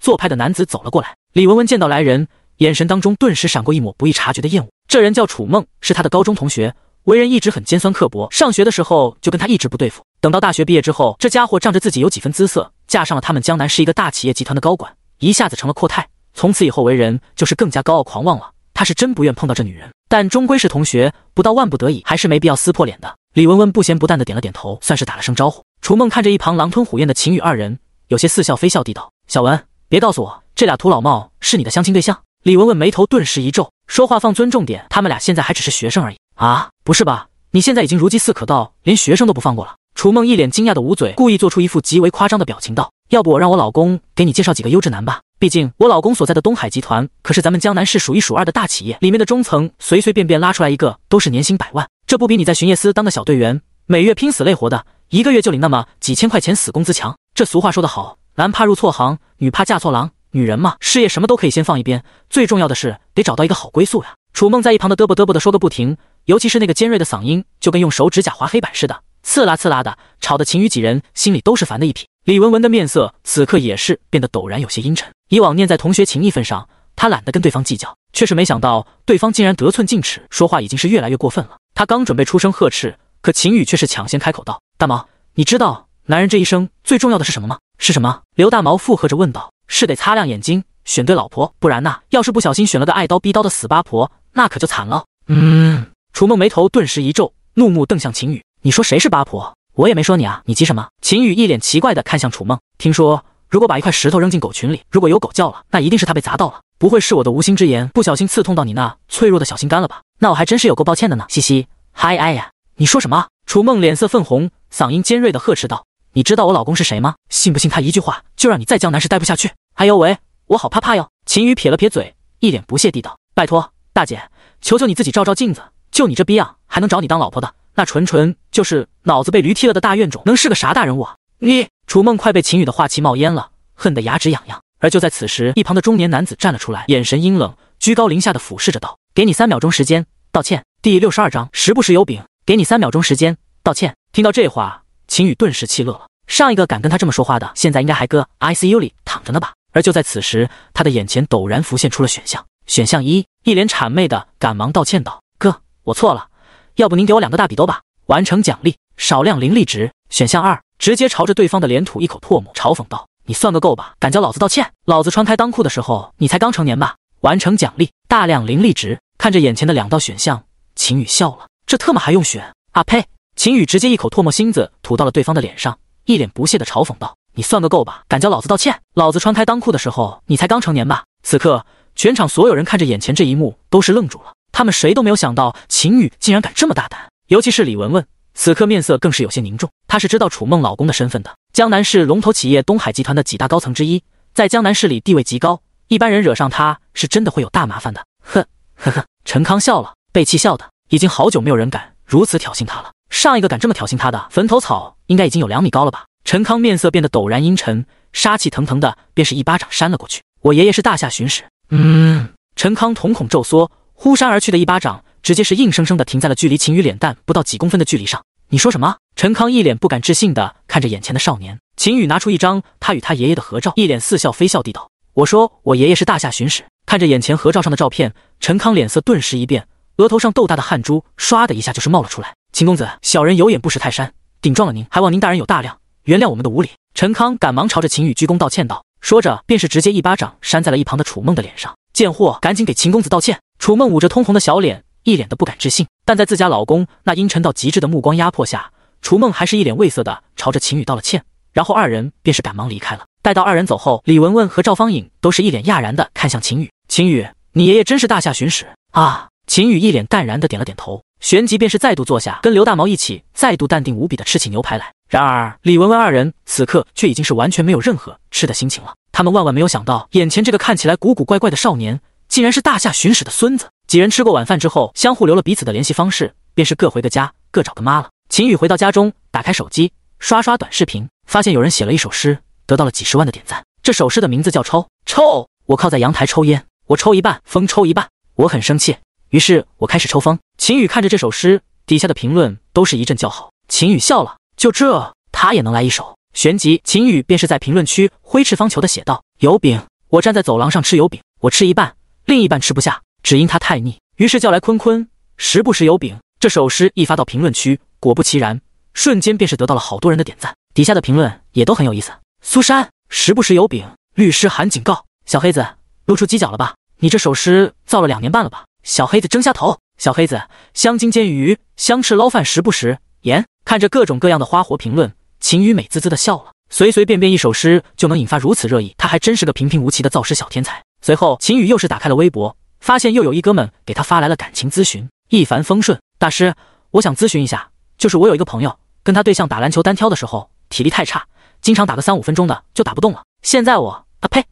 [SPEAKER 1] 做派的男子走了过来。李文文见到来人，眼神当中顿时闪过一抹不易察觉的厌恶。这人叫楚梦，是他的高中同学，为人一直很尖酸刻薄。上学的时候就跟他一直不对付，等到大学毕业之后，这家伙仗着自己有几分姿色，嫁上了他们江南市一个大企业集团的高管，一下子成了阔太。从此以后为人就是更加高傲狂妄了。他是真不愿碰到这女人，但终归是同学，不到万不得已还是没必要撕破脸的。李文文不咸不淡的点了点头，算是打了声招呼。楚梦看着一旁狼吞虎咽的秦羽二人，有些似笑非笑地道：“小文，别告诉我这俩土老帽是你的相亲对象。”李文文眉头顿时一皱，说话放尊重点，他们俩现在还只是学生而已啊！不是吧？你现在已经如饥似渴到连学生都不放过了？楚梦一脸惊讶的捂嘴，故意做出一副极为夸张的表情道。要不我让我老公给你介绍几个优质男吧，毕竟我老公所在的东海集团可是咱们江南市数一数二的大企业，里面的中层随随便便拉出来一个都是年薪百万，这不比你在巡夜司当个小队员，每月拼死累活的，一个月就领那么几千块钱死工资强？这俗话说得好，男怕入错行，女怕嫁错郎，女人嘛，事业什么都可以先放一边，最重要的是得找到一个好归宿呀。楚梦在一旁的嘚啵嘚啵的说个不停，尤其是那个尖锐的嗓音，就跟用手指甲划黑板似的，刺啦刺啦的，吵得秦宇几人心里都是烦的一匹。李文文的面色此刻也是变得陡然有些阴沉。以往念在同学情谊份上，他懒得跟对方计较，却是没想到对方竟然得寸进尺，说话已经是越来越过分了。他刚准备出声呵斥，可秦宇却是抢先开口道：“大毛，你知道男人这一生最重要的是什么吗？是什么？”刘大毛附和着问道：“是得擦亮眼睛，选对老婆，不然呐，要是不小心选了个爱刀逼刀的死八婆，那可就惨了。”嗯，楚梦眉头顿时一皱，怒目瞪向秦宇：“你说谁是八婆？”我也没说你啊，你急什么？秦宇一脸奇怪的看向楚梦，听说如果把一块石头扔进狗群里，如果有狗叫了，那一定是它被砸到了，不会是我的无心之言不小心刺痛到你那脆弱的小心肝了吧？那我还真是有够抱歉的呢。嘻嘻，嗨哎呀，你说什么？楚梦脸色泛红，嗓音尖锐的呵斥道：“你知道我老公是谁吗？信不信他一句话就让你在江南市待不下去？”哎呦喂，我好怕怕哟！秦宇撇了撇嘴，一脸不屑地道：“拜托，大姐，求求你自己照照镜子，就你这逼样，还能找你当老婆的？”那纯纯就是脑子被驴踢了的大怨种，能是个啥大人物啊？你楚梦快被秦宇的话气冒烟了，恨得牙齿痒痒。而就在此时，一旁的中年男子站了出来，眼神阴冷，居高临下的俯视着道：“给你三秒钟时间道歉。”第六十二章，时不时有饼。给你三秒钟时间道歉。听到这话，秦宇顿时气乐了。上一个敢跟他这么说话的，现在应该还搁 ICU 里躺着呢吧？而就在此时，他的眼前陡然浮现出了选项。选项一，一脸谄媚的赶忙道歉道：“哥，我错了。”要不您给我两个大笔兜吧，完成奖励少量灵力值。选项二，直接朝着对方的脸吐一口唾沫，嘲讽道：“你算个够吧，敢叫老子道歉？老子穿开裆裤的时候，你才刚成年吧？”完成奖励大量灵力值。看着眼前的两道选项，秦宇笑了，这特么还用选？啊呸！秦宇直接一口唾沫星子吐到了对方的脸上，一脸不屑的嘲讽道：“你算个够吧，敢叫老子道歉？老子穿开裆裤的时候，你才刚成年吧？”此刻，全场所有人看着眼前这一幕，都是愣住了。他们谁都没有想到秦宇竟然敢这么大胆，尤其是李文文，此刻面色更是有些凝重。她是知道楚梦老公的身份的，江南市龙头企业东海集团的几大高层之一，在江南市里地位极高，一般人惹上他是真的会有大麻烦的。哼呵呵，陈康笑了，被气笑的，已经好久没有人敢如此挑衅他了。上一个敢这么挑衅他的坟头草，应该已经有两米高了吧？陈康面色变得陡然阴沉，杀气腾腾的，便是一巴掌扇了过去。我爷爷是大夏巡使。嗯，陈康瞳孔骤缩，忽扇而去的一巴掌，直接是硬生生的停在了距离秦羽脸蛋不到几公分的距离上。你说什么？陈康一脸不敢置信的看着眼前的少年。秦羽拿出一张他与他爷爷的合照，一脸似笑非笑地道：“我说我爷爷是大夏巡使。”看着眼前合照上的照片，陈康脸色顿时一变，额头上豆大的汗珠唰的一下就是冒了出来。秦公子，小人有眼不识泰山，顶撞了您，还望您大人有大量，原谅我们的无礼。陈康赶忙朝着秦羽鞠躬道歉道，说着便是直接一巴掌扇在了一旁的楚梦的脸上。贱货，赶紧给秦公子道歉！楚梦捂着通红的小脸，一脸的不敢置信。但在自家老公那阴沉到极致的目光压迫下，楚梦还是一脸畏色的朝着秦羽道了歉，然后二人便是赶忙离开了。待到二人走后，李文文和赵方颖都是一脸讶然的看向秦羽。秦羽，你爷爷真是大夏巡使啊！秦羽一脸淡然的点了点头。旋即便是再度坐下，跟刘大毛一起再度淡定无比的吃起牛排来。然而李文文二人此刻却已经是完全没有任何吃的心情了。他们万万没有想到，眼前这个看起来古古怪怪的少年，竟然是大夏巡使的孙子。几人吃过晚饭之后，相互留了彼此的联系方式，便是各回个家，各找个妈了。秦宇回到家中，打开手机，刷刷短视频，发现有人写了一首诗，得到了几十万的点赞。这首诗的名字叫抽抽。我靠在阳台抽烟，我抽一半，风抽一半，我很生气。于是我开始抽风。秦宇看着这首诗，底下的评论都是一阵叫好。秦宇笑了，就这，他也能来一首？旋即，秦宇便是在评论区挥斥方遒的写道：“油饼，我站在走廊上吃油饼，我吃一半，另一半吃不下，只因它太腻。于是叫来坤坤，时不时油饼。”这首诗一发到评论区，果不其然，瞬间便是得到了好多人的点赞。底下的评论也都很有意思。苏珊，时不时油饼，律师函警告：小黑子，露出犄角了吧？你这首诗造了两年半了吧？小黑子睁下头，小黑子香精煎鱼，香翅捞饭，时不时盐。看着各种各样的花活评论，秦宇美滋滋的笑了。随随便便一首诗就能引发如此热议，他还真是个平平无奇的造诗小天才。随后，秦宇又是打开了微博，发现又有一哥们给他发来了感情咨询，一帆风顺。大师，我想咨询一下，就是我有一个朋友，跟他对象打篮球单挑的时候，体力太差，经常打个三五分钟的就打不动了。现在我啊呸，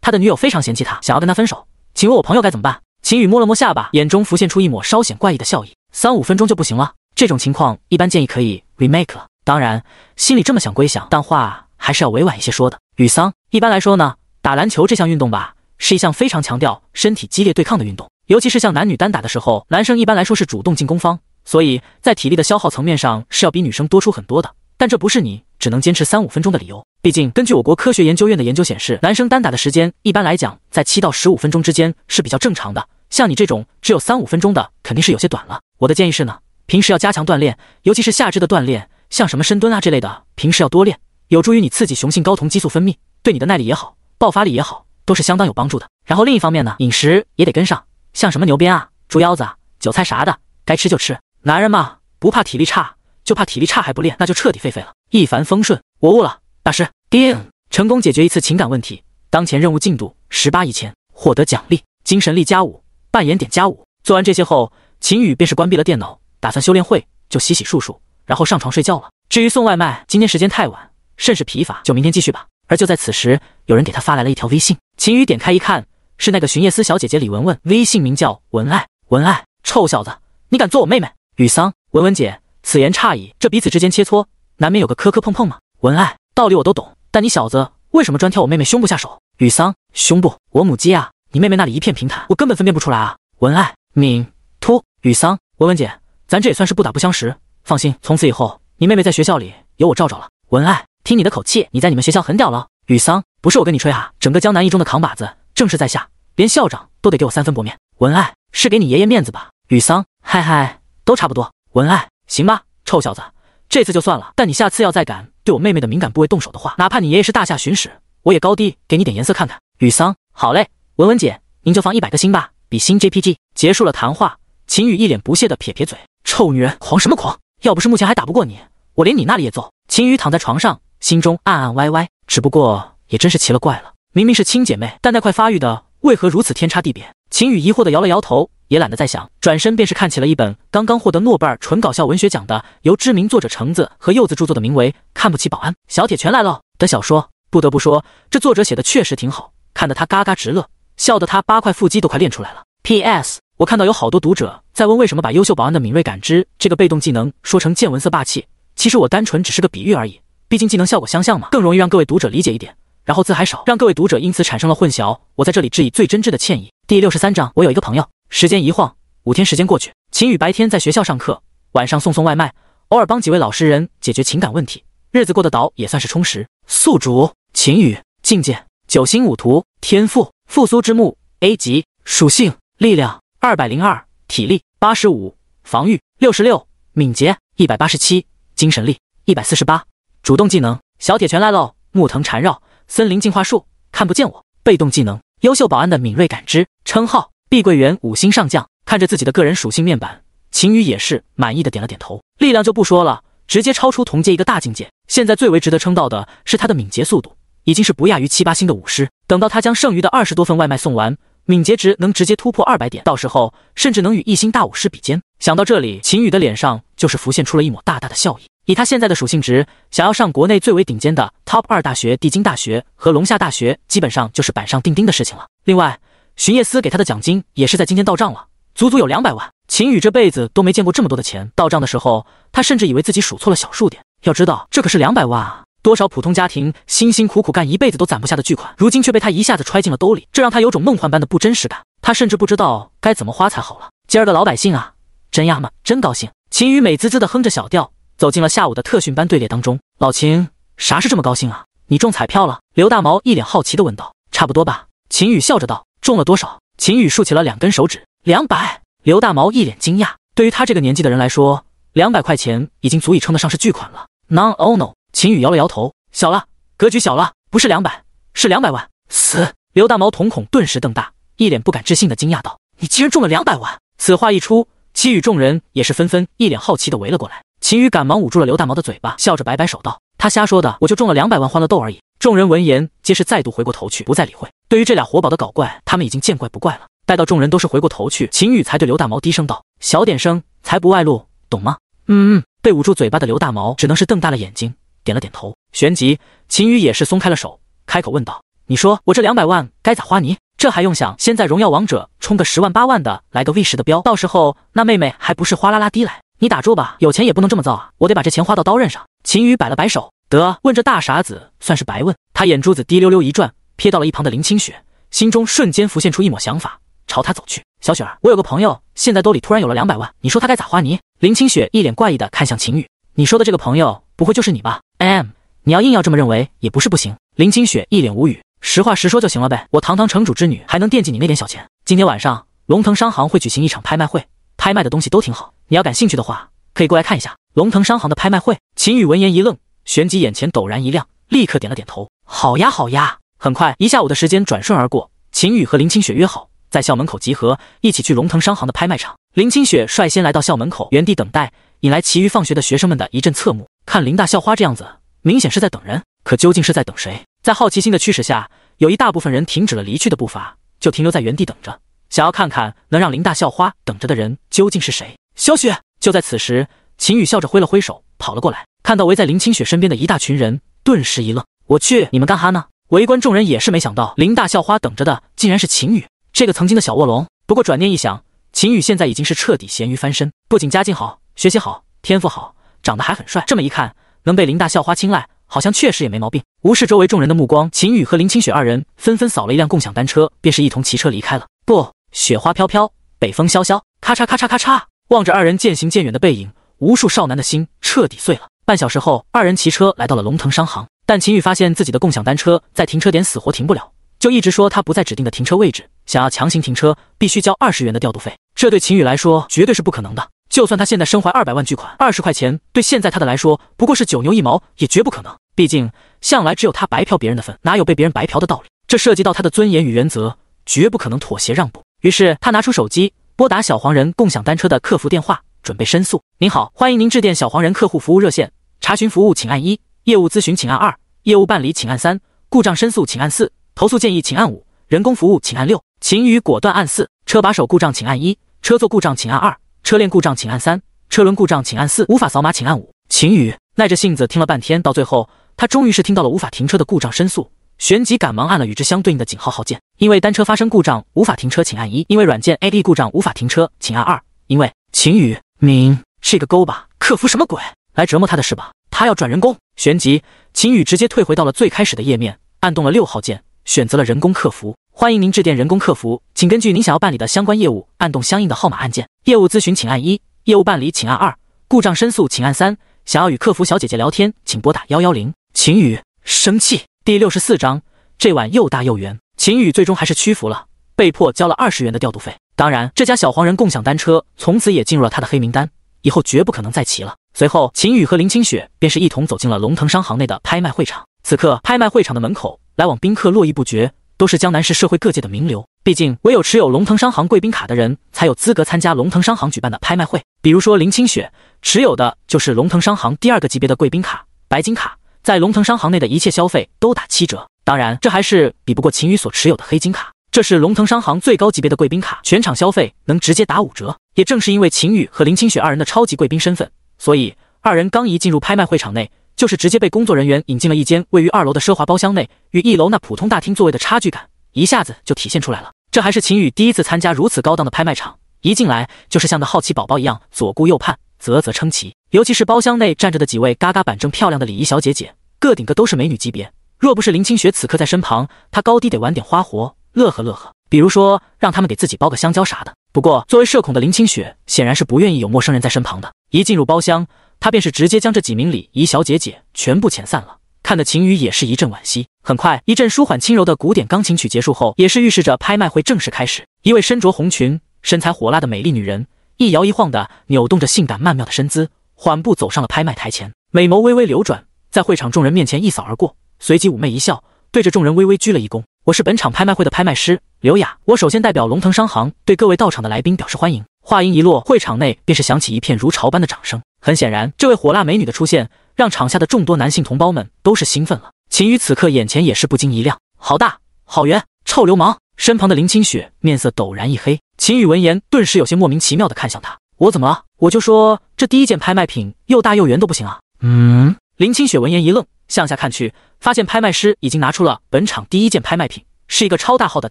[SPEAKER 1] 他的女友非常嫌弃他，想要跟他分手，请问我朋友该怎么办？秦羽摸了摸下巴，眼中浮现出一抹稍显怪异的笑意。三五分钟就不行了，这种情况一般建议可以 remake 了。当然，心里这么想归想，但话还是要委婉一些说的。雨桑，一般来说呢，打篮球这项运动吧，是一项非常强调身体激烈对抗的运动，尤其是像男女单打的时候，男生一般来说是主动进攻方，所以在体力的消耗层面上是要比女生多出很多的。但这不是你只能坚持三五分钟的理由。毕竟，根据我国科学研究院的研究显示，男生单打的时间一般来讲在七到十五分钟之间是比较正常的。像你这种只有三五分钟的，肯定是有些短了。我的建议是呢，平时要加强锻炼，尤其是下肢的锻炼，像什么深蹲啊这类的，平时要多练，有助于你刺激雄性睾酮激素分泌，对你的耐力也好，爆发力也好，都是相当有帮助的。然后另一方面呢，饮食也得跟上，像什么牛鞭啊、猪腰子、啊、韭菜啥的，该吃就吃。男人嘛，不怕体力差，就怕体力差还不练，那就彻底废废了。一帆风顺，我悟了，大师。叮，成功解决一次情感问题。当前任务进度十八亿千，获得奖励精神力加五，扮演点家务。做完这些后，秦宇便是关闭了电脑，打算修炼会就洗洗漱漱，然后上床睡觉了。至于送外卖，今天时间太晚，甚是疲乏，就明天继续吧。而就在此时，有人给他发来了一条微信。秦宇点开一看，是那个巡夜司小姐姐李文文，微信名叫文爱。文爱，臭小子，你敢做我妹妹？雨桑，文文姐，此言差矣，这彼此之间切磋，难免有个磕磕碰碰嘛。文爱，道理我都懂。但你小子为什么专挑我妹妹胸部下手？雨桑，胸部，我母鸡啊！你妹妹那里一片平坦，我根本分辨不出来啊！文爱，敏突，雨桑，文文姐，咱这也算是不打不相识。放心，从此以后你妹妹在学校里有我罩着了。文爱，听你的口气，你在你们学校很屌了。雨桑，不是我跟你吹哈，整个江南一中的扛把子正是在下，连校长都得给我三分薄面。文爱，是给你爷爷面子吧？雨桑，嗨嗨，都差不多。文爱，行吧，臭小子，这次就算了，但你下次要再敢。对我妹妹的敏感部位动手的话，哪怕你爷爷是大夏巡使，我也高低给你点颜色看看。雨桑，好嘞，文文姐，您就放一百个心吧，比心 JPG。结束了谈话，秦宇一脸不屑的撇撇嘴，臭女人，狂什么狂？要不是目前还打不过你，我连你那里也揍。秦宇躺在床上，心中暗暗歪歪，只不过也真是奇了怪了，明明是亲姐妹，但那块发育的为何如此天差地别？秦宇疑惑的摇了摇头。也懒得再想，转身便是看起了一本刚刚获得诺贝尔纯搞笑文学奖的，由知名作者橙子和柚子著作的，名为《看不起保安小铁拳来了》的小说。不得不说，这作者写的确实挺好看得，他嘎嘎直乐，笑得他八块腹肌都快练出来了。P.S. 我看到有好多读者在问为什么把优秀保安的敏锐感知这个被动技能说成见闻色霸气，其实我单纯只是个比喻而已，毕竟技能效果相像嘛，更容易让各位读者理解一点。然后字还少，让各位读者因此产生了混淆，我在这里致以最真挚的歉意。第六十三章，我有一个朋友。时间一晃，五天时间过去，秦宇白天在学校上课，晚上送送外卖，偶尔帮几位老实人解决情感问题，日子过得倒也算是充实。宿主秦宇，境界九星五图，天赋复苏之木 A 级，属性力量二百零二，体力八十五，防御六十六，敏捷一百八十七，精神力一百四十八。主动技能小铁拳来喽，木藤缠绕。森林进化术看不见我。被动技能优秀保安的敏锐感知。称号碧桂园五星上将。看着自己的个人属性面板，秦宇也是满意的点了点头。力量就不说了，直接超出同阶一个大境界。现在最为值得称道的是他的敏捷速度，已经是不亚于七八星的武师。等到他将剩余的二十多份外卖送完，敏捷值能直接突破二百点，到时候甚至能与一星大武师比肩。想到这里，秦宇的脸上就是浮现出了一抹大大的笑意。以他现在的属性值，想要上国内最为顶尖的 Top 二大学——帝京大学和龙夏大学，基本上就是板上钉钉的事情了。另外，巡夜司给他的奖金也是在今天到账了，足足有两百万。秦宇这辈子都没见过这么多的钱，到账的时候，他甚至以为自己数错了小数点。要知道，这可是两百万啊！多少普通家庭辛辛苦苦干一辈子都攒不下的巨款，如今却被他一下子揣进了兜里，这让他有种梦幻般的不真实感。他甚至不知道该怎么花才好了。今儿个老百姓啊，真呀嘛，真高兴！秦宇美滋滋的哼着小调。走进了下午的特训班队列当中，老秦，啥事这么高兴啊？你中彩票了？刘大毛一脸好奇的问道。差不多吧，秦宇笑着道。中了多少？秦宇竖起了两根手指。两百。刘大毛一脸惊讶。对于他这个年纪的人来说，两百块钱已经足以称得上是巨款了。No no no 秦宇摇了摇头，小了，格局小了，不是两百，是两百万。死！刘大毛瞳孔顿时瞪大，一脸不敢置信的惊讶道：“你竟然中了两百万！”此话一出，其余众人也是纷纷一脸好奇的围了过来。秦宇赶忙捂住了刘大毛的嘴巴，笑着摆摆手道：“他瞎说的，我就中了两百万欢乐豆而已。”众人闻言，皆是再度回过头去，不再理会。对于这俩活宝的搞怪，他们已经见怪不怪了。待到众人都是回过头去，秦宇才对刘大毛低声道：“小点声，才不外露，懂吗？”“嗯嗯。”被捂住嘴巴的刘大毛只能是瞪大了眼睛，点了点头。旋即，秦宇也是松开了手，开口问道：“你说我这两百万该咋花你？这还用想？先在荣耀王者充个十万八万的，来个 V 十的标，到时候那妹妹还不是哗啦啦滴来？”你打住吧，有钱也不能这么造啊！我得把这钱花到刀刃上。秦宇摆了摆手，得问这大傻子算是白问。他眼珠子滴溜溜一转，瞥到了一旁的林清雪，心中瞬间浮现出一抹想法，朝他走去。小雪儿，我有个朋友，现在兜里突然有了两百万，你说他该咋花你？林清雪一脸怪异的看向秦宇，你说的这个朋友不会就是你吧？M，你要硬要这么认为也不是不行。林清雪一脸无语，实话实说就行了呗。我堂堂城主之女，还能惦记你那点小钱？今天晚上龙腾商行会举行一场拍卖会。拍卖的东西都挺好，你要感兴趣的话，可以过来看一下龙腾商行的拍卖会。秦宇闻言一愣，旋即眼前陡然一亮，立刻点了点头。好呀，好呀。很快，一下午的时间转瞬而过，秦宇和林清雪约好在校门口集合，一起去龙腾商行的拍卖场。林清雪率先来到校门口，原地等待，引来其余放学的学生们的一阵侧目。看林大校花这样子，明显是在等人，可究竟是在等谁？在好奇心的驱使下，有一大部分人停止了离去的步伐，就停留在原地等着。想要看看能让林大校花等着的人究竟是谁？小雪就在此时，秦宇笑着挥了挥手，跑了过来。看到围在林清雪身边的一大群人，顿时一愣：“我去，你们干哈呢？”围观众人也是没想到，林大校花等着的竟然是秦宇这个曾经的小卧龙。不过转念一想，秦宇现在已经是彻底咸鱼翻身，不仅家境好、学习好、天赋好，长得还很帅。这么一看，能被林大校花青睐，好像确实也没毛病。无视周围众人的目光，秦宇和林清雪二人纷纷扫了一辆共享单车，便是一同骑车离开了。不。雪花飘飘，北风萧萧，咔嚓咔嚓咔嚓。望着二人渐行渐远的背影，无数少男的心彻底碎了。半小时后，二人骑车来到了龙腾商行，但秦宇发现自己的共享单车在停车点死活停不了，就一直说他不在指定的停车位置，想要强行停车，必须交二十元的调度费。这对秦宇来说绝对是不可能的。就算他现在身怀二百万巨款，二十块钱对现在他的来说不过是九牛一毛，也绝不可能。毕竟向来只有他白嫖别人的份，哪有被别人白嫖的道理？这涉及到他的尊严与原则，绝不可能妥协让步。于是他拿出手机，拨打小黄人共享单车的客服电话，准备申诉。您好，欢迎您致电小黄人客户服务热线，查询服务请按一，业务咨询请按二，业务办理请按三，故障申诉请按四，投诉建议请按五，人工服务请按六。秦宇果断按四，车把手故障请按一，车座故障请按二，车链故障请按三，车轮故障请按四，无法扫码请按五。秦宇耐着性子听了半天，到最后他终于是听到了无法停车的故障申诉。旋即赶忙按了与之相对应的井号号键。因为单车发生故障无法停车，请按一；因为软件 AD 故障无法停车，请按二。因为秦宇明是个勾吧？客服什么鬼？来折磨他的是吧？他要转人工。旋即，秦宇直接退回到了最开始的页面，按动了六号键，选择了人工客服。欢迎您致电人工客服，请根据您想要办理的相关业务，按动相应的号码按键。业务咨询请按一，业务办理请按二，故障申诉请按三。想要与客服小姐姐聊天，请拨打幺幺零。秦宇生气。第六十四章，这碗又大又圆。秦宇最终还是屈服了，被迫交了二十元的调度费。当然，这家小黄人共享单车从此也进入了他的黑名单，以后绝不可能再骑了。随后，秦宇和林清雪便是一同走进了龙腾商行内的拍卖会场。此刻，拍卖会场的门口来往宾客络绎不绝。都是江南市社会各界的名流，毕竟唯有持有龙腾商行贵宾卡的人才有资格参加龙腾商行举办的拍卖会。比如说林清雪持有的就是龙腾商行第二个级别的贵宾卡——白金卡，在龙腾商行内的一切消费都打七折。当然，这还是比不过秦宇所持有的黑金卡，这是龙腾商行最高级别的贵宾卡，全场消费能直接打五折。也正是因为秦宇和林清雪二人的超级贵宾身份，所以二人刚一进入拍卖会场内。就是直接被工作人员引进了一间位于二楼的奢华包厢内，与一楼那普通大厅座位的差距感一下子就体现出来了。这还是秦宇第一次参加如此高档的拍卖场，一进来就是像个好奇宝宝一样左顾右盼，啧啧称奇。尤其是包厢内站着的几位嘎嘎板正漂亮的礼仪小姐姐，个顶个都是美女级别。若不是林清雪此刻在身旁，她高低得玩点花活，乐呵乐呵。比如说让他们给自己包个香蕉啥的。不过作为社恐的林清雪显然是不愿意有陌生人在身旁的。一进入包厢。他便是直接将这几名礼仪小姐姐全部遣散了，看得秦宇也是一阵惋惜。很快，一阵舒缓轻柔的古典钢琴曲结束后，也是预示着拍卖会正式开始。一位身着红裙、身材火辣的美丽女人，一摇一晃的扭动着性感曼妙的身姿，缓步走上了拍卖台前，美眸微微流转，在会场众人面前一扫而过，随即妩媚一笑，对着众人微微鞠了一躬：“我是本场拍卖会的拍卖师刘雅，我首先代表龙腾商行对各位到场的来宾表示欢迎。”话音一落，会场内便是响起一片如潮般的掌声。很显然，这位火辣美女的出现，让场下的众多男性同胞们都是兴奋了。秦宇此刻眼前也是不禁一亮，好大，好圆，臭流氓！身旁的林清雪面色陡然一黑。秦宇闻言，顿时有些莫名其妙的看向他：“我怎么了？我就说这第一件拍卖品又大又圆都不行啊！”嗯，林清雪闻言一愣，向下看去，发现拍卖师已经拿出了本场第一件拍卖品，是一个超大号的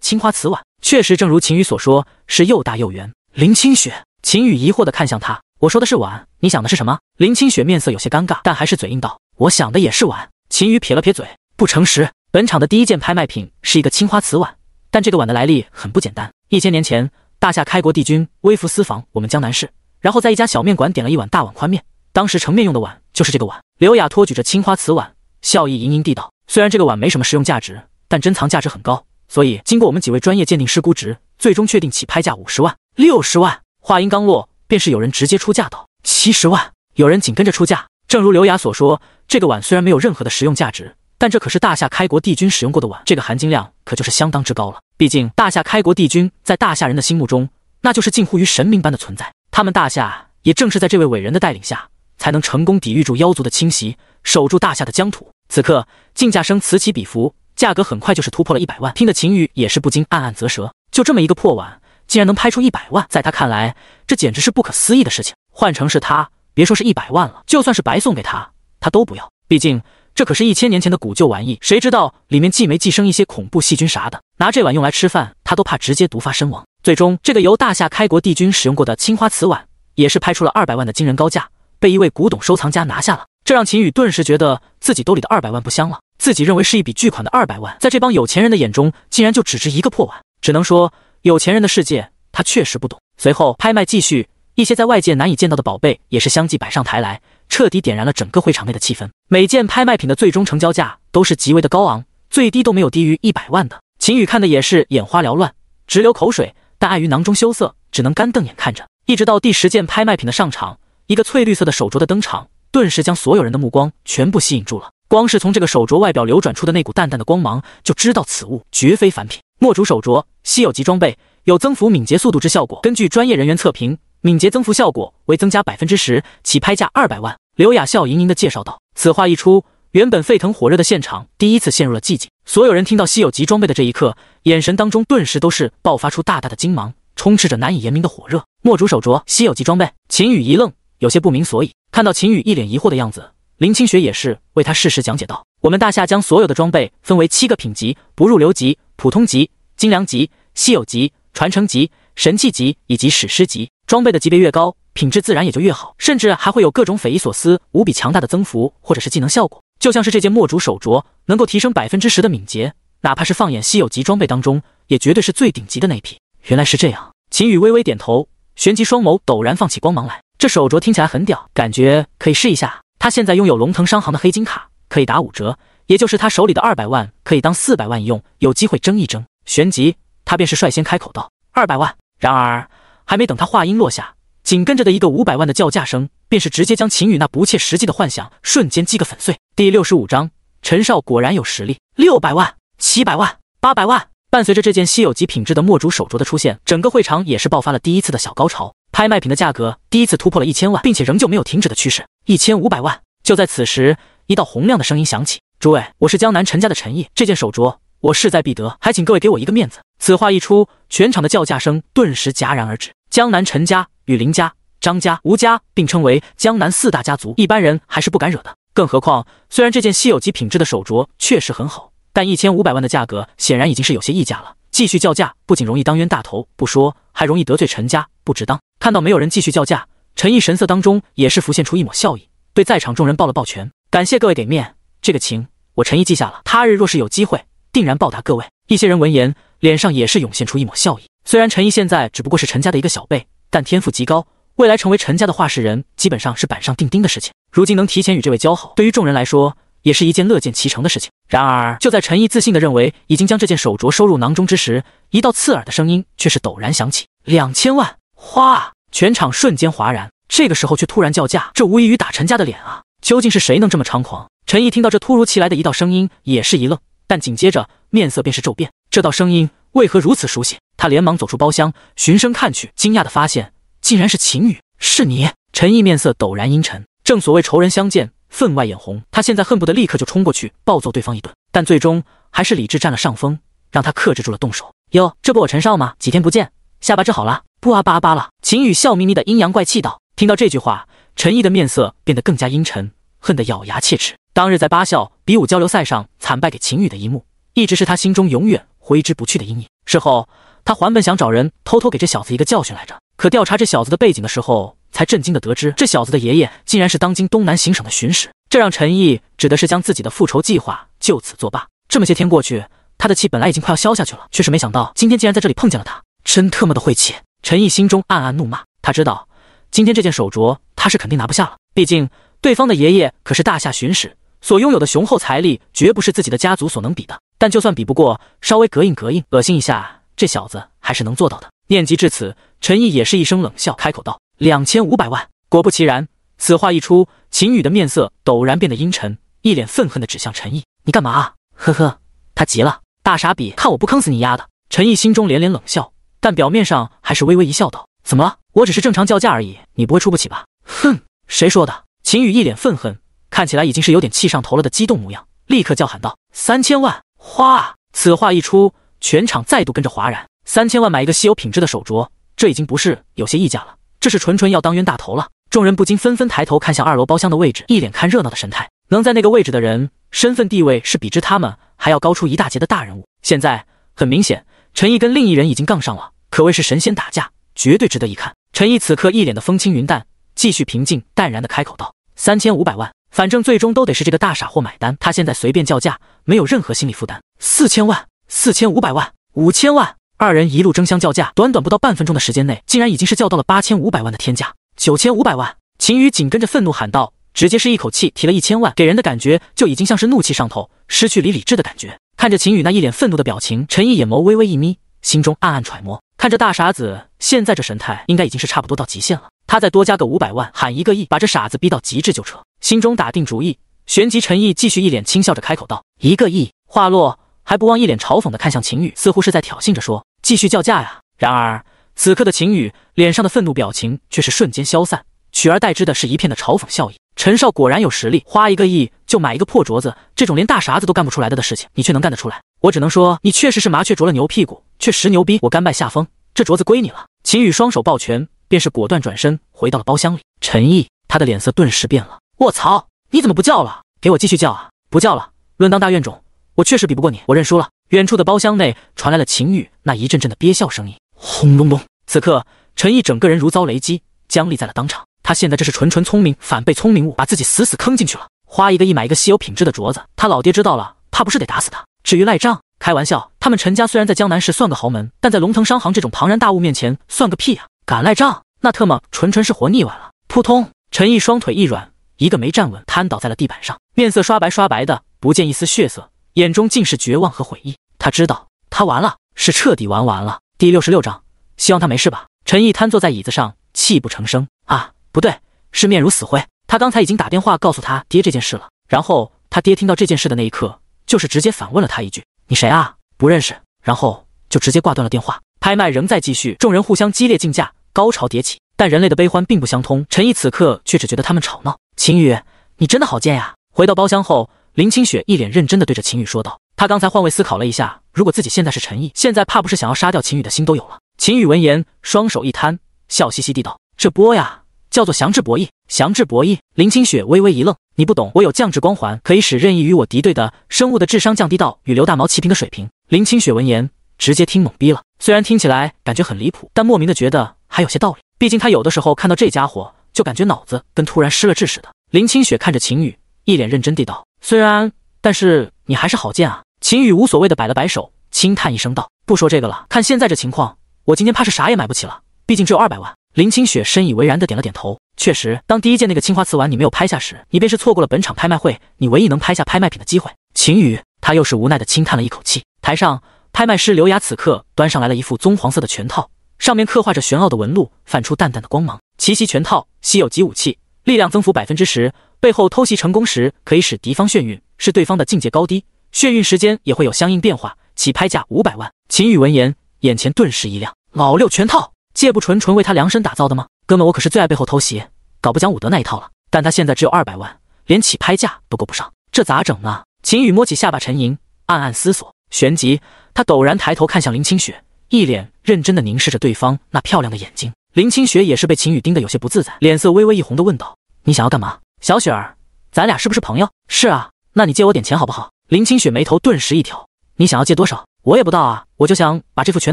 [SPEAKER 1] 青花瓷碗。确实，正如秦宇所说，是又大又圆。林清雪，秦宇疑惑的看向他，我说的是碗，你想的是什么？林清雪面色有些尴尬，但还是嘴硬道，我想的也是碗。秦宇撇了撇嘴，不诚实。本场的第一件拍卖品是一个青花瓷碗，但这个碗的来历很不简单。一千年前，大夏开国帝君微服私访我们江南市，然后在一家小面馆点了一碗大碗宽面，当时盛面用的碗就是这个碗。刘雅托举着青花瓷碗，笑意盈盈地道，虽然这个碗没什么实用价值，但珍藏价值很高，所以经过我们几位专业鉴定师估值，最终确定起拍价五十万。六十万。话音刚落，便是有人直接出价道：七十万。有人紧跟着出价。正如刘雅所说，这个碗虽然没有任何的实用价值，但这可是大夏开国帝君使用过的碗，这个含金量可就是相当之高了。毕竟大夏开国帝君在大夏人的心目中，那就是近乎于神明般的存在。他们大夏也正是在这位伟人的带领下，才能成功抵御住妖族的侵袭，守住大夏的疆土。此刻竞价声此起彼伏，价格很快就是突破了一百万，听得秦宇也是不禁暗暗啧舌。就这么一个破碗。竟然能拍出一百万，在他看来，这简直是不可思议的事情。换成是他，别说是一百万了，就算是白送给他，他都不要。毕竟这可是一千年前的古旧玩意，谁知道里面既没寄生一些恐怖细菌啥的，拿这碗用来吃饭，他都怕直接毒发身亡。最终，这个由大夏开国帝君使用过的青花瓷碗，也是拍出了二百万的惊人高价，被一位古董收藏家拿下了。这让秦宇顿时觉得自己兜里的二百万不香了。自己认为是一笔巨款的二百万，在这帮有钱人的眼中，竟然就只值一个破碗。只能说。有钱人的世界，他确实不懂。随后拍卖继续，一些在外界难以见到的宝贝也是相继摆上台来，彻底点燃了整个会场内的气氛。每件拍卖品的最终成交价都是极为的高昂，最低都没有低于一百万的。秦宇看的也是眼花缭乱，直流口水，但碍于囊中羞涩，只能干瞪眼看着。一直到第十件拍卖品的上场，一个翠绿色的手镯的登场，顿时将所有人的目光全部吸引住了。光是从这个手镯外表流转出的那股淡淡的光芒，就知道此物绝非凡品。墨竹手镯，稀有级装备，有增幅敏捷速度之效果。根据专业人员测评，敏捷增幅效果为增加百分之十，起拍价二百万。刘雅笑盈盈的介绍道。此话一出，原本沸腾火热的现场第一次陷入了寂静。所有人听到稀有级装备的这一刻，眼神当中顿时都是爆发出大大的金芒，充斥着难以言明的火热。墨竹手镯，稀有级装备。秦宇一愣，有些不明所以。看到秦宇一脸疑惑的样子，林清雪也是为他适时讲解道：“我们大夏将所有的装备分为七个品级：不入流级、普通级、精良级、稀有级、传承级、神器级以及史诗级。装备的级别越高，品质自然也就越好，甚至还会有各种匪夷所思、无比强大的增幅或者是技能效果。就像是这件墨竹手镯，能够提升百分之十的敏捷，哪怕是放眼稀有级装备当中，也绝对是最顶级的那一批。原来是这样，秦羽微微点头，旋即双眸陡然放起光芒来。这手镯听起来很屌，感觉可以试一下。他现在拥有龙腾商行的黑金卡，可以打五折，也就是他手里的二百万可以当四百万用，有机会争一争。旋即，他便是率先开口道：“二百万。”然而，还没等他话音落下，紧跟着的一个五百万的叫价声，便是直接将秦羽那不切实际的幻想瞬间击个粉碎。第六十五章。陈少果然有实力，六百万、七百万、八百万。伴随着这件稀有级品质的墨竹手镯的出现，整个会场也是爆发了第一次的小高潮。拍卖品的价格第一次突破了一千万，并且仍旧没有停止的趋势。一千五百万。就在此时，一道洪亮的声音响起：“诸位，我是江南陈家的陈毅，这件手镯我势在必得，还请各位给我一个面子。”此话一出，全场的叫价声顿时戛然而止。江南陈家与林家、张家、吴家并称为江南四大家族，一般人还是不敢惹的。更何况，虽然这件稀有级品质的手镯确实很好，但一千五百万的价格显然已经是有些溢价了。继续叫价不仅容易当冤大头，不说还容易得罪陈家，不值当。看到没有人继续叫价，陈毅神色当中也是浮现出一抹笑意，对在场众人抱了抱拳，感谢各位给面，这个情我陈毅记下了。他日若是有机会，定然报答各位。一些人闻言，脸上也是涌现出一抹笑意。虽然陈毅现在只不过是陈家的一个小辈，但天赋极高。未来成为陈家的话事人，基本上是板上钉钉的事情。如今能提前与这位交好，对于众人来说，也是一件乐见其成的事情。然而，就在陈毅自信的认为已经将这件手镯收入囊中之时，一道刺耳的声音却是陡然响起：“两千万！”哗，全场瞬间哗然。这个时候却突然叫价，这无异于打陈家的脸啊！究竟是谁能这么猖狂？陈毅听到这突如其来的一道声音，也是一愣，但紧接着面色便是骤变。这道声音为何如此熟悉？他连忙走出包厢，循声看去，惊讶的发现。竟然是秦羽，是你！陈毅面色陡然阴沉。正所谓仇人相见，分外眼红。他现在恨不得立刻就冲过去暴揍对方一顿，但最终还是理智占了上风，让他克制住了动手。哟，这不我陈少吗？几天不见，下巴治好了？不啊巴巴了。秦羽笑眯眯的阴阳怪气道。听到这句话，陈毅的面色变得更加阴沉，恨得咬牙切齿。当日在八校比武交流赛上惨败给秦羽的一幕，一直是他心中永远挥之不去的阴影。事后，他还本想找人偷偷给这小子一个教训来着。可调查这小子的背景的时候，才震惊的得知，这小子的爷爷竟然是当今东南行省的巡使。这让陈毅指的是将自己的复仇计划就此作罢。这么些天过去，他的气本来已经快要消下去了，却是没想到今天竟然在这里碰见了他，真特么的晦气！陈毅心中暗暗怒骂。他知道，今天这件手镯他是肯定拿不下了，毕竟对方的爷爷可是大夏巡使，所拥有的雄厚财力绝不是自己的家族所能比的。但就算比不过，稍微膈应膈应，恶心一下，这小子还是能做到的。念及至此。陈毅也是一声冷笑，开口道：“两千五百万。”果不其然，此话一出，秦宇的面色陡然变得阴沉，一脸愤恨的指向陈毅：“你干嘛？”呵呵，他急了，大傻逼，看我不坑死你丫的！陈毅心中连连冷笑，但表面上还是微微一笑，道：“怎么了？我只是正常叫价而已，你不会出不起吧？”哼，谁说的？秦宇一脸愤恨，看起来已经是有点气上头了的激动模样，立刻叫喊道：“三千万！”哗，此话一出，全场再度跟着哗然。三千万买一个稀有品质的手镯。这已经不是有些溢价了，这是纯纯要当冤大头了。众人不禁纷纷抬头看向二楼包厢的位置，一脸看热闹的神态。能在那个位置的人，身份地位是比之他们还要高出一大截的大人物。现在很明显，陈毅跟另一人已经杠上了，可谓是神仙打架，绝对值得一看。陈毅此刻一脸的风轻云淡，继续平静淡然的开口道：“三千五百万，反正最终都得是这个大傻货买单。他现在随便叫价，没有任何心理负担。四千万，四千五百万，五千万。”二人一路争相叫价，短短不到半分钟的时间内，竟然已经是叫到了八千五百万的天价，九千五百万。秦宇紧跟着愤怒喊道，直接是一口气提了一千万，给人的感觉就已经像是怒气上头，失去理理智的感觉。看着秦宇那一脸愤怒的表情，陈毅眼眸微微一眯，心中暗暗揣摩，看着大傻子现在这神态，应该已经是差不多到极限了。他再多加个五百万，喊一个亿，把这傻子逼到极致就撤。心中打定主意，旋即陈毅继续一脸轻笑着开口道：“一个亿。”话落，还不忘一脸嘲讽的看向秦羽，似乎是在挑衅着说。继续叫价呀！然而此刻的秦羽脸上的愤怒表情却是瞬间消散，取而代之的是一片的嘲讽笑意。陈少果然有实力，花一个亿就买一个破镯子，这种连大傻子都干不出来的的事情，你却能干得出来。我只能说，你确实是麻雀啄了牛屁股，确实牛逼。我甘拜下风，这镯子归你了。秦羽双手抱拳，便是果断转身回到了包厢里。陈毅他的脸色顿时变了，卧槽！你怎么不叫了？给我继续叫啊！不叫了，论当大院种，我确实比不过你，我认输了。远处的包厢内传来了秦宇那一阵阵的憋笑声音，轰隆隆。此刻，陈毅整个人如遭雷击，僵立在了当场。他现在这是纯纯聪明反被聪明误，把自己死死坑进去了。花一个亿买一个稀有品质的镯子，他老爹知道了，怕不是得打死他。至于赖账，开玩笑，他们陈家虽然在江南市算个豪门，但在龙腾商行这种庞然大物面前算个屁呀！敢赖账，那特么纯纯是活腻歪了。扑通，陈毅双腿一软，一个没站稳，瘫倒在了地板上，面色刷白刷白的，不见一丝血色，眼中尽是绝望和悔意。他知道，他完了，是彻底玩完了。第六十六章，希望他没事吧。陈毅瘫坐在椅子上，泣不成声。啊，不对，是面如死灰。他刚才已经打电话告诉他爹这件事了，然后他爹听到这件事的那一刻，就是直接反问了他一句：“你谁啊？不认识。”然后就直接挂断了电话。拍卖仍在继续，众人互相激烈竞价，高潮迭起。但人类的悲欢并不相通，陈毅此刻却只觉得他们吵闹。秦宇，你真的好贱呀！回到包厢后，林清雪一脸认真的对着秦宇说道：“他刚才换位思考了一下，如果自己现在是陈毅，现在怕不是想要杀掉秦宇的心都有了。”秦宇闻言，双手一摊，笑嘻嘻地道：“这波呀，叫做降智博弈。降智博弈。”林清雪微微一愣：“你不懂，我有降智光环，可以使任意与我敌对的生物的智商降低到与刘大毛齐平的水平。”林清雪闻言，直接听懵逼了。虽然听起来感觉很离谱，但莫名的觉得还有些道理。毕竟他有的时候看到这家伙，就感觉脑子跟突然失了智似的。林清雪看着秦宇，一脸认真地道：“虽然，但是你还是好贱啊。”秦宇无所谓的摆了摆手，轻叹一声道：“不说这个了，看现在这情况。”我今天怕是啥也买不起了，毕竟只有二百万。林清雪深以为然的点了点头，确实，当第一件那个青花瓷碗你没有拍下时，你便是错过了本场拍卖会你唯一能拍下拍卖品的机会。秦宇，他又是无奈的轻叹了一口气。台上，拍卖师刘雅此刻端上来了一副棕黄色的拳套，上面刻画着玄奥的纹路，泛出淡淡的光芒。奇袭拳套，稀有级武器，力量增幅百分之十，背后偷袭成功时可以使敌方眩晕，是对方的境界高低，眩晕时间也会有相应变化，起拍价五百万。秦宇闻言，眼前顿时一亮。老六全套，戒不纯纯为他量身打造的吗？哥们，我可是最爱背后偷袭，搞不讲武德那一套了。但他现在只有二百万，连起拍价都够不上，这咋整呢？秦宇摸起下巴沉吟，暗暗思索。旋即，他陡然抬头看向林清雪，一脸认真的凝视着对方那漂亮的眼睛。林清雪也是被秦宇盯得有些不自在，脸色微微一红的问道：“你想要干嘛？小雪儿，咱俩是不是朋友？是啊，那你借我点钱好不好？”林清雪眉头顿时一挑：“你想要借多少？我也不道啊，我就想把这副全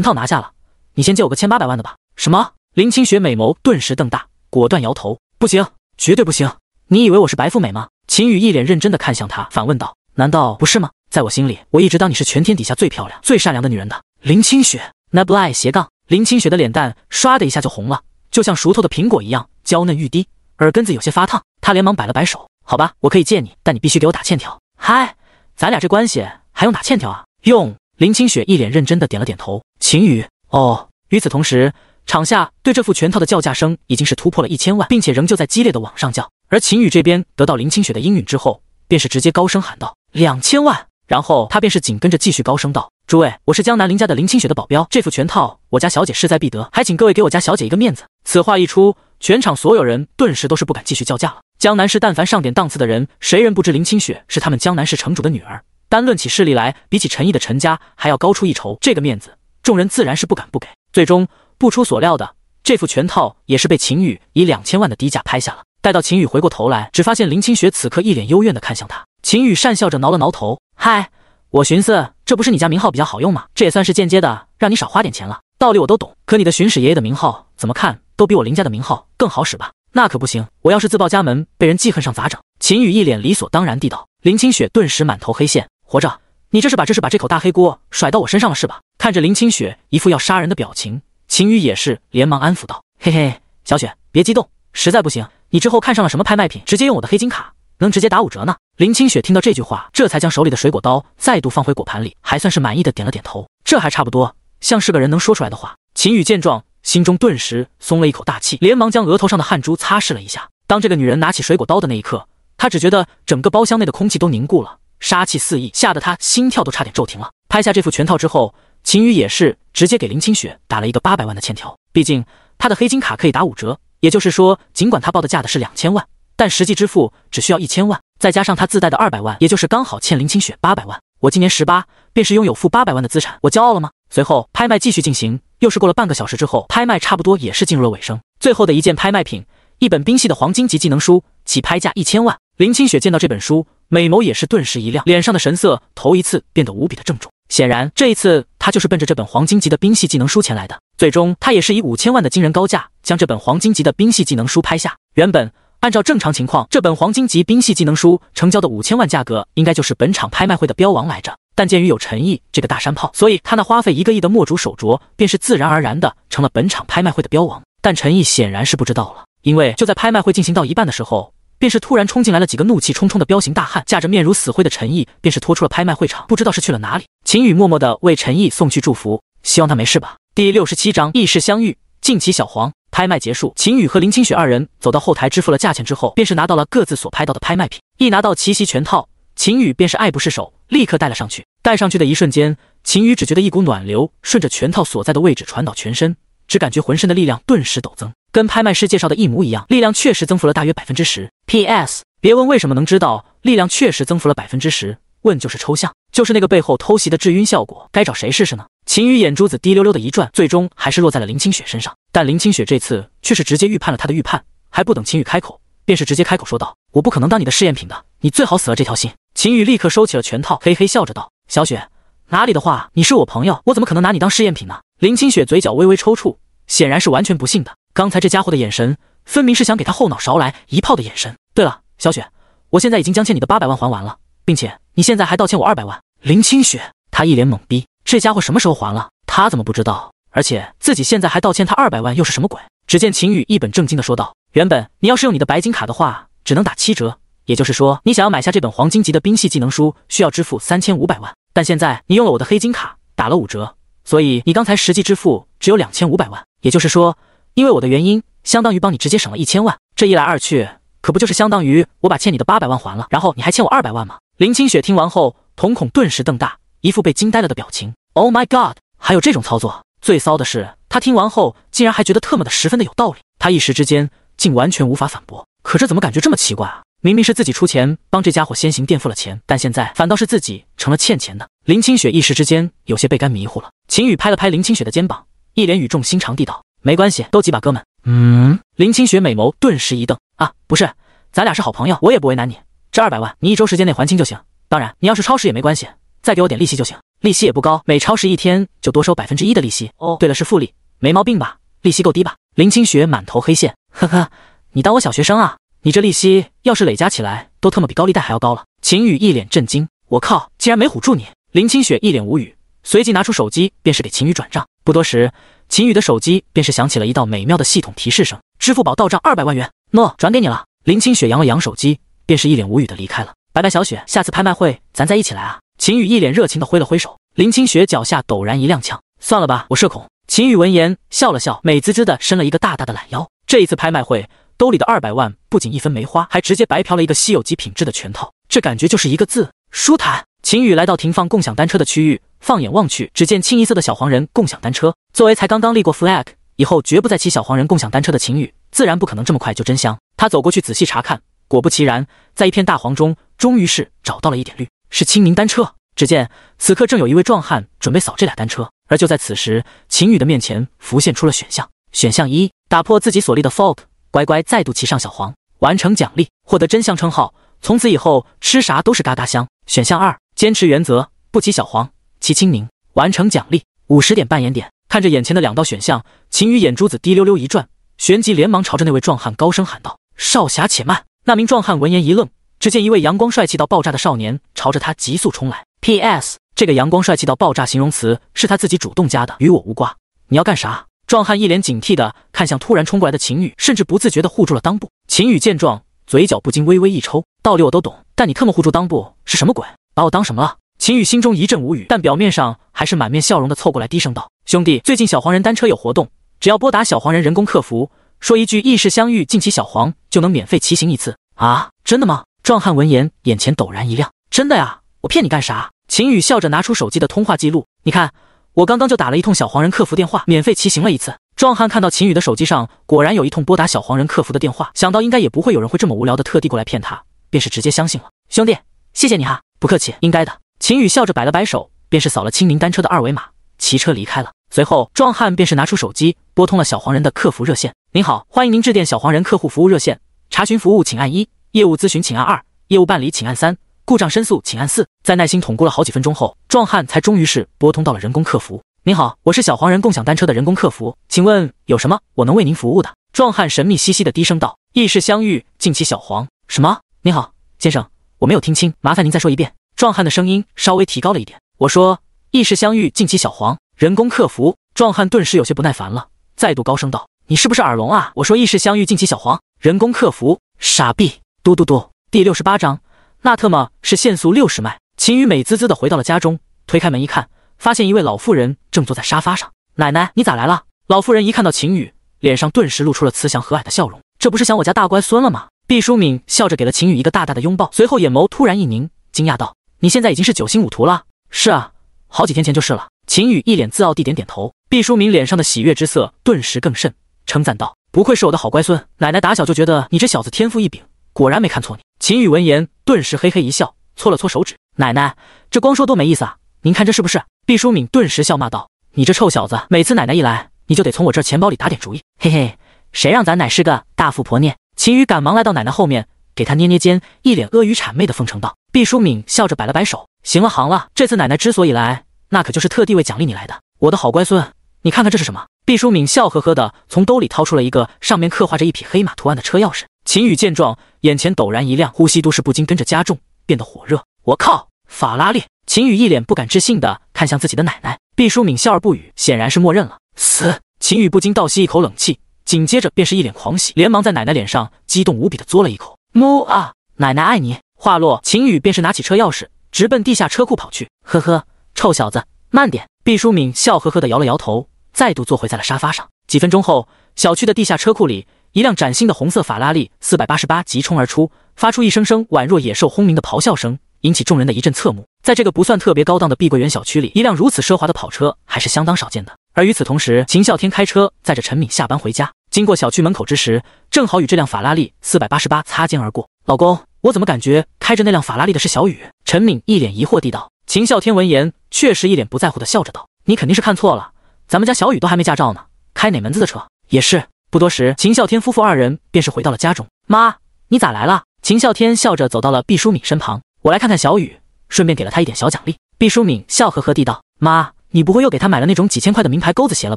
[SPEAKER 1] 套拿下了。”你先借我个千八百万的吧。什么？林清雪美眸顿时瞪大，果断摇头，不行，绝对不行。你以为我是白富美吗？秦宇一脸认真的看向她，反问道：难道不是吗？在我心里，我一直当你是全天底下最漂亮、最善良的女人的。林清雪，那不爱斜杠。林清雪的脸蛋唰的一下就红了，就像熟透的苹果一样娇嫩欲滴，耳根子有些发烫。她连忙摆了摆手，好吧，我可以借你，但你必须给我打欠条。嗨，咱俩这关系还用打欠条啊？用。林清雪一脸认真的点了点头。秦宇，哦。与此同时，场下对这副全套的叫价声已经是突破了一千万，并且仍旧在激烈的往上叫。而秦宇这边得到林清雪的应允之后，便是直接高声喊道：“两千万！”然后他便是紧跟着继续高声道：“诸位，我是江南林家的林清雪的保镖，这副全套我家小姐势在必得，还请各位给我家小姐一个面子。”此话一出，全场所有人顿时都是不敢继续叫价了。江南市但凡上点档次的人，谁人不知林清雪是他们江南市城主的女儿？单论起势力来，比起陈毅的陈家还要高出一筹，这个面子，众人自然是不敢不给。最终不出所料的，这副全套也是被秦宇以两千万的低价拍下了。待到秦宇回过头来，只发现林清雪此刻一脸幽怨的看向他。秦宇讪笑着挠了挠头：“嗨，我寻思这不是你家名号比较好用吗？这也算是间接的让你少花点钱了。道理我都懂，可你的巡使爷爷的名号怎么看都比我林家的名号更好使吧？那可不行，我要是自报家门被人记恨上咋整？”秦宇一脸理所当然地道。林清雪顿时满头黑线：“活着，你这是把这是把这口大黑锅甩到我身上了是吧？”看着林清雪一副要杀人的表情，秦宇也是连忙安抚道：“嘿嘿，小雪别激动，实在不行，你之后看上了什么拍卖品，直接用我的黑金卡，能直接打五折呢。”林清雪听到这句话，这才将手里的水果刀再度放回果盘里，还算是满意的点了点头。这还差不多，像是个人能说出来的话。秦宇见状，心中顿时松了一口大气，连忙将额头上的汗珠擦拭了一下。当这个女人拿起水果刀的那一刻，他只觉得整个包厢内的空气都凝固了，杀气四溢，吓得他心跳都差点骤停了。拍下这副拳套之后。秦宇也是直接给林清雪打了一个八百万的欠条，毕竟他的黑金卡可以打五折，也就是说，尽管他报的价的是两千万，但实际支付只需要一千万，再加上他自带的二百万，也就是刚好欠林清雪八百万。我今年十八，便是拥有负八百万的资产，我骄傲了吗？随后拍卖继续进行，又是过了半个小时之后，拍卖差不多也是进入了尾声。最后的一件拍卖品，一本冰系的黄金级技能书，起拍价一千万。林清雪见到这本书，美眸也是顿时一亮，脸上的神色头一次变得无比的郑重。显然，这一次他就是奔着这本黄金级的兵系技能书前来的。最终，他也是以五千万的惊人高价将这本黄金级的兵系技能书拍下。原本按照正常情况，这本黄金级兵系技能书成交的五千万价格，应该就是本场拍卖会的标王来着。但鉴于有陈毅这个大山炮，所以他那花费一个亿的墨竹手镯，便是自然而然的成了本场拍卖会的标王。但陈毅显然是不知道了，因为就在拍卖会进行到一半的时候。便是突然冲进来了几个怒气冲冲的彪形大汉，架着面如死灰的陈毅，便是拖出了拍卖会场，不知道是去了哪里。秦宇默默的为陈毅送去祝福，希望他没事吧。第六十七章异世相遇，晋级小黄。拍卖结束，秦羽和林清雪二人走到后台支付了价钱之后，便是拿到了各自所拍到的拍卖品。一拿到奇袭全套，秦羽便是爱不释手，立刻戴了上去。戴上去的一瞬间，秦羽只觉得一股暖流顺着全套所在的位置传导全身，只感觉浑身的力量顿时陡增。跟拍卖师介绍的一模一样，力量确实增幅了大约百分之十。P.S. 别问为什么能知道力量确实增幅了百分之十，问就是抽象，就是那个背后偷袭的致晕效果，该找谁试试呢？秦羽眼珠子滴溜溜的一转，最终还是落在了林清雪身上。但林清雪这次却是直接预判了他的预判，还不等秦羽开口，便是直接开口说道：“我不可能当你的试验品的，你最好死了这条心。”秦羽立刻收起了拳套，嘿嘿笑着道：“小雪，哪里的话，你是我朋友，我怎么可能拿你当试验品呢？”林清雪嘴角微微抽搐，显然是完全不信的。刚才这家伙的眼神，分明是想给他后脑勺来一炮的眼神。对了，小雪，我现在已经将欠你的八百万还完了，并且你现在还倒欠我二百万。林清雪，他一脸懵逼，这家伙什么时候还了？他怎么不知道？而且自己现在还倒欠他二百万，又是什么鬼？只见秦宇一本正经的说道：“原本你要是用你的白金卡的话，只能打七折，也就是说，你想要买下这本黄金级的兵系技能书，需要支付三千五百万。但现在你用了我的黑金卡，打了五折，所以你刚才实际支付只有两千五百万，也就是说。”因为我的原因，相当于帮你直接省了一千万，这一来二去，可不就是相当于我把欠你的八百万还了，然后你还欠我二百万吗？林清雪听完后，瞳孔顿时瞪大，一副被惊呆了的表情。Oh my god，还有这种操作？最骚的是，他听完后竟然还觉得特么的十分的有道理，他一时之间竟完全无法反驳。可这怎么感觉这么奇怪啊？明明是自己出钱帮这家伙先行垫付了钱，但现在反倒是自己成了欠钱的。林清雪一时之间有些被干迷糊了。秦宇拍了拍林清雪的肩膀，一脸语重心长地道。没关系，都几把哥们。嗯，林清雪美眸顿时一瞪，啊，不是，咱俩是好朋友，我也不为难你。这二百万，你一周时间内还清就行。当然，你要是超时也没关系，再给我点利息就行。利息也不高，每超时一天就多收百分之一的利息。哦，对了，是复利，没毛病吧？利息够低吧？林清雪满头黑线，呵呵，你当我小学生啊？你这利息要是累加起来，都特么比高利贷还要高了。秦宇一脸震惊，我靠，竟然没唬住你！林清雪一脸无语，随即拿出手机，便是给秦宇转账。不多时。秦宇的手机便是响起了一道美妙的系统提示声：“支付宝到账二百万元，诺，转给你了。”林清雪扬了扬手机，便是一脸无语的离开了。拜拜，小雪，下次拍卖会咱再一起来啊！秦宇一脸热情的挥了挥手。林清雪脚下陡然一踉跄，算了吧，我社恐。秦宇闻言笑了笑，美滋滋的伸了一个大大的懒腰。这一次拍卖会，兜里的二百万不仅一分没花，还直接白嫖了一个稀有级品质的全套，这感觉就是一个字：舒坦。秦宇来到停放共享单车的区域。放眼望去，只见清一色的小黄人共享单车。作为才刚刚立过 flag，以后绝不再骑小黄人共享单车的秦宇，自然不可能这么快就真香。他走过去仔细查看，果不其然，在一片大黄中，终于是找到了一点绿，是清明单车。只见此刻正有一位壮汉准备扫这俩单车，而就在此时，秦宇的面前浮现出了选项：选项一，打破自己所立的 fog，乖乖再度骑上小黄，完成奖励，获得真相称号，从此以后吃啥都是嘎嘎香；选项二，坚持原则，不骑小黄。骑清明完成奖励五十点扮演点。看着眼前的两道选项，秦羽眼珠子滴溜溜一转，旋即连忙朝着那位壮汉高声喊道：“少侠且慢！”那名壮汉闻言一愣，只见一位阳光帅气到爆炸的少年朝着他急速冲来。P.S. 这个阳光帅气到爆炸形容词是他自己主动加的，与我无关。你要干啥？壮汉一脸警惕的看向突然冲过来的秦宇，甚至不自觉的护住了裆部。秦宇见状，嘴角不禁微微一抽，道理我都懂，但你特么护住裆部是什么鬼？把我当什么了？秦宇心中一阵无语，但表面上还是满面笑容的凑过来，低声道：“兄弟，最近小黄人单车有活动，只要拨打小黄人人工客服，说一句‘异世相遇，敬骑小黄’，就能免费骑行一次。”啊，真的吗？壮汉闻言，眼前陡然一亮：“真的呀，我骗你干啥？”秦宇笑着拿出手机的通话记录：“你看，我刚刚就打了一通小黄人客服电话，免费骑行了一次。”壮汉看到秦宇的手机上果然有一通拨打小黄人客服的电话，想到应该也不会有人会这么无聊的特地过来骗他，便是直接相信了。兄弟，谢谢你哈，不客气，应该的。秦宇笑着摆了摆手，便是扫了清明单车的二维码，骑车离开了。随后，壮汉便是拿出手机拨通了小黄人的客服热线：“您好，欢迎您致电小黄人客户服务热线，查询服务请按一，业务咨询请按二，业务办理请按三，故障申诉请按四。在耐心捅咕了好几分钟后，壮汉才终于是拨通到了人工客服。您好，我是小黄人共享单车的人工客服，请问有什么我能为您服务的？壮汉神秘兮兮的低声道：“意式相遇，敬其小黄。”什么？您好，先生，我没有听清，麻烦您再说一遍。壮汉的声音稍微提高了一点。我说：“意式相遇，敬其小黄。”人工客服。壮汉顿时有些不耐烦了，再度高声道：“你是不是耳聋啊？我说意式相遇，敬其小黄。”人工客服。傻逼。嘟嘟嘟。第六十八章，那特么是限速六十迈。秦宇美滋滋的回到了家中，推开门一看，发现一位老妇人正坐在沙发上。奶奶，你咋来了？老妇人一看到秦宇。脸上顿时露出了慈祥和蔼的笑容，这不是想我家大乖孙了吗？毕淑敏笑着给了秦宇一个大大的拥抱，随后眼眸突然一凝，惊讶道：“你现在已经是九星五图了？”“是啊，好几天前就是了。”秦宇一脸自傲地点点头。毕淑敏脸上的喜悦之色顿时更甚，称赞道：“不愧是我的好乖孙，奶奶打小就觉得你这小子天赋异禀，果然没看错你。”秦宇闻言顿时嘿嘿一笑，搓了搓手指：“奶奶，这光说多没意思啊！您看这是不是？”毕淑敏顿时笑骂道：“你这臭小子，每次奶奶一来。”你就得从我这钱包里打点主意，嘿嘿，谁让咱奶是个大富婆呢？秦宇赶忙来到奶奶后面，给她捏捏肩，一脸阿谀谄媚的奉承道。毕淑敏笑着摆了摆手，行了行了，这次奶奶之所以来，那可就是特地为奖励你来的，我的好乖孙。你看看这是什么？毕淑敏笑呵呵的从兜里掏出了一个上面刻画着一匹黑马图案的车钥匙。秦宇见状，眼前陡然一亮，呼吸都是不禁跟着加重，变得火热。我靠，法拉利！秦宇一脸不敢置信的看向自己的奶奶。毕淑敏笑而不语，显然是默认了。死！秦宇不禁倒吸一口冷气，紧接着便是一脸狂喜，连忙在奶奶脸上激动无比的嘬了一口。母啊，奶奶爱你！话落，秦宇便是拿起车钥匙，直奔地下车库跑去。呵呵，臭小子，慢点！毕淑敏笑呵呵的摇了摇头，再度坐回在了沙发上。几分钟后，小区的地下车库里，一辆崭新的红色法拉利四百八十八急冲而出，发出一声声宛若野兽轰鸣的咆哮声。引起众人的一阵侧目。在这个不算特别高档的碧桂园小区里，一辆如此奢华的跑车还是相当少见的。而与此同时，秦啸天开车载着陈敏下班回家，经过小区门口之时，正好与这辆法拉利四百八十八擦肩而过。老公，我怎么感觉开着那辆法拉利的是小雨？陈敏一脸疑惑地道。秦啸天闻言，确实一脸不在乎的笑着道：“你肯定是看错了，咱们家小雨都还没驾照呢，开哪门子的车？也是。”不多时，秦啸天夫妇二人便是回到了家中。妈，你咋来了？秦啸天笑着走到了毕淑敏身旁。我来看看小雨，顺便给了他一点小奖励。毕淑敏笑呵呵地道：“妈，你不会又给他买了那种几千块的名牌钩子鞋了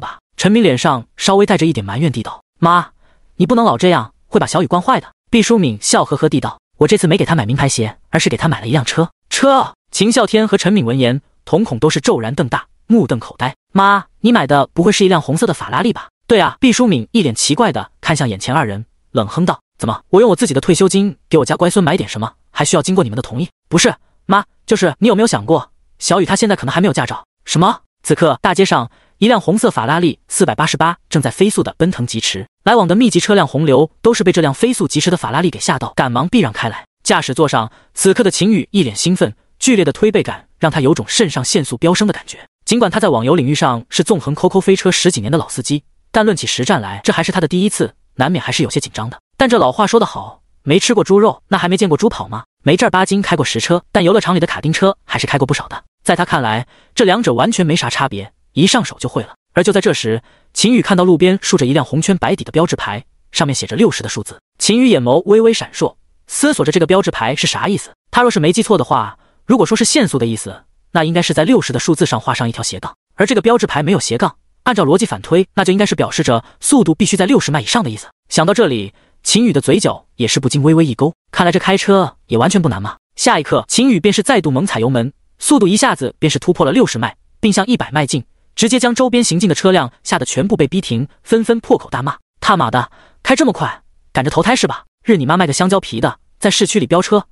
[SPEAKER 1] 吧？”陈明脸上稍微带着一点埋怨地道：“妈，你不能老这样，会把小雨惯坏的。”毕淑敏笑呵呵地道：“我这次没给他买名牌鞋，而是给他买了一辆车。车。”秦啸天和陈敏闻言，瞳孔都是骤然瞪大，目瞪口呆。妈，你买的不会是一辆红色的法拉利吧？对啊。毕淑敏一脸奇怪的看向眼前二人，冷哼道：“怎么，我用我自己的退休金给我家乖孙买点什么？”还需要经过你们的同意？不是，妈，就是你有没有想过，小雨他现在可能还没有驾照？什么？此刻大街上，一辆红色法拉利四百八十八正在飞速的奔腾疾驰，来往的密集车辆洪流都是被这辆飞速疾驰的法拉利给吓到，赶忙避让开来。驾驶座上，此刻的秦宇一脸兴奋，剧烈的推背感让他有种肾上腺素飙升的感觉。尽管他在网游领域上是纵横 QQ 飞车十几年的老司机，但论起实战来，这还是他的第一次，难免还是有些紧张的。但这老话说得好。没吃过猪肉，那还没见过猪跑吗？没正儿八经开过实车，但游乐场里的卡丁车还是开过不少的。在他看来，这两者完全没啥差别，一上手就会了。而就在这时，秦宇看到路边竖着一辆红圈白底的标志牌，上面写着六十的数字。秦宇眼眸微微闪烁，思索着这个标志牌是啥意思。他若是没记错的话，如果说是限速的意思，那应该是在六十的数字上画上一条斜杠。而这个标志牌没有斜杠，按照逻辑反推，那就应该是表示着速度必须在六十迈以上的意思。想到这里。秦宇的嘴角也是不禁微微一勾，看来这开车也完全不难嘛。下一刻，秦宇便是再度猛踩油门，速度一下子便是突破了六十迈，并向一百迈进，直接将周边行进的车辆吓得全部被逼停，纷纷破口大骂：“他妈的，开这么快，赶着投胎是吧？日你妈卖个香蕉皮的，在市区里飙车，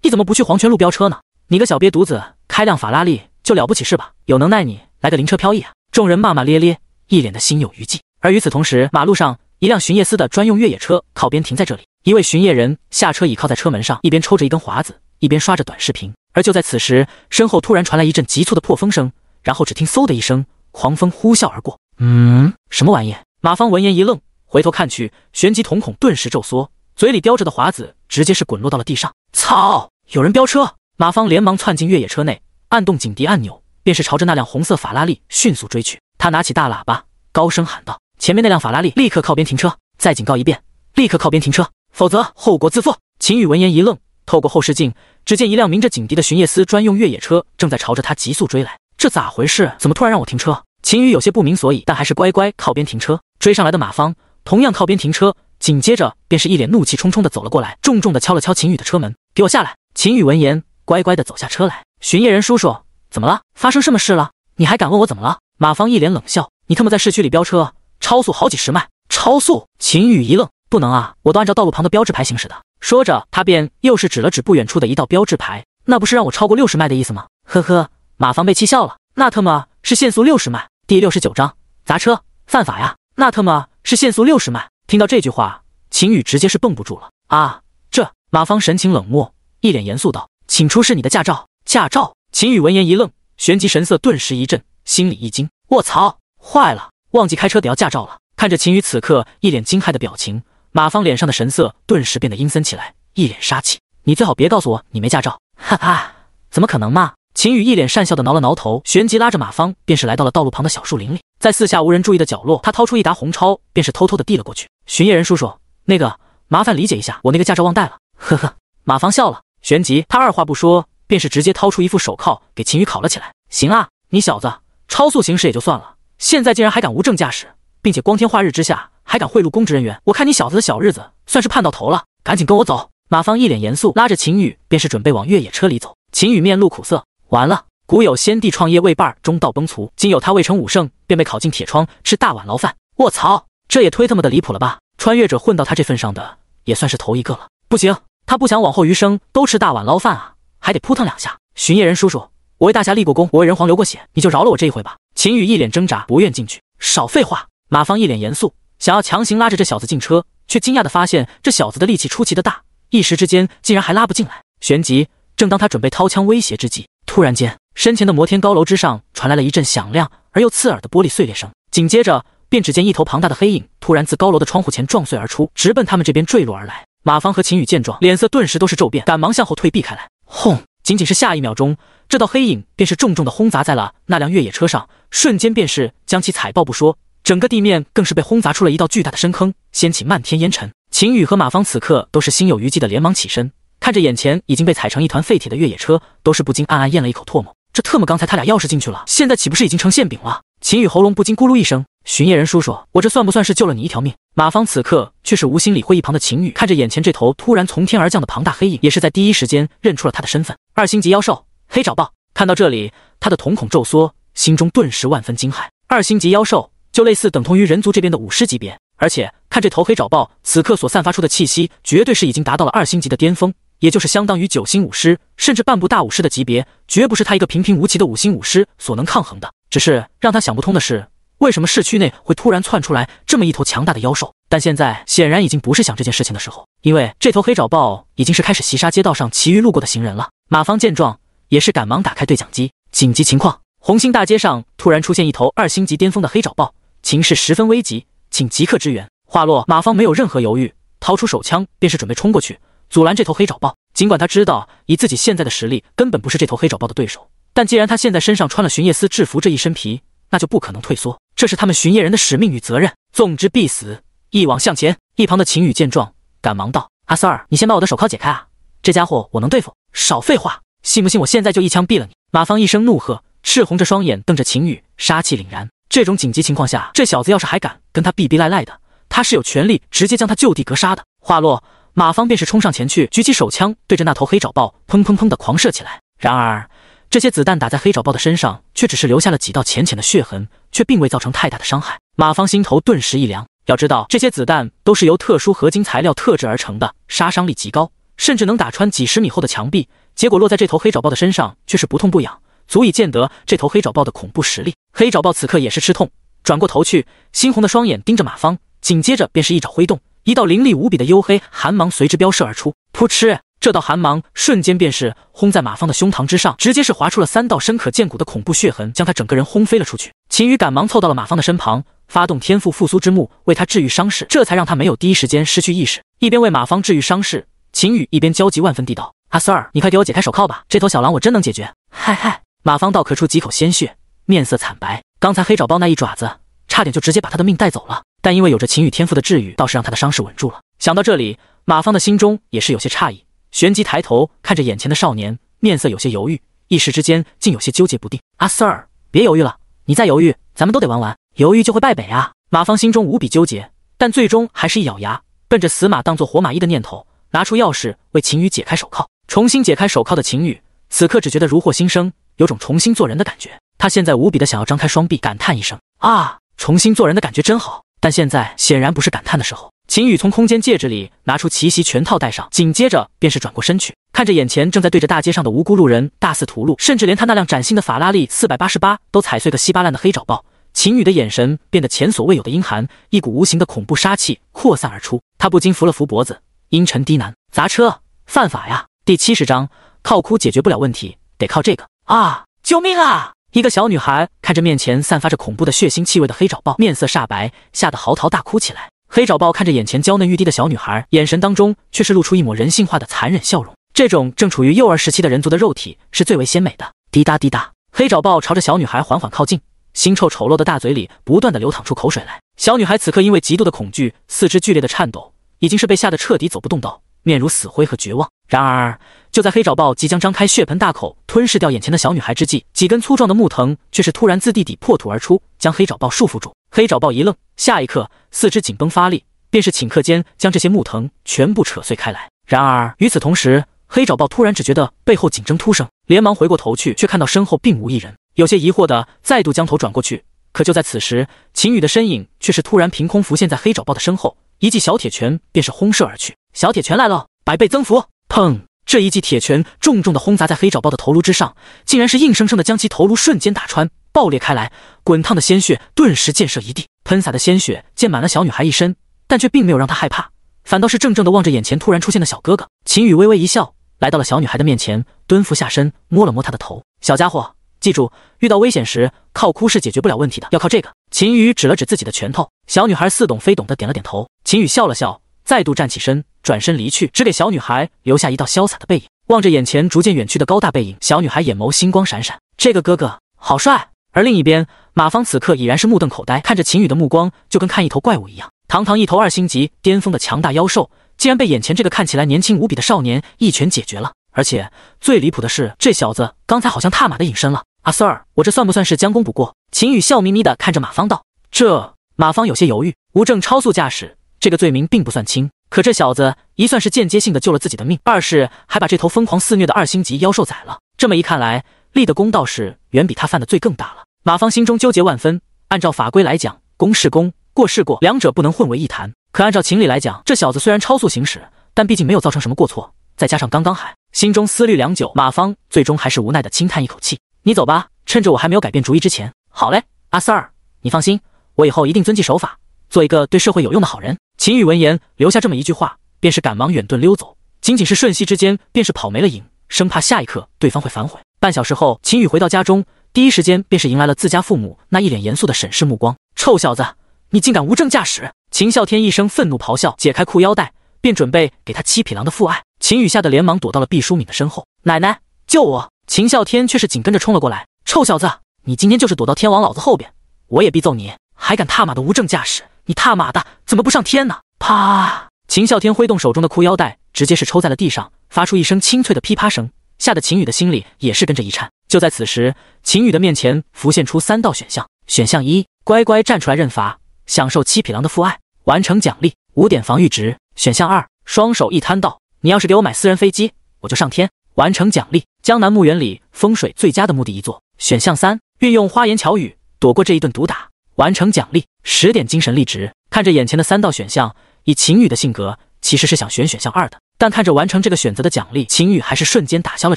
[SPEAKER 1] 你怎么不去黄泉路飙车呢？你个小瘪犊子，开辆法拉利就了不起是吧？有能耐你来个灵车飘逸啊！”众人骂骂咧咧，一脸的心有余悸。而与此同时，马路上。一辆巡夜司的专用越野车靠边停在这里，一位巡夜人下车倚靠在车门上，一边抽着一根华子，一边刷着短视频。而就在此时，身后突然传来一阵急促的破风声，然后只听嗖的一声，狂风呼啸而过。嗯，什么玩意？马芳闻言一愣，回头看去，旋即瞳孔顿时骤缩，嘴里叼着的华子直接是滚落到了地上。操！有人飙车！马芳连忙窜进越野车内，按动警笛按钮，便是朝着那辆红色法拉利迅速追去。他拿起大喇叭，高声喊道。前面那辆法拉利立刻靠边停车！再警告一遍，立刻靠边停车，否则后果自负！秦宇闻言一愣，透过后视镜，只见一辆鸣着警笛的巡夜司专用越野车正在朝着他急速追来。这咋回事？怎么突然让我停车？秦宇有些不明所以，但还是乖乖靠边停车。追上来的马芳同样靠边停车，紧接着便是一脸怒气冲冲的走了过来，重重的敲了敲秦宇的车门：“给我下来！”秦宇闻言，乖乖的走下车来。巡夜人叔叔，怎么了？发生什么事了？你还敢问我怎么了？马芳一脸冷笑：“你他妈在市区里飙车，超速好几十迈！超速！”秦宇一愣：“不能啊，我都按照道路旁的标志牌行驶的。”说着，他便又是指了指不远处的一道标志牌：“那不是让我超过六十迈的意思吗？”呵呵，马芳被气笑了：“那特么是限速六十迈。”第六十九章砸车犯法呀！那特么是限速六十迈。听到这句话，秦宇直接是绷不住了啊！这马芳神情冷漠，一脸严肃道：“请出示你的驾照。”驾照。秦宇闻言一愣，旋即神色顿时一震，心里一惊：“卧槽，坏了，忘记开车得要驾照了。”看着秦宇此刻一脸惊骇的表情，马芳脸上的神色顿时变得阴森起来，一脸杀气：“你最好别告诉我你没驾照！”哈哈，怎么可能嘛？秦宇一脸讪笑的挠了挠头，旋即拉着马芳，便是来到了道路旁的小树林里。在四下无人注意的角落，他掏出一沓红钞，便是偷偷的递了过去。巡夜人叔叔，那个麻烦理解一下，我那个驾照忘带了。呵呵，马芳笑了，旋即他二话不说，便是直接掏出一副手铐给秦宇铐了起来。行啊，你小子超速行驶也就算了，现在竟然还敢无证驾驶，并且光天化日之下还敢贿赂公职人员，我看你小子的小日子算是盼到头了。赶紧跟我走！马芳一脸严肃，拉着秦宇便是准备往越野车里走。秦宇面露苦涩。完了，古有先帝创业未半中道崩殂，今有他未成武圣便被考进铁窗吃大碗牢饭。卧槽，这也忒他妈的离谱了吧！穿越者混到他这份上的也算是头一个了。不行，他不想往后余生都吃大碗捞饭啊，还得扑腾两下。巡夜人叔叔，我为大侠立过功，我为人皇流过血，你就饶了我这一回吧。秦宇一脸挣扎，不愿进去。少废话！马芳一脸严肃，想要强行拉着这小子进车，却惊讶的发现这小子的力气出奇的大，一时之间竟然还拉不进来。旋即，正当他准备掏枪威胁之际，突然间，身前的摩天高楼之上传来了一阵响亮而又刺耳的玻璃碎裂声，紧接着便只见一头庞大的黑影突然自高楼的窗户前撞碎而出，直奔他们这边坠落而来。马芳和秦宇见状，脸色顿时都是骤变，赶忙向后退避开来。轰！仅仅是下一秒钟，这道黑影便是重重的轰砸在了那辆越野车上，瞬间便是将其踩爆不说，整个地面更是被轰砸出了一道巨大的深坑，掀起漫天烟尘。秦宇和马芳此刻都是心有余悸的，连忙起身。看着眼前已经被踩成一团废铁的越野车，都是不禁暗暗咽了一口唾沫。这特么刚才他俩要是进去了，现在岂不是已经成馅饼了？秦宇喉咙不禁咕噜一声。巡夜人叔叔，我这算不算是救了你一条命？马芳此刻却是无心理会一旁的秦宇，看着眼前这头突然从天而降的庞大黑影，也是在第一时间认出了他的身份——二星级妖兽黑爪豹。看到这里，他的瞳孔骤缩，心中顿时万分惊骇。二星级妖兽就类似等同于人族这边的武师级别，而且看这头黑爪豹此刻所散发出的气息，绝对是已经达到了二星级的巅峰。也就是相当于九星武师，甚至半步大武师的级别，绝不是他一个平平无奇的五星武师所能抗衡的。只是让他想不通的是，为什么市区内会突然窜出来这么一头强大的妖兽？但现在显然已经不是想这件事情的时候，因为这头黑爪豹已经是开始袭杀街道上其余路过的行人了。马芳见状，也是赶忙打开对讲机，紧急情况：红星大街上突然出现一头二星级巅峰的黑爪豹，情势十分危急，请即刻支援。话落，马芳没有任何犹豫，掏出手枪便是准备冲过去。阻拦这头黑爪豹，尽管他知道以自己现在的实力根本不是这头黑爪豹的对手，但既然他现在身上穿了巡夜司制服这一身皮，那就不可能退缩，这是他们巡夜人的使命与责任，纵之必死，一往向前。一旁的秦宇见状，赶忙道：“阿 Sir，你先把我的手铐解开啊，这家伙我能对付。”少废话，信不信我现在就一枪毙了你？马芳一声怒喝，赤红着双眼瞪着秦宇，杀气凛然。这种紧急情况下，这小子要是还敢跟他逼逼赖赖的，他是有权利直接将他就地格杀的。话落。马芳便是冲上前去，举起手枪，对着那头黑爪豹砰砰砰的狂射起来。然而，这些子弹打在黑爪豹的身上，却只是留下了几道浅浅的血痕，却并未造成太大的伤害。马方心头顿时一凉。要知道，这些子弹都是由特殊合金材料特制而成的，杀伤力极高，甚至能打穿几十米厚的墙壁。结果落在这头黑爪豹的身上，却是不痛不痒，足以见得这头黑爪豹的恐怖实力。黑爪豹此刻也是吃痛，转过头去，猩红的双眼盯着马方，紧接着便是一爪挥动。一道凌厉无比的黝黑寒芒随之飙射而出，噗嗤！这道寒芒瞬间便是轰在马芳的胸膛之上，直接是划出了三道深可见骨的恐怖血痕，将他整个人轰飞了出去。秦羽赶忙凑到了马芳的身旁，发动天赋复苏之木为他治愈伤势，这才让他没有第一时间失去意识。一边为马芳治愈伤势，秦羽一边焦急万分地道：“阿 Sir，你快给我解开手铐吧，这头小狼我真能解决。”嗨嗨，马芳倒咳出几口鲜血，面色惨白。刚才黑爪豹那一爪子，差点就直接把他的命带走了。但因为有着秦羽天赋的治愈，倒是让他的伤势稳住了。想到这里，马芳的心中也是有些诧异。旋即抬头看着眼前的少年，面色有些犹豫，一时之间竟有些纠结不定。阿 Sir，别犹豫了，你再犹豫，咱们都得玩完，犹豫就会败北啊！马芳心中无比纠结，但最终还是一咬牙，奔着死马当做活马医的念头，拿出钥匙为秦羽解开手铐。重新解开手铐的秦羽，此刻只觉得如获新生，有种重新做人的感觉。他现在无比的想要张开双臂，感叹一声：“啊，重新做人的感觉真好。”但现在显然不是感叹的时候。秦羽从空间戒指里拿出奇袭全套戴上，紧接着便是转过身去，看着眼前正在对着大街上的无辜路人大肆屠戮，甚至连他那辆崭新的法拉利四百八十八都踩碎个稀巴烂的黑爪豹。秦羽的眼神变得前所未有的阴寒，一股无形的恐怖杀气扩散而出。他不禁扶了扶脖子，阴沉低喃：“砸车，犯法呀！”第七十章，靠哭解决不了问题，得靠这个啊！救命啊！一个小女孩看着面前散发着恐怖的血腥气味的黑爪豹，面色煞白，吓得嚎啕大哭起来。黑爪豹看着眼前娇嫩欲滴的小女孩，眼神当中却是露出一抹人性化的残忍笑容。这种正处于幼儿时期的人族的肉体是最为鲜美的。滴答滴答，黑爪豹朝着小女孩缓缓靠近，腥臭丑陋的大嘴里不断的流淌出口水来。小女孩此刻因为极度的恐惧，四肢剧烈的颤抖，已经是被吓得彻底走不动道，面如死灰和绝望。然而，就在黑爪豹即将张开血盆大口吞噬掉眼前的小女孩之际，几根粗壮的木藤却是突然自地底破土而出，将黑爪豹束缚住。黑爪豹一愣，下一刻四肢紧绷发力，便是顷刻间将这些木藤全部扯碎开来。然而与此同时，黑爪豹突然只觉得背后紧张突生，连忙回过头去，却看到身后并无一人，有些疑惑的再度将头转过去。可就在此时，秦羽的身影却是突然凭空浮现在黑爪豹的身后，一记小铁拳便是轰射而去。小铁拳来了，百倍增幅！砰！这一记铁拳重重的轰砸在黑爪豹的头颅之上，竟然是硬生生的将其头颅瞬间打穿。爆裂开来，滚烫的鲜血顿时溅射一地，喷洒的鲜血溅满了小女孩一身，但却并没有让她害怕，反倒是怔怔的望着眼前突然出现的小哥哥。秦羽微微一笑，来到了小女孩的面前，蹲伏下身，摸了摸她的头。小家伙，记住，遇到危险时靠哭是解决不了问题的，要靠这个。秦羽指了指自己的拳头，小女孩似懂非懂的点了点头。秦羽笑了笑，再度站起身，转身离去，只给小女孩留下一道潇洒的背影。望着眼前逐渐远去的高大背影，小女孩眼眸星光闪闪，这个哥哥好帅。而另一边，马芳此刻已然是目瞪口呆，看着秦羽的目光就跟看一头怪物一样。堂堂一头二星级巅峰的强大妖兽，竟然被眼前这个看起来年轻无比的少年一拳解决了。而且最离谱的是，这小子刚才好像踏马的隐身了。阿 Sir，我这算不算是将功补过？秦羽笑眯眯的看着马芳道：“这……”马芳有些犹豫，无证超速驾驶这个罪名并不算轻，可这小子一算是间接性的救了自己的命，二是还把这头疯狂肆虐的二星级妖兽宰了。这么一看来，立的功倒是远比他犯的罪更大了。马芳心中纠结万分。按照法规来讲，公是公，过是过，两者不能混为一谈。可按照情理来讲，这小子虽然超速行驶，但毕竟没有造成什么过错。再加上刚刚还……心中思虑良久，马芳最终还是无奈的轻叹一口气：“你走吧，趁着我还没有改变主意之前。”好嘞，阿 Sir，你放心，我以后一定遵纪守法，做一个对社会有用的好人。秦羽闻言留下这么一句话，便是赶忙远遁溜走。仅仅是瞬息之间，便是跑没了影，生怕下一刻对方会反悔。半小时后，秦羽回到家中。第一时间便是迎来了自家父母那一脸严肃的审视目光。臭小子，你竟敢无证驾驶！秦啸天一声愤怒咆哮，解开裤腰带，便准备给他七匹狼的父爱。秦羽吓得连忙躲到了毕淑敏的身后。奶奶，救我！秦啸天却是紧跟着冲了过来。臭小子，你今天就是躲到天王老子后边，我也必揍你！还敢踏马的无证驾驶！你他妈的怎么不上天呢？啪！秦啸天挥动手中的裤腰带，直接是抽在了地上，发出一声清脆的噼啪声，吓得秦羽的心里也是跟着一颤。就在此时，秦羽的面前浮现出三道选项：选项一，乖乖站出来认罚，享受七匹狼的父爱，完成奖励五点防御值；选项二，双手一摊道，你要是给我买私人飞机，我就上天，完成奖励江南墓园里风水最佳的墓地一座；选项三，运用花言巧语躲过这一顿毒打，完成奖励十点精神力值。看着眼前的三道选项，以秦宇的性格，其实是想选选项二的，但看着完成这个选择的奖励，秦宇还是瞬间打消了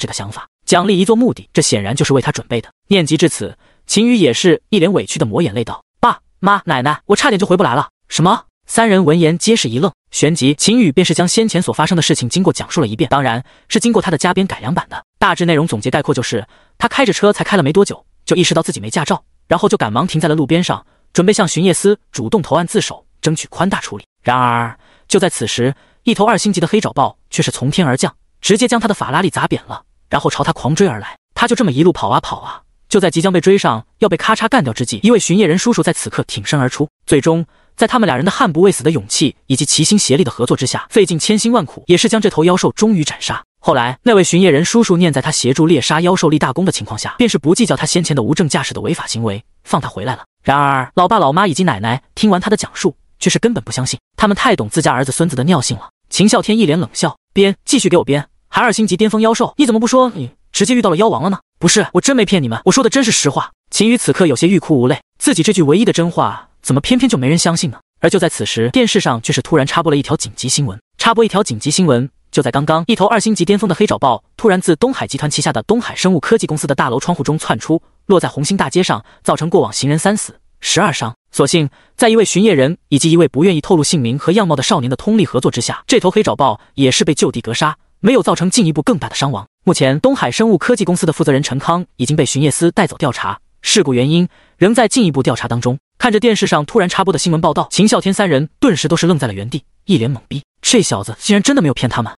[SPEAKER 1] 这个想法。奖励一座墓地，这显然就是为他准备的。念及至此，秦宇也是一脸委屈的抹眼泪道：“爸妈奶奶，我差点就回不来了。”什么？三人闻言皆是一愣，旋即秦宇便是将先前所发生的事情经过讲述了一遍，当然是经过他的加编改良版的。大致内容总结概括就是，他开着车才开了没多久，就意识到自己没驾照，然后就赶忙停在了路边上，准备向巡夜司主动投案自首，争取宽大处理。然而就在此时，一头二星级的黑爪豹却是从天而降，直接将他的法拉利砸扁了。然后朝他狂追而来，他就这么一路跑啊跑啊，就在即将被追上，要被咔嚓干掉之际，一位巡夜人叔叔在此刻挺身而出，最终在他们俩人的悍不畏死的勇气以及齐心协力的合作之下，费尽千辛万苦，也是将这头妖兽终于斩杀。后来那位巡夜人叔叔念在他协助猎杀妖兽立大功的情况下，便是不计较他先前的无证驾驶的违法行为，放他回来了。然而，老爸、老妈以及奶奶听完他的讲述，却是根本不相信，他们太懂自家儿子孙子的尿性了。秦啸天一脸冷笑，编，继续给我编，还二星级巅峰妖兽，你怎么不说你直接遇到了妖王了呢？不是，我真没骗你们，我说的真是实话。秦羽此刻有些欲哭无泪，自己这句唯一的真话，怎么偏偏就没人相信呢？而就在此时，电视上却是突然插播了一条紧急新闻。插播一条紧急新闻，就在刚刚，一头二星级巅峰的黑爪豹突然自东海集团旗下的东海生物科技公司的大楼窗户中窜出，落在红星大街上，造成过往行人三死十二伤。所幸，在一位巡夜人以及一位不愿意透露姓名和样貌的少年的通力合作之下，这头黑爪豹也是被就地格杀，没有造成进一步更大的伤亡。目前，东海生物科技公司的负责人陈康已经被巡夜司带走调查，事故原因仍在进一步调查当中。看着电视上突然插播的新闻报道，秦啸天三人顿时都是愣在了原地，一脸懵逼。这小子竟然真的没有骗他们。